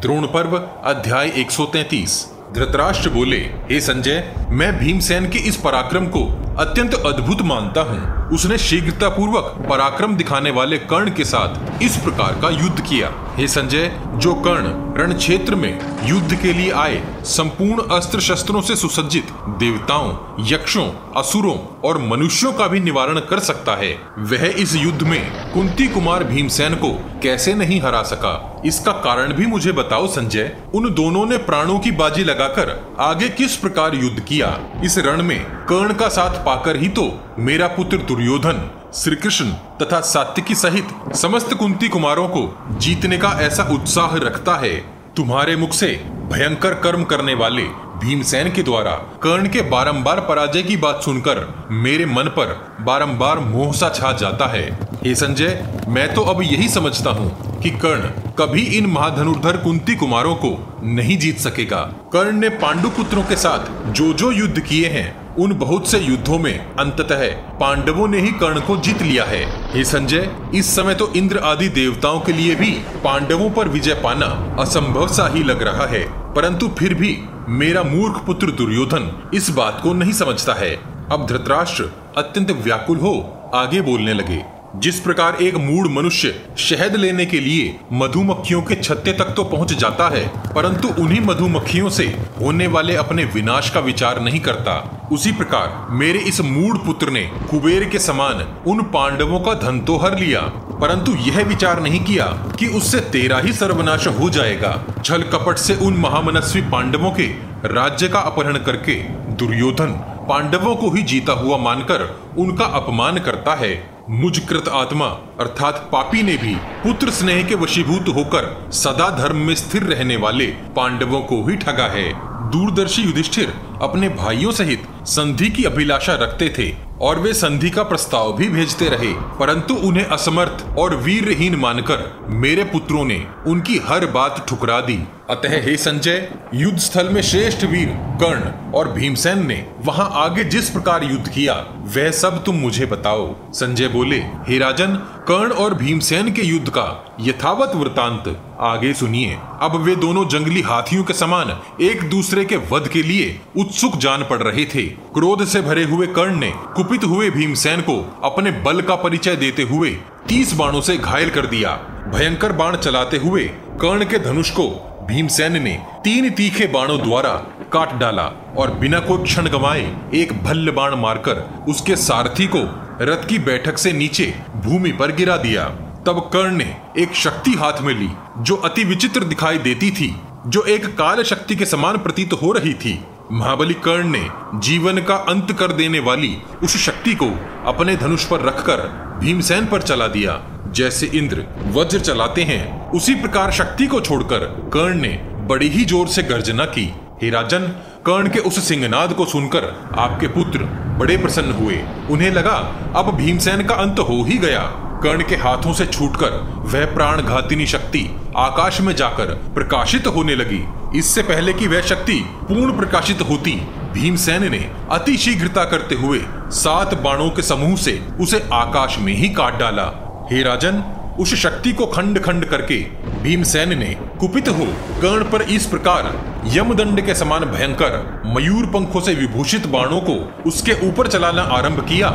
द्रोण पर्व, अध्याय 133 धृतराष्ट्र बोले, हे संजय, मैं भीमसेन के इस पराक्रम को अत्यंत अद्भुत मानता हूँ। उसने शीघ्रता पूर्वक पराक्रम दिखाने वाले कर्ण के साथ इस प्रकार का युद्ध किया। हे संजय, जो कर्ण रण क्षेत्र में युद्ध के लिए आए संपूर्ण अस्त्र शस्त्रों से सुसज्जित देवताओं, यक्षों, असुरों और मनुष्यों का भी निवारण कर सकता है। वह इस युद्ध में कुंती कुमार भीमसेन को कैसे नहीं हरा सका? इसका कारण भी मुझे बताओ, संजय। उन दोनों ने प्राणों की बाजी लगाकर आगे किस प्रकार युद्ध किया? इस रण में कर्ण का साथ पाकर ही तो मेरा पुत्र दुर्योधन श्री कृष्ण तथा सात्विकी सहित समस्त कुंती कुमारों को जीतने का ऐसा उत्साह रखता है। तुम्हारे मुख से भयंकर कर्म करने वाले भीमसेन के द्वारा कर्ण के बारंबार पराजय की बात सुनकर मेरे मन पर बारंबार मोह सा छा जाता है। हे संजय, मैं तो अब यही समझता हूँ कि कर्ण कभी इन महाधनुर्धर कुंती कुमारों को नहीं जीत सकेगा। कर्ण ने पांडु पुत्रों के साथ जो जो युद्ध किए हैं उन बहुत से युद्धों में अंततः पांडवों ने ही कर्ण को जीत लिया है। हे संजय, इस समय तो इंद्र आदि देवताओं के लिए भी पांडवों पर विजय पाना असंभव सा ही लग रहा है। परंतु फिर भी मेरा मूर्ख पुत्र दुर्योधन इस बात को नहीं समझता है। अब धृतराष्ट्र अत्यंत व्याकुल हो आगे बोलने लगे। जिस प्रकार एक मूड मनुष्य शहद लेने के लिए मधुमक्खियों के छत्ते तक तो पहुँच जाता है, परंतु उन्हीं मधुमक्खियों से होने वाले अपने विनाश का विचार नहीं करता। उसी प्रकार मेरे इस मूड पुत्र ने कुबेर के समान उन पांडवों का धन तो हर लिया, परंतु यह विचार नहीं किया कि उससे तेरा ही सर्वनाश हो जाएगा। छल कपट से उन महामनस्वी पांडवों के राज्य का अपहरण करके दुर्योधन पांडवों को ही जीता हुआ मानकर उनका अपमान करता है। मुझकृत आत्मा, अर्थात पापी ने भी पुत्र स्नेह के वशीभूत होकर सदा धर्म में स्थिर रहने वाले पांडवों को ही ठगा है। दूरदर्शी युधिष्ठिर अपने भाइयों सहित संधि की अभिलाषा रखते थे। और वे संधि का प्रस्ताव भी भेजते रहे, परंतु उन्हें असमर्थ और वीरहीन मानकर मेरे पुत्रों ने उनकी हर बात ठुकरा दी। अतः हे संजय युद्ध स्थल में श्रेष्ठ वीर कर्ण और भीमसेन ने वहाँ आगे जिस प्रकार युद्ध किया, वह सब तुम मुझे बताओ। संजय बोले, हे राजन, कर्ण और भीमसेन के युद्ध का यथावत वृतांत आगे सुनिए। अब वे दोनों जंगली हाथियों के समान एक दूसरे के वध के लिए उत्सुक जान पड़ रहे थे। क्रोध से भरे हुए कर्ण ने कुपित हुए भीमसेन को अपने बल का परिचय देते हुए तीस बाणों से घायल कर दिया। भयंकर बाण चलाते हुए कर्ण के धनुष को भीमसेन ने तीन तीखे बाणों द्वारा काट डाला और बिना कोई क्षण गंवाए एक भल्ल बाण मारकर उसके सारथी को रथ की बैठक से नीचे भूमि पर गिरा दिया। तब कर्ण ने एक शक्ति हाथ में ली, जो अति विचित्र दिखाई देती थी, जो एक काल शक्ति के समान प्रतीत हो रही थी। महाबली कर्ण ने जीवन का अंत कर देने वाली उस शक्ति को अपने धनुष पर रखकर भीमसेन पर चला दिया, जैसे इंद्र वज्र चलाते हैं। उसी प्रकार शक्ति को छोड़कर कर्ण ने बड़ी ही ज़ोर से गर्जना की। हे राजन, कर्ण के उस सिंहनाद को सुनकर आपके पुत्र बड़े प्रसन्न हुए। उन्हें लगा, अब भीमसेन का अंत हो ही गया। कर्ण के हाथों से छूटकर वह प्राण घातिनी शक्ति आकाश में जाकर प्रकाशित होने लगी। इससे पहले कि वह शक्ति पूर्ण प्रकाशित होती, भीमसेन ने अति शीघ्रता करते हुए सात बाणों के समूह से उसे आकाश में ही काट डाला। हे राजन, उस शक्ति को खंड खंड करके भीमसेन ने कुपित हो कर्ण पर इस प्रकार यमदंड के समान भयंकर मयूर पंखों से विभूषित बाणों को उसके ऊपर चलाना आरंभ किया,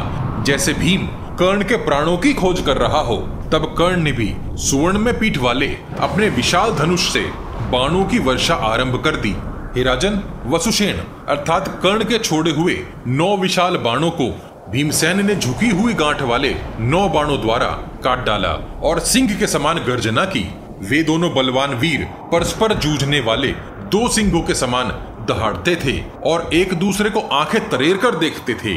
जैसे भीम कर्ण के प्राणों की खोज कर रहा हो, तब कर्ण ने भी सुवर्ण में पीठ वाले अपने विशाल धनुष से बाणों की वर्षा आरंभ कर दी। हे राजन, वसुसेन, अर्थात कर्ण के छोड़े हुए नौ विशाल बाणों को भीमसेन ने झुकी हुई गांठ वाले नौ बाणों द्वारा काट डाला और सिंह के समान गर्जना की। वे दोनों बलवान वीर परस्पर जूझने वाले दो सिंहों के समान दहाड़ते थे और एक दूसरे को आँखें तरेर कर देखते थे।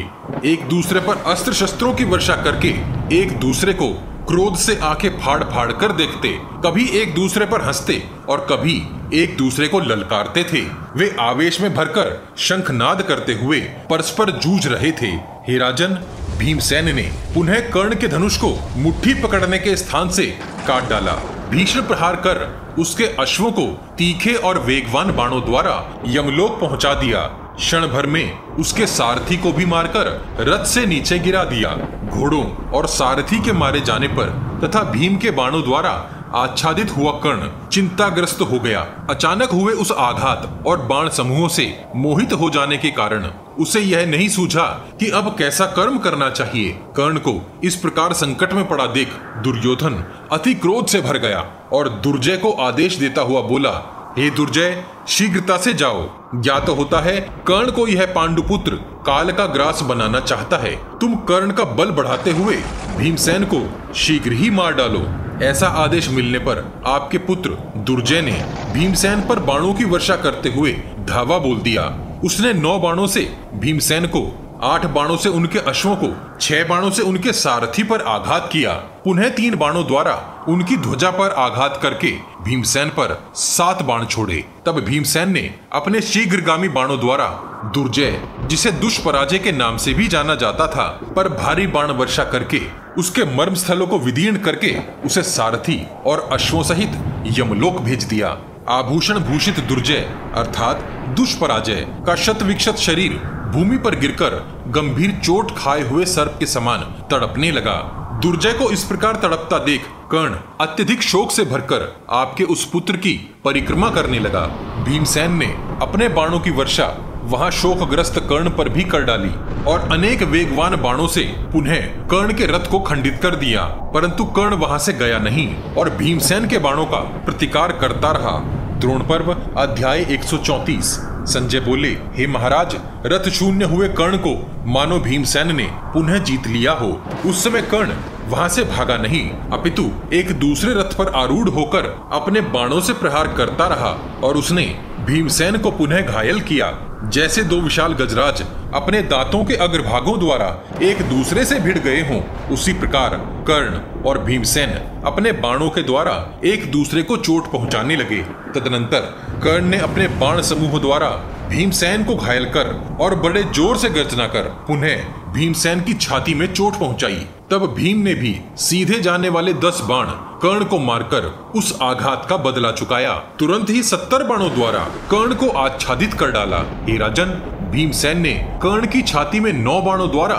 एक दूसरे पर अस्त्र शस्त्रों की वर्षा करके एक दूसरे को क्रोध से आँखें फाड़ फाड़ कर देखते। कभी एक दूसरे पर हँसते और कभी एक दूसरे को ललकारते थे। वे आवेश में भरकर शंखनाद करते हुए परस्पर जूझ रहे थे। हे राजन, भीमसेन ने पुनः कर्ण के धनुष को मुट्ठी पकड़ने के स्थान से काट डाला। भीषण प्रहार कर उसके अश्वों को तीखे और वेगवान बाणों द्वारा यमलोक पहुँचा दिया। क्षण भर में उसके सारथी को भी मारकर रथ से नीचे गिरा दिया। घोड़ों और सारथी के मारे जाने पर तथा भीम के बाणों द्वारा आच्छादित हुआ कर्ण चिंताग्रस्त हो गया। अचानक हुए उस आघात और बाण समूहों से मोहित हो जाने के कारण उसे यह नहीं सूझा कि अब कैसा कर्म करना चाहिए। कर्ण को इस प्रकार संकट में पड़ा देख दुर्योधन अति क्रोध से भर गया और दुर्जय को आदेश देता हुआ बोला, हे दुर्जय, शीघ्रता से जाओ। ज्ञात होता है, कर्ण को यह पांडुपुत्र काल का ग्रास बनाना चाहता है। तुम कर्ण का बल बढ़ाते हुए भीमसेन को शीघ्र ही मार डालो। ऐसा आदेश मिलने पर आपके पुत्र दुर्जय ने भीमसेन पर बाणों की वर्षा करते हुए धावा बोल दिया। उसने नौ बाणों से भीमसेन को आठ बाणों से उनके अश्वों को, छह बाणों से उनके सारथी पर आघात किया। पुनः तीन बाणों द्वारा उनकी ध्वजा पर आघात करके भीमसेन पर सात बाण छोड़े। तब भीमसेन ने अपने शीघ्रगामी बाणों द्वारा दुर्जय, जिसे दुष्पराजय के नाम से भी जाना जाता था, पर भारी बाण वर्षा करके, उसके मर्म स्थलों को विदीर्ण करके उसे सारथी और अश्वों सहित यमलोक भेज दिया। आभूषण भूषित दुर्जय, अर्थात दुष्पराजय, का शत विक्षत शरीर भूमि पर गिरकर गंभीर चोट खाए हुए सर्प के समान तड़पने लगा। दुर्जय को इस प्रकार तड़पता देख कर्ण अत्यधिक शोक से भरकर आपके उस पुत्र की परिक्रमा करने लगा। भीमसेन ने अपने बाणों की वर्षा वहाँ शोकग्रस्त कर्ण पर भी कर डाली और अनेक वेगवान बाणों से पुनः कर्ण के रथ को खंडित कर दिया। परंतु कर्ण वहाँ से गया नहीं और भीमसेन के बाणों का प्रतिकार करता रहा। द्रोण पर्व अध्याय 134 संजय बोले, हे महाराज रथ शून्य हुए कर्ण को मानो भीमसेन ने पुनः जीत लिया हो। उस समय कर्ण वहाँ से भागा नहीं, अपितु एक दूसरे रथ पर आरूढ़ होकर अपने बाणों से प्रहार करता रहा और उसने भीमसेन को पुनः घायल किया। जैसे दो विशाल गजराज अपने दांतों के अग्रभागों द्वारा एक दूसरे से भिड़ गए हों, उसी प्रकार कर्ण और भीमसेन अपने बाणों के द्वारा एक दूसरे को चोट पहुँचाने लगे। तदनंतर कर्ण ने अपने बाण समूह द्वारा भीमसेन को घायल कर और बड़े ज़ोर से गर्जना कर, पुनः भीमसेन की छाती में चोट पहुंचाई। तब भीम ने भी सीधे जाने वाले दस बाण कर्ण को मारकर उस आघात का बदला चुकाया। तुरंत ही सत्तर बाणों द्वारा कर्ण को आच्छादित कर डाला। हे राजन, भीमसेन ने कर्ण की छाती में नौ बाणों द्वारा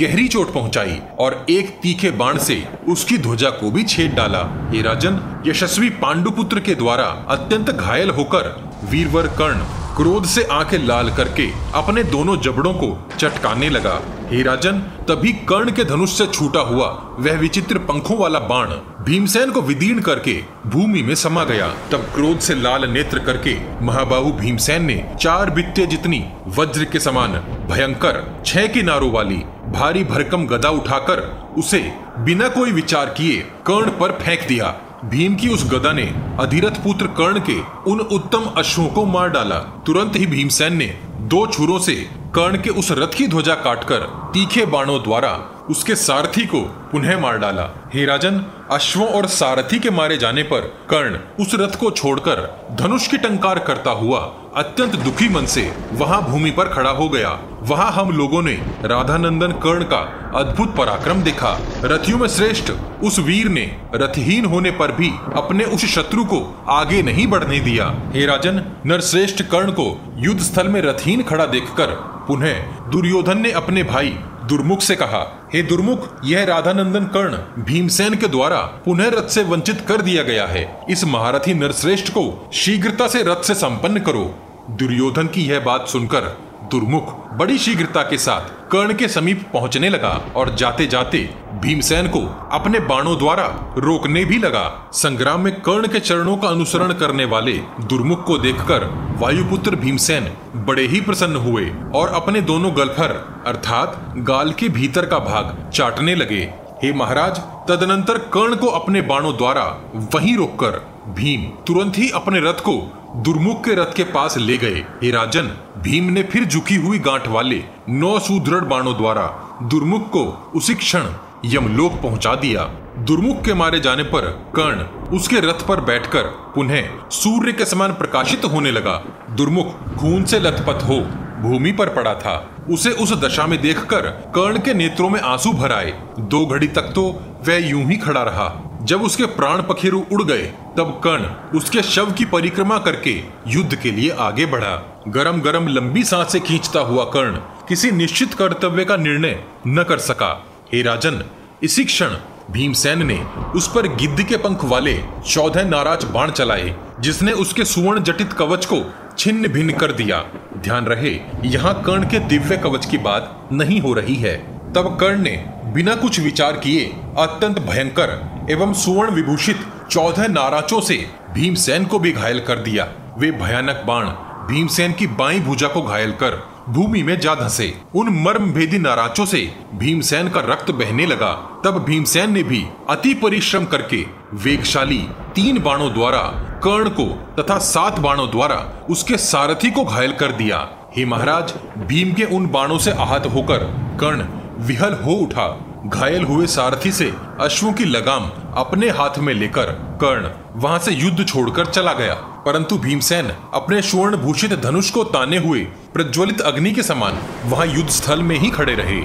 गहरी चोट पहुंचाई और एक तीखे बाण से उसकी ध्वजा को भी छेद डाला। हे राजन, यशस्वी पांडुपुत्र के द्वारा अत्यंत घायल होकर वीरवर कर्ण क्रोध से आँखें लाल करके अपने दोनों जबड़ों को चटकाने लगा। हे राजन, तभी कर्ण के धनुष से छूटा हुआ वह विचित्र पंखों वाला बाण भीमसेन को विदीर्ण करके भूमि में समा गया। तब क्रोध से लाल नेत्र करके महाबाहु भीमसेन ने चार बित्ते जितनी वज्र के समान, भयंकर, छह किनारों वाली, भारी भरकम गदा उठाकर उसे बिना कोई विचार किए कर्ण पर फेंक दिया। भीम की उस गदा ने अधिरथ पुत्र कर्ण के उन उत्तम अश्वों को मार डाला। तुरंत ही भीमसेन ने दो छुरों से कर्ण के उस रथ की ध्वजा काटकर तीखे बाणों द्वारा उसके सारथी को पुनः मार डाला। हे राजन अश्वों और सारथी के मारे जाने पर कर्ण उस रथ को छोड़कर धनुष की टंकार करता हुआ अत्यंत दुखी मन से वहाँ भूमि पर खड़ा हो गया। वहाँ हम लोगों ने राधानंदन कर्ण का अद्भुत पराक्रम देखा। रथियों में श्रेष्ठ उस वीर ने रथहीन होने पर भी अपने उस शत्रु को आगे नहीं बढ़ने दिया। हे राजन, नरश्रेष्ठ कर्ण को युद्ध स्थल में रथहीन खड़ा देखकर पुनः दुर्योधन ने अपने भाई दुर्मुख से कहा हे दुर्मुख, यह राधानंदन कर्ण भीमसेन के द्वारा पुनः रथ से वंचित कर दिया गया है। इस महारथी नरश्रेष्ठ को शीघ्रता से रथ से संपन्न करो। दुर्योधन की यह बात सुनकर दुर्मुख बड़ी शीघ्रता के साथ कर्ण के समीप पहुँचने लगा और जाते जाते भीमसेन को अपने बाणों द्वारा रोकने भी लगा। संग्राम में कर्ण के चरणों का अनुसरण करने वाले दुर्मुख को देखकर वायुपुत्र भीमसेन बड़े ही प्रसन्न हुए और अपने दोनों गलफर, अर्थात गाल के भीतर का भाग चाटने लगे। हे महाराज, तदनंतर कर्ण को अपने बाणों द्वारा वहीं रोककर भीम तुरंत ही अपने रथ को दुर्मुख के रथ के पास ले गए। हे राजन, भीम ने फिर झुकी हुई गांठ वाले नौ सुदृढ़ बाणों द्वारा दुर्मुख को उसी क्षण यमलोक पहुँचा दिया। दुर्मुख के मारे जाने पर कर्ण उसके रथ पर बैठकर पुनः सूर्य के समान प्रकाशित होने लगा। दुर्मुख खून से लथपथ हो भूमि पर पड़ा था। उसे उस दशा में देखकर कर्ण के नेत्रों में आँसू भर आए। दो घड़ी तक तो वह यूँ ही खड़ा रहा। जब उसके प्राण पखेरु उड़ गए, तब कर्ण उसके शव की परिक्रमा करके युद्ध के लिए आगे बढ़ा। गरम गरम लंबी साँसें खींचता हुआ कर्ण किसी निश्चित कर्तव्य का निर्णय न कर सका। हे राजन, इसी क्षण भीमसेन ने उस पर गिद्ध के पंख वाले चौदह नाराज़ बाण चलाए, जिसने उसके सुवर्ण जटित कवच को छिन्न भिन्न कर दिया। ध्यान रहे, यहाँ कर्ण के दिव्य कवच की बात नहीं हो रही है। तब कर्ण ने बिना कुछ विचार किए अत्यंत भयंकर एवं सुवर्ण विभूषित चौदह नाराचों से भीमसेन को भी घायल कर दिया। वे भयानक बाण भीमसेन की बाई भुजा को घायल कर भूमि में जा धसे। उन मर्म भेदी नाराचों से भीमसेन का रक्त बहने लगा। तब भीमसेन ने भी अति परिश्रम करके वेगशाली तीन बाणों द्वारा कर्ण को तथा सात बाणों द्वारा उसके सारथी को घायल कर दिया। हे महाराज, भीम के उन बाणों से आहत होकर कर्ण विहल हो उठा। घायल हुए सारथी से अश्वों की लगाम अपने हाथ में लेकर कर्ण वहाँ से युद्ध छोड़कर चला गया। परंतु भीमसेन अपने स्वर्ण भूषित धनुष को ताने हुए प्रज्वलित अग्नि के समान वहाँ युद्ध स्थल में ही खड़े रहे।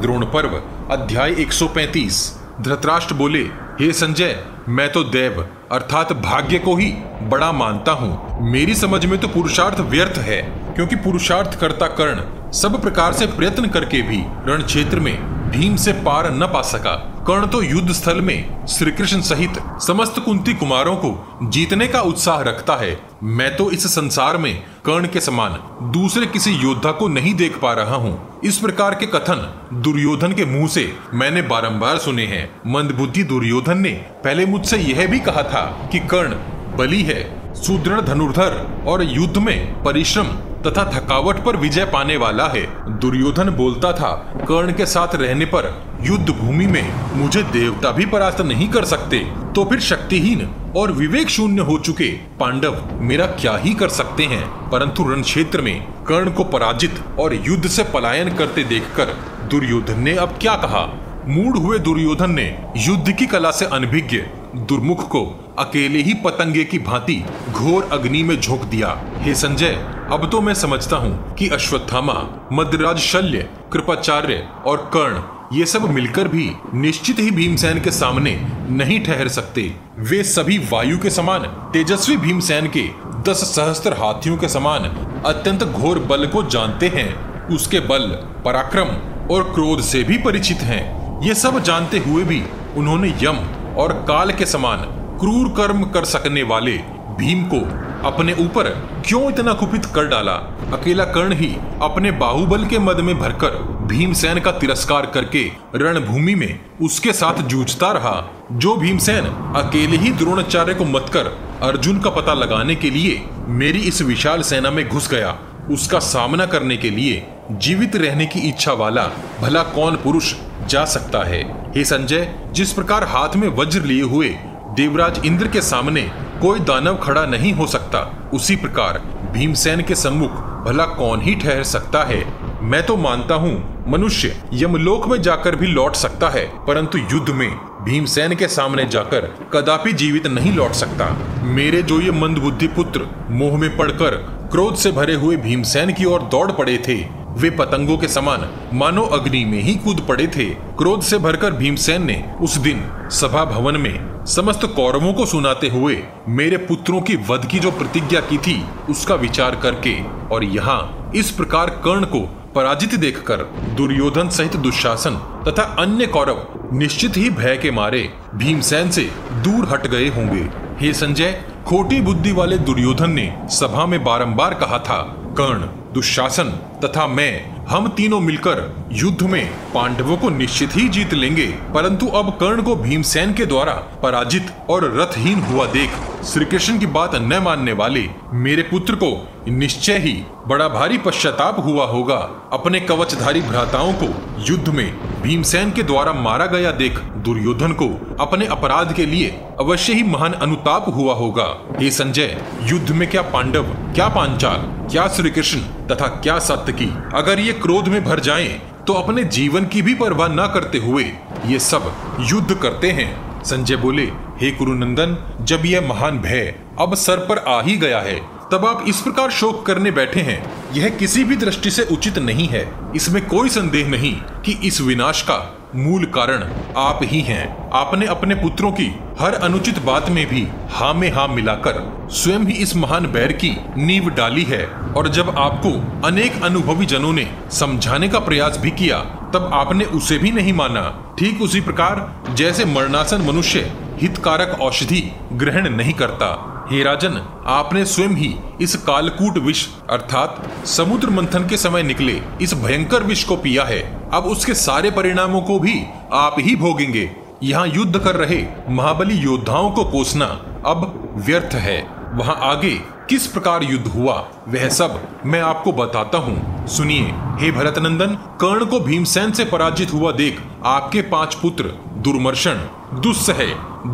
द्रोण पर्व अध्याय 135 धृतराष्ट्र बोले, हे संजय, मैं तो देव अर्थात भाग्य को ही बड़ा मानता हूँ। मेरी समझ में तो पुरुषार्थ व्यर्थ है, क्योंकि पुरुषार्थ करता कर्ण सब प्रकार से प्रयत्न करके भी रण क्षेत्र में भीम से पार न पा सका। कर्ण तो युद्ध स्थल में श्री कृष्ण सहित समस्त कुंती कुमारों को जीतने का उत्साह रखता है। मैं तो इस संसार में कर्ण के समान दूसरे किसी योद्धा को नहीं देख पा रहा हूँ। इस प्रकार के कथन दुर्योधन के मुँह से मैंने बारंबार सुने हैं। मंदबुद्धि दुर्योधन ने पहले मुझसे यह भी कहा था कि कर्ण बली है, सुदृढ़ धनुर्धर और युद्ध में परिश्रम तथा थकावट पर विजय पाने वाला है। दुर्योधन बोलता था, कर्ण के साथ रहने पर युद्ध भूमि में मुझे देवता भी परास्त नहीं कर सकते तो फिर शक्तिहीन और विवेक शून्य हो चुके। पांडव, मेरा क्या ही कर सकते हैं? परंतु रण क्षेत्र में कर्ण को पराजित और युद्ध से पलायन करते देखकर दुर्योधन ने अब क्या कहा? मूड हुए दुर्योधन ने युद्ध की कला से अनभिज्ञ दुर्मुख को अकेले ही पतंगे की भांति घोर अग्नि में झोंक दिया। हे संजय, अब तो मैं समझता हूँ कि अश्वत्थामा, मद्राज शल्य, कृपाचार्य और कर्ण, ये सब मिलकर भी निश्चित ही भीमसेन के सामने नहीं ठहर सकते। वे सभी वायु के समान, तेजस्वी भीमसेन के दस सहस्त्र हाथियों के समान अत्यंत घोर बल को जानते हैं। उसके बल पराक्रम और क्रोध से भी परिचित हैं। ये सब जानते हुए भी उन्होंने यम और काल के समान क्रूर कर्म कर सकने वाले भीम को अपने ऊपर क्यों इतना कुपित कर डाला? अकेला कर्ण ही अपने बाहुबल के मद में भरकर भीमसेन का तिरस्कार करके रणभूमि में उसके साथ जूझता रहा। जो भीमसेन अकेले ही द्रोणाचार्य को मत कर अर्जुन का पता लगाने के लिए मेरी इस विशाल सेना में घुस गया, उसका सामना करने के लिए जीवित रहने की इच्छा वाला भला कौन पुरुष जा सकता है? हे संजय, जिस प्रकार हाथ में वज्र लिए हुए देवराज इंद्र के सामने कोई दानव खड़ा नहीं हो सकता, उसी प्रकार भीमसेन के सम्मुख भला कौन ही ठहर सकता है? मैं तो मानता हूँ, मनुष्य यमलोक में जाकर भी लौट सकता है, परंतु युद्ध में भीमसेन के सामने जाकर कदापि जीवित नहीं लौट सकता। मेरे जो ये मंदबुद्धि पुत्र मोह में पड़कर क्रोध से भरे हुए भीमसेन की ओर दौड़ पड़े थे वे पतंगों के समान मानो अग्नि में ही कूद पड़े थे। क्रोध से भरकर भीमसेन ने उस दिन सभा भवन में समस्त कौरवों को सुनाते हुए मेरे पुत्रों की वध की जो प्रतिज्ञा की थी, उसका विचार करके और यहाँ इस प्रकार कर्ण को पराजित देखकर दुर्योधन सहित दुशासन तथा अन्य कौरव निश्चित ही भय के मारे भीमसेन से दूर हट गए होंगे। हे संजय, खोटी बुद्धि वाले दुर्योधन ने सभा में बारंबार कहा था, कर्ण दुशासन तथा मैं, हम तीनों मिलकर युद्ध में पांडवों को निश्चित ही जीत लेंगे। परंतु अब कर्ण को भीमसेन के द्वारा पराजित और रथहीन हुआ देख श्री कृष्ण की बात न मानने वाले मेरे पुत्र को निश्चय ही बड़ा भारी पश्चाताप हुआ होगा अपने कवचधारी भ्राताओं को युद्ध में भीमसेन के द्वारा मारा गया देख दुर्योधन को अपने अपराध के लिए अवश्य ही महान अनुताप हुआ होगा। हे संजय, युद्ध में क्या पांडव, क्या पांचाल, क्या श्री कृष्ण तथा क्या सत्य अगर ये क्रोध में भर जाएँ तो अपने जीवन की भी परवाह न करते हुए ये सब युद्ध करते हैं। संजय बोले, हे कुरुनंदन, जब यह महान भय अब सर पर आ ही गया है तब आप इस प्रकार शोक करने बैठे हैं। यह किसी भी दृष्टि से उचित नहीं है। इसमें कोई संदेह नहीं कि इस विनाश का मूल कारण आप ही हैं। आपने अपने पुत्रों की हर अनुचित बात में भी हाँ में हाँ मिलाकर स्वयं ही इस महान बैर की नींव डाली है। और जब आपको अनेक अनुभवी जनों ने समझाने का प्रयास भी किया, तब आपने उसे भी नहीं माना। ठीक उसी प्रकार, जैसे मरणासन मनुष्य हितकारक औषधि ग्रहण नहीं करता। हे राजन, आपने स्वयं ही इस कालकूट विष, अर्थात समुद्र मंथन के समय निकले इस भयंकर विष को पिया है। अब उसके सारे परिणामों को भी आप ही भोगेंगे। यहाँ युद्ध कर रहे महाबली योद्धाओं को कोसना अब व्यर्थ है। वहाँ आगे किस प्रकार युद्ध हुआ, वह सब मैं आपको बताता हूँ। सुनिए, हे भरत नंदन कर्ण को भीमसेन से पराजित हुआ देख, आपके पाँच पुत्र दुर्मर्शन दुस्सह,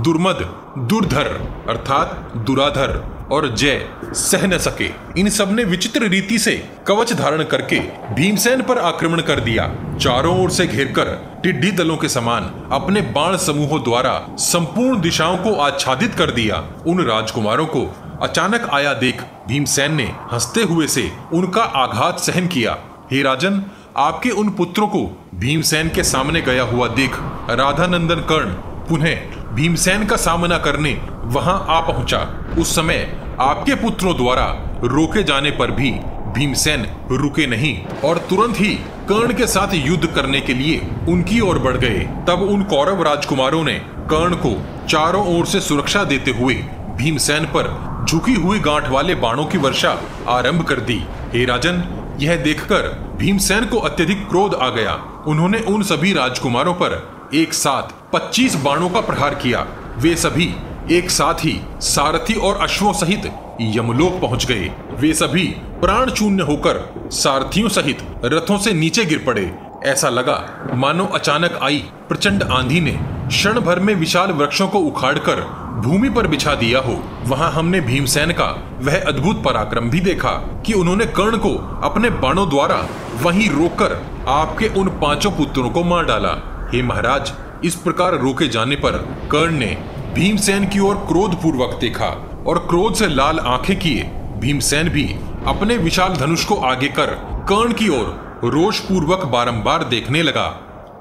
दुर्मद, दुर्धर, अर्थात दुराधर। और जय सह न सके। इन सबने विचित्र रीति से कवच धारण करके भीमसेन पर आक्रमण कर दिया। चारों ओर से घेर कर टिड्डी दलों के समान अपने बाण समूहों द्वारा संपूर्ण दिशाओं को आच्छादित कर दिया। उन राजकुमारों को अचानक आया देख भीमसेन ने हँसते हुए से उनका आघात सहन किया। हे राजन, आपके उन पुत्रों को भीमसेन के सामने गया हुआ देख राधानंदन कर्ण पुनः भीमसेन का सामना करने वहाँ आ पहुँचा। उस समय आपके पुत्रों द्वारा रोके जाने पर भी भीमसेन रुके नहीं और तुरंत ही कर्ण के साथ युद्ध करने के लिए उनकी ओर बढ़ गए। तब उन कौरव राजकुमारों ने कर्ण को चारों ओर से सुरक्षा देते हुए भीमसेन पर झुकी हुई गांठ वाले बाणों की वर्षा आरंभ कर दी। हे राजन, यह देखकर भीमसेन को अत्यधिक क्रोध आ गया। उन्होंने उन सभी राजकुमारों पर एक साथ 25 बाणों का प्रहार किया। वे सभी एक साथ ही सारथी और अश्वों सहित यमलोक पहुँच गए। वे सभी प्राण शून्य होकर सारथियों सहित रथों से नीचे गिर पड़े। ऐसा लगा मानो अचानक आई प्रचंड आंधी ने क्षण भर में विशाल वृक्षों को उखाड़कर भूमि पर बिछा दिया हो। वहाँ हमने भीमसेन का वह अद्भुत पराक्रम भी देखा कि उन्होंने कर्ण को अपने बाणों द्वारा वहीं रोककर आपके उन पाँचों पुत्रों को मार डाला। हे महाराज, इस प्रकार रोके जाने पर कर्ण ने भीमसेन की ओर क्रोध पूर्वक देखा और क्रोध से लाल आँखें किए। भीमसेन भी अपने विशाल धनुष को आगे कर कर्ण की ओर रोष पूर्वक बारंबार देखने लगा।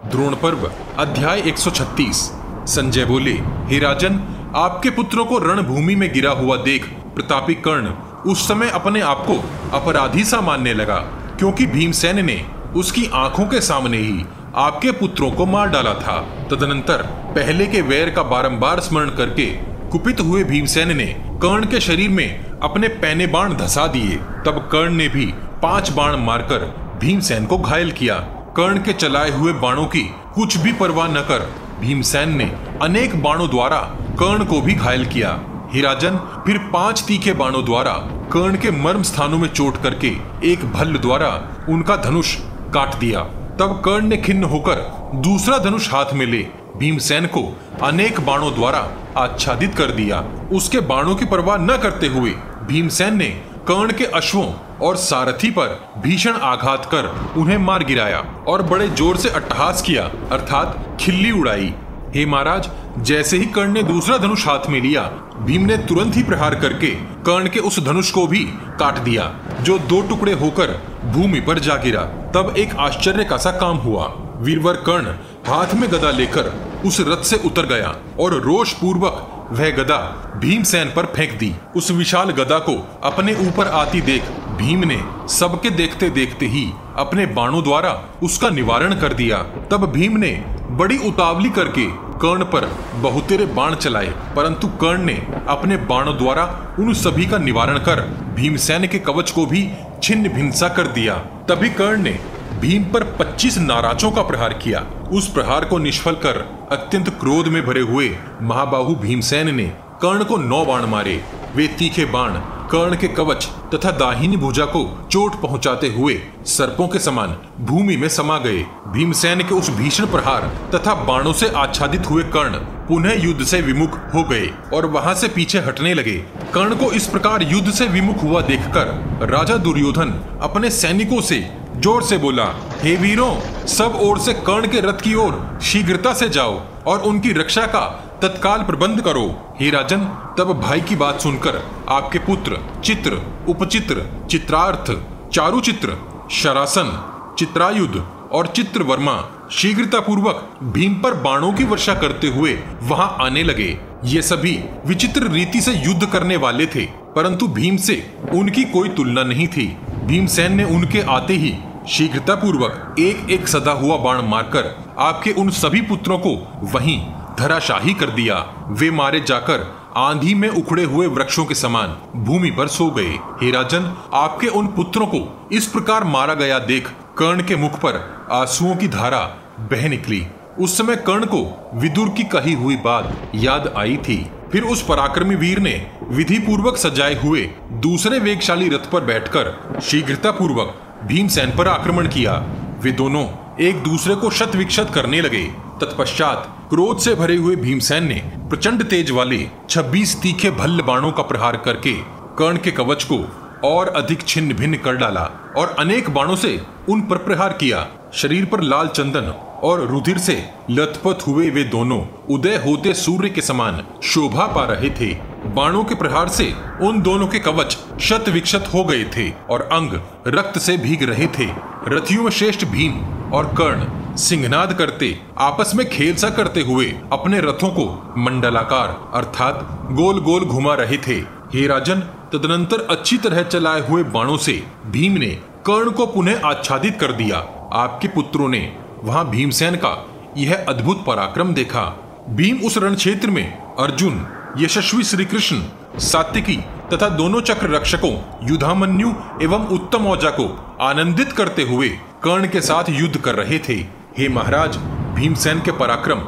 द्रोण पर्व, अध्याय 136 संजय बोले, हे राजन, आपके पुत्रों को रणभूमि में गिरा हुआ देख प्रतापी कर्ण उस समय अपने आप को अपराधी सा मानने लगा, क्योंकि भीमसेन ने उसकी आँखों के सामने ही आपके पुत्रों को मार डाला था। तदनंतर पहले के वैर का बारंबार स्मरण करके कुपित हुए भीमसेन ने कर्ण के शरीर में अपने पैने बाण धसा दिए। तब कर्ण ने भी पाँच बाण मारकर भीमसेन को घायल किया। कर्ण के चलाए हुए बाणों की कुछ भी परवाह न कर भीमसेन ने अनेक बाणों द्वारा कर्ण को भी घायल किया। हिराजन फिर पाँच तीखे बाणों द्वारा कर्ण के मर्म स्थानों में चोट करके एक भल्ल द्वारा उनका धनुष काट दिया। तब कर्ण ने खिन्न होकर दूसरा धनुष हाथ में ले, भीमसेन को अनेक बाणों द्वारा आच्छादित कर दिया। उसके बाणों की परवाह न करते हुए भीमसेन ने कर्ण के अश्वों और सारथी पर भीषण आघात कर उन्हें मार गिराया और बड़े ज़ोर से अट्टहास किया, अर्थात खिल्ली उड़ाई। हे महाराज, जैसे ही कर्ण ने दूसरा धनुष हाथ में लिया, भीम ने तुरंत ही प्रहार करके कर्ण के उस धनुष को भी काट दिया, जो दो टुकड़े होकर भूमि पर जा गिरा। तब एक आश्चर्य का सा काम हुआ। वीरवर कर्ण हाथ में गदा लेकर उस रथ से उतर गया और रोष पूर्वक वह गदा भीमसेन पर फेंक दी। उस विशाल गदा को अपने ऊपर आती देख भीम ने सबके देखते देखते ही अपने बाणों द्वारा उसका निवारण कर दिया। तब भीम ने बड़ी उतावली करके कर्ण पर बहुतेरे बाण चलाए, परंतु कर्ण ने अपने बाणों द्वारा उन सभी का निवारण कर भीमसेन के कवच को भी छिन्न भिंसा कर दिया। तभी कर्ण ने भीम पर 25 नाराजों का प्रहार किया। उस प्रहार को निष्फल कर अत्यंत क्रोध में भरे हुए महाबाहु भीमसेन ने कर्ण को नौ बाण मारे। वे तीखे बाण, कर्ण के कवच तथा दाहिनी भुजा को चोट पहुंचाते हुए सर्पों के समान भूमि में समा गए। भीमसेन के उस भीषण प्रहार तथा बाणों से आच्छादित हुए कर्ण पुनः युद्ध से विमुख हो गए और वहाँ से पीछे हटने लगे। कर्ण को इस प्रकार युद्ध से विमुख हुआ देखकर राजा दुर्योधन अपने सैनिकों से ज़ोर से बोला, हे वीरों, सब ओर से कर्ण के रथ की ओर शीघ्रता से जाओ और उनकी रक्षा का तत्काल प्रबंध करो। हे राजन, तब भाई की बात सुनकर आपके पुत्र, चित्र, उपचित्र, चित्रार्थ, चारुचित्र, शरासन, चित्रायुध और चित्र वर्मा शीघ्रता पूर्वक भीम पर बाणों की वर्षा करते हुए वहाँ आने लगे। ये सभी विचित्र रीति से युद्ध करने वाले थे, परंतु भीम से उनकी कोई तुलना नहीं थी। भीमसेन ने उनके आते ही शीघ्रता पूर्वक एक एक सदा हुआ बाण मारकर आपके उन सभी पुत्रों को वहीं धराशाही कर दिया। वे मारे जाकर आंधी में उखड़े हुए वृक्षों के समान भूमि पर सो गए। हे राजन, आपके उन पुत्रों को इस प्रकार मारा गया देख कर्ण के मुख पर आंसुओं की धारा बह निकली। उस समय कर्ण को विदुर की कही हुई बात याद आई थी। फिर उस पराक्रमी वीर ने विधि पूर्वक सजाए हुए दूसरे वेगशाली रथ पर बैठकर शीघ्रता पूर्वक भीमसेन पर आक्रमण किया। वे दोनों एक दूसरे को शत विक्षत करने लगे। तत्पश्चात क्रोध से भरे हुए भीमसेन ने प्रचंड तेज वाले 26 तीखे भल्ल बाणों का प्रहार करके कर्ण के कवच को और अधिक छिन्न भिन्न कर डाला और अनेक बाणों से उन पर प्रहार किया। शरीर पर लाल चंदन और रुधिर से लथपथ हुए वे दोनों उदय होते सूर्य के समान शोभा पा रहे थे। बाणों के प्रहार से उन दोनों के कवच शत विक्षत हो गए थे और अंग रक्त से भीग रहे थे। रथियों में श्रेष्ठ भीम और कर्ण सिंहनाद करते, आपस में खेल सा करते हुए अपने रथों को मंडलाकार अर्थात गोल गोल घुमा रहे थे। हे राजन, तदनंतर अच्छी तरह चलाए हुए बाणों से भीम ने कर्ण को पुनः आच्छादित कर दिया। आपके पुत्रों ने वहाँ भीमसेन का यह अद्भुत पराक्रम देखा। भीम उस रण क्षेत्र में अर्जुन, यशस्वी श्री कृष्ण सात्विकी तथा दोनों चक्र रक्षकों, युधामन्यु एवं उत्तम औजा को आनंदित करते हुए कर्ण के साथ युद्ध कर रहे थे। हे महाराज, भीमसेन के पराक्रम,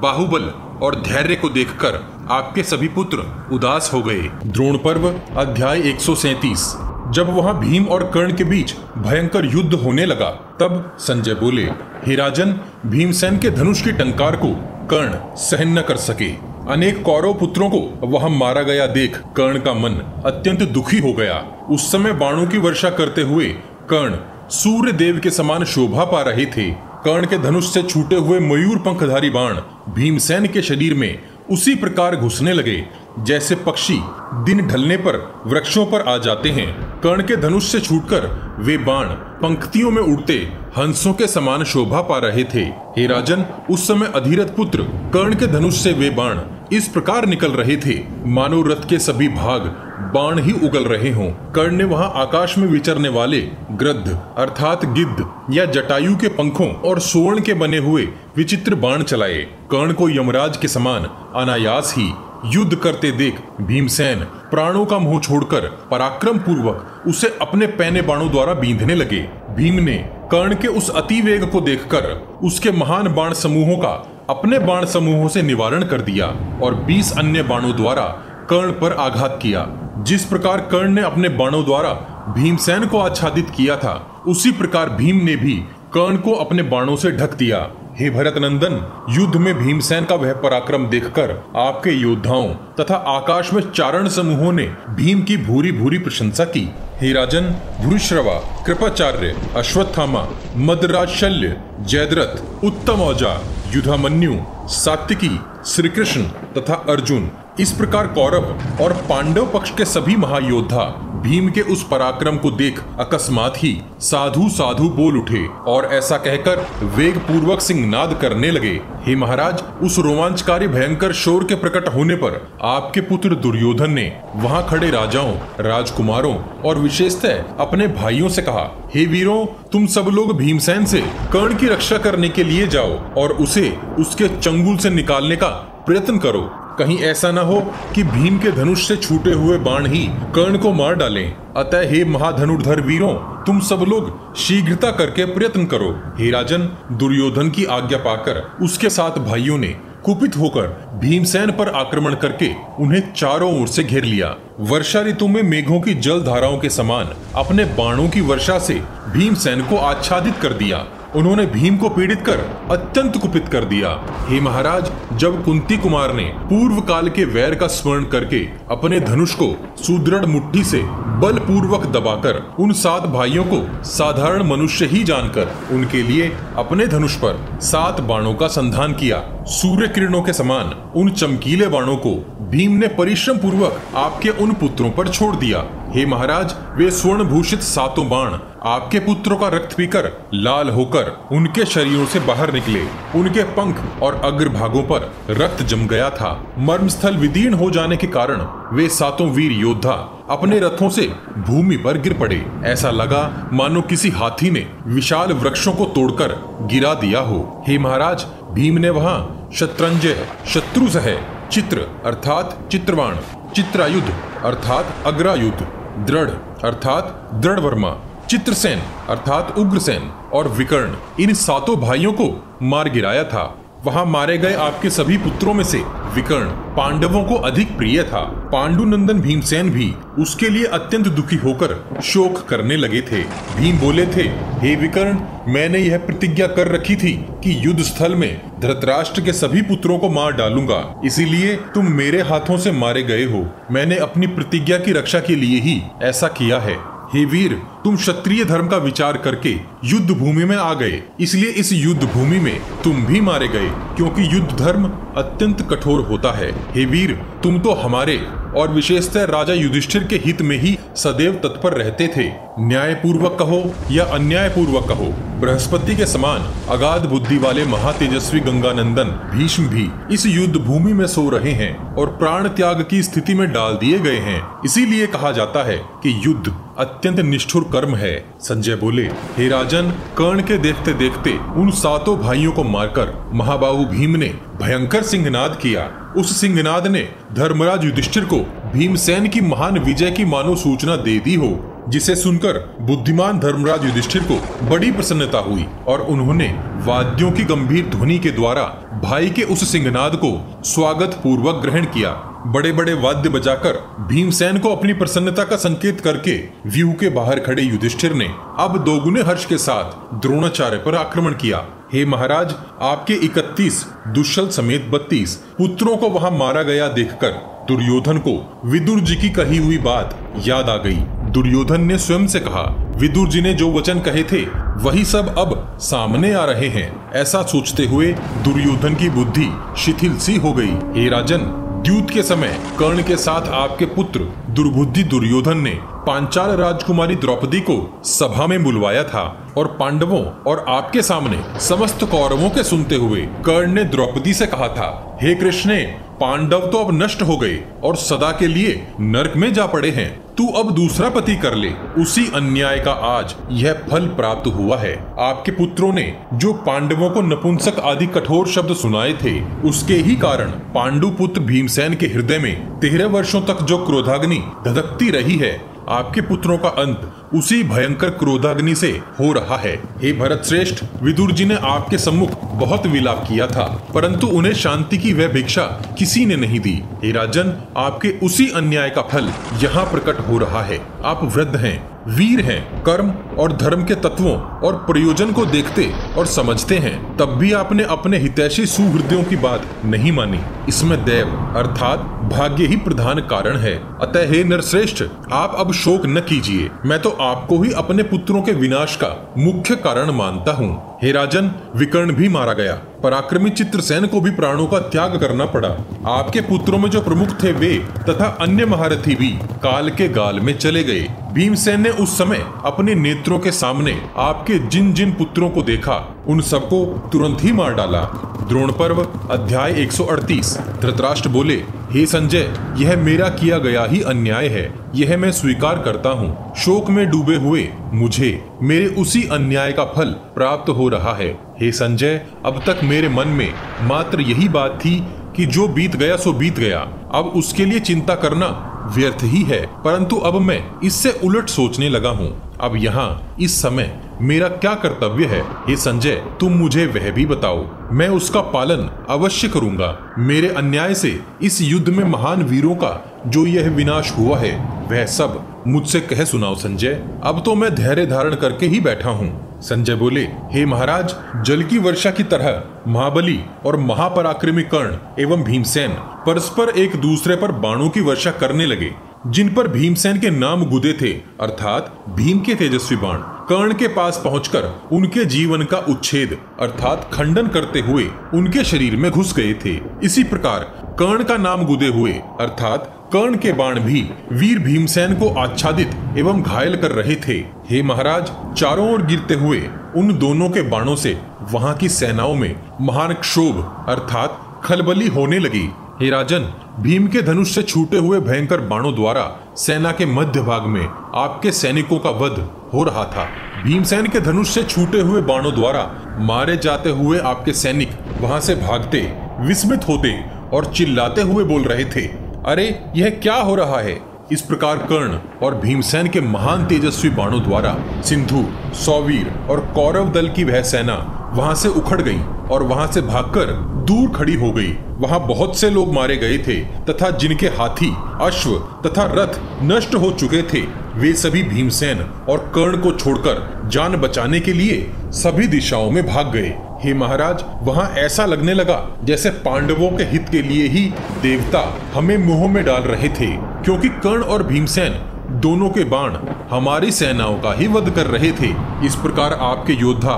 बाहुबल और धैर्य को देखकर आपके सभी पुत्र उदास हो गए। द्रोण पर्व, अध्याय 137 जब वहाँ भीम और कर्ण के बीच भयंकर युद्ध होने लगा, तब संजय बोले, हे राजन, भीमसेन के धनुष की टंकार को कर्ण सहन न कर सके। अनेक कौरव पुत्रों को वहाँ मारा गया देख कर्ण का मन अत्यंत दुखी हो गया। उस समय बाणों की वर्षा करते हुए कर्ण सूर्य देव के समान शोभा पा रहे थे। कर्ण के धनुष से छूटे हुए मयूर पंखधारी बाण भीमसेन के शरीर में उसी प्रकार घुसने लगे, जैसे पक्षी दिन ढलने पर वृक्षों पर आ जाते हैं। कर्ण के धनुष से छूटकर वे बाण पंक्तियों में उड़ते हंसों के समान शोभा पा रहे थे। हे राजन, उस समय अधीरथ पुत्र कर्ण के धनुष से वे बाण इस प्रकार निकल रहे थे। मानो रथ के सभी भाग बाण ही उगल रहे हों। कर्ण ने वहाँ आकाश में विचरने वाले ग्रद्ध अर्थात गिद्ध या जटायु के पंखों और सोर्ण के बने हुए विचित्र बाण चलाए। कर्ण को यमराज के समान अनायास ही युद्ध करते देख भीमसेन प्राणों का मुँह छोड़कर पराक्रम पूर्वक उसे अपने पैने बाणों द्वारा बींधने लगे। भीम ने कर्ण के उस अति वेग को देखकर उसके महान बाण समूहों का अपने बाण समूहों से निवारण कर दिया और बीस अन्य बाणों द्वारा कर्ण पर आघात किया। जिस प्रकार कर्ण ने अपने बाणों द्वारा भीमसेन को आच्छादित किया था, उसी प्रकार भीम ने भी कर्ण को अपने बाणों से ढक दिया। हे भरत नंदन युद्ध में भीमसेन का वह पराक्रम देखकर आपके योद्धाओं तथा आकाश में चारण समूहों ने भीम की भूरी भूरी प्रशंसा की। हे राजन, भूरिश्रवा, कृपाचार्य, अश्वत्थामा मदराज शल्य जयद्रथ, उत्तम औजा, युधामन्यु, सात्विकी श्री कृष्ण तथा अर्जुन, इस प्रकार कौरव और पांडव पक्ष के सभी महायोद्धा भीम के उस पराक्रम को देख अकस्मात ही साधु साधु बोल उठे और ऐसा कहकर वेग पूर्वक सिंह नाद करने लगे। हे महाराज, उस रोमांचकारी भयंकर शोर के प्रकट होने पर आपके पुत्र दुर्योधन ने वहाँ खड़े राजाओं, राजकुमारों और विशेषतः अपने भाइयों से कहा, हे वीरों, तुम सब लोग भीमसेन से कर्ण की रक्षा करने के लिए जाओ और उसे उसके चंगुल से निकालने का प्रयत्न करो। कहीं ऐसा न हो कि भीम के धनुष से छूटे हुए बाण ही कर्ण को मार डालें। अतः हे महाधनुर्धर वीरों, तुम सब लोग शीघ्रता करके प्रयत्न करो। हे राजन, दुर्योधन की आज्ञा पाकर उसके साथ भाइयों ने कुपित होकर भीमसेन पर आक्रमण करके उन्हें चारों ओर से घेर लिया। वर्षा ऋतु में मेघों की जल धाराओं के समान अपने बाणों की वर्षा से भीमसेन को आच्छादित कर दिया। उन्होंने भीम को पीड़ित कर अत्यंत कुपित कर दिया। हे महाराज, जब कुंती कुमार ने पूर्व काल के वैर का स्मरण करके अपने धनुष को सुदृढ़ मुट्ठी से बलपूर्वक दबाकर उन सात भाइयों को साधारण मनुष्य ही जानकर उनके लिए अपने धनुष पर सात बाणों का संधान किया। सूर्य किरणों के समान उन चमकीले बाणों को भीम ने परिश्रम पूर्वक आपके उन पुत्रों पर छोड़ दिया। हे महाराज, वे स्वर्ण भूषित सातों बाण आपके पुत्रों का रक्त पीकर, लाल होकर उनके शरीरों से बाहर निकले। उनके पंख और अग्रभागों पर रक्त जम गया था। मर्मस्थल विदीर्ण हो जाने के कारण वे सातों वीर योद्धा अपने रथों से भूमि पर गिर पड़े। ऐसा लगा मानो किसी हाथी ने विशाल वृक्षों को तोड़कर गिरा दिया हो। हे महाराज, भीम ने वहाँ शत्रंजय शत्रु सह चित्र अर्थात चित्रवाण चित्रायुध अर्थात अग्रायुध दृढ़ अर्थात दृढ़ वर्मा चित्रसेन अर्थात उग्रसेन और विकर्ण, इन सातों भाइयों को मार गिराया था। वहाँ मारे गए आपके सभी पुत्रों में से विकर्ण, पांडवों को अधिक प्रिय था। पांडुनंदन भीमसेन भी उसके लिए अत्यंत दुखी होकर शोक करने लगे थे। भीम बोले थे, हे विकर्ण, मैंने यह प्रतिज्ञा कर रखी थी कि युद्ध स्थल में धृतराष्ट्र के सभी पुत्रों को मार डालूँगा। इसीलिए तुम मेरे हाथों से मारे गए हो। मैंने अपनी प्रतिज्ञा की रक्षा के लिए ही ऐसा किया है। हे वीर तुम क्षत्रिय धर्म का विचार करके युद्ध भूमि में आ गए। इसलिए इस युद्ध भूमि में तुम भी मारे गए, क्योंकि युद्ध धर्म अत्यंत कठोर होता है। हे वीर, तुम तो हमारे और विशेषतः राजा युधिष्ठिर के हित में ही सदैव तत्पर रहते थे। न्याय पूर्वक कहो या अन्याय पूर्वक कहो, बृहस्पति के समान अगाध बुद्धि वाले महातेजस्वी गंगानंदन भीष्म भी इस युद्ध भूमि में सो रहे हैं और प्राण त्याग की स्थिति में डाल दिए गए हैं। इसीलिए कहा जाता है कि युद्ध अत्यंत निष्ठुर कर्म है। संजय बोले, हे राजन, कर्ण के देखते देखते उन सातों भाइयों को मारकर महाबाहु भीम ने भयंकर सिंहनाद किया। उस सिंहनाद ने धर्मराज युधिष्ठिर को भीमसेन की महान विजय की मानो सूचना दे दी हो। जिसे सुनकर बुद्धिमान धर्मराज युधिष्ठिर को बड़ी प्रसन्नता हुई और उन्होंने वाद्यों की गंभीर ध्वनि के द्वारा भाई के उस सिंहनाद को स्वागत पूर्वक ग्रहण किया। बड़े बड़े वाद्य बजाकर भीमसेन को अपनी प्रसन्नता का संकेत करके व्यू के बाहर खड़े युधिष्ठिर ने अब दोगुने हर्ष के साथ द्रोणाचार्य पर आक्रमण किया। हे महाराज, आपके 31 दुष्यल समेत 32 पुत्रों को वहाँ मारा गया देखकर दुर्योधन को विदुर जी की कही हुई बात याद आ गई। दुर्योधन ने स्वयं से कहा, विदुर जी ने जो वचन कहे थे, वही सब अब सामने आ रहे हैं। ऐसा सोचते हुए दुर्योधन की बुद्धि शिथिल सी हो गई। हे राजन, द्यूत के समय कर्ण के साथ आपके पुत्र दुर्बुद्धि दुर्योधन ने पांचाल राजकुमारी द्रौपदी को सभा में बुलवाया था और पांडवों और आपके सामने समस्त कौरवों के सुनते हुए कर्ण ने द्रौपदी से कहा था, हे कृष्ण, पांडव तो अब नष्ट हो गए और सदा के लिए नरक में जा पड़े हैं। तू अब दूसरा पति कर ले। उसी अन्याय का आज यह फल प्राप्त हुआ है। आपके पुत्रों ने जो पांडवों को नपुंसक आदि कठोर शब्द सुनाए थे, उसके ही कारण पांडु पुत्र भीमसेन के हृदय में तेरह वर्षों तक जो क्रोधाग्नि धधकती रही है आपके पुत्रों का अंत उसी भयंकर क्रोधाग्नि से हो रहा है। हे भरत श्रेष्ठ विदुर जी ने आपके सम्मुख बहुत विलाप किया था, परंतु उन्हें शांति की वह भिक्षा किसी ने नहीं दी। हे राजन, आपके उसी अन्याय का फल यहाँ प्रकट हो रहा है। आप वृद्ध हैं। वीर हैं, कर्म और धर्म के तत्वों और प्रयोजन को देखते और समझते हैं। तब भी आपने अपने हितैषी सुहृदयों की बात नहीं मानी। इसमें देव अर्थात भाग्य ही प्रधान कारण है। अतः हे नरश्रेष्ठ, आप अब शोक न कीजिए। मैं तो आपको ही अपने पुत्रों के विनाश का मुख्य कारण मानता हूँ। हे राजन, विकर्ण भी मारा गया। पराक्रमी चित्रसेन को भी प्राणों का त्याग करना पड़ा। आपके पुत्रों में जो प्रमुख थे वे, तथा अन्य महारथी भी, काल के गाल में चले गए। भीमसेन ने उस समय अपने नेत्रों के सामने आपके जिन जिन पुत्रों को देखा, उन सबको तुरंत ही मार डाला। द्रोण पर्व, अध्याय 138 धृतराष्ट्र बोले, हे संजय, यह मेरा किया गया ही अन्याय है। यह मैं स्वीकार करता हूँ। शोक में डूबे हुए मुझे, मेरे उसी अन्याय का फल प्राप्त हो रहा है। हे संजय, अब तक मेरे मन में मात्र यही बात थी कि जो बीत गया, सो बीत गया। अब उसके लिए चिंता करना व्यर्थ ही है। परंतु अब मैं इससे उलट सोचने लगा हूँ। अब यहाँ, इस समय, मेरा क्या कर्तव्य है? ये संजय, तुम मुझे वह भी बताओ। मैं उसका पालन अवश्य करूँगा। मेरे अन्याय से इस युद्ध में महान वीरों का जो यह विनाश हुआ है, वह सब मुझसे कह सुनाओ संजय। अब तो मैं धैर्य धारण करके ही बैठा हूँ। संजय बोले, हे महाराज, जल की वर्षा की तरह महाबली और महापराक्रमी कर्ण एवं भीमसेन परस्पर एक दूसरे पर बाणों की वर्षा करने लगे, जिन पर भीमसेन के नाम गुदे थे, अर्थात भीम के तेजस्वी बाण। कर्ण के पास पहुंचकर उनके जीवन का उच्छेद, अर्थात खंडन करते हुए उनके शरीर में घुस गए थे। इसी प्रकार कर्ण का नाम गुदे हुए, अर्थात कर्ण के बाण भी वीर भीमसेन को आच्छादित एवं घायल कर रहे थे। हे महाराज, चारों ओर गिरते हुए उन दोनों के बाणों से वहाँ की सेनाओं में महान क्षोभ अर्थात खलबली होने लगी। हे राजन, भीम के धनुष से छूटे हुए भयंकर बाणों द्वारा सेना के मध्य भाग में आपके सैनिकों का वध हो रहा था। भीमसेन के धनुष से छूटे हुए बाणों द्वारा मारे जाते हुए आपके सैनिक वहाँ से भागते, विस्मित होते और चिल्लाते हुए बोल रहे थे। अरे, यह क्या हो रहा है? इस प्रकार कर्ण और भीमसेन के महान तेजस्वी बाणों द्वारा सिंधु, सौवीर और कौरव दल की वह सेना वहाँ से उखड़ गई और वहाँ से भागकर दूर खड़ी हो गई। वहाँ बहुत से लोग मारे गए थे तथा जिनके हाथी, अश्व तथा रथ नष्ट हो चुके थे, वे सभी भीमसेन और कर्ण को छोड़कर जान बचाने के लिए सभी दिशाओं में भाग गए। हे महाराज, वहाँ ऐसा लगने लगा जैसे पांडवों के हित के लिए ही देवता हमें मुँह में डाल रहे थे, क्योंकि कर्ण और भीमसेन दोनों के बाण हमारी सेनाओं का ही वध कर रहे थे। इस प्रकार आपके योद्धा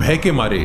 भय के मारे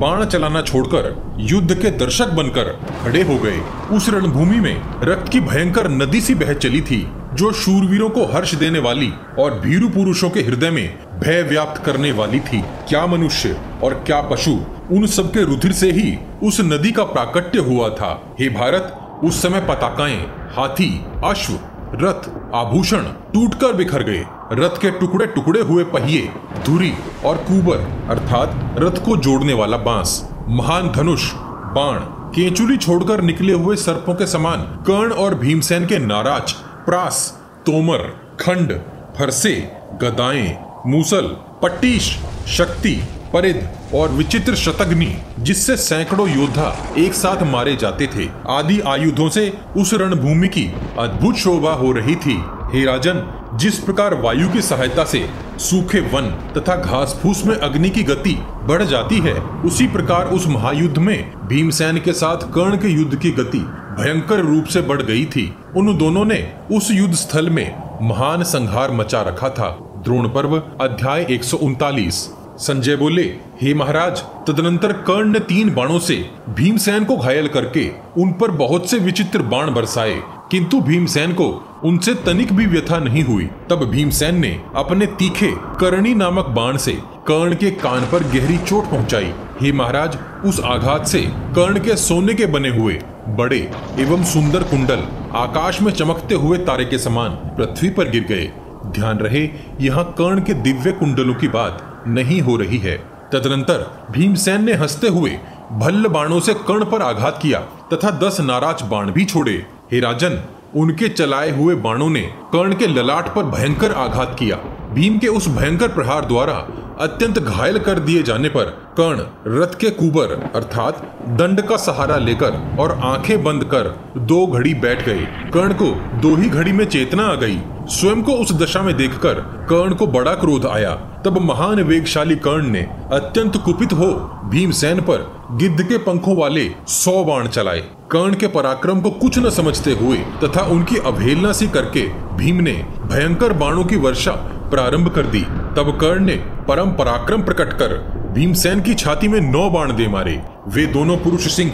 बाण चलाना छोड़कर युद्ध के दर्शक बनकर खड़े हो गए। उस रणभूमि में रक्त की भयंकर नदी सी बह चली थी, जो शूरवीरों को हर्ष देने वाली और भीरु पुरुषों के हृदय में भय व्याप्त करने वाली थी। क्या मनुष्य और क्या पशु उन सबके रुधिर से ही उस नदी का प्राकट्य हुआ था? हे भारत, उस समय पताकाएँ, हाथी, अश्व, रथ, आभूषण टूटकर बिखर गए। रथ के टुकड़े टुकड़े हुए पहिए, धुरी और कुबर, अर्थात रथ को जोड़ने वाला बाँस, महान धनुष, बाण, केचुली छोड़कर निकले हुए सर्पों के समान कर्ण और भीमसेन के नाराज़, प्रास, तोमर, खंड, फरसे, गदाएँ मूसल, पट्टीश, शक्ति परिध और विचित्र शतग्नि, जिससे सैकड़ों योद्धा एक साथ मारे जाते थे। आदि आयुधों से उस रणभूमि की अद्भुत शोभा हो रही थी। हे राजन, जिस प्रकार वायु की सहायता से सूखे वन तथा घास फूस में अग्नि की गति बढ़ जाती है, उसी प्रकार उस महायुद्ध में भीमसेन के साथ कर्ण के युद्ध की गति भयंकर रूप से बढ़ गई थी। उन दोनों ने उस युद्ध स्थल में महान संहार मचा रखा था। द्रोण पर्व अध्याय एक सौ उनतालीस। संजय बोले, हे महाराज, तदनंतर कर्ण ने तीन बाणों से भीमसेन को घायल करके उन पर बहुत से विचित्र बाण बरसाए। किंतु भीमसेन को उनसे तनिक भी व्यथा नहीं हुई। तब भीमसेन ने अपने तीखे करणी नामक बाण से कर्ण के कान पर गहरी चोट पहुंचाई। हे महाराज, उस आघात से कर्ण के सोने के बने हुए बड़े एवं सुंदर कुंडल आकाश में चमकते हुए तारे के समान पृथ्वी पर गिर गए। ध्यान रहे, यहाँ कर्ण के दिव्य कुंडलों की बात नहीं हो रही है। तदनंतर भीमसेन ने हँसते हुए भल्ल बाणों से कर्ण पर आघात किया तथा दस नाराज़ बाण भी छोड़े। हे राजन, उनके चलाए हुए बाणों ने कर्ण के ललाट पर भयंकर आघात किया। भीम के उस भयंकर प्रहार द्वारा अत्यंत घायल कर दिए जाने पर कर्ण रथ के कुबर, अर्थात दंड का सहारा लेकर और आँखें बंद कर दो घड़ी बैठ गए। कर्ण को दो ही घड़ी में चेतना आ गई। स्वयं को उस दशा में देखकर कर्ण को बड़ा क्रोध आया। तब महान वेगशाली कर्ण ने अत्यंत कुपित हो भीमसेन पर गिद्ध के पंखों वाले सौ बाण चलाए। कर्ण के पराक्रम को कुछ न समझते हुए तथा उनकी अवहेलना सी करके भीम ने भयंकर बाणों की वर्षा प्रारंभ कर दी। तब कर्ण ने परम पराक्रम प्रकट कर भीमसेन की छाती में नौ बाण दे मारे। वे दोनों पुरुष सिंह,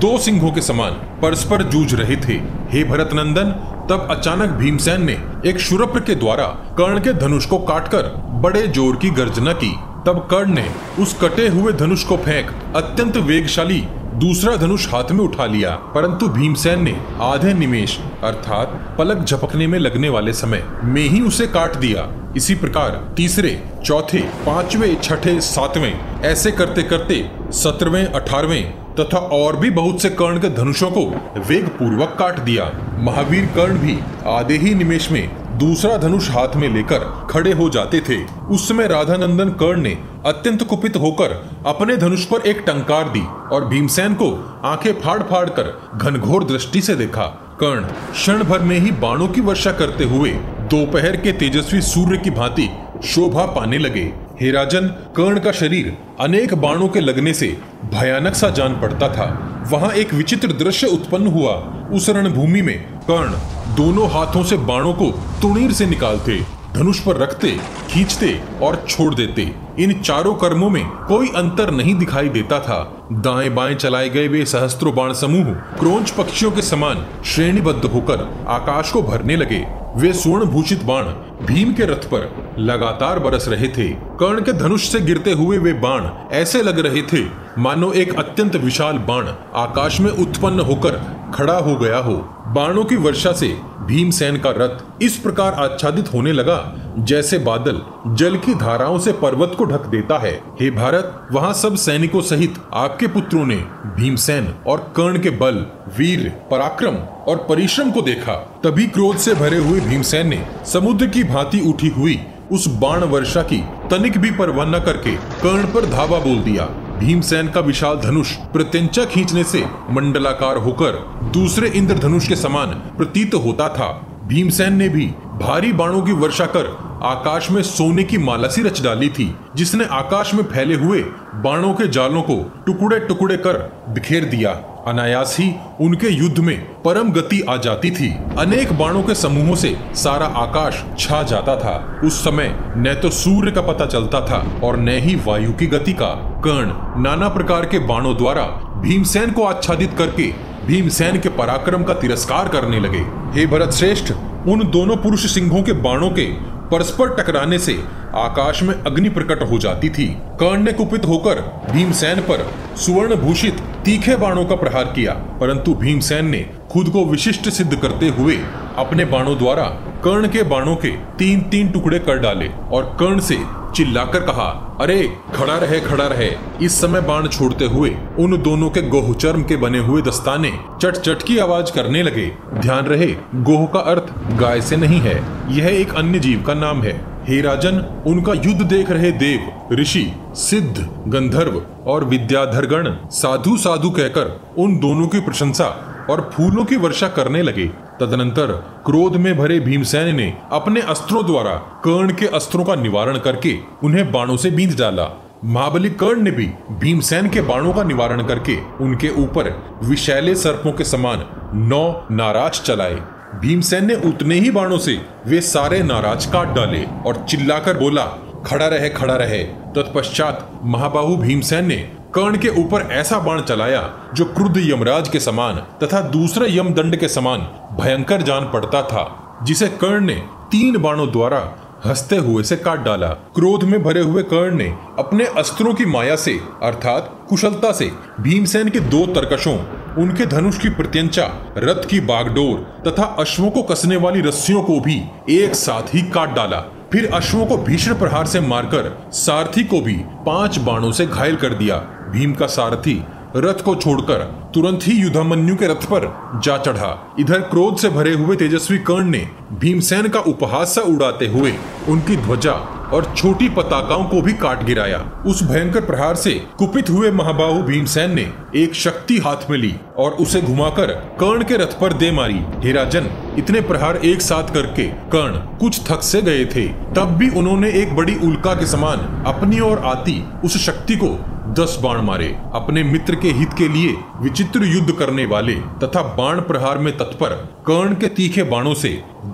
दो सिंहों के समान परस्पर जूझ रहे थे। हे भरत नंदन तब अचानक भीमसेन ने एक शुरप्र के द्वारा कर्ण के धनुष को काटकर बड़े ज़ोर की गर्जना की। तब कर्ण ने उस कटे हुए धनुष को फेंक, अत्यंत वेगशाली दूसरा धनुष हाथ में उठा लिया, परंतु भीमसेन ने आधे निमेश, अर्थात पलक झपकने में लगने वाले समय, में ही उसे काट दिया। इसी प्रकार, तीसरे, चौथे, पांचवे, छठे, सातवें, ऐसे करते करते सत्रहवें अठारहवें तथा और भी बहुत से कर्ण के धनुषों को वेग पूर्वक काट दिया। महावीर कर्ण भी आधे ही निमेश में दूसरा धनुष हाथ में लेकर खड़े हो जाते थे। उस समय राधा नंदन कर्ण ने अत्यंत कुपित होकर अपने धनुष पर एक टंकार दी और भीमसेन को आँखें फाड़ फाड़ कर घनघोर दृष्टि से देखा। कर्ण क्षण भर में ही बाणों की वर्षा करते हुए दोपहर के तेजस्वी सूर्य की भांति शोभा पाने लगे। हे राजन, कर्ण का शरीर अनेक बाणों के लगने से भयानक सा जान पड़ता था। वहाँ एक विचित्र दृश्य उत्पन्न हुआ। उस रणभूमि में कर्ण दोनों हाथों से बाणों को तुणीर से निकालते, धनुष पर रखते, खींचते और छोड़ देते। इन चारों कर्मों में कोई अंतर नहीं दिखाई देता था। दाएँ बाएँ चलाए गए वे सहस्त्रों बाण समूह क्रोंच पक्षियों के समान श्रेणीबद्ध होकर आकाश को भरने लगे। वे स्वर्ण भूषित बाण भीम के रथ पर लगातार बरस रहे थे। कर्ण के धनुष से गिरते हुए वे बाण ऐसे लग रहे थे, मानो एक अत्यंत विशाल बाण आकाश में उत्पन्न होकर खड़ा हो गया हो। बाणों की वर्षा से भीमसेन का रथ इस प्रकार आच्छादित होने लगा जैसे बादल जल की धाराओं से पर्वत को ढक देता है। हे भारत, वहाँ सब सैनिकों सहित आपके पुत्रों ने भीमसेन और कर्ण के बल, वीर, पराक्रम और परिश्रम को देखा। तभी क्रोध से भरे हुए भीमसेन ने समुद्र की भांति उठी हुई उस बाण वर्षा की तनिक भी परवाह न करके कर्ण पर धावा बोल दिया। भीमसेन का विशाल धनुष प्रत्यंचा खींचने से मंडलाकार होकर दूसरे इंद्रधनुष के समान प्रतीत होता था। भीमसेन ने भी भारी बाणों की वर्षा कर आकाश में सोने की माला सी रच डाली थी, जिसने आकाश में फैले हुए बाणों के जालों को टुकड़े टुकड़े कर बिखेर दिया। अनायास ही उनके युद्ध में परम गति आ जाती थी। अनेक बाणों के समूहों से सारा आकाश छा जाता था। उस समय न तो सूर्य का पता चलता था और न ही वायु की गति का कर्ण नाना प्रकार के बाणों द्वारा भीमसेन को आच्छादित करके भीमसेन के पराक्रम का तिरस्कार करने लगे। हे भरत श्रेष्ठ उन दोनों पुरुष सिंहों के बाणों के परस्पर टकराने से आकाश में अग्नि प्रकट हो जाती थी। कर्ण ने कुपित होकर भीमसेन पर सुवर्ण भूषित तीखे बाणों का प्रहार किया, परंतु भीमसेन ने खुद को विशिष्ट सिद्ध करते हुए अपने बाणों द्वारा कर्ण के बाणों के तीन तीन टुकड़े कर डाले और कर्ण से चिल्लाकर कहा, अरे, खड़ा रहे खड़ा रहे। इस समय बाण छोड़ते हुए उन दोनों के गोह चर्म के बने हुए दस्ताने चट चट की आवाज़ करने लगे। ध्यान रहे, गोह का अर्थ गाय से नहीं है। यह एक अन्य जीव का नाम है। हे राजन, उनका युद्ध देख रहे देव, ऋषि, सिद्ध, गंधर्व और विद्याधरगण साधु साधु कहकर उन दोनों की प्रशंसा और फूलों की वर्षा करने लगे। तदनंतर क्रोध में भरे भीमसेन ने अपने अस्त्रों द्वारा कर्ण के अस्त्रों का निवारण करके उन्हें बाणों से बींध डाला। महाबली कर्ण ने भी भीमसेन के बाणों का निवारण करके उनके ऊपर विशैले सर्पों के समान नौ नाराज़ चलाए। भीमसेन ने उतने ही बाणों से वे सारे नाराज़ काट डाले और चिल्लाकर बोला, खड़ा रहे खड़ा रहे। तत्पश्चात महाबाहु भीमसेन ने कर्ण के ऊपर ऐसा बाण चलाया जो क्रुद्ध यमराज के समान तथा दूसरे यम दंड के समान भयंकर जान पड़ता था, जिसे कर्ण ने तीन बाणों द्वारा हँसते हुए से काट डाला। क्रोध में भरे हुए कर्ण ने अपने अस्त्रों की माया से, अर्थात कुशलता से, भीमसेन के दो तरकशों, उनके धनुष की प्रत्यंचा, रथ की बागडोर तथा अश्वों को कसने वाली रस्सियों को भी एक साथ ही काट डाला। फिर अश्वों को भीषण प्रहार से मारकर सारथी को भी पाँच बाणों से घायल कर दिया। भीम का सारथी रथ को छोड़कर तुरंत ही युद्धामन्यु के रथ पर जा चढ़ा। इधर क्रोध से भरे हुए तेजस्वी कर्ण ने भीमसेन का उपहास उड़ाते हुए उनकी ध्वजा और छोटी पताकाओं को भी काट गिराया। उस भयंकर प्रहार से कुपित हुए महाबाहु भीमसेन ने एक शक्ति हाथ में ली और उसे घुमाकर कर्ण के रथ पर दे मारी। हिराजन इतने प्रहार एक साथ करके कर्ण कुछ थक से गए थे। तब भी उन्होंने एक बड़ी उल्का के समान अपनी ओर आती उस शक्ति को दस बाण मारे, अपने मित्र के हित के लिए विचित्र युद्ध करने वाले तथा बाण प्रहार में तत्पर कर्ण के तीखे बाणों से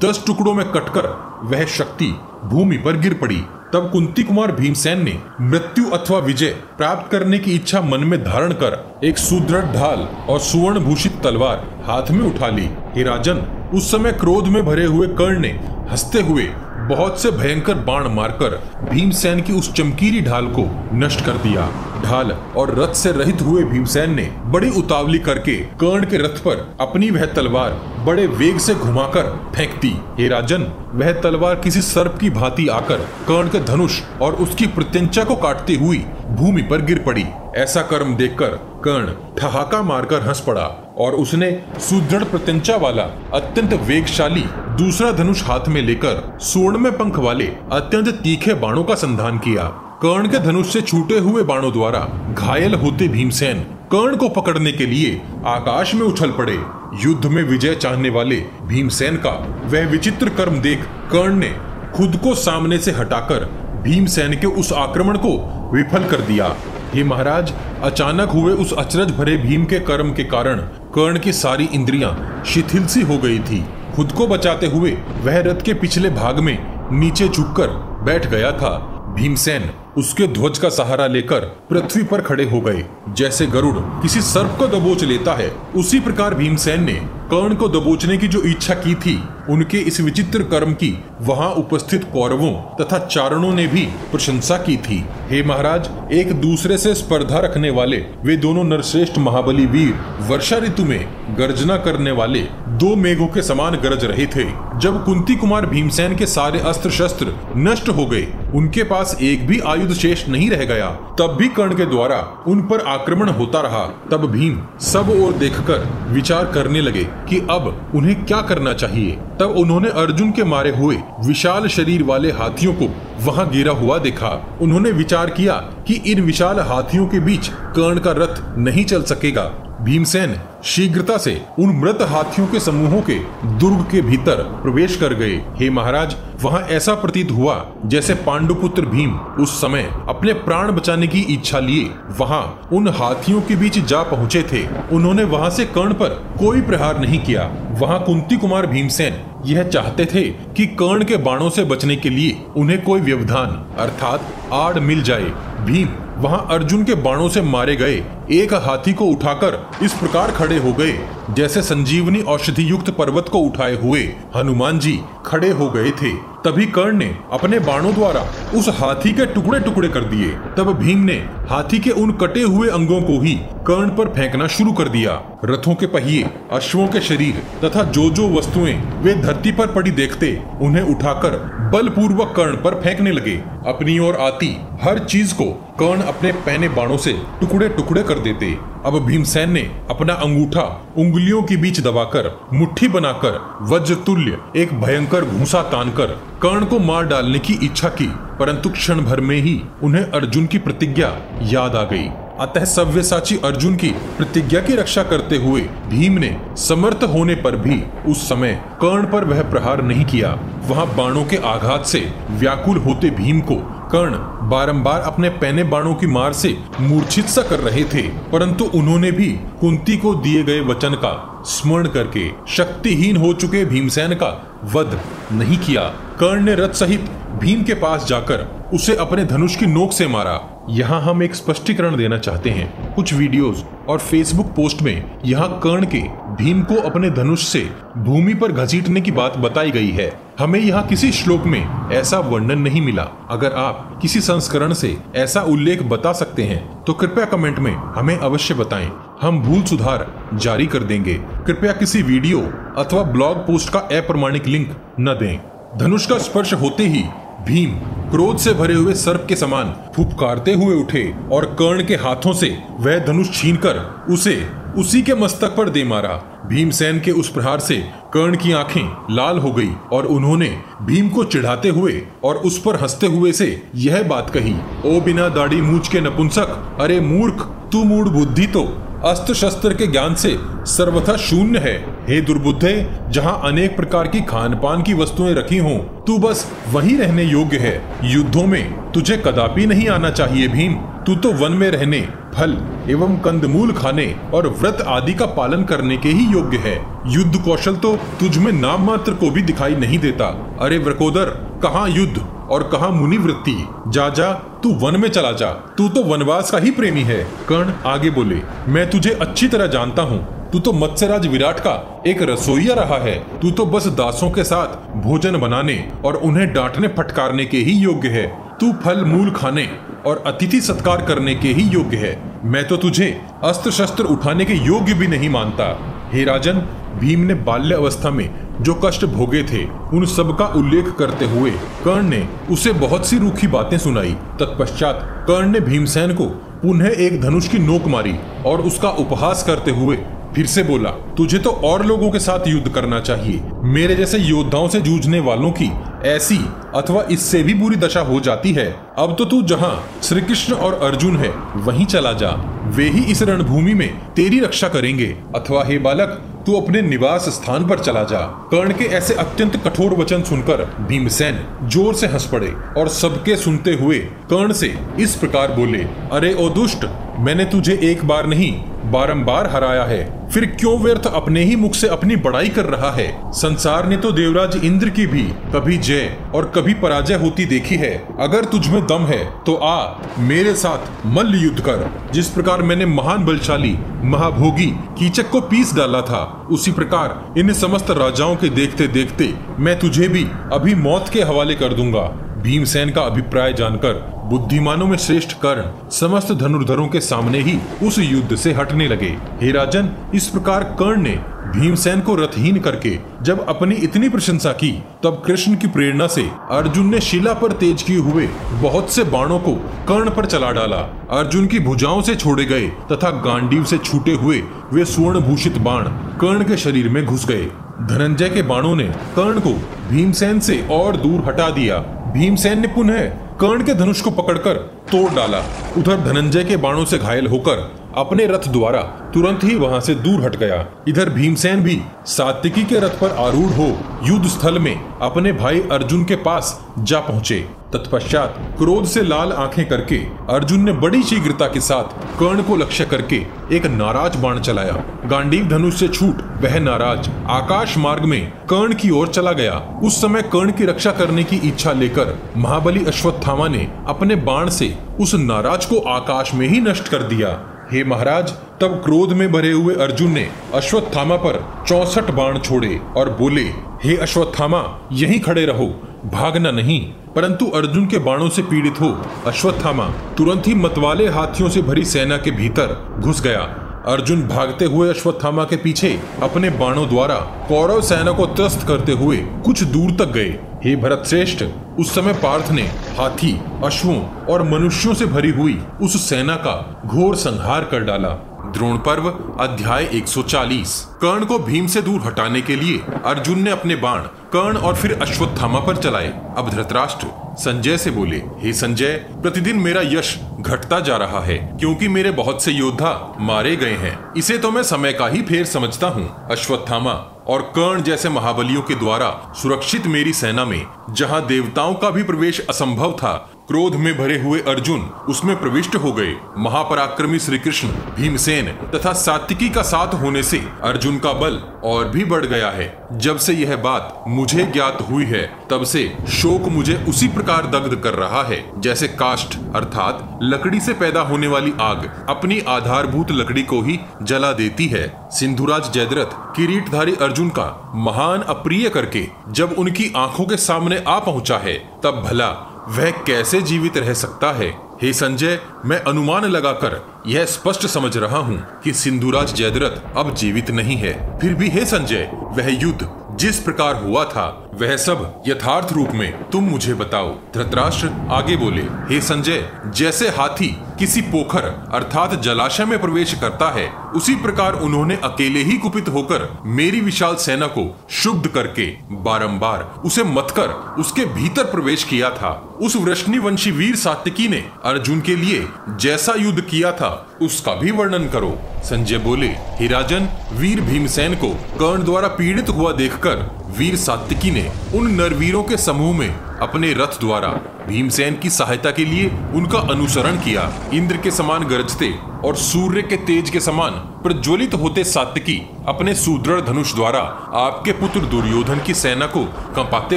दस टुकड़ों में कटकर वह शक्ति भूमि पर गिर पड़ी। तब कुंती कुमार भीमसेन ने मृत्यु अथवा विजय प्राप्त करने की इच्छा मन में धारण कर एक सुदृढ़ ढाल और सुवर्ण भूषित तलवार हाथ में उठा ली। हे राजन, उस समय क्रोध में भरे हुए कर्ण ने हँसते हुए बहुत से भयंकर बाण मारकर भीमसेन की उस चमकीली ढाल को नष्ट कर दिया। ढाल और रथ से रहित हुए भीमसेन ने बड़ी उतावली करके कर्ण के रथ पर अपनी वह तलवार बड़े वेग से घुमाकर फेंक दी। हे राजन, वह तलवार किसी सर्प की भांति आकर कर्ण के धनुष और उसकी प्रत्यंचा को काटते हुई भूमि पर गिर पड़ी। ऐसा कर्म देखकर कर्ण ठहाका मारकर हंस पड़ा और उसने सुदृढ़ प्रत्यंचा वाला, अत्यंत वेगशाली दूसरा धनुष हाथ में लेकर स्वर्ण में पंख वाले अत्यंत तीखे बाणों का संधान किया। कर्ण के धनुष से छूटे हुए बाणों द्वारा घायल होते भीमसेन कर्ण को पकड़ने के लिए आकाश में उछल पड़े। युद्ध में विजय चाहने वाले भीमसेन का वह विचित्र कर्म देख कर्ण ने खुद को सामने से हटाकर भीमसेन के उस आक्रमण को विफल कर दिया। हे महाराज, अचानक हुए उस अचरज भरे भीम के कर्म के कारण कर्ण की सारी इंद्रियाँ शिथिल सी हो गई थी। खुद को बचाते हुए वह रथ के पिछले भाग में नीचे झुककर बैठ गया था। भीमसेन उसके ध्वज का सहारा लेकर पृथ्वी पर खड़े हो गए। जैसे गरुड़ किसी सर्प को दबोच लेता है, उसी प्रकार भीमसेन ने कर्ण को दबोचने की जो इच्छा की थी, उनके इस विचित्र कर्म की वहाँ उपस्थित कौरवों तथा चारणों ने भी प्रशंसा की थी। हे महाराज, एक दूसरे से स्पर्धा रखने वाले, वे दोनों नरश्रेष्ठ महाबली वीर, वर्षा ऋतु में गर्जना करने वाले दो मेघों के समान गरज रहे थे। जब कुंती कुमार भीमसेन के सारे अस्त्र शस्त्र नष्ट हो गए, उनके पास एक भी आयुध शेष नहीं रह गया। तब भी कर्ण के द्वारा उन पर आक्रमण होता रहा। तब भीम सब ओर देखकर विचार करने लगे कि अब उन्हें क्या करना चाहिए। तब उन्होंने अर्जुन के मारे हुए विशाल शरीर वाले हाथियों को वहाँ गिरा हुआ देखा। उन्होंने विचार किया कि इन विशाल हाथियों के बीच कर्ण का रथ नहीं चल सकेगा। भीमसेन शीघ्रता से उन मृत हाथियों के समूहों के दुर्ग के भीतर प्रवेश कर गए। हे महाराज, वहाँ ऐसा प्रतीत हुआ जैसे पांडुपुत्र भीम उस समय अपने प्राण बचाने की इच्छा लिए वहाँ उन हाथियों के बीच जा पहुँचे थे। उन्होंने वहाँ से कर्ण पर कोई प्रहार नहीं किया। वहाँ कुंती कुमार भीमसेन यह चाहते थे कि कर्ण के बाणों से बचने के लिए उन्हें कोई व्यवधान, अर्थात आड़ मिल जाए। भीम वहाँ अर्जुन के बाणों से मारे गए। एक हाथी को उठाकर इस प्रकार खड़े हो गए। जैसे संजीवनी औषधि युक्त पर्वत को उठाए हुए। हनुमान जी खड़े हो गए थे। तभी कर्ण ने अपने बाणों द्वारा उस हाथी के टुकड़े टुकड़े कर दिए। तब भीम ने हाथी के उन कटे हुए अंगों को ही कर्ण पर फेंकना शुरू कर दिया। रथों के पहिए, अश्वों के शरीर तथा जो जो वस्तुएँ वे धरती पर पड़ी देखते, उन्हें उठाकर बलपूर्वक कर्ण पर फेंकने लगे। अपनी ओर आती हर चीज़ को कर्ण अपने पहने बाणों से टुकड़े टुकड़े कर देते। अब भीमसेन ने अपना अंगूठा उंगलियों के बीच दबाकर, मुट्ठी बनाकर, वज्रतुल्य, एक भयंकर घूसा तानकर, कर्ण को मार डालने की इच्छा की, परंतु क्षण भर में ही उन्हें अर्जुन की प्रतिज्ञा याद आ गई। अतः सव्यसाची अर्जुन की प्रतिज्ञा की रक्षा करते हुए भीम ने समर्थ होने पर भी उस समय कर्ण पर वह प्रहार नहीं किया। वहाँ बाणों के आघात से व्याकुल होते भीम को कर्ण बारंबार अपने पहने बाणों की मार से मूर्छित सा कर रहे थे, परंतु उन्होंने भी कुंती को दिए गए वचन का स्मरण करके शक्तिहीन हो चुके भीमसेन का वध नहीं किया। कर्ण ने रथ सहित भीम के पास जाकर उसे अपने धनुष की नोक से मारा। यहाँ हम एक स्पष्टीकरण देना चाहते हैं। कुछ वीडियोस और फेसबुक पोस्ट में यहाँ कर्ण के भीम को अपने धनुष से भूमि पर घसीटने की बात बताई गई है। हमें यहाँ किसी श्लोक में ऐसा वर्णन नहीं मिला। अगर आप किसी संस्करण से ऐसा उल्लेख बता सकते हैं तो कृपया कमेंट में हमें अवश्य बताएँ। हम भूल सुधार जारी कर देंगे। कृपया किसी वीडियो अथवा ब्लॉग पोस्ट का अप्रमाणिक लिंक न दें। धनुष का स्पर्श होते ही भीम क्रोध से भरे हुए सर्प के समान फुपकारते हुए उठे और कर्ण के हाथों से वह धनुष छीनकर उसे उसी के मस्तक पर दे मारा। भीमसेन के उस प्रहार से कर्ण की आँखें लाल हो गई और उन्होंने भीम को चिढ़ाते हुए और उस पर हँसते हुए से यह बात कही, ओ बिना दाढ़ी मूछ के नपुंसक, अरे मूर्ख, तू मूड बुद्धि तो अस्त्र शस्त्र के ज्ञान से सर्वथा शून्य है। हे दुर्बुद्धे, जहाँ अनेक प्रकार की खान पान की वस्तुएँ रखी हों, तू बस वही रहने योग्य है। युद्धों में तुझे कदापि नहीं आना चाहिए भीम। तू तो वन में रहने, फल एवं कंदमूल खाने और व्रत आदि का पालन करने के ही योग्य है। युद्ध कौशल तो तुझ में नाम मात्र को भी दिखाई नहीं देता। अरे व्रकोदर, कहाँ युद्ध और कहा मुनि वृत्ति जा जा, तू वन में चला जा। तू तो वनवास का ही प्रेमी है। कर्ण आगे बोले, मैं तुझे अच्छी तरह जानता हूँ। तू तो मत्स्यराज विराट का एक रसोईया रहा है। तू तो बस दासों के साथ भोजन बनाने और उन्हें डांटने फटकारने के ही योग्य है। तू फल, मूल खाने और अतिथि सत्कार करने के ही योग्य है। मैं तो तुझे अस्त्र शस्त्र उठाने के योग्य भी नहीं मानता। हे राजन, भीम ने बाल्य अवस्था में जो कष्ट भोगे थे, उन सब का उल्लेख करते हुए कर्ण ने उसे बहुत सी रूखी बातें सुनाई। तत्पश्चात कर्ण ने भीमसेन को पुनः एक धनुष की नोक मारी और उसका उपहास करते हुए फिर से बोला, तुझे तो और लोगों के साथ युद्ध करना चाहिए। मेरे जैसे योद्धाओं से जूझने वालों की ऐसी अथवा इससे भी बुरी दशा हो जाती है। अब तो तू जहाँ श्री कृष्ण और अर्जुन है, वहीं चला जा। वे ही इस रणभूमि में तेरी रक्षा करेंगे। अथवा हे बालक, तू अपने निवास स्थान पर चला जा। कर्ण के ऐसे अत्यंत कठोर वचन सुनकर भीमसेन ज़ोर से हंस पड़े और सबके सुनते हुए कर्ण से इस प्रकार बोले, अरे ओ दुष्ट, मैंने तुझे एक बार नहीं, बारंबार हराया है। फिर क्यों व्यर्थ अपने ही मुख से अपनी बड़ाई कर रहा है? संसार ने तो देवराज इंद्र की भी कभी जय और कभी पराजय होती देखी है। अगर तुझ में दम है तो आ, मेरे साथ मल्ल युद्ध कर। जिस प्रकार मैंने महान बलशाली महाभोगी, कीचक को पीस डाला था, उसी प्रकार इन समस्त राजाओं के देखते देखते मैं तुझे भी अभी मौत के हवाले कर दूँगा। भीमसेन का अभिप्राय जानकर बुद्धिमानों में श्रेष्ठ कर्ण समस्त धनुर्धरों के सामने ही उस युद्ध से हटने लगे। हे राजन, इस प्रकार कर्ण ने भीमसेन को रथहीन करके जब अपनी इतनी प्रशंसा की, तब कृष्ण की प्रेरणा से अर्जुन ने शिला पर तेज किए हुए बहुत से बाणों को कर्ण पर चला डाला। अर्जुन की भुजाओं से छोड़े गए तथा गांडीव से छूटे हुए वे स्वर्ण भूषित बाण कर्ण के शरीर में घुस गए। धनंजय के बाणों ने कर्ण को भीमसेन से और दूर हटा दिया। भीमसेन ने पुनः कर्ण के धनुष को पकड़कर तोड़ डाला। उधर धनंजय के बाणों से घायल होकर अपने रथ द्वारा तुरंत ही वहाँ से दूर हट गया। इधर भीमसेन भी सात्विकी के रथ पर आरूढ़ हो युद्ध स्थल में अपने भाई अर्जुन के पास जा पहुँचे। तत्पश्चात क्रोध से लाल आँखें करके अर्जुन ने बड़ी शीघ्रता के साथ कर्ण को लक्ष्य करके एक नाराज़ बाण चलाया। गांडीव धनुष से छूट वह नाराज़ आकाश मार्ग में कर्ण की ओर चला गया। उस समय कर्ण की रक्षा करने की इच्छा लेकर महाबली अश्वत्थामा ने अपने बाण से उस नाराज़ को आकाश में ही नष्ट कर दिया। हे महाराज, तब क्रोध में भरे हुए अर्जुन ने अश्वत्थामा पर चौसठ बाण छोड़े और बोले, हे अश्वत्थामा, यहीं खड़े रहो, भागना नहीं, परंतु अर्जुन के बाणों से पीड़ित हो। अश्वत्थामा तुरंत ही मतवाले हाथियों से भरी सेना के भीतर घुस गया। अर्जुन भागते हुए अश्वत्थामा के पीछे अपने बाणों द्वारा कौरव सेना को त्रस्त करते हुए कुछ दूर तक गए। हे भरत श्रेष्ठ उस समय पार्थ ने हाथी, अश्वों और मनुष्यों से भरी हुई उस सेना का घोर संहार कर डाला। द्रोण पर्व, अध्याय 140 कर्ण को भीम से दूर हटाने के लिए अर्जुन ने अपने बाण, कर्ण और फिर अश्वत्थामा पर चलाए। अब धृतराष्ट्र संजय से बोले, हे संजय, प्रतिदिन मेरा यश घटता जा रहा है, क्योंकि मेरे बहुत से योद्धा मारे गए हैं। इसे तो मैं समय का ही फेर समझता हूँ, अश्वत्थामा। और कर्ण जैसे महाबलियों के द्वारा सुरक्षित मेरी सेना में, जहाँ देवताओं का भी प्रवेश असंभव था क्रोध में भरे हुए अर्जुन उसमें प्रविष्ट हो गए। महापराक्रमी श्री कृष्ण भीमसेन तथा सात्विकी का साथ होने से अर्जुन का बल और भी बढ़ गया है। जब से यह बात मुझे ज्ञात हुई है, तब से शोक मुझे उसी प्रकार दग्ध कर रहा है, जैसे काष्ठ, अर्थात लकड़ी से पैदा होने वाली आग अपनी आधारभूत लकड़ी को ही जला देती है। सिंधुराज जयद्रथ किरीटधारी अर्जुन का महान अप्रिय करके जब उनकी आँखों के सामने आ पहुँचा है, तब भला वह कैसे जीवित रह सकता है? हे संजय, मैं अनुमान लगाकर यह स्पष्ट समझ रहा हूँ कि सिंधुराज जयद्रथ अब जीवित नहीं है। फिर भी हे संजय, वह युद्ध जिस प्रकार हुआ था, वह सब यथार्थ रूप में तुम मुझे बताओ। धृतराष्ट्र आगे बोले, हे संजय, जैसे हाथी किसी पोखर, अर्थात जलाशय में प्रवेश करता है, उसी प्रकार उन्होंने अकेले ही कुपित होकर मेरी विशाल सेना को शुद्ध करके, बारंबार उसे मतकर उसके भीतर प्रवेश किया था। उस वृष्णि वंशी वीर सात्विकी ने अर्जुन के लिए जैसा युद्ध किया था, उसका भी वर्णन करो। संजय बोले हिराजन वीर भीमसेन को कर्ण द्वारा पीड़ित हुआ देखकर वीर सात्विकी ने उन नरवीरों के समूह में अपने रथ द्वारा भीमसेन की सहायता के लिए उनका अनुसरण किया। इंद्र के समान गरजते और सूर्य के तेज के समान प्रज्वलित होते सात्यकी अपने सुदृढ़ धनुष द्वारा आपके पुत्र दुर्योधन की सेना को कंपाते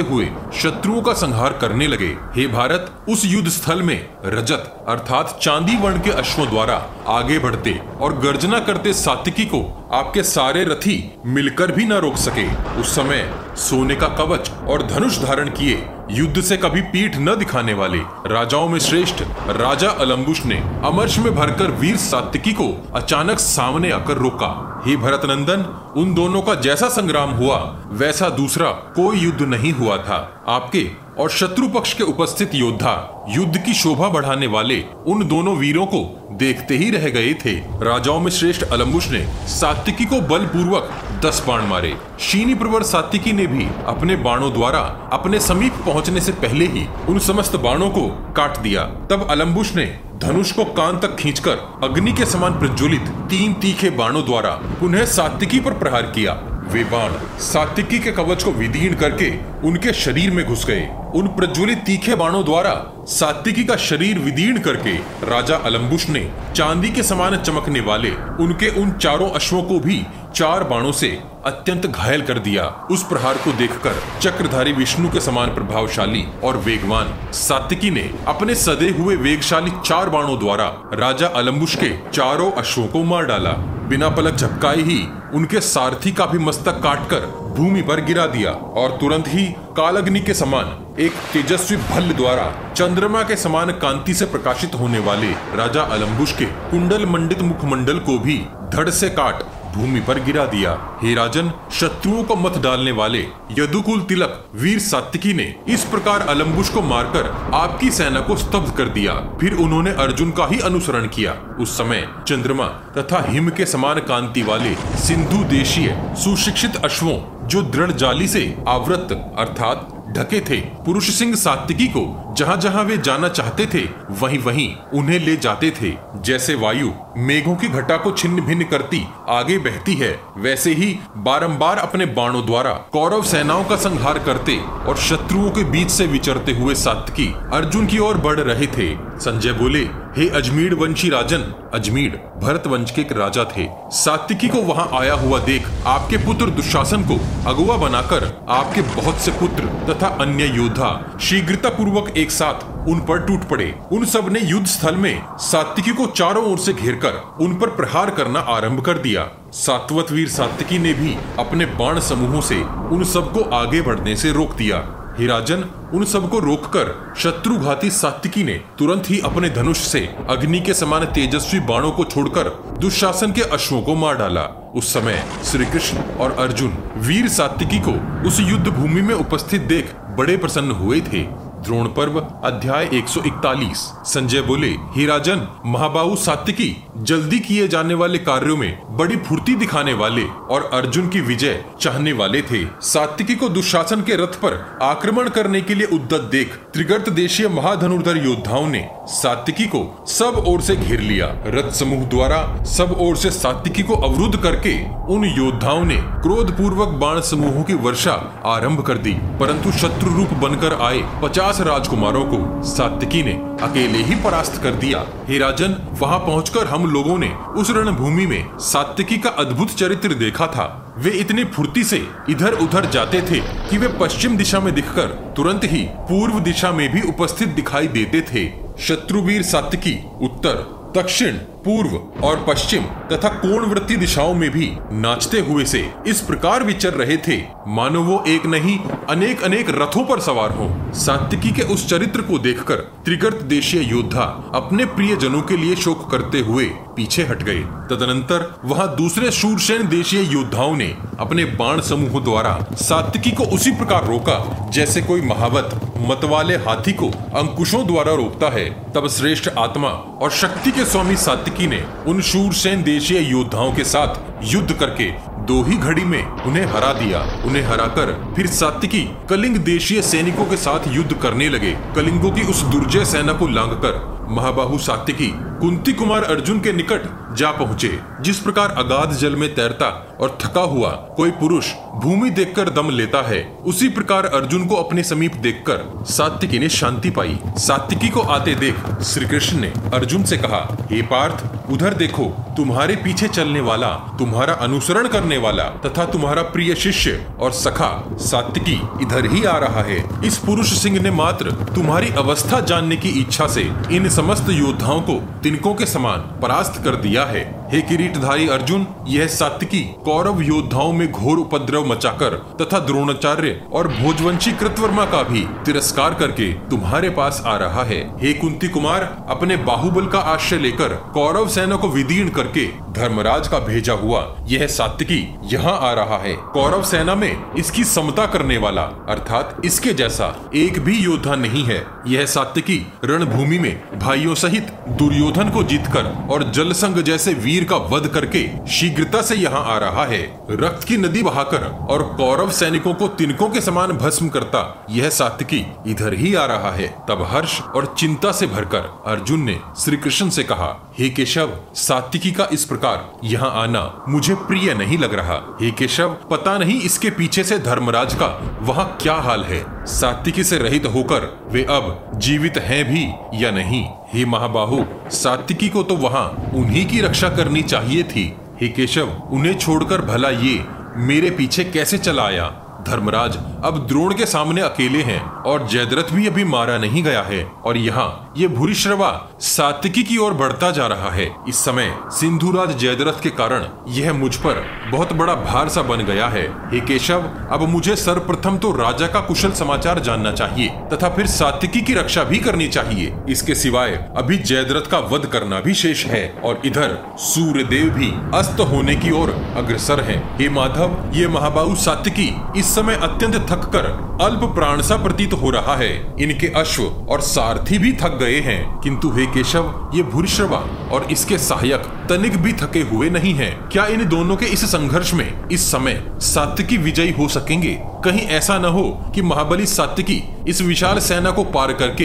हुए शत्रुओं का संहार करने लगे। हे भारत, उस युद्ध स्थल में रजत अर्थात चांदी वर्ण के अश्वों द्वारा आगे बढ़ते और गर्जना करते सात्यकी को आपके सारे रथी मिलकर भी न रोक सके। उस समय सोने का कवच और धनुष धारण किए युद्ध से कभी पीठ न दिखाने वाले राजाओं में श्रेष्ठ राजा अलम्बुश ने अमर्श में भरकर वीर सात्विकी को अचानक सामने आकर रोका। हे भरत नंदन उन दोनों का जैसा संग्राम हुआ, वैसा दूसरा कोई युद्ध नहीं हुआ था। आपके और शत्रु पक्ष के उपस्थित योद्धा युद्ध की शोभा बढ़ाने वाले उन दोनों वीरों को देखते ही रह गए थे। राजाओं में श्रेष्ठ अलम्बुश ने सात्विकी को बलपूर्वक दस बाण मारे। शीनी प्रवर सात्विकी ने भी अपने बाणों द्वारा अपने समीप पहुँचने से पहले ही उन समस्त बाणों को काट दिया। तब अलम्बुश ने धनुष को कान तक खींचकर अग्नि के समान प्रज्वलित तीन तीखे बाणों द्वारा पुनः सात्विकी पर प्रहार किया। वे बाण सात्विकी के कवच को विदीर्ण करके उनके शरीर में घुस गए। उन प्रज्वलित तीखे बाणों द्वारा सात्विकी का शरीर विदीर्ण करके राजा अलम्बुश ने चांदी के समान चमकने वाले उनके उन चारों अश्वों को भी चार बाणों से अत्यंत घायल कर दिया। उस प्रहार को देखकर चक्रधारी विष्णु के समान प्रभावशाली और वेगवान सात्विकी ने अपने सदे हुए वेगशाली चार बाणों द्वारा राजा अलम्बुश के चारों अश्वों को मार डाला। बिना पलक झपकाए ही उनके सारथी का भी मस्तक काटकर भूमि पर गिरा दिया और तुरंत ही कालग्नि के समान एक तेजस्वी भल्ल द्वारा चंद्रमा के समान कांति से प्रकाशित होने वाले राजा अलम्बुश के कुंडल मंडित मुखमंडल को भी धड़ से काट भूमि पर गिरा दिया। हे राजन, शत्रुओं को मत डालने वाले यदुकुल तिलक वीर सात्विकी ने इस प्रकार अलम्बुश को मारकर आपकी सेना को स्तब्ध कर दिया। फिर उन्होंने अर्जुन का ही अनुसरण किया। उस समय चंद्रमा तथा हिम के समान कांति वाले सिंधु देशीय सुशिक्षित अश्वों, जो दृढ़ जाली से आवृत अर्थात ढके थे। पुरुष सिंह सात्विकी को जहाँ जहाँ वे जाना चाहते थे, वहीं वहीं उन्हें ले जाते थे। जैसे वायु मेघों की घटा को छिन्न भिन्न करती, आगे बहती है, वैसे ही बारंबार अपने बाणों द्वारा कौरव सेनाओं का संहार करते और शत्रुओं के बीच से विचरते हुए सात्विकी अर्जुन की ओर बढ़ रहे थे। संजय बोले, हे अजमीर वंशी राजन, अजमीर भरत वंश के एक राजा थे। सात्विकी को वहाँ आया हुआ देख, आपके पुत्र दुशासन को अगुआ बनाकर आपके बहुत से पुत्र तथा अन्य योद्धा शीघ्रता पूर्वक एक साथ उन पर टूट पड़े। उन सबने युद्ध स्थल में सात्विकी को चारों ओर से घेरकर उन पर प्रहार करना आरंभ कर दिया। सात्वत वीर सात्विकी ने भी अपने बाण समूहों से उन सबको आगे बढ़ने से रोक दिया। हिराजन उन सबको रोककर शत्रुघाती सात्विकी ने तुरंत ही अपने धनुष से अग्नि के समान तेजस्वी बाणों को छोड़कर दुशासन के अश्वों को मार डाला। उस समय श्री कृष्ण और अर्जुन वीर सात्विकी को उस युद्ध भूमि में उपस्थित देख बड़े प्रसन्न हुए थे। द्रोण पर्व, अध्याय 141 संजय बोले, ही राजन, महाबाहु सात्विकी, जल्दी किए जाने वाले कार्यों में बड़ी फुर्ती दिखाने वाले और अर्जुन की विजय चाहने वाले थे। सात्विकी को दुशासन के रथ पर आक्रमण करने के लिए उद्दत देख त्रिगर्त देशीय महाधनुर्धर योद्धाओं ने सात्विकी को सब ओर से घेर लिया। रथ समूह द्वारा सब ओर से सात्विकी को अवरुद्ध करके उन योद्धाओं ने क्रोध पूर्वक बाण समूहों की वर्षा आरंभ कर दी। परंतु शत्रु रूप बनकर आए। पचास पचास राजकुमारों को सात्विकी ने अकेले ही परास्त कर दिया। हे राजन, वहाँ पहुंचकर हम लोगों ने उस रणभूमि में सात्विकी का अद्भुत चरित्र देखा था। वे इतनी फुर्ती से इधर उधर जाते थे कि वे पश्चिम दिशा में दिखकर तुरंत ही पूर्व दिशा में भी उपस्थित दिखाई देते थे। शत्रुवीर सात्विकी उत्तर, दक्षिण पूर्व और पश्चिम तथा कोणवृत्ति दिशाओं में भी नाचते हुए से इस प्रकार विचर रहे थे। मानो वो एक नहीं अनेक अनेक रथों पर सवार हो। सात्विकी के उस चरित्र को देखकर त्रिगर्त देशीय योद्धा अपने प्रिय जनों के लिए शोक करते हुए पीछे हट गए। तदनंतर वहाँ दूसरे शूरसेन देशीय योद्धाओं ने अपने बाण समूहों द्वारा सात्विकी को उसी प्रकार रोका, जैसे कोई महावत मतवाले हाथी को अंकुशों द्वारा रोकता है, तब श्रेष्ठ आत्मा और शक्ति के स्वामी सात्विकी ने उन शूरसेन देशीय योद्धाओं के साथ युद्ध करके दो ही घड़ी में उन्हें हरा दिया। उन्हें हराकर फिर सात्विकी कलिंग देशीय सैनिकों के साथ युद्ध करने लगे। कलिंगों की उस दुर्जय सेना को लांघकर महाबाहु सात्विकी कुंती कुमार अर्जुन के निकट जा पहुँचे। जिस प्रकार अगाध जल में तैरता और थका हुआ कोई पुरुष भूमि देखकर दम लेता है, उसी प्रकार अर्जुन को अपने समीप देखकर सात्विकी ने शांति पाई। सात्विकी को आते देख श्री कृष्ण ने अर्जुन से कहा, हे पार्थ, उधर देखो, तुम्हारे पीछे चलने वाला, तुम्हारा अनुसरण करने वाला तथा तुम्हारा प्रिय शिष्य और सखा सात्विकी इधर ही आ रहा है। इस पुरुष सिंह ने मात्र तुम्हारी अवस्था जानने की इच्छा से इन समस्त योद्धाओं को तिनकों के समान परास्त कर दिया है? हे किरीटधारी अर्जुन, यह सात्विकी कौरव योद्धाओं में घोर उपद्रव मचाकर तथा द्रोणाचार्य और भोजवंशी कृतवर्मा का भी तिरस्कार करके तुम्हारे पास आ रहा है। हे कुंती कुमार, अपने बाहुबल का आश्रय लेकर कौरव सेना को विदीर्ण करके धर्मराज का भेजा हुआ यह सात्विकी यहाँ आ रहा है। कौरव सेना में इसकी समता करने वाला, अर्थात इसके जैसा एक भी योद्धा नहीं है। यह सात्विकी रणभूमि में भाइयों सहित दुर्योधन को जीतकर और जलसंग जैसे वीर का वध करके शीघ्रता से यहाँ आ रहा है। रक्त की नदी बहाकर और कौरव सैनिकों को तिनकों के समान भस्म करता, यह सात्विकी इधर ही आ रहा है। तब हर्ष और चिंता से भरकर अर्जुन ने श्री कृष्ण से कहा, हे केशव, सात्विकी का इस प्रकार यहाँ आना मुझे प्रिय नहीं लग रहा। हे केशव, पता नहीं इसके पीछे से धर्मराज का वहाँ क्या हाल है। सात्विकी से रहित होकर वे अब जीवित हैं भी या नहीं? हे महाबाहु, सात्विकी को तो वहाँ उन्हीं की रक्षा करनी चाहिए थी। हे केशव, उन्हें छोड़कर भला ये मेरे पीछे कैसे चला आया? धर्मराज, अब द्रोण के सामने अकेले हैं और जयद्रथ भी अभी मारा नहीं गया है। और यहाँ, ये भूरिश्रवा सात्विकी की ओर बढ़ता जा रहा है। इस समय, सिंधुराज जयद्रथ के कारण, यह मुझ पर बहुत बड़ा भार सा बन गया है। हे केशव, अब मुझे सर्वप्रथम तो राजा का कुशल समाचार जानना चाहिए, तथा फिर सात्विकी की रक्षा भी करनी चाहिए। इसके सिवाय, अभी जयद्रथ का वध करना भी शेष है, और इधर सूर्य देव भी अस्त होने की ओर अग्रसर है। हे माधव, ये महाबाहु सात्विकी, इस समय अत्यंत थक कर अल्प प्राण सा प्रतीत हो रहा है। इनके अश्व और सारथी भी थक गए हैं। किंतु हे केशव, ये भूरिश्रवा और इसके सहायक तनिक भी थके हुए नहीं हैं। क्या इन दोनों के इस संघर्ष में इस समय सात्विकी विजयी हो सकेंगे? कहीं ऐसा न हो कि महाबली सात्विकी इस विशाल सेना को पार करके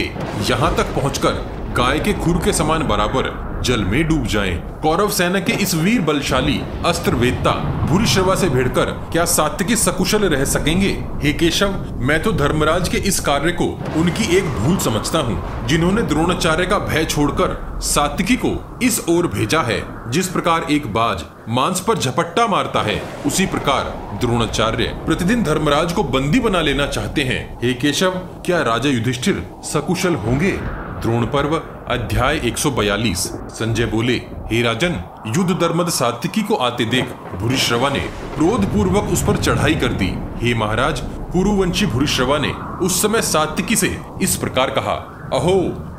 यहाँ तक पहुँचकर गाय के खुर के समान बराबर जल में डूब जाएँ। कौरव सेना के इस वीर बलशाली अस्त्र वेदता भूरी भूरिश्रवा से भिड़कर क्या सात्विकी सकुशल रह सकेंगे? हे केशव, मैं तो धर्मराज के इस कार्य को उनकी एक भूल समझता हूँ, जिन्होंने द्रोणाचार्य का भय छोड़कर सात्विकी को इस ओर भेजा है। जिस प्रकार एक बाज मांस पर झपट्टा मारता है, उसी प्रकार द्रोणाचार्य प्रतिदिन धर्मराज को बंदी बना लेना चाहते हैं। हे केशव, क्या राजा युधिष्ठिर सकुशल होंगे? द्रोण पर्व, अध्याय 142 संजय बोले, हे राजन, युद्ध दर्मद सात्विकी को आते देख भूरिश्रवा ने क्रोध पूर्वक उस पर चढ़ाई कर दी। हे महाराज, कुरुवंशी भूरिश्रवा ने उस समय सात्विकी से इस प्रकार कहा, अहो,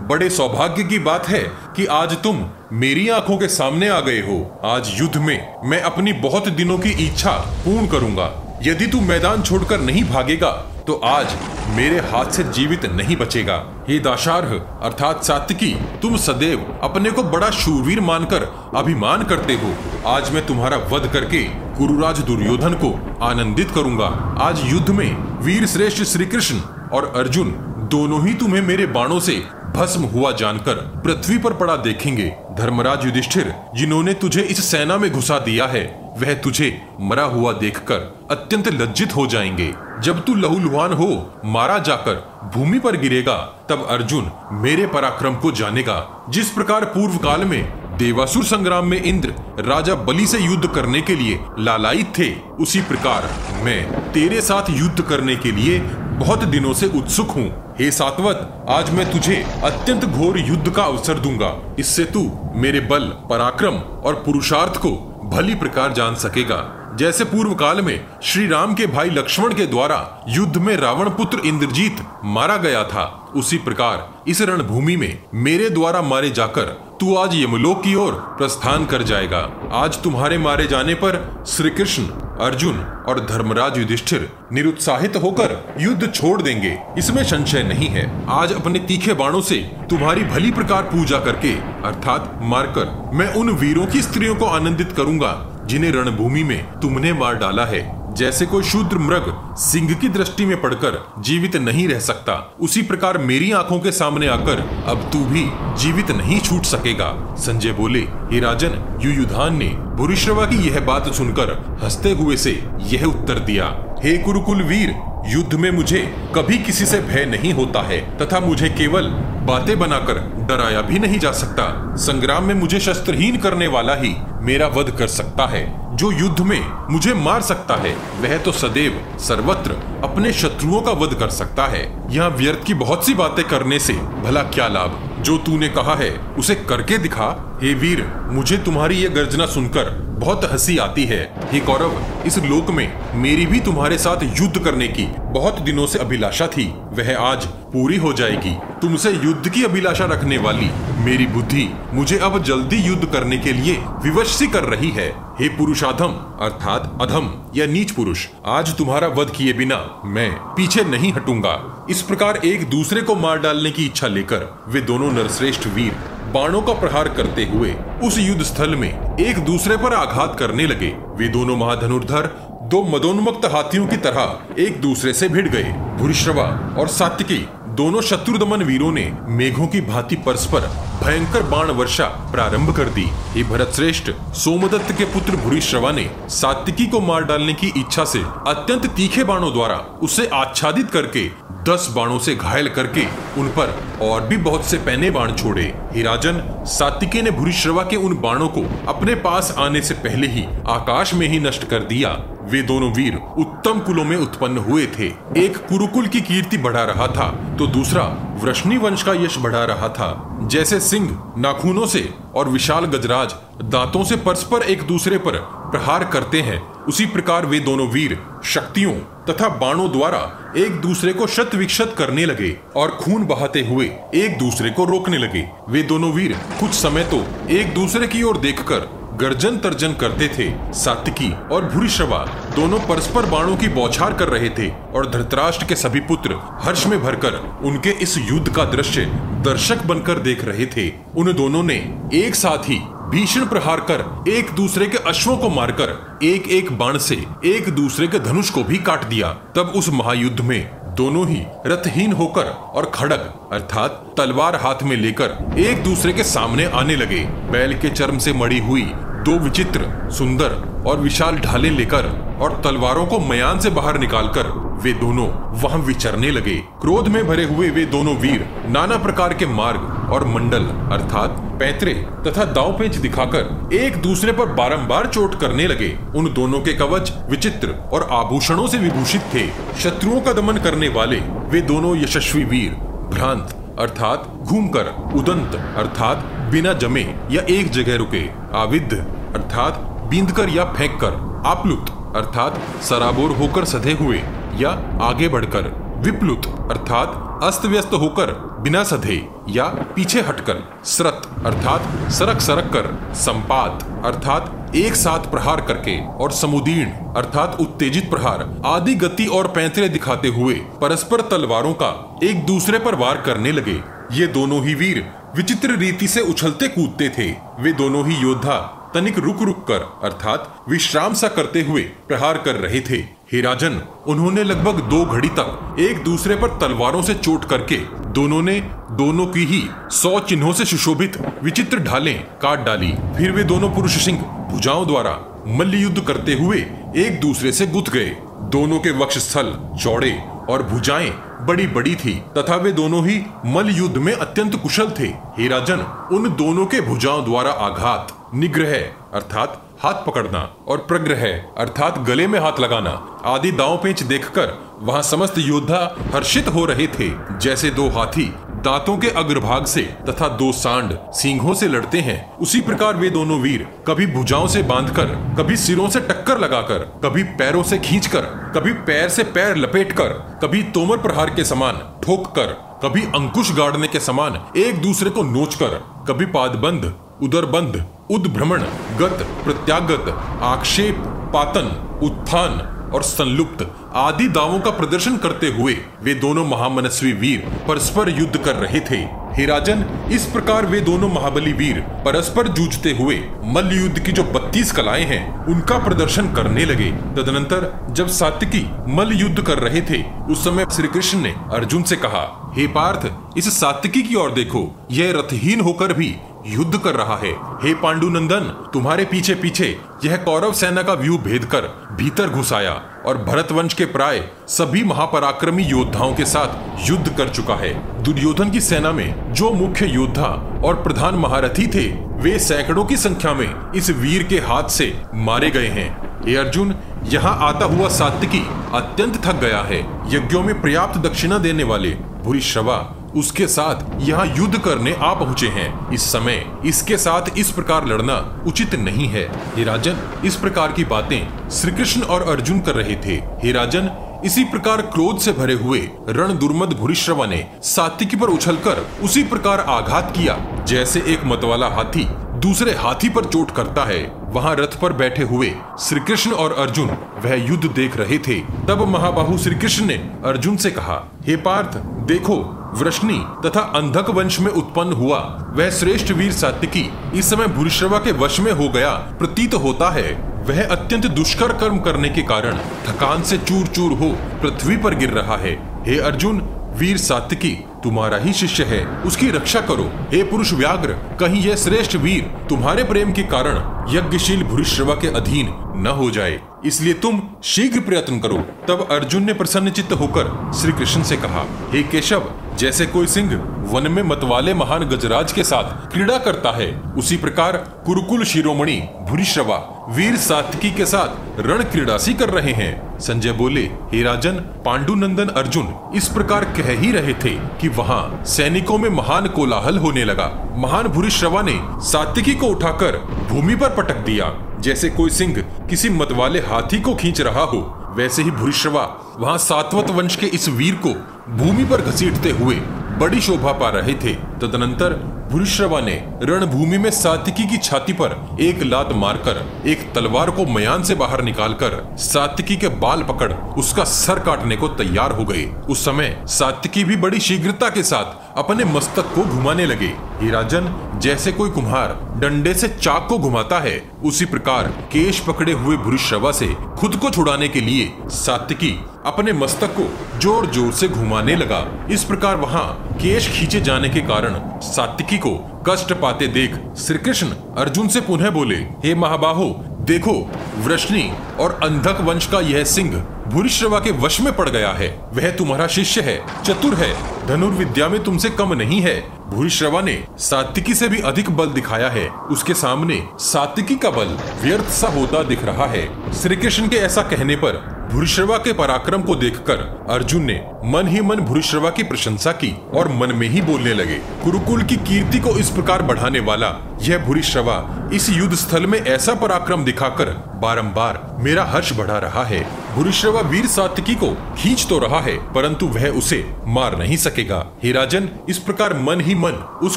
बड़े सौभाग्य की बात है कि आज तुम मेरी आँखों के सामने आ गए हो। आज युद्ध में मैं अपनी बहुत दिनों की इच्छा पूर्ण करूँगा। यदि तू मैदान छोड़कर नहीं भागेगा तो आज मेरे हाथ से जीवित नहीं बचेगा। हे दाशार्ह, अर्थात सात्विकी, तुम सदैव अपने को बड़ा शूरवीर मानकर अभिमान करते हो। आज मैं तुम्हारा वध करके गुरुराज दुर्योधन को आनंदित करूँगा। आज युद्ध में वीर श्रेष्ठ श्री कृष्ण और अर्जुन दोनों ही तुम्हें मेरे बाणों से भस्म हुआ जानकर पृथ्वी पर पड़ा देखेंगे। धर्मराज युधिष्ठिर, जिन्होंने तुझे इस सेना में घुसा दिया है वह तुझे मरा हुआ देखकर अत्यंत लज्जित हो जाएँगे। जब तू लहूलुहान हो, मारा जाकर भूमि पर गिरेगा, तब अर्जुन मेरे पराक्रम को जानेगा। जिस प्रकार पूर्व काल में देवासुर संग्राम में इंद्र राजा बलि से युद्ध करने के लिए लालायित थे, उसी प्रकार मैं तेरे साथ युद्ध करने के लिए बहुत दिनों से उत्सुक हूँ। हे सातवत, आज मैं तुझे अत्यंत घोर युद्ध का अवसर दूँगा। इससे तू मेरे बल, पराक्रम और पुरुषार्थ को भली प्रकार जान सकेगा। जैसे पूर्व काल में श्री राम के भाई लक्ष्मण के द्वारा युद्ध में रावण पुत्र इंद्रजीत मारा गया था, उसी प्रकार इस रणभूमि में मेरे द्वारा मारे जाकर तू आज यमलोक की ओर प्रस्थान कर जाएगा। आज तुम्हारे मारे जाने पर श्री कृष्ण अर्जुन और धर्मराज युधिष्ठिर निरुत्साहित होकर युद्ध छोड़ देंगे। इसमें संशय नहीं है। आज अपने तीखे बाणों से तुम्हारी भली प्रकार पूजा करके, अर्थात मारकर, मैं उन वीरों की स्त्रियों को आनंदित करूँगा। जिन्हें रणभूमि में तुमने मार डाला है। जैसे कोई शूद्र मृग सिंह की दृष्टि में पड़कर जीवित नहीं रह सकता, उसी प्रकार मेरी आँखों के सामने आकर अब तू भी जीवित नहीं छूट सकेगा। संजय बोले, हे राजन, युयुधान ने भूरिश्रवा की यह बात सुनकर हँसते हुए से यह उत्तर दिया, हे कुरुकुल वीर युद्ध में मुझे कभी किसी से भय नहीं होता है, तथा मुझे केवल बातें बनाकर डराया भी नहीं जा सकता। संग्राम में मुझे शस्त्रहीन करने वाला ही मेरा वध कर सकता है, जो युद्ध में मुझे मार सकता है। वह तो सदैव सर्वत्र अपने शत्रुओं का वध कर सकता है। यहाँ व्यर्थ की बहुत सी बातें करने से भला क्या लाभ? जो तूने कहा है, उसे करके दिखा। हे वीर, मुझे तुम्हारी ये गर्जना सुनकर बहुत हँसी आती है। हे कौरव, इस लोक में मेरी भी तुम्हारे साथ युद्ध करने की बहुत दिनों से अभिलाषा थी। वह आज पूरी हो जाएगी। तुमसे युद्ध की अभिलाषा रखने वाली मेरी बुद्धि मुझे अब जल्दी युद्ध करने के लिए विवश सी कर रही है। हे पुरुषाधम, अर्थात अधम या नीच पुरुष, आज तुम्हारा वध किए बिना मैं पीछे नहीं हटूँगा। इस प्रकार एक दूसरे को मार डालने की इच्छा लेकर वे दोनों नरश्रेष्ठ वीर बाणों का प्रहार करते हुए उस युद्ध स्थल में एक दूसरे पर आघात करने लगे। वे दोनों महाधनुर्धर, दो मदोन्मुक्त हाथियों की तरह एक दूसरे से भिड़ गए। भूरिश्रवा और सात्विकी दोनों शत्रुदमन वीरों ने मेघों की भांति परस्पर भयंकर बाण वर्षा प्रारंभ कर दी। ये भरत श्रेष्ठ सोमदत्त के पुत्र भूरिश्रवा ने सात्विकी को मार डालने की इच्छा से अत्यंत तीखे बाणों द्वारा उसे आच्छादित करके दस बाणों से घायल करके उन पर और भी बहुत से पहने बाण छोड़े। हिराजन सातिके ने भूरिश्रवा के उन बाणों को अपने पास आने से पहले ही आकाश में ही नष्ट कर दिया। वे दोनों वीर उत्तम कुलों में उत्पन्न हुए थे। एक कुरुकुल की कीर्ति बढ़ा रहा था तो दूसरा वृष्णि वंश का यश बढ़ा रहा था। जैसे सिंह नाखूनों से और विशाल गजराज दांतों से परस्पर एक दूसरे पर प्रहार करते हैं, उसी प्रकार वे दोनों वीर शक्तियों तथा बाणों द्वारा एक दूसरे को शत विक्षत करने लगे और खून बहाते हुए एक दूसरे को रोकने लगे। वे दोनों वीर कुछ समय तो एक दूसरे की ओर देखकर गर्जन तर्जन करते थे, सात्विकी और भूरी भूरिश्रवा दोनों परस्पर बाणों की बौछार कर रहे थे और धृतराष्ट्र के सभी पुत्र हर्ष में भरकर उनके इस युद्ध का दृश्य दर्शक बनकर देख रहे थे। उन दोनों ने एक साथ ही भीषण प्रहार कर एक दूसरे के अश्वों को मारकर एक एक बाण से एक दूसरे के धनुष को भी काट दिया। तब उस महायुद्ध में दोनों ही रथहीन होकर और खड़ग, अर्थात तलवार हाथ में लेकर एक दूसरे के सामने आने लगे। बैल के चर्म से मड़ी हुई दो विचित्र, सुंदर और विशाल ढाले लेकर और तलवारों को मयान से बाहर निकालकर वे दोनों वहाँ विचरने लगे। क्रोध में भरे हुए वे दोनों वीर नाना प्रकार के मार्ग और मंडल, अर्थात पैतरे तथा दाव पेंच दिखाकर एक दूसरे पर बारंबार चोट करने लगे। उन दोनों के कवच विचित्र और आभूषणों से विभूषित थे। शत्रुओं का दमन करने वाले वे दोनों यशस्वी वीर, भ्रांत, अर्थात घूमकर, उदंत, अर्थात बिना जमे या एक जगह रुके आविद अर्थात बींदकर या फेंक कर आप्लुत, अर्थात सराबोर होकर सधे हुए, या आगे बढ़कर, विप्लुत, अर्थात अस्त व्यस्त होकर बिना सधे, या पीछे हटकर, स्रत, अर्थात सरक सरक कर, संपात, अर्थात एक साथ प्रहार करके, और समुदीर्ण, अर्थात उत्तेजित प्रहार, आदि गति और पैंतरे दिखाते हुए, परस्पर तलवारों का एक दूसरे पर वार करने लगे। ये दोनों ही वीर विचित्र रीति से उछलते कूदते थे। वे दोनों ही योद्धा तनिक रुक रुक कर अर्थात विश्राम सा करते हुए प्रहार कर रहे थे। हे राजन, उन्होंने लगभग दो घड़ी तक एक दूसरे पर तलवारों से चोट करके दोनों ने दोनों की ही सौ चिन्हों से सुशोभित विचित्र ढालें काट डाली। फिर वे दोनों पुरुष सिंह भुजाओं द्वारा मल्ल युद्ध करते हुए एक दूसरे से गुथ गए। दोनों के वक्ष स्थल चौड़े और भुजाएँ बड़ी बड़ी थी, तथा वे दोनों ही मल युद्ध में अत्यंत कुशल थे। हे राजन, उन दोनों के भुजाओं द्वारा आघात निग्रह, अर्थात हाथ पकड़ना, और प्रग्रह, अर्थात गले में हाथ लगाना, आदि दाव पेच देखकर वहाँ समस्त योद्धा हर्षित हो रहे थे, जैसे दो हाथी। दांतों के अग्रभाग से तथा दो सांड सिंहों से लड़ते हैं। उसी प्रकार वे दोनों वीर कभी भुजाओं से बांधकर, कभी सिरों से टक्कर लगाकर, कभी पैरों से खींचकर, कभी पैर से पैर लपेटकर, कभी तोमर प्रहार के समान ठोक कर कभी अंकुश गाड़ने के समान एक दूसरे को नोचकर, कभी पादबंध उदरबंध उद्भ्रमण, गत, प्रत्यागत, आक्षेप, पातन, उत्थान और संलुप्त आदि दावों का प्रदर्शन करते हुए वे दोनों महामनस्वी वीर परस्पर युद्ध कर रहे थे। हे राजन, इस प्रकार वे दोनों महाबली वीर परस्पर जूझते हुए मल्ल युद्ध की जो बत्तीस कलाएँ हैं, उनका प्रदर्शन करने लगे। तदनंतर जब सात्विकी मल्ल युद्ध कर रहे थे, उस समय श्री कृष्ण ने अर्जुन से कहा, हे पार्थ, इस सात्विकी की ओर देखो। यह रथहीन होकर भी युद्ध कर रहा है। हे पांडु नंदन तुम्हारे पीछे पीछे यह कौरव सेना का व्यू भेद कर भीतर घुस आया और भरत वंश के प्राय सभी महापराक्रमी योद्धाओं के साथ युद्ध कर चुका है। दुर्योधन की सेना में जो मुख्य योद्धा और प्रधान महारथी थे, वे सैकड़ों की संख्या में इस वीर के हाथ से मारे गए हैं। हे अर्जुन, यहाँ आता हुआ सात्विकी अत्यंत थक गया है। यज्ञों में पर्याप्त दक्षिणा देने वाले भूरिश्रवा उसके साथ यहाँ युद्ध करने आ पहुँचे हैं। इस समय इसके साथ इस प्रकार लड़ना उचित नहीं है। हे राजन, इस प्रकार की बातें श्री कृष्ण और अर्जुन कर रहे थे। हे राजन इसी प्रकार क्रोध से भरे हुए रण दुर्मद भूरिश्रवा ने सात्विकी पर उछलकर उसी प्रकार आघात किया। जैसे एक मतवाला हाथी दूसरे हाथी पर चोट करता है, वहाँ रथ पर बैठे हुए श्री कृष्ण और अर्जुन वह युद्ध देख रहे थे। तब महाबाहु श्री कृष्ण ने अर्जुन से कहा, हे पार्थ, देखो वृष्णि तथा अंधक वंश में उत्पन्न हुआ। वह श्रेष्ठ वीर सात्विकी इस समय भूरिश्रवा के वश में हो गया, प्रतीत होता है। वह अत्यंत दुष्कर कर्म करने के कारण थकान से चूर चूर हो पृथ्वी पर गिर रहा है। हे अर्जुन, वीर सात्विकी तुम्हारा ही शिष्य है। उसकी रक्षा करो। हे पुरुष व्याग्र कहीं यह श्रेष्ठ वीर तुम्हारे प्रेम के कारण यज्ञशील भूरिश्रवा के अधीन न हो जाए। इसलिए तुम शीघ्र प्रयत्न करो। तब अर्जुन ने प्रसन्न चित्त होकर श्री कृष्ण से कहा, हे केशव, जैसे कोई सिंह वन में मतवाले महान गजराज के साथ क्रीड़ा करता है, उसी प्रकार कुरुकुल शिरोमणि भूरिश्रवा वीर सात्विकी के साथ रण क्रीड़ासी कर रहे हैं। संजय बोले, हे राजन पांडु नंदन अर्जुन, इस प्रकार कह ही रहे थे कि वहाँ सैनिकों में महान कोलाहल होने लगा। महान भूरिश्रवा ने सात्विकी को उठाकर भूमि पर पटक दिया। जैसे कोई सिंह किसी मतवाले हाथी को खींच रहा हो, वैसे ही भूरिश्रवा वहाँ सातवत वंश के इस वीर को भूमि पर घसीटते हुए बड़ी शोभा पा रहे थे। तदनंतर भूरिश्रवा ने रणभूमि में सातिकी की छाती पर एक लात मारकर, एक तलवार को मयान से बाहर निकालकर सातिकी के बाल पकड़ उसका सर काटने को तैयार हो गए। उस समय सातिकी भी बड़ी शीघ्रता के साथ अपने मस्तक को घुमाने लगे। राजन, जैसे कोई कुम्हार डंडे से चाक को घुमाता है, उसी प्रकार केश पकड़े हुए भूरिश्रवा से खुद को छुड़ाने के लिए सातिकी अपने मस्तक को ज़ोर ज़ोर से घुमाने लगा। इस प्रकार वहाँ केश खींचे जाने के कारण सात्विकी को कष्ट पाते देख श्री कृष्ण अर्जुन से पुनः बोले, हे महाबाहो, देखो, वृष्णि और अंधक वंश का यह सिंह भूरिश्रवा के वश में पड़ गया है। वह तुम्हारा शिष्य है, चतुर है, धनुर्विद्या में तुमसे कम नहीं है। भूरिश्रवा ने सात्विकी से भी अधिक बल दिखाया है। उसके सामने सात्विकी का बल व्यर्थ सा होता दिख रहा है। श्री कृष्ण के ऐसा कहने पर भूरिश्रवा के पराक्रम को देखकर अर्जुन ने मन ही मन भूरिश्रवा की प्रशंसा की और मन में ही बोलने लगे। कुरुकुल की कीर्ति को इस प्रकार बढ़ाने वाला यह भूरिश्रवा इस युद्ध स्थल में ऐसा पराक्रम दिखाकर बारंबार मेरा हर्ष बढ़ा रहा है। भूरिश्रवा वीर सात्विकी को खींच तो रहा है, परंतु वह उसे मार नहीं सकेगा। हे राजन, इस प्रकार मन ही मन उस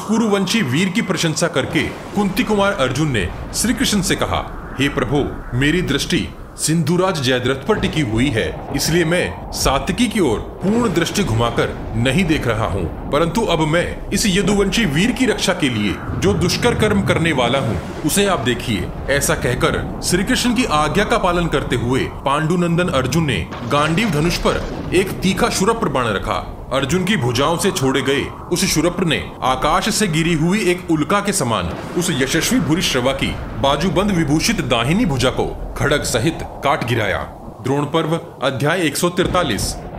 कुरुवंशी वीर की प्रशंसा करके कुंती कुमार अर्जुन ने श्री कृष्ण से कहा, हे प्रभु, मेरी दृष्टि सिंधुराज जयद्रथ पर टिकी हुई है। इसलिए मैं सातिकी की ओर पूर्ण दृष्टि घुमाकर नहीं देख रहा हूँ। परंतु अब मैं इस यदुवंशी वीर की रक्षा के लिए जो दुष्कर कर्म करने वाला हूँ, उसे आप देखिए। ऐसा कहकर श्री कृष्ण की आज्ञा का पालन करते हुए पांडुनंदन अर्जुन ने गांडीव धनुष पर एक तीखा शुरप्र बाण रखा। अर्जुन की भुजाओं से छोड़े गए उस शुरप्र ने आकाश से गिरी हुई एक उल्का के समान उस यशस्वी भूरी श्रवा की बाजूबंद विभूषित दाहिनी भुजा को खड़ग सहित काट गिराया। द्रोण पर्व, अध्याय एक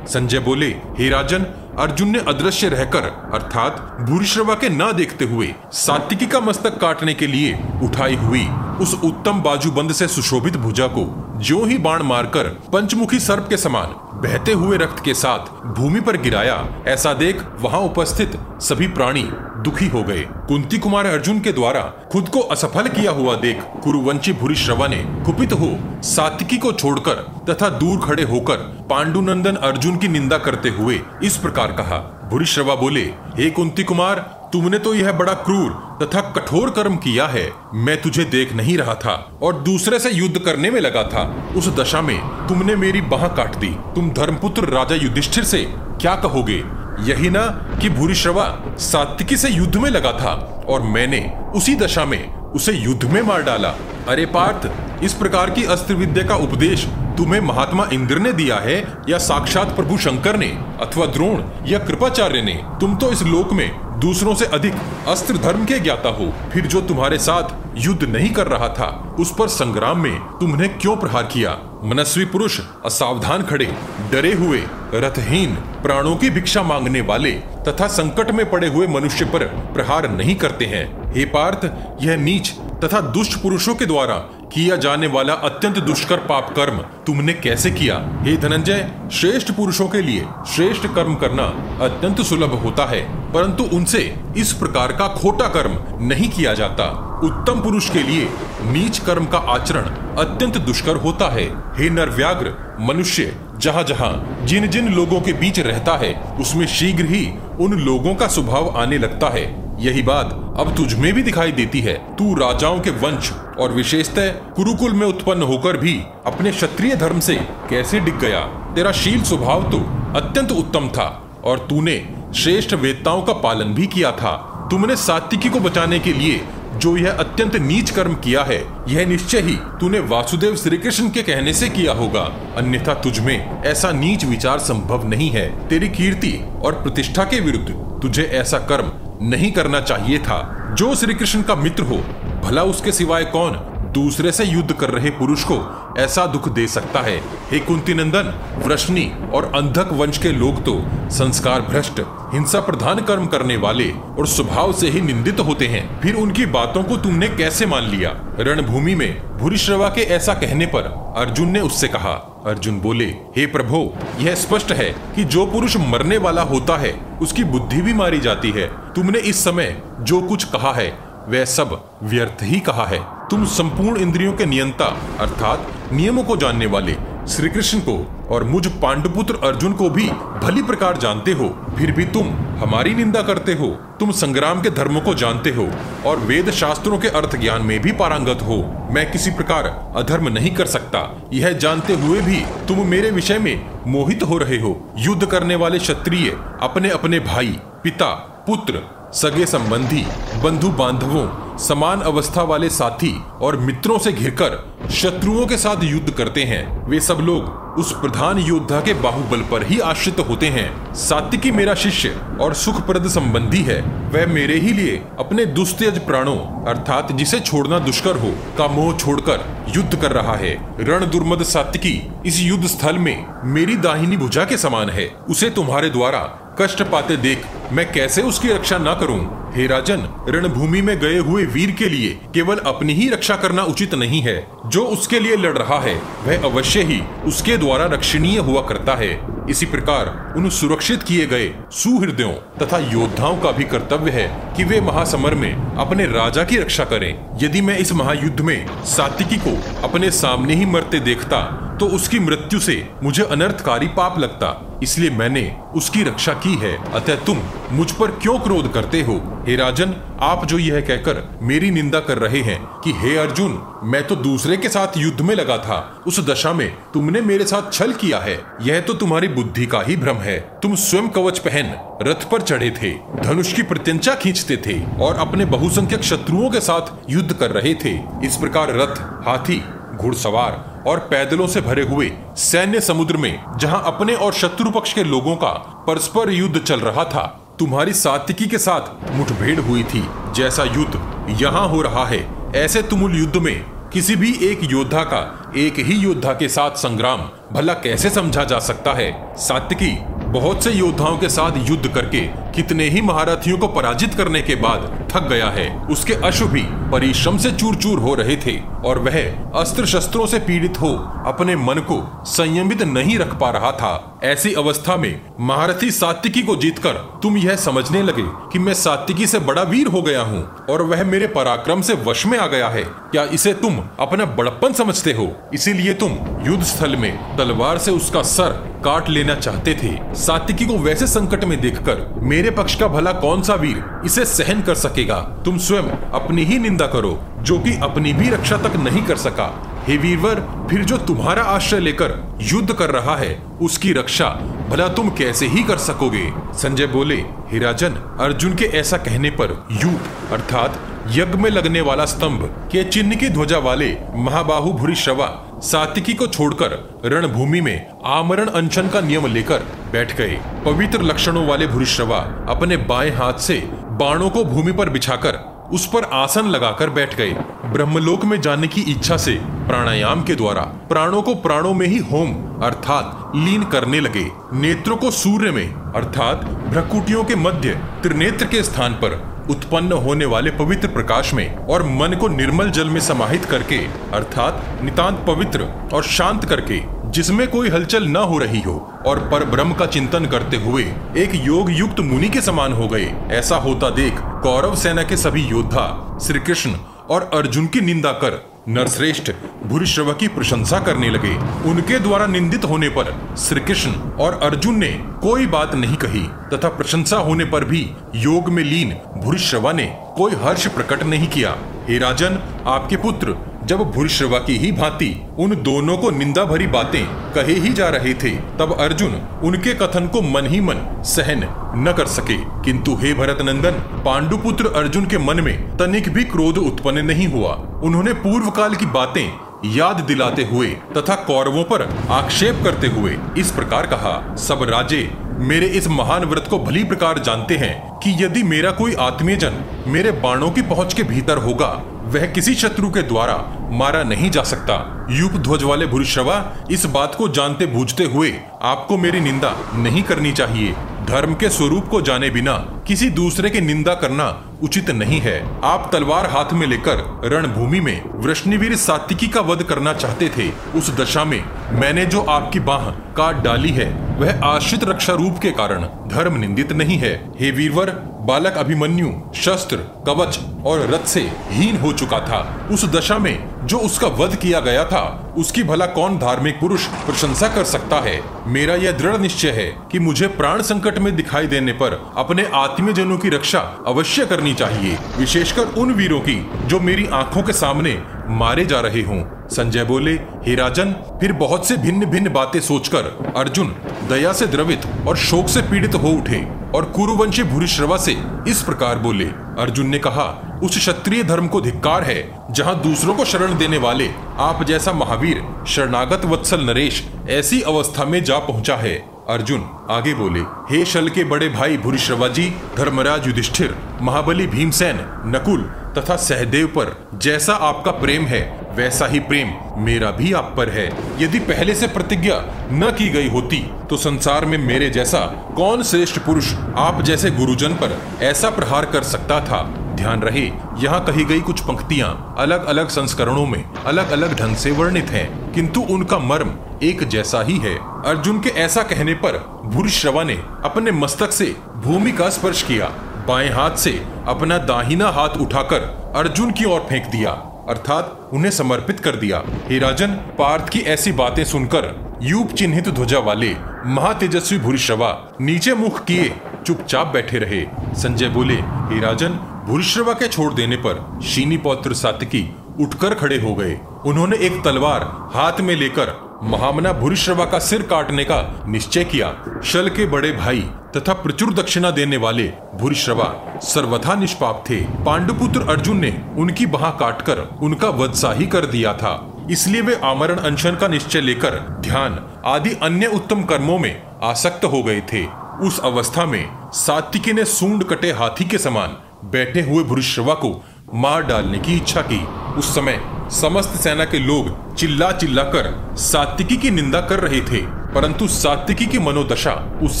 संजय बोले, हे राजन, अर्जुन ने अदृश्य रहकर, अर्थात भूरिश्रवा के न देखते हुए सात्विकी का मस्तक काटने के लिए उठाई हुई उस उत्तम बाजूबंद से सुशोभित भुजा को जो ही बाण मारकर पंचमुखी सर्प के समान बहते हुए रक्त के साथ भूमि पर गिराया, ऐसा देख वहाँ उपस्थित सभी प्राणी दुखी हो गए। कुंती कुमार अर्जुन के द्वारा खुद को असफल किया हुआ देख कुरुवंशी भूरिश्रवा ने कुपित हो सात्विकी को छोड़कर तथा दूर खड़े होकर पांडुनंदन अर्जुन की निंदा करते हुए इस प्रकार कहा। भूरिश्रवा बोले, हे कुंती कुमार तुमने तो यह बड़ा क्रूर तथा कठोर कर्म किया है। मैं तुझे देख नहीं रहा था और दूसरे से युद्ध करने में लगा था। उस दशा में तुमने मेरी बाह काट दी। तुम धर्मपुत्र राजा युधिष्ठिर से क्या कहोगे? यही ना कि भूरिश्रवा सात्विकी से युद्ध में लगा था और मैंने उसी दशा में उसे युद्ध में मार डाला। अरे पार्थ, इस प्रकार की अस्त्र विद्या का उपदेश तुम्हें महात्मा इंद्र ने दिया है, या साक्षात प्रभु शंकर ने, अथवा द्रोण, या कृपाचार्य ने? तुम तो इस लोक में दूसरों से अधिक अस्त्र धर्म के ज्ञाता हो। फिर जो तुम्हारे साथ युद्ध नहीं कर रहा था, उस पर संग्राम में तुमने क्यों प्रहार किया? मनस्वी पुरुष, असावधान खड़े। डरे हुए, रथहीन, प्राणों की भिक्षा मांगने वाले, तथा संकट में पड़े हुए मनुष्य पर प्रहार नहीं करते हैं। हे पार्थ, यह नीच तथा दुष्ट पुरुषों के द्वारा किया जाने वाला अत्यंत दुष्कर पाप कर्म तुमने कैसे किया? हे धनंजय, श्रेष्ठ पुरुषों के लिए श्रेष्ठ कर्म करना अत्यंत सुलभ होता है, परंतु उनसे इस प्रकार का खोटा कर्म नहीं किया जाता। उत्तम पुरुष के लिए नीच कर्म का आचरण अत्यंत दुष्कर होता है। हे नरव्याग्र मनुष्य जहाँ जहाँ जिन जिन लोगों के बीच रहता है, उसमें शीघ्र ही उन लोगों का स्वभाव आने लगता है। यही बात अब तुझ में भी दिखाई देती है। तू राजाओं के वंश और विशेषतः कुरुकुल में उत्पन्न होकर भी अपने क्षत्रिय धर्म से कैसे डिग गया? तेरा शील स्वभाव तो अत्यंत उत्तम था और तूने श्रेष्ठ वेदताओं का पालन भी किया था। तुमने सात्विकी को बचाने के लिए जो यह अत्यंत नीच कर्म किया है, यह निश्चय ही तूने वासुदेव श्री कृष्ण के कहने से किया होगा। अन्यथा तुझ में ऐसा नीच विचार संभव नहीं है। तेरी कीर्ति और प्रतिष्ठा के विरुद्ध तुझे ऐसा कर्म नहीं करना चाहिए था। जो श्री कृष्ण का मित्र हो, भला उसके सिवाय कौन दूसरे से युद्ध कर रहे पुरुष को ऐसा दुख दे सकता है? हे कुंती नंदन वृष्णि और अंधक वंश के लोग तो संस्कार भ्रष्ट, हिंसा प्रधान कर्म करने वाले और स्वभाव से ही निंदित होते हैं। फिर उनकी बातों को तुमने कैसे मान लिया? रणभूमि में भूरिश्रवा के ऐसा कहने पर अर्जुन ने उससे कहा अर्जुन बोले, हे प्रभो, यह स्पष्ट है कि जो पुरुष मरने वाला होता है, उसकी बुद्धि भी मारी जाती है। तुमने इस समय जो कुछ कहा है, वह सब व्यर्थ ही कहा है। तुम संपूर्ण इंद्रियों के नियंता, अर्थात नियमों को जानने वाले श्री कृष्ण को और मुझ पांडुपुत्र अर्जुन को भी भली प्रकार जानते हो। फिर भी तुम हमारी निंदा करते हो। तुम संग्राम के धर्म को जानते हो और वेद शास्त्रों के अर्थ ज्ञान में भी पारंगत हो। मैं किसी प्रकार अधर्म नहीं कर सकता। यह जानते हुए भी तुम मेरे विषय में मोहित हो रहे हो। युद्ध करने वाले क्षत्रिय अपने अपने भाई, पिता, पुत्र, सगे संबंधी बंधु बांधवों समान अवस्था वाले साथी और मित्रों से घिरकर शत्रुओं के साथ युद्ध करते हैं। वे सब लोग उस प्रधान योद्धा के बाहुबल पर ही आश्रित होते हैं। सात्विकी मेरा शिष्य और सुखप्रद संबंधी है। वह मेरे ही लिए अपने दुस्तेज प्राणों, अर्थात जिसे छोड़ना दुष्कर हो, का मोह छोड़कर युद्ध कर रहा है। रण दुर्मद सात्विकी, इस युद्ध स्थल में मेरी दाहिनी भुजा के समान है। उसे तुम्हारे द्वारा कष्ट पाते देख मैं कैसे उसकी रक्षा न करूँ? हे राजन, रणभूमि में गए हुए वीर के लिए केवल अपनी ही रक्षा करना उचित नहीं है। जो उसके लिए लड़ रहा है, वह अवश्य ही उसके द्वारा रक्षणीय हुआ करता है। इसी प्रकार, उन सुरक्षित किए गए सुहृदयों तथा योद्धाओं का भी कर्तव्य है कि वे महासमर में अपने राजा की रक्षा करें। यदि मैं इस महायुद्ध में सात्विकी को अपने सामने ही मरते देखता तो उसकी मृत्यु से मुझे अनर्थकारी पाप लगता। इसलिए मैंने उसकी रक्षा की है। अतः तुम मुझ पर क्यों क्रोध करते हो? हे राजन, आप जो यह कहकर मेरी निंदा कर रहे हैं कि हे अर्जुन, मैं तो दूसरे के साथ युद्ध में लगा था। उस दशा में तुमने मेरे साथ छल किया है। यह तो तुम्हारी बुद्धि का ही भ्रम है। तुम स्वयं कवच पहन, रथ पर चढ़े थे, धनुष की प्रत्यंचा खींचते थे और अपने बहुसंख्यक शत्रुओं के साथ युद्ध कर रहे थे। इस प्रकार रथ, हाथी, घुड़सवार और पैदलों से भरे हुए सैन्य समुद्र में, जहाँ अपने और शत्रु पक्ष के लोगों का परस्पर युद्ध चल रहा था तुम्हारी सात्विकी के साथ मुठभेड़ हुई थी, जैसा युद्ध यहाँ हो रहा है। ऐसे तुमुल युद्ध में किसी भी एक योद्धा का एक ही योद्धा के साथ संग्राम भला कैसे समझा जा सकता है? सात्विकी, बहुत से योद्धाओं के साथ युद्ध करके कितने ही महारथियों को पराजित करने के बाद थक गया है। उसके अश्व भी परिश्रम से चूर चूर हो रहे थे और वह अस्त्र शस्त्रों से पीड़ित हो अपने मन को संयमित नहीं रख पा रहा था। ऐसी अवस्था में महारथी सात्विकी को जीतकर तुम यह समझने लगे कि मैं सात्विकी से बड़ा वीर हो गया हूँ और वह मेरे पराक्रम से वश में आ गया है। क्या इसे तुम अपना बड़प्पन समझते हो? इसीलिए तुम युद्ध स्थल में तलवार से उसका सर काट लेना चाहते थे। सात्विकी को वैसे संकट में देखकर मेरे मेरे पक्ष का भला कौन सा वीर इसे सहन कर सकेगा? तुम स्वयं अपनी ही निंदा करो, जो कि अपनी भी रक्षा तक नहीं कर सका। हे वीरवर, फिर जो तुम्हारा आश्रय लेकर युद्ध कर रहा है, उसकी रक्षा भला तुम कैसे ही कर सकोगे? संजय बोले, हे राजन, अर्जुन के ऐसा कहने पर यूप अर्थात यज्ञ में लगने वाला स्तंभ के चिन्ह की ध्वजा वाले महाबाहु भूरी श्रवा सातिकी को छोड़कर रणभूमि में आमरण अनशन का नियम लेकर बैठ गए। पवित्र लक्षणों वाले भूरिश्रवा अपने बाएँ हाथ से बाणों को भूमि पर बिछाकर उस पर आसन लगाकर बैठ गए। ब्रह्मलोक में जाने की इच्छा से प्राणायाम के द्वारा प्राणों को प्राणों में ही होम, अर्थात लीन करने लगे। नेत्रों को सूर्य में, अर्थात भ्रकुटियों के मध्य, त्रिनेत्र के स्थान पर उत्पन्न होने वाले पवित्र प्रकाश में और मन को निर्मल जल में समाहित करके, अर्थात नितांत पवित्र और शांत करके जिसमें कोई हलचल न हो रही हो और पर ब्रह्म का चिंतन करते हुए एक योग युक्त मुनि के समान हो गए, ऐसा होता देख कौरव सेना के सभी योद्धा श्री कृष्ण और अर्जुन की निंदा कर नरश्रेष्ठ भूरिश्रव की प्रशंसा करने लगे। उनके द्वारा निंदित होने पर श्री कृष्ण और अर्जुन ने कोई बात नहीं कही तथा प्रशंसा होने पर भी योग में लीन भूरिश्रवा ने कोई हर्ष प्रकट नहीं किया। हे राजन, आपके पुत्र जब भूरिश्रवा की ही भांति उन दोनों को निंदा भरी बातें कहे ही जा रहे थे, तब अर्जुन उनके कथन को मन ही मन सहन न कर सके। किंतु हे भरत नंदन पांडुपुत्र अर्जुन के मन में तनिक भी क्रोध उत्पन्न नहीं हुआ। उन्होंने पूर्व काल की बातें याद दिलाते हुए तथा कौरवों पर आक्षेप करते हुए इस प्रकार कहा, सब राजे, मेरे इस महान व्रत को भली प्रकार जानते हैं कि यदि मेरा कोई आत्मीय जन मेरे बाणों की पहुँच के भीतर होगा वह किसी शत्रु के द्वारा मारा नहीं जा सकता। यूप ध्वज वाले भूरिश्रवा, इस बात को जानते बूझते हुए आपको मेरी निंदा नहीं करनी चाहिए। धर्म के स्वरूप को जाने बिना किसी दूसरे की निंदा करना उचित नहीं है। आप तलवार हाथ में लेकर रणभूमि में वृष्णिवीर सात्विकी का वध करना चाहते थे, उस दशा में मैंने जो आपकी बाह काट डाली है, वह आश्रित रक्षा रूप के कारण धर्म निंदित नहीं है। हे वीरवर, बालक अभिमन्यु, शस्त्र, कवच और रथ से हीन हो चुका था। उस दशा में जो उसका वध किया गया था, उसकी भला कौन धार्मिक पुरुष प्रशंसा कर सकता है? मेरा यह दृढ़ निश्चय है कि मुझे प्राण संकट में दिखाई देने पर अपने आत्मीयजनों की रक्षा अवश्य करनी चाहिए, विशेषकर उन वीरों की, जो मेरी आँखों के सामने मारे जा रहे हों। संजय बोले, हे राजन, फिर बहुत से भिन्न भिन्न बातें सोचकर अर्जुन दया से द्रवित और शोक से पीड़ित हो उठे और कुरुवंशी भूरिश्रवा से इस प्रकार बोले, अर्जुन ने कहा, उस क्षत्रिय धर्म को धिक्कार है, जहाँ दूसरों को शरण देने वाले आप जैसा महावीर, शरणागत वत्सल नरेश ऐसी अवस्था में जा पहुँचा है। अर्जुन आगे बोले, हे शल के बड़े भाई भूरिश्रवा जी, धर्मराज युधिष्ठिर, महाबली भीमसेन, नकुल तथा सहदेव पर जैसा आपका प्रेम है वैसा ही प्रेम मेरा भी आप पर है। यदि पहले से प्रतिज्ञा न की गई होती तो संसार में मेरे जैसा कौन श्रेष्ठ पुरुष आप जैसे गुरुजन पर ऐसा प्रहार कर सकता था? ध्यान रहे यहाँ कही गई कुछ पंक्तियाँ अलग अलग संस्करणों में अलग अलग ढंग से वर्णित हैं, किंतु उनका मर्म एक जैसा ही है। अर्जुन के ऐसा कहने पर भूरिश्रवा ने अपने मस्तक से भूमि का स्पर्श किया। बाएँ हाथ से अपना दाहिना हाथ उठाकर अर्जुन की ओर फेंक दिया, अर्थात उन्हें समर्पित कर दिया। हे राजन, पार्थ की ऐसी बातें सुनकर यूप चिन्हित ध्वजा वाले महातेजस्वी भूरिश्रवा नीचे मुख किए चुपचाप बैठे रहे। संजय बोले, हे राजन, भूरिश्रवा के छोड़ देने पर शीनी पौत्र सातिकी उठकर खड़े हो गए। उन्होंने एक तलवार हाथ में लेकर महामना भूरिश्रवा का सिर काटने का निश्चय किया। शल के बड़े भाई तथा प्रचुर दक्षिणा देने वाले भूरिश्रवा सर्वथा निष्पाप थे। पांडुपुत्र अर्जुन ने उनकी बाह काटकर उनका वधशाही कर दिया था। इसलिए वे आमरण अनशन का निश्चय लेकर ध्यान आदि अन्य उत्तम कर्मों में आसक्त हो गए थे। उस अवस्था में सात्विकी ने सूंड कटे हाथी के समान बैठे हुए भूरिश्रवा को मार डालने की इच्छा की। उस समय समस्त सेना के लोग चिल्ला चिल्ला कर सात्विकी की निंदा कर रहे थे, परंतु सात्विकी की मनोदशा उस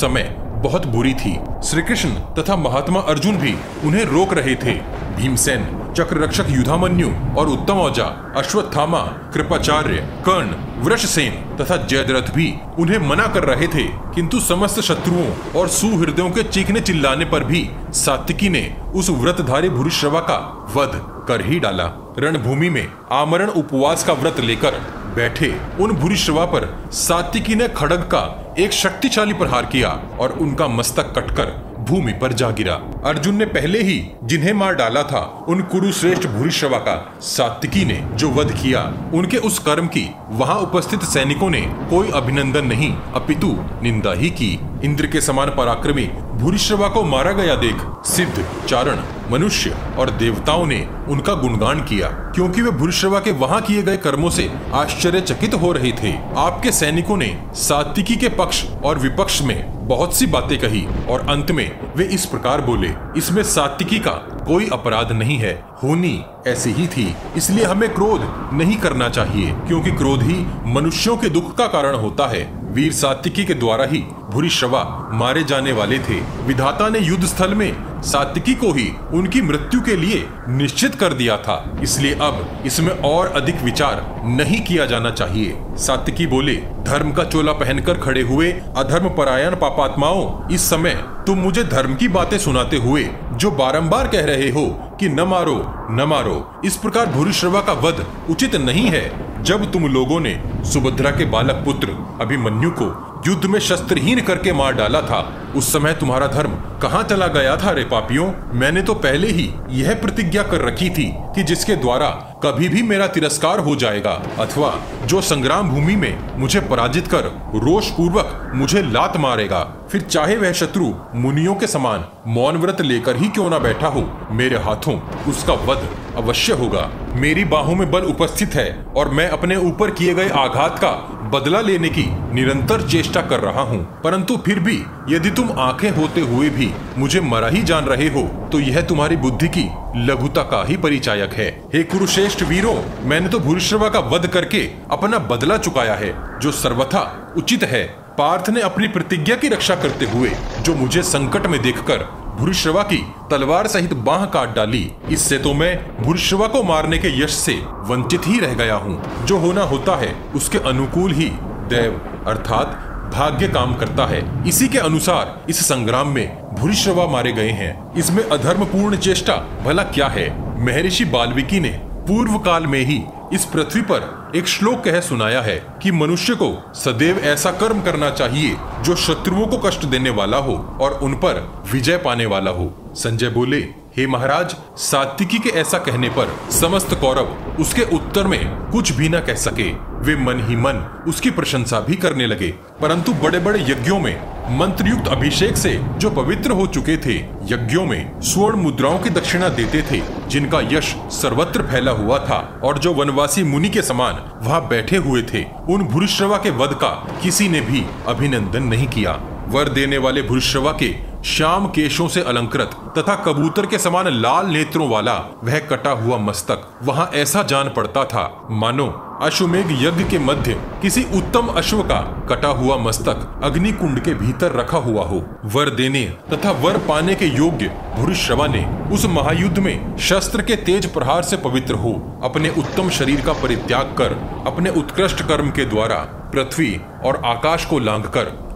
समय बहुत बुरी थी। श्री कृष्ण तथा महात्मा अर्जुन भी उन्हें रोक रहे थे। भीमसेन चक्र रक्षक युधामन्यु और उत्तम औजा अश्वत्थामा, कृपाचार्य, कर्ण, वृषसेन तथा जयद्रथ भी उन्हें मना कर रहे थे। किंतु समस्त शत्रुओं और सुहृदयों के चीखने चिल्लाने पर भी सात्विकी ने उस व्रतधारी भूरिश्रवा का वध कर ही डाला। रणभूमि में आमरण उपवास का व्रत लेकर बैठे उन भूरिश्रवा पर सात्विकी ने खड़ग का एक शक्तिशाली प्रहार किया और उनका मस्तक कटकर भूमि पर जा गिरा। अर्जुन ने पहले ही जिन्हें मार डाला था, उन कुरुश्रेष्ठ भूरिश्रवा का, सात्विकी ने जो वध किया, उनके उस कर्म की, वहाँ उपस्थित सैनिकों ने कोई अभिनंदन नहीं, अपितु निंदा ही की। इंद्र के समान पराक्रमी भूरिश्रवा को मारा गया देख, सिद्ध, चारण, मनुष्य और देवताओं ने उनका गुणगान किया, क्योंकि वे भूरिश्रवा के वहाँ किए गए कर्मों से आश्चर्यचकित हो रहे थे। आपके सैनिकों ने सात्विकी के पक्ष और विपक्ष में बहुत सी बातें कही और अंत में वे इस प्रकार बोले, इसमें सात्विकी का कोई अपराध नहीं है। होनी ऐसी ही थी। इसलिए हमें क्रोध नहीं करना चाहिए, क्योंकि क्रोध ही मनुष्यों के दुख का कारण होता है। वीर सात्विकी के द्वारा ही भूरिश्रवा मारे जाने वाले थे। विधाता ने युद्ध स्थल में सात्विकी को ही उनकी मृत्यु के लिए निश्चित कर दिया था। इसलिए अब इसमें और अधिक विचार नहीं किया जाना चाहिए। सात्विकी बोले, धर्म का चोला पहनकर खड़े हुए अधर्म परायण पापात्माओं, इस समय तुम मुझे धर्म की बातें सुनाते हुए, जो बारंबार कह रहे हो कि न मारो न मारो, इस प्रकार भूरिश्रवा का वध उचित नहीं है। जब तुम लोगों ने सुभद्रा के बालक पुत्र अभिमन्यु को युद्ध में शस्त्रहीन करके मार डाला था। उस समय तुम्हारा धर्म कहाँ चला गया था रे पापियों? मैंने तो पहले ही यह प्रतिज्ञा कर रखी थी कि जिसके द्वारा कभी भी मेरा तिरस्कार हो जाएगा, अथवा जो संग्राम भूमि में मुझे पराजित कर रोष पूर्वक मुझे लात मारेगा। फिर चाहे वह शत्रु मुनियों के समान मौन व्रत लेकर ही क्यों ना बैठा हो, मेरे हाथों उसका वध अवश्य होगा। मेरी बाहों में बल उपस्थित है और मैं अपने ऊपर किए गए आघात का बदला लेने की निरंतर चेष्टा कर रहा हूँ, परंतु फिर भी, यदि तुम आँखें होते हुए भी मुझे मरा ही जान रहे हो तो यह तुम्हारी बुद्धि की लघुता का ही परिचायक है। हे कुरुश्रेष्ठ वीरों, मैंने तो भूरिश्रवा का वध करके अपना बदला चुकाया है, जो सर्वथा उचित है। पार्थ ने अपनी प्रतिज्ञा की रक्षा करते हुए, जो मुझे संकट में देखकर भूरिश्रवा की तलवार सहित बाह काट डाली, इससे तो मैं भूरिश्रवा को मारने के यश से वंचित ही रह गया हूँ। जो होना होता है, उसके अनुकूल ही, देव, अर्थात भाग्य काम करता है। इसी के अनुसार इस संग्राम में भूरिश्रवा मारे गए हैं। इसमें अधर्म पूर्ण चेष्टा भला क्या है? महर्षि बाल्मीकि ने पूर्व काल में ही इस पृथ्वी पर एक श्लोक कह सुनाया है कि मनुष्य को सदैव ऐसा कर्म करना चाहिए जो शत्रुओं को कष्ट देने वाला हो और उन पर विजय पाने वाला हो। संजय बोले हे महाराज, सात्विकी के ऐसा कहने पर समस्त कौरव उसके उत्तर में कुछ भी न कह सके। वे मन ही मन उसकी प्रशंसा भी करने लगे। परंतु बड़े बड़े यज्ञों में मंत्रयुक्त अभिषेक से जो पवित्र हो चुके थे, यज्ञों में स्वर्ण मुद्राओं की दक्षिणा देते थे, जिनका यश सर्वत्र फैला हुआ था और जो वनवासी मुनि के समान वहाँ बैठे हुए थे, उन भूरिश्रवा के वध का किसी ने भी अभिनंदन नहीं किया। वर देने वाले भूरिश्रवा के श्याम केशों से अलंकृत तथा कबूतर के समान लाल नेत्रों वाला, वह कटा हुआ मस्तक वहाँ ऐसा जान पड़ता था। मानो, अश्वमेघ यज्ञ के मध्य किसी उत्तम अश्व का कटा हुआ मस्तक अग्नि कुंड के भीतर रखा हुआ हो। वर देने तथा वर पाने के योग्य भूरिश्रवा ने उस महायुद्ध में शस्त्र के तेज प्रहार से पवित्र हो, अपने उत्तम शरीर का परित्याग कर, अपने उत्कृष्ट कर्म के द्वारा पृथ्वी और आकाश को लांग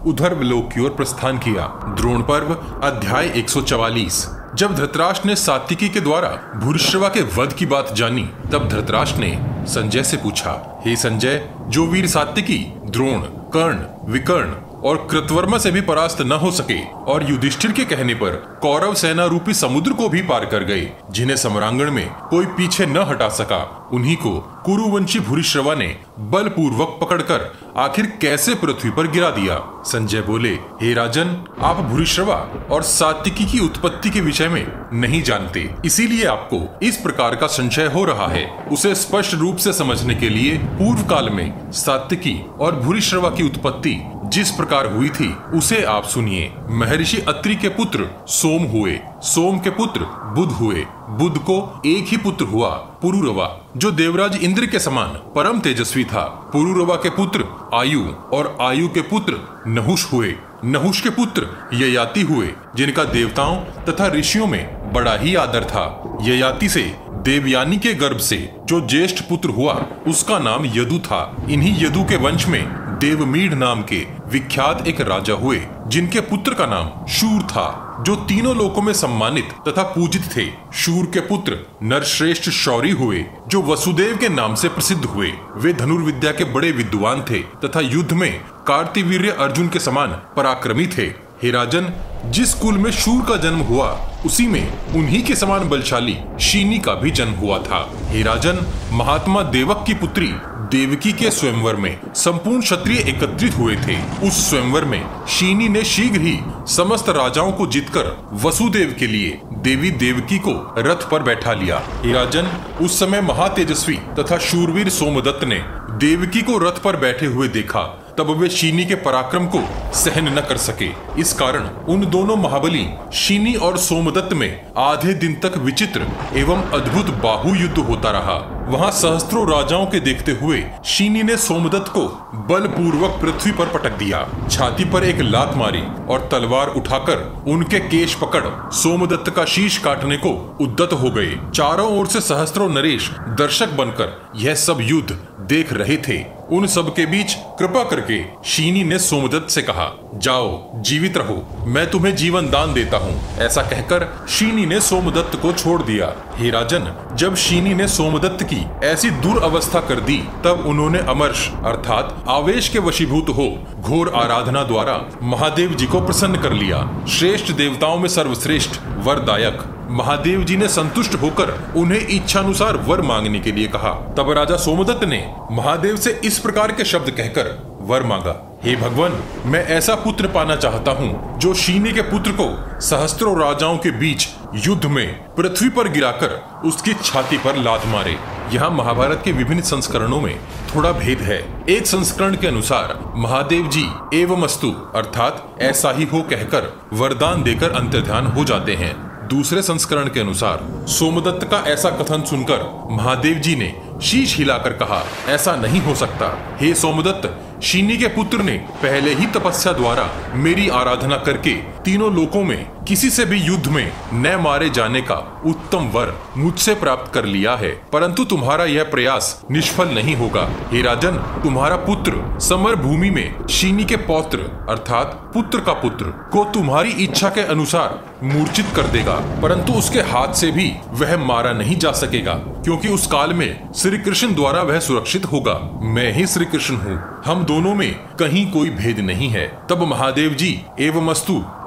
उधर लोक की ओर प्रस्थान किया। द्रोण पर्व, अध्याय 144 जब धृतराष्ट्र ने सात्विकी के द्वारा भूरिश्रवा के वध की बात जानी, तब धृतराष्ट्र ने संजय से पूछा, हे संजय, जो वीर सात्विकी, द्रोण, कर्ण, विकर्ण और कृतवर्मा से भी परास्त न हो सके। और युधिष्ठिर के कहने पर कौरव सेना रूपी समुद्र को भी पार कर गए जिन्हें सम्रांगण में कोई पीछे न हटा सका। उन्हीं को कुरुवंशी भूरिश्रवा ने बलपूर्वक पकड़कर आखिर कैसे पृथ्वी पर गिरा दिया? संजय बोले, हे राजन, आप भूरिश्रवा और सात्विकी की उत्पत्ति के विषय में नहीं जानते। इसीलिए आपको इस प्रकार का संशय हो रहा है। उसे स्पष्ट रूप से समझने के लिए पूर्व काल में सात्विकी और भूरिश्रवा की उत्पत्ति जिस प्रकार हुई थी, उसे आप सुनिए। महर्षि अत्रि के पुत्र सोम हुए। सोम के पुत्र बुध हुए। बुध को एक ही पुत्र हुआ, पुरुरवा, जो देवराज इंद्र के समान परम तेजस्वी था। पुरुरवा के पुत्र आयु और आयु के पुत्र नहुष हुए। नहुष के पुत्र ययाति हुए, जिनका देवताओं तथा ऋषियों में बड़ा ही आदर था। ययाति से देवयानी के गर्भ से जो ज्येष्ठ पुत्र हुआ, उसका नाम यदु था। इन्हीं यदु के वंश में देवमीढ़ नाम के विख्यात एक राजा हुए, जिनके पुत्र का नाम शूर था, जो तीनों लोकों में सम्मानित तथा पूजित थे। शूर के पुत्र नरश्रेष्ठ शौरी हुए, जो वसुदेव के नाम से प्रसिद्ध हुए। वे धनुर्विद्या के बड़े विद्वान थे तथा युद्ध में कार्तिवीर्य अर्जुन के समान पराक्रमी थे। हे राजन, जिस कुल में शूर का जन्म हुआ, उसी में उन्हीं के समान बलशाली शीनी का भी जन्म हुआ था। हे राजन, महात्मा देवक की पुत्री देवकी के स्वयंवर में संपूर्ण क्षत्रिय एकत्रित हुए थे। उस स्वयंवर में शीनी ने शीघ्र ही समस्त राजाओं को जीतकर वसुदेव के लिए देवी देवकी को रथ पर बैठा लिया। राजन उस समय महातेजस्वी तथा शूरवीर सोमदत्त ने देवकी को रथ पर बैठे हुए देखा। तब वे शीनी के पराक्रम को सहन न कर सके। इस कारण उन दोनों महाबली शीनी और सोमदत्त में आधे दिन तक विचित्र एवं अद्भुत बाहु युद्ध होता रहा। वहाँ सहस्त्रों राजाओं के देखते हुए शीनी ने सोमदत्त को बलपूर्वक पृथ्वी पर पटक दिया। छाती पर एक लात मारी और तलवार उठाकर उनके केश पकड़ सोमदत्त का शीश काटने को उद्दत हो गए। चारों ओर से सहस्त्रों नरेश दर्शक बनकर यह सब युद्ध देख रहे थे। उन सब के बीच कृपा करके शीनी ने सोमदत्त से कहा जाओ, जीवित रहो। मैं तुम्हें जीवन दान देता हूँ। ऐसा कहकर शीनी ने सोमदत्त को छोड़ दिया। हे राजन, जब शीनी ने सोमदत्त की ऐसी दुर्अवस्था कर दी, तब उन्होंने अमर्श अर्थात आवेश के वशीभूत हो, घोर आराधना द्वारा महादेव जी को प्रसन्न कर लिया। श्रेष्ठ देवताओं में सर्वश्रेष्ठ, वरदायक। महादेव जी ने संतुष्ट होकर उन्हें इच्छानुसार वर मांगने के लिए कहा। तब राजा सोमदत्त ने महादेव से इस प्रकार के शब्द कहकर वर मांगा, हे भगवान, मैं ऐसा पुत्र पाना चाहता हूँ, जो शीने के पुत्र को सहस्त्रों राजाओं के बीच युद्ध में पृथ्वी पर गिराकर उसकी छाती पर लात मारे। यहाँ महाभारत के विभिन्न संस्करणों में थोड़ा भेद है। एक संस्करण के अनुसार महादेव जी एवं अस्तु अर्थात ऐसा ही हो कहकर वरदान देकर अंतर्ध्यान हो जाते हैं। दूसरे संस्करण के अनुसार सोमदत्त का ऐसा कथन सुनकर महादेव जी ने शीश हिलाकर कहा, ऐसा नहीं हो सकता। हे सोमदत्त शीनी के पुत्र ने पहले ही तपस्या द्वारा मेरी आराधना करके तीनों लोकों में किसी से भी युद्ध में न मारे जाने का उत्तम वर मुझसे प्राप्त कर लिया है। परंतु तुम्हारा यह प्रयास निष्फल नहीं होगा। हे राजन, तुम्हारा पुत्र समर भूमि में शीनी के पौत्र, अर्थात पुत्र का पुत्र, को तुम्हारी इच्छा के अनुसार मूर्छित कर देगा। परंतु उसके हाथ से भी वह मारा नहीं जा सकेगा, क्योंकि उस काल में श्री कृष्ण द्वारा वह सुरक्षित होगा। मैं ही श्री कृष्ण हूँ। हम दोनों में कहीं कोई भेद नहीं है। तब महादेव जी एवं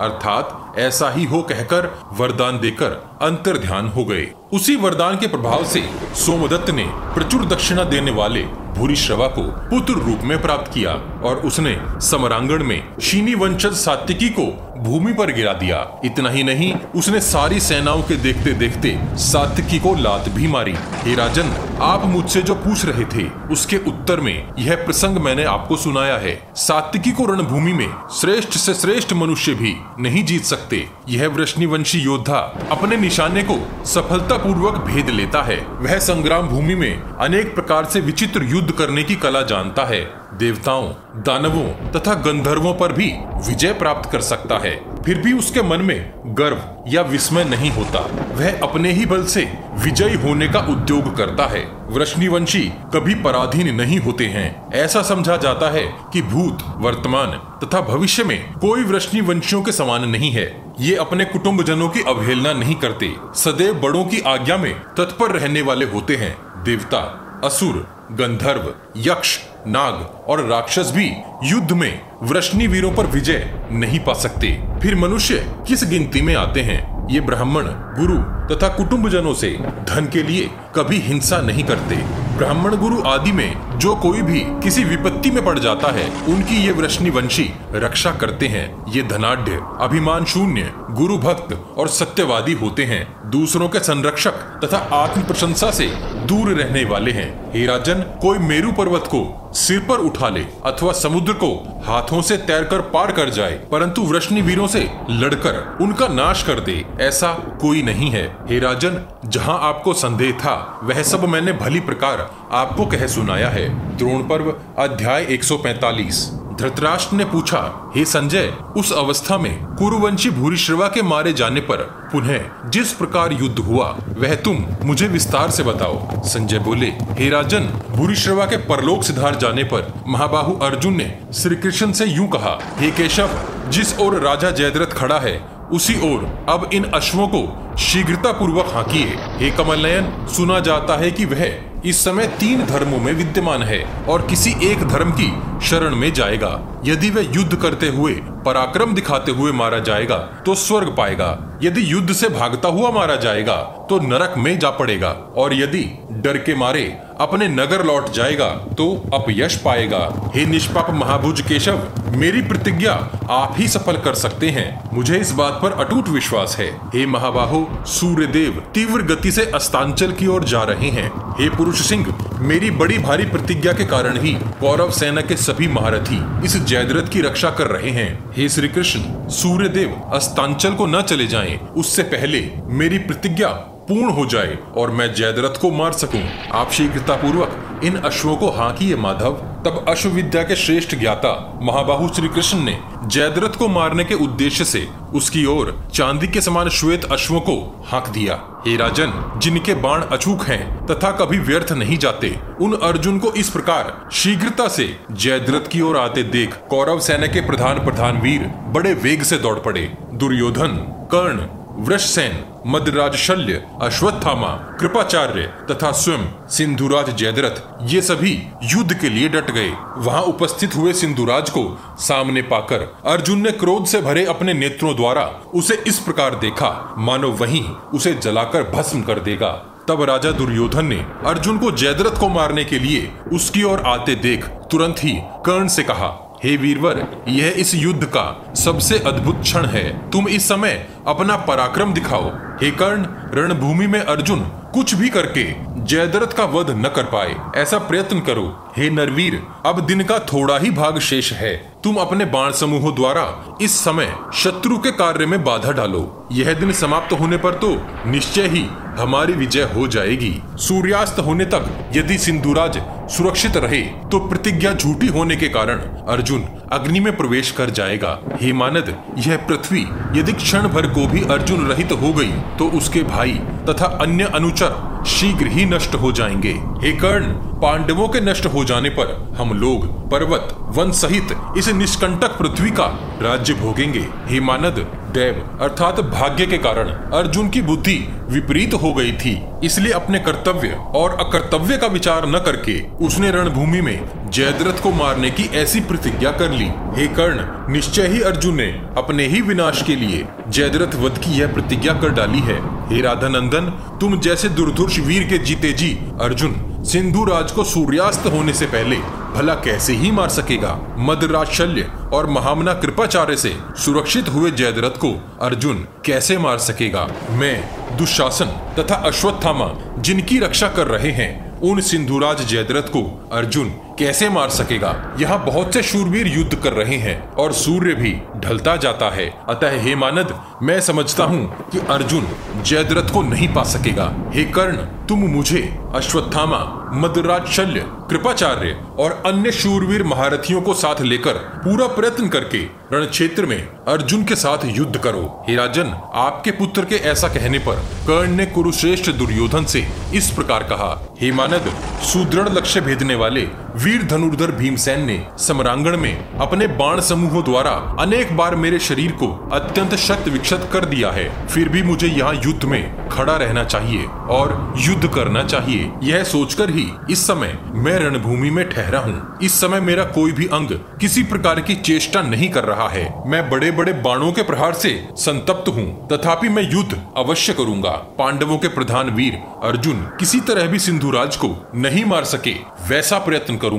अर्थात ऐसा ही हो कहकर वरदान देकर अंतर ध्यान हो गए। उसी वरदान के प्रभाव से सोमदत्त ने प्रचुर दक्षिणा देने वाले भूरी श्रवा को पुत्र रूप में प्राप्त किया और उसने समरांगण में शीनी वंशज सात्विकी को भूमि पर गिरा दिया। इतना ही नहीं, उसने सारी सेनाओं के देखते देखते सात्विकी को लात भी मारी। हे राजन, आप मुझसे जो पूछ रहे थे, उसके उत्तर में यह प्रसंग मैंने आपको सुनाया है। सात्विकी को रणभूमि में श्रेष्ठ से श्रेष्ठ मनुष्य भी नहीं जीत सकते। यह वृष्णिवंशी योद्धा अपने निशाने को सफलता पूर्वक भेद लेता है। वह संग्राम भूमि में अनेक प्रकार से विचित्र युद्ध करने की कला जानता है। देवताओं, दानवों तथा गंधर्वों पर भी विजय प्राप्त कर सकता है। फिर भी उसके मन में गर्व या विस्मय नहीं होता। वह अपने ही बल से विजयी होने का उद्योग करता है। वृष्णिवंशी कभी पराधीन नहीं होते हैं। ऐसा समझा जाता है कि भूत, वर्तमान तथा भविष्य में कोई वृष्णिवंशियों के समान नहीं है। ये अपने कुटुम्बजनों की अवहेलना नहीं करते। सदैव बड़ों की आज्ञा में तत्पर रहने वाले होते हैं। देवता, असुर, गंधर्व, यक्ष, नाग और राक्षस भी युद्ध में वृष्णि वीरों पर विजय नहीं पा सकते। फिर मनुष्य किस गिनती में आते हैं? ये ब्राह्मण, गुरु तथा कुटुंब जनों से धन के लिए कभी हिंसा नहीं करते। ब्राह्मण गुरु आदि में जो कोई भी किसी विपत्ति में पड़ जाता है, उनकी ये वृष्णि वंशी रक्षा करते हैं। ये धनाढ़ अभिमान शून्य, गुरु भक्त और सत्यवादी होते हैं। दूसरों के संरक्षक तथा आत्म प्रशंसा से दूर रहने वाले हैं। हे राजन, कोई मेरु पर्वत को सिर पर उठा ले अथवा समुद्र को हाथों से तैरकर पार कर जाए, परंतु वृष्णि वीरों से लड़कर उनका नाश कर दे। ऐसा कोई नहीं है। हे राजन, जहाँ आपको संदेह था, वह सब मैंने भली प्रकार आपको कह सुनाया है। द्रोण पर्व, अध्याय 145 धृतराष्ट्र ने पूछा, हे संजय, उस अवस्था में कुरुवंशी भूरिश्रवा के मारे जाने पर पुनः जिस प्रकार युद्ध हुआ, वह तुम मुझे विस्तार से बताओ। संजय बोले, हे राजन, भूरिश्रवा के परलोक सिधार जाने पर महाबाहु अर्जुन ने श्री कृष्ण से यूँ कहा, हे केशव, जिस ओर राजा जयद्रथ खड़ा है, उसी ओर अब इन अश्वों को शीघ्रता पूर्वक हाँकिए। हे कमल नयन सुना जाता है कि वह इस समय तीन धर्मों में विद्यमान है और किसी एक धर्म की शरण में जाएगा। यदि वह युद्ध करते हुए पराक्रम दिखाते हुए मारा जाएगा तो स्वर्ग पाएगा। यदि युद्ध से भागता हुआ मारा जाएगा तो नरक में जा पड़ेगा। और यदि डर के मारे अपने नगर लौट जाएगा तो अपयश पाएगा। हे निष्पाप महाभुज केशव, मेरी प्रतिज्ञा आप ही सफल कर सकते हैं। मुझे इस बात पर अटूट विश्वास है। हे महाबाहो सूर्य देव तीव्र गति से अस्तांचल की ओर जा रहे हैं। हे पुरुष सिंह मेरी बड़ी भारी प्रतिज्ञा के कारण ही कौरव सेना के सभी महारथी इस जयद्रथ की रक्षा कर रहे हैं। हे श्री कृष्ण सूर्य देव अस्तांचल को न चले जाएँ। उससे पहले मेरी प्रतिज्ञा पूर्ण हो जाए और मैं जयद्रथ को मार सकूँ। आप शीघ्रता पूर्वक इन अश्वों को हाँकिए, माधव। तब अश्व विद्या के श्रेष्ठ ज्ञाता महाबाहु श्री कृष्ण ने जयद्रथ को मारने के उद्देश्य से उसकी ओर चांदी के समान श्वेत अश्वों को हाँक दिया। हे राजन, जिनके बाण अचूक हैं तथा कभी व्यर्थ नहीं जाते, उन अर्जुन को इस प्रकार शीघ्रता से जयद्रथ की ओर आते देख कौरव सेना के प्रधान प्रधान वीर बड़े वेग से दौड़ पड़े। दुर्योधन, कर्ण वृषसेन मदराज शल्य अश्वत्थामा, कृपाचार्य तथा स्वयं सिंधुराज जयद्रथ, ये सभी युद्ध के लिए डट गए। वहाँ उपस्थित हुए सिंधुराज को सामने पाकर अर्जुन ने क्रोध से भरे अपने नेत्रों द्वारा उसे इस प्रकार देखा, मानो वहीं उसे जलाकर भस्म कर देगा। तब राजा दुर्योधन ने अर्जुन को जयद्रथ को मारने के लिए उसकी ओर आते देख तुरंत ही कर्ण से कहा हे वीरवर, यह इस युद्ध का सबसे अद्भुत क्षण है। तुम इस समय अपना पराक्रम दिखाओ। हे कर्ण, रणभूमि में अर्जुन कुछ भी करके जयद्रथ का वध न कर पाए, ऐसा प्रयत्न करो। हे नरवीर, अब दिन का थोड़ा ही भाग शेष है। तुम अपने बाण समूहों द्वारा इस समय शत्रु के कार्य में बाधा डालो। यह दिन समाप्त होने पर तो निश्चय ही हमारी विजय हो जाएगी। सूर्यास्त होने तक यदि सिंधुराज सुरक्षित रहे तो प्रतिज्ञा झूठी होने के कारण अर्जुन अग्नि में प्रवेश कर जाएगा। हे मानद, यह पृथ्वी यदि क्षण भर को भी अर्जुन रहित हो गई तो उसके भाई तथा अन्य अनुचर शीघ्र ही नष्ट हो जाएँगे। हे कर्ण, पांडवों के नष्ट हो जाने पर हम लोग, पर्वत, वन सहित इस निष्कंटक पृथ्वी का राज्य भोगेंगे। हे मानद देव अर्थात भाग्य के कारण, अर्जुन की बुद्धि विपरीत हो गई थी। इसलिए अपने कर्तव्य और अकर्तव्य का विचार न करके, उसने रणभूमि में जयद्रथ को मारने की ऐसी प्रतिज्ञा कर ली। हे कर्ण, निश्चय ही अर्जुन ने अपने ही विनाश के लिए जयद्रथ वध की यह प्रतिज्ञा कर डाली है। हे राधा नंदन तुम जैसे दुर्धुर्ष वीर के जीते जी, अर्जुन, सिंधु राज को सूर्यास्त होने से पहले भला कैसे ही मार सकेगा? मदराज शल्य और महामना कृपाचार्य से सुरक्षित हुए जयद्रथ को अर्जुन कैसे मार सकेगा? मैं, दुशासन तथा अश्वत्थामा जिनकी रक्षा कर रहे हैं, उन सिंधुराज जयद्रथ को अर्जुन कैसे मार सकेगा? यहाँ बहुत से शूरवीर युद्ध कर रहे हैं और सूर्य भी ढलता जाता है। अतः हे मानद, मैं समझता हूँ कि अर्जुन जयद्रथ को नहीं पा सकेगा। हे कर्ण, तुम मुझे, अश्वत्थामा मदराज शल्य कृपाचार्य और अन्य शूरवीर महारथियों को साथ लेकर पूरा प्रयत्न करके रण क्षेत्र में अर्जुन के साथ युद्ध करो। हे राजन, आपके पुत्र के ऐसा कहने पर कर्ण ने कुरुश्रेष्ठ दुर्योधन से इस प्रकार कहा। हे मानद, सुदृढ़ लक्ष्य भेदने वाले वीर धनुर्धर भीमसेन ने समरांगण में अपने बाण समूहों द्वारा अनेक बार मेरे शरीर को अत्यंत शक्त विक्षत कर दिया है। फिर भी मुझे यहाँ युद्ध में खड़ा रहना चाहिए और युद्ध करना चाहिए। यह सोचकर ही इस समय मैं रणभूमि में ठहरा हूँ। इस समय मेरा कोई भी अंग किसी प्रकार की चेष्टा नहीं कर रहा है। मैं बड़े बड़े बाणों के प्रहार से संतप्त हूँ। तथापि मैं युद्ध अवश्य करूँगा। पांडवों के प्रधान वीर अर्जुन किसी तरह भी सिंधुराज को नहीं मार सके, वैसा प्रयत्न करूँगा।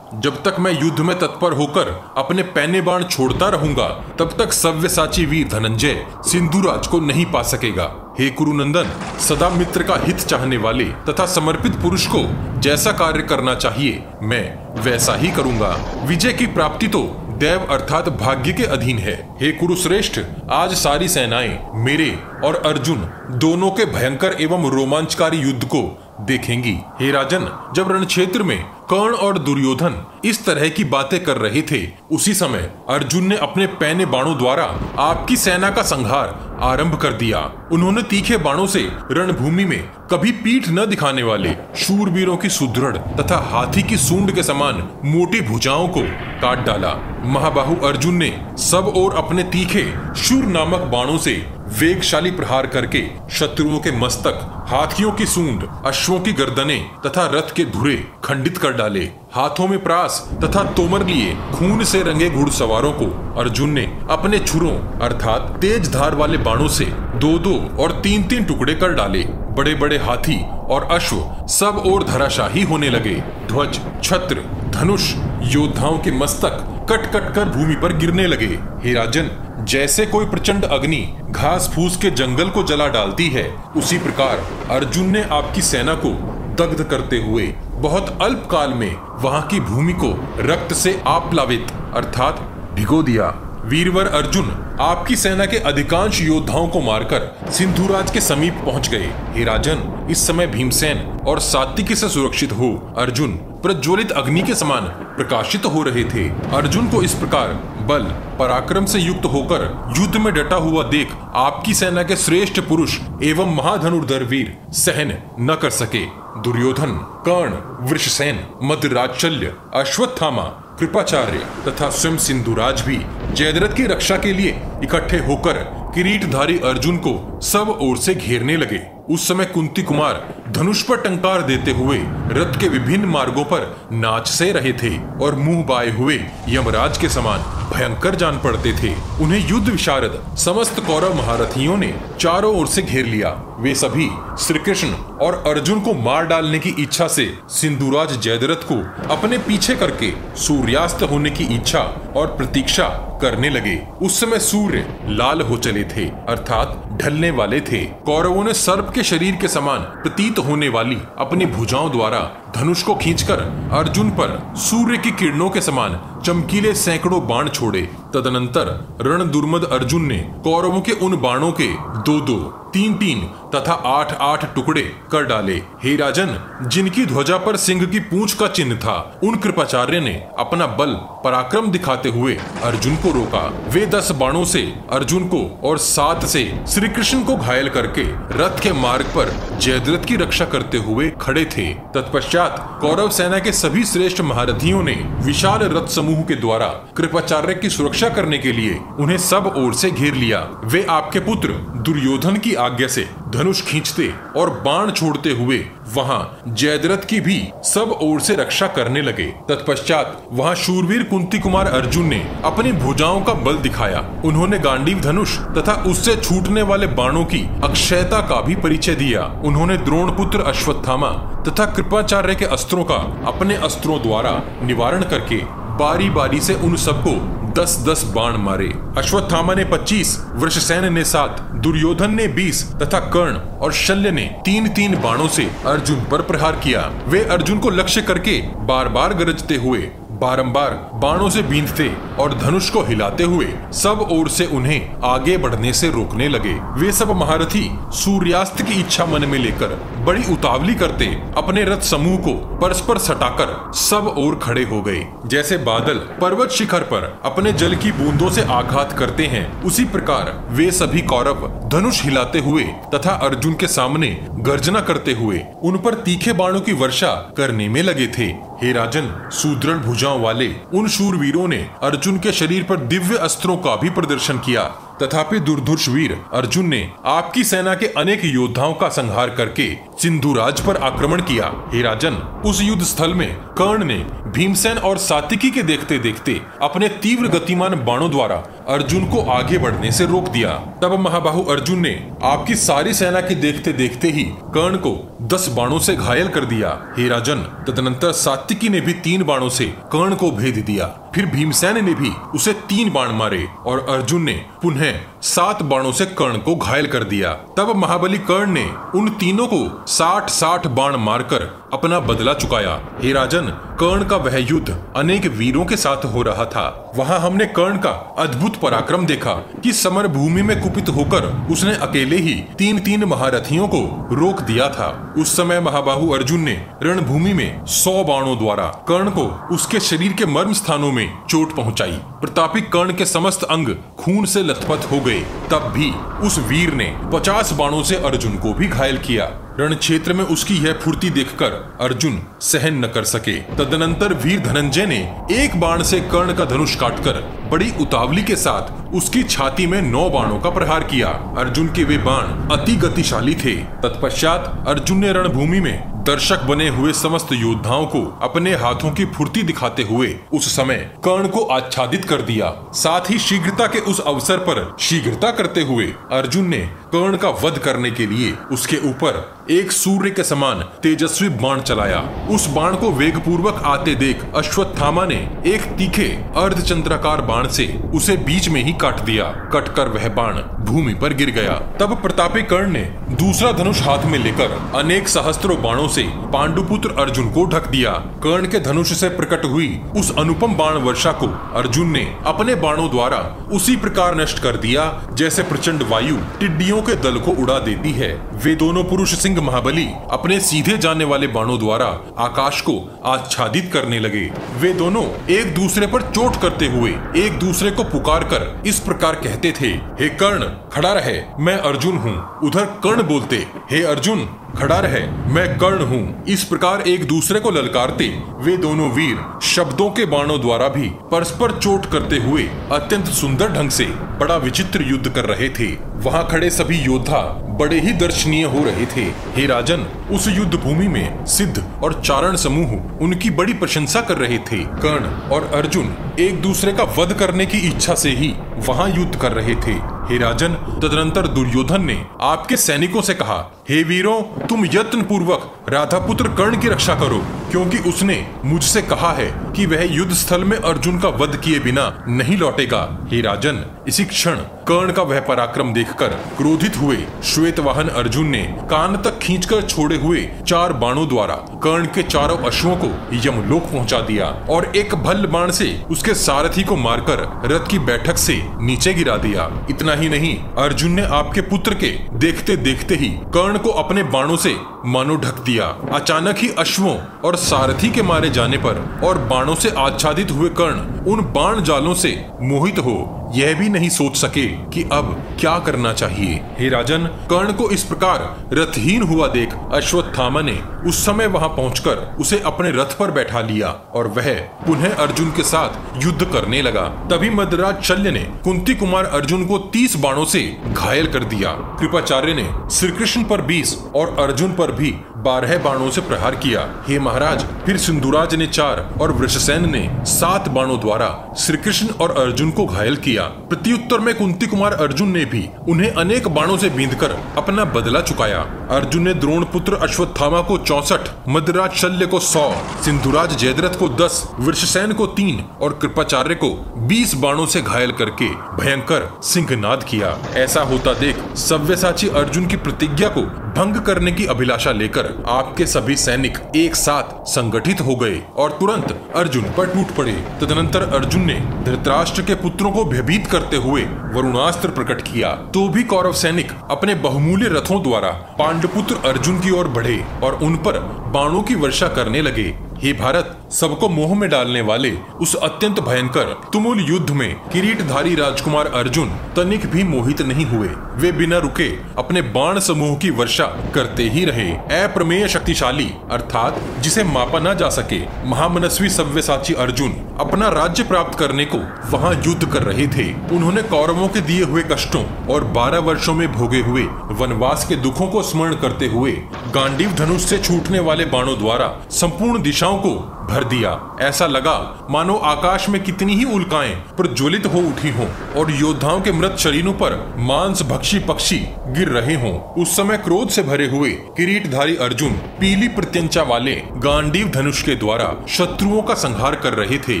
जब तक मैं युद्ध में तत्पर होकर अपने पैने बाण छोड़ता रहूँगा, तब तक सव्यसाची वीर धनंजय सिंधुराज को नहीं पा सकेगा। हे कुरुनंदन, सदा मित्र का हित चाहने वाले तथा समर्पित पुरुष को जैसा कार्य करना चाहिए, मैं वैसा ही करूँगा। विजय की प्राप्ति तो देव अर्थात भाग्य के अधीन है। हे कुरुश्रेष्ठ, आज सारी सेनाएँ, मेरे और अर्जुन, दोनों के भयंकर एवं रोमांचकारी युद्ध को देखेंगी। हे राजन, जब रण क्षेत्र में कर्ण और दुर्योधन इस तरह की बातें कर रहे थे, उसी समय अर्जुन ने अपने पैने बाणों द्वारा आपकी सेना का संहार आरंभ कर दिया। उन्होंने तीखे बाणों से रणभूमि में कभी पीठ न दिखाने वाले शूरवीरों की सुदृढ़ तथा हाथी की सूंड के समान मोटी भुजाओं को काट डाला। महाबाहु अर्जुन ने सब और अपने तीखे शूर नामक बाणों से वेगशाली प्रहार करके शत्रुओं के मस्तक, हाथियों की सूंड, अश्वों की गर्दने तथा रथ के धुरे खंडित कर डाले। हाथों में प्रास तथा तोमर लिए खून से रंगे घुड़सवारों को अर्जुन ने अपने छुरों, अर्थात तेज धार वाले बाणों से दो दो और तीन तीन टुकड़े कर डाले। बड़े बड़े हाथी और अश्व सब और धराशाही होने लगे। ध्वज, छत्र, धनुष, योद्धाओं के मस्तक कट कट कर भूमि पर गिरने लगे। हे राजन जैसे कोई प्रचंड अग्नि घास फूस के जंगल को जला डालती है, उसी प्रकार अर्जुन ने आपकी सेना को दग्ध करते हुए बहुत अल्प काल में वहाँ की भूमि को रक्त से आप्लावित अर्थात भिगो दिया। वीरवर अर्जुन, आपकी सेना के अधिकांश योद्धाओं को मारकर सिंधुराज के समीप पहुँच गए। हे राजन, इस समय भीमसेन और सात्विकी से सुरक्षित हो। अर्जुन, प्रज्वलित अग्नि के समान प्रकाशित हो रहे थे। अर्जुन को इस प्रकार बल, पराक्रम से युक्त होकर युद्ध में डटा हुआ देख आपकी सेना के श्रेष्ठ पुरुष एवं महाधनुर्धर वीर सहन न कर सके। दुर्योधन, कर्ण, वृषसेन मदराचल्य अश्वत्थामा कृपाचार्य तथा स्वयं सिंधुराज भी जयद्रथ की रक्षा के लिए इकट्ठे होकर किरीटधारी अर्जुन को सब ओर से घेरने लगे। उस समय कुंती कुमार धनुष पर टंकार देते हुए रथ के विभिन्न मार्गों पर नाच से रहे थे और मुँह बाए हुए यमराज के समान भयंकर जान पड़ते थे। उन्हें युद्ध विशारद समस्त कौरव महारथियों ने चारों ओर से घेर लिया। वे सभी श्री कृष्ण और अर्जुन को मार डालने की इच्छा से सिंधुराज जयद्रथ को अपने पीछे करके सूर्यास्त होने की इच्छा और प्रतीक्षा करने लगे। उस समय सूर्य लाल हो चले थे, अर्थात ढलने वाले थे। कौरवों ने सर्प के शरीर के समान प्रतीत होने वाली अपनी भुजाओं द्वारा धनुष को खींचकर अर्जुन पर सूर्य की किरणों के समान चमकीले सैकड़ों बाण छोड़े। तदनंतर रण दुर्मद अर्जुन ने कौरवों के उन बाणों के दो दो तीन तीन तथा आठ आठ टुकड़े कर डाले। हे राजन, जिनकी ध्वजा पर सिंह की पूंछ का चिन्ह था, उन कृपाचार्य ने अपना बल पराक्रम दिखाते हुए अर्जुन को रोका। वे दस बाणों से अर्जुन को और सात से श्री कृष्ण को घायल करके रथ के मार्ग पर जयद्रथ की रक्षा करते हुए खड़े थे। तत्पश्चात कौरव सेना के सभी श्रेष्ठ महारथियों ने विशाल रथ समूह के द्वारा कृपाचार्य की सुरक्षा करने के लिए उन्हें सब ओर से घेर लिया। वे आपके पुत्र दुर्योधन की आज्ञा से धनुष खींचते और बाण छोड़ते हुए वहाँ जयद्रथ की भी सब ओर से रक्षा करने लगे। तत्पश्चात वहाँ शूरवीर कुंती कुमार अर्जुन ने अपनी भुजाओं का बल दिखाया। उन्होंने गांडीव धनुष तथा उससे छूटने वाले बाणों की अक्षयता का भी परिचय दिया। उन्होंने द्रोण पुत्र अश्वत्थामा तथा कृपाचार्य के अस्त्रों का अपने अस्त्रों द्वारा निवारण करके बारी बारी से उन सबको दस दस बाण मारे। अश्वत्थामा ने पच्चीस, वृषसेन ने सात, दुर्योधन ने बीस तथा कर्ण और शल्य ने तीन तीन बाणों से अर्जुन पर प्रहार किया। वे अर्जुन को लक्ष्य करके बार बार गरजते हुए बारंबार बाणों से बींधते और धनुष को हिलाते हुए सब ओर से उन्हें आगे बढ़ने से रोकने लगे। वे सब महारथी सूर्यास्त की इच्छा मन में लेकर बड़ी उतावली करते अपने रथ समूह को परस्पर सटाकर सब ओर खड़े हो गए। जैसे बादल पर्वत शिखर पर अपने जल की बूंदों से आघात करते हैं, उसी प्रकार वे सभी कौरव धनुष हिलाते हुए तथा अर्जुन के सामने गर्जना करते हुए उन पर तीखे बाणों की वर्षा करने में लगे थे। हे राजन, सुदृढ़ भुजाओं वाले। उन शूरवीरों ने अर्जुन के शरीर पर दिव्य अस्त्रों का भी प्रदर्शन किया। तथापि दुर्धुष वीर अर्जुन ने आपकी सेना के अनेक योद्धाओं का संहार करके सिंधुराज पर आक्रमण किया। हे राजन, उस युद्ध स्थल में कर्ण ने भीमसेन और सातिकी के देखते देखते अपने तीव्र गतिमान बाणों द्वारा अर्जुन को आगे बढ़ने से रोक दिया। तब महाबाहु अर्जुन ने आपकी सारी सेना के देखते देखते ही कर्ण को दस बाणों से घायल कर दिया। हे राजन, तदनंतर सात्विकी ने भी तीन बाणों से कर्ण को भेद दिया। फिर भीमसेन ने भी उसे तीन बाण मारे और अर्जुन ने पुनः सात बाणों से कर्ण को घायल कर दिया। तब महाबली कर्ण ने उन तीनों को साठ साठ बाण मारकर अपना बदला चुकाया। हे राजन, कर्ण का वह युद्ध अनेक वीरों के साथ हो रहा था। वहाँ हमने कर्ण का अद्भुत पराक्रम देखा कि समर भूमि में कुपित होकर उसने अकेले ही तीन तीन महारथियों को रोक दिया था। उस समय महाबाहु अर्जुन ने रणभूमि में सौ बाणों द्वारा कर्ण को उसके शरीर के मर्म स्थानों में चोट पहुँचाई। प्रतापी कर्ण के समस्त अंग खून से लथपथ हो गए। तब भी उस वीर ने पचास बाणों से अर्जुन को भी घायल किया। रण क्षेत्र में उसकी यह फुर्ती देखकर अर्जुन सहन न कर सके। तदनंतर वीर धनंजय ने एक बाण से कर्ण का धनुष काटकर बड़ी उतावली के साथ उसकी छाती में नौ बाणों का प्रहार किया। अर्जुन के वे बाण अति गतिशाली थे। तत्पश्चात अर्जुन ने रणभूमि में दर्शक बने हुए समस्त योद्धाओं को अपने हाथों की फुर्ती दिखाते हुए उस समय कर्ण को आच्छादित कर दिया। साथ ही शीघ्रता के उस अवसर पर शीघ्रता करते हुए अर्जुन ने कर्ण का वध करने के लिए उसके ऊपर एक सूर्य के समान तेजस्वी बाण चलाया। उस बाण को वेग पूर्वक आते देख अश्वत्थामा ने एक तीखे अर्धचंद्राकार बाण से उसे बीच में ही काट दिया। कटकर वह बाण भूमि पर गिर गया। तब प्रतापी कर्ण ने दूसरा धनुष हाथ में लेकर अनेक सहस्त्रों बाणों से पांडुपुत्र अर्जुन को ढक दिया। कर्ण के धनुष से प्रकट हुई उस अनुपम बाण वर्षा को अर्जुन ने अपने बाणों द्वारा उसी प्रकार नष्ट कर दिया, जैसे प्रचंड वायु टिड्डियों के दल को उड़ा देती है। वे दोनों पुरुष सिंह महाबली अपने सीधे जाने वाले बाणों द्वारा आकाश को आच्छादित करने लगे। वे दोनों एक दूसरे पर चोट करते हुए एक दूसरे को पुकार कर इस प्रकार कहते थे, हे कर्ण, खड़ा रहे, मैं अर्जुन हूँ। उधर कर्ण बोलते, हे अर्जुन खड़ा रहे। मैं कर्ण हूँ। इस प्रकार एक दूसरे को ललकारते। वे दोनों वीर शब्दों के बाणों द्वारा भी परस्पर चोट करते हुए अत्यंत सुंदर ढंग से बड़ा विचित्र युद्ध कर रहे थे। वहाँ खड़े सभी योद्धा बड़े ही दर्शनीय हो रहे थे। हे राजन, उस युद्ध भूमि में सिद्ध और चारण समूह उनकी बड़ी प्रशंसा कर रहे थे। कर्ण और अर्जुन एक दूसरे का वध करने की इच्छा से ही वहाँ युद्ध कर रहे थे। हे राजन, तदनंतर दुर्योधन ने आपके सैनिकों से कहा, हे वीरों, तुम यत्न पूर्वक राधा पुत्र कर्ण की रक्षा करो, क्योंकि उसने मुझसे कहा है कि वह युद्ध स्थल में अर्जुन का वध किए बिना नहीं लौटेगा। हे राजन इसी क्षण कर्ण का वह पराक्रम देखकर क्रोधित हुए श्वेत वाहन अर्जुन ने कान तक खींचकर छोड़े हुए चार बाणों द्वारा कर्ण के चारों अश्वों को यमलोक पहुँचा दिया और एक भल बाण से उसके सारथी को मारकर रथ की बैठक से नीचे गिरा दिया। इतना ही नहीं, अर्जुन ने आपके पुत्र के देखते देखते ही कर्ण को अपने बाणों से मानो ढक दिया। अचानक ही अश्वों और सारथी के मारे जाने पर और बाणों से आच्छादित हुए कर्ण उन बाण जालों से मोहित हो यह भी नहीं सोच सके कि अब क्या करना चाहिए। हे राजन, कर्ण को इस प्रकार रथहीन हुआ देख अश्वत्थामा ने उस समय वहाँ पहुंचकर उसे अपने रथ पर बैठा लिया और वह पुनः अर्जुन के साथ युद्ध करने लगा। तभी मदराज शल्य ने कुंती कुमार अर्जुन को तीस बाणों से घायल कर दिया। कृपाचार्य ने श्री कृष्ण पर बीस और अर्जुन पर भी बारह बाणों से प्रहार किया। हे महाराज, फिर सिंधुराज ने चार और वृषसेन ने सात बाणों द्वारा श्री कृष्ण और अर्जुन को घायल किया। प्रत्युत्तर में कुंती कुमार अर्जुन ने भी उन्हें अनेक बाणों से बींधकर अपना बदला चुकाया। अर्जुन ने द्रोण पुत्र अश्वत्थामा को चौसठ, मदराज शल्य को सौ, सिंधुराज जयद्रथ को दस, वृषसेन को तीन और कृपाचार्य को बीस बाणों से घायल करके भयंकर सिंहनाद किया। ऐसा होता देख सव्यसाची अर्जुन की प्रतिज्ञा को भंग करने की अभिलाषा लेकर आपके सभी सैनिक एक साथ संगठित हो गए और तुरंत अर्जुन पर टूट पड़े। तदनंतर अर्जुन ने धृतराष्ट्र के पुत्रों को भयभीत करते हुए वरुणास्त्र प्रकट किया। तो भी कौरव सैनिक अपने बहुमूल्य रथों द्वारा पांडपुत्र अर्जुन की ओर बढ़े और उन पर बाणों की वर्षा करने लगे। हे भारत, सबको मोह में डालने वाले उस अत्यंत भयंकर, तुमुल युद्ध में किरीटधारी राजकुमार अर्जुन तनिक भी मोहित नहीं हुए। वे बिना रुके अपने बाण समूह की वर्षा करते ही रहे। अप्रमेय शक्तिशाली, अर्थात जिसे मापा न जा सके, महामनस्वी सव्यसाची अर्जुन अपना राज्य प्राप्त करने को वहाँ युद्ध कर रहे थे। उन्होंने कौरवों के दिए हुए कष्टों और बारह वर्षों में भोगे हुए वनवास के दुखों को स्मरण करते हुए गांडीव धनुष से छूटने वाले बाणों द्वारा संपूर्ण दिशाओं को भर दिया। ऐसा लगा, मानो आकाश में कितनी ही उल्काएँ प्रज्वलित हो उठी हों और योद्धाओं के मृत शरीरों पर मांस भक्षी पक्षी गिर रहे हों। उस समय क्रोध से भरे हुए किरीटधारी अर्जुन, पीली प्रत्यंचा वाले गांडीव धनुष के द्वारा शत्रुओं का संहार कर रहे थे।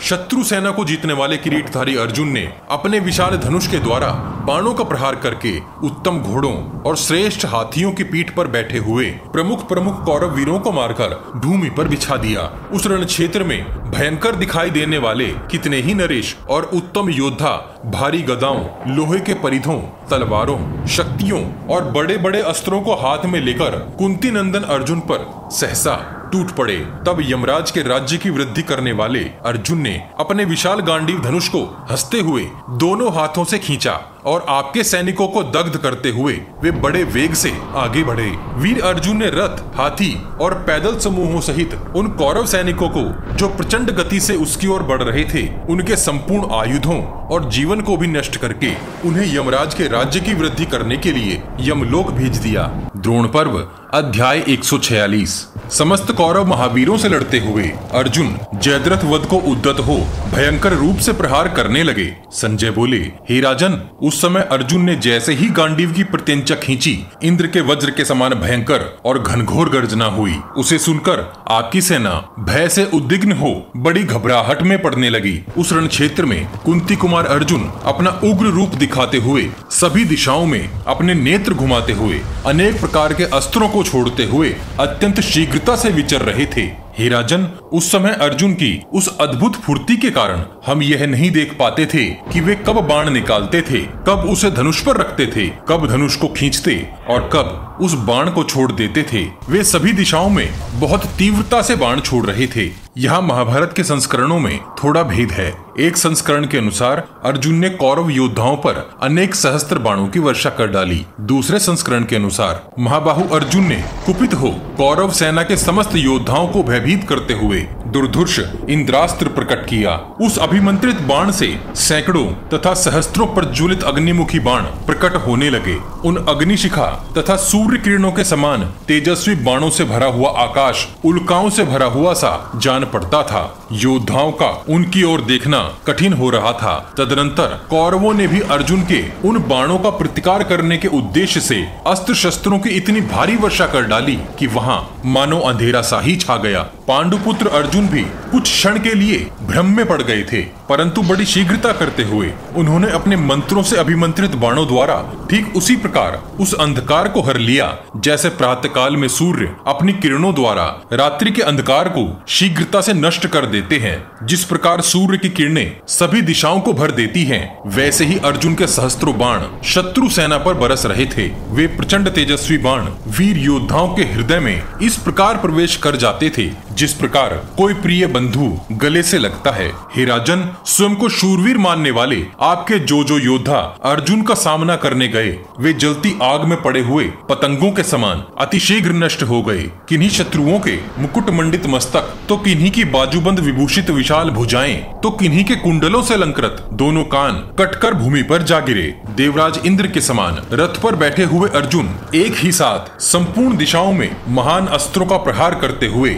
शत्रु सेना को जीतने वाले किरीटधारी अर्जुन ने अपने विशाल धनुष के द्वारा बाणों का प्रहार करके उत्तम घोड़ों और श्रेष्ठ हाथियों की पीठ पर बैठे हुए प्रमुख प्रमुख कौरव वीरों को मारकर भूमि पर बिछा दिया। उस रण क्षेत्र में भयंकर दिखाई देने वाले कितने ही नरेश और उत्तम योद्धा, भारी गदाओं, लोहे के परिधों, तलवारों, शक्तियों और बड़े बड़े अस्त्रों को हाथ में लेकर कुंती नंदन अर्जुन पर सहसा टूट पड़े। तब यमराज के राज्य की वृद्धि करने वाले अर्जुन ने अपने विशाल गांडीव धनुष को हँसते हुए दोनों हाथों से खींचा और आपके सैनिकों को दग्ध करते हुए वे बड़े वेग से आगे बढ़े। वीर अर्जुन ने रथ, हाथी और पैदल समूहों सहित उन कौरव सैनिकों को, जो प्रचंड गति से उसकी ओर बढ़ रहे थे, उनके संपूर्ण आयुधों और जीवन को भी नष्ट करके उन्हें यमराज के राज्य की वृद्धि करने के लिए यमलोक भेज दिया। द्रोण पर्व अध्याय 146 समस्त कौरव महावीरों से लड़ते हुए अर्जुन जयद्रथ वध को उद्दत हो भयंकर रूप से प्रहार करने लगे। संजय बोले, हे राजन, उस समय अर्जुन ने जैसे ही गांडीव की प्रत्यंचा खींची, इंद्र के वज्र के समान भयंकर और घनघोर गर्जना हुई। उसे सुनकर आपकी सेना भय से उद्विग्न हो बड़ी घबराहट में पड़ने लगी। उस रण क्षेत्र में कुंती कुमार अर्जुन अपना उग्र रूप दिखाते हुए, सभी दिशाओं में अपने नेत्र घुमाते हुए, अनेक प्रकार के अस्त्रों को छोड़ते हुए अत्यंत शीघ्रता से विचर रहे थे। हीराजन उस समय अर्जुन की उस अद्भुत फुर्ती के कारण हम यह नहीं देख पाते थे कि वे कब बाण निकालते थे, कब उसे धनुष पर रखते थे, कब धनुष को खींचते और कब उस बाण को छोड़ देते थे। वे सभी दिशाओं में बहुत तीव्रता से बाण छोड़ रहे थे। यहाँ महाभारत के संस्करणों में थोड़ा भेद है। एक संस्करण के अनुसार अर्जुन ने कौरव योद्धाओं पर अनेक सहस्त्र बाणों की वर्षा कर डाली। दूसरे संस्करण के अनुसार महाबाहु अर्जुन ने कुपित हो कौरव सेना के समस्त योद्धाओं को भयभीत करते हुए दुर्धुर्ष इंद्रास्त्र प्रकट किया। उस अभिमंत्रित बाण से सैकड़ों तथा सहस्त्रों प्रज्वलित अग्निमुखी बाण प्रकट होने लगे। उन अग्निशिखा तथा सूर्य किरणों के समान तेजस्वी बाणों से भरा हुआ आकाश, उल्काओं से भरा हुआ सा जान पड़ता था। योद्धाओं का उनकी ओर देखना कठिन हो रहा था। तदनंतर कौरवों ने भी अर्जुन के उन बाणों का प्रतिकार करने के उद्देश्य से अस्त्र शस्त्रों की इतनी भारी वर्षा कर डाली कि वहाँ मानो अंधेरा सा ही छा गया। पांडुपुत्र अर्जुन भी कुछ क्षण के लिए भ्रम में पड़ गए थे परंतु बड़ी शीघ्रता करते हुए उन्होंने अपने मंत्रों से अभिमंत्रित बाणों द्वारा ठीक उसी प्रकार उस अंधकार को हर लिया जैसे प्रातः काल में सूर्य अपनी किरणों द्वारा रात्रि के अंधकार को शीघ्रता से नष्ट कर देते हैं। जिस प्रकार सूर्य की किरणें सभी दिशाओं को भर देती हैं, वैसे ही अर्जुन के सहस्त्रों बाण शत्रु सेना पर बरस रहे थे। वे प्रचंड तेजस्वी बाण वीर योद्धाओं के हृदय में इस प्रकार प्रवेश कर जाते थे जिस प्रकार कोई प्रिय बंधु गले से लगता है, हे राजन, स्वयं को शूरवीर मानने वाले आपके जो जो योद्धा अर्जुन का सामना करने गए, वे जलती आग में पड़े हुए पतंगों के समान अतिशीघ्र नष्ट हो गए। किन्हीं शत्रुओं के मुकुट मंडित मस्तक तो किन्हीं की बाजूबंद विभूषित विशाल भुजाएँ तो किन्हीं के कुंडलों से अलंकृत दोनों कान कटकर भूमि पर जा गिरे। देवराज इंद्र के समान रथ पर बैठे हुए अर्जुन एक ही साथ संपूर्ण दिशाओं में महान अस्त्रों का प्रहार करते हुए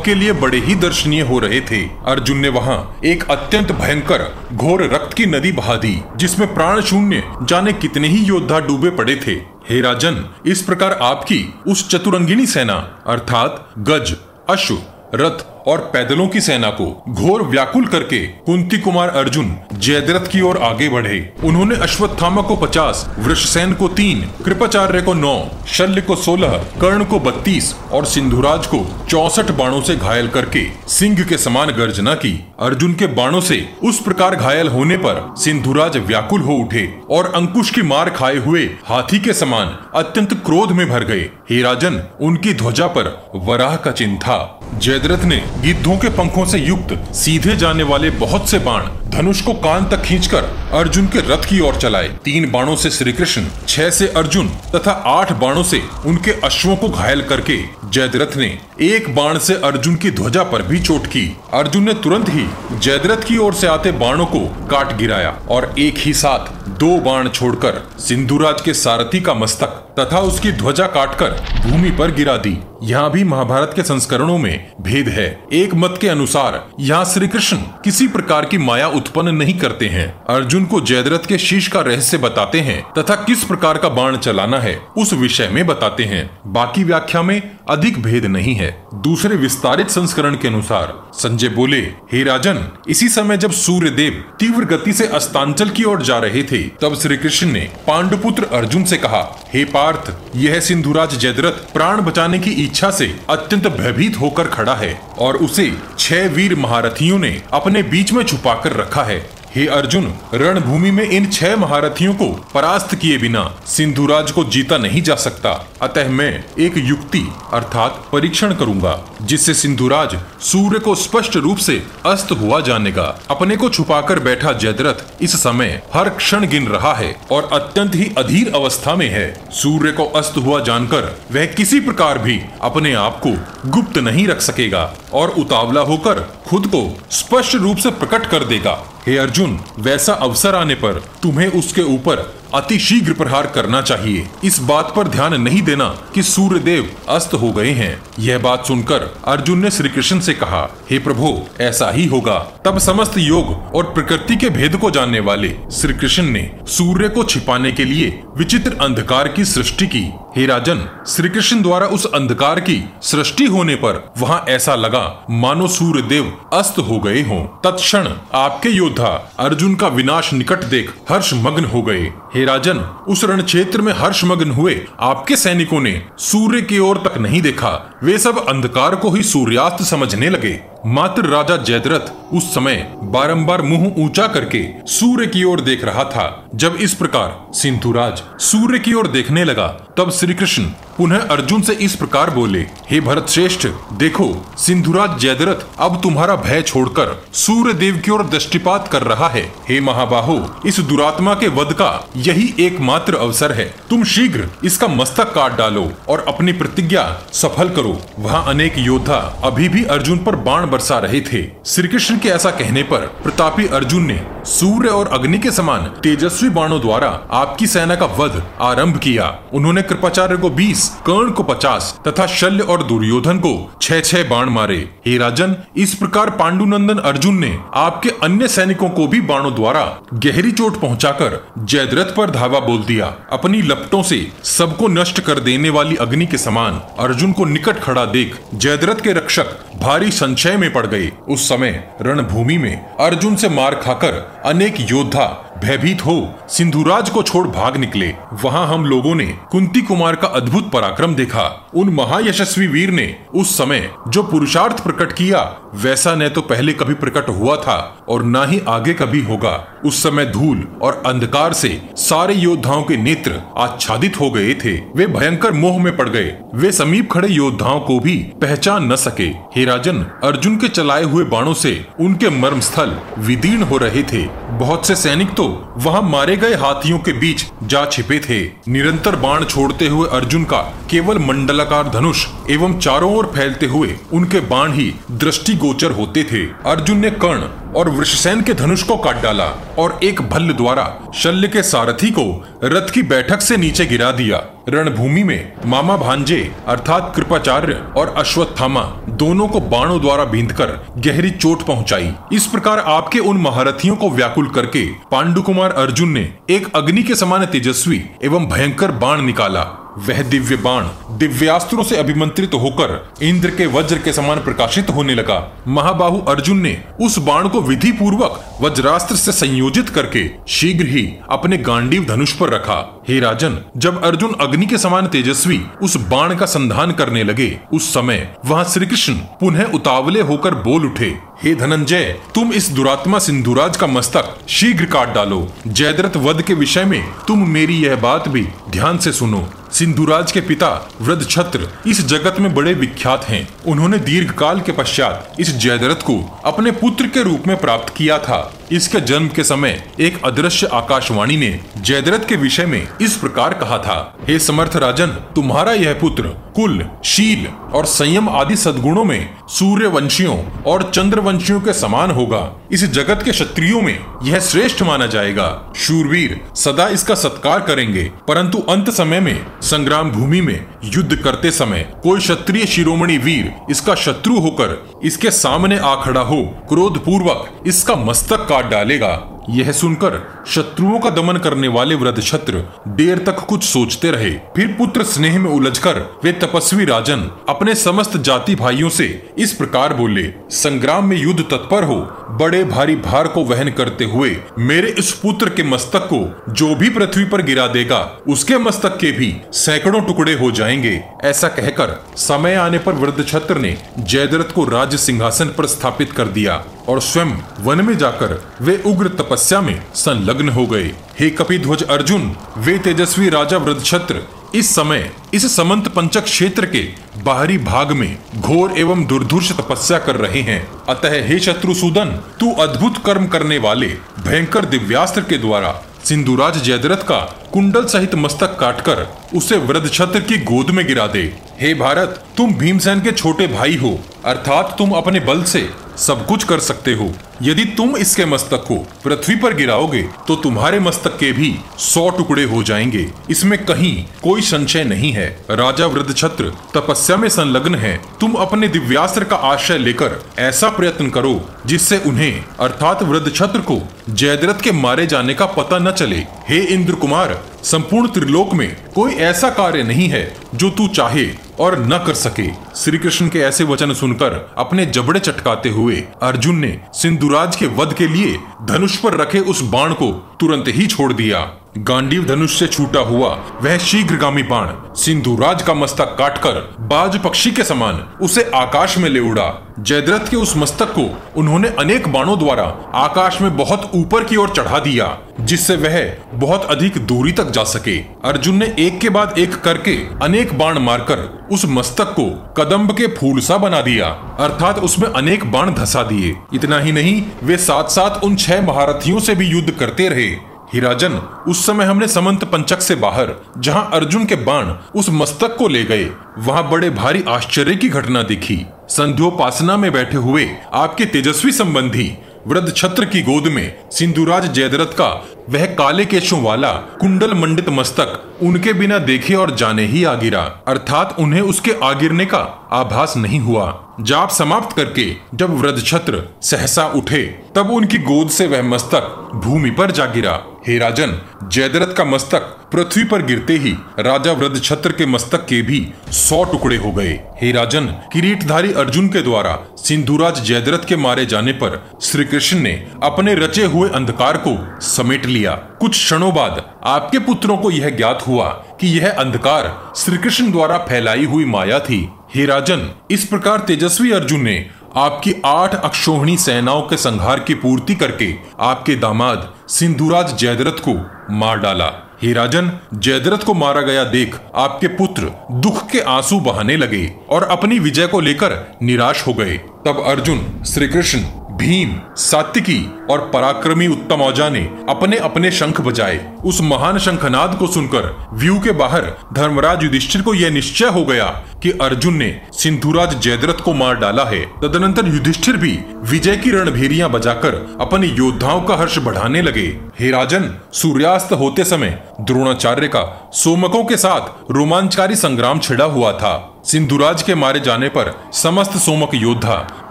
सबके लिए बड़े ही दर्शनीय हो रहे थे। अर्जुन ने वहाँ एक अत्यंत भयंकर घोर रक्त की नदी बहा दी, जिसमें प्राण शून्य जाने कितने ही योद्धा डूबे पड़े थे। हे राजन, इस प्रकार आपकी उस चतुरंगिनी सेना, अर्थात गज, अश्व, रथ और पैदलों की सेना को घोर व्याकुल करके कुंती कुमार अर्जुन जयद्रथ की ओर आगे बढ़े। उन्होंने अश्वत्थामा को पचास, वृषसेन को तीन, कृपाचार्य को नौ, शल्य को सोलह, कर्ण को बत्तीस और सिंधुराज को चौसठ बाणों से घायल करके सिंह के समान गर्जना की। अर्जुन के बाणों से उस प्रकार घायल होने पर सिंधुराज व्याकुल हो उठे और अंकुश की मार खाए हुए हाथी के समान अत्यंत क्रोध में भर गए। हे राजन, उनकी ध्वजा पर वराह का चिन्ह था। जयद्रथ ने गिद्धों के पंखों से युक्त सीधे जाने वाले बहुत से बाण धनुष को कान तक खींचकर अर्जुन के रथ की ओर चलाए। तीन बाणों से श्री कृष्ण छह से अर्जुन तथा आठ बाणों से उनके अश्वों को घायल करके जयद्रथ ने एक बाण से अर्जुन की ध्वजा पर भी चोट की। अर्जुन ने तुरंत ही जयद्रथ की ओर से आते बाणों को काट गिराया और एक ही साथ दो बाण छोड़कर सिंधुराज के सारथी का मस्तक तथा उसकी ध्वजा काटकर भूमि पर गिरा दी। यहाँ भी महाभारत के संस्करणों में भेद है। एक मत के अनुसार यहाँ श्री कृष्ण किसी प्रकार की माया उत्पन्न नहीं करते हैं। अर्जुन को जयद्रथ के शीश का रहस्य बताते हैं तथा किस प्रकार का बाण चलाना है, उस विषय में बताते हैं। बाकी व्याख्या में अधिक भेद नहीं है। दूसरे विस्तारित संस्करण के अनुसार संजय बोले, हे राजन, इसी समय जब सूर्य देव तीव्र गति से अस्तांचल की ओर जा रहे थे, तब श्री कृष्ण ने पांडुपुत्र अर्जुन से कहा, हे पार्थ यह सिंधुराज जयद्रथ प्राण बचाने की इच्छा से अत्यंत भयभीत होकर खड़ा है और उसे छह वीर महारथियों ने अपने बीच में छुपाकर रखा है। हे अर्जुन, रणभूमि में इन छह महारथियों को परास्त किए बिना सिंधुराज को जीता नहीं जा सकता। अतः मैं एक युक्ति अर्थात परीक्षण करूँगा, जिससे सिंधुराज सूर्य को स्पष्ट रूप से अस्त हुआ जानेगा। अपने को छुपाकर बैठा जयद्रथ इस समय हर क्षण गिन रहा है और अत्यंत ही अधीर अवस्था में है। सूर्य को अस्त हुआ जानकर वह किसी प्रकार भी अपने आप को गुप्त नहीं रख सकेगा और उतावला होकर खुद को स्पष्ट रूप से प्रकट कर देगा। हे अर्जुन वैसा अवसर आने पर तुम्हें उसके ऊपर अति शीघ्र प्रहार करना चाहिए। इस बात पर ध्यान नहीं देना कि सूर्य देव अस्त हो गए हैं। यह बात सुनकर अर्जुन ने श्री कृष्ण से कहा, हे प्रभु, ऐसा ही होगा। तब समस्त योग और प्रकृति के भेद को जानने वाले श्री कृष्ण ने सूर्य को छिपाने के लिए विचित्र अंधकार की सृष्टि की। हे राजन श्री कृष्ण द्वारा उस अंधकार की सृष्टि होने पर वहाँ ऐसा लगा, मानो सूर्य देव अस्त हो गए हों। तत्क्षण आपके योद्धा अर्जुन का विनाश निकट देख हर्ष मग्न हो गए। हे राजन, उस रण क्षेत्र में हर्ष मग्न हुए आपके सैनिकों ने सूर्य की ओर तक नहीं देखा। वे सब अंधकार को ही सूर्यास्त समझने लगे। मात्र राजा जयद्रथ उस समय बारंबार मुँह ऊँचा करके सूर्य की ओर देख रहा था। जब इस प्रकार सिंधुराज सूर्य की ओर देखने लगा तब श्री कृष्ण पुनः अर्जुन से इस प्रकार बोले, हे भरत श्रेष्ठ देखो, सिंधुराज जयद्रथ अब तुम्हारा भय छोड़कर सूर्य देव की ओर दृष्टिपात कर रहा है। हे महाबाहो, इस दुरात्मा के वध का यही एकमात्र अवसर है। तुम शीघ्र इसका मस्तक काट डालो और अपनी प्रतिज्ञा सफल करो। वहाँ अनेक योद्धा अभी भी अर्जुन पर बाण बरसा रहे थे। श्री कृष्ण के ऐसा कहने पर प्रतापी अर्जुन ने सूर्य और अग्नि के समान तेजस्वी बाणों द्वारा आपकी सेना का वध आरंभ किया। उन्होंने कृपाचार्य को 20, कर्ण को 50 तथा शल्य और दुर्योधन को छह छह बाण मारे। हे राजन इस प्रकार पांडुनंदन अर्जुन ने आपके अन्य सैनिकों को भी बाणों द्वारा गहरी चोट पहुंचाकर जयद्रथ पर धावा बोल दिया। अपनी लपटों से सबको नष्ट कर देने वाली अग्नि के समान अर्जुन को निकट खड़ा देख जयद्रथ के रक्षक भारी संशय में पड़ गए। उस समय रणभूमि में अर्जुन से मार खाकर अनेक योद्धा भयभीत हो, सिंधुराज को छोड़ भाग निकले। वहाँ हम लोगों ने कुंती कुमार का अद्भुत पराक्रम देखा। उन महायशस्वी वीर ने उस समय जो पुरुषार्थ प्रकट किया, वैसा न तो पहले कभी प्रकट हुआ था और न ही आगे कभी होगा। उस समय धूल और अंधकार से सारे योद्धाओं के नेत्र आच्छादित हो गए थे। वे भयंकर मोह में पड़ गए। वे समीप खड़े योद्धाओं को भी पहचान न सके। हे राजन, अर्जुन के चलाए हुए बाणों से उनके मर्म स्थल विदीर्ण हो रहे थे। बहुत से सैनिक तो वहाँ मारे गए हाथियों के बीच जा छिपे थे। निरंतर बाण छोड़ते हुए अर्जुन का केवल मंडलाकार धनुष एवं चारों ओर फैलते हुए उनके बाण ही दृष्टि गोचर होते थे। अर्जुन ने कर्ण और वृषसेन के धनुष को काट डाला और एक भल्ल द्वारा शल्य के सारथी को रथ की बैठक से नीचे गिरा दिया। रणभूमि में मामा भांजे अर्थात कृपाचार्य और अश्वत्थामा दोनों को बाणों द्वारा बींधकर गहरी चोट पहुंचाई। इस प्रकार आपके उन महारथियों को व्याकुल करके पांडु कुमार अर्जुन ने एक अग्नि के समान तेजस्वी एवं भयंकर बाण निकाला। वह दिव्य बाण दिव्यास्त्रों से अभिमंत्रित होकर इंद्र के वज्र के समान प्रकाशित होने लगा। महाबाहु अर्जुन ने उस बाण को विधि पूर्वक वज्रास्त्र से संयोजित करके शीघ्र ही अपने गांडीव धनुष पर रखा। हे राजन, जब अर्जुन अग्नि के समान तेजस्वी उस बाण का संधान करने लगे, उस समय वहाँ श्री कृष्ण पुनः उतावले होकर बोल उठे, हे धनंजय, तुम इस दुरात्मा सिंधुराज का मस्तक शीघ्र काट डालो। जयद्रथ वध के विषय में तुम मेरी यह बात भी ध्यान से सुनो। सिंधुराज के पिता वृद्ध छत्र इस जगत में बड़े विख्यात हैं। उन्होंने दीर्घ काल के पश्चात इस जयद्रथ को अपने पुत्र के रूप में प्राप्त किया था। इसके जन्म के समय एक अदृश्य आकाशवाणी ने जयद्रथ के विषय में इस प्रकार कहा था, हे समर्थ राजन, तुम्हारा यह पुत्र कुल, शील और संयम आदि सदगुणों में सूर्य वंशियों और चंद्र वंशियों के समान होगा। इस जगत के क्षत्रियो में यह श्रेष्ठ माना जाएगा। शूरवीर सदा इसका सत्कार करेंगे, परंतु अंत समय में संग्राम भूमि में युद्ध करते समय कोई क्षत्रिय शिरोमणि वीर इसका शत्रु होकर इसके सामने आ खड़ा हो क्रोध पूर्वक इसका मस्तक काट डालेगा। यह सुनकर शत्रुओं का दमन करने वाले वृद्ध छत्र देर तक कुछ सोचते रहे। फिर पुत्र स्नेह में उलझकर वे तपस्वी राजन अपने समस्त जाति भाइयों से इस प्रकार बोले, संग्राम में युद्ध तत्पर हो, बड़े भारी भार को वहन करते हुए मेरे इस पुत्र के मस्तक को जो भी पृथ्वी पर गिरा देगा, उसके मस्तक के भी सैकड़ों टुकड़े हो जाएँगे। ऐसा कहकर समय आने पर वृद्ध छत्र ने जयद्रथ को राज सिंहासन पर स्थापित कर दिया। और स्वयं वन में जाकर वे उग्र तपस्या में संलग्न हो गए। हे कपिध्वज अर्जुन, वे तेजस्वी राजा वृद्धछत्र, इस समय इस समंत पंचक क्षेत्र के बाहरी भाग में घोर एवं दुर्धुष तपस्या कर रहे हैं। अतः हे शत्रुसूदन तू अद्भुत कर्म करने वाले भयंकर दिव्यास्त्र के द्वारा सिंधुराज जयद्रथ का कुंडल सहित मस्तक काटकर उसे वृद्ध छत्र की गोद में गिरा दे। हे भारत, तुम भीमसेन के छोटे भाई हो, अर्थात तुम अपने बल से सब कुछ कर सकते हो। यदि तुम इसके मस्तक को पृथ्वी पर गिराओगे तो तुम्हारे मस्तक के भी सौ टुकड़े हो जाएँगे। इसमें कहीं कोई संशय नहीं है। राजा वृद्ध छत्र, तपस्या में संलग्न है। तुम अपने दिव्यास्त्र का आश्रय लेकर ऐसा प्रयत्न करो, जिससे उन्हें, अर्थात वृद्ध छत्र को जयद्रथ के मारे जाने का पता न चले। हे इंद्र कुमार संपूर्ण त्रिलोक में कोई ऐसा कार्य नहीं है जो तू चाहे और न कर सके। श्री कृष्ण के ऐसे वचन सुनकर अपने जबड़े चटकाते हुए अर्जुन ने सिंधुराज के वध के लिए धनुष पर रखे उस बाण को तुरंत ही छोड़ दिया। गांडीव धनुष से छूटा हुआ वह शीघ्रगामी बाण सिंधुराज का मस्तक काटकर बाज पक्षी के समान उसे आकाश में ले उड़ा। जयद्रथ के उस मस्तक को उन्होंने अनेक बाणों द्वारा आकाश में बहुत ऊपर की ओर चढ़ा दिया, जिससे वह बहुत अधिक दूरी तक जा सके। अर्जुन ने एक के बाद एक करके अनेक बाण मारकर उस मस्तक को कदम्ब के फूल सा बना दिया, अर्थात उसमें अनेक बाण धसा दिए। इतना ही नहीं, वे साथ साथ उन छह महारथियों से भी युद्ध करते रहे। हिराजन, उस समय हमने समंत पंचक से बाहर, जहाँ अर्जुन के बाण उस मस्तक को ले गए, वहाँ बड़े भारी आश्चर्य की घटना दिखी। संध्योपासना में बैठे हुए, आपके तेजस्वी संबंधी, वृद्ध छत्र की गोद में, सिंधुराज जयदरथ का वह काले केशों वाला कुंडल मंडित मस्तक उनके बिना देखे और जाने ही आ गिरा अर्थात उन्हें उसके आ गिरने का आभास नहीं हुआ। जाप समाप्त करके जब वृद्ध छत्र सहसा उठे, तब उनकी गोद से वह मस्तक भूमि पर जा गिरा। हे राजन, जयद्रथ का मस्तक पृथ्वी पर गिरते ही राजा वृद्ध छत्र के मस्तक के भी सौ टुकड़े हो गए। हे राजन, किरीटधारी अर्जुन के द्वारा सिंधुराज जयद्रथ के मारे जाने पर श्री कृष्ण ने अपने रचे हुए अंधकार को समेट लिया कुछ क्षणों बाद आपके पुत्रों को यह ज्ञात हुआ कि यह अंधकार श्री कृष्ण द्वारा फैलाई हुई माया थी। हे राजन, इस प्रकार तेजस्वी अर्जुन ने आपकी आठ अक्षोहिणी सेनाओं के संहार की पूर्ति करके आपके दामाद सिंधुराज जयद्रथ को मार डाला। हे राजन, जयद्रथ को मारा गया देख आपके पुत्र दुख के आँसू बहाने लगे और अपनी विजय को लेकर निराश हो गए। तब अर्जुन श्री कृष्ण भीम, सात्विकी और पराक्रमी उत्तम औजा ने अपने अपने शंख बजाए। उस महान शंखनाद को सुनकर व्यू के बाहर धर्मराज युधिष्ठिर को यह निश्चय हो गया कि अर्जुन ने सिंधुराज जयद्रथ को मार डाला है। तदनंतर युधिष्ठिर भी विजय की रणभेरियाँ बजाकर अपने योद्धाओं का हर्ष बढ़ाने लगे। हे राजन, सूर्यास्त होते समय द्रोणाचार्य का सोमकों के साथ रोमांचकारी संग्राम छिड़ा हुआ था। सिंधुराज के मारे जाने पर समस्त सोमक योद्धा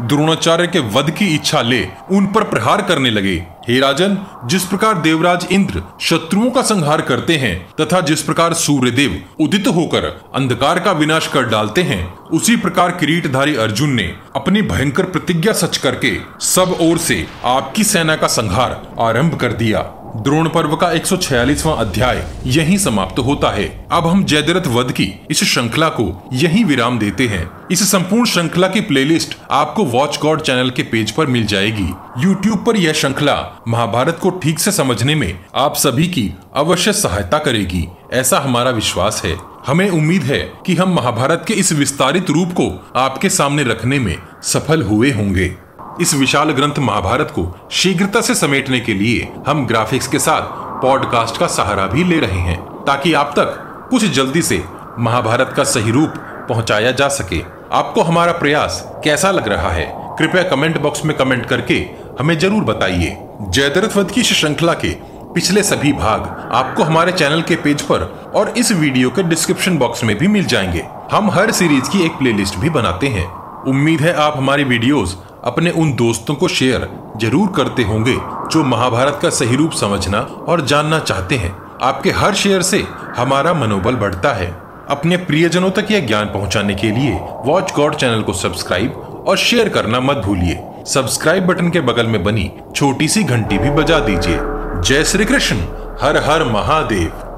द्रोणाचार्य के वध की इच्छा ले उन पर प्रहार करने लगे। हे राजन, जिस प्रकार देवराज इंद्र शत्रुओं का संहार करते हैं तथा जिस प्रकार सूर्यदेव उदित होकर अंधकार का विनाश कर डालते हैं, उसी प्रकार किरीटधारी अर्जुन ने अपनी भयंकर प्रतिज्ञा सच करके सब ओर से आपकी सेना का संहार आरंभ कर दिया। द्रोण पर्व का 146वां अध्याय यहीं समाप्त होता है। अब हम जयदरथ वध की इस श्रृंखला को यहीं विराम देते हैं। इस संपूर्ण श्रृंखला की प्लेलिस्ट आपको वॉच गॉड चैनल के पेज पर मिल जाएगी। यूट्यूब पर यह श्रृंखला महाभारत को ठीक से समझने में आप सभी की अवश्य सहायता करेगी। ऐसा हमारा विश्वास है। हमें उम्मीद है कि हम महाभारत के इस विस्तारित रूप को आपके सामने रखने में सफल हुए होंगे। इस विशाल ग्रंथ महाभारत को शीघ्रता से समेटने के लिए हम ग्राफिक्स के साथ पॉडकास्ट का सहारा भी ले रहे हैं, ताकि आप तक कुछ जल्दी से महाभारत का सही रूप पहुँचाया जा सके। आपको हमारा प्रयास कैसा लग रहा है? कृपया कमेंट बॉक्स में कमेंट करके हमें ज़रूर बताइए। जयदरथ वध की श्रृंखला के पिछले सभी भाग आपको हमारे चैनल के पेज पर और इस वीडियो के डिस्क्रिप्शन बॉक्स में भी मिल जाएँगे। हम हर सीरीज़ की एक प्लेलिस्ट भी बनाते हैं। उम्मीद है आप हमारी वीडियोस अपने उन दोस्तों को शेयर ज़रूर करते होंगे, जो महाभारत का सही रूप समझना और जानना चाहते हैं। आपके हर शेयर से हमारा मनोबल बढ़ता है। अपने प्रियजनों तक यह ज्ञान पहुँचाने के लिए वॉच गॉड चैनल को सब्सक्राइब और शेयर करना मत भूलिए। सब्सक्राइब बटन के बगल में बनी छोटी सी घंटी भी बजा दीजिए। जय श्री कृष्ण, हर हर महादेव।